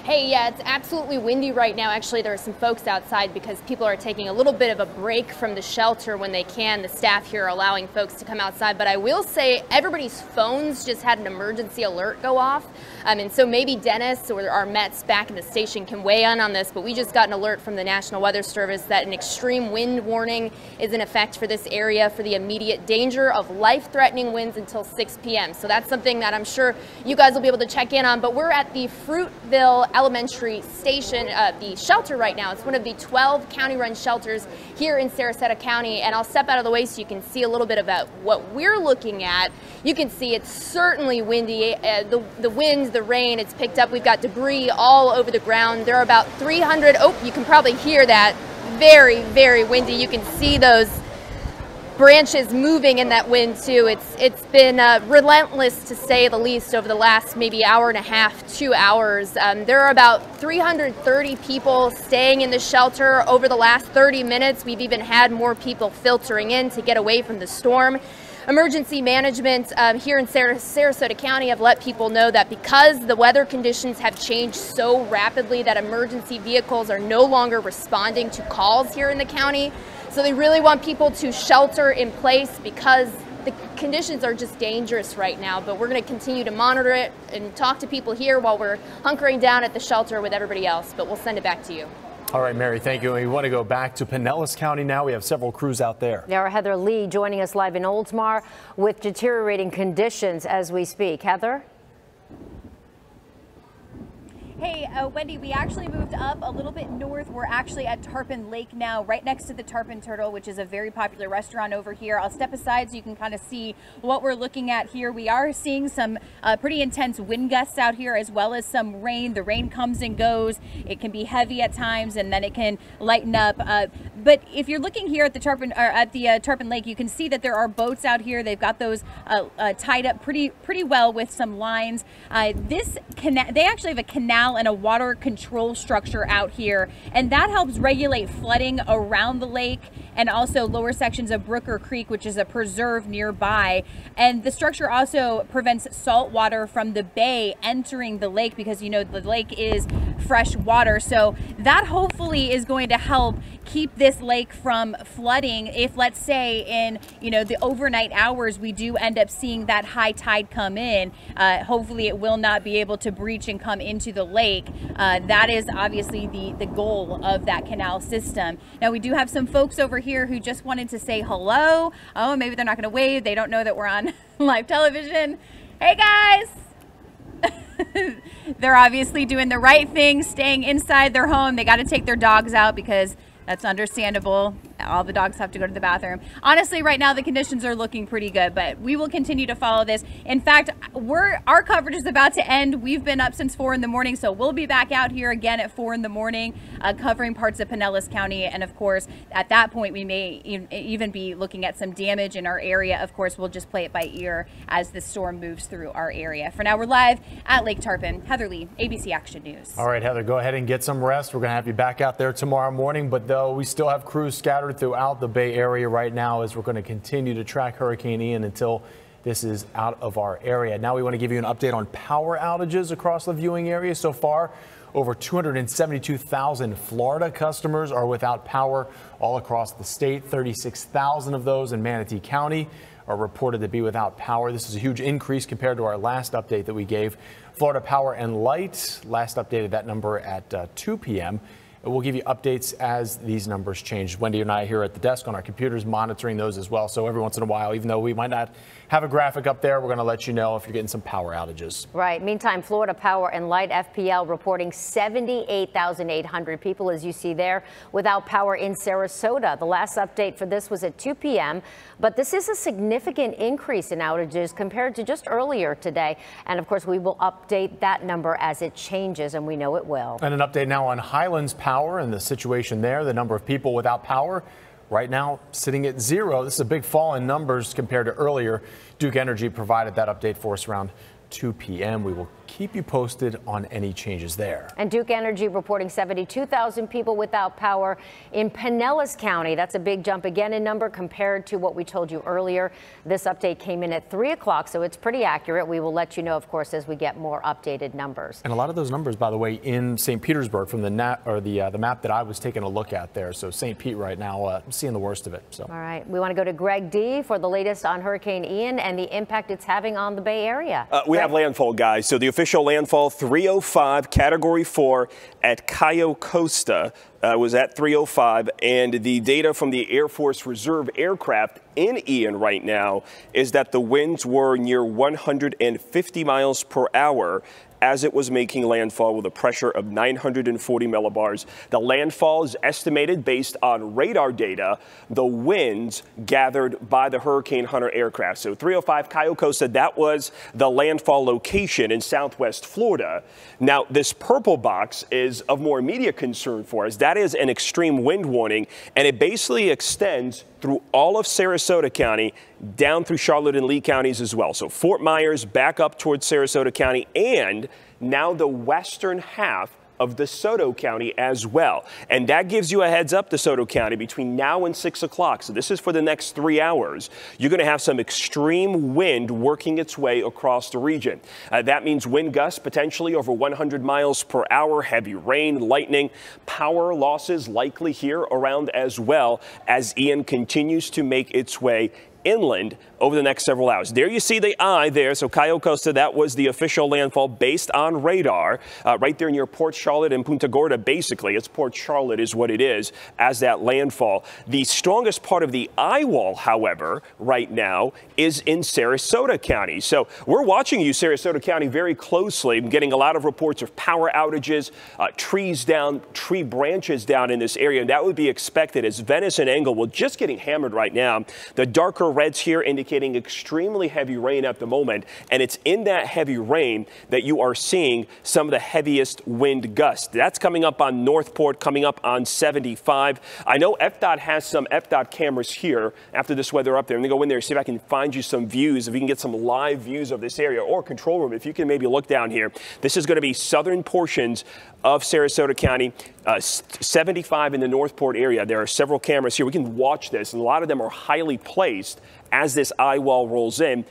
Hey, yeah, it's absolutely windy right now. Actually, there are some folks outside because people are taking a little bit of a break from the shelter when they can. The staff here are allowing folks to come outside. But I will say everybody's phones just had an emergency alert go off. Um, and so maybe Denis or our Mets back in the station can weigh in on this. But we just got an alert from the National Weather Service that an extreme wind warning is in effect for this area for the immediate danger of life threatening winds until 6 p.m. So that's something that I'm sure you guys will be able to check in on. But we're at the Fruitville Elementary Station, uh, the shelter right now. It's one of the 12 county run shelters here in Sarasota County. And I'll step out of the way so you can see a little bit about what we're looking at. You can see it's certainly windy. Uh, the, the wind, the rain, it's picked up. We've got debris all over the ground. There are about 300. Oh, you can probably hear that. Very, very windy. You can see those branches moving in that wind too. It's it's been uh, relentless to say the least over the last maybe hour and a half, two hours. Um, there are about 330 people staying in the shelter over the last 30 minutes. We've even had more people filtering in to get away from the storm. Emergency management um, here in Sar- Sarasota County have let people know that because the weather conditions have changed so rapidly that emergency vehicles are no longer responding to calls here in the county. So they really want people to shelter in place because the conditions are just dangerous right now. But we're going to continue to monitor it and talk to people here while we're hunkering down at the shelter with everybody else. But we'll send it back to you. All right, Mary, thank you. And we want to go back to Pinellas County now. We have several crews out there. Now, Heather Lee joining us live in Oldsmar with deteriorating conditions as we speak. Heather? Hey, uh, Wendy, we actually moved up a little bit north. We're actually at Tarpon Lake now, right next to the Tarpon Turtle, which is a very popular restaurant over here. I'll step aside so you can kind of see what we're looking at here. We are seeing some uh, pretty intense wind gusts out here, as well as some rain. The rain comes and goes. It can be heavy at times, and then it can lighten up. Uh, but if you're looking here at the Tarpon or at the uh, Tarpon Lake, you can see that there are boats out here. They've got those uh, uh, tied up pretty pretty well with some lines. this canal, they actually have a canal canal and a water control structure out here. And that helps regulate flooding around the lake and also lower sections of Brooker Creek, which is a preserve nearby. And the structure also prevents salt water from the bay entering the lake because, you know, the lake is fresh water. So that hopefully is going to help keep this lake from flooding. If let's say in you know the overnight hours we do end up seeing that high tide come in uh, hopefully it will not be able to breach and come into the lake. Uh, that is obviously the the goal of that canal system. Now we do have some folks over here who just wanted to say hello. Oh maybe they're not going to wave. They don't know that we're on live television. Hey guys! They're obviously doing the right thing, staying inside their home. They got to take their dogs out because that's understandable. All the dogs have to go to the bathroom. Honestly, right now the conditions are looking pretty good, but we will continue to follow this. In fact, we're our coverage is about to end. We've been up since four in the morning, so we'll be back out here again at four in the morning, uh, covering parts of Pinellas County. And of course, at that point, we may even be looking at some damage in our area. Of course, we'll just play it by ear as the storm moves through our area. For now, we're live at Lake Tarpon. Heather Lee, ABC Action News. All right, Heather, go ahead and get some rest. We're going to have you back out there tomorrow morning, but though we still have crews scattered throughout the Bay Area right now as we're going to continue to track Hurricane Ian until this is out of our area. Now we want to give you an update on power outages across the viewing area. So far, over 272,000 Florida customers are without power all across the state. 36,000 of those in Manatee County are reported to be without power. This is a huge increase compared to our last update that we gave. Florida Power and Light last updated that number at uh, 2 p.m. We'll give you updates as these numbers change. Wendy and I here at the desk on our computers monitoring those as well. So every once in a while, even though we might not have a graphic up there, we're going to let you know if you're getting some power outages. Right. Meantime, Florida Power and Light FPL reporting 78,800 people, as you see there, without power in Sarasota. The last update for this was at 2 p.m., but this is a significant increase in outages compared to just earlier today. And of course, we will update that number as it changes, and we know it will. And an update now on Highlands Power and the situation there, the number of people without power right now sitting at zero. This is a big fall in numbers compared to earlier. Duke Energy provided that update for us around 2 p.m. We will keep you posted on any changes there. And Duke Energy reporting 72,000 people without power in Pinellas County. That's a big jump again in number compared to what we told you earlier. This update came in at 3 o'clock, so it's pretty accurate. We will let you know, of course, as we get more updated numbers. And a lot of those numbers, by the way, in St. Petersburg from the nat or the uh, the map that I was taking a look at there. So St. Pete right now uh, seeing the worst of it. So. All right, we want to go to Greg Dee for the latest on Hurricane Ian and the impact it's having on the Bay Area. Uh, we have landfall, guys. So the official landfall 305, Category 4 at Cayo Costa uh, was at 305. And the data from the Air Force Reserve aircraft in Ian right now is that the winds were near 150 miles per hour as it was making landfall with a pressure of 940 millibars. The landfall is estimated based on radar data, the winds gathered by the Hurricane Hunter aircraft. So 305 Cayo said that was the landfall location in southwest Florida. Now, this purple box is of more immediate concern for us. That is an extreme wind warning, and it basically extends through all of Sarasota County down through Charlotte and Lee counties as well. So Fort Myers back up towards Sarasota County and now the western half of DeSoto County as well. And that gives you a heads up, DeSoto County, between now and 6 o'clock. So this is for the next three hours. You're going to have some extreme wind working its way across the region. Uh, that means wind gusts potentially over 100 miles per hour, heavy rain, lightning, power losses likely here around as well as Ian continues to make its way inland over the next several hours. There you see the eye there. So Cayo Costa, that was the official landfall based on radar uh, right there near Port Charlotte and Punta Gorda. Basically, it's Port Charlotte is what it is as that landfall. The strongest part of the eye wall, however, right now is in Sarasota County. So we're watching you, Sarasota County, very closely. I'm getting a lot of reports of power outages, uh, trees down, tree branches down in this area. And that would be expected as Venice and Englewood were just getting hammered right now. The darker reds here indicating extremely heavy rain at the moment. And it's in that heavy rain that you are seeing some of the heaviest wind gusts. That's coming up on North Port, coming up on 75. I know FDOT has some FDOT cameras here after this weather up there. I'm going to go in there and see if I can find you some views, if we can get some live views of this area or control room. If you can maybe look down here. This is going to be southern portions of Sarasota County, uh, 75 in the North Port area. There are several cameras here. We can watch this, and a lot of them are highly placed as this eye wall rolls in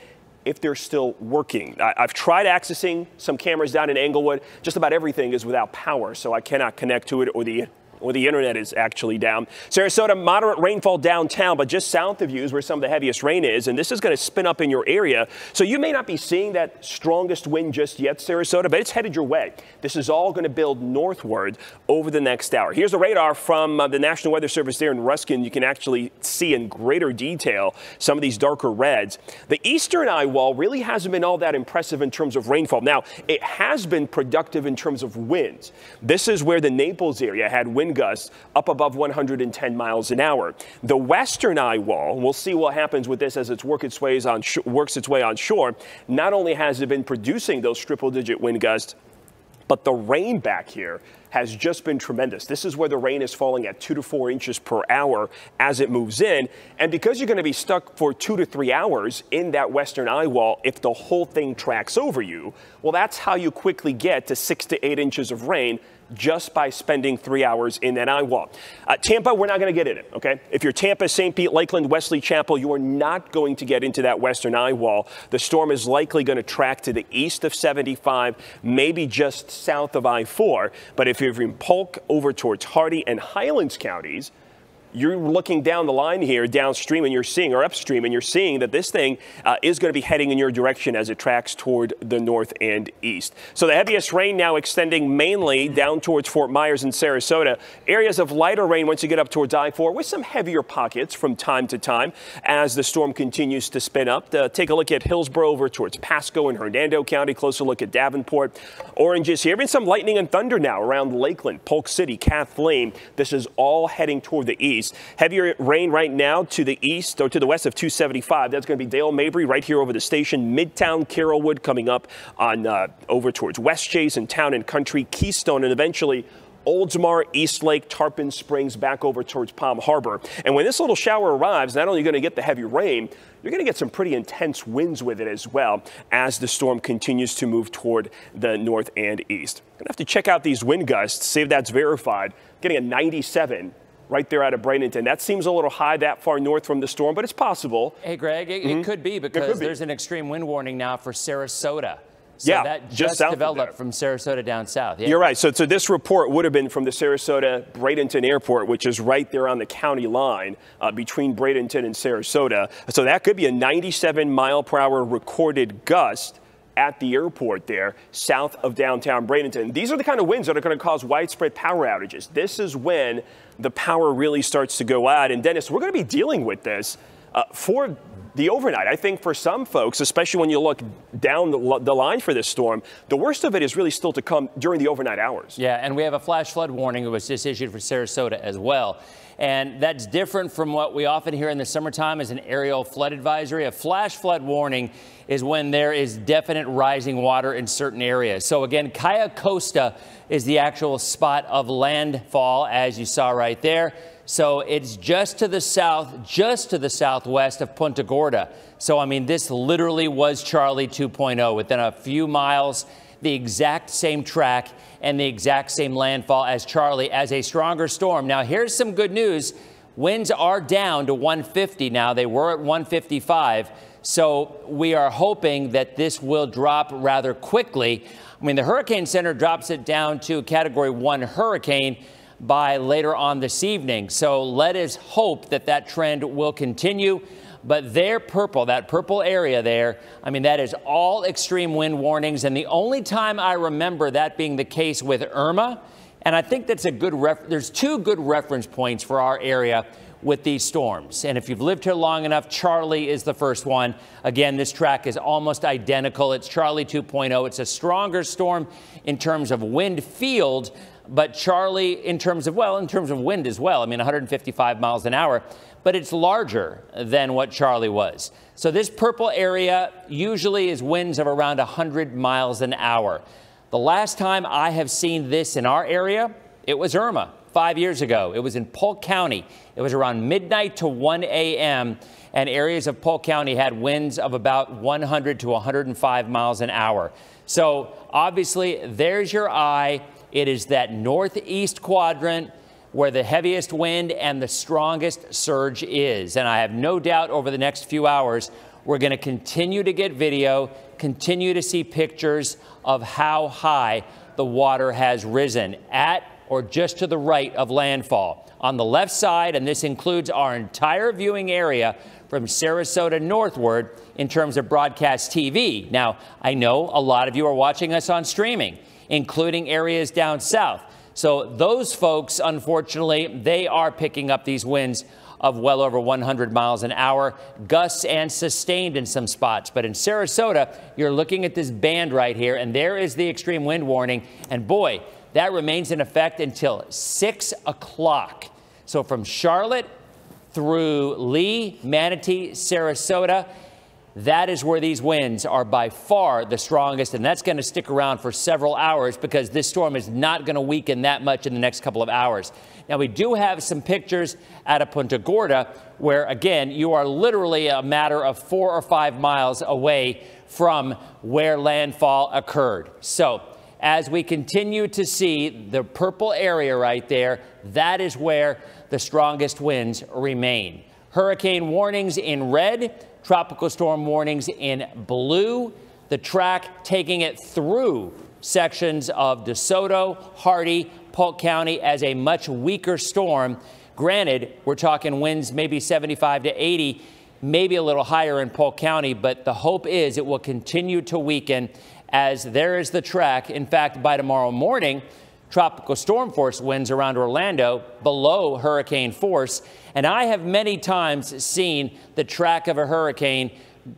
if they're still working. I, have tried accessing some cameras down in Englewood. Just about everything is without power, so I cannot connect to it or the or the internet is actually down. Sarasota, moderate rainfall downtown, but just south of you is where some of the heaviest rain is, and this is going to spin up in your area. So you may not be seeing that strongest wind just yet, Sarasota, but it's headed your way. This is all going to build northward over the next hour. Here's a radar from uh, the National Weather Service there in Ruskin. You can actually see in greater detail some of these darker reds. The eastern eye wall really hasn't been all that impressive in terms of rainfall. Now, it has been productive in terms of winds. This is where the Naples area had wind wind gusts up above 110 miles an hour. The western eye wall, we'll see what happens with this as it work its ways on works its way onshore. Not only has it been producing those triple digit wind gusts, but the rain back here has just been tremendous. This is where the rain is falling at two to four inches per hour as it moves in. And because you're going to be stuck for two to three hours in that western eye wall, if the whole thing tracks over you, well, that's how you quickly get to six to eight inches of rain just by spending three hours in that eye wall. Uh, Tampa, we're not going to get in it, okay? If you're Tampa, St. Pete, Lakeland, Wesley Chapel, you are not going to get into that western eye wall. The storm is likely going to track to the east of 75, maybe just south of I 4. But if you're from Polk over towards Hardee and Highlands counties, you're looking down the line here, downstream, and you're seeing, or upstream, and you're seeing that this thing uh, is going to be heading in your direction as it tracks toward the north and east. So the heaviest rain now extending mainly down towards Fort Myers and Sarasota. Areas of lighter rain once you get up towards I-4 with some heavier pockets from time to time as the storm continues to spin up. Uh, take a look at Hillsborough over towards Pasco and Hernando County. Closer look at Davenport. Oranges here. Even some lightning and thunder now around Lakeland, Polk City, Kathleen. This is all heading toward the east east. Heavier rain right now to the east or to the west of 275. That's going to be Dale Mabry right here over the station. Midtown Carrollwood coming up on uh, over towards Westchase and Town and Country, Keystone, and eventually Oldsmar, Eastlake, Tarpon Springs, back over towards Palm Harbor. And when this little shower arrives, not only are you going to get the heavy rain, you're going to get some pretty intense winds with it as well as the storm continues to move toward the north and east. Going to have to check out these wind gusts, see if that's verified. Getting a 97 right there out of Bradenton. That seems a little high that far north from the storm, but it's possible. Hey, Greg, it, mm-hmm. it could be because could be. there's an extreme wind warning now for Sarasota. So yeah, that just, just developed from Sarasota down south. Yeah. You're right. So, so this report would have been from the Sarasota Bradenton Airport, which is right there on the county line uh, between Bradenton and Sarasota. So that could be a 97 mile per hour recorded gust at the airport there south of downtown Bradenton. These are the kind of winds that are going to cause widespread power outages. This is when the power really starts to go out. And Denis, we're going to be dealing with this uh, for the overnight. I think for some folks, especially when you look down the, the, line for this storm, the worst of it is really still to come during the overnight hours. Yeah, and we have a flash flood warning that was just issued for Sarasota as well. And that's different from what we often hear in the summertime as an areal flood advisory. A flash flood warning is when there is definite rising water in certain areas. So again, Cayo Costa is the actual spot of landfall, as you saw right there. So it's just to the south, just to the southwest of Punta Gorda. So, I mean, this literally was Charley 2.0 within a few miles, the exact same track and the exact same landfall as Charley as a stronger storm. Now, here's some good news. Winds are down to 150 now. They were at 155. So we are hoping that this will drop rather quickly. I mean, the Hurricane Center drops it down to category one hurricane. by later on this evening. So let us hope that that trend will continue. But their purple, that purple area there, I mean, that is all extreme wind warnings. And the only time I remember that being the case with Irma, and I think that's a good, ref- there's two good reference points for our area with these storms. And if you've lived here long enough, Charley is the first one. Again, this track is almost identical. It's Charley 2.0. It's a stronger storm in terms of wind field, but Charley in terms of, well, in terms of wind as well. I mean, 155 miles an hour, but it's larger than what Charley was. So this purple area usually is winds of around 100 miles an hour. The last time I have seen this in our area, it was Irma five years ago. It was in Polk County. It was around midnight to 1 a.m., and areas of Polk County had winds of about 100 to 105 miles an hour. So obviously, there's your eye. It is that northeast quadrant where the heaviest wind and the strongest surge is. And I have no doubt over the next few hours, we're going to continue to get video, continue to see pictures of how high the water has risen at or just to the right of landfall. On the left side, and this includes our entire viewing area from Sarasota northward in terms of broadcast TV. Now, I know a lot of you are watching us on streaming, including areas down south. So those folks, unfortunately, they are picking up these winds of well over 100 miles an hour, gusts and sustained in some spots. But in Sarasota, you're looking at this band right here, and there is the extreme wind warning. And boy, that remains in effect until 6 o'clock. So from Charlotte through Lee, Manatee, Sarasota, that is where these winds are by far the strongest, and that's going to stick around for several hours because this storm is not going to weaken that much in the next couple of hours. Now, we do have some pictures out of Punta Gorda where, again, you are literally a matter of four or five miles away from where landfall occurred. So, as we continue to see the purple area right there, that is where the strongest winds remain. Hurricane warnings in red, tropical storm warnings in blue. The track taking it through sections of DeSoto, Hardee, Polk County as a much weaker storm. Granted, we're talking winds maybe 75 to 80, maybe a little higher in Polk County, but the hope is it will continue to weaken as there is the track. In fact, by tomorrow morning, tropical storm force winds around Orlando below hurricane force. And I have many times seen the track of a hurricane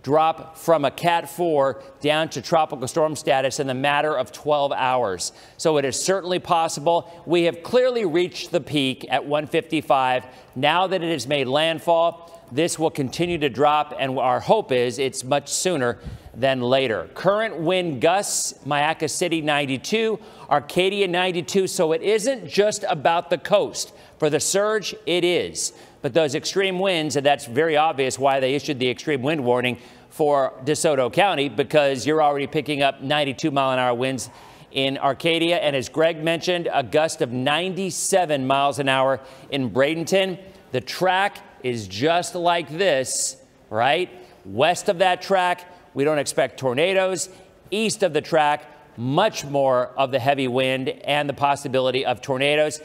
drop from a Cat 4 down to tropical storm status in the matter of 12 hours. So it is certainly possible. We have clearly reached the peak at 155. Now that it has made landfall, this will continue to drop, and our hope is it's much sooner than later. Current wind gusts, Myakka City 92, Arcadia 92. So it isn't just about the coast. For the surge, it is. But those extreme winds, and that's very obvious why they issued the extreme wind warning for DeSoto County, because you're already picking up 92 mile an hour winds in Arcadia. And as Greg mentioned, a gust of 97 miles an hour in Bradenton. The track is just like this, right? West of that track, we don't expect tornadoes. East of the track, much more of the heavy wind and the possibility of tornadoes.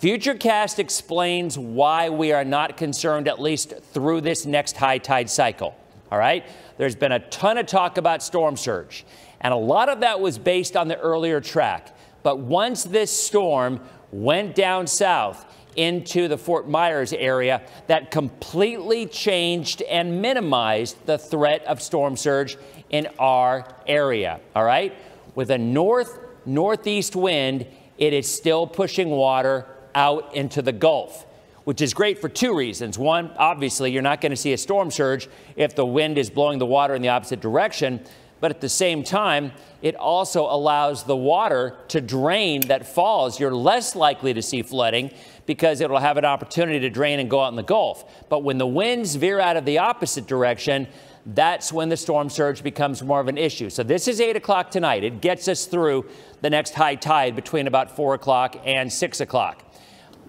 Futurecast explains why we are not concerned, at least through this next high tide cycle. All right? There's been a ton of talk about storm surge, and a lot of that was based on the earlier track. But once this storm went down south, into the Fort Myers area that completely changed and minimized the threat of storm surge in our area. All right? With a north northeast wind, it is still pushing water out into the Gulf, which is great for two reasons. One, obviously, you're not going to see a storm surge if the wind is blowing the water in the opposite direction. But at the same time, it also allows the water to drain that falls. You're less likely to see flooding because it'll have an opportunity to drain and go out in the Gulf. But when the winds veer out of the opposite direction, that's when the storm surge becomes more of an issue. So this is 8 o'clock tonight. It gets us through the next high tide between about 4 o'clock and 6 o'clock.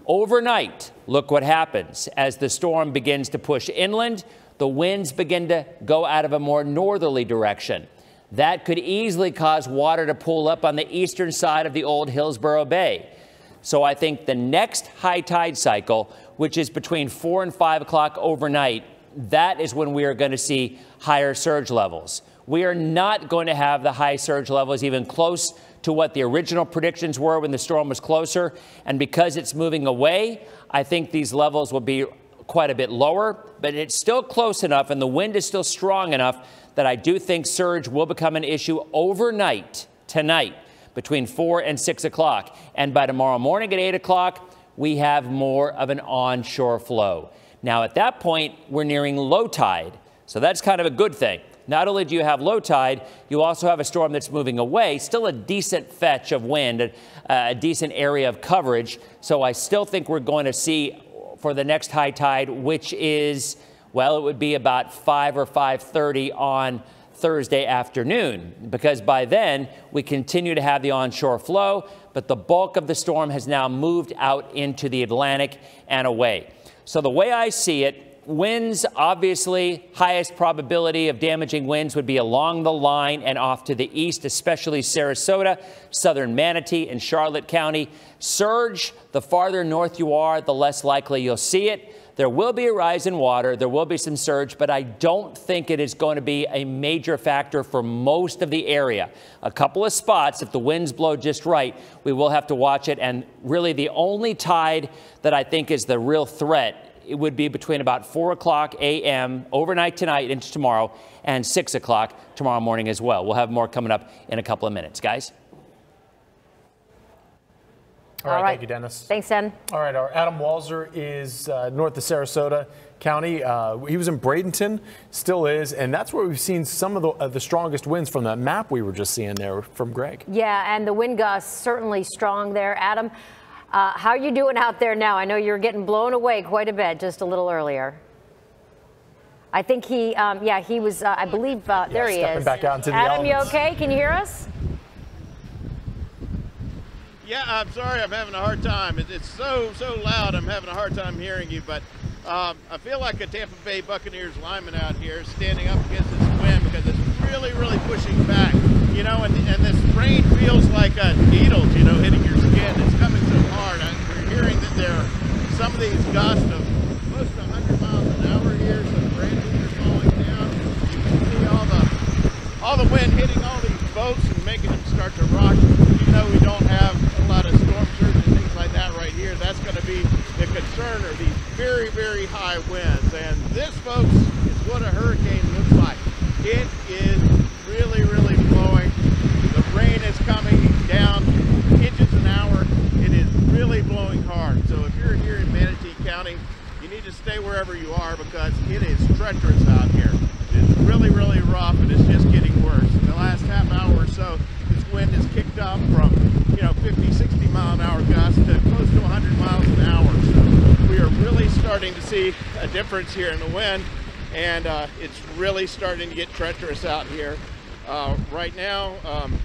Overnight, look what happens. As the storm begins to push inland, the winds begin to go out of a more northerly direction. That could easily cause water to pool up on the eastern side of the old Hillsborough Bay. So I think the next high tide cycle, which is between 4 and 5 o'clock overnight, that is when we are going to see higher surge levels. We are not going to have the high surge levels even close to what the original predictions were when the storm was closer. And because it's moving away, I think these levels will be quite a bit lower, but it's still close enough and the wind is still strong enough that I do think surge will become an issue overnight tonight between 4 and 6 o'clock. And by tomorrow morning at 8 o'clock, we have more of an onshore flow. Now, at that point, we're nearing low tide. So that's kind of a good thing. Not only do you have low tide, you also have a storm that's moving away, still a decent fetch of wind, a, a decent area of coverage. So I still think we're going to see for the next high tide, which is, well, it would be about 5 or 5.30 on Thursday afternoon, because by then we continue to have the onshore flow, but the bulk of the storm has now moved out into the Atlantic and away. So the way I see it, winds, obviously, highest probability of damaging winds would be along the line and off to the east, especially Sarasota, southern Manatee, and Charlotte County. Surge, the farther north you are, the less likely you'll see it. There will be a rise in water, there will be some surge, but I don't think it is going to be a major factor for most of the area. A couple of spots, if the winds blow just right, we will have to watch it. And really, the only tide that I think is the real threat it would be between about 4 o'clock a.m. overnight tonight into tomorrow and 6 o'clock tomorrow morning as well. We'll have more coming up in a couple of minutes. Guys? All right, All right. thank you, Denis. Thanks, Den. All right, our Adam Walser is uh, north of Sarasota County. Uh, he was in Bradenton, still is, and that's where we've seen some of the, uh, the strongest winds from that map we were just seeing there from Greg. Yeah, and the wind gusts certainly strong there. Adam, uh, how are you doing out there now? I know you're getting blown away quite a bit just a little earlier. I think he, um, yeah, he was, uh, I believe, uh, yeah, there he is. Back out into the Adam, elements. you okay? Can you hear us? Yeah, I'm sorry, I'm having a hard time. It's so, so loud, I'm having a hard time hearing you, but um, I feel like a Tampa Bay Buccaneers lineman out here standing up against this wind because it's really, really pushing back. You know, and, and this rain feels like a needle, you know, hitting your skin. It's coming hard. I, we're hearing that there are some of these gusts of close to 100 miles an hour here. Some branches are falling down. You can see all the all the wind hitting all these boats and making them start to rock. You know, we don't have a lot of storm surge and things like that right here. That's going to be the concern are these very, very high winds. And this, folks, is what a hurricane looks like. It is really, really blowing. The rain is coming down inches an hour. It is really blowing hard. So if you're here in Manatee County, you need to stay wherever you are because it is treacherous out here. It's really, really rough and it's just getting worse. In the last half hour or so, this wind has kicked up from, you know, 50, 60 mile an hour gusts to close to 100 miles an hour. So we are really starting to see a difference here in the wind and uh, it's really starting to get treacherous out here. Uh, right now, um,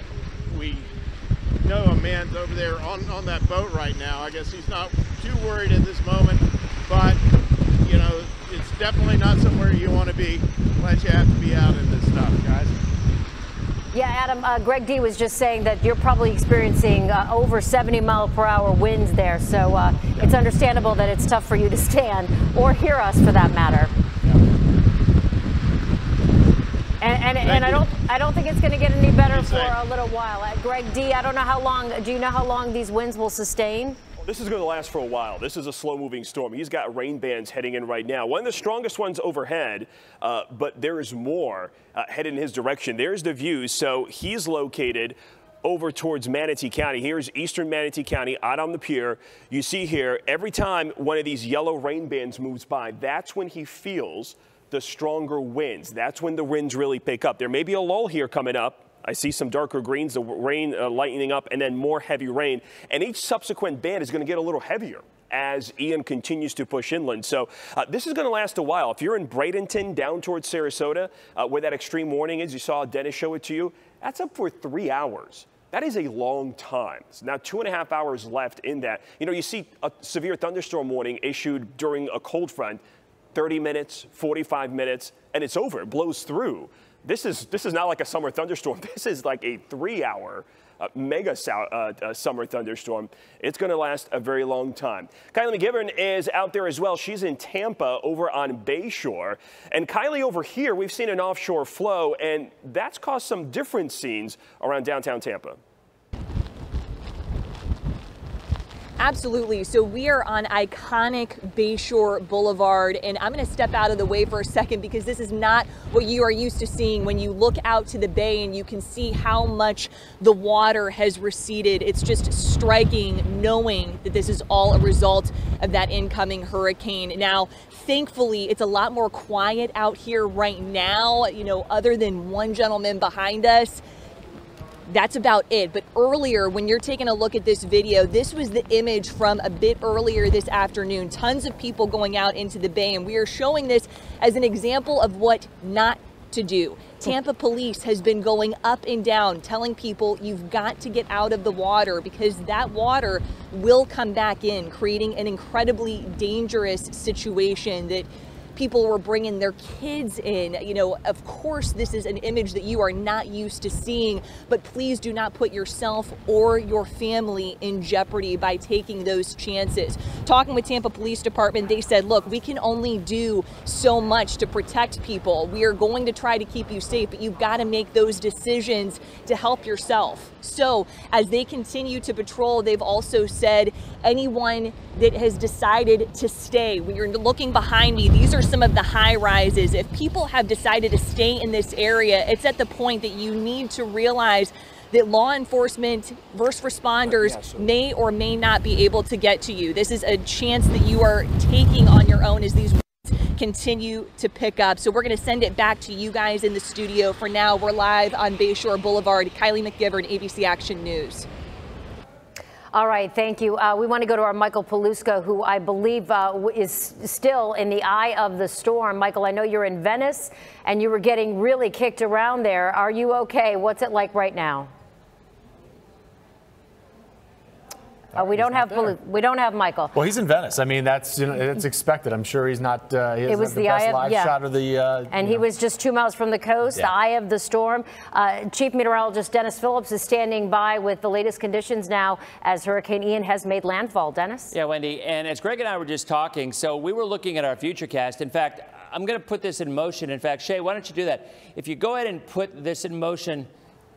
we know a man's over there on, on that boat right now. I guess he's not too worried at this moment, but you know, it's definitely not somewhere you want to be unless you have to be out in this stuff, guys. Yeah, Adam, uh, Greg Dee was just saying that you're probably experiencing uh, over 70 mile per hour winds there. So uh, it's understandable that it's tough for you to stand or hear us for that matter. And, and, and I don't I don't think it's going to get any better for a little while. Uh, Greg Dee, I don't know how long. Do you know how long these winds will sustain? This is going to last for a while. This is a slow-moving storm. He's got rain bands heading in right now. One of the strongest ones overhead, uh, but there is more uh, headed in his direction. There's the view. So he's located over towards Manatee County. Here's eastern Manatee County out on the pier. You see here, every time one of these yellow rain bands moves by, that's when he feels the stronger winds. That's when the winds really pick up. There may be a lull here coming up. I see some darker greens, the rain uh, lightening up, and then more heavy rain. And each subsequent band is going to get a little heavier as Ian continues to push inland. So uh, this is going to last a while. If you're in Bradenton down towards Sarasota, uh, where that extreme warning is, you saw Denis show it to you, that's up for three hours. That is a long time. So now two and a half hours left in that. You know, you see a severe thunderstorm warning issued during a cold front. 30 minutes, 45 minutes, and it's over. It blows through. this is this is not like a summer thunderstorm. This is like a three-hour uh, mega uh, uh, summer thunderstorm. It's going to last a very long time. Kylie McGivern is out there as well. She's in Tampa over on Bayshore. And Kylie, over here, we've seen an offshore flow, and that's caused some different scenes around downtown Tampa. Absolutely. So we are on iconic Bayshore Boulevard, and I'm going to step out of the way for a second because this is not what you are used to seeing when you look out to the bay and you can see how much the water has receded. It's just striking knowing that this is all a result of that incoming hurricane. Now, thankfully, it's a lot more quiet out here right now, you know, other than one gentleman behind us that's about it. But earlier, when you're taking a look at this video, this was the image from a bit earlier this afternoon. Tons of people going out into the bay, and we are showing this as an example of what not to do. Tampa police has been going up and down telling people you've got to get out of the water because that water will come back in, creating an incredibly dangerous situation that people were bringing their kids in. You know, of course, this is an image that you are not used to seeing, but please do not put yourself or your family in jeopardy by taking those chances. Talking with Tampa Police Department, they said, look, we can only do so much to protect people. We are going to try to keep you safe, but you've got to make those decisions to help yourself. So, as they continue to patrol, they've also said anyone that has decided to stay, when you're looking behind me, these are some of the high rises. If people have decided to stay in this area, it's at the point that you need to realize that law enforcement, first responders may or may not be able to get to you. This is a chance that you are taking on your own as these continue to pick up. So we're going to send it back to you guys in the studio. For now, we're live on Bayshore Boulevard. Kylie McGivern, ABC Action News. All right, thank you. Uh, we want to go to our Michael Paluska, who I believe uh, is still in the eye of the storm. Michael, I know you're in Venice and you were getting really kicked around there. Are you okay? What's it like right now? Uh, we don't have we don't have Michael. Well, he's in Venice. I mean, that's you know, it's expected. I'm sure he's not. Uh, he it was the, the best eye of, live yeah. shot of the. Uh, and he know. was just two miles from the coast, Yeah. the eye of the storm. Uh, Chief Meteorologist Denis Phillips is standing by with the latest conditions now as Hurricane Ian has made landfall. Denis. Yeah, Wendy. And as Greg and I were just talking, so we were looking at our future cast. In fact, I'm going to put this in motion. In fact, Shay, why don't you do that? If you go ahead and put this in motion,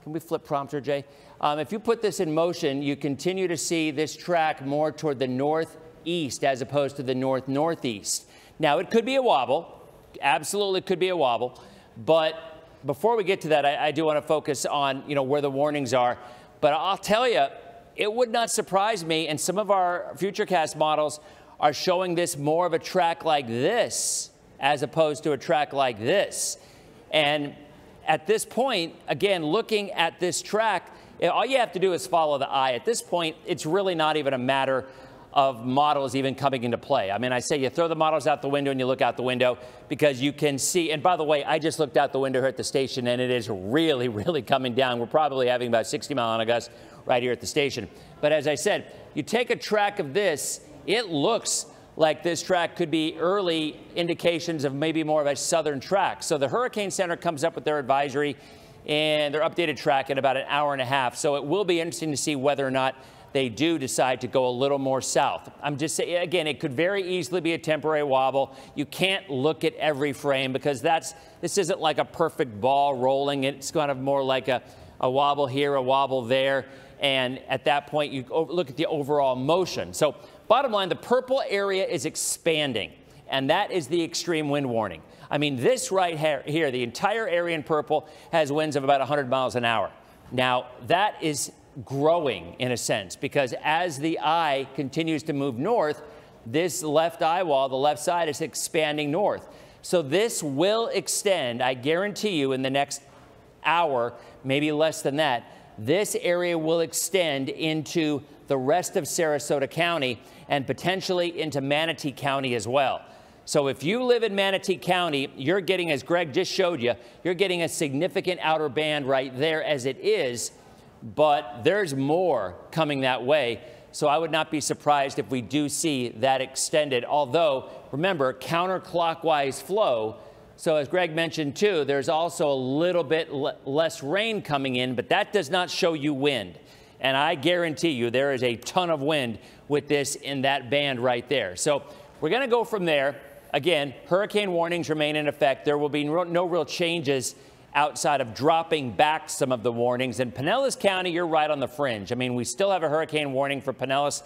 can we flip prompter, Jay? Um, if you put this in motion, you continue to see this track more toward the northeast as opposed to the north northeast. Now, it could be a wobble. Absolutely could be a wobble. But before we get to that, I, I do want to focus on you know where the warnings are. But I'll tell you, it would not surprise me, and some of our futurecast models are showing this more of a track like this as opposed to a track like this. And at this point, again, looking at this track, all you have to do is follow the eye. At this point, it's really not even a matter of models even coming into play. I mean, I say you throw the models out the window and you look out the window because you can see. And by the way, I just looked out the window here at the station and it is really, really coming down. We're probably having about 60 mile an hour gusts right here at the station. But as I said, you take a track of this, it looks like this track could be early indications of maybe more of a southern track. So the Hurricane Center comes up with their advisory and their updated track in about an hour and a half. So it will be interesting to see whether or not they do decide to go a little more south. I'm just saying, again, it could very easily be a temporary wobble. You can't look at every frame because that's this isn't like a perfect ball rolling. It's kind of more like a, a wobble here, a wobble there. And at that point, you look at the overall motion. So bottom line, the purple area is expanding, and that is the extreme wind warning. I mean, this right here, the entire area in purple has winds of about 100 miles an hour. Now, that is growing in a sense because as the eye continues to move north, this left eye wall, the left side, is expanding north. So this will extend, I guarantee you, in the next hour, maybe less than that, this area will extend into the rest of Sarasota County and potentially into Manatee County as well. So if you live in Manatee County, you're getting, as Greg just showed you, you're getting a significant outer band right there as it is, but there's more coming that way. So I would not be surprised if we do see that extended. Although, remember, counterclockwise flow So as Greg mentioned too, there's also a little bit less rain coming in, but that does not show you wind. And I guarantee you there is a ton of wind with this in that band right there. So we're going to go from there. Again, hurricane warnings remain in effect. There will be no, real changes outside of dropping back some of the warnings. In Pinellas County, you're right on the fringe. I mean, we still have a hurricane warning for Pinellas.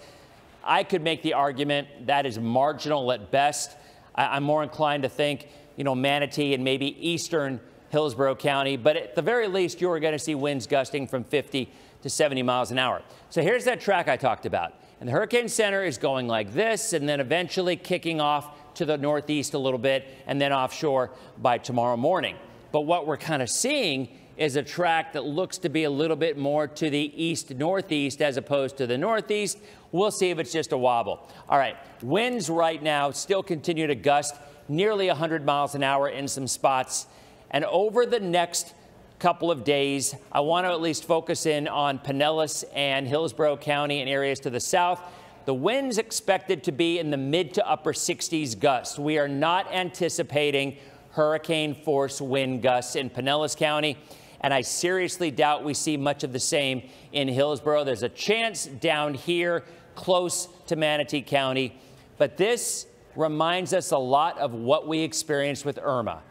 I could make the argument that is marginal at best. I, am more inclined to think, you know, Manatee and maybe eastern Hillsborough County, but at the very least, you're going to see winds gusting from 50 to 70 miles an hour. So here's that track I talked about. And the Hurricane Center is going like this and then eventually kicking off to the northeast a little bit and then offshore by tomorrow morning. But what we're kind of seeing is a track that looks to be a little bit more to the east northeast as opposed to the northeast. We'll see if it's just a wobble. All right, winds right now still continue to gust nearly 100 miles an hour in some spots. And over the next couple of days, I want to at least focus in on Pinellas and Hillsborough County and areas to the south. The winds expected to be in the mid to upper 60s gusts. We are not anticipating hurricane force wind gusts in Pinellas County. And I seriously doubt we see much of the same in Hillsborough. There's a chance down here close to Manatee County. But this reminds us a lot of what we experienced with Irma.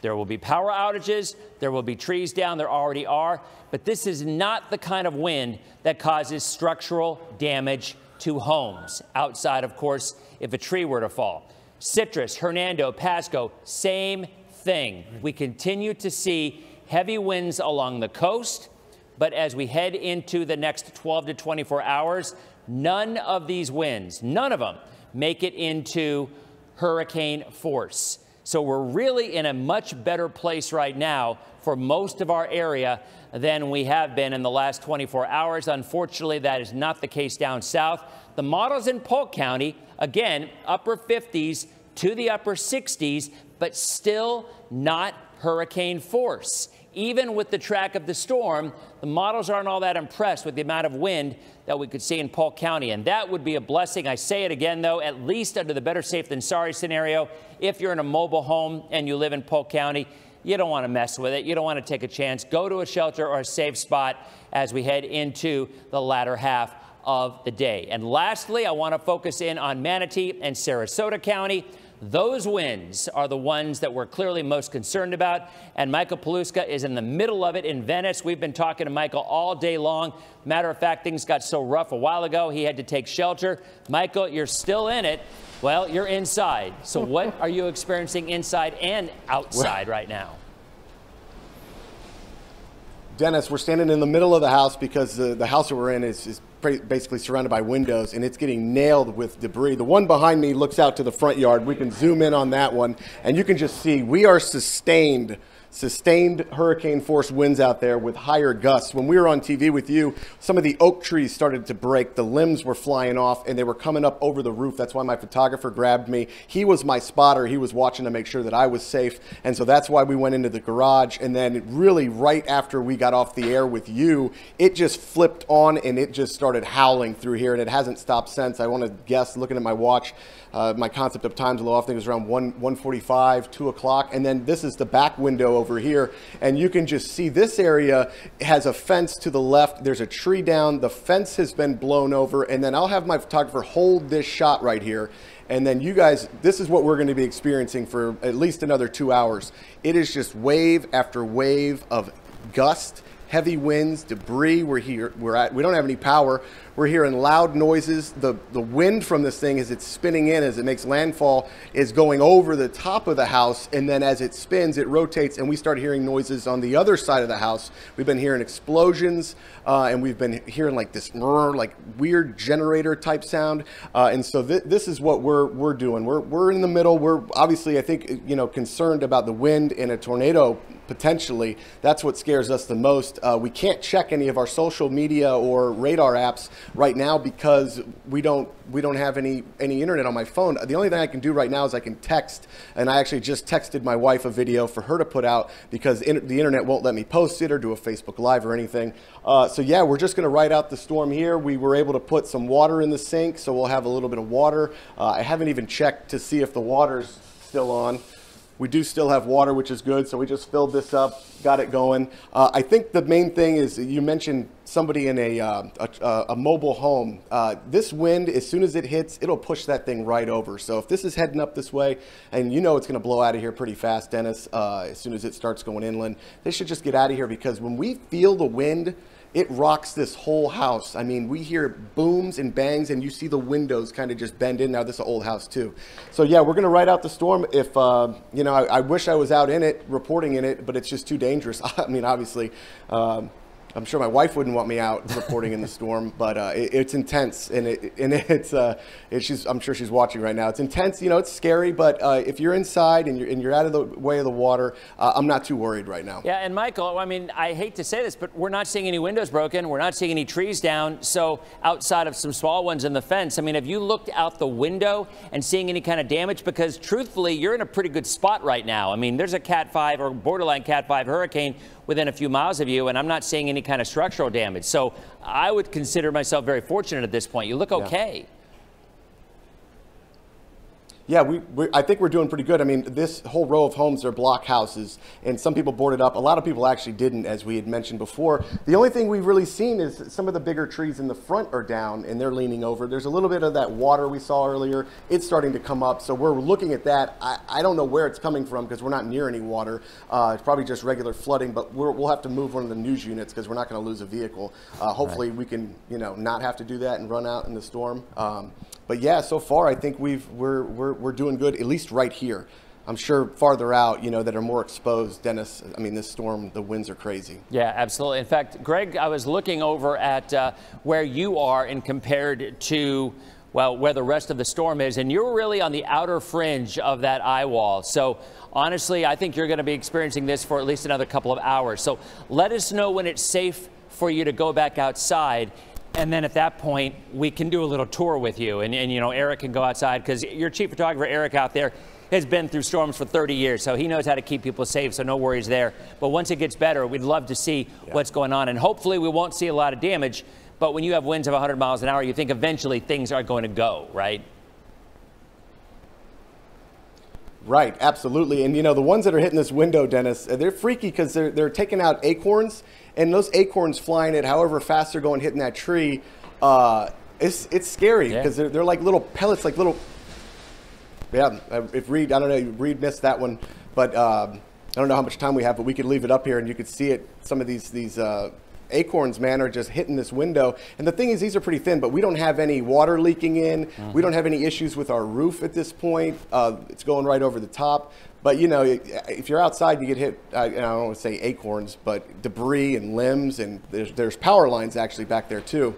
There will be power outages. There will be trees down. There already are. But this is not the kind of wind that causes structural damage to homes, outside, of course, if a tree were to fall. Citrus, Hernando, Pasco, same thing. We continue to see heavy winds along the coast, but as we head into the next 12 to 24 hours, none of these winds, none of them, make it into hurricane force. So we're really in a much better place right now for most of our area than we have been in the last 24 hours. Unfortunately, that is not the case down south. The models in Polk County, again, upper 50s to the upper 60s, but still not hurricane force. Even with the track of the storm, the models aren't all that impressed with the amount of wind that we could see in Polk County. And that would be a blessing. I say it again, though, at least under the better safe than sorry scenario. If you're in a mobile home and you live in Polk County, you don't want to mess with it. You don't want to take a chance. Go to a shelter or a safe spot as we head into the latter half of the day. And lastly, I want to focus in on Manatee and Sarasota County. Those wins are the ones that we're clearly most concerned about. And Michael Paluska is in the middle of it in Venice. We've been talking to Michael all day long. Matter of fact, things got so rough a while ago, he had to take shelter. Michael, you're still in it. Well, you're inside. So, what are you experiencing inside and outside right now? Denis, we're standing in the middle of the house because the, the house that we're in is, is basically surrounded by windows and it's getting nailed with debris. The one behind me looks out to the front yard. We can zoom in on that one and you can just see we are sustained sustained hurricane force winds out there with higher gusts. When we were on TV with you, some of the oak trees started to break. The limbs were flying off and they were coming up over the roof. That's why my photographer grabbed me. He was my spotter. He was watching to make sure that I was safe. And so that's why we went into the garage. And then really right after we got off the air with you, it just flipped on and it just started howling through here and it hasn't stopped since. I want to guess, looking at my watch, uh, my concept of time's off. I think it was around 1, 145, 2 o'clock. And then this is the back window over here. And you can just see this area has a fence to the left. There's a tree down. The fence has been blown over. And then I'll have my photographer hold this shot right here. And then you guys, this is what we're going to be experiencing for at least another two hours. It is just wave after wave of gust heavy winds, debris. We're here. We're at. We don't have any power. We're hearing loud noises. The the wind from this thing as it's spinning in, as it makes landfall, is going over the top of the house, and then as it spins, it rotates, and we start hearing noises on the other side of the house. We've been hearing explosions, uh, and we've been hearing like this like weird generator type sound. Uh, and so th this is what we're we're doing. We're we're in the middle. We're obviously, I think, you know, concerned about the wind and a tornado potentially. That's what scares us the most. Uh, we can't check any of our social media or radar apps right now because we don't we don't have any any internet on my phone. The only thing I can do right now is I can text, and I actually just texted my wife a video for her to put out because in, the internet won't let me post it or do a Facebook Live or anything. Uh, so yeah, we're just going to ride out the storm here. We were able to put some water in the sink, so we'll have a little bit of water. Uh, I haven't even checked to see if the water's still on. We do still have water, which is good. So we just filled this up, got it going. Uh, I think the main thing is you mentioned somebody in a, uh, a, a, mobile home. Uh, this wind, as soon as it hits, it'll push that thing right over. So if this is heading up this way, and you know it's going to blow out of here pretty fast, Denis, uh, as soon as it starts going inland, they should just get out of here because when we feel the wind, it rocks this whole house. I mean, we hear booms and bangs, and you see the windows kind of just bend in. Now, this is an old house, too. So, yeah, we're going to ride out the storm. If, uh, you know, I, I, wish I was out in it, reporting in it, but it's just too dangerous. I mean, obviously, um, I'm sure my wife wouldn't want me out reporting in the storm, but uh, it, it's intense, and it and it's uh, it, she's I'm sure she's watching right now. It's intense, you know. It's scary, but uh, if you're inside and you're and you're out of the way of the water, uh, I'm not too worried right now. Yeah, and Michael, I mean, I hate to say this, but we're not seeing any windows broken. We're not seeing any trees down. So outside of some small ones in the fence, I mean, have you looked out the window and seeing any kind of damage? Because truthfully, you're in a pretty good spot right now. I mean, there's a Cat 5 or borderline Cat 5 hurricane within a few miles of you, and I'm not seeing any kind of structural damage. So I would consider myself very fortunate at this point. You look okay. Yeah. Yeah, we, we, I think we're doing pretty good. I mean, this whole row of homes are block houses, and some people boarded up. A lot of people actually didn't, as we had mentioned before. The only thing we've really seen is some of the bigger trees in the front are down, and they're leaning over. There's a little bit of that water we saw earlier. It's starting to come up, so we're looking at that. I, I don't know where it's coming from because we're not near any water. Uh, it's probably just regular flooding, but we will have to move one of the news units because we're not going to lose a vehicle. Uh, hopefully, right. we can, you know, not have to do that and run out in the storm. Um, but yeah, so far I think we've we're we're we're doing good at least right here. I'm sure farther out, you know, that are more exposed, Denis. I mean, this storm, the winds are crazy. Yeah, absolutely. In fact, Greg, I was looking over at uh, where you are and compared to, well, where the rest of the storm is, and you're really on the outer fringe of that eye wall. So honestly, I think you're going to be experiencing this for at least another couple of hours. So let us know when it's safe for you to go back outside and then at that point, we can do a little tour with you. And, and you know, Eric can go outside because your chief photographer, Eric, out there has been through storms for 30 years, so he knows how to keep people safe, so no worries there. But once it gets better, we'd love to see yeah. what's going on. And hopefully, we won't see a lot of damage. But when you have winds of 100 miles an hour, you think eventually things are going to go, right? Right, absolutely. And you know, the ones that are hitting this window, Denis, they're freaky because they're, they're taking out acorns and those acorns flying at however fast they're going hitting that tree, uh, it's it's scary because yeah. they're, they're like little pellets, like little. Yeah, if Reed, I don't know, Reed missed that one, but um, I don't know how much time we have, but we could leave it up here and you could see it. Some of these these. Uh, acorns, man, are just hitting this window. And the thing is, these are pretty thin, but we don't have any water leaking in. Mm-hmm. We don't have any issues with our roof at this point. Uh, it's going right over the top. But you know, if you're outside, you get hit. I, I don't want to say acorns, but debris and limbs, and there's there's power lines actually back there too.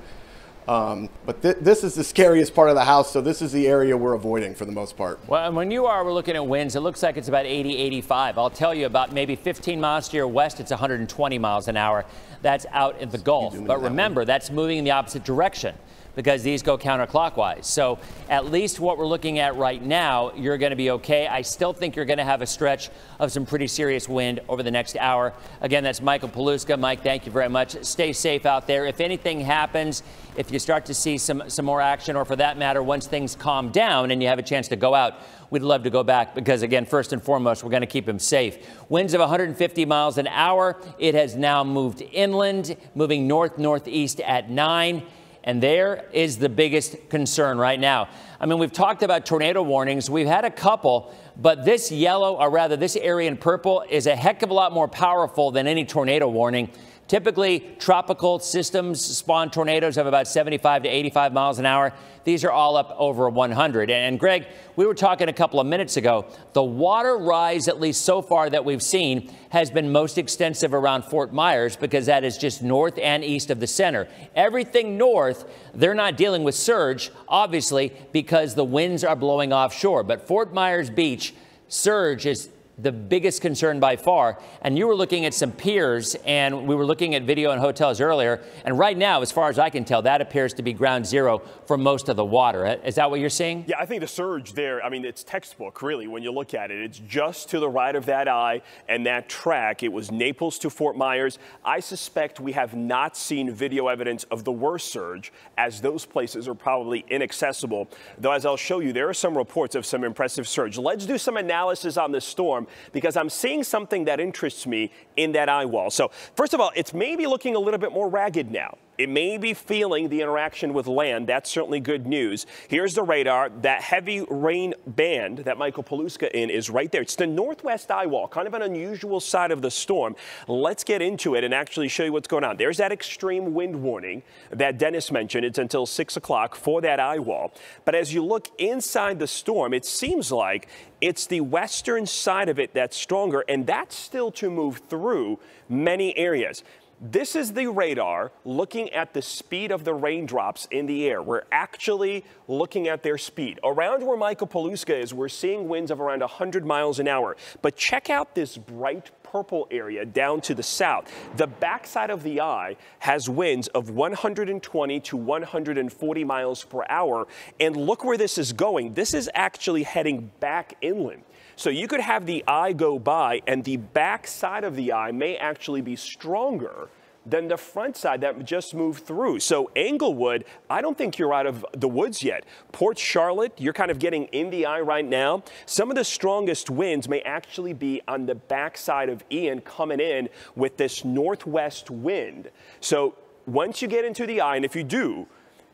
Um, but th- this is the scariest part of the house, so this is the area we're avoiding for the most part. Well, and when you are, we're looking at winds. It looks like it's about 80, 85. I'll tell you about maybe 15 miles to your west, it's 120 miles an hour. That's out in the Gulf. But remember, that that's moving in the opposite direction because these go counterclockwise. So at least what we're looking at right now, you're going to be okay. I still think you're going to have a stretch of some pretty serious wind over the next hour. Again, that's Michael Paluska. Mike, thank you very much. Stay safe out there. If anything happens, if you start to see some, some more action, or for that matter, once things calm down and you have a chance to go out, we'd love to go back because, again, first and foremost, we're going to keep him safe. Winds of 150 miles an hour. It has now moved inland, moving north northeast at 9. And there is the biggest concern right now. I mean, we've talked about tornado warnings. We've had a couple, but this yellow, or rather this area in purple, is a heck of a lot more powerful than any tornado warning. Typically, tropical systems spawn tornadoes of about 75 to 85 miles an hour. These are all up over 100. And Greg, we were talking a couple of minutes ago. The water rise, at least so far that we've seen, has been most extensive around Fort Myers because that is just north and east of the center. Everything north, they're not dealing with surge, obviously, because the winds are blowing offshore. But Fort Myers Beach, surge is the biggest concern by far. And you were looking at some piers, and we were looking at video and hotels earlier. And right now, as far as I can tell, that appears to be ground zero for most of the water. Is that what you're seeing? Yeah, I think the surge there, I mean, it's textbook, really, when you look at it. It's just to the right of that eye and that track. It was Naples to Fort Myers. I suspect we have not seen video evidence of the worst surge, as those places are probably inaccessible. Though, as I'll show you, there are some reports of some impressive surge. Let's do some analysis on this storm because I'm seeing something that interests me in that eye wall. So first of all, it's maybe looking a little bit more ragged now. It may be feeling the interaction with land. That's certainly good news. Here's the radar. That heavy rain band that Michael Paluska in is right there. It's the northwest eye wall, kind of an unusual side of the storm. Let's get into it and actually show you what's going on. There's that extreme wind warning that Denis mentioned. It's until 6 o'clock for that eye wall. But as you look inside the storm, it seems like it's the western side of it that's stronger, and that's still to move through many areas. This is the radar looking at the speed of the raindrops in the air. We're actually looking at their speed. Around where Michael Paluska is, we're seeing winds of around 100 miles an hour. But check out this bright purple area down to the south. The backside of the eye has winds of 120 to 140 miles per hour. And look where this is going. This is actually heading back inland. So you could have the eye go by and the backside of the eye may actually be stronger than the front side that just moved through. So Englewood, I don't think you're out of the woods yet. Port Charlotte, you're kind of getting in the eye right now. Some of the strongest winds may actually be on the backside of Ian coming in with this northwest wind. So once you get into the eye, and if you do,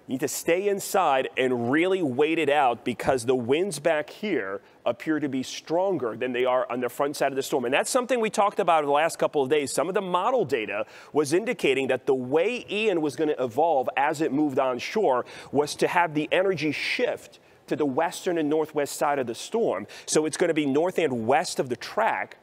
need to stay inside and really wait it out because the winds back here appear to be stronger than they are on the front side of the storm. And that's something we talked about in the last couple of days. Some of the model data was indicating that the way Ian was going to evolve as it moved onshore was to have the energy shift to the western and northwest side of the storm. So it's going to be north and west of the track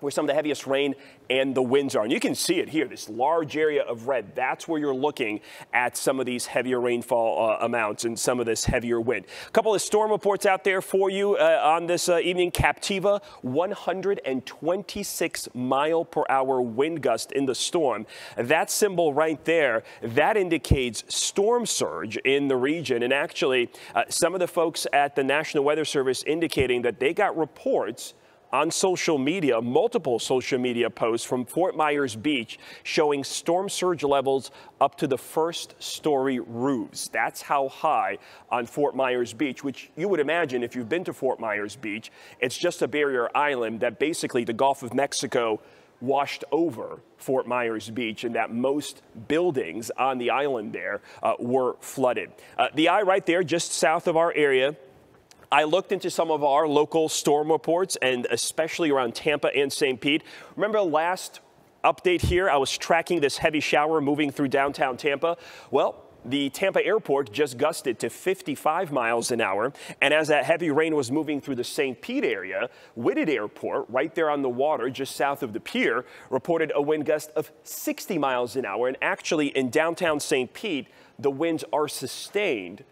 where some of the heaviest rain and the winds are. And you can see it here, this large area of red. That's where you're looking at some of these heavier rainfall uh, amounts and some of this heavier wind. A couple of storm reports out there for you uh, on this uh, evening. Captiva, 126 mile per hour wind gust in the storm. That symbol right there, that indicates storm surge in the region. And actually, uh, some of the folks at the National Weather Service indicating that they got reports on social media, multiple social media posts from Fort Myers Beach showing storm surge levels up to the first story roofs. That's how high on Fort Myers Beach, which you would imagine if you've been to Fort Myers Beach, it's just a barrier island that basically the Gulf of Mexico washed over Fort Myers Beach and that most buildings on the island there uh, were flooded. Uh, the eye right there just south of our area I looked into some of our local storm reports and especially around Tampa and St. Pete. Remember last update here, I was tracking this heavy shower moving through downtown Tampa. Well, the Tampa airport just gusted to 55 miles an hour. And as that heavy rain was moving through the St. Pete area, Whitted Airport, right there on the water just south of the pier, reported a wind gust of 60 miles an hour. And actually, in downtown St. Pete, the winds are sustained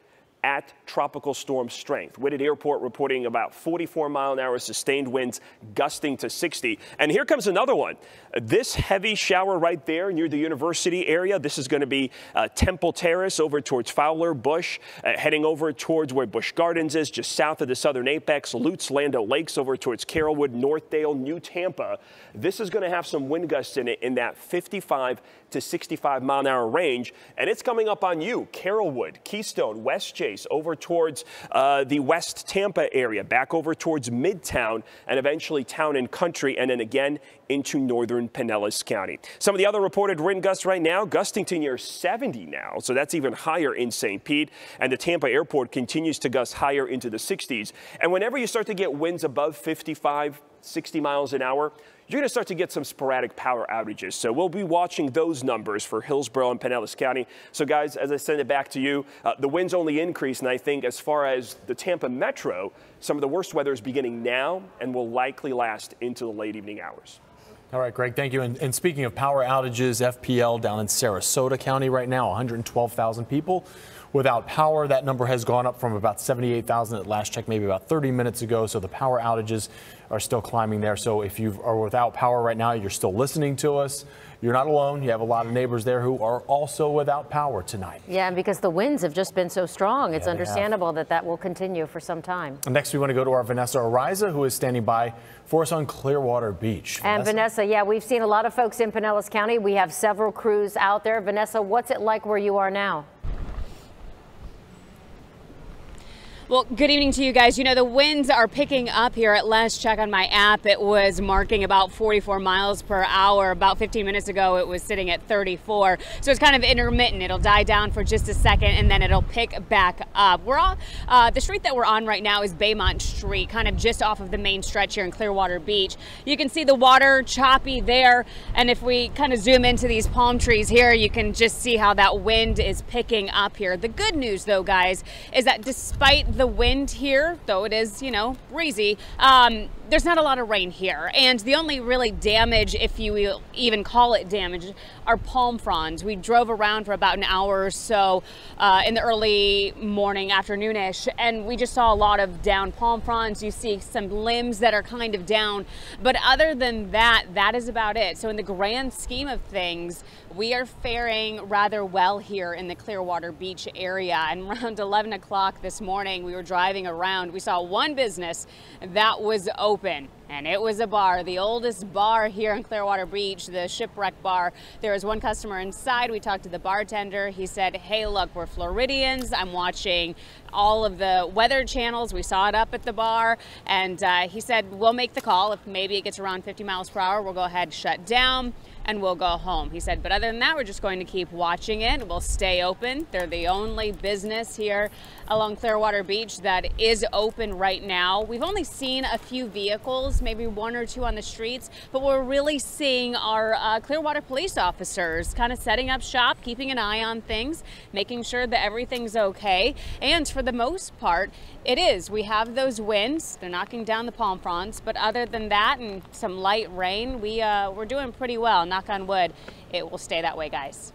at tropical storm strength. Whitted Airport reporting about 44 mile an hour sustained winds gusting to 60. And here comes another one. This heavy shower right there near the university area. This is going to be uh, Temple Terrace over towards Fowler Busch, uh, heading over towards where Busch Gardens is, just south of the southern apex, Lutz, Land O' Lakes over towards Carrollwood, Northdale, New Tampa. This is going to have some wind gusts in it in that 55 to 65 mile an hour range. And it's coming up on you, Carrollwood, Keystone, Westchase, over towards uh, the West Tampa area, back over towards Midtown, and eventually Town and Country, and then again into northern Pinellas County. Some of the other reported wind gusts right now, gusting to near 70 now, so that's even higher in St. Pete. And the Tampa airport continues to gust higher into the 60s. And whenever you start to get winds above 55, 60 miles an hour, you're going to start to get some sporadic power outages. So we'll be watching those numbers for Hillsborough and Pinellas County. So guys, as I send it back to you, uh, the winds only increase. And I think as far as the Tampa Metro, some of the worst weather is beginning now and will likely last into the late evening hours. All right, Greg, thank you. And, and, speaking of power outages, FPL down in Sarasota County right now, 112,000 people without power. That number has gone up from about 78,000 at last check, maybe about 30 minutes ago. So the power outages are still climbing there. So if you are without power right now, you're still listening to us. You're not alone. You have a lot of neighbors there who are also without power tonight. Yeah, and because the winds have just been so strong, it's yeah, understandable have. that that will continue for some time. Next, we want to go to our Vanessa Ariza, who is standing by for us on Clearwater Beach. And Vanessa, Vanessa yeah, we've seen a lot of folks in Pinellas County. We have several crews out there. Vanessa, what's it like where you are now? Well, good evening to you guys. You know, the winds are picking up here. At last check on my app, it was marking about 44 miles per hour. About 15 minutes ago, it was sitting at 34. So it's kind of intermittent. It'll die down for just a second and then it'll pick back up. We're on uh, the street that we're on right now is Baymont Street, kind of just off of the main stretch here in Clearwater Beach. You can see the water choppy there. And if we kind of zoom into these palm trees here, you can just see how that wind is picking up here. The good news, though, guys, is that despite the wind here, though it is, you know, breezy, um, there's not a lot of rain here. And the only really damage, if you even call it damage, are palm fronds. We drove around for about an hour or so uh, in the early morning, afternoonish, and we just saw a lot of down palm fronds. You see some limbs that are kind of down. But other than that, that is about it. So in the grand scheme of things, we are faring rather well here in the Clearwater Beach area. And around 11 o'clock this morning, we were driving around. We saw one business that was open and it was a bar, the oldest bar here in Clearwater Beach, the Shipwreck Bar. There was one customer inside. We talked to the bartender. He said, hey, look, we're Floridians. I'm watching all of the weather channels. We saw it up at the bar. And uh, he said, we'll make the call. If maybe it gets around 50 miles per hour, we'll go ahead and shut down and we'll go home. He said, but other than that, we're just going to keep watching it. We'll stay open. They're the only business here along Clearwater Beach that is open right now. We've only seen a few vehicles, maybe one or two on the streets, but we're really seeing our uh, Clearwater police officers kind of setting up shop, keeping an eye on things, making sure that everything's okay. And for the most part, it is. We have those winds. They're knocking down the palm fronds, but other than that and some light rain, we, uh, we're doing pretty well. Knock on wood, it will stay that way, guys.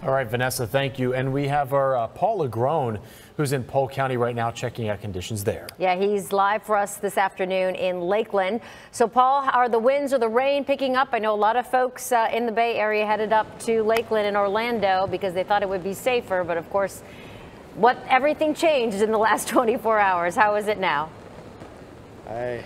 All right, Vanessa, thank you. And we have our uh, Paul LaGrone, who's in Polk County right now, checking out conditions there. Yeah, he's live for us this afternoon in Lakeland. So, Paul, are the winds or the rain picking up? I know a lot of folks uh, in the Bay Area headed up to Lakeland and Orlando because they thought it would be safer. But of course, what everything changed in the last 24 hours. How is it now? I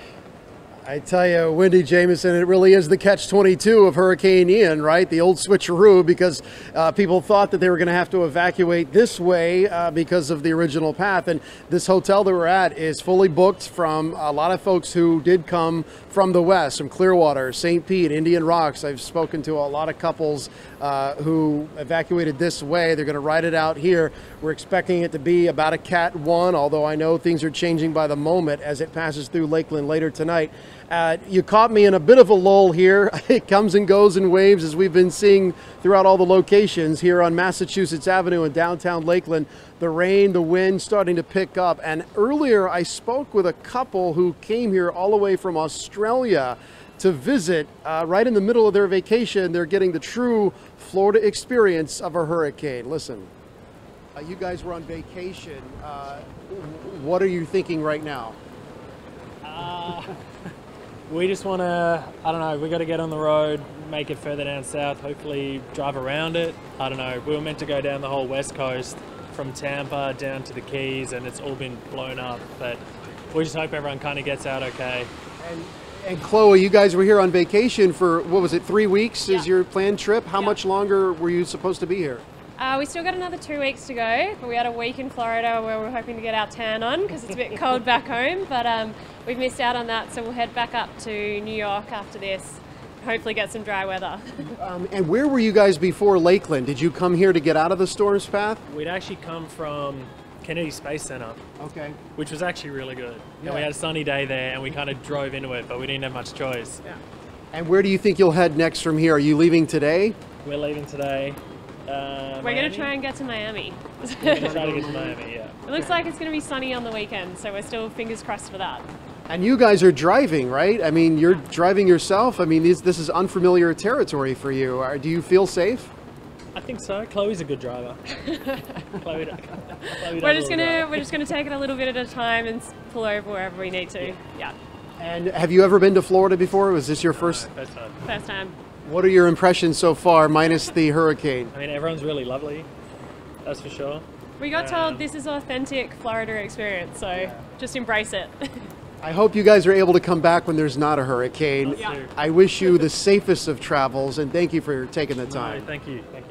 I tell you, Wendy Jamison, it really is the catch 22 of Hurricane Ian, right? The old switcheroo, because uh, people thought that they were going to have to evacuate this way uh, because of the original path. And this hotel that we're at is fully booked from a lot of folks who did come from the west, from Clearwater, St. Pete, Indian Rocks. I've spoken to a lot of couples uh, who evacuated this way. They're going to ride it out here. We're expecting it to be about a Cat 1, although I know things are changing by the moment as it passes through Lakeland later tonight. Uh, you caught me in a bit of a lull here. It comes and goes in waves as we've been seeing throughout all the locations here on Massachusetts Avenue in downtown Lakeland. The rain, the wind starting to pick up. And earlier I spoke with a couple who came here all the way from Australia to visit uh, right in the middle of their vacation. They're getting the true Florida experience of a hurricane. Listen, uh, you guys were on vacation. Uh, what are you thinking right now? Uh, we just want to, I don't know, we got to get on the road, make it further down south, hopefully drive around it. I don't know. We were meant to go down the whole west coast from Tampa down to the Keys, and it's all been blown up. But we just hope everyone kind of gets out okay. And, and Chloe, you guys were here on vacation for, what was it, three weeks yeah. is your planned trip? How yeah. much longer were you supposed to be here? Uh, we still got another two weeks to go, but we had a week in Florida where we are hoping to get our tan on because it's a bit cold back home. But um, we've missed out on that, so we'll head back up to New York after this. Hopefully, get some dry weather. um, and where were you guys before Lakeland? Did you come here to get out of the storm's path? We'd actually come from Kennedy Space Center. Okay. Which was actually really good. Yeah. And we had a sunny day there, and we kind of drove into it, but we didn't have much choice. Yeah. And where do you think you'll head next from here? Are you leaving today? We're leaving today. Uh, We're going to try and get to Miami. we're going to try to get to Miami, yeah. It looks like it's going to be sunny on the weekend, so we're still fingers crossed for that. And you guys are driving, right? I mean, you're driving yourself. I mean, this, this is unfamiliar territory for you. Are, do you feel safe? I think so. Chloe's a good driver. Chloe, Chloe we're just gonna we're just gonna take it a little bit at a time and pull over wherever we need to. Yeah. yeah. And have you ever been to Florida before? Was this your first? No, first time. First time. What are your impressions so far, minus the hurricane? I mean, everyone's really lovely. That's for sure. We got um, told this is an authentic Florida experience, so yeah. just embrace it. I hope you guys are able to come back when there's not a hurricane. Yeah. I wish you the safest of travels, and thank you for taking the time. No, thank you. Thank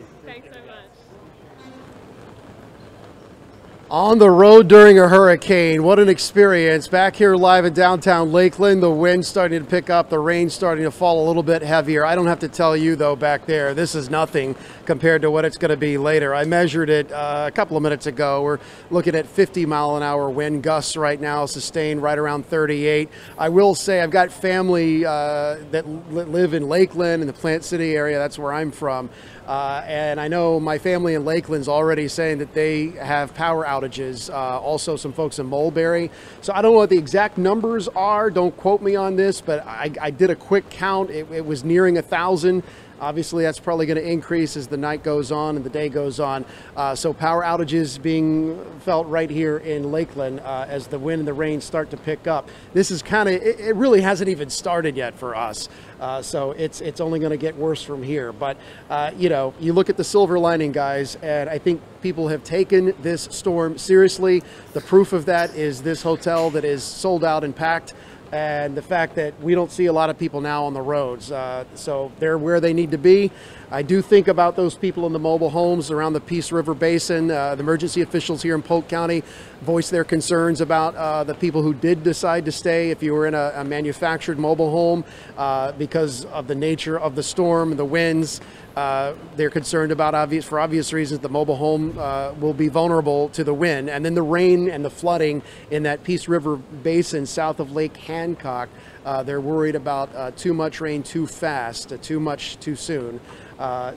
On the road during a hurricane. What an experience. Back here live in downtown Lakeland, the wind starting to pick up, the rain starting to fall a little bit heavier. I don't have to tell you, though, back there, this is nothing compared to what it's going to be later. I measured it uh, a couple of minutes ago. We're looking at 50 mile an hour wind gusts right now, sustained right around 38. I will say I've got family uh, that live in Lakeland in the Plant City area. That's where I'm from. Uh, and I know my family in Lakeland's already saying that they have power outages. Uh, also, some folks in Mulberry. So I don't know what the exact numbers are. Don't quote me on this, but I, I did a quick count. It, it was nearing a thousand. Obviously, that's probably going to increase as the night goes on and the day goes on. Uh, so, power outages being felt right here in Lakeland uh, as the wind and the rain start to pick up. This is kind of, it, it, really hasn't even started yet for us. Uh, so, it's, it's only going to get worse from here. But, uh, you know, you look at the silver lining, guys, and I think people have taken this storm seriously. The proof of that is this hotel that is sold out and packed and the fact that we don't see a lot of people now on the roads. Uh, so they're where they need to be. I do think about those people in the mobile homes around the Peace River Basin. Uh, the emergency officials here in Polk County voiced their concerns about uh, the people who did decide to stay if you were in a, a manufactured mobile home uh, because of the nature of the storm, the winds. Uh, they're concerned about obvious for obvious reasons the mobile home uh, will be vulnerable to the wind and then the rain and the flooding in that Peace River basin south of Lake Hancock. Uh, they're worried about too much rain too fast, too much too soon.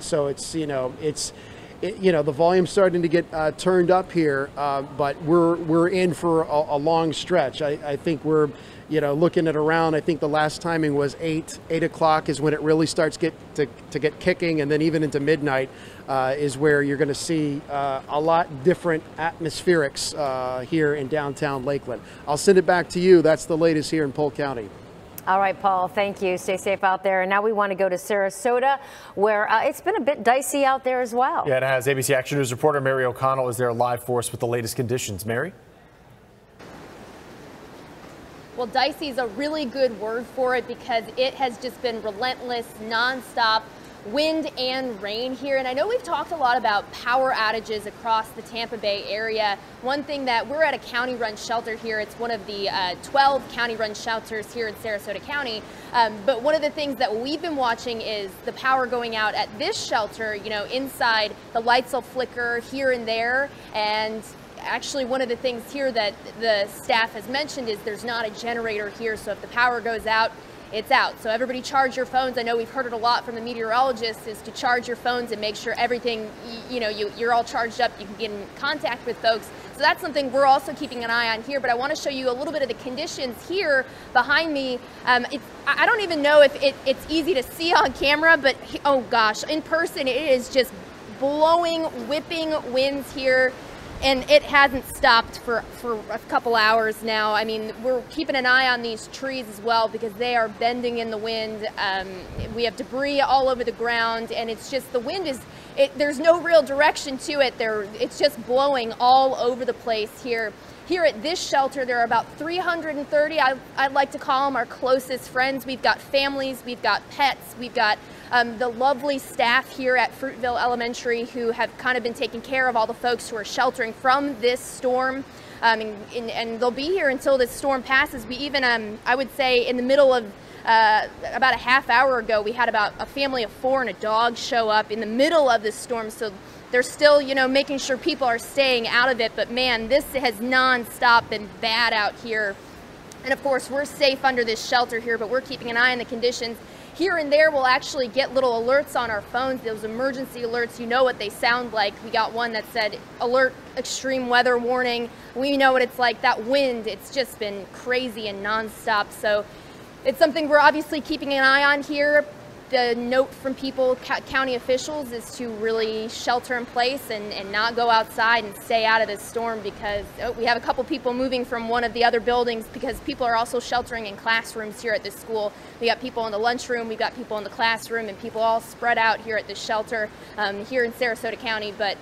So it's you know it's it, you know the volume's starting to get turned up here, but we're we're in for a, a long stretch. I, I think we're you know, looking at around, I think the last timing was eight, eight o'clock is when it really starts get to, to get kicking, and then even into midnight uh, is where you're going to see uh, a lot different atmospherics uh, here in downtown Lakeland. I'll send it back to you. That's the latest here in Polk County. All right, Paul, thank you. Stay safe out there. And now we want to go to Sarasota, where uh, it's been a bit dicey out there as well. Yeah, it has. ABC Action News reporter Mary O'Connell is there live for us with the latest conditions. Mary? Well, dicey is a really good word for it because it has just been relentless, nonstop wind and rain here. And I know we've talked a lot about power outages across the Tampa Bay area. One thing that we're at a county run shelter here. It's one of the uh, 12 county run shelters here in Sarasota County. Um, but one of the things that we've been watching is the power going out at this shelter, you know, inside the lights will flicker here and there. And actually one of the things here that the staff has mentioned is there's not a generator here, so if the power goes out, it's out. So everybody charge your phones. I know we've heard it a lot from the meteorologists is to charge your phones and make sure everything, you know, you, you're all charged up. You can get in contact with folks. So that's something we're also keeping an eye on here. But I want to show you a little bit of the conditions here behind me. Um, I don't even know if it, it's easy to see on camera, but oh gosh, in person it is just blowing, whipping winds here and it hasn't stopped for, for a couple hours now. I mean, we're keeping an eye on these trees as well because they are bending in the wind. Um, we have debris all over the ground, and it's just the wind is. It, there's no real direction to it. There, it's just blowing all over the place here. Here at this shelter, there are about 330, I, I'd like to call them our closest friends. We've got families, we've got pets, we've got um, the lovely staff here at Fruitville Elementary who have kind of been taking care of all the folks who are sheltering from this storm. Um, and, and, and, they'll be here until this storm passes. We even, um, I would say, in the middle of uh, about a half hour ago, we had about a family of four and a dog show up in the middle of this storm. So they're still, you know, making sure people are staying out of it. But man, this has nonstop been bad out here. And of course, we're safe under this shelter here, but we're keeping an eye on the conditions here and there we'll actually get little alerts on our phones, those emergency alerts, you know what they sound like. We got one that said alert extreme weather warning. We know what it's like. That wind, it's just been crazy and nonstop. So it's something we're obviously keeping an eye on here the note from people, county officials, is to really shelter in place and, and not go outside and stay out of this storm because oh, we have a couple people moving from one of the other buildings because people are also sheltering in classrooms here at this school. We got people in the lunchroom, we got people in the classroom, and people all spread out here at this shelter um, here in Sarasota County. But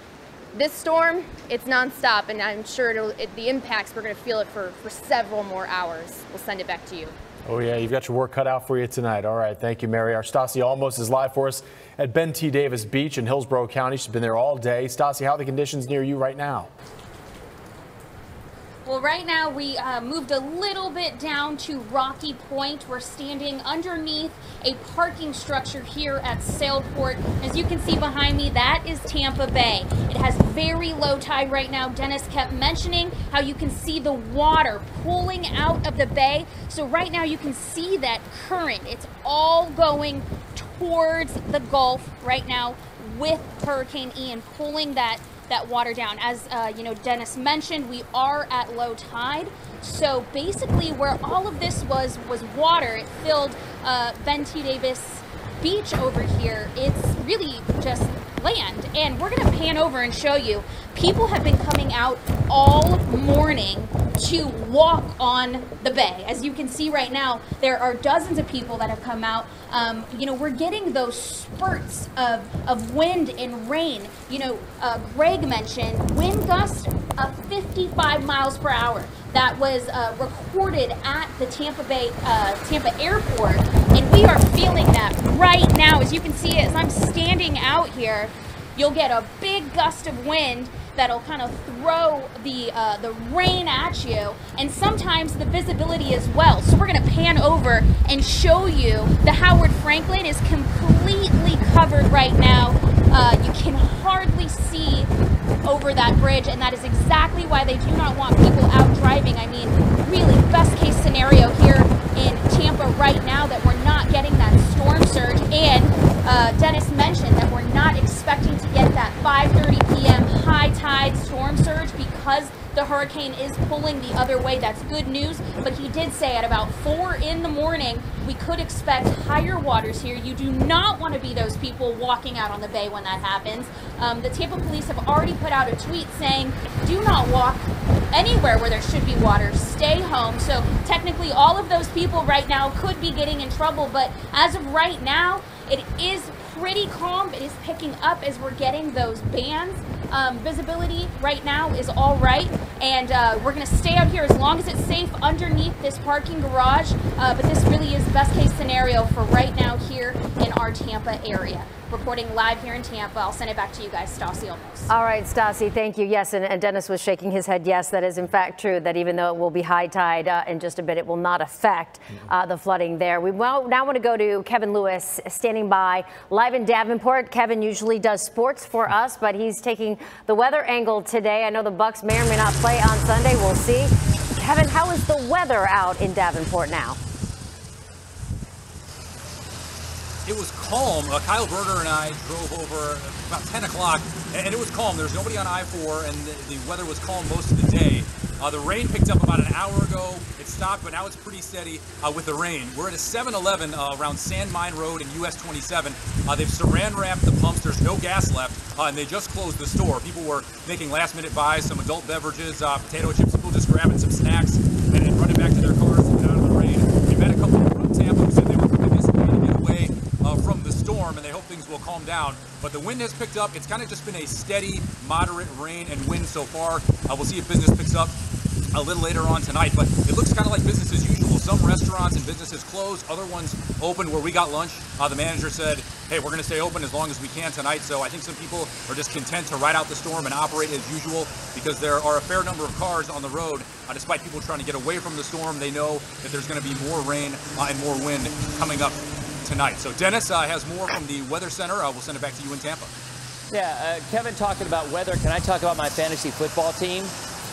this storm, it's nonstop, and I'm sure it, the impacts, we're going to feel it for, for several more hours. We'll send it back to you. Oh, yeah, you've got your work cut out for you tonight. All right, thank you, Mary. Our Stassy Olmos is live for us at Ben T. Davis Beach in Hillsborough County. She's been there all day. Stasi, how are the conditions near you right now? Well, right now we uh, moved a little bit down to Rocky Point. We're standing underneath a parking structure here at Sailport. As you can see behind me, that is Tampa Bay. It has very low tide right now. Denis kept mentioning how you can see the water pulling out of the bay. So right now you can see that current. It's all going towards the Gulf right now with Hurricane Ian pulling that that water down. As uh, you know, Denis mentioned, we are at low tide. So basically, where all of this was was water, it filled uh, Ben T. Davis Beach over here. It's really just land. And we're gonna pan over and show you. People have been coming out all morning to walk on the bay. As you can see right now, there are dozens of people that have come out. Um, you know, we're getting those spurts of, of wind and rain. You know, uh, Greg mentioned wind gusts of 55 miles per hour. That was uh, recorded at the Tampa Bay, uh, Tampa Airport, and we are feeling that right now. As you can see, as I'm standing out here, you'll get a big gust of wind that'll kind of throw the uh, the rain at you, and sometimes the visibility as well. So we're going to pan over and show you the Howard Frankland is completely covered right now. Uh, you can hardly see over that bridge, and that is exactly why they do not want people out driving. I mean, really, best case scenario here in Tampa right now that we're not getting that storm surge, and uh, Denis mentioned that we're not expecting to get that 5:30 p.m. high tide storm surge because the hurricane is pulling the other way. That's good news. But he did say at about 4 in the morning, we could expect higher waters here. You do not want to be those people walking out on the bay when that happens. Um, the Tampa police have already put out a tweet saying, do not walk anywhere where there should be water. Stay home. So technically, all of those people right now could be getting in trouble. But as of right now, it is pretty calm. It is picking up as we're getting those bands. Um, visibility right now is all right, and uh, we're going to stay out here as long as it's safe underneath this parking garage. Uh, but this really is best case scenario for right now here in our Tampa area reporting live here in Tampa. I'll send it back to you guys, Stassy. All right, Stassy, thank you. Yes, and, and, Denis was shaking his head. Yes, that is in fact true, that even though it will be high tide uh, in just a bit, it will not affect uh, the flooding there. We now want to go to Kevin Lewis standing by live in Davenport. Kevin usually does sports for us, but he's taking the weather angle today. I know the Bucs may or may not play on Sunday. We'll see. Kevin, how is the weather out in Davenport now? It was calm. Uh, Kyle Berger and I drove over about 10 o'clock, and it was calm. There was nobody on I-4, and the, the weather was calm most of the day. Uh, the rain picked up about an hour ago. It stopped, but now it's pretty steady uh, with the rain. We're at a 7-Eleven uh, around Sand Mine Road and US 27. Uh, they've saran wrapped the pumps. There's no gas left, uh, and they just closed the store. People were making last-minute buys, some adult beverages, uh, potato chips. People just grabbing some snacks and, and running back to their cars and out of the rain. We met a couple from Tampa who said they were from the storm and they hope things will calm down. But the wind has picked up. It's kind of just been a steady, moderate rain and wind so far. Uh, we'll see if business picks up a little later on tonight, but it looks kind of like business as usual. Some restaurants and businesses closed, other ones open where we got lunch. Uh, the manager said, hey, we're going to stay open as long as we can tonight. So I think some people are just content to ride out the storm and operate as usual because there are a fair number of cars on the road. Uh, despite people trying to get away from the storm, they know that there's going to be more rain uh, and more wind coming up tonight. So Denis uh, has more from the Weather Center. Uh, we'll send it back to you in Tampa. Yeah, uh, Kevin talking about weather. Can I talk about my fantasy football team?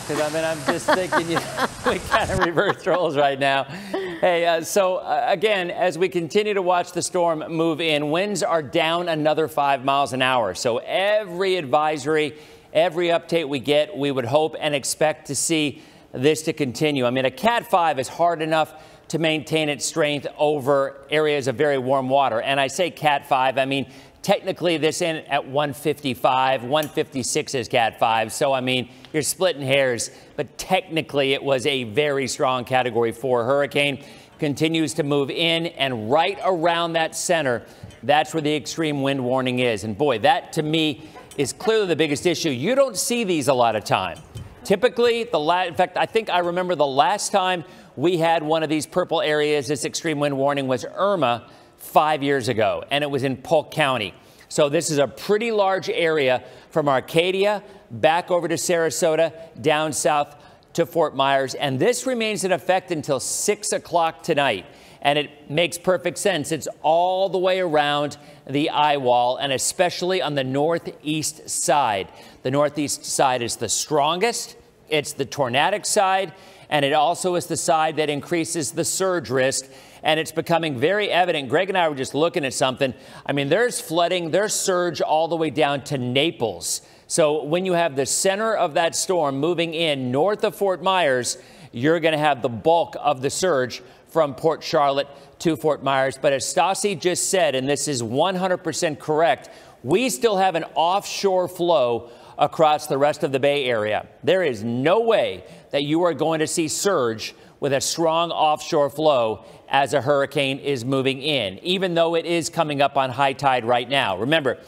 Because I mean, I'm just thinking you, we kind of reverse roles right now. Hey, uh, so uh, again, as we continue to watch the storm move in, winds are down another five miles an hour. So every advisory, every update we get, we would hope and expect to see this to continue. I mean, a Cat 5 is hard enough to maintain its strength over areas of very warm water. And I say Cat 5, I mean, technically this in at 155, 156 is Cat 5. So, I mean, you're splitting hairs, but technically it was a very strong Category 4 hurricane. Continues to move in and right around that center, that's where the extreme wind warning is. And boy, that to me is clearly the biggest issue. You don't see these a lot of time. Typically, the la- in fact, I think I remember the last time we had one of these purple areas, this extreme wind warning was Irma five years ago, and it was in Polk County. So this is a pretty large area from Arcadia back over to Sarasota, down south to Fort Myers, and this remains in effect until 6 o'clock tonight. And it makes perfect sense. It's all the way around the eye wall, and especially on the northeast side. The northeast side is the strongest, it's the tornadic side, and it also is the side that increases the surge risk. And it's becoming very evident. Greg and I were just looking at something. I mean, there's flooding, there's surge all the way down to Naples. So when you have the center of that storm moving in north of Fort Myers, you're going to have the bulk of the surge from Port Charlotte to Fort Myers. But as Stassy just said, and this is 100% correct, we still have an offshore flow across the rest of the Bay Area. There is no way that you are going to see surge with a strong offshore flow as a hurricane is moving in, even though it is coming up on high tide right now. Remember,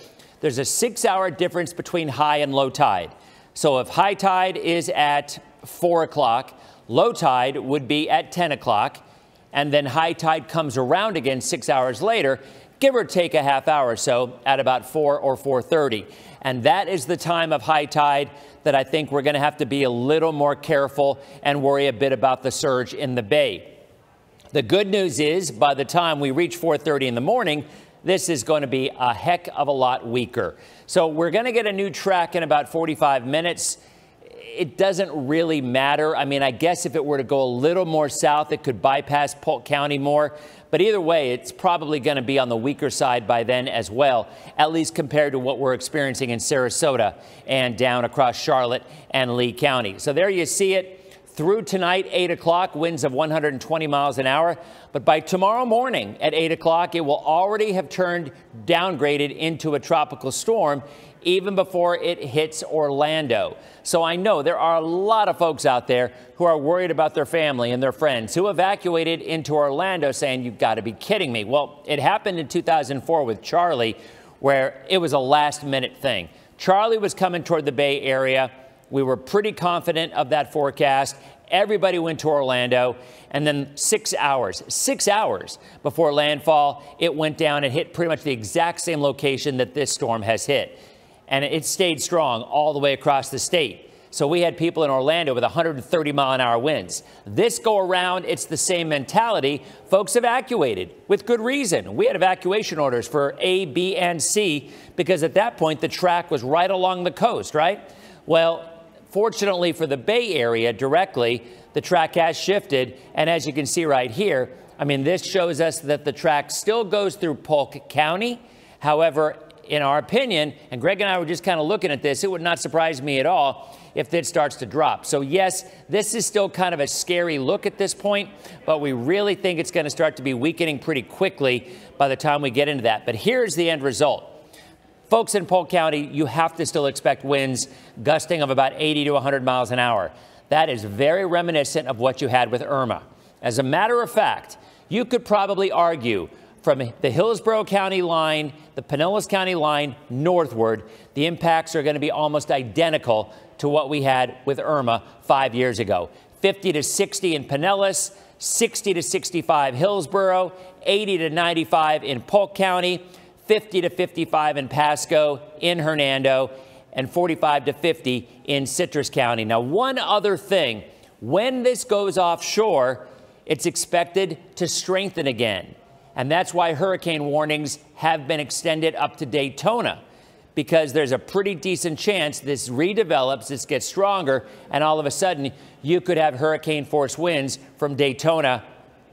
there's a six hour difference between high and low tide. So if high tide is at 4 o'clock, low tide would be at 10 o'clock, and then high tide comes around again six hours later, give or take a half hour or so at about 4 or 4.30. And that is the time of high tide that I think we're going to have to be a little more careful and worry a bit about the surge in the bay. The good news is by the time we reach 4:30 in the morning, this is going to be a heck of a lot weaker. So we're going to get a new track in about 45 minutes. It doesn't really matter. I mean, I guess if it were to go a little more south, it could bypass Polk County more. But either way, it's probably going to be on the weaker side by then as well, at least compared to what we're experiencing in Sarasota and down across Charlotte and Lee County. So there you see it. Through tonight, 8 o'clock, winds of 120 miles an hour. But by tomorrow morning at 8 o'clock, it will already have turned downgraded into a tropical storm even before it hits Orlando. So I know there are a lot of folks out there who are worried about their family and their friends who evacuated into Orlando saying, You've got to be kidding me. Well, it happened in 2004 with Charley, where it was a last minute thing. Charley was coming toward the Bay Area. We were pretty confident of that forecast. Everybody went to Orlando, and then six hours, six hours before landfall, it went down and hit pretty much the exact same location that this storm has hit and it stayed strong all the way across the state. So we had people in Orlando with 130 mile an hour winds. This go around, it's the same mentality. Folks evacuated with good reason. We had evacuation orders for A, B, and C because at that point the track was right along the coast, right? Well, fortunately for the Bay Area directly, the track has shifted. And as you can see right here, I mean, this shows us that the track still goes through Polk County. However, in our opinion, and Greg and I were just kind of looking at this, it would not surprise me at all if it starts to drop. So, yes, this is still kind of a scary look at this point, but we really think it's going to start to be weakening pretty quickly by the time we get into that. But here's the end result. Folks in Polk County, you have to still expect winds gusting of about 80 to 100 miles an hour. That is very reminiscent of what you had with Irma. As a matter of fact, you could probably argue from the Hillsborough County line, the Pinellas County line northward, the impacts are going to be almost identical to what we had with Irma five years ago. 50 to 60 in Pinellas, 60 to 65 Hillsborough, 80 to 95 in Polk County, 50 to 55 in Pasco, in Hernando, and 45 to 50 in Citrus County. Now, one other thing, when this goes offshore, it's expected to strengthen again. And that's why hurricane warnings have been extended up to Daytona, because there's a pretty decent chance this redevelops, this gets stronger, and all of a sudden you could have hurricane force winds from Daytona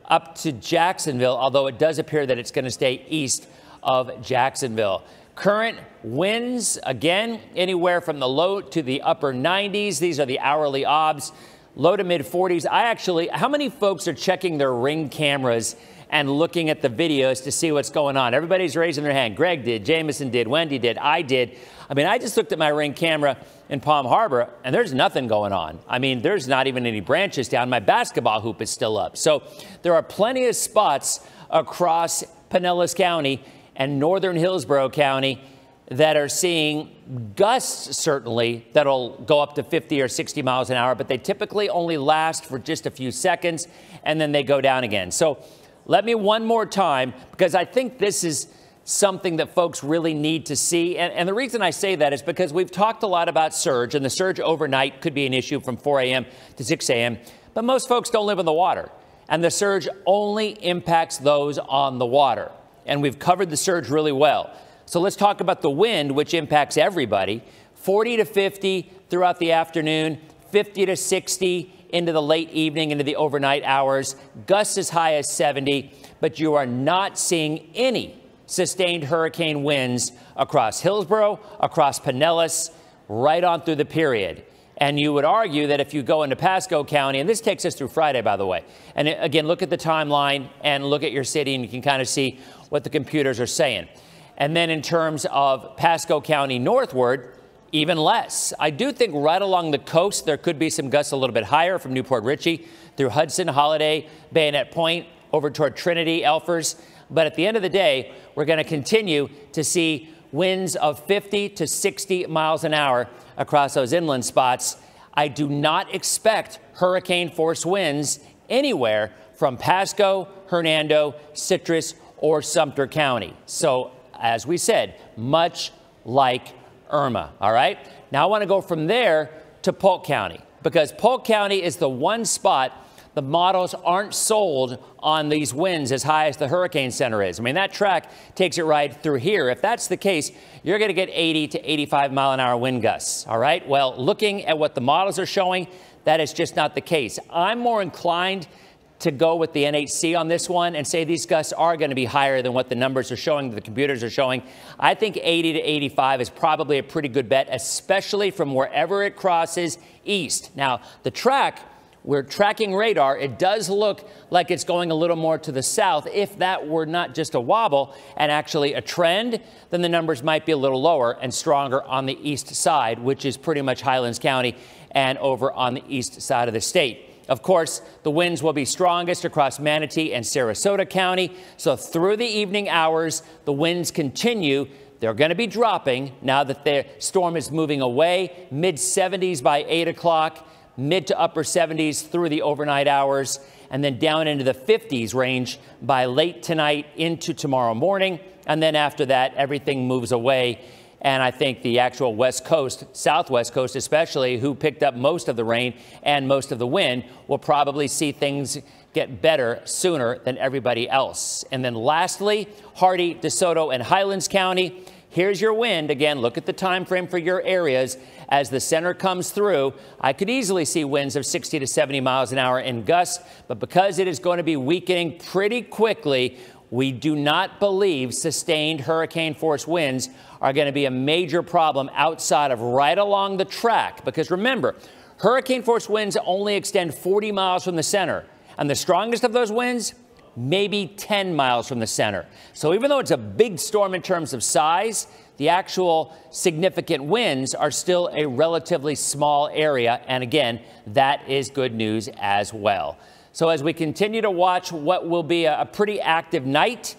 up to Jacksonville, although it does appear that it's going to stay east of Jacksonville. Current winds, again, anywhere from the low to the upper 90s. These are the hourly obs, low to mid 40s. I actually, how many folks are checking their ring cameras and looking at the videos to see what's going on. Everybody's raising their hand. Greg did, Jamison did, Wendy did, I did. I mean, I just looked at my ring camera in Palm Harbor and there's nothing going on. I mean, there's not even any branches down. My basketball hoop is still up. So there are plenty of spots across Pinellas County and northern Hillsborough County that are seeing gusts, certainly, that'll go up to 50 or 60 miles an hour, but they typically only last for just a few seconds and then they go down again. So let me one more time, because I think this is something that folks really need to see. And, and, the reason I say that is because we've talked a lot about surge, and the surge overnight could be an issue from 4 a.m. to 6 a.m., but most folks don't live in the water. And the surge only impacts those on the water. And we've covered the surge really well. So let's talk about the wind, which impacts everybody 40 to 50 throughout the afternoon, 50 to 60 into the late evening, into the overnight hours, gusts as high as 70, but you are not seeing any sustained hurricane winds across Hillsborough, across Pinellas, right on through the period. And you would argue that if you go into Pasco County, and this takes us through Friday, by the way, and again, look at the timeline and look at your city, and you can kind of see what the computers are saying. And then in terms of Pasco County northward, even less. I do think right along the coast, there could be some gusts a little bit higher from New Port Richey through Hudson, Holiday, Bayonet Point, over toward Trinity, Elfers. But at the end of the day, we're going to continue to see winds of 50 to 60 miles an hour across those inland spots. I do not expect hurricane force winds anywhere from Pasco, Hernando, Citrus, or Sumter County. So, as we said, much like Irma, all right? Now I want to go from there to Polk County because Polk County is the one spot the models aren't sold on these winds as high as the Hurricane Center is. I mean, that track takes it right through here. If that's the case, you're going to get 80 to 85 mile an hour wind gusts. All right. Well, looking at what the models are showing, that is just not the case. I'm more inclined to go with the NHC on this one and say these gusts are going to be higher than what the numbers are showing, the computers are showing. I think 80 to 85 is probably a pretty good bet, especially from wherever it crosses east. Now, the track we're tracking radar. It does look like it's going a little more to the south. If that were not just a wobble and actually a trend, then the numbers might be a little lower and stronger on the east side, which is pretty much Highlands County and over on the east side of the state. Of course, the winds will be strongest across Manatee and Sarasota County. So through the evening hours, the winds continue. They're going to be dropping now that the storm is moving away, mid 70s by 8 o'clock mid to upper 70s through the overnight hours, and then down into the 50s range by late tonight into tomorrow morning. And then after that, everything moves away. And I think the actual West Coast, Southwest Coast especially, who picked up most of the rain and most of the wind, will probably see things get better sooner than everybody else. And then lastly, Hardee, DeSoto, and Highlands County. Here's your wind. Again, look at the time frame for your areas as the center comes through. I could easily see winds of 60 to 70 miles an hour in gusts, but because it is going to be weakening pretty quickly, we do not believe sustained hurricane force winds are going to be a major problem outside of right along the track. Because remember, hurricane force winds only extend 40 miles from the center. And the strongest of those winds, maybe 10 miles from the center. So even though it's a big storm in terms of size, the actual significant winds are still a relatively small area. And again, that is good news as well. So as we continue to watch what will be a, a pretty active night,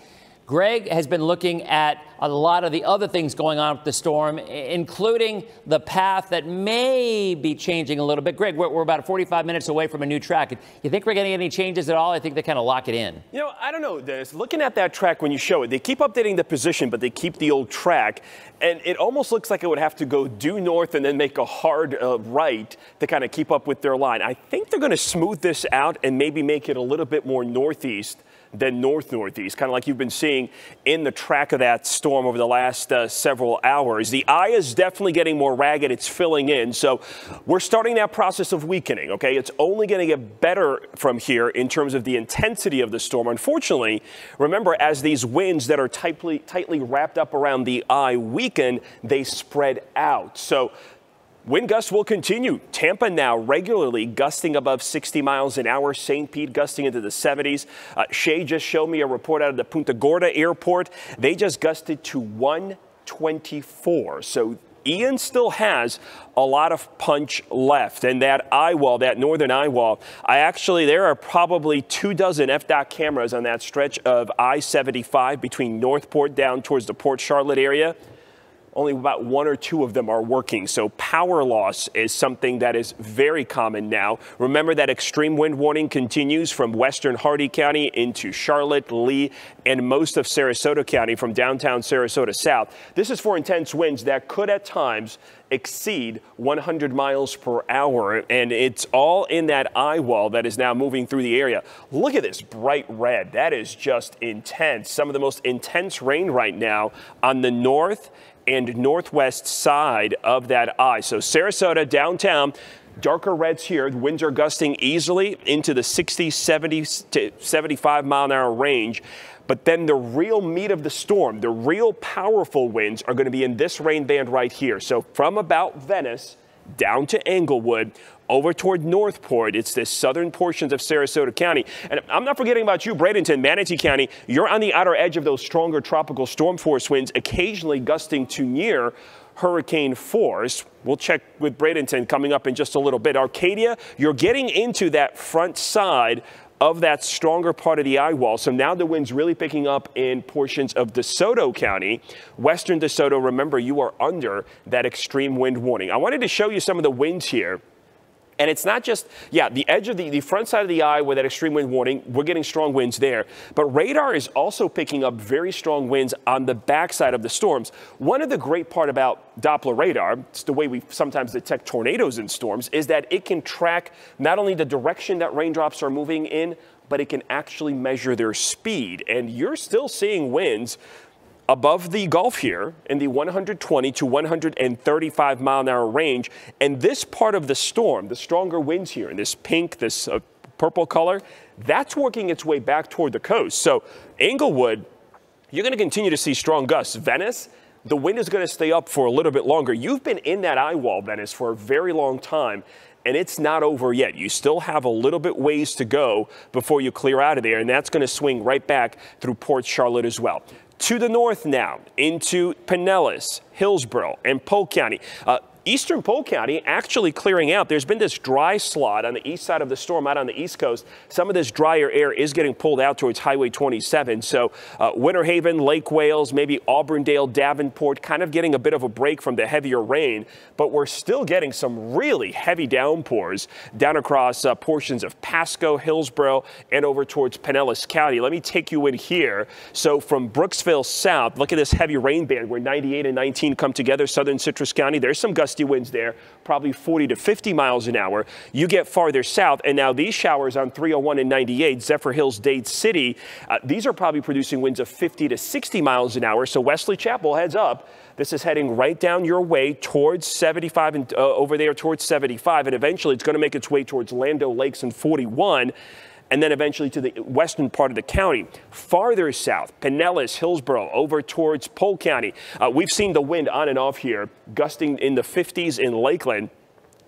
Greg has been looking at a lot of the other things going on with the storm, including the path that may be changing a little bit. Greg, we're, we're, about 45 minutes away from a new track. You think we're getting any changes at all? I think they kind of lock it in. You know, I don't know, Denis. Looking at that track when you show it, they keep updating the position, but they keep the old track. And it almost looks like it would have to go due north and then make a hard uh, right to kind of keep up with their line. I think they're going to smooth this out and maybe make it a little bit more northeast than north northeast, kind of like you've been seeing in the track of that storm over the last uh, several hours. The eye is definitely getting more ragged. It's filling in. So we're starting that process of weakening, okay? It's only going to get better from here in terms of the intensity of the storm. Unfortunately, remember, as these winds that are tightly, tightly wrapped up around the eye weaken, they spread out. So Wind gusts will continue. Tampa now regularly gusting above 60 miles an hour. St. Pete gusting into the 70s. Uh, Shay just showed me a report out of the Punta Gorda airport. They just gusted to 124. So Ian still has a lot of punch left. And that eye wall, that northern eye wall, I actually, there are probably two dozen FDOT cameras on that stretch of I-75 between North Port down towards the Port Charlotte area. Only about one or two of them are working. So power loss is something that is very common now. Remember that extreme wind warning continues from western Hardee County into Charlotte, Lee, and most of Sarasota County from downtown Sarasota south. This is for intense winds that could at times exceed 100 miles per hour. And it's all in that eye wall that is now moving through the area. Look at this bright red. That is just intense. Some of the most intense rain right now on the north and northwest side of that eye. So Sarasota downtown, darker reds here. The winds are gusting easily into the 60, 70 to 75 mile an hour range. But then the real meat of the storm, the real powerful winds are going to be in this rain band right here. So from about Venice down to Englewood, over toward North Port. It's the southern portions of Sarasota County. And I'm not forgetting about you, Bradenton, Manatee County. You're on the outer edge of those stronger tropical storm force winds, occasionally gusting to near hurricane force. We'll check with Bradenton coming up in just a little bit. Arcadia, you're getting into that front side of that stronger part of the eye wall. So now the wind's really picking up in portions of DeSoto County. Western DeSoto, remember, you are under that extreme wind warning. I wanted to show you some of the winds here. And it's not just, yeah, the edge of the, the front side of the eye with that extreme wind warning, we're getting strong winds there. But radar is also picking up very strong winds on the backside of the storms. One of the great part about Doppler radar, it's the way we sometimes detect tornadoes in storms, is that it can track not only the direction that raindrops are moving in, but it can actually measure their speed. And you're still seeing winds above the Gulf here in the 120 to 135 mile an hour range. And this part of the storm, the stronger winds here in this pink, this uh, purple color, that's working its way back toward the coast. So Englewood, you're going to continue to see strong gusts. Venice, the wind is going to stay up for a little bit longer. You've been in that eye wall, Venice, for a very long time and it's not over yet. You still have a little bit ways to go before you clear out of there, and that's going to swing right back through Port Charlotte as well. To the north now, into Pinellas, Hillsborough, and Polk County. Uh, Eastern Polk County actually clearing out. There's been this dry slot on the east side of the storm out on the east coast. Some of this drier air is getting pulled out towards Highway 27. So uh, Winter Haven, Lake Wales, maybe Auburndale, Davenport, kind of getting a bit of a break from the heavier rain. But we're still getting some really heavy downpours down across uh, portions of Pasco, Hillsborough, and over towards Pinellas County. Let me take you in here. So from Brooksville south, look at this heavy rain band where 98 and 19 come together, southern Citrus County. There's some gusty gusty winds there, probably 40 to 50 miles an hour. You get farther south, and now these showers on 301 and 98, Zephyrhills, Dade City, uh, these are probably producing winds of 50 to 60 miles an hour. So Wesley Chapel, heads up. This is heading right down your way towards 75 and uh, over there towards 75, and eventually it's going to make its way towards Land O' Lakes and 41 and then eventually to the western part of the county. Farther south, Pinellas, Hillsborough, over towards Polk County. Uh, we've seen the wind on and off here, gusting in the 50s in Lakeland.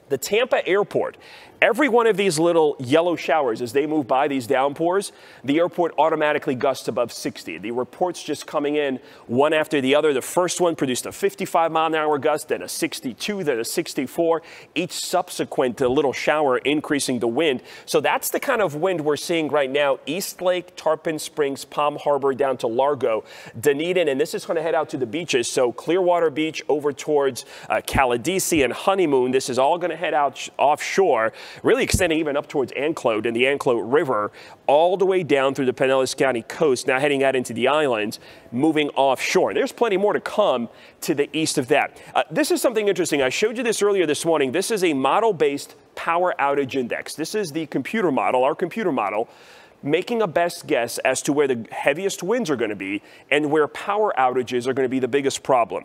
The Tampa airport Every one of these little yellow showers, as they move by these downpours, the airport automatically gusts above 60. The reports just coming in one after the other. The first one produced a 55 mile an hour gust, then a 62, then a 64. Each subsequent little shower increasing the wind. So that's the kind of wind we're seeing right now. East Lake, Tarpon Springs, Palm Harbor down to Largo, Dunedin, and this is going to head out to the beaches. So Clearwater Beach over towards uh, Caladesi and Honeymoon. This is all going to head out offshore really extending even up towards Anclote and the Anclote River, all the way down through the Pinellas County coast, now heading out into the islands, moving offshore. And there's plenty more to come to the east of that. Uh, this is something interesting. I showed you this earlier this morning. This is a model-based power outage index. This is the computer model, our computer model, making a best guess as to where the heaviest winds are going to be and where power outages are going to be the biggest problem.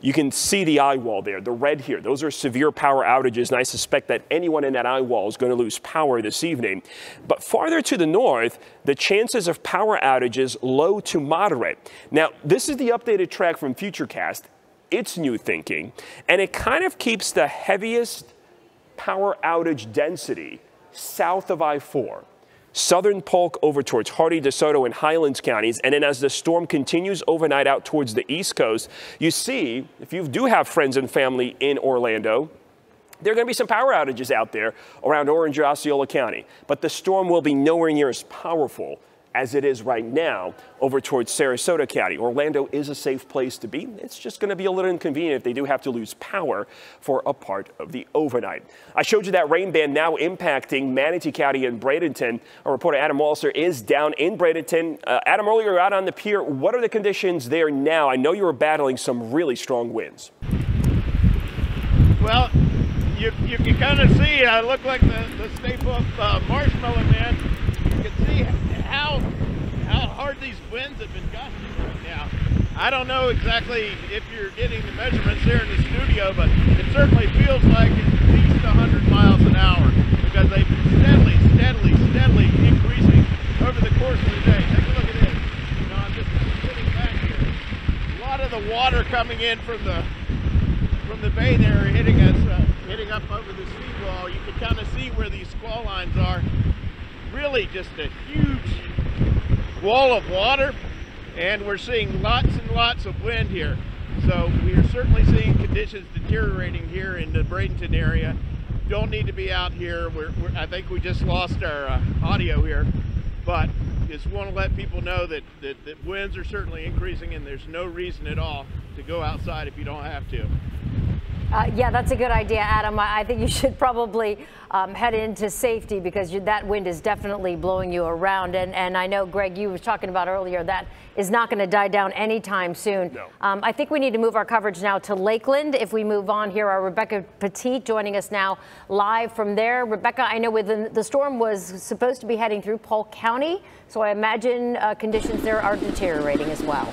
You can see the eye wall there, the red here. Those are severe power outages, and I suspect that anyone in that eye wall is going to lose power this evening. But farther to the north, the chances of power outages low to moderate. Now, this is the updated track from Futurecast. It's new thinking, and it kind of keeps the heaviest power outage density south of I 4 southern Polk over towards Hardee, DeSoto, and Highlands counties. And then as the storm continues overnight out towards the east coast, you see, if you do have friends and family in Orlando, there are going to be some power outages out there around Orange, Osceola County. But the storm will be nowhere near as powerful as it is right now over towards Sarasota County. Orlando is a safe place to be. It's just going to be a little inconvenient if they do have to lose power for a part of the overnight. I showed you that rain band now impacting Manatee County and Bradenton. Our reporter Adam Walser is down in Bradenton. Uh, Adam, earlier out on the pier, what are the conditions there now? I know you were battling some really strong winds. Well, you, you can kind of see, I look like the, the Stay Puft uh, Marshmallow Man. You can see how how hard these winds have been gusting right now. I don't know exactly if you're getting the measurements here in the studio, but it certainly feels like it's at least 100 miles an hour because they've been steadily, steadily, steadily increasing over the course of the day. Take a look at this. You know, I'm just sitting back here. A lot of the water coming in from the from the bay there hitting us, uh, hitting up over the seawall. You can kind of see where these squall lines are. Really just a huge wall of water and we're seeing lots and lots of wind here. So we are certainly seeing conditions deteriorating here in the Bradenton area. Don't need to be out here. We're, we're, I think we just lost our uh, audio here, but just want to let people know that, that, that winds are certainly increasing and there's no reason at all to go outside if you don't have to. Uh, yeah, that's a good idea, Adam. I, I think you should probably um, head into safety because you, that wind is definitely blowing you around. And, and I know, Greg, you were talking about earlier that is not going to die down anytime soon. No. Um, I think we need to move our coverage now to Lakeland. If we move on here, our Rebecca Petit joining us now live from there. Rebecca, I know within, the storm was supposed to be heading through Polk County, so I imagine uh, conditions there are deteriorating as well.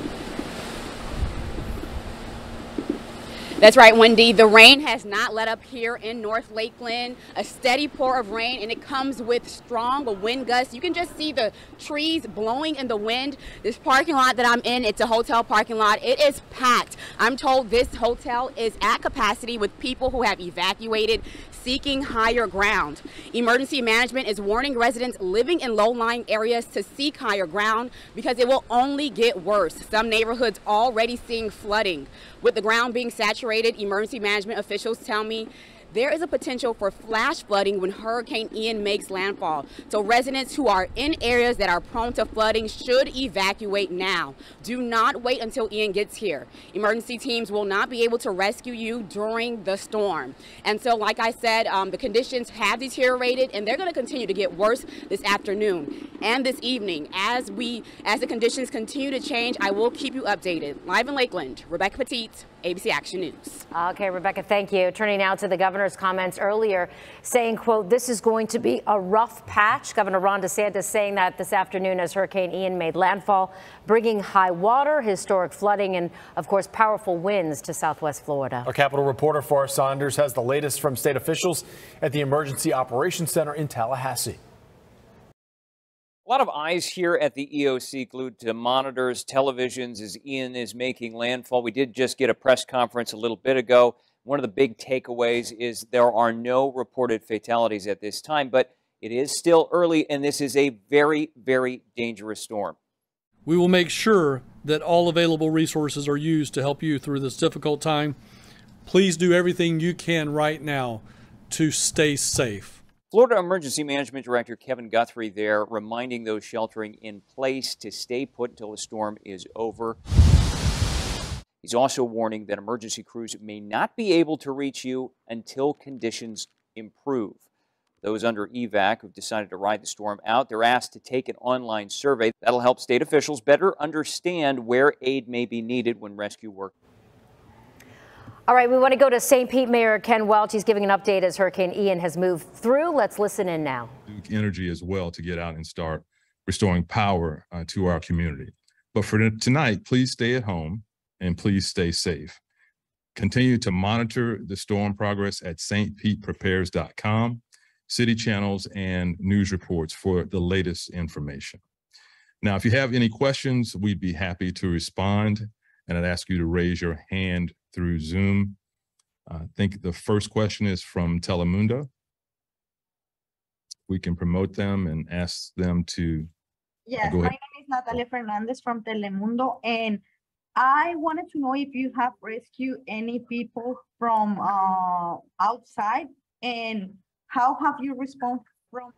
That's right, Wendy. The rain has not let up here in North Lakeland. A steady pour of rain, and it comes with strong wind gusts. You can just see the trees blowing in the wind. This parking lot that I'm in, it's a hotel parking lot. It is packed. I'm told this hotel is at capacity with people who have evacuated seeking higher ground. Emergency management is warning residents living in low-lying areas to seek higher ground because it will only get worse. Some neighborhoods already seeing flooding. With the ground being saturated, emergency management officials tell me there is a potential for flash flooding when Hurricane Ian makes landfall. So residents who are in areas that are prone to flooding should evacuate now. Do not wait until Ian gets here. Emergency teams will not be able to rescue you during the storm. And so, like I said, um, the conditions have deteriorated and they're going to continue to get worse this afternoon and this evening. As we, as the conditions continue to change, I will keep you updated. Live in Lakeland, Rebecca Petit, ABC Action News. Okay, Rebecca, thank you. Turning now to the governor's comments earlier saying, quote, this is going to be a rough patch. Governor Ron DeSantis saying that this afternoon as Hurricane Ian made landfall, bringing high water, historic flooding, and of course, powerful winds to southwest Florida. Our Capitol reporter Forrest Saunders has the latest from state officials at the Emergency Operations Center in Tallahassee. A lot of eyes here at the EOC glued to monitors, televisions as Ian is making landfall. We did just get a press conference a little bit ago. One of the big takeaways is there are no reported fatalities at this time, but it is still early, and this is a very, very dangerous storm. We will make sure that all available resources are used to help you through this difficult time. Please do everything you can right now to stay safe. Florida Emergency Management Director Kevin Guthrie there reminding those sheltering in place to stay put until the storm is over. He's also warning that emergency crews may not be able to reach you until conditions improve. Those under evac who've decided to ride the storm out, they're asked to take an online survey. That'll help state officials better understand where aid may be needed when rescue work all right, we want to go to St. Pete Mayor Ken Welch. He's giving an update as Hurricane Ian has moved through. Let's listen in now. Energy as well to get out and start restoring power uh, to our community. But for tonight, please stay at home and please stay safe. Continue to monitor the storm progress at stpeteprepares.com, city channels, and news reports for the latest information. Now, if you have any questions, we'd be happy to respond. And I'd ask you to raise your hand through Zoom. I think the first question is from Telemundo. We can promote them and ask them to. Yes, my name is Natalia Fernandez from Telemundo, and I wanted to know if you have rescued any people from uh, outside, and how have you responded from?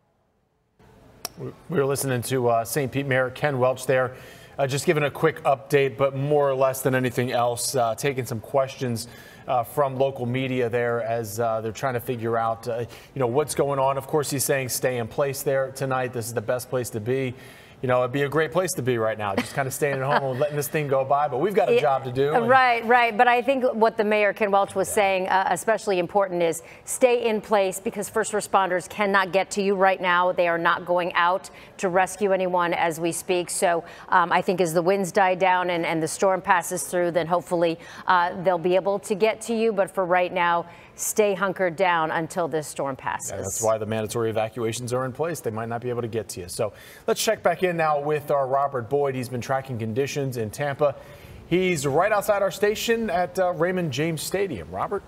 We were listening to uh, St. Pete Mayor Ken Welch there, uh, just giving a quick update, but more or less than anything else, uh, taking some questions uh, from local media there as uh, they're trying to figure out, uh, you know, what's going on. Of course, he's saying stay in place there tonight. This is the best place to be you know, it'd be a great place to be right now, just kind of staying at home and letting this thing go by. But we've got a job to do. Right, right. But I think what the mayor, Ken Welch, was saying, uh, especially important, is stay in place because first responders cannot get to you right now. They are not going out to rescue anyone as we speak. So um, I think as the winds die down and, and the storm passes through, then hopefully uh, they'll be able to get to you. But for right now, stay hunkered down until this storm passes. Yeah, that's why the mandatory evacuations are in place. They might not be able to get to you. So let's check back in now with our Robert Boyd. He's been tracking conditions in Tampa. He's right outside our station at uh, Raymond James Stadium. Robert?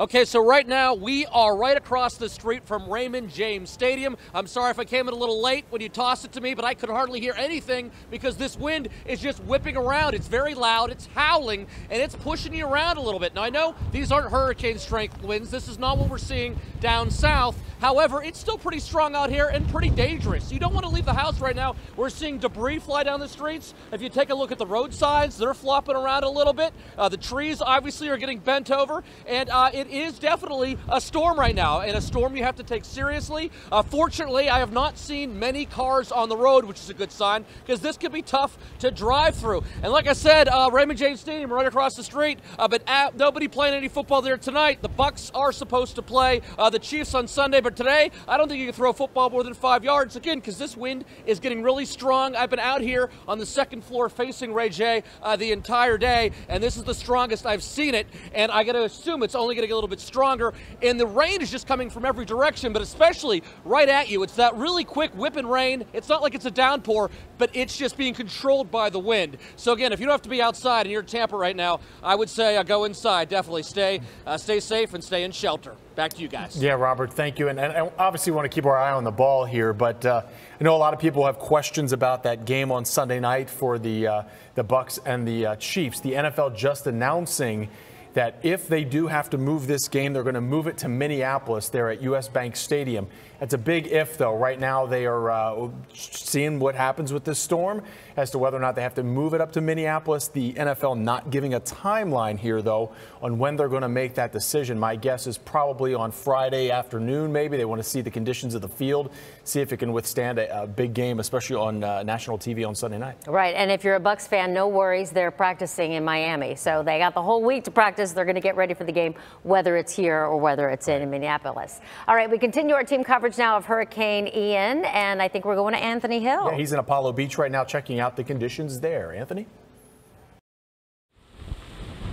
Okay, so right now we are right across the street from Raymond James Stadium. I'm sorry if I came in a little late when you tossed it to me, but I could hardly hear anything because this wind is just whipping around. It's very loud, it's howling, and it's pushing you around a little bit. Now, I know these aren't hurricane strength winds. This is not what we're seeing down south. However, it's still pretty strong out here and pretty dangerous. You don't want to leave the house right now. We're seeing debris fly down the streets. If you take a look at the roadsides, they're flopping around a little bit. Uh, the trees obviously are getting bent over, and uh, it is definitely a storm right now, and a storm you have to take seriously. Uh, fortunately, I have not seen many cars on the road, which is a good sign, because this could be tough to drive through. And like I said, uh, Raymond James Stadium right across the street, uh, but at, nobody playing any football there tonight. The Bucs are supposed to play uh, the Chiefs on Sunday, but today I don't think you can throw a football more than five yards again because this wind is getting really strong. I've been out here on the second floor facing Ray J uh, the entire day, and this is the strongest I've seen it. And I got to assume it's only going to get little bit stronger. And the rain is just coming from every direction, but especially right at you. It's that really quick whipping rain. It's not like it's a downpour, but it's just being controlled by the wind. So again, if you don't have to be outside and you're in Tampa right now, I would say uh, go inside. Definitely stay, uh, stay safe and stay in shelter. Back to you guys. Yeah, Robert, thank you. And, and obviously, want to keep our eye on the ball here, but uh, I know a lot of people have questions about that game on Sunday night for the uh, the Bucs and the uh, Chiefs. The NFL just announcing that if they do have to move this game, they're going to move it to Minneapolis there at US Bank Stadium. It's a big if, though. Right now, they are uh, seeing what happens with this storm as to whether or not they have to move it up to Minneapolis. The NFL not giving a timeline here, though, on when they're going to make that decision. My guess is probably on Friday afternoon, maybe. They want to see the conditions of the field, see if it can withstand a, a big game, especially on uh, national TV on Sunday night. Right. And if you're a Bucs fan, no worries. They're practicing in Miami. So they got the whole week to practice. They're going to get ready for the game, whether it's here or whether it's in Minneapolis. All right. We continue our team coverage now of Hurricane Ian, and I think we're going to Anthony Hill. Yeah, he's in Apollo Beach right now checking out the conditions there. Anthony?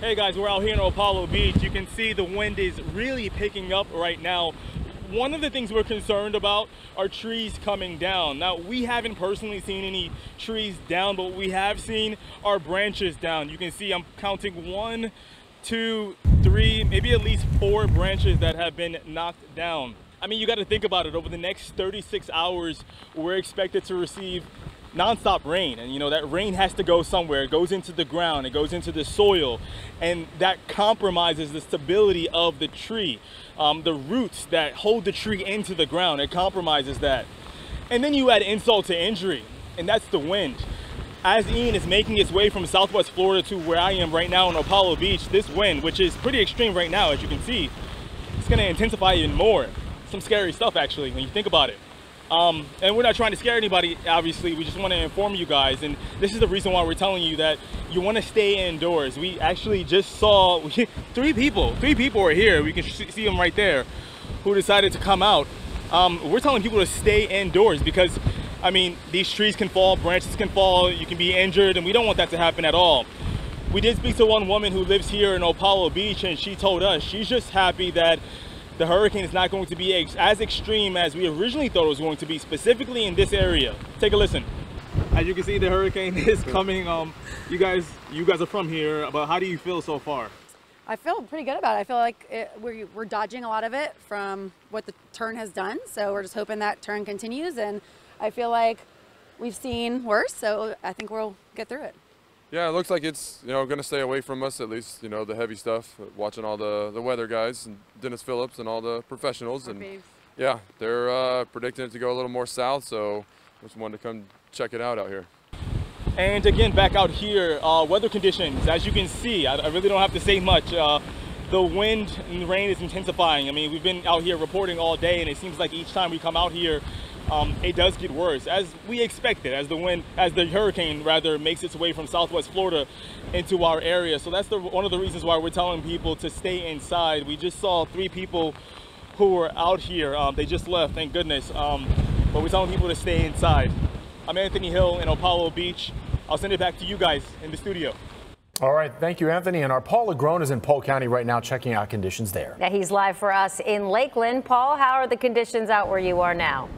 Hey guys, we're out here in Apollo Beach. You can see the wind is really picking up right now. One of the things we're concerned about are trees coming down. Now, we haven't personally seen any trees down, but we have seen our branches down. You can see I'm counting one, two, three, maybe at least four branches that have been knocked down. I mean, you got to think about it. Over the next 36 hours, we're expected to receive nonstop rain. And, you know, that rain has to go somewhere. It goes into the ground, it goes into the soil, and that compromises the stability of the tree. Um, the roots that hold the tree into the ground, it compromises that. And then you add insult to injury, and that's the wind. As Ian is making its way from Southwest Florida to where I am right now in Apollo Beach, this wind, which is pretty extreme right now, as you can see, it's gonna intensify even more some scary stuff actually when you think about it. Um, and we're not trying to scare anybody, obviously. We just want to inform you guys. And this is the reason why we're telling you that you want to stay indoors. We actually just saw three people. Three people are here. We can see them right there who decided to come out. Um, we're telling people to stay indoors because, I mean, these trees can fall, branches can fall, you can be injured, and we don't want that to happen at all. We did speak to one woman who lives here in Apollo Beach, and she told us she's just happy that the hurricane is not going to be as extreme as we originally thought it was going to be, specifically in this area. Take a listen. As you can see, the hurricane is coming. Um, you guys, you guys are from here, but how do you feel so far? I feel pretty good about it. I feel like it, we're, we're dodging a lot of it from what the turn has done. So we're just hoping that turn continues. And I feel like we've seen worse. So I think we'll get through it. Yeah, it looks like it's you know going to stay away from us at least. You know the heavy stuff. Watching all the the weather guys and Denis Phillips and all the professionals and yeah, they're uh, predicting it to go a little more south. So just wanted to come check it out out here. And again, back out here, uh, weather conditions, as you can see, I, I really don't have to say much. Uh, the wind and the rain is intensifying. I mean, we've been out here reporting all day, and it seems like each time we come out here, um, it does get worse, as we expected, as the wind, as the hurricane rather makes its way from Southwest Florida into our area. So that's the, one of the reasons why we're telling people to stay inside. We just saw three people who were out here. Um, they just left, thank goodness. Um, but we're telling people to stay inside. I'm Anthony Hill in Apollo Beach. I'll send it back to you guys in the studio. All right, thank you, Anthony. And our Paul LaGrone is in Polk County right now checking out conditions there. Yeah, he's live for us in Lakeland. Paul, how are the conditions out where you are now?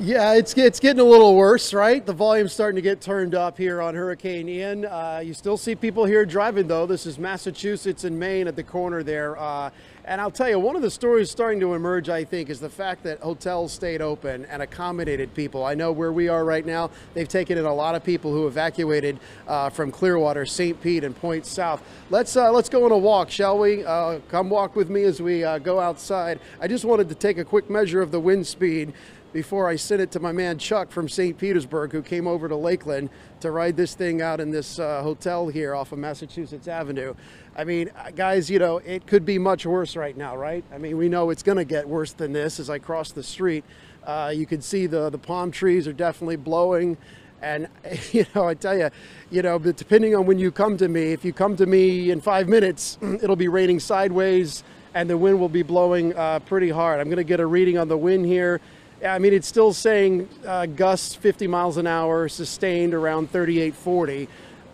Yeah, it's it's getting a little worse, right? The volume's starting to get turned up here on Hurricane Ian. Uh, you still see people here driving, though. This is Massachusetts and Maine at the corner there. Uh, and I'll tell you, one of the stories starting to emerge, I think, is the fact that hotels stayed open and accommodated people. I know where we are right now, they've taken in a lot of people who evacuated uh, from Clearwater, St. Pete, and Point South. Let's uh, let's go on a walk, shall we? Uh, come walk with me as we uh, go outside. I just wanted to take a quick measure of the wind speed before I sent it to my man Chuck from St. Petersburg, who came over to Lakeland to ride this thing out in this uh, hotel here off of Massachusetts Avenue. I mean, uh, guys, you know, it could be much worse right now, right? I mean, we know it's going to get worse than this as I cross the street. Uh, you can see the, the palm trees are definitely blowing. And, you know, I tell you, you know, but depending on when you come to me, if you come to me in five minutes, it'll be raining sideways and the wind will be blowing uh, pretty hard. I'm going to get a reading on the wind here. I mean, it's still saying uh, gusts 50 miles an hour, sustained around 38, 40.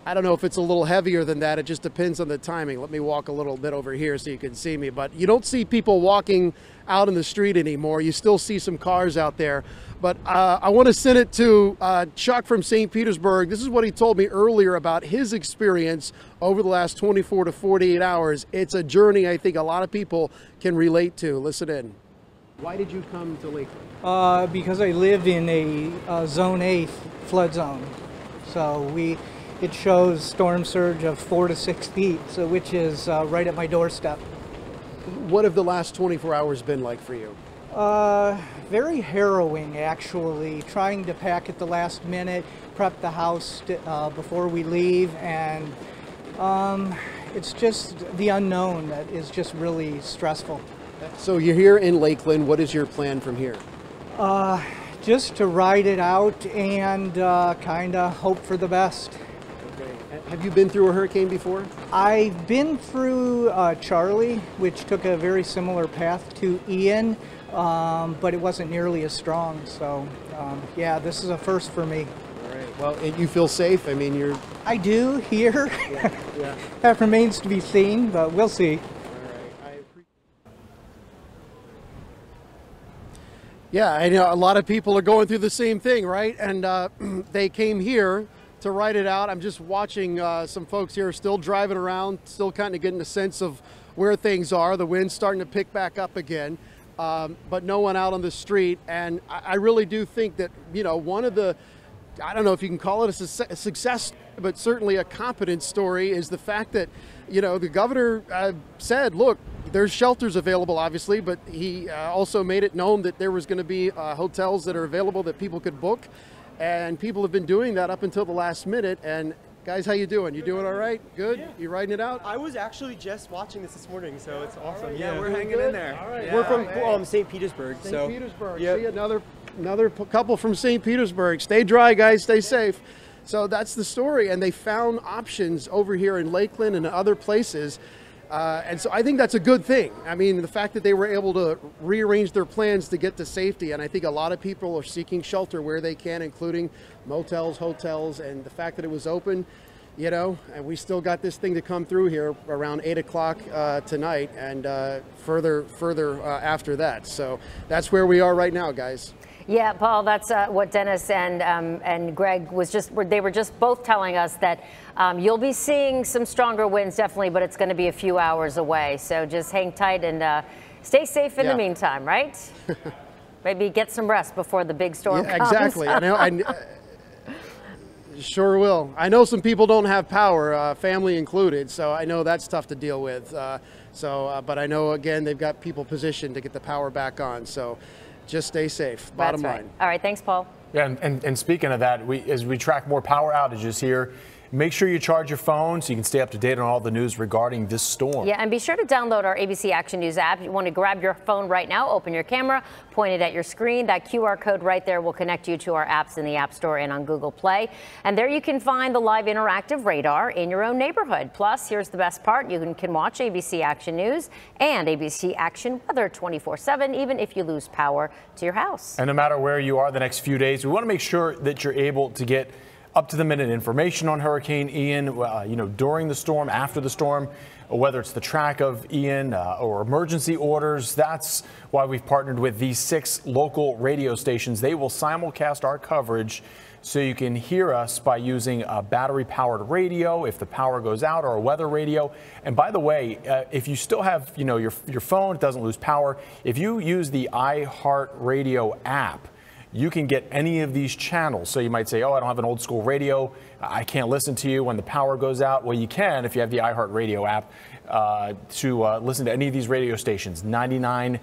I don't know if it's a little heavier than that. It just depends on the timing. Let me walk a little bit over here so you can see me. But you don't see people walking out in the street anymore. You still see some cars out there. But uh, I want to send it to uh, Chuck from St. Petersburg. This is what he told me earlier about his experience over the last 24 to 48 hours. It's a journey I think a lot of people can relate to. Listen in. Why did you come to Lakeland? Uh, because I live in a uh, Zone A flood zone. So we, it shows storm surge of four to six feet, so which is uh, right at my doorstep. What have the last 24 hours been like for you? Uh, very harrowing, actually. Trying to pack at the last minute, prep the house uh, before we leave, and um, it's just the unknown that is just really stressful. So you're here in Lakeland. What is your plan from here? Uh, just to ride it out and uh, kind of hope for the best. Okay. Have you been through a hurricane before? I've been through uh, Charley, which took a very similar path to Ian, um, but it wasn't nearly as strong. So, um, yeah, this is a first for me. All right. Well, you feel safe? I mean, you're. I do here. Yeah. yeah. that remains to be seen, but we'll see. Yeah, I know a lot of people are going through the same thing, right? And uh, they came here to write it out. I'm just watching uh, some folks here still driving around, still kind of getting a sense of where things are. The wind's starting to pick back up again, um, but no one out on the street. And I, I really do think that, you know, one of the I don't know if you can call it a, su- a success, but certainly a competence story is the fact that, you know, the governor uh, said, look, there's shelters available, obviously, but he uh, also made it known that there was going to be uh, hotels that are available that people could book, and people have been doing that up until the last minute. And guys, how you doing? You doing all right? Good. You riding it out? I was actually just watching this this morning, so it's awesome. right, yeah, yeah, we're hanging good? in there. All right. We're from hey. um, St. Petersburg. St. so Petersburg. Yep. See another another couple from St. Petersburg. Stay dry, guys. Stay safe. So that's the story, and they found options over here in Lakeland and other places. Uh, and so I think that's a good thing. I mean, the fact that they were able to rearrange their plans to get to safety, and I think a lot of people are seeking shelter where they can, including motels, hotels, and the fact that it was open, you know, and we still got this thing to come through here around eight o'clock uh, tonight, and uh, further, further uh, after that. So that's where we are right now, guys. Yeah, Paul, that's uh, what Denis and um, and Greg was just they were just both telling us that um, you'll be seeing some stronger winds definitely, but it's going to be a few hours away. So just hang tight and uh, stay safe in Yeah. the meantime, right? Maybe get some rest before the big storm Yeah, comes. exactly. I know. I, Sure will. I know some people don't have power, uh, family included, so I know that's tough to deal with. Uh, so, uh, but I know again they've got people positioned to get the power back on. So, just stay safe. Bottom That's right. line. All right, thanks, Paul. Yeah, and, and, and speaking of that, we, as we track more power outages here, make sure you charge your phone so you can stay up to date on all the news regarding this storm. Yeah, and be sure to download our ABC Action News app. You want to grab your phone right now, open your camera, point it at your screen. That QR code right there will connect you to our apps in the App Store and on Google Play. And there you can find the live interactive radar in your own neighborhood. Plus, here's the best part you can, watch ABC Action News and ABC Action Weather 24 7, even if you lose power to your house. And no matter where you are the next few days, we want to make sure that you're able to get up to the minute information on Hurricane Ian, uh, you know, during the storm, after the storm, whether it's the track of Ian uh, or emergency orders. That's why we've partnered with these six local radio stations. They will simulcast our coverage so you can hear us by using a battery powered radio if the power goes out or a weather radio. And by the way, uh, if you still have, you know, your, your phone, it doesn't lose power. If you use the iHeart Radio app, you can get any of these channels. So you might say, oh, I don't have an old school radio. I can't listen to you when the power goes out. Well, you can if you have the iHeartRadio app uh, to uh, listen to any of these radio stations 99.5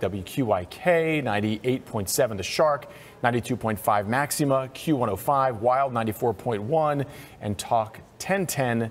WQYK, 98.7 The Shark, 92.5 Maxima, Q105, Wild 94.1, and Talk 1010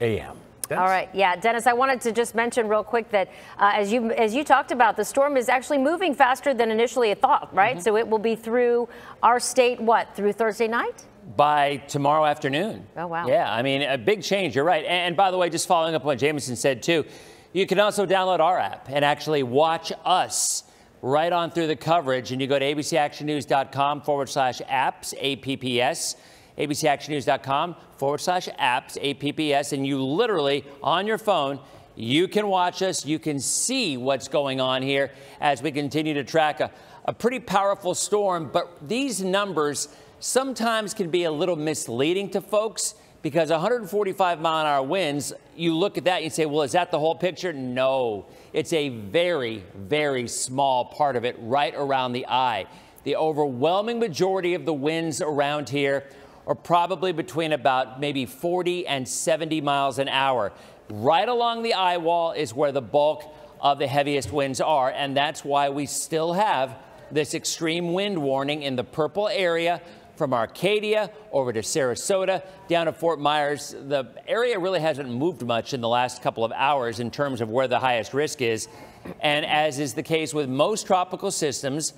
AM. All right, yeah, Denis, I wanted to just mention real quick that uh, as you as you talked about, the storm is actually moving faster than initially thought, right? Mhm. So it will be through our state what through Thursday night? by tomorrow afternoon. Oh, wow. Yeah, I mean, a big change. You're right. And, by the way, just following up on what Jamison said, too, you can also download our app and actually watch us right on through the coverage. And you go to abcactionnews.com forward slash apps, APPS, abcactionnews.com forward slash apps, APPS, and you literally, on your phone, you can watch us. You can see what's going on here as we continue to track a, a pretty powerful storm. But these numbers sometimes can be a little misleading to folks because 145 mile an hour winds, you look at that and you say, well, is that the whole picture? No, it's a very, very small part of it right around the eye. The overwhelming majority of the winds around here are probably between about maybe 40 and 70 miles an hour. Right along the eye wall is where the bulk of the heaviest winds are, and that's why we still have this extreme wind warning in the purple area from Arcadia over to Sarasota down to Fort Myers. The area really hasn't moved much in the last couple of hours in terms of where the highest risk is. And as is the case with most tropical systems,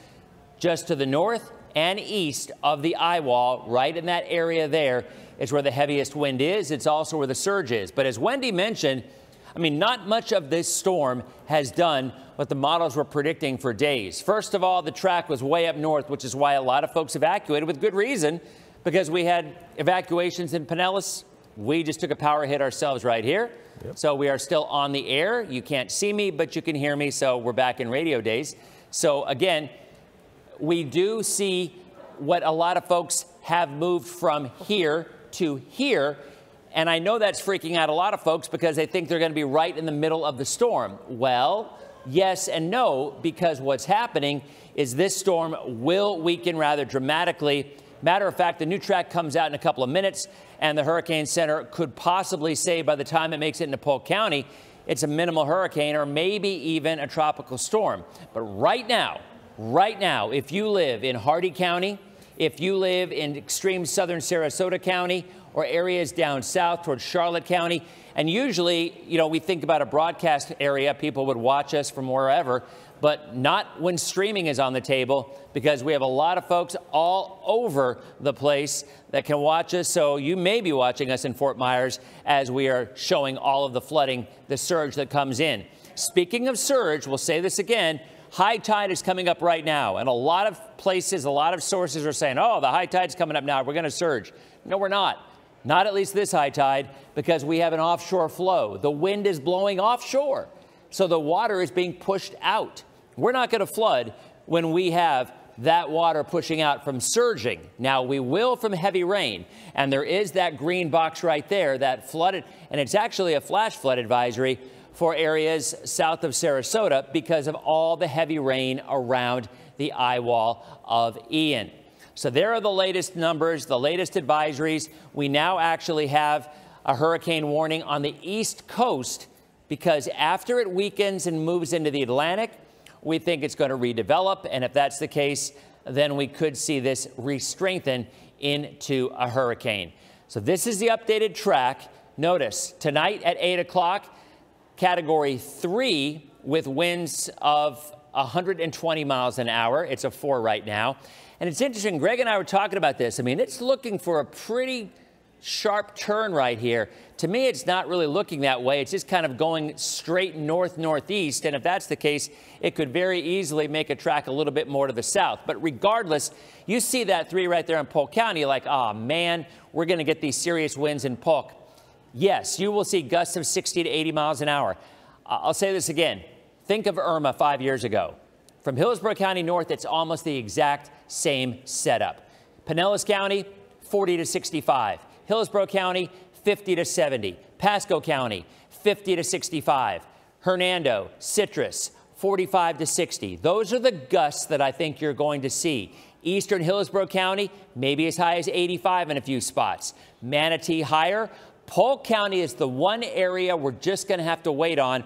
just to the north and east of the eye wall, right in that area there, is where the heaviest wind is. It's also where the surge is. But as Wendy mentioned, I mean, not much of this storm has done what the models were predicting for days. First of all, the track was way up north, which is why a lot of folks evacuated with good reason, because we had evacuations in Pinellas. We just took a power hit ourselves right here. So we are still on the air. You can't see me, but you can hear me. So we're back in radio days. So again, we do see what a lot of folks have moved from here to here. And I know that's freaking out a lot of folks because they think they're going to be right in the middle of the storm. Well, yes and no, because what's happening is this storm will weaken rather dramatically. Matter of fact, the new track comes out in a couple of minutes, and the Hurricane Center could possibly say by the time it makes it into Polk County, it's a minimal hurricane or maybe even a tropical storm. But right now, right now, if you live in Hardee County, if you live in extreme southern Sarasota County or areas down south towards Charlotte County, and usually, you know, we think about a broadcast area, people would watch us from wherever, but not when streaming is on the table because we have a lot of folks all over the place that can watch us. So you may be watching us in Fort Myers as we are showing all of the flooding, the surge that comes in. Speaking of surge, we'll say this again. High tide is coming up right now, and a lot of places, a lot of sources are saying, oh, the high tide's coming up now. We're going to surge. No, we're not. Not at least this high tide, because we have an offshore flow. The wind is blowing offshore, so the water is being pushed out. We're not going to flood when we have that water pushing out from surging. Now, we will from heavy rain, and there is that green box right there that flooded, and it's actually a flash flood advisory for areas south of Sarasota because of all the heavy rain around the eye wall of Ian. So there are the latest numbers, the latest advisories. We now actually have a hurricane warning on the east coast because after it weakens and moves into the Atlantic, we think it's going to redevelop. And if that's the case, then we could see this re-strengthen into a hurricane. So this is the updated track. Notice tonight at 8 o'clock, category three with winds of 120 miles an hour. It's a four right now. And it's interesting, Greg and I were talking about this. I mean, it's looking for a pretty sharp turn right here. To me, it's not really looking that way. It's just kind of going straight north northeast. And if that's the case, it could very easily make a track a little bit more to the south. But regardless, you see that three right there in Polk County, like, oh man, we're going to get these serious winds in Polk. Yes, you will see gusts of 60 to 80 miles an hour. I'll say this again. Think of Irma five years ago. From Hillsborough County north, it's almost the exact same setup. Pinellas County, 40 to 65. Hillsborough County, 50 to 70. Pasco County, 50 to 65. Hernando, Citrus, 45 to 60. Those are the gusts that I think you're going to see. Eastern Hillsborough County, maybe as high as 85 in a few spots. Manatee higher. Polk County is the one area we're just going to have to wait on.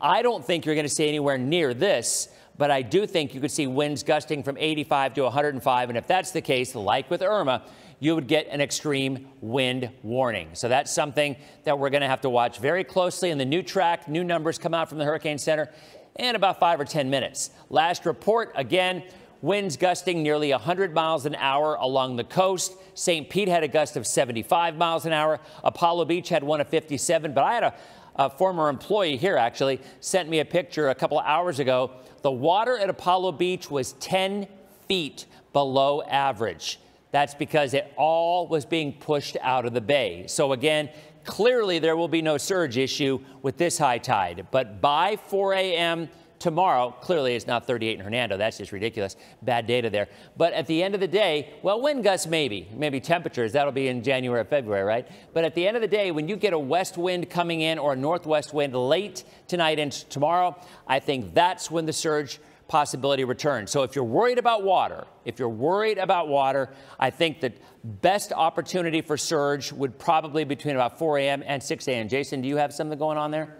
I don't think you're going to see anywhere near this, but I do think you could see winds gusting from 85 to 105. And if that's the case, like with Irma, you would get an extreme wind warning. So that's something that we're going to have to watch very closely. And the new track, new numbers come out from the Hurricane Center in about five or 10 minutes. Last report, again, winds gusting nearly 100 miles an hour along the coast. St. Pete had a gust of 75 miles an hour. Apollo Beach had one of 57, but I had a a former employee here actually sent me a picture a couple hours ago. The water at Apollo Beach was 10 feet below average. That's because it all was being pushed out of the bay. So again, clearly there will be no surge issue with this high tide. But by 4 a.m., tomorrow, clearly it's not 38 in Hernando. That's just ridiculous. Bad data there. But at the end of the day, well, wind gusts maybe, maybe temperatures. That'll be in January or February, right? But at the end of the day, when you get a west wind coming in or a northwest wind late tonight and tomorrow, I think that's when the surge possibility returns. So if you're worried about water, if you're worried about water, I think the best opportunity for surge would probably be between about 4 a.m. and 6 a.m. Jason, do you have something going on there?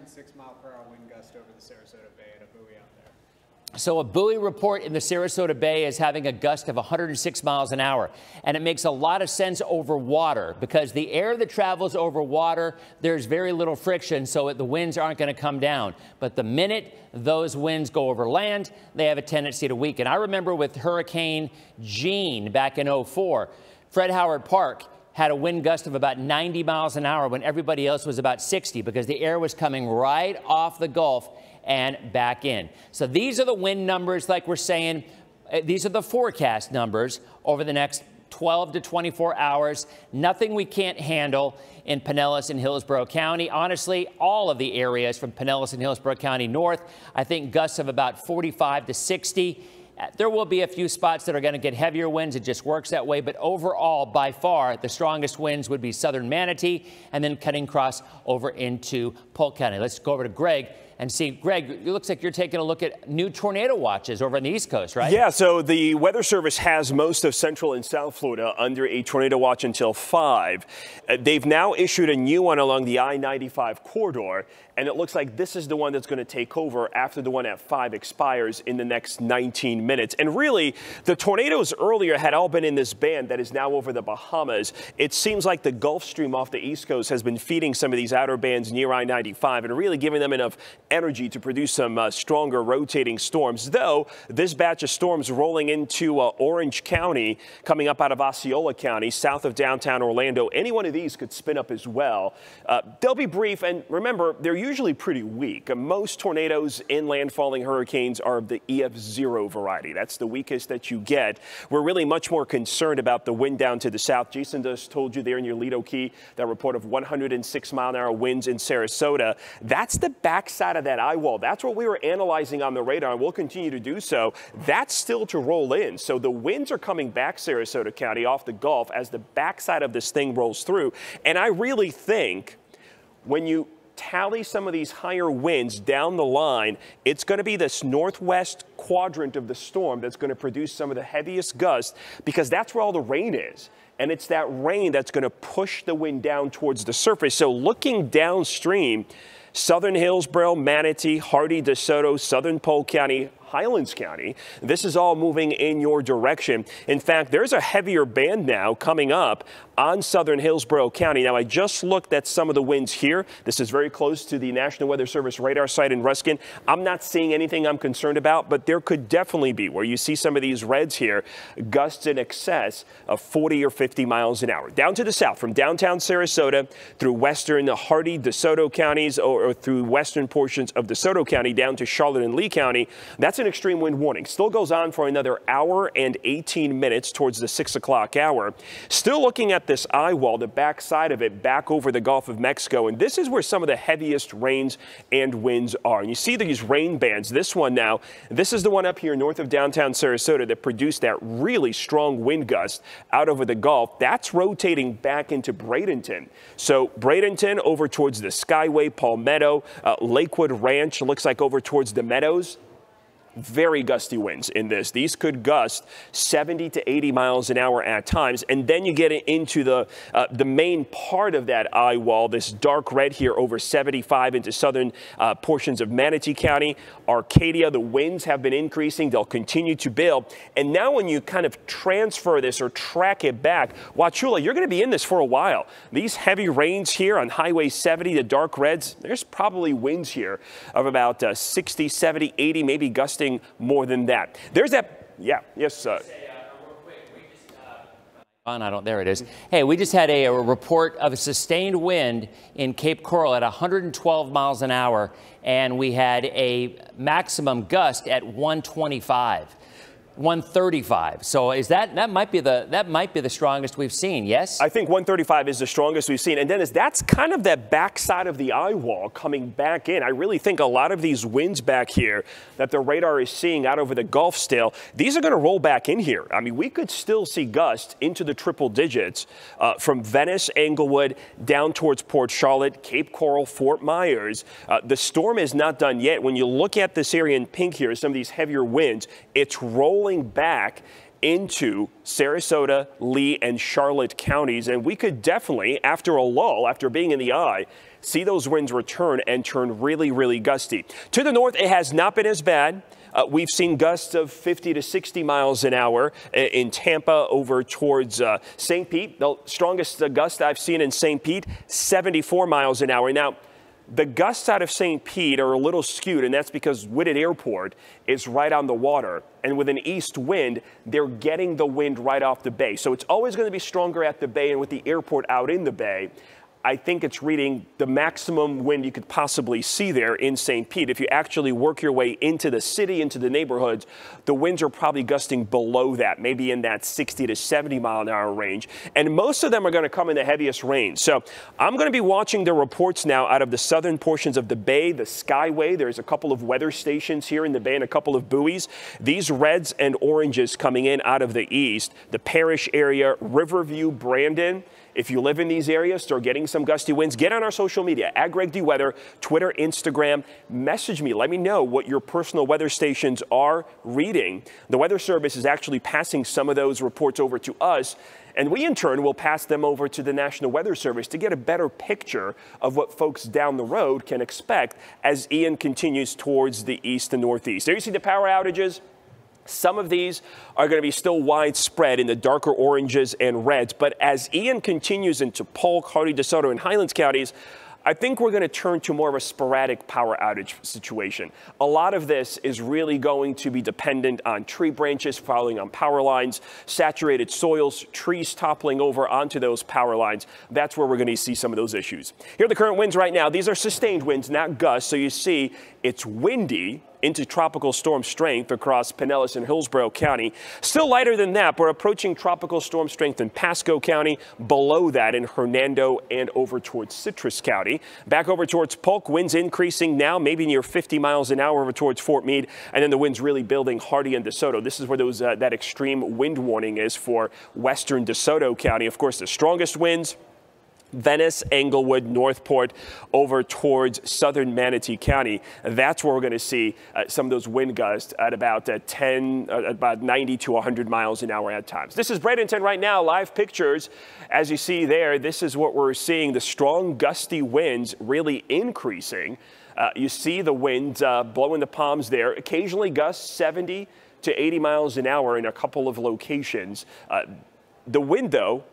So a buoy report in the Sarasota Bay is having a gust of 106 miles an hour. And it makes a lot of sense over water because the air that travels over water, there's very little friction, so the winds aren't going to come down. But the minute those winds go over land, they have a tendency to weaken. I remember with Hurricane Jeanne back in 04, Fred Howard Park had a wind gust of about 90 miles an hour when everybody else was about 60 because the air was coming right off the Gulf and back in. So these are the wind numbers, like we're saying. Uh, these are the forecast numbers over the next 12 to 24 hours. Nothing we can't handle in Pinellas and Hillsborough County. Honestly, all of the areas from Pinellas and Hillsborough County north, I think gusts of about 45 to 60. Uh, there will be a few spots that are going to get heavier winds. It just works that way. But overall, by far, the strongest winds would be southern Manatee and then cutting across over into Polk County. Let's go over to Greg and see. Greg, it looks like you're taking a look at new tornado watches over on the East Coast, right? Yeah, so the Weather Service has most of Central and South Florida under a tornado watch until 5. Uh, they've now issued a new one along the I-95 corridor, and it looks like this is the one that's going to take over after the one at 5 expires in the next 19 minutes. And really, the tornadoes earlier had all been in this band that is now over the Bahamas. It seems like the Gulf Stream off the East Coast has been feeding some of these outer bands near I-95 and really giving them enough energy to produce some uh, stronger rotating storms, though this batch of storms rolling into uh, Orange County, coming up out of Osceola County, south of downtown Orlando, any one of these could spin up as well. Uh, they'll be brief, and remember, they're usually pretty weak. Uh, most tornadoes in landfalling hurricanes are of the EF0 variety. That's the weakest that you get. We're really much more concerned about the wind down to the south. Jason just told you there in your Lido Key that report of 106 mile an hour winds in Sarasota. That's the backside of of that eye wall. That's what we were analyzing on the radar, and we'll continue to do so. That's still to roll in. So the winds are coming back Sarasota County off the Gulf as the backside of this thing rolls through. And I really think when you tally some of these higher winds down the line, it's going to be this northwest quadrant of the storm that's going to produce some of the heaviest gusts because that's where all the rain is. And it's that rain that's going to push the wind down towards the surface. So looking downstream, Southern Hillsborough, Manatee, Hardee, DeSoto, Southern Polk County, Highlands County. This is all moving in your direction. In fact, there's a heavier band now coming up on southern Hillsborough County. Now, I just looked at some of the winds here. This is very close to the National Weather Service radar site in Ruskin. I'm not seeing anything I'm concerned about, but there could definitely be where you see some of these reds here, gusts in excess of 40 or 50 miles an hour. Down to the south from downtown Sarasota through western Hardee, DeSoto counties or, or through western portions of DeSoto County down to Charlotte and Lee County. That's an extreme wind warning. Still goes on for another hour and 18 minutes towards the 6 o'clock hour. Still looking at this eye wall, the back side of it, back over the Gulf of Mexico. And this is where some of the heaviest rains and winds are. And you see these rain bands. This one now, this is the one up here north of downtown Sarasota that produced that really strong wind gust out over the Gulf. That's rotating back into Bradenton. So Bradenton over towards the Skyway, Palmetto, uh, Lakewood Ranch, looks like over towards the Meadows very gusty winds in this. These could gust 70 to 80 miles an hour at times. And then you get into the, uh, the main part of that eye wall, this dark red here over 75 into southern uh, portions of Manatee County. Arcadia, the winds have been increasing. They'll continue to build. And now when you kind of transfer this or track it back, Wauchula, you're going to be in this for a while. These heavy rains here on Highway 70, the dark reds, there's probably winds here of about uh, 60, 70, 80, maybe gusting more than that. There's that, yeah, yes, sir. I don't, there it is. Hey, we just had a, a, report of a sustained wind in Cape Coral at 112 miles an hour, and we had a maximum gust at 125. 135. So is that that might be the that might be the strongest we've seen? Yes. I think 135 is the strongest we've seen. And Denis, that's kind of that backside of the eye wall coming back in. I really think a lot of these winds back here that the radar is seeing out over the Gulf still, these are going to roll back in here. I mean, we could still see gusts into the triple digits uh, from Venice, Englewood down towards Port Charlotte, Cape Coral, Fort Myers. Uh, the storm is not done yet. When you look at this area in pink here, some of these heavier winds, it's rolling back into Sarasota, Lee, and Charlotte counties. And we could definitely, after a lull, after being in the eye, see those winds return and turn really, really gusty. To the north, it has not been as bad. Uh, we've seen gusts of 50 to 60 miles an hour in Tampa over towards uh, St. Pete. The strongest uh, gust I've seen in St. Pete, 74 miles an hour. Now, the gusts out of St. Pete are a little skewed, and that's because Whitted Airport is right on the water. And with an east wind, they're getting the wind right off the bay. So it's always going to be stronger at the bay and with the airport out in the bay. I think it's reading the maximum wind you could possibly see there in St. Pete. If you actually work your way into the city, into the neighborhoods, the winds are probably gusting below that, maybe in that 60 to 70 mile an hour range. And most of them are going to come in the heaviest rain. So I'm going to be watching the reports now out of the southern portions of the bay, the Skyway. There's a couple of weather stations here in the bay and a couple of buoys. These reds and oranges coming in out of the east, the Parrish area, Riverview, Brandon. If you live in these areas, start getting some gusty winds, get on our social media at Greg Dee Weather, Twitter, Instagram. Message me. Let me know what your personal weather stations are reading. The Weather Service is actually passing some of those reports over to us. And we, in turn, will pass them over to the National Weather Service to get a better picture of what folks down the road can expect as Ian continues towards the east and northeast. There you see the power outages. Some of these are going to be still widespread in the darker oranges and reds, but as Ian continues into Polk, Hardee, DeSoto, and Highlands counties, I think we're going to turn to more of a sporadic power outage situation. A lot of this is really going to be dependent on tree branches falling on power lines, saturated soils, trees toppling over onto those power lines. That's where we're going to see some of those issues. Here are the current winds right now. These are sustained winds, not gusts. So you see it's windy into tropical storm strength across Pinellas and Hillsborough County. Still lighter than that, we're approaching tropical storm strength in Pasco County, below that in Hernando and over towards Citrus County. Back over towards Polk, winds increasing now, maybe near 50 miles an hour over towards Fort Meade, and then the winds really building Hardee and DeSoto. This is where those uh, that extreme wind warning is for western DeSoto County. Of course, the strongest winds Venice, Englewood, North Port, over towards southern Manatee County. That's where we're going to see uh, some of those wind gusts at about uh, 10, uh, about 90 to 100 miles an hour at times. This is Bradenton right now, live pictures. As you see there, this is what we're seeing, the strong gusty winds really increasing. Uh, you see the wind uh, blowing the palms there, occasionally gusts 70 to 80 miles an hour in a couple of locations. Uh, the wind, though,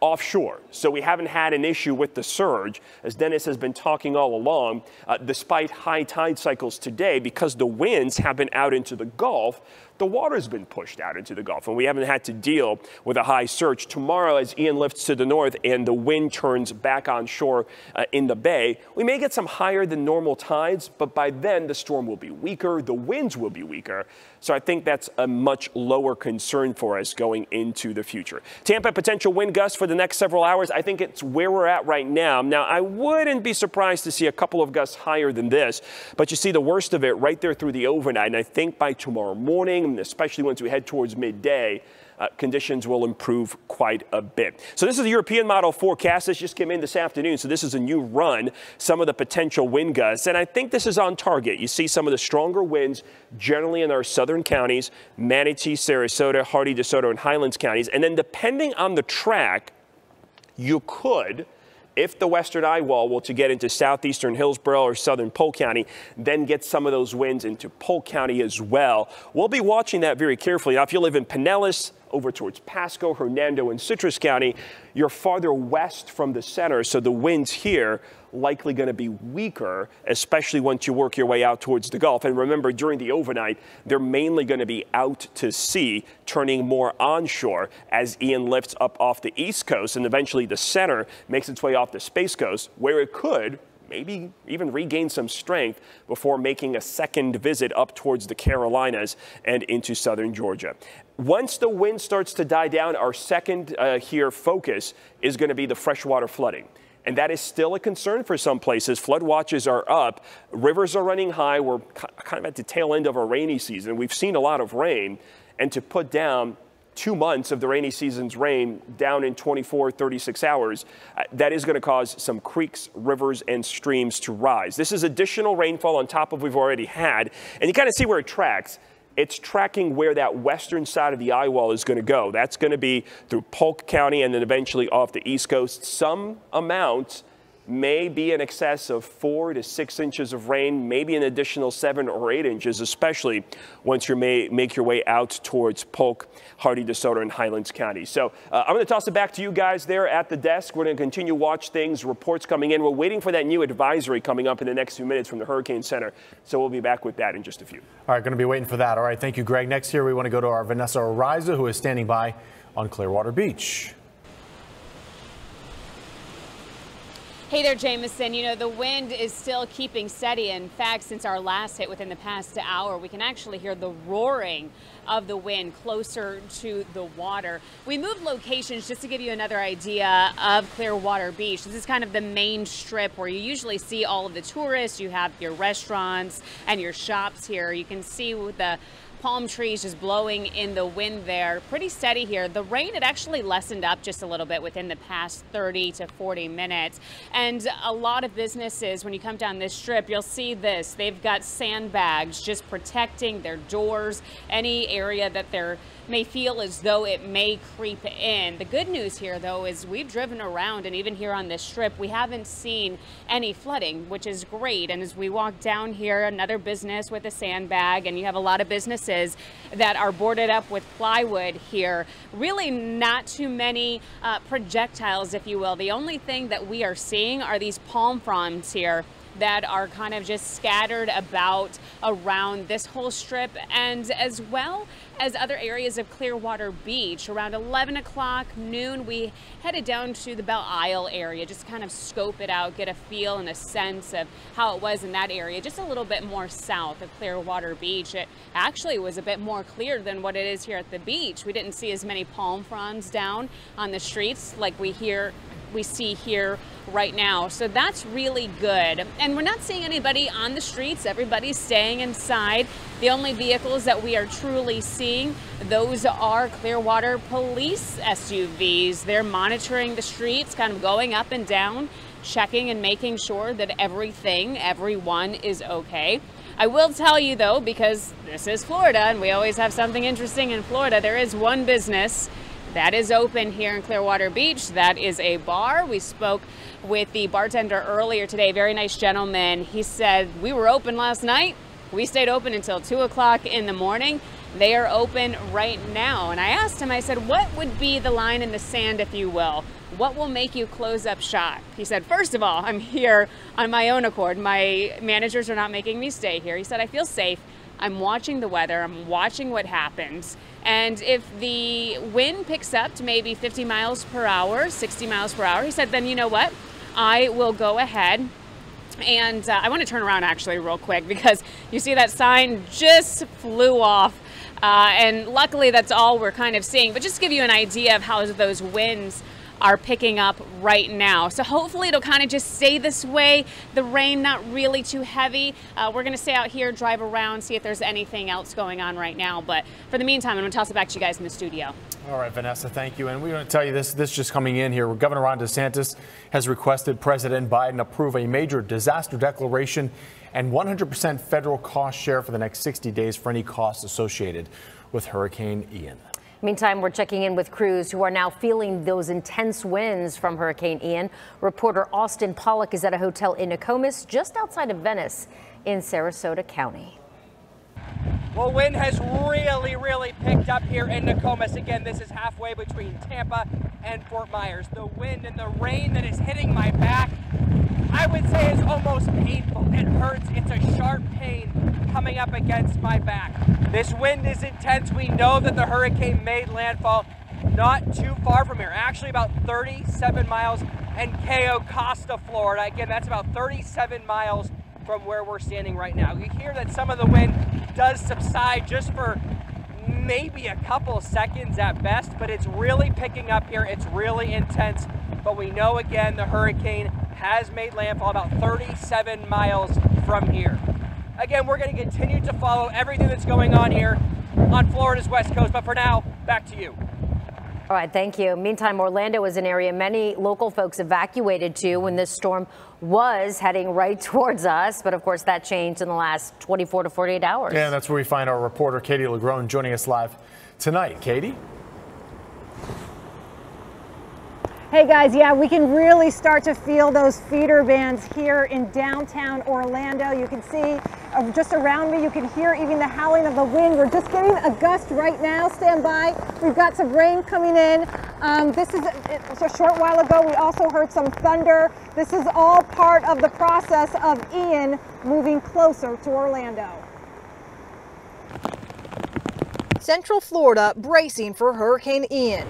offshore. So we haven't had an issue with the surge, as Denis has been talking all along, uh, despite high tide cycles today, because the winds have been out into the Gulf the water's been pushed out into the Gulf, and we haven't had to deal with a high surge. Tomorrow, as Ian lifts to the north and the wind turns back on shore uh, in the bay, we may get some higher than normal tides, but by then the storm will be weaker, the winds will be weaker. So I think that's a much lower concern for us going into the future. Tampa potential wind gusts for the next several hours. I think it's where we're at right now. Now, I wouldn't be surprised to see a couple of gusts higher than this, but you see the worst of it right there through the overnight. And I think by tomorrow morning, especially once we head towards midday, uh, conditions will improve quite a bit. So this is the European model forecast. This just came in this afternoon. So this is a new run, some of the potential wind gusts. And I think this is on target. You see some of the stronger winds generally in our southern counties, Manatee, Sarasota, Hardee, DeSoto, and Highlands counties. And then depending on the track, you could if the western eye wall were to get into southeastern Hillsborough or southern Polk County, then get some of those winds into Polk County as well. We'll be watching that very carefully. Now, if you live in Pinellas, over towards Pasco, Hernando, and Citrus County, you're farther west from the center, so the winds here likely going to be weaker, especially once you work your way out towards the Gulf. And remember, during the overnight, they're mainly going to be out to sea, turning more onshore as Ian lifts up off the east coast and eventually the center makes its way off the space coast, where it could maybe even regain some strength before making a second visit up towards the Carolinas and into southern Georgia. Once the wind starts to die down, our second uh, here focus is going to be the freshwater flooding. And that is still a concern for some places. Flood watches are up. Rivers are running high. We're kind of at the tail end of a rainy season. We've seen a lot of rain. And to put down two months of the rainy season's rain down in 24, 36 hours, uh, that is going to cause some creeks, rivers, and streams to rise. This is additional rainfall on top of we've already had. And you kind of see where it tracks it's tracking where that western side of the eye wall is going to go. That's going to be through Polk County and then eventually off the east coast. Some amount may be in excess of four to six inches of rain, maybe an additional seven or eight inches, especially once you make your way out towards Polk, Hardee, DeSoto, and Highlands County. So uh, I'm going to toss it back to you guys there at the desk. We're going to continue watch things, reports coming in. We're waiting for that new advisory coming up in the next few minutes from the Hurricane Center. So we'll be back with that in just a few. All right, going to be waiting for that. All right, thank you, Greg. Next here, we want to go to our Vanessa Araiza, who is standing by on Clearwater Beach. Hey there, Jamison. You know, the wind is still keeping steady. In fact, since our last hit within the past hour, we can actually hear the roaring of the wind closer to the water. We moved locations just to give you another idea of Clearwater Beach. This is kind of the main strip where you usually see all of the tourists. You have your restaurants and your shops here. You can see with the palm trees just blowing in the wind there. Pretty steady here. The rain had actually lessened up just a little bit within the past 30 to 40 minutes. And a lot of businesses, when you come down this strip, you'll see this. They've got sandbags just protecting their doors, any area that they're may feel as though it may creep in. The good news here, though, is we've driven around and even here on this strip, we haven't seen any flooding, which is great. And as we walk down here, another business with a sandbag, and you have a lot of businesses that are boarded up with plywood here. Really not too many uh, projectiles, if you will. The only thing that we are seeing are these palm fronds here that are kind of just scattered about around this whole strip and as well as other areas of Clearwater Beach. Around 11 o'clock, noon, we headed down to the Belleair area, just kind of scope it out, get a feel and a sense of how it was in that area, just a little bit more south of Clearwater Beach. It actually was a bit more clear than what it is here at the beach. We didn't see as many palm fronds down on the streets like we hear we see here right now. So that's really good. And we're not seeing anybody on the streets. Everybody's staying inside. The only vehicles that we are truly seeing, those are Clearwater police SUVs. They're monitoring the streets, kind of going up and down, checking and making sure that everything, everyone is okay. I will tell you though, because this is Florida and we always have something interesting in Florida, there is one business that is open here in Clearwater Beach. That is a bar. We spoke with the bartender earlier today, very nice gentleman. He said, We were open last night. We stayed open until 2 o'clock in the morning. They are open right now. And I asked him, I said, What would be the line in the sand, if you will? What will make you close up shop? He said, First of all, I'm here on my own accord. My managers are not making me stay here. He said, I feel safe. I'm watching the weather, I'm watching what happens. And if the wind picks up to maybe 50 miles per hour, 60 miles per hour, he said, then you know what? I will go ahead and uh, I want to turn around actually real quick because you see that sign just flew off. Uh, and luckily that's all we're kind of seeing. But just to give you an idea of how those winds are picking up right now. So hopefully it'll kind of just stay this way. The rain not really too heavy. Uh, we're going to stay out here, drive around, see if there's anything else going on right now. But for the meantime, I'm going to toss it back to you guys in the studio. All right, Vanessa, thank you. And we want to tell you this, this just coming in here. Governor Ron DeSantis has requested President Biden approve a major disaster declaration and 100% federal cost share for the next 60 days for any costs associated with Hurricane Ian. Meantime, we're checking in with crews who are now feeling those intense winds from Hurricane Ian. Reporter Austin Pollock is at a hotel in Nokomis, just outside of Venice in Sarasota County. Well, wind has really, really picked up here in Nokomis. Again, this is halfway between Tampa and Fort Myers. The wind and the rain that is hitting my back, I would say is almost painful. It hurts. It's a sharp pain coming up against my back. This wind is intense. We know that the hurricane made landfall not too far from here, actually about 37 miles in Cayo Costa, Florida. Again, that's about 37 miles from where we're standing right now. You hear that some of the wind does subside just for maybe a couple seconds at best, but it's really picking up here. It's really intense. But we know again the hurricane has made landfall about 37 miles from here. Again, we're going to continue to follow everything that's going on here on Florida's west coast. But for now, back to you. All right, thank you. Meantime, Orlando is an area many local folks evacuated to when this storm was heading right towards us. But of course, that changed in the last 24 to 48 hours. Yeah, that's where we find our reporter, Katie LaGrone, joining us live tonight. Katie? Hey guys, yeah, we can really start to feel those feeder bands here in downtown Orlando. You can see uh, just around me, you can hear even the howling of the wind. We're just getting a gust right now. Stand by. We've got some rain coming in. Um, this is a, a short while ago. We also heard some thunder. This is all part of the process of Ian moving closer to Orlando. Central Florida bracing for Hurricane Ian.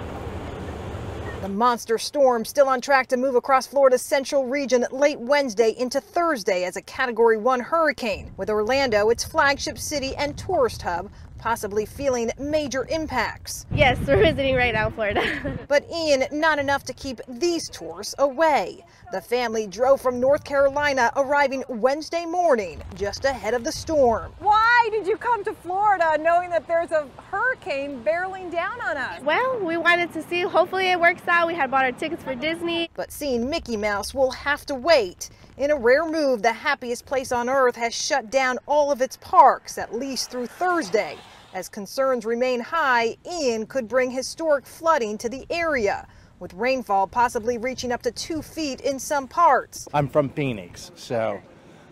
The monster storm still on track to move across Florida's central region late Wednesday into Thursday as a Category 1 hurricane, with Orlando, its flagship city and tourist hub, possibly feeling major impacts. Yes, we're visiting right now, Florida. but Ian, not enough to keep these tourists away. The family drove from North Carolina, arriving Wednesday morning, just ahead of the storm. Why did you come to Florida knowing that there's a hurricane barreling down on us? Well, we wanted to see. Hopefully it works out. We had bought our tickets for Disney. But seeing Mickey Mouse will have to wait. In a rare move, the happiest place on earth has shut down all of its parks, at least through Thursday. As concerns remain high, Ian could bring historic flooding to the area, with rainfall possibly reaching up to two feet in some parts. I'm from Phoenix, so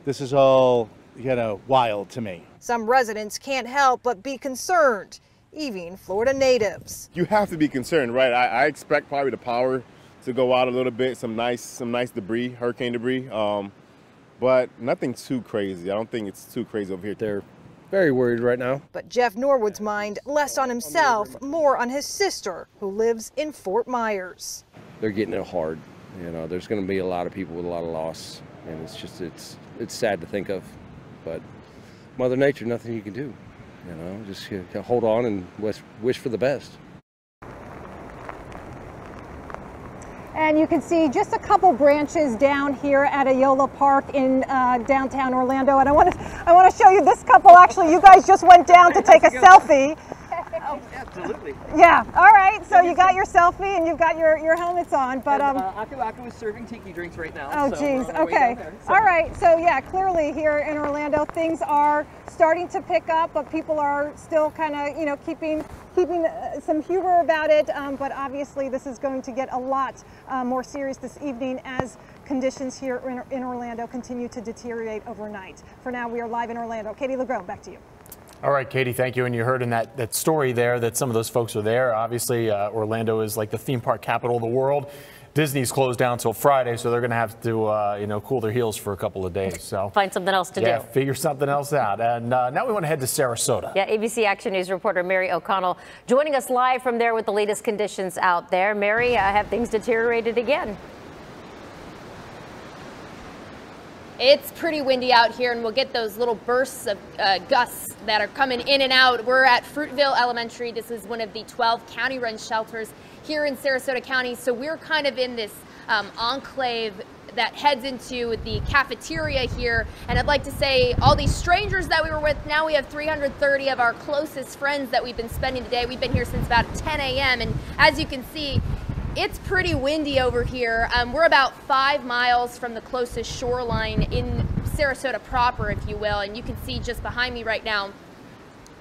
this is all, you know, wild to me. Some residents can't help but be concerned, even Florida natives. You have to be concerned, right? I, I expect probably the power to go out a little bit, some nice, some nice debris, hurricane debris, um, but nothing too crazy. I don't think it's too crazy over here. They're very worried right now. But Jeff Norwood's mind less on himself, more on his sister, who lives in Fort Myers. They're getting it hard. You know, there's going to be a lot of people with a lot of loss, and it's just it's it's sad to think of, but Mother Nature, nothing you can do. You know, just you know, hold on and wish, wish for the best. And you can see just a couple branches down here at Eola Park in uh, downtown Orlando. And I want to I want to show you this couple. Actually, you guys just went down to take a selfie. Oh, absolutely. Yeah. All right. So you got your selfie and you've got your, your helmets on, but um. And, uh, Aku Aku is serving tiki drinks right now. Oh, so geez. on our way Okay. there, so- All right. So yeah, clearly here in Orlando, things are starting to pick up, but people are still kind of you know keeping keeping uh, some humor about it. Um, but obviously, this is going to get a lot uh, more serious this evening as conditions here in, in Orlando continue to deteriorate overnight. For now, we are live in Orlando. Katie LaGrone, back to you. All right, Katie, thank you. And you heard in that, that story there that some of those folks are there. Obviously, uh, Orlando is like the theme park capital of the world. Disney's closed down till Friday, so they're going to have to, uh, you know, cool their heels for a couple of days. So Find something else to do. yeah, do. figure something else out. And uh, now we want to head to Sarasota. Yeah, ABC Action News reporter Mary O'Connell joining us live from there with the latest conditions out there. Mary, uh, have things deteriorated again? It's pretty windy out here, and we'll get those little bursts of uh, gusts that are coming in and out. We're at Fruitville Elementary. This is one of the 12 county run shelters here in Sarasota County. So we're kind of in this um, enclave that heads into the cafeteria here. And I'd like to say, all these strangers that we were with, now we have 330 of our closest friends that we've been spending the day. We've been here since about 10 a.m. And as you can see, it's pretty windy over here. Um, we're about five miles from the closest shoreline in Sarasota proper, if you will, and you can see just behind me right now,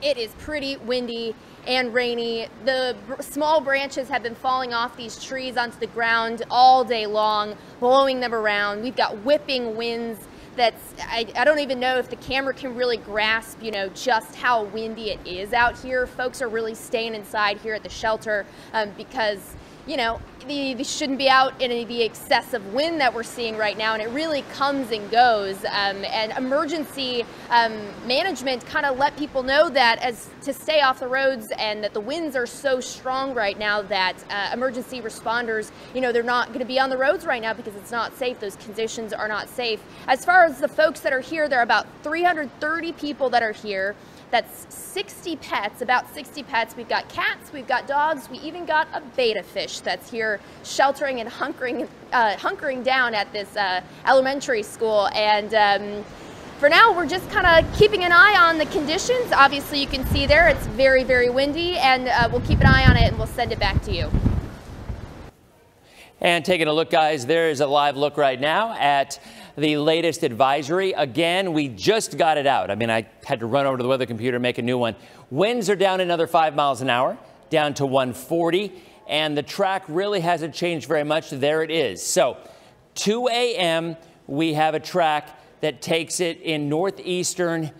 it is pretty windy and rainy. The small branches have been falling off these trees onto the ground all day long, blowing them around. We've got whipping winds that's I, I don't even know if the camera can really grasp you know just how windy it is out here folks are really staying inside here at the shelter um, because you know, the, the shouldn't be out in any, the excessive wind that we're seeing right now, and it really comes and goes. Um, and emergency um, management kind of let people know that as to stay off the roads, and that the winds are so strong right now that uh, emergency responders, you know, they're not going to be on the roads right now because it's not safe. Those conditions are not safe. As far as the folks that are here, there are about 330 people that are here. That's 60 pets, about 60 pets. We've got cats, we've got dogs, we even got a betta fish that's here sheltering and hunkering, uh, hunkering down at this uh, elementary school. And um, for now, we're just kind of keeping an eye on the conditions. Obviously, you can see there it's very, very windy, and uh, we'll keep an eye on it and we'll send it back to you. And taking a look, guys, there is a live look right now at the latest advisory. Again, we just got it out. I mean, I had to run over to the weather computer, make a new one. Winds are down another five miles an hour, down to 140, and the track really hasn't changed very much. There it is. So, 2 a.m., we have a track that takes it in northeastern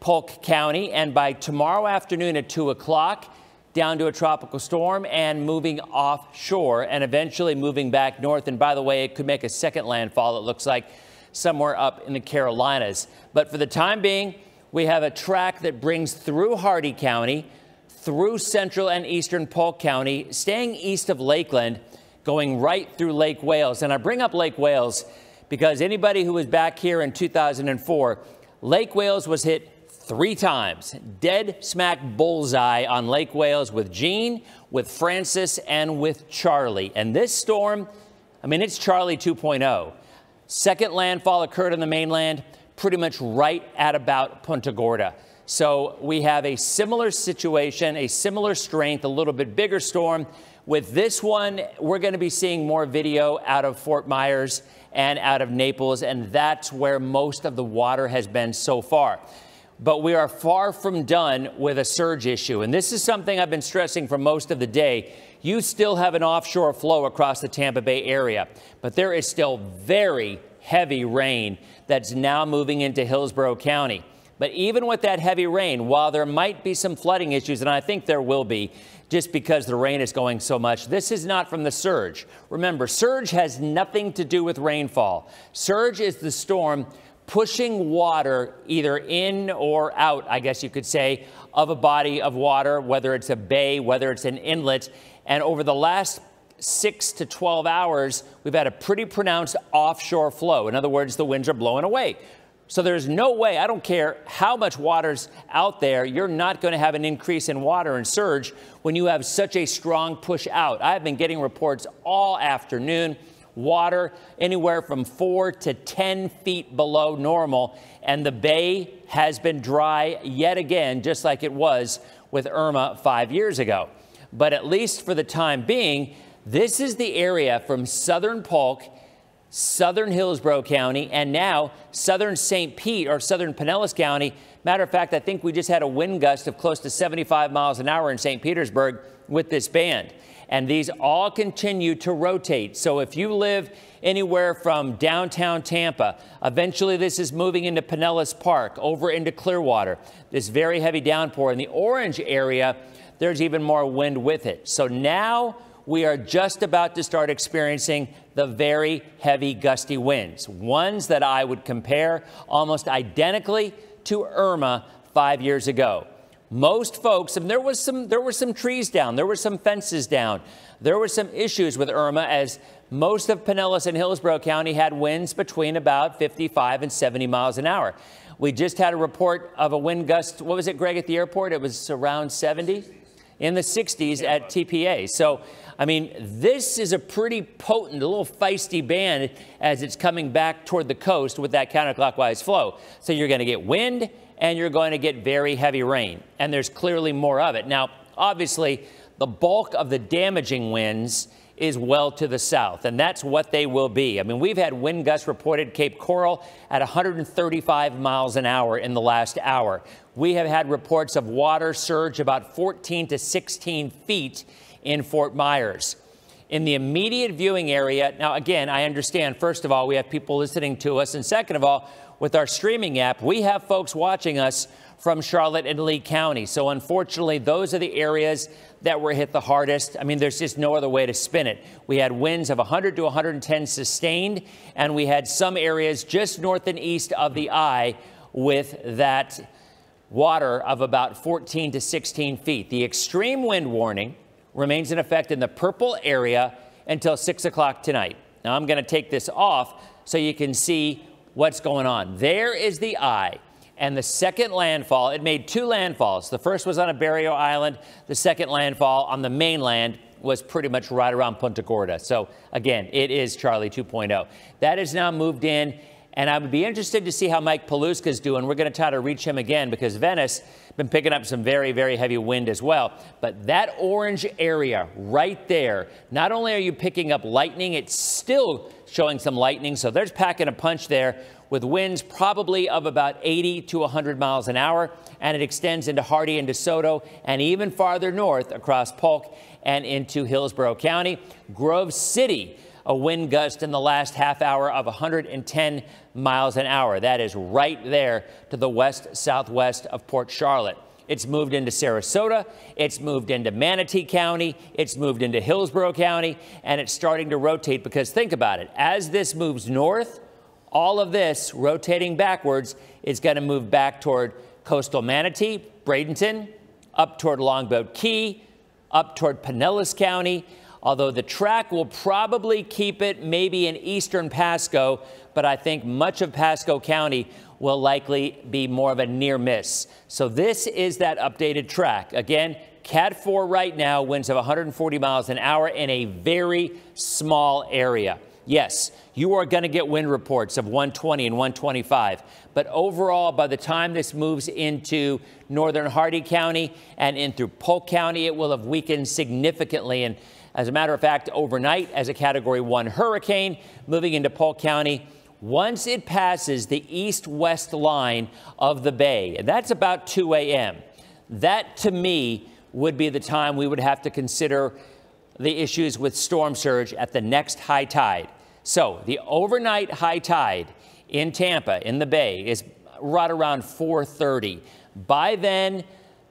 Polk County, and by tomorrow afternoon at 2 o'clock, down to a tropical storm and moving offshore and eventually moving back north. And by the way, it could make a second landfall, it looks like, somewhere up in the Carolinas. But for the time being, we have a track that brings through Hardee County, through central and eastern Polk County, staying east of Lakeland, going right through Lake Wales. And I bring up Lake Wales because anybody who was back here in 2004, Lake Wales was hit three times. Dead smack bullseye on Lake Wales with Jeanne, with Frances, and with Charley. And this storm, I mean, it's Charley 2.0. Second landfall occurred on the mainland, pretty much right at about Punta Gorda. So we have a similar situation, a similar strength, a little bit bigger storm. With this one, we're going to be seeing more video out of Fort Myers and out of Naples, and that's where most of the water has been so far but we are far from done with a surge issue. And this is something I've been stressing for most of the day. You still have an offshore flow across the Tampa Bay area, but there is still very heavy rain that's now moving into Hillsborough County. But even with that heavy rain, while there might be some flooding issues, and I think there will be, just because the rain is going so much, this is not from the surge. Remember, surge has nothing to do with rainfall. Surge is the storm pushing water either in or out, I guess you could say, of a body of water, whether it's a bay, whether it's an inlet. And over the last six to 12 hours, we've had a pretty pronounced offshore flow. In other words, the winds are blowing away. So there's no way, I don't care how much water's out there, you're not going to have an increase in water and surge when you have such a strong push out. I've been getting reports all afternoon, water anywhere from four to 10 feet below normal, and the bay has been dry yet again, just like it was with Irma five years ago. But at least for the time being, this is the area from southern Polk southern Hillsborough County, and now southern St. Pete or southern Pinellas County. Matter of fact, I think we just had a wind gust of close to 75 miles an hour in St. Petersburg with this band. And these all continue to rotate. So if you live anywhere from downtown Tampa, eventually this is moving into Pinellas Park, over into Clearwater, this very heavy downpour. In the orange area, there's even more wind with it. So now we are just about to start experiencing the very heavy gusty winds, ones that I would compare almost identically to Irma five years ago. Most folks, and there was some, there were some trees down, there were some fences down, there were some issues with Irma as most of Pinellas and Hillsborough County had winds between about 55 and 70 miles an hour. We just had a report of a wind gust. What was it, Greg, at the airport? It was around 70 in the 60s at TPA. So I mean, this is a pretty potent, a little feisty band as it's coming back toward the coast with that counterclockwise flow. So you're going to get wind and you're going to get very heavy rain. And there's clearly more of it. Now, obviously, the bulk of the damaging winds is well to the south, and that's what they will be. I mean, we've had wind gusts reported Cape Coral at 135 miles an hour in the last hour. We have had reports of water surge about 14 to 16 feet in Fort Myers. In the immediate viewing area, now again, I understand, first of all, we have people listening to us, and second of all, with our streaming app, we have folks watching us from Charlotte and Lee County. So unfortunately, those are the areas that were hit the hardest. I mean, there's just no other way to spin it. We had winds of 100 to 110 sustained, and we had some areas just north and east of the eye with that water of about 14 to 16 feet. The extreme wind warning remains in effect in the purple area until 6 o'clock tonight. Now, I'm going to take this off so you can see what's going on. There is the eye. And the second landfall, it made two landfalls. The first was on a barrier island. The second landfall on the mainland was pretty much right around Punta Gorda. So again, it is Charley 2.0. That is now moved in and I would be interested to see how Mike Paluska is doing. We're going to try to reach him again because Venice been picking up some very, very heavy wind as well. But that orange area right there, not only are you picking up lightning, it's still showing some lightning. So there's packing a punch there with winds probably of about 80 to 100 miles an hour. And it extends into Hardee and DeSoto and even farther north across Polk and into Hillsborough County. Grove City a wind gust in the last half hour of 110 miles an hour. That is right there to the west southwest of Port Charlotte. It's moved into Sarasota, it's moved into Manatee County, it's moved into Hillsborough County, and it's starting to rotate because think about it. As this moves north, all of this rotating backwards is going to move back toward coastal Manatee, Bradenton, up toward Longboat Key, up toward Pinellas County, although the track will probably keep it maybe in eastern Pasco, but I think much of Pasco County will likely be more of a near miss. So this is that updated track. Again, Cat 4 right now, winds of 140 miles an hour in a very small area. Yes, you are going to get wind reports of 120 and 125. But overall, by the time this moves into northern Hardee County and in through Polk County, it will have weakened significantly. And as a matter of fact, overnight as a Category 1 hurricane moving into Polk County. Once it passes the east-west line of the bay, and that's about 2 a.m., that to me would be the time we would have to consider the issues with storm surge at the next high tide. So the overnight high tide in Tampa, in the bay, is right around 430. By then,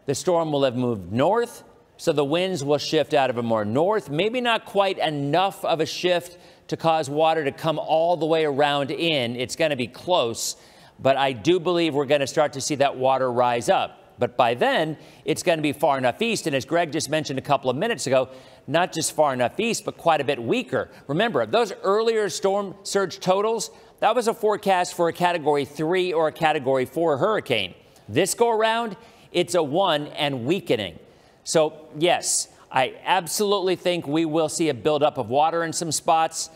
the storm will have moved north so the winds will shift out of a more north, maybe not quite enough of a shift to cause water to come all the way around in. It's going to be close, but I do believe we're going to start to see that water rise up. But by then, it's going to be far enough east. And as Greg just mentioned a couple of minutes ago, not just far enough east, but quite a bit weaker. Remember, those earlier storm surge totals, that was a forecast for a category three or a category four hurricane. This go around, it's a one and weakening. So, yes, I absolutely think we will see a buildup of water in some spots,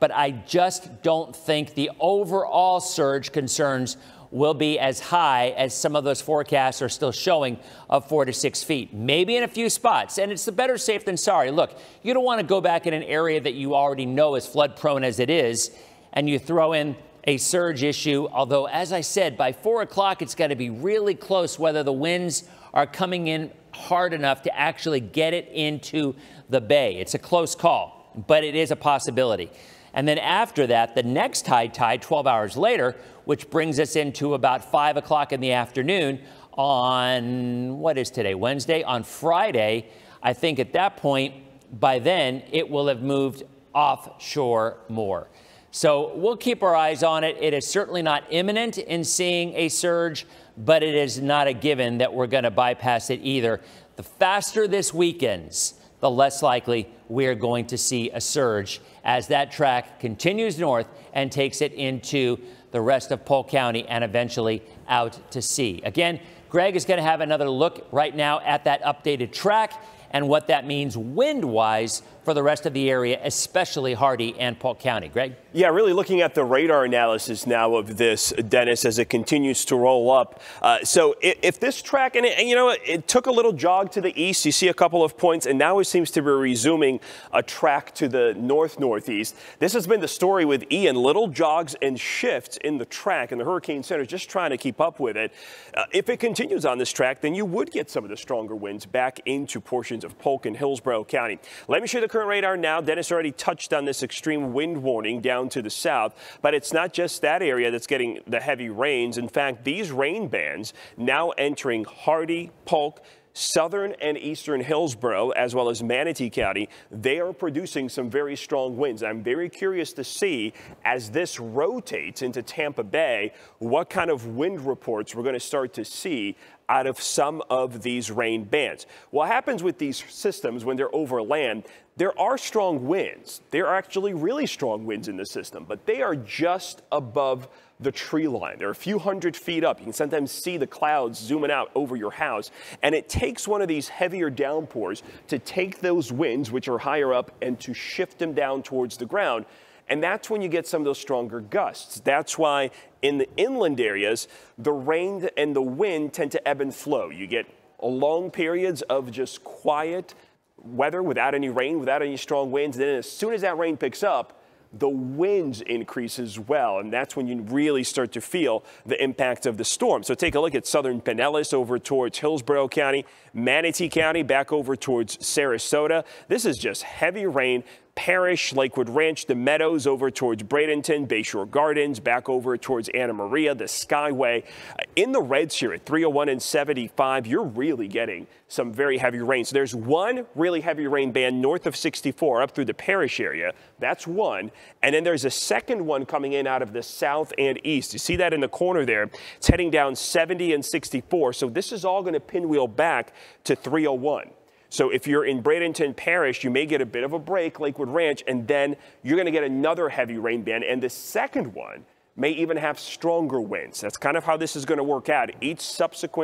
but I just don't think the overall surge concerns will be as high as some of those forecasts are still showing of four to six feet, maybe in a few spots. And it's the better safe than sorry. Look, you don't want to go back in an area that you already know is flood prone as it is, and you throw in a surge issue. Although, as I said, by four o'clock, it's got to be really close whether the winds are coming in hard enough to actually get it into the bay. It's a close call, but it is a possibility. And then after that, the next high tide, 12 hours later, which brings us into about 5 o'clock in the afternoon on what is today, Wednesday? On Friday, I think at that point, by then, it will have moved offshore more. So we'll keep our eyes on it. It is certainly not imminent in seeing a surge, but it is not a given that we're going to bypass it either. The faster this weakens, the less likely we're going to see a surge as that track continues north and takes it into the rest of Polk County and eventually out to sea. Again, Greg is going to have another look right now at that updated track and what that means wind wise for the rest of the area, especially Hardee and Polk County. Greg? Yeah, really looking at the radar analysis now of this, Denis, as it continues to roll up. Uh, so if, if, this track, and, it, and, you know, it took a little jog to the east, you see a couple of points, and now it seems to be resuming a track to the north-northeast. This has been the story with Ian, little jogs and shifts in the track, and the Hurricane Center just trying to keep up with it. Uh, if it continues on this track, then you would get some of the stronger winds back into portions of Polk and Hillsborough County. Let me show you the current radar now. Denis already touched on this extreme wind warning down to the south, but it's not just that area that's getting the heavy rains. In fact, these rain bands now entering Hardee, Polk, southern and eastern Hillsborough, as well as Manatee County, they are producing some very strong winds. I'm very curious to see as this rotates into Tampa Bay, what kind of wind reports we're going to start to see out of some of these rain bands. What happens with these systems when they're over land, there are strong winds. There are actually really strong winds in the system, but they are just above the tree line. They're a few hundred feet up. You can sometimes see the clouds zooming out over your house. And it takes one of these heavier downpours to take those winds, which are higher up, and to shift them down towards the ground. And that's when you get some of those stronger gusts. That's why in the inland areas, the rain and the wind tend to ebb and flow. You get long periods of just quiet weather without any rain, without any strong winds. Then as soon as that rain picks up, the winds increase as well. And that's when you really start to feel the impact of the storm. So take a look at southern Pinellas over towards Hillsborough County, Manatee County back over towards Sarasota. This is just heavy rain Parrish, Lakewood Ranch, the Meadows over towards Bradenton, Bayshore Gardens, back over towards Anna Maria, the Skyway. Uh, in the reds here at 301 and 75, you're really getting some very heavy rain. So there's one really heavy rain band north of 64 up through the Parrish area. That's one. And then there's a second one coming in out of the south and east. You see that in the corner there. It's heading down 70 and 64. So this is all going to pinwheel back to 301. So if you're in Bradenton Parrish, you may get a bit of a break, Lakewood Ranch, and then you're going to get another heavy rain band. And the second one may even have stronger winds. That's kind of how this is going to work out. Each subsequent